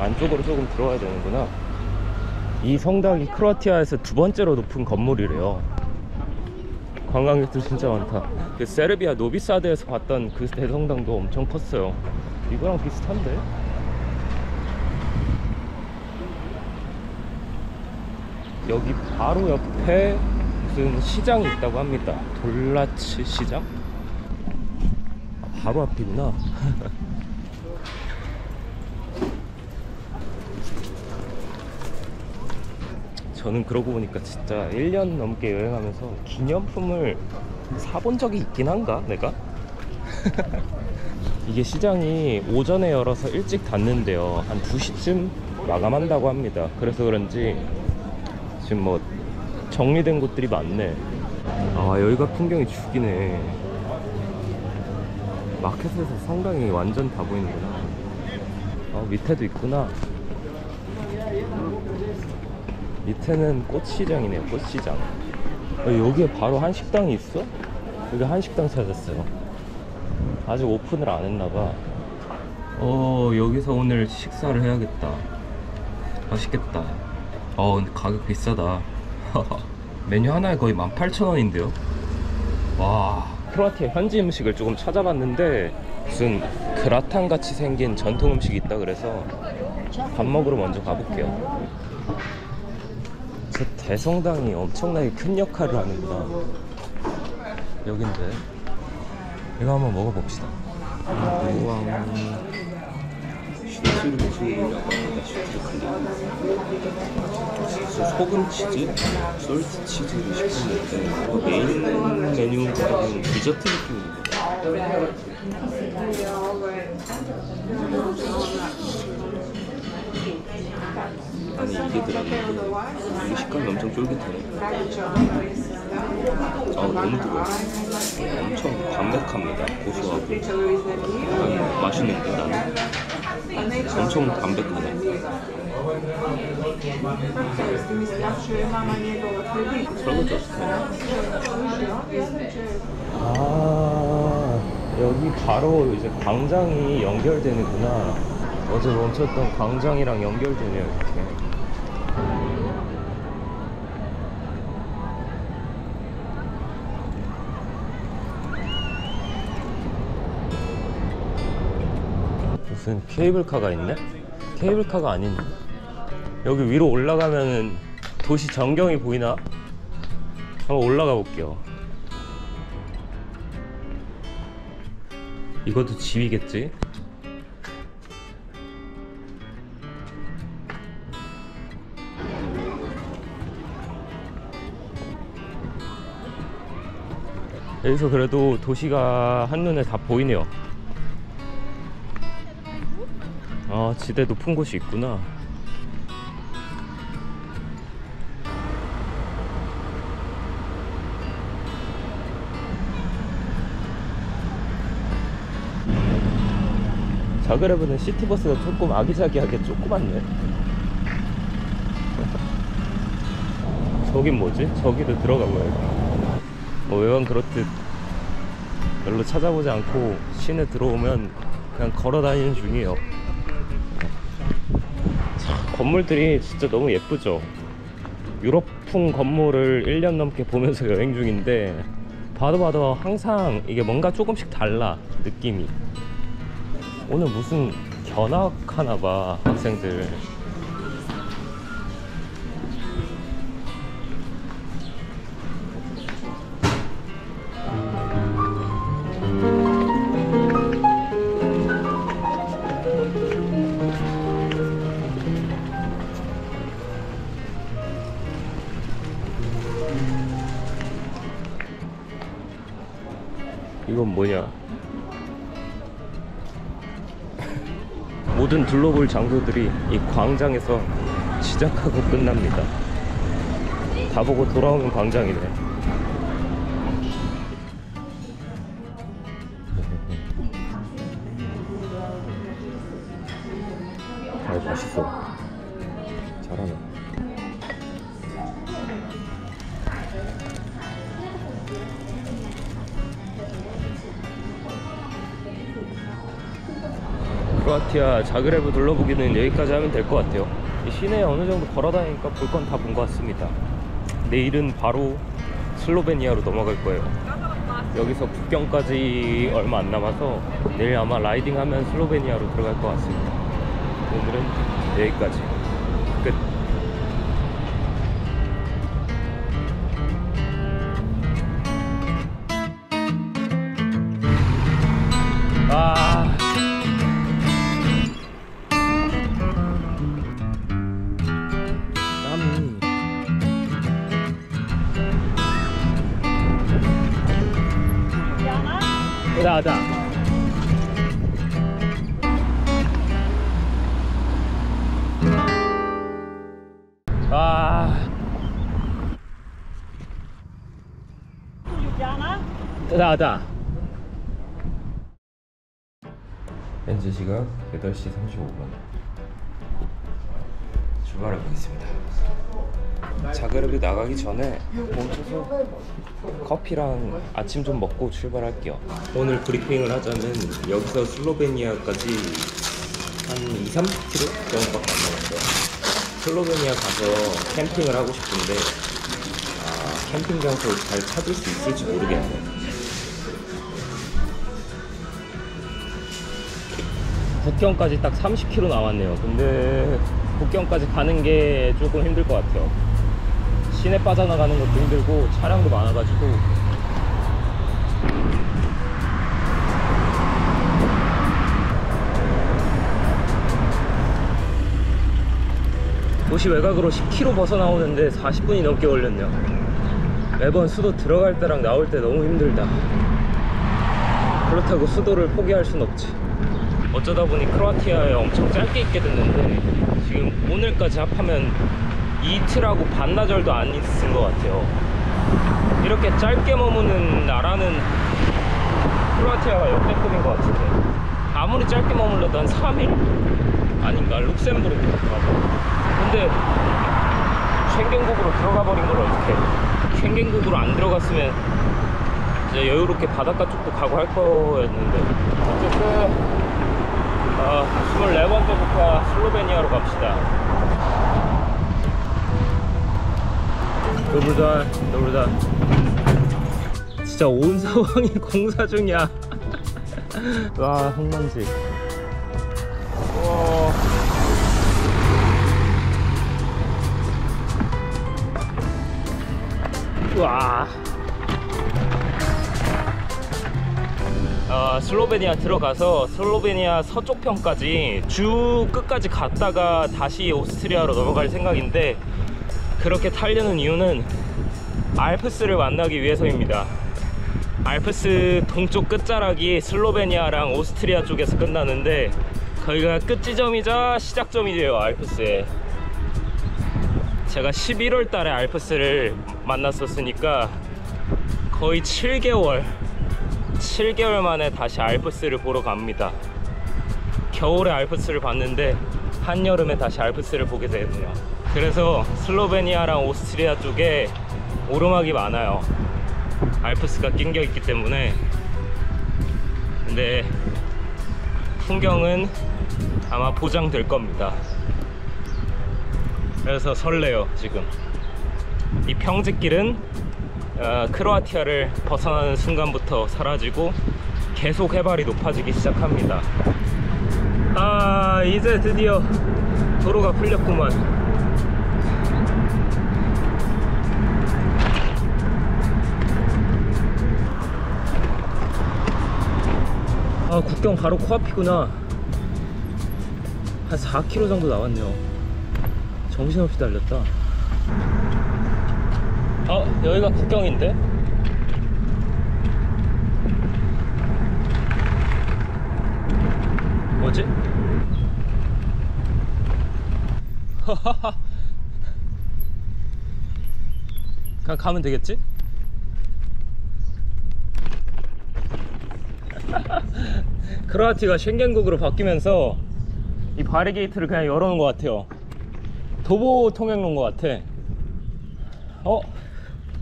안쪽으로 조금 들어와야 되는구나. 이 성당이 크로아티아에서 두 번째로 높은 건물이래요 관광객들 진짜 많다 그 세르비아 노비사드에서 봤던 그 대성당도 엄청 컸어요 이거랑 비슷한데? 여기 바로 옆에 무슨 시장이 있다고 합니다 돌라츠 시장? 아, 바로 앞이구나 저는 그러고 보니까 진짜 1년 넘게 여행하면서 기념품을 사본 적이 있긴 한가 내가? 이게 시장이 오전에 열어서 일찍 닫는데요. 한 2시쯤 마감한다고 합니다. 그래서 그런지 지금 뭐 정리된 곳들이 많네. 아 여기가 풍경이 죽이네. 마켓에서 성당이 완전 다 보이는구나. 어, 밑에도 있구나. 밑에는 꽃시장이네요, 꽃시장. 어, 여기에 바로 한식당이 있어? 여기 한식당 찾았어요. 아직 오픈을 안 했나봐. 어, 여기서 오늘 식사를 해야겠다. 맛있겠다. 어, 근데 가격 비싸다. 메뉴 하나에 거의 18,000원인데요? 와, 크로아티아 현지 음식을 조금 찾아봤는데 무슨 그라탕 같이 생긴 전통 음식이 있다 그래서 밥 먹으러 먼저 가볼게요. 저 대성당이 엄청나게 큰 역할을 하는구나. 여긴데. 이거 한번 먹어봅시다. 우왕. štrukli라고 합니다. štrukli. 소금 치즈, salt 치즈를 시켰는데 메인 메뉴보다는 디저트 느낌인데. 아니 이게 들어갔는데 이게 식감이 엄청 쫄깃하네. 아 너무 뜨거워. 엄청 담백합니다. 고소하고. 난 맛있는데 나는. 엄청 담백하네. 설거지 아 여기 바로 이제 광장이 연결되는구나 어제 멈췄던 광장이랑 연결되네요 이렇게 무슨 케이블카가 있네? 케이블카가 아닌데 여기 위로 올라가면은 도시 전경이 보이나? 한번 올라가 볼게요 이것도 집이겠지? 여기서 그래도 도시가 한눈에 다 보이네요 아 지대 높은 곳이 있구나. 자그레브는 시티버스가 조금 아기자기하게 조그맣네. 저긴 뭐지? 저기도 들어가 봐야겠다 뭐 외관 그렇듯 별로 찾아보지 않고 시내 들어오면 그냥 걸어 다니는 중이에요. 참, 건물들이 진짜 너무 예쁘죠? 유럽풍 건물을 1년 넘게 보면서 여행 중인데 봐도 봐도 항상 이게 뭔가 조금씩 달라 느낌이. 오늘 무슨 견학 하나봐 학생들 둘러볼 장소들이 이 광장에서 시작하고 끝납니다. 다 보고 돌아오는 광장이네. 아, 자그레브 둘러보기는 여기까지 하면 될 것 같아요. 이 시내에 어느 정도 걸어 다니니까 볼 건 다 본 것 같습니다. 내일은 바로 슬로베니아로 넘어갈 거예요. 여기서 국경까지 얼마 안 남아서 내일 아마 라이딩 하면 슬로베니아로 들어갈 것 같습니다. 오늘은 여기까지 8시 35분. 출발해 보겠습니다. 자그레브 나가기 전에 멈춰서 커피랑 아침 좀 먹고 출발할게요. 오늘 브리핑을 하자면 여기서 슬로베니아까지 한 2, 30km 정도밖에 안 남았어요. 슬로베니아 가서 캠핑을 하고 싶은데 아, 캠핑 장소를 잘 찾을 수 있을지 모르겠네요. 국경까지 딱 30km 남았네요. 근데 국경까지 가는 게 조금 힘들 것 같아요. 시내 빠져나가는 것도 힘들고 차량도 많아가지고 도시 외곽으로 10km 벗어나오는데 40분이 넘게 걸렸네요. 매번 수도 들어갈 때랑 나올 때 너무 힘들다. 그렇다고 수도를 포기할 순 없지. 어쩌다 보니 크로아티아에 엄청 짧게 있게 됐는데 지금 오늘까지 합하면 이틀하고 반나절도 안 있은 것 같아요. 이렇게 짧게 머무는 나라는 크로아티아가 역대급인 것 같은데 아무리 짧게 머물러도 한 3일 아닌가? 룩셈부르크인가 근데 쉥겐국으로 들어가 버린 걸 어떡해? 쉥겐국으로 안 들어갔으면 이제 여유롭게 바닷가 쪽도 가고 할 거였는데. 어쨌든 어, 24번째 국가 슬로베니아로 갑시다. 노블단 노블단. 진짜 온 상황이 공사 중이야. 와 흙먼지. 와. 어, 슬로베니아 들어가서 슬로베니아 서쪽 편까지 쭉 끝까지 갔다가 다시 오스트리아로 넘어갈 생각인데 그렇게 타려는 이유는 알프스를 만나기 위해서입니다. 알프스 동쪽 끝자락이 슬로베니아랑 오스트리아 쪽에서 끝나는데 거기가 끝지점이자 시작점이에요 알프스에 제가 11월 달에 알프스를 만났었으니까 거의 7개월 7개월 만에 다시 알프스를 보러 갑니다. 겨울에 알프스를 봤는데 한여름에 다시 알프스를 보게 되네요. 그래서 슬로베니아랑 오스트리아 쪽에 오르막이 많아요. 알프스가 낑겨 있기 때문에. 근데 풍경은 아마 보장될 겁니다. 그래서 설레요 지금. 이 평지길은 어, 크로아티아를 벗어나는 순간부터 사라지고 계속 해발이 높아지기 시작합니다. 아 이제 드디어 도로가 풀렸구만. 아 국경 바로 코앞이구나. 한 4km 정도 나왔네요. 정신없이 달렸다 어 여기가 국경인데 뭐지? 그냥 가면 되겠지? 크로아티아가 쉥겐국으로 바뀌면서 이 바리게이트를 그냥 열어놓은 것 같아요 도보 통행로인 것 같아 어?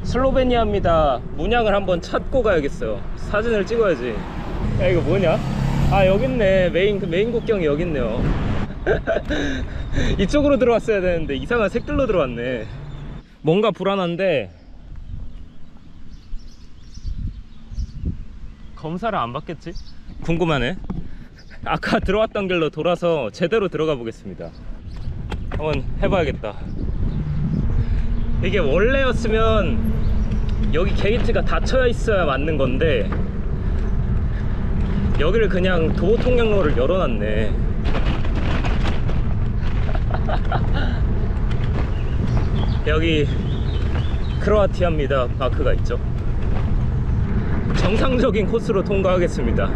슬로베니아입니다. 문양을 한번 찾고 가야겠어요. 사진을 찍어야지. 야 이거 뭐냐? 아 여깄네. 메인 그 메인 국경이 여깄네요. 이쪽으로 들어왔어야 되는데 이상한 샛길로 들어왔네. 뭔가 불안한데 검사를 안 받겠지? 궁금하네. 아까 들어왔던 길로 돌아서 제대로 들어가 보겠습니다. 한번 해봐야겠다 이게 원래였으면 여기 게이트가 닫혀 있어야 맞는 건데 여기를 그냥 도보 통행로를 열어놨네. 여기 크로아티아입니다. 마크가 있죠. 정상적인 코스로 통과하겠습니다.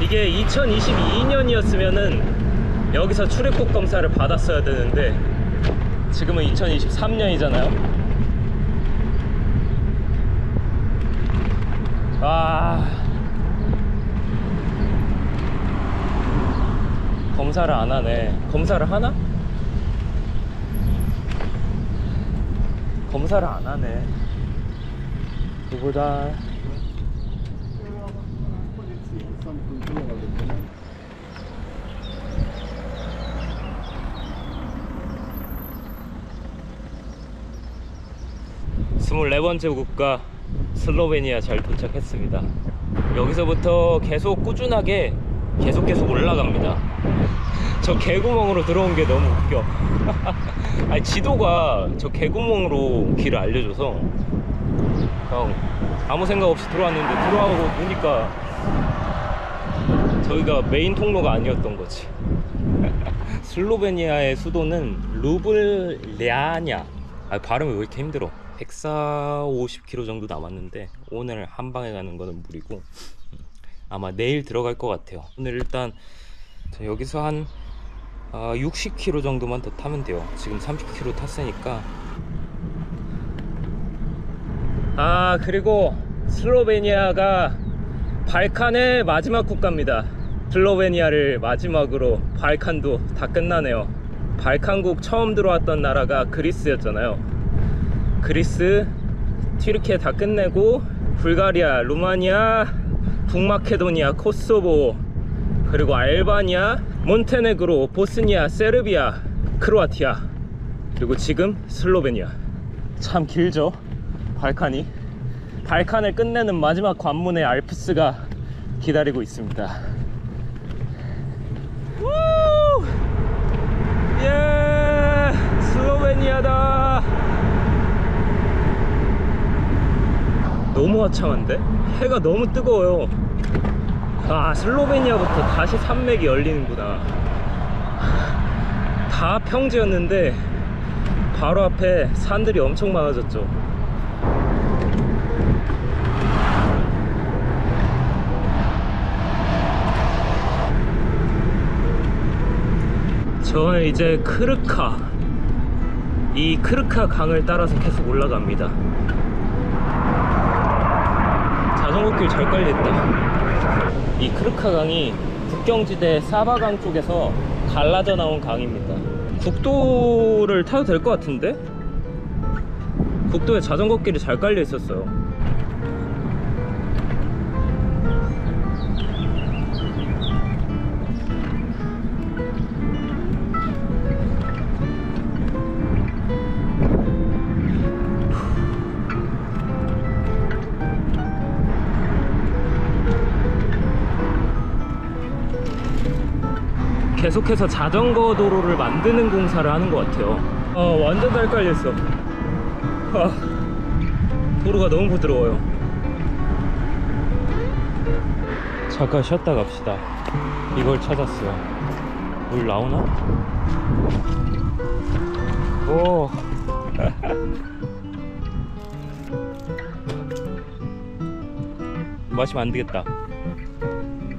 이게 2022년이었으면은 여기서 출입국 검사를 받았어야 되는데 지금은 2023년이잖아요. 아. 검사를 안 하네. 검사를 하나? 검사를 안 하네. 누구다? 스물네 번째 국가 슬로베니아 잘 도착했습니다. 여기서부터 계속 꾸준하게 계속 계속 올라갑니다. 저 개구멍으로 들어온 게 너무 웃겨. 아니 지도가 저 개구멍으로 길을 알려줘서 그냥 아무 생각 없이 들어왔는데 들어가고 보니까 저희가 메인 통로가 아니었던 거지. 슬로베니아의 수도는 루블랴냐. 아, 발음이 왜 이렇게 힘들어? 140km 정도 남았는데 오늘 한 방에 가는 거는 무리고 음, 아마 내일 들어갈 것 같아요. 오늘 일단 자, 여기서 한 아, 60km 정도만 더 타면 돼요. 지금 30km 탔으니까. 아, 그리고 슬로베니아가 발칸의 마지막 국가입니다. 슬로베니아를 마지막으로 발칸도 다 끝나네요. 발칸국 처음 들어왔던 나라가 그리스였잖아요. 그리스, 튀르키예 다 끝내고 불가리아, 루마니아, 북마케도니아, 코소보, 그리고 알바니아, 몬테네그로, 보스니아, 세르비아, 크로아티아 그리고 지금 슬로베니아. 참 길죠? 발칸이. 발칸을 끝내는 마지막 관문의 알프스가 기다리고 있습니다. 우! 예! 슬로베니아다 너무 화창한데? 해가 너무 뜨거워요. 아 슬로베니아부터 다시 산맥이 열리는구나. 다 평지였는데 바로 앞에 산들이 엄청 많아졌죠. 저는 이제 크르카 이 크르카 강을 따라서 계속 올라갑니다 자전거길 잘 깔렸다. 이 크르카 강이 국경지대 사바강 쪽에서 갈라져 나온 강입니다. 국도를 타도 될 것 같은데? 국도에 자전거 길이 잘 깔려 있었어요 계속해서 자전거 도로를 만드는 공사를 하는 것 같아요. 아 완전 잘 깔렸어. 아, 도로가 너무 부드러워요. 잠깐 쉬었다 갑시다. 이걸 찾았어요. 물 나오나? 오. 마시면 안 되겠다.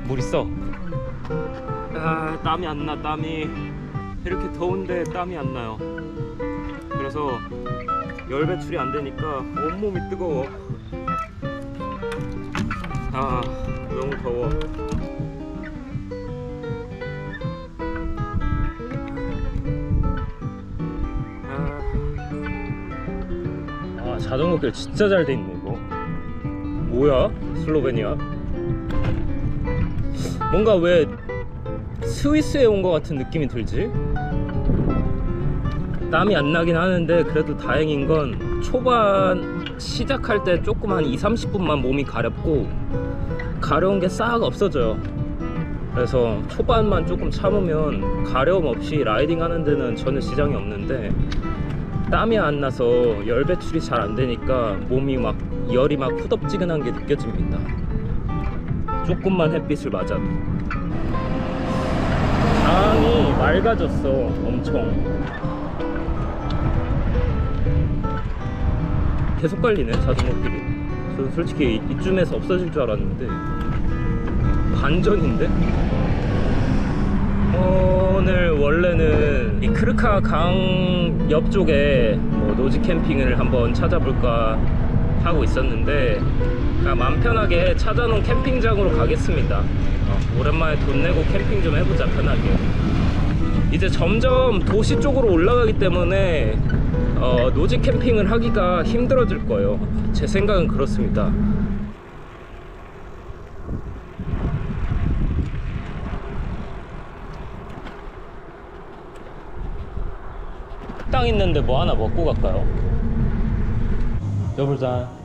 물 있어 아, 땀이 안 나, 땀이. 이렇게 더운데 땀이 안 나요. 그래서 열 배출이 안 되니까 온몸이 뜨거워. 아, 너무 더워. 아, 아, 자전거 길 진짜 잘 돼 있네, 이거. 뭐야? 슬로베니아? 뭔가 왜 스위스에 온 것 같은 느낌이 들지? 땀이 안 나긴 하는데 그래도 다행인 건 초반 시작할 때 조금 한 2, 30분만 몸이 가렵고 가려운 게 싹 없어져요. 그래서 초반만 조금 참으면 가려움 없이 라이딩 하는 데는 전혀 지장이 없는데 땀이 안 나서 열 배출이 잘 안 되니까 몸이 막 열이 막 후덥지근한 게 느껴집니다. 조금만 햇빛을 맞아도 강이 맑아졌어 엄청. 계속 깔리네 자전거길이. 저는 솔직히 이쯤에서 없어질 줄 알았는데. 반전인데? 오늘 원래는 이 크르카 강 옆쪽에 뭐 노지 캠핑을 한번 찾아볼까 하고 있었는데 그냥 맘 편하게 찾아놓은 캠핑장으로 가겠습니다 어, 오랜만에 돈 내고 캠핑 좀 해보자 편하게 이제 점점 도시 쪽으로 올라가기 때문에 어, 노지 캠핑을 하기가 힘들어질 거예요. 제 생각은 그렇습니다. 땅 있는데 뭐 하나 먹고 갈까요? 여보자.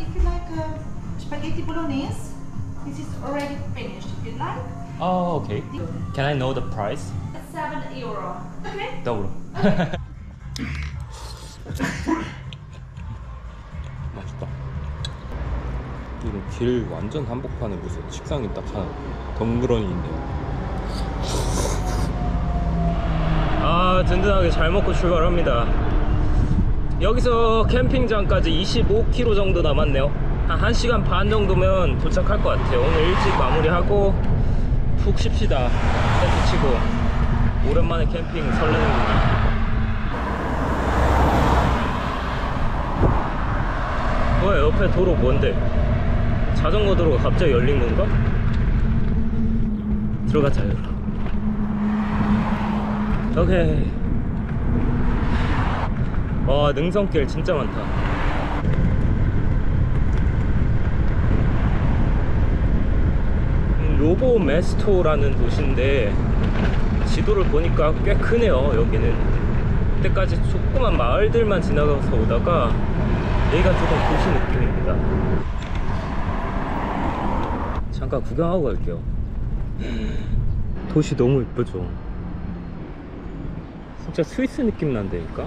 If you like uh, spaghetti bolognese, this is already finished. If you like, Oh, okay. Can I know the price? seven euro. Okay. 더불어. 맛있다. 이거 길 완전 한복판에 무슨 식당이 딱 하나 덩그러니 있네요. 아 든든하게 잘 먹고 출발합니다. 여기서 캠핑장까지 25km 정도 남았네요. 한 1시간 반 정도면 도착할 것 같아요. 오늘 일찍 마무리하고 푹 쉽시다. 텐트 치고. 오랜만에 캠핑 설레는구나. 뭐야 옆에 도로 뭔데? 자전거 도로가 갑자기 열린 건가? 들어가자요. 오케이. 와 능선길 진짜 많다. 음, 로보 메스토라는 도시인데 지도를 보니까 꽤 크네요 여기는. 그때까지 조그만 마을들만 지나가서 오다가 여기가 조금 도시 느낌입니다. 잠깐 구경하고 갈게요. 도시 너무 이쁘죠? 진짜 스위스 느낌 난다니까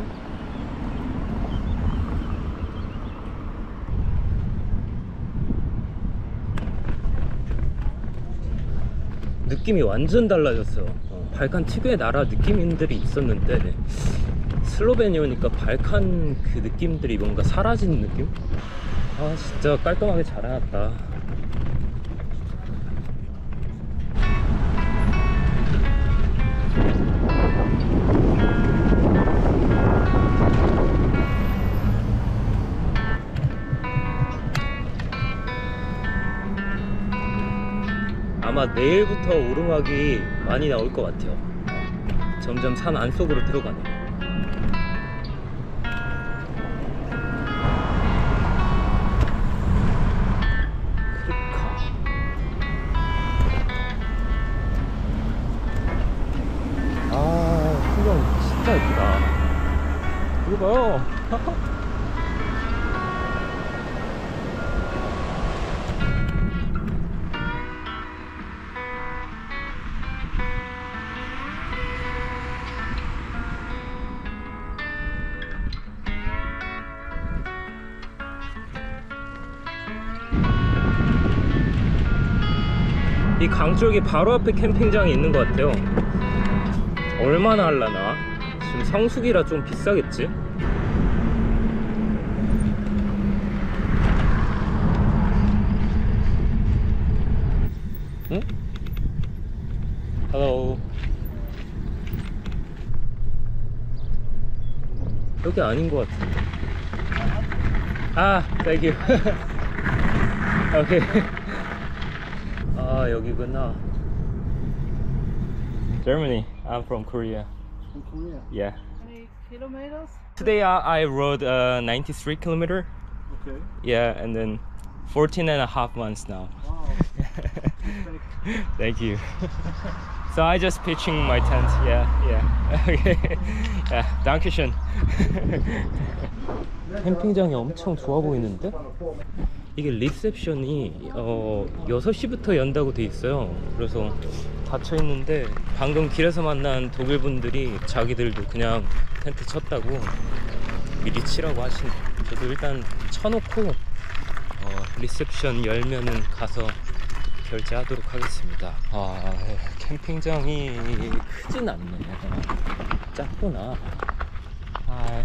느낌이 완전 달라졌어요. 어, 발칸 특유의 나라 느낌들이 있었는데 슬로베니아 오니까 발칸 그 느낌들이 뭔가 사라진 느낌? 아 진짜 깔끔하게 잘 해놨다 내일부터 오르막이 많이 나올 것 같아요. 점점 산 안쪽으로 들어가네. 크리카. 아, 풍경 진짜 예쁘다. 이거 봐요. 이 강쪽이 바로 앞에 캠핑장이 있는 것 같아요. 얼마나 할라나? 지금 성수기라 좀 비싸겠지? 응? Hello. 여기 아닌 것 같은데. 아, thank. 오케이. 아 여기구나. Germany. I'm from Korea. From Korea. Yeah. How many kilometers? Today I, I rode uh, 93 kilometer. Okay. Yeah, and then 14 and a half months now. Wow. Thank you. so I just pitching my tent. Yeah, yeah. Okay. yeah. Dankeschön. 캠핑장이 엄청 좋아 보이는데? 이게 리셉션이 어 6시부터 연다고 돼 있어요. 그래서 닫혀 있는데 방금 길에서 만난 독일 분들이 자기들도 그냥 텐트 쳤다고 미리 치라고 하신. 저도 일단 쳐놓고 어, 리셉션 열면은 가서 결제하도록 하겠습니다. 아 캠핑장이 크진 않네. 작구나. 아,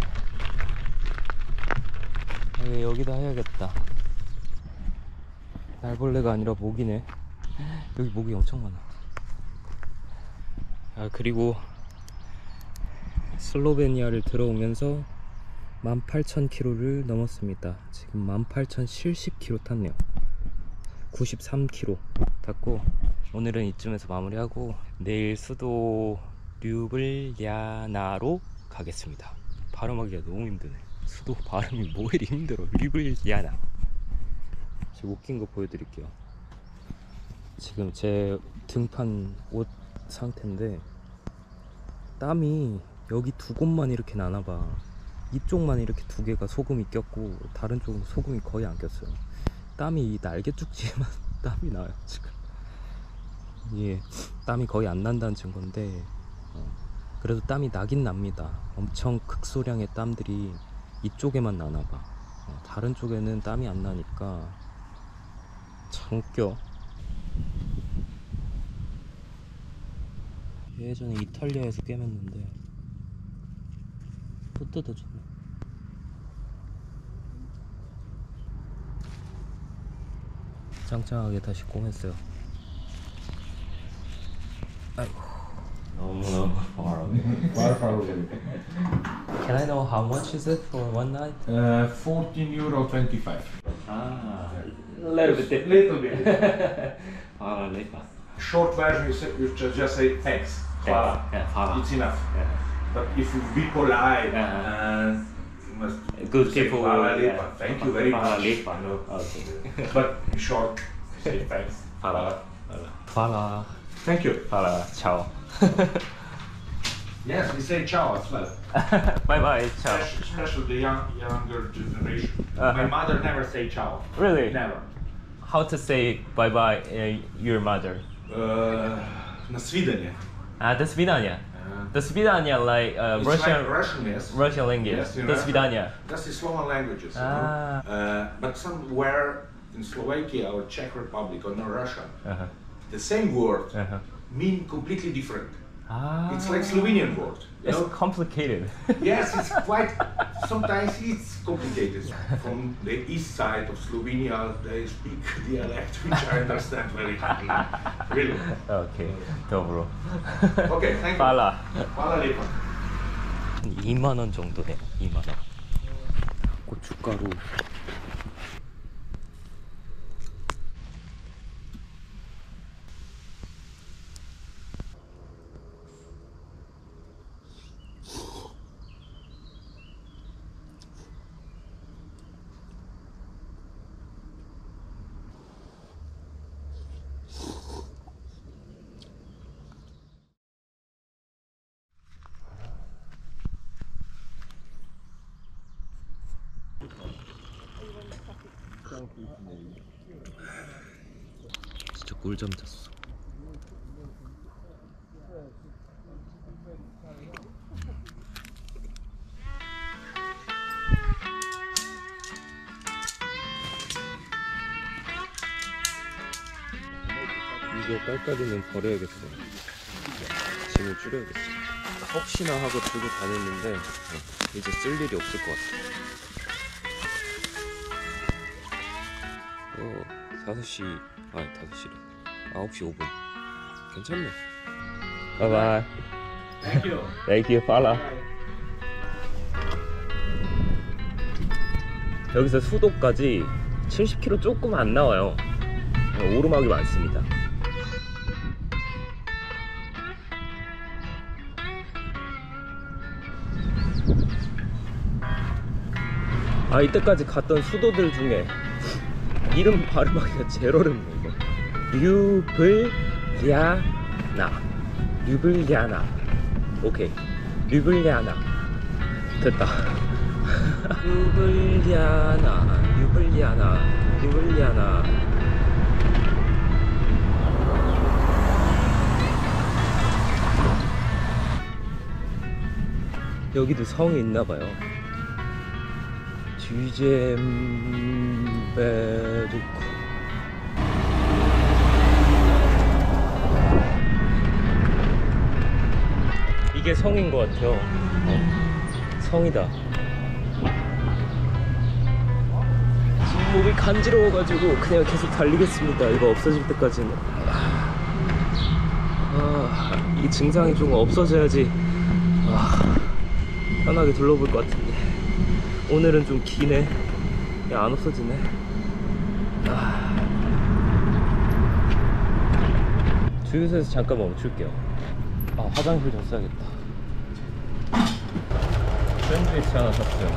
아, 여기다 해야겠다. 날벌레가 아니라 모기네. 여기 모기 엄청 많아. 아, 그리고 슬로베니아를 들어오면서 18,000km를 넘었습니다. 지금 18,070km 탔네요. 93km 탔고 오늘은 이쯤에서 마무리하고 내일 수도 류블리아나로 가겠습니다. 발음하기가 너무 힘드네. 수도 발음이 뭐 이리 힘들어. 류블리아나. 지금 웃긴 거 보여드릴게요. 지금 제 등판 옷 상태인데 땀이 여기 두 곳만 이렇게 나나봐. 이쪽만 이렇게 두 개가 소금이 꼈고 다른 쪽은 소금이 거의 안 꼈어요. 땀이 이 날개 쪽지에만 땀이 나요 지금. 예, 땀이 거의 안 난다는 증거인데 어, 그래도 땀이 나긴 납니다. 엄청 극소량의 땀들이 이쪽에만 나나 봐. 어, 다른 쪽에는 땀이 안 나니까 참 웃겨. 예전에 이탈리아에서 꿰맸는데 또 뜯어졌네. 짱짱하게 다시 꿰맸어요. 아이고. 너무 너무 far away. Can I know how much is it for one night? Uh, 14 euro 25. Ah, a little bit. Little bit. Hvala lepa. Short version, you, say, you ju- just say thanks. Hvala. Yeah, hvala. It's enough. Yeah. But if you be polite, Uh-huh. and you must Good say people. Lepa. yeah. Thank you very much. lepa. No. Okay. But short, say thanks. Hvala. Hvala. Thank you. Hvala. Ciao. Yes, we say ciao as well. bye bye. Ciao. Especially, the young, younger generation. Uh-huh. My mother never say ciao. Really? Never How to say bye bye, uh, your mother? Uh, на свидание. Ah, до свидания. До свидания, like uh, It's Russian, like Russian, yes. Russian language. Yes, in до Russia. свидания. That's the Slovan languages. you know. Ah. Uh, but somewhere in Slovakia or Czech Republic or no Russia, Uh-huh. the same word Uh-huh. mean completely different. Ah. It's like Slovenian word. you It's know? complicated. yes, it's quite. Sometimes it's complicated. From the east side of Slovenia, they speak dialect which I understand very hardly. Really. 오케이, 더불어. Okay, thank you. 빨라. Hvala lepa. 한 2만 원 정도 해요. 2만 원. 고춧가루. 잠 잤어. 이거 깔깔이는 버려야겠어. 짐을 줄여야겠어. 혹시나 하고 들고 다녔는데 어, 이제 쓸 일이 없을 것 같아. 어, 5시, 아니 5시래. 9시 5분. 괜찮네. 바이바이. Thank you. Thank you, 팔라. 여기서 수도까지 70km 조금 안 나와요. 오르막이 많습니다. 아 이때까지 갔던 수도들 중에 이름 발음하기가 제일 어렵네 이거 류블리아나. 류블리아나. 오케이. 류블리아나. 됐다. 류블리아나. 류블리아나. 류블리아나. 여기도 성이 있나봐요. 쥐잼베르크 이게 성인 것 같아요. 어, 성이다. 몸이 간지러워가지고 그냥 계속 달리겠습니다. 이거 없어질 때까지는. 아, 이 증상이 좀 없어져야지 아, 편하게 둘러볼 것 같은데. 오늘은 좀 기네. 야, 안 없어지네. 아. 주유소에서 잠깐 멈출게요. 아 화장실 좀 써야겠다 샌드위치 하나 샀어요.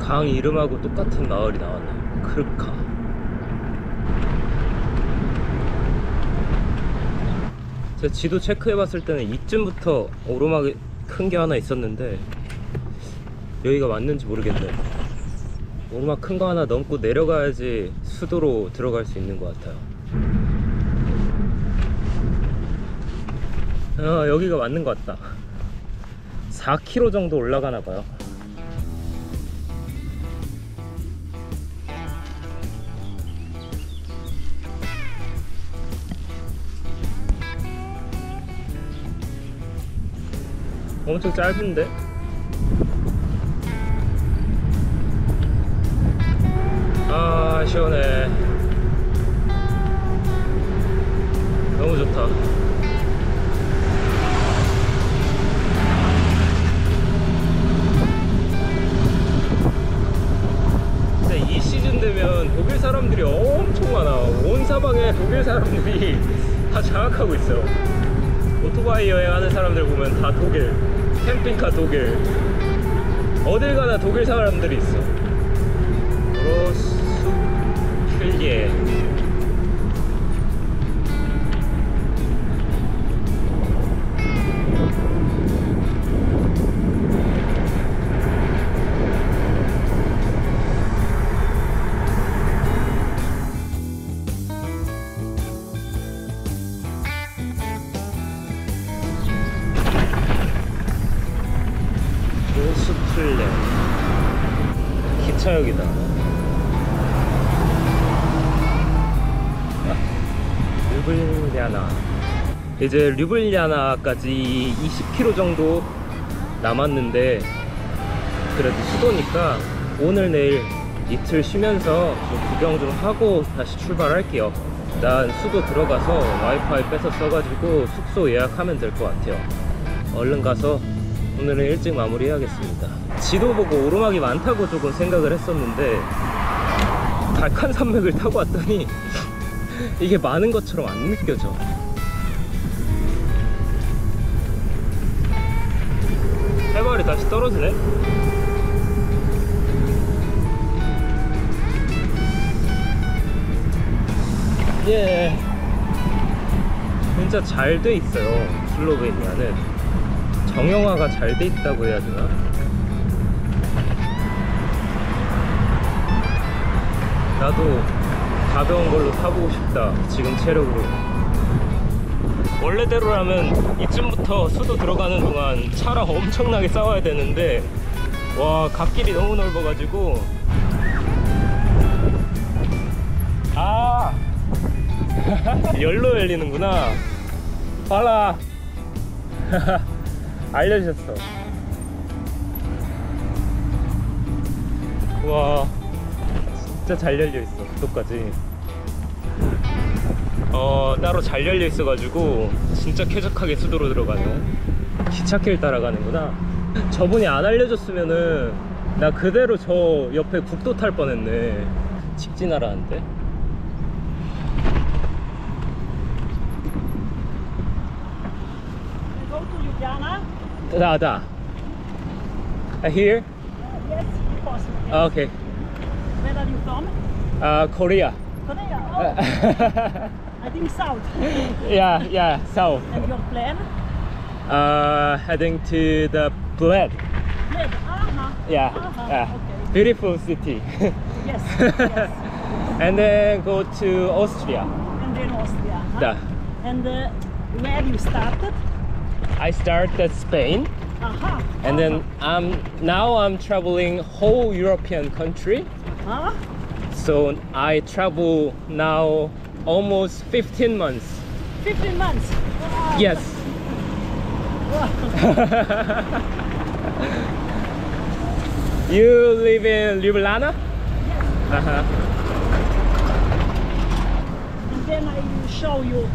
강 이름하고 똑같은 마을이 나왔네요. 크르카. 제가 지도 체크해봤을 때는 이쯤부터 오르막이 큰 게 하나 있었는데 여기가 맞는지 모르겠네요. 오르막 큰 거 하나 넘고 내려가야지 수도로 들어갈 수 있는 것 같아요. 아, 여기가 맞는 것 같다. 4km 정도 올라가나 봐요. 엄청 짧은데? 아 시원해 너무 좋다 캠핑카 독일. 어딜 가나 독일 사람들이 있어 이제 류블리아나까지 20km 정도 남았는데 그래도 수도니까 오늘 내일 이틀 쉬면서 좀 구경 좀 하고 다시 출발할게요. 일단 수도 들어가서 와이파이 뺏어 써가지고 숙소 예약하면 될 것 같아요. 얼른 가서 오늘은 일찍 마무리 해야겠습니다. 지도 보고 오르막이 많다고 조금 생각을 했었는데 발칸 산맥을 타고 왔더니 이게 많은 것처럼 안 느껴져 예. 진짜 잘 돼 있어요 슬로베니아는. 정형화가 잘 돼 있다고 해야 되나? 나도 가벼운 걸로 타보고 싶다 지금 체력으로. 원래대로라면 이쯤부터 수도 들어가는 동안 차랑 엄청나게 싸워야 되는데 와 갓길이 너무 넓어가지고 열로 열리는구나. 빨라. 알려주셨어. 와. 진짜 잘 열려있어 구도까지. 어 따로 잘 열려있어 가지고 진짜 쾌적하게 수도로 들어가네. 기차길 따라가는구나. 저분이 안 알려줬으면은 나 그대로 저 옆에 국도 탈 뻔했네. 직진하라는데 다, 다. Uh, here? Yes, possible. Yes. Okay. Where are you from? Uh, Korea. Korea. Oh, I think south. yeah, yeah, south. And your plan? Uh, heading to the Bled. Bled. Uh-huh. Yeah, Uh-huh. yeah. Okay. Beautiful city. Yes. yes. and then go to Austria. And then Austria. Huh? Da. And uh, where you started? I started Spain, Aha. and then I'm now I'm traveling whole European country. Huh? So I travel now almost 15 months. 15 months. Wow. Yes. you live in Ljubljana? Uh-huh. And then I will show you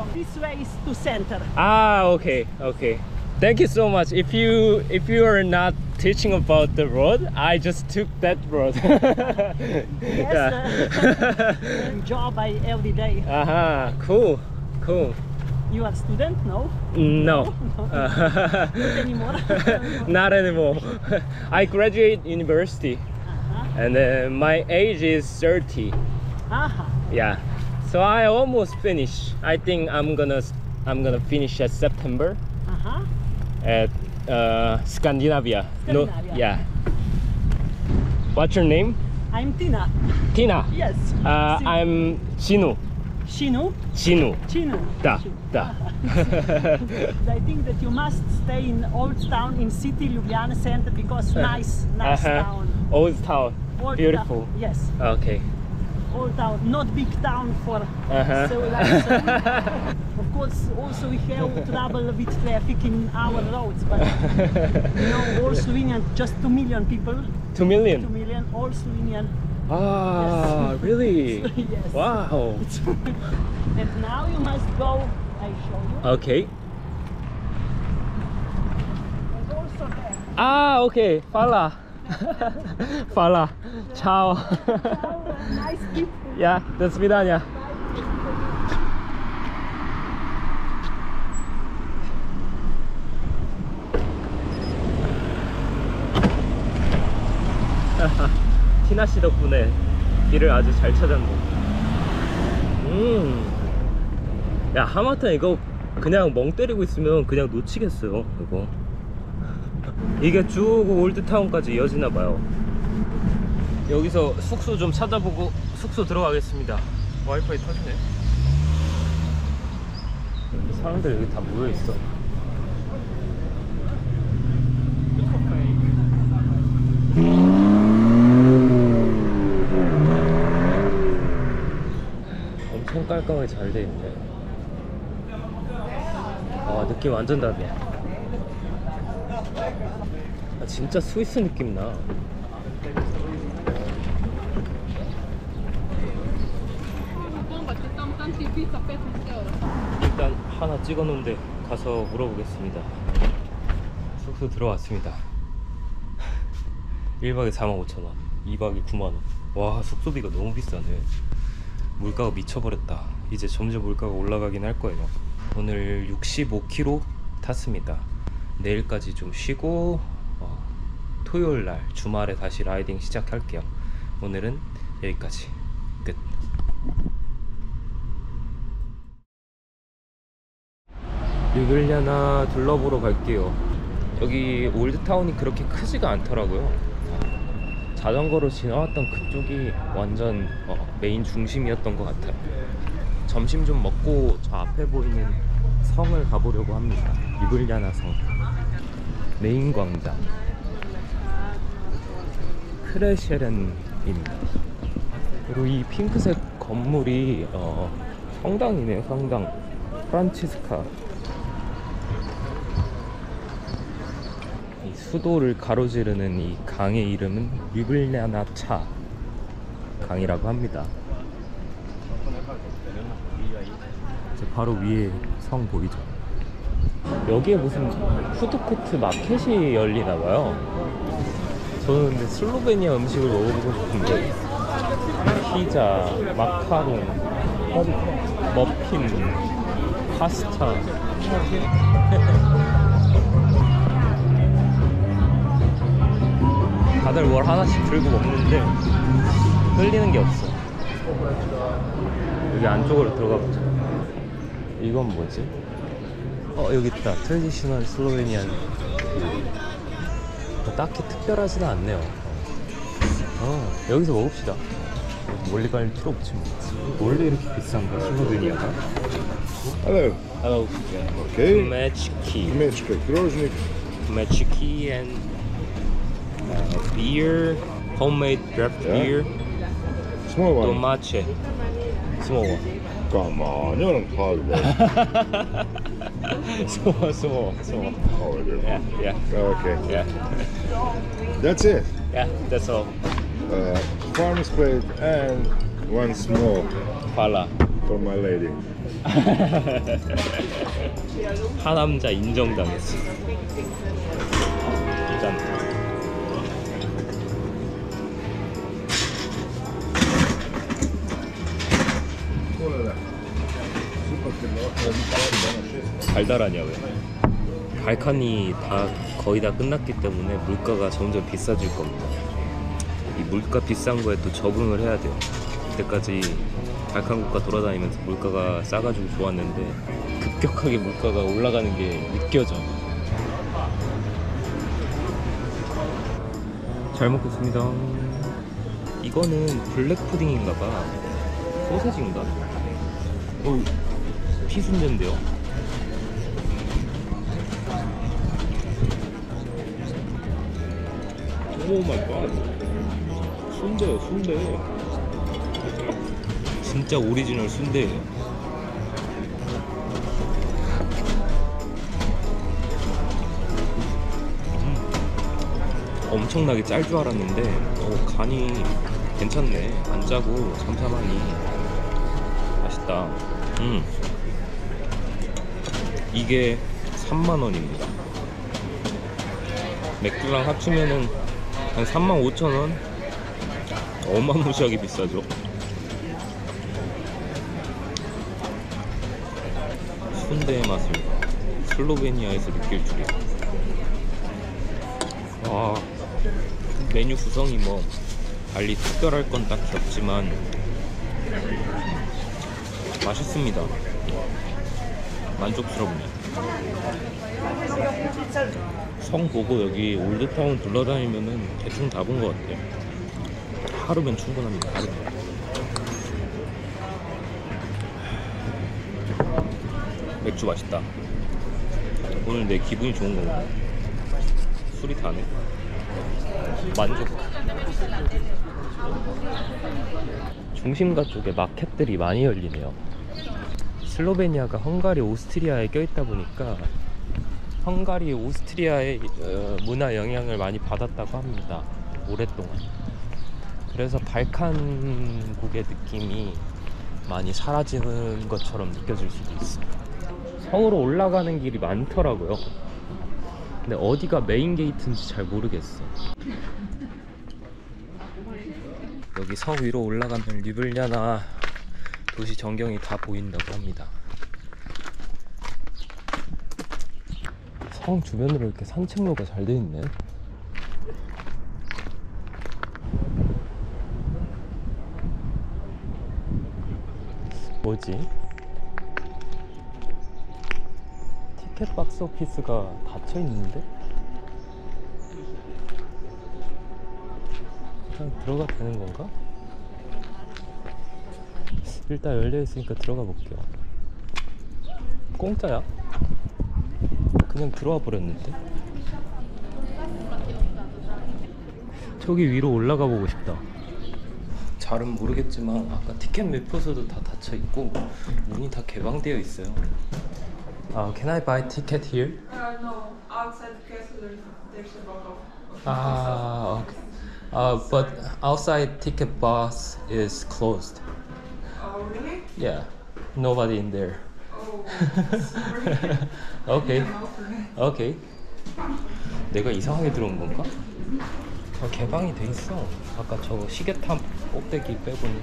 where you must go. This way is to center. Ah, okay, okay. Thank you so much. If you if you are not teaching about the road, I just took that road. Yes. uh, job I every day. Aha, cool. Cool. You are student? No? No. Not anymore. Not anymore. I graduate university, Uh-huh. and uh, my age is 30. Aha. Yeah. So I almost finished. I think I'm gonna I'm gonna finish at September Uh-huh. at uh, Scandinavia. No, yeah. What's your name? I'm Tina. Tina. Yes. Uh, I'm Chinu. Shinu? Chinu. Chinu. Da. Da. I think that you must stay in Old Town in city Ljubljana center because nice, nice Uh-huh. town. Old town. Old Beautiful. town, Yes, Okay. Old town, not big town for so like so. Of course, also we have trouble with traffic in our roads, but you know, all Slovenian, just two million people. Two million. Two million, all Slovenian. Ah, really? yes. Wow. And now you must go. I show you. Okay. And also there. Ah, okay. Fala. Fala. Ciao. Ja, do widzenia. 티나 씨 덕분에 길을 아주 잘 찾았네. 음. 야, 하마터 이거 그냥 멍 때리고 있으면 그냥 놓치겠어요, 이거. 이게 쭉 올드타운까지 이어지나 봐요. 여기서 숙소 좀 찾아보고 숙소 들어가겠습니다. 와이파이 터지네. 사람들 여기 다 모여 있어. 엄청 깔끔하게 잘 돼 있네. 아 느낌 완전 다르네. 아, 진짜 스위스 느낌 나. 일단 하나 찍어 놓은데 가서 물어보겠습니다. 숙소 들어왔습니다. 1박에 45,000원, 2박에 9만원. 와, 숙소비가 너무 비싸네. 물가가 미쳐버렸다. 이제 점점 물가가 올라가긴 할 거예요. 오늘 65km 탔습니다. 내일까지 좀 쉬고 어, 토요일 날 주말에 다시 라이딩 시작할게요. 오늘은 여기까지 끝. 르글리아나 둘러보러 갈게요. 여기 old town이 그렇게 크지가 않더라고요. 자전거로 지나왔던 그쪽이 완전 어, 메인 중심이었던 것 같아요. 점심 좀 먹고 저 앞에 보이는 성을 가보려고 합니다. 류블랴나 성. 메인 광장. 프레셰렌입니다. 그리고 이 핑크색 건물이 어, 성당이네요, 성당. 프란치스카. 이 수도를 가로지르는 이 강의 이름은 유블리아나 차 강이라고 합니다. 바로 위에 성 보이죠? 여기에 무슨 푸드코트 마켓이 열리나 봐요. 저는 근데 슬로베니아 음식을 먹어보고 싶은데 피자, 마카롱, 머핀, 파스타 다들 뭘 하나씩 들고 먹는데 흘리는 게 없어 여기 안쪽으로 들어가 보자 이건 뭐지? 어 여기 있다 traditional Slovenian 뭐 딱히 특별하지는 않네요 어 여기서 먹읍시다 멀리 갈 필요 없지 뭐 원래 이렇게 비싼가 슬로베니아가? Hello. Hello Okay. Mechki Mechka, Groznik. Mechki and uh, beer homemade draft Yeah. beer Small one. Tomache small one Come on, you're not hard small small small Oh, okay. yeah yeah Okay. yeah That's it. yeah that's all Uh, farmer's plate and one small Pala for my lady. 하남자 인정당했어 달달하냐 왜? 발칸이 다 거의 다 끝났기 때문에 물가가 점점 비싸질 겁니다. 이 물가 비싼 거에 또 적응을 해야 돼요. 그때까지 발칸 국가 돌아다니면서 물가가 싸가지고 좋았는데 급격하게 물가가 올라가는 게 느껴져. 잘 먹겠습니다. 이거는 블랙 푸딩인가봐. 소세지인가? 어, 피순대인데요. oh my god. 순대요, 순대. 진짜 오리지널 순대예요. 음. 엄청나게 짤 줄 알았는데 어, 간이 괜찮네. 안 짜고 참참하니 맛있다. 음. 이게 3만 원입니다. 맥주랑 합치면은 한 3만 5천 원? 어마무시하게 비싸죠. 순대의 맛을 슬로베니아에서 느낄 줄이야. 와, 메뉴 구성이 뭐 달리 특별할 건 딱히 없지만 맛있습니다. 만족스럽네. 성 보고 여기 올드타운 둘러다니면은 대충 다 본 것 같아요. 하루면 충분합니다. 하루면. 맥주 맛있다. 오늘 내 기분이 좋은 거구나. 술이 다네. 만족. 중심가 쪽에 마켓들이 많이 열리네요. 슬로베니아가 헝가리, 오스트리아에 껴있다 보니까 헝가리, 오스트리아의 어, 문화 영향을 많이 받았다고 합니다. 오랫동안. 그래서 발칸국의 느낌이 많이 사라지는 것처럼 느껴질 수도 있어요. 성으로 올라가는 길이 많더라고요. 근데 어디가 메인 게이트인지 잘 모르겠어. 여기 성 위로 올라가면 리블냐나 도시 전경이 다 보인다고 합니다. 성 주변으로 이렇게 산책로가 잘 돼 있네. 뭐지? 티켓 박스 오피스가 닫혀 있는데? 그냥 들어가 되는 건가? 일단 열려 있으니까 들어가 볼게요. 공짜야? 그냥 들어와 버렸는데? 저기 위로 올라가 보고 싶다. 잘은 모르겠지만 아까 티켓 매표소도 다 닫혀 있고 문이 다 개방되어 있어요. 아, can I buy ticket here? Uh, no, outside the castle there's, there's a of. Ah, okay. Uh, but outside ticket bus is closed. Oh, really? Yeah, nobody in there. Sorry. okay. I didn't know. Okay. 내가 이상하게 들어온 건가? 아, 개방이 돼 있어. 아까 저 시계탑 꼭대기 빼고는.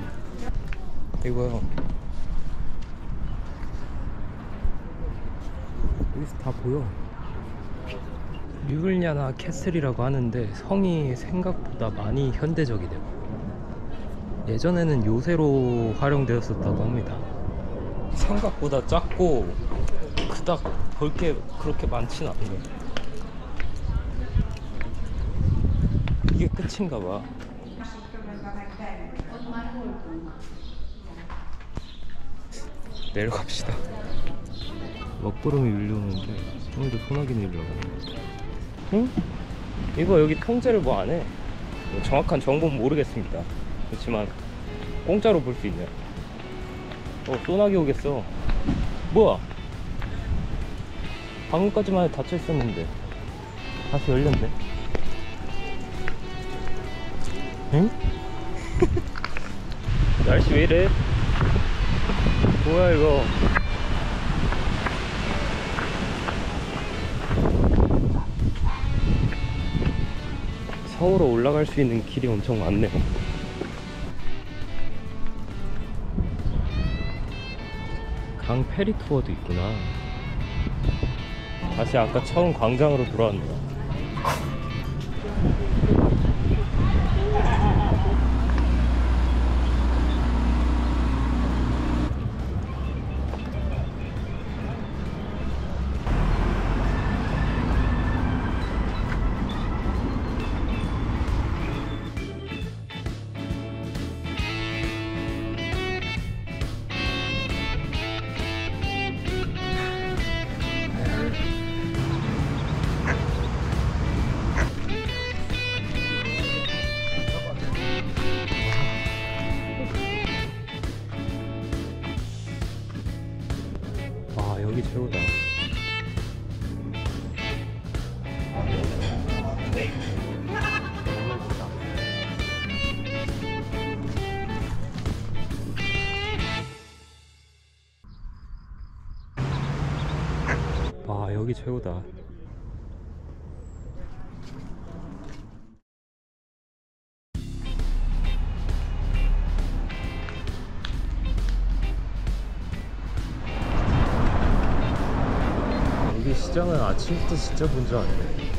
이거요. 여기서 다 보여. 류블냐나 캐슬이라고 하는데 성이 생각보다 많이 현대적이래요. 예전에는 요새로 활용되었었다고 합니다. 생각보다 작고 그닥 볼 게 그렇게 많진 않네. 이게 끝인가 봐. 내려갑시다. 먹구름이 밀려오는데 오늘도 소나기는 일러가네. 응? 이거 여기 통제를 뭐 안 해. 뭐 정확한 정보는 모르겠습니다. 그렇지만 공짜로 볼 수 있네. 어, 소나기 오겠어. 뭐야? 방금까지만 닫혀 있었는데 다시 열렸네. 응? 날씨 왜 이래? 뭐야 이거? 서울로 올라갈 수 있는 길이 엄청 많네요. 강 페리 투어도 있구나. 다시 아까 처음 광장으로 돌아왔네요. 시장은 아침부터 진짜 알았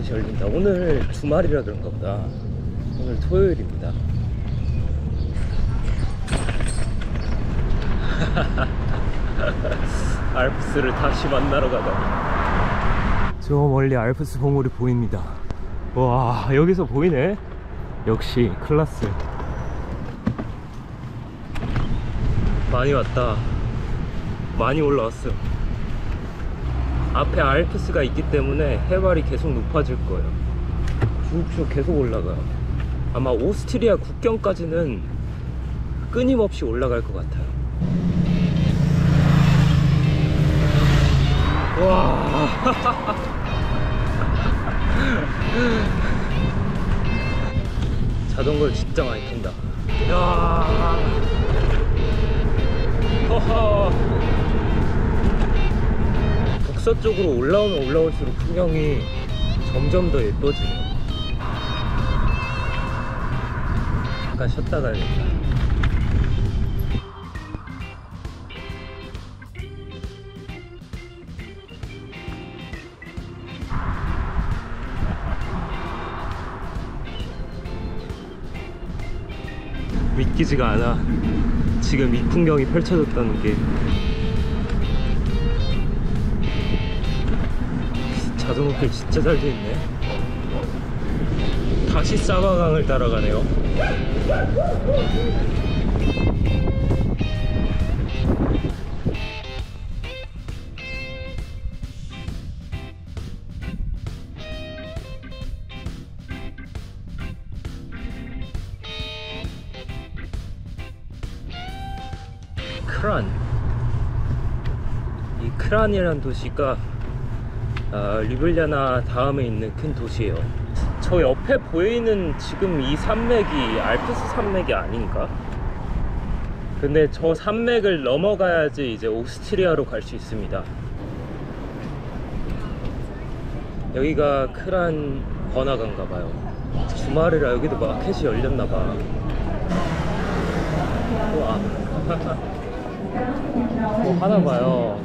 마켓이 열린다. 오늘 주말이라 그런가 보다. 오늘 토요일입니다. 알프스를 다시 만나러 가다니 저 멀리 알프스 봉우리 보입니다. 와 여기서 보이네? 역시 클라스. 많이 왔다. 많이 올라왔어요 앞에 알프스가 있기 때문에 해발이 계속 높아질 거예요. 쭉쭉 계속 올라가요. 아마 오스트리아 국경까지는 끊임없이 올라갈 것 같아요. 와. 자전거를 진짜 많이 탄다. 야. 허허. 북서 쪽으로 올라오면 올라올수록 풍경이 점점 더 예뻐지네요. 잠깐 쉬었다 가야겠다. 믿기지가 않아. 지금 이 풍경이 펼쳐졌다는 게. 자전거길 진짜 잘 돼 있네. 다시 사바강을 따라가네요. 크란. 이 크란이라는 도시가 아, 류블랴나 다음에 있는 큰 도시예요. 저 옆에 보이는 지금 이 산맥이 알프스 산맥이 아닌가? 근데 저 산맥을 넘어가야지 이제 오스트리아로 갈 수 있습니다. 여기가 크란 번화가인가 봐요. 주말이라 여기도 마켓이 열렸나 봐. 와. 뭐 하나 봐요.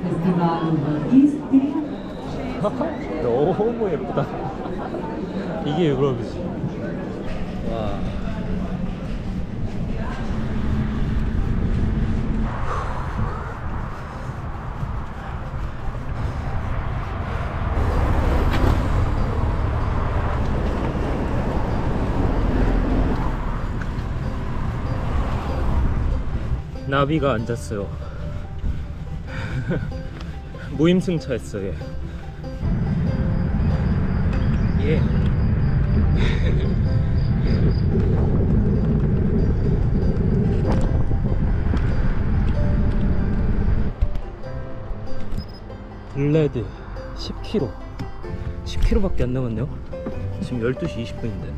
너무 예쁘다. 이게 유럽이지. 와. 나비가 앉았어요. 무임승차했어 얘. 예. 블레드 10km 10km밖에 안 남았네요. 지금 12시 20분인데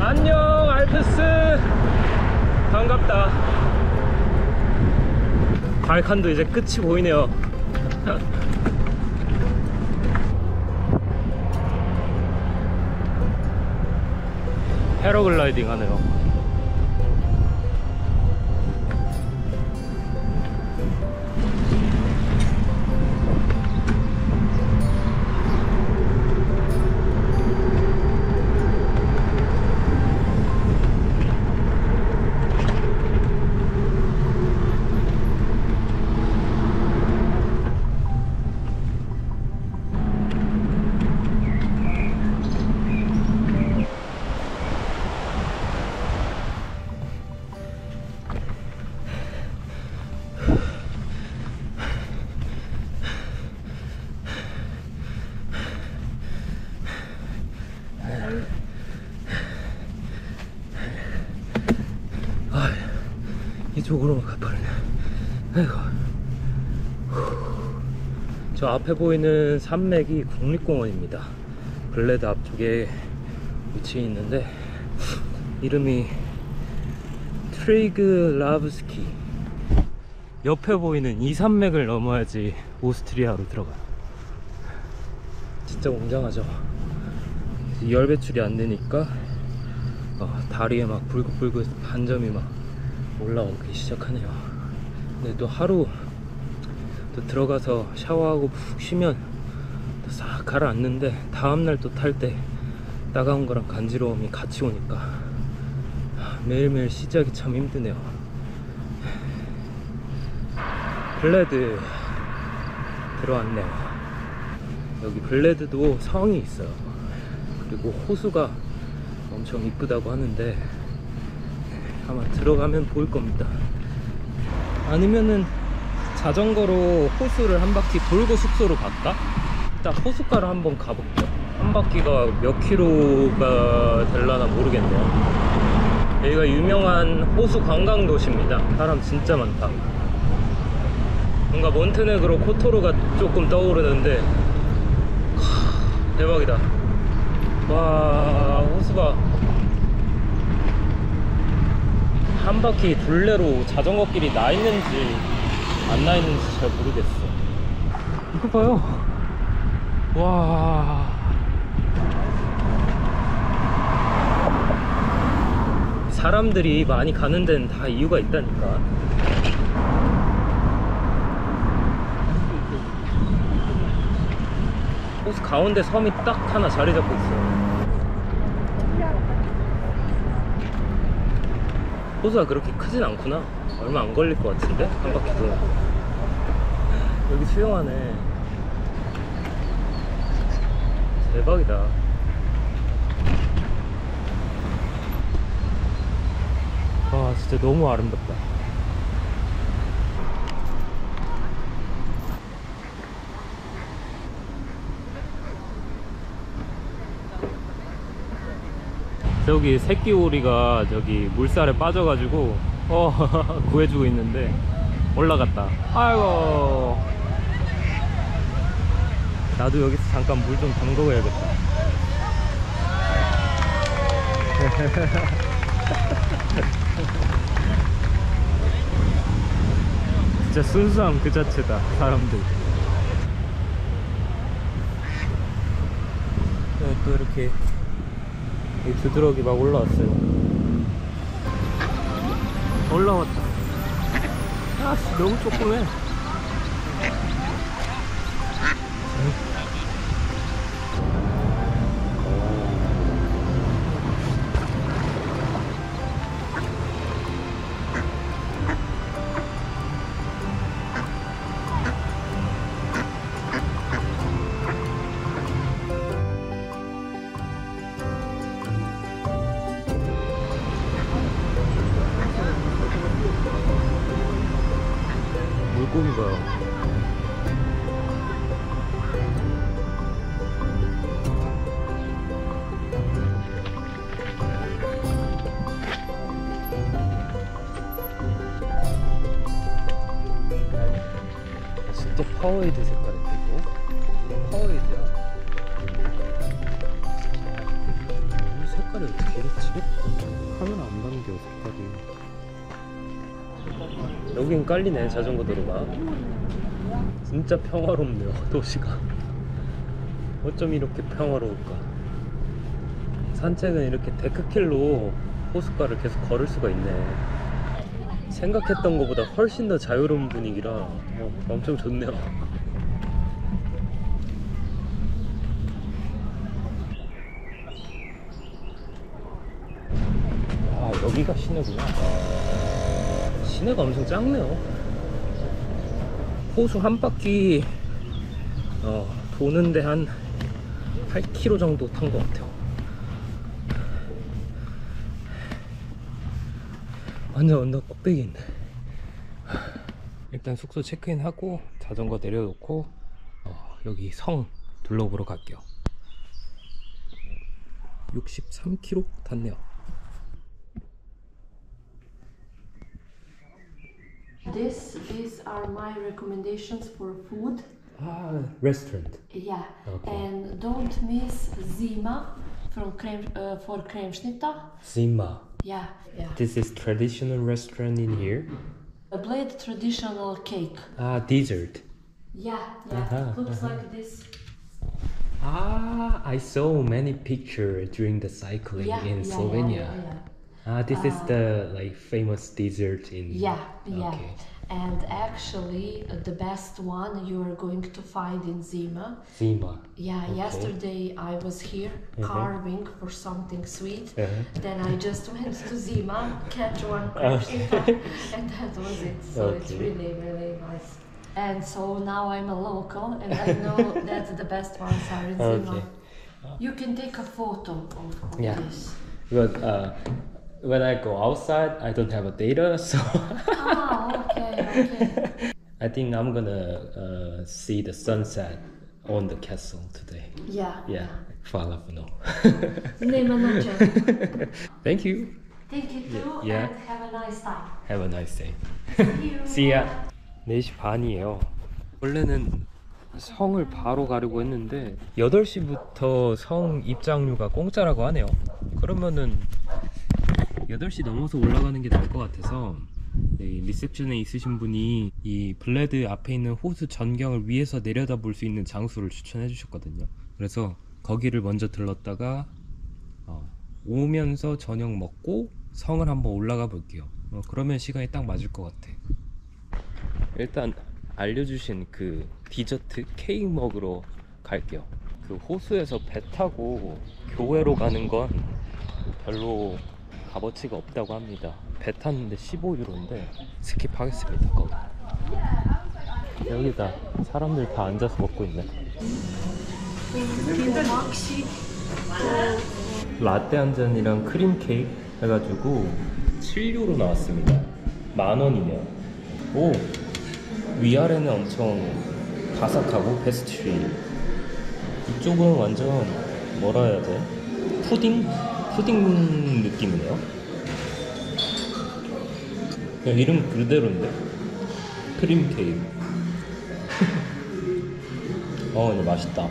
안녕 알프스 반갑다. 발칸도 이제 끝이 보이네요. 패러글라이딩 하네요 앞에 보이는 산맥이 국립공원입니다. 블레드 앞쪽에 위치해 있는데 이름이 트리글라브스키. 옆에 보이는 이 산맥을 넘어야지 오스트리아로 들어가요. 진짜 웅장하죠. 열 배출이 안 되니까 어, 다리에 막 붉긋붉긋 반점이 막 올라오기 시작하네요. 근데 또 하루 또 들어가서 샤워하고 푹 쉬면 또싹 가라앉는데 다음날 또 탈 때 따가운 거랑 간지러움이 같이 오니까 매일매일 시작이 참 힘드네요. 블레드 들어왔네요. 여기 블레드도 성이 있어요. 그리고 호수가 엄청 이쁘다고 하는데 아마 들어가면 보일 겁니다. 아니면은 자전거로 호수를 한 바퀴 돌고 숙소로 갈까? 일단 호숫가를 한번 가볼게요. 한 바퀴가 몇 킬로가 될라나 모르겠네요. 여기가 유명한 호수 관광 도시입니다. 사람 진짜 많다. 뭔가 몬테네그로 코토로가 조금 떠오르는데 하, 대박이다. 와 호수가 한 바퀴 둘레로 자전거 길이 나 있는지 안 나 있는지 잘 모르겠어. 이거 봐요. 와. 사람들이 많이 가는 데는 다 이유가 있다니까. 호수 가운데 섬이 딱 하나 자리 잡고 있어요 호수가 그렇게 크진 않구나. 얼마 안 걸릴 것 같은데? 한 바퀴 도 여기 수영하네. 대박이다. 와 진짜 너무 아름답다. 저기 새끼 오리가 저기 물살에 빠져가지고 어 구해주고 있는데 올라갔다. 아이고 나도 여기서 잠깐 물 좀 담궈야겠다. 진짜 순수함 그 자체다 사람들. 네, 또 이렇게 이 두드러기 막 올라왔어요. 올라왔다. 아 너무 조그매 깔리네 자전거 도로가 진짜 평화롭네요 도시가. 어쩜 이렇게 평화로울까. 산책은 이렇게 데크길로 호숫가를 계속 걸을 수가 있네. 생각했던 것보다 훨씬 더 자유로운 분위기라 어, 엄청 좋네요. 아 여기가 시내구나. 시내가 엄청 작네요 호수 한 바퀴 어, 도는데 한 8km 정도 탄 것 같아요. 완전 언덕 꼭대기 있네 일단 숙소 체크인 하고 자전거 내려놓고 어, 여기 성 둘러보러 갈게요. 63km 탔네요 This, these are my recommendations for food. Ah, restaurant. Yeah, okay. and don't miss Zima from Krem, uh, for Kremschnitta. Zima. Yeah, yeah. This is traditional restaurant in here. A blade traditional cake. Ah, dessert. Yeah, yeah. Uh -huh, looks uh -huh. like this. Ah, I saw many pictures during the cycling yeah, in yeah, Slovenia. Yeah, Ah this is Uh, the like famous dessert in Yeah, yeah. Okay. And actually, uh, the best one you are going to find in Zima. Zima Yeah, Okay. yesterday I was here Mhm. carving for something sweet. Uh-huh. Then I just went to Zima, catch one Okay. Kremschnitta, and that was it. So it's really, really nice. And so now I'm a local and I know that the best ones are in Zima. Okay. You can take a photo of, of Yeah. this. But uh, when I go outside, I don't have a data, so Ah, okay, okay. I think I'm gonna uh, see the sunset on the castle today. Yeah. Yeah. Nema na čemu. Thank you. Thank you too Yeah. and have a nice time. Have a nice day. See you. See ya. 4시 반이에요. 원래는 성을 바로 가려고 했는데 8시부터 성 입장료가 공짜라고 하네요. 그러면은 8시 넘어서 올라가는 게 나을 것 같아서 네, 리셉션에 있으신 분이 이 블레드 앞에 있는 호수 전경을 위에서 내려다 볼 수 있는 장소를 추천해 주셨거든요. 그래서 거기를 먼저 들렀다가 어, 오면서 저녁 먹고 성을 한번 올라가 볼게요. 어, 그러면 시간이 딱 맞을 것 같아. 일단 알려주신 그 디저트 케이크 먹으러 갈게요. 그 호수에서 배 타고 교회로 가는 건 별로 값어치가 없다고 합니다. 배 탔는데 15유로인데 스킵하겠습니다. 거기. 여기다 사람들 다 앉아서 먹고 있네. 라떼 한 잔이랑 크림 케이크 해가지고 7유로 나왔습니다. 만 원이네요. 오 위아래는 엄청 바삭하고 페스트리. 이쪽은 완전 뭐라 해야 돼? 푸딩 푸딩 느낌이네요. 그냥 이름 그대로인데 크림 케이크. 어 근데 맛있다.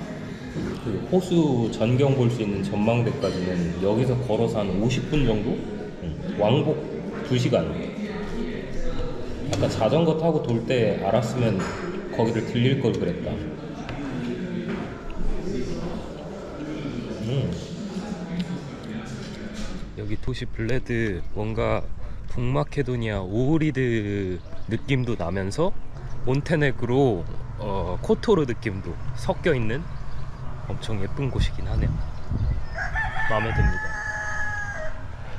그 호수 전경 볼 수 있는 전망대까지는 여기서 걸어서 한 50분 정도? 응. 왕복 2시간. 아까 자전거 타고 돌 때 알았으면 거기를 들릴 걸 그랬다. 음. 여기 도시 블레드 뭔가 북마케도니아 오흐리드 느낌도 나면서 몬테네그로 어, 코토르 느낌도 섞여 있는 엄청 예쁜 곳이긴 하네요. 마음에 듭니다.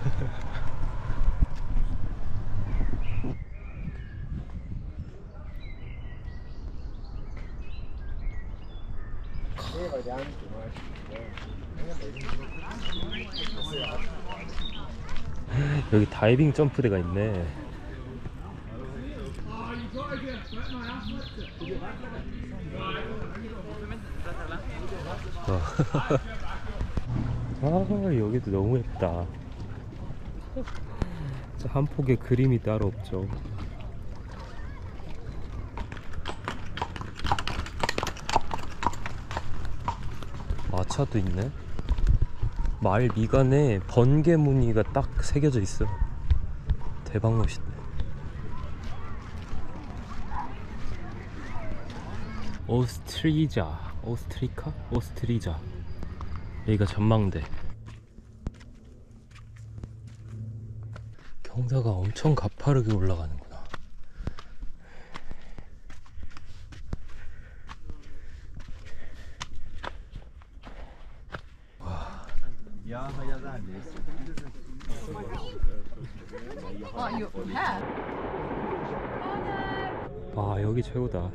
여기 다이빙 점프대가 있네. 아, 여기도 너무 예쁘다. 한 폭의 그림이 따로 없죠. 마차도 있네. 말 미간에 번개 무늬가 딱 새겨져 있어. 대박 멋있네. 오스트리자, 오스트리카, 오스트리자. 여기가 전망대. 경사가 엄청 가파르게 올라가는 구나. Oh, you have? 와 여기 최고다.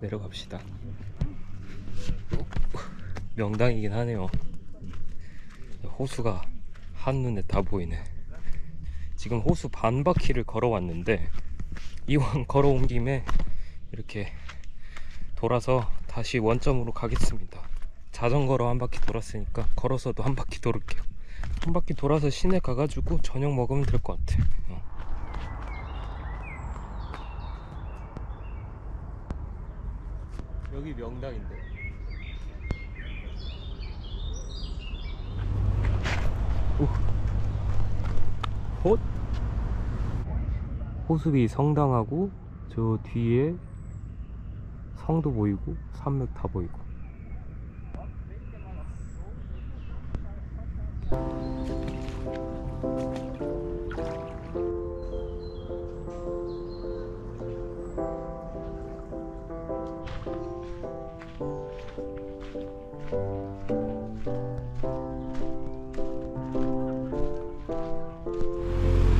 내려갑시다. 명당이긴 하네요. 호수가 한눈에 다 보이네. 지금 호수 반 바퀴를 걸어왔는데 이왕 걸어온 김에 이렇게 돌아서 다시 원점으로 가겠습니다. 자전거로 한 바퀴 돌았으니까 걸어서도 한 바퀴 돌을게요. 한 바퀴 돌아서 시내 가가지고 저녁 먹으면 될 것 같아. 어. 여기 명당인데. 오. 헛. 호수비 성당하고 저 뒤에 성도 보이고 산맥 다 보이고.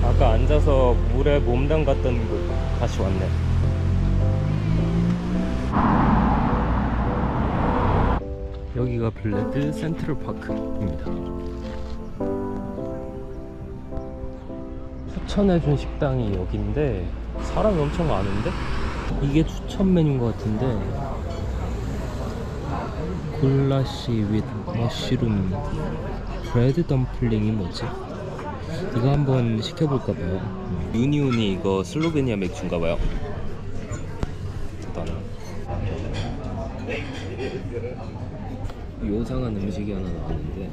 아까 앉아서 물에 몸 담갔던 곳 다시 왔네. 블레드 센트럴 파크입니다. 추천해준 식당이 여기인데 사람이 엄청 많은데 이게 추천 메뉴인 것 같은데 굴라시 윗 머쉬룸 브레드 덤플링이 뭐지? 이거 한번 시켜볼까봐요. 유니온이 이거 슬로베니아 맥주인가봐요. 일단 요상한 음식이 하나 나왔는데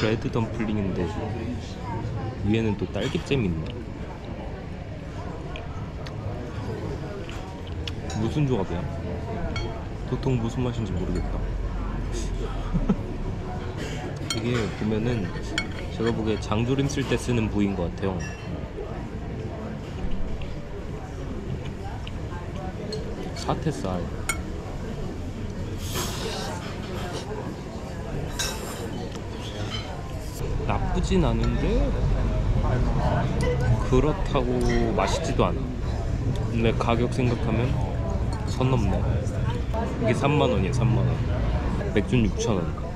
브레드 덤플링인데 위에는 또 딸기잼이 있네. 무슨 조합이야? 도통 무슨 맛인지 모르겠다. 이게 보면은 제가 보기에 장조림 쓸 때 쓰는 부위인 것 같아요. 사태살. 나쁘진 않은데 그렇다고 맛있지도 않아. 근데 가격 생각하면 선 넘네. 이게 3만 원이에요, 3만 원. 맥주는 6천 원.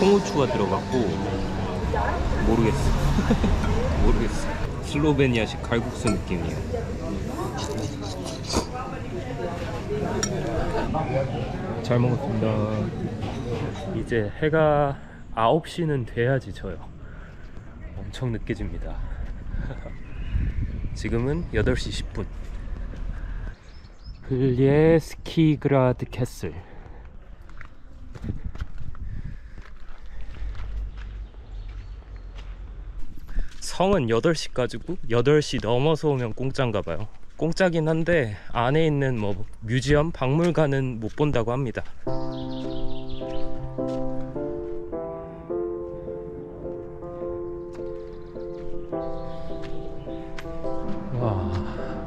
통후추가 들어갔고 모르겠어. 모르겠어. 슬로베니아식 칼국수 느낌이에요. 잘 먹었습니다. 이제 해가 9시는 돼야지 져요. 엄청 늦게 집니다. 지금은 8시 10분. 블레이스키 그라드 castle. 성은 8시 가지고 8시 넘어서 오면 공짜인가 봐요. 공짜긴 한데 안에 있는 뭐 뮤지엄, 박물관은 못 본다고 합니다. 와.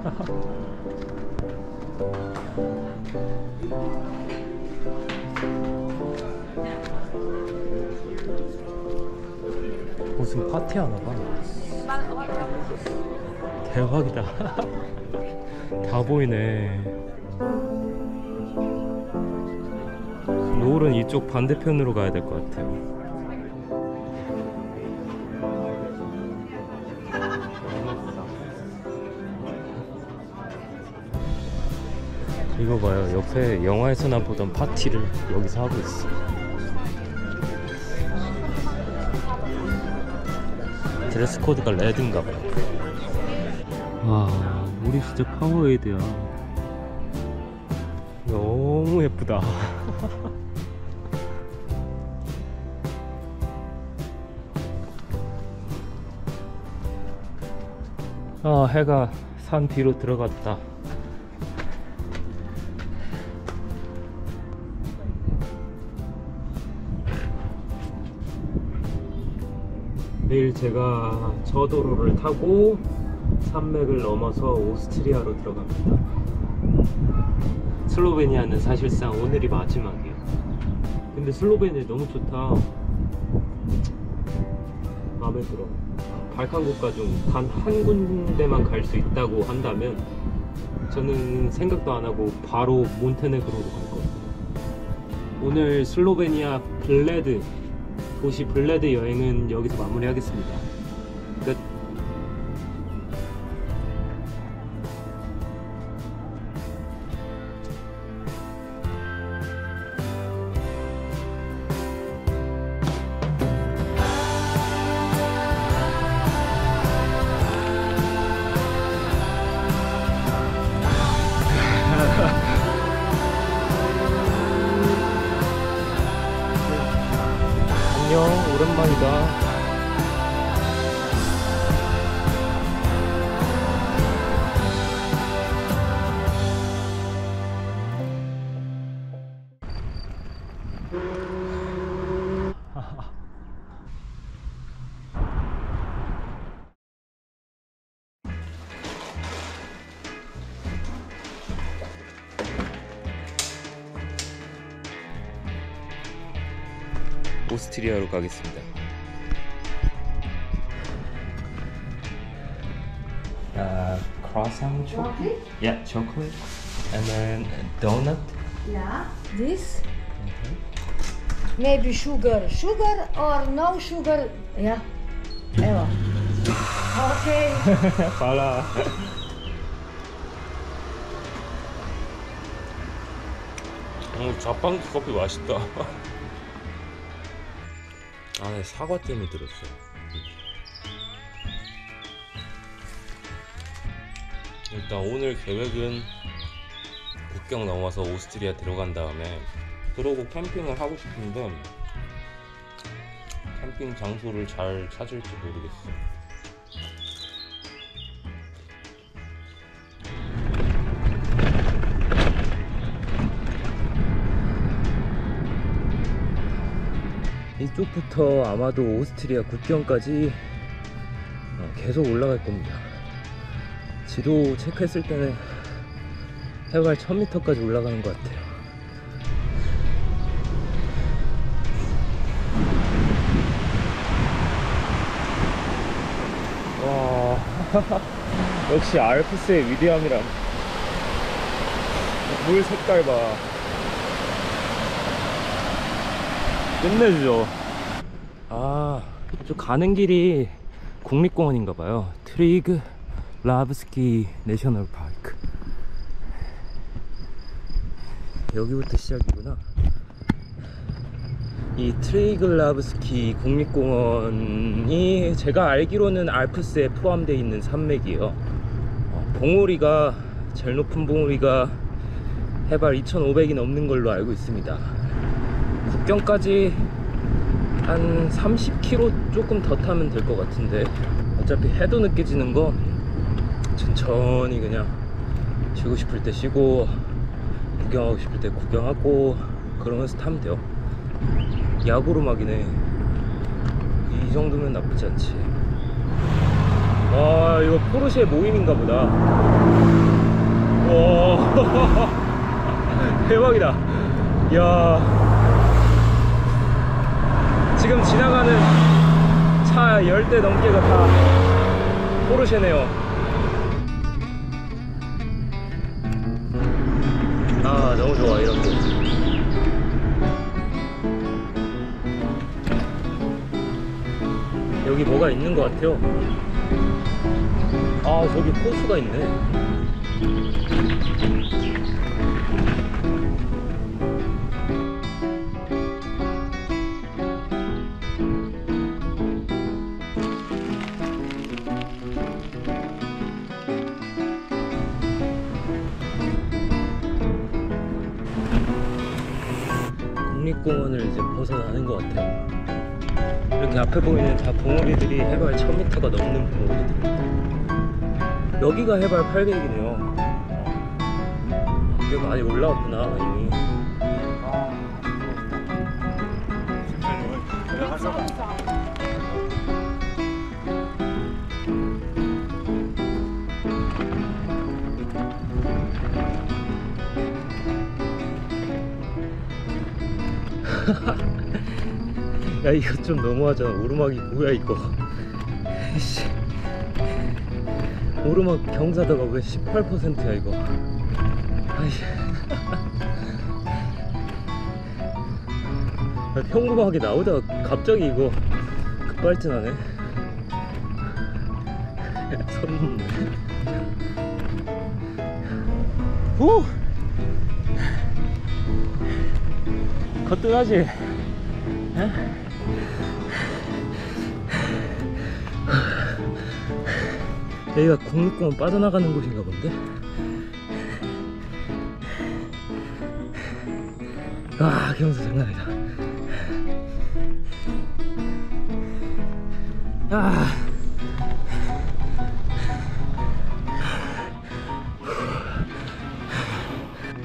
무슨 파티 하나 봐. 대박이다. 다 보이네. 노을은 이쪽 반대편으로 가야 될 것 같아요. 이거 봐요. 옆에 영화에서나 보던 파티를 여기서 하고 있어. 드레스 코드가 레드인가 봐요. 와, 우리 진짜 파워에이드야. 너무 예쁘다. 아, 해가 산 뒤로 들어갔다. 내일 제가 저 도로를 타고 산맥을 넘어서 오스트리아로 들어갑니다. 슬로베니아는 사실상 오늘이 마지막이에요. 근데 슬로베니아 너무 좋다. 마음에 들어. 발칸 국가 중 단 한 군데만 갈 수 있다고 한다면 저는 생각도 안 하고 바로 몬테네그로로 갈 거예요. 오늘 슬로베니아 블레드 도시 블레드 여행은 여기서 마무리하겠습니다. 오스트리아로 가겠습니다. Uh, croissant chocolate? Yeah, chocolate. And then a donut. Yeah, this. Maybe sugar. Sugar or no sugar? Yeah. Evo. Okay. 빨라. 음, 자판기 커피 맛있다. 안에 사과잼이 들었어요. 일단 오늘 계획은 국경 넘어서 오스트리아 들어간 다음에 그러고 캠핑을 하고 싶은데 캠핑 장소를 잘 찾을지 모르겠어. 이쪽부터 아마도 오스트리아 국경까지 어, 계속 올라갈 겁니다. 지도 체크했을 때는 해발 1000m까지 올라가는 것 같아요. 와, 역시 알프스의 위대함이란 물 색깔 봐. 끝내주죠. 아, 저 가는 길이 국립공원인가 봐요. 트리글라브스키 National Park. 여기부터 시작이구나. 이 트리글라브스키 국립공원이 제가 알기로는 알프스에 포함되어 있는 산맥이에요. 어, 봉우리가 제일 높은 봉우리가 해발 2,500이 넘는 걸로 알고 있습니다. 국경까지 한 30km 조금 더 타면 될 것 같은데 어차피 해도 늦게 지는 거 천천히 그냥 쉬고 싶을 때 쉬고 구경하고 싶을 때 구경하고 그러면서 타면 돼요. 야구로막이네. 이 정도면 나쁘지 않지. 와 이거 포르쉐 모임인가 보다. 와 대박이다. 야 지금 지나가는 차 10대 넘게가 다 포르쉐네요. 아 너무 좋아 이런 거. 여기 뭐가 있는 것 같아요? 아 저기 호수가 있네 국립공원을 이제 벗어나는 것 같아요. 이렇게 앞에 보이는 다 봉우리들이 해발 1000m가 넘는 봉우리들입니다. 여기가 해발 800이네요. 꽤 많이 올라왔구나 이미 야 이거 좀 너무하잖아. 오르막이 뭐야 이거. 씨. 오르막 경사도가 왜 18%야 이거. 아이 아, 평범하게 나오다가 갑자기 이거 급발진하네. 선 넘네. 후! 거뜬하지? 에? 여기가 국립공원 빠져나가는 곳인가 본데? 아 경사 장난 아니다. 아.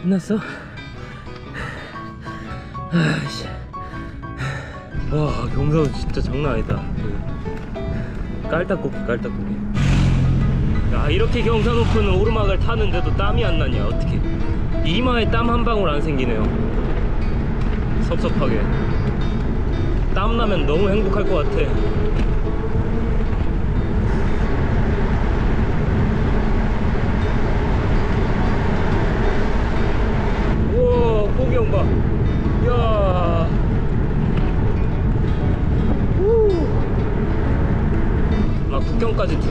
끝났어? 아씨. 와 경사도 진짜 장난 아니다. 그 깔딱고기 깔딱고기 야 이렇게 경사 높은 오르막을 타는데도 땀이 안 나냐? 어떻게 이마에 땀 한 방울 안 생기네요. 섭섭하게. 땀 나면 너무 행복할 것 같아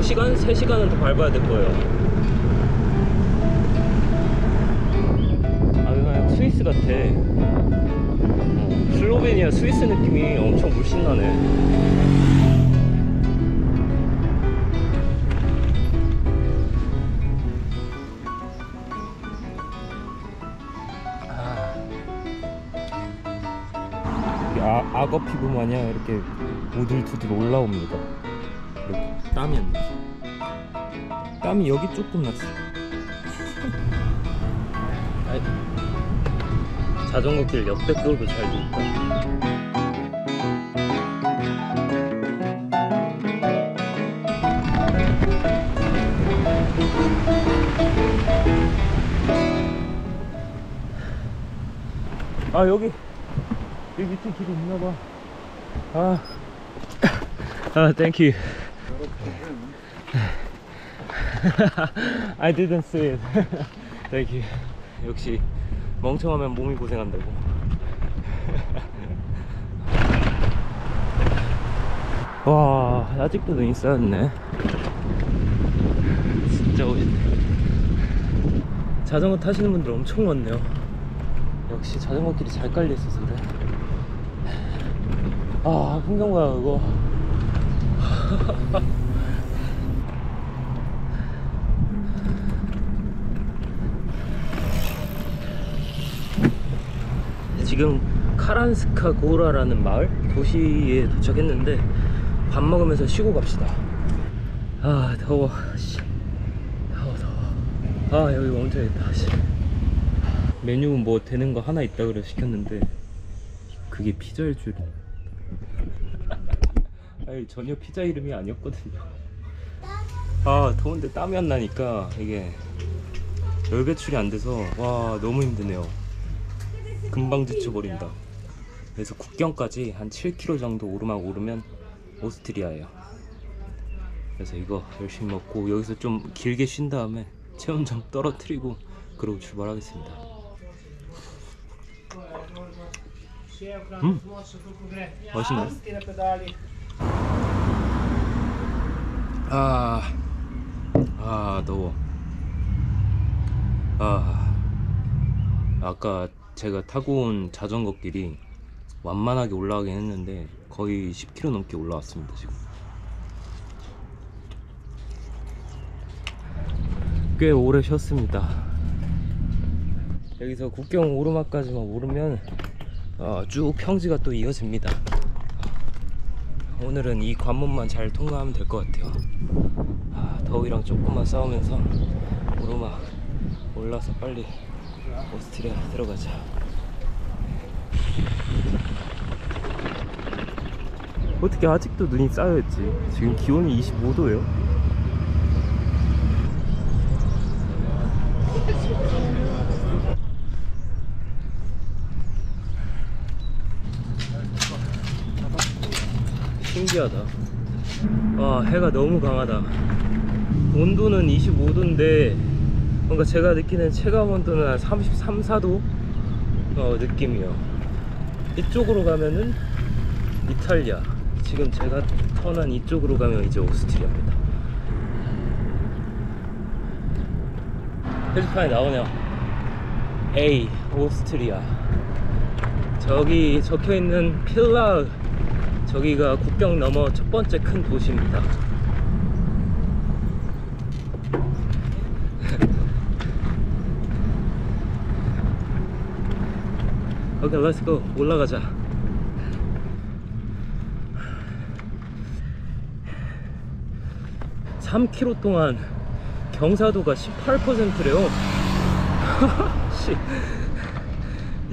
2시간? 3시간은 더 밟아야 될 거예요. 아 그냥 스위스 같아. 어, 슬로베니아 스위스 느낌이 엄청 물씬 나네. 아, 악어 피부 마냥 이렇게 우들투들 올라옵니다. 이렇게 땀이 안 나서 땀이 여기 조금 났어. 자전거길 역대 급으로 잘돼 있다. 아 여기. 여기 밑에 길이 있나봐. 아, 아 you I didn't see it. Thank you. 역시 멍청하면 몸이 고생한다고. 와 아직도 눈이 쌓였네. 진짜 멋있네. 자전거 타시는 분들 엄청 많네요. 역시 자전거 길이 잘 깔려 있어서 그래. 아 풍경 봐요 이거 지금 카란스카 고라라는 마을 도시에 도착했는데 밥 먹으면서 쉬고 갑시다. 아 더워. 씨. 더워 더워. 아 여기 멈춰야겠다. 씨. 메뉴 뭐 되는 거 하나 있다 그래 시켰는데 그게 피자일 줄은 아니 전혀 피자 이름이 아니었거든요. 아 더운데 땀이 안 나니까 이게 열 배출이 안 돼서 와 너무 힘드네요 금방 지쳐버린다. 그래서 국경까지 한 7km 정도 오르막 오르면 오스트리아예요. 그래서 이거 열심히 먹고 여기서 좀 길게 쉰 다음에 체온 좀 떨어뜨리고 그러고 출발하겠습니다. 음 맛있네. 아, 아 더워. 아 아까 제가 타고 온 자전거 길이 완만하게 올라가긴 했는데 거의 10km 넘게 올라왔습니다 지금. 꽤 오래 쉬었습니다. 여기서 국경 오르막까지만 오르면 어, 쭉 평지가 또 이어집니다. 오늘은 이 관문만 잘 통과하면 될 것 같아요. 아, 더위랑 조금만 싸우면서 오르막 올라서 빨리 오스트리아 들어가자. 어떻게 아직도 눈이 쌓여있지? 지금 기온이 25도예요. 신기하다. 와 해가 너무 강하다. 온도는 25도인데 뭔가 제가 느끼는 체감 온도는 한 33, 4도? 어, 느낌이요. 이쪽으로 가면은 이탈리아. 지금 제가 턴한 이쪽으로 가면 이제 오스트리아입니다. 표지판에 나오네요. A 오스트리아. 저기 적혀있는 필라 저기가 국경 너머 첫 번째 큰 도시입니다 오케이 렛츠고 올라가자. 삼 k m 동안 경사도가 18%래요. 씨.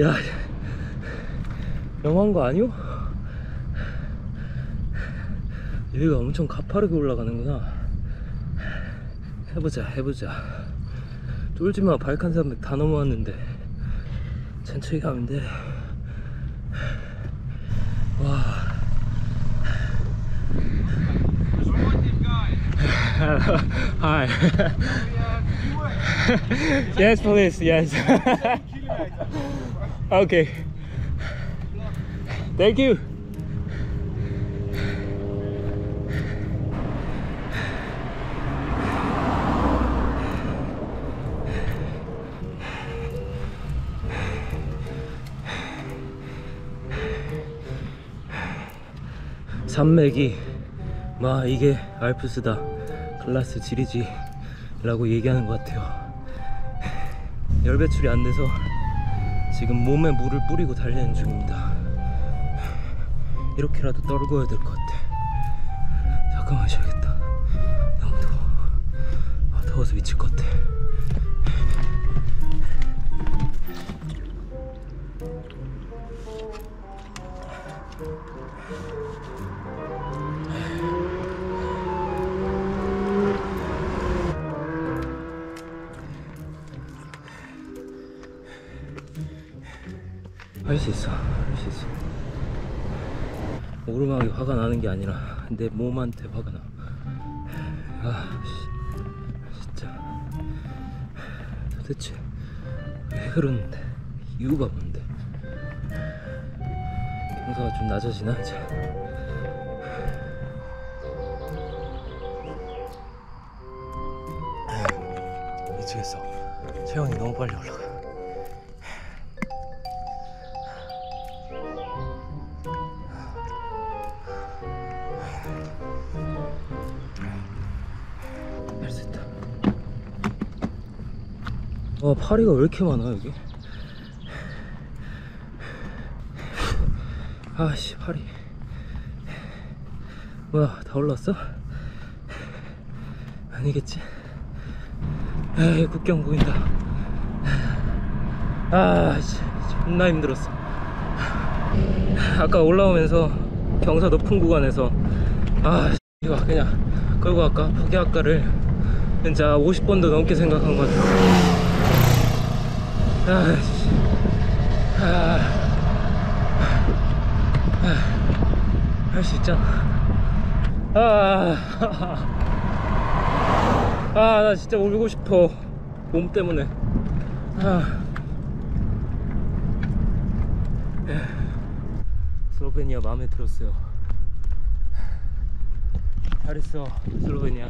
야 영화인 거 아니오? 여기가 엄청 가파르게 올라가는구나. 해보자 해보자. 쫄지마. 발칸 산맥 다 넘어왔는데 천천히 가면 돼 와. Hi. yes, please. Yes. okay. Thank you. 산맥이 마 이게 알프스다. 글라스 지리지. 라고 얘기하는 것 같아요. 열 배출이 안 돼서 지금 몸에 물을 뿌리고 달리는 중입니다. 이렇게라도 떨궈야 될 것 같아. 잠깐만 쉬어야겠다. 너무 더워 아, 더워서 미칠 것 같아 할 수 있어 할 수 있어. 오르막이 화가 나는 게 아니라 내 몸한테 화가 나. 아, 씨, 진짜. 도대체 왜 그러는데? 이유가 뭔데? 경사가 좀 낮아지나? 이제 미치겠어. 체온이 너무 빨리 올라가 와 파리가 왜 이렇게 많아 여기? 아씨 파리. 뭐야 다 올랐어? 아니겠지? 에이 국경 보인다 아 씨, 존나 힘들었어 아까 올라오면서 경사 높은 구간에서 아 씨, 이거 그냥 끌고 갈까 포기할까를 진짜 50번도 넘게 생각한 것 같아 아, 씨. 아, 할수 있잖아 아, 아, 나 진짜 울고 싶어. 몸 때문에. 아. 예. 슬로베니아 마음에 들었어요. 잘했어, 슬로베니아.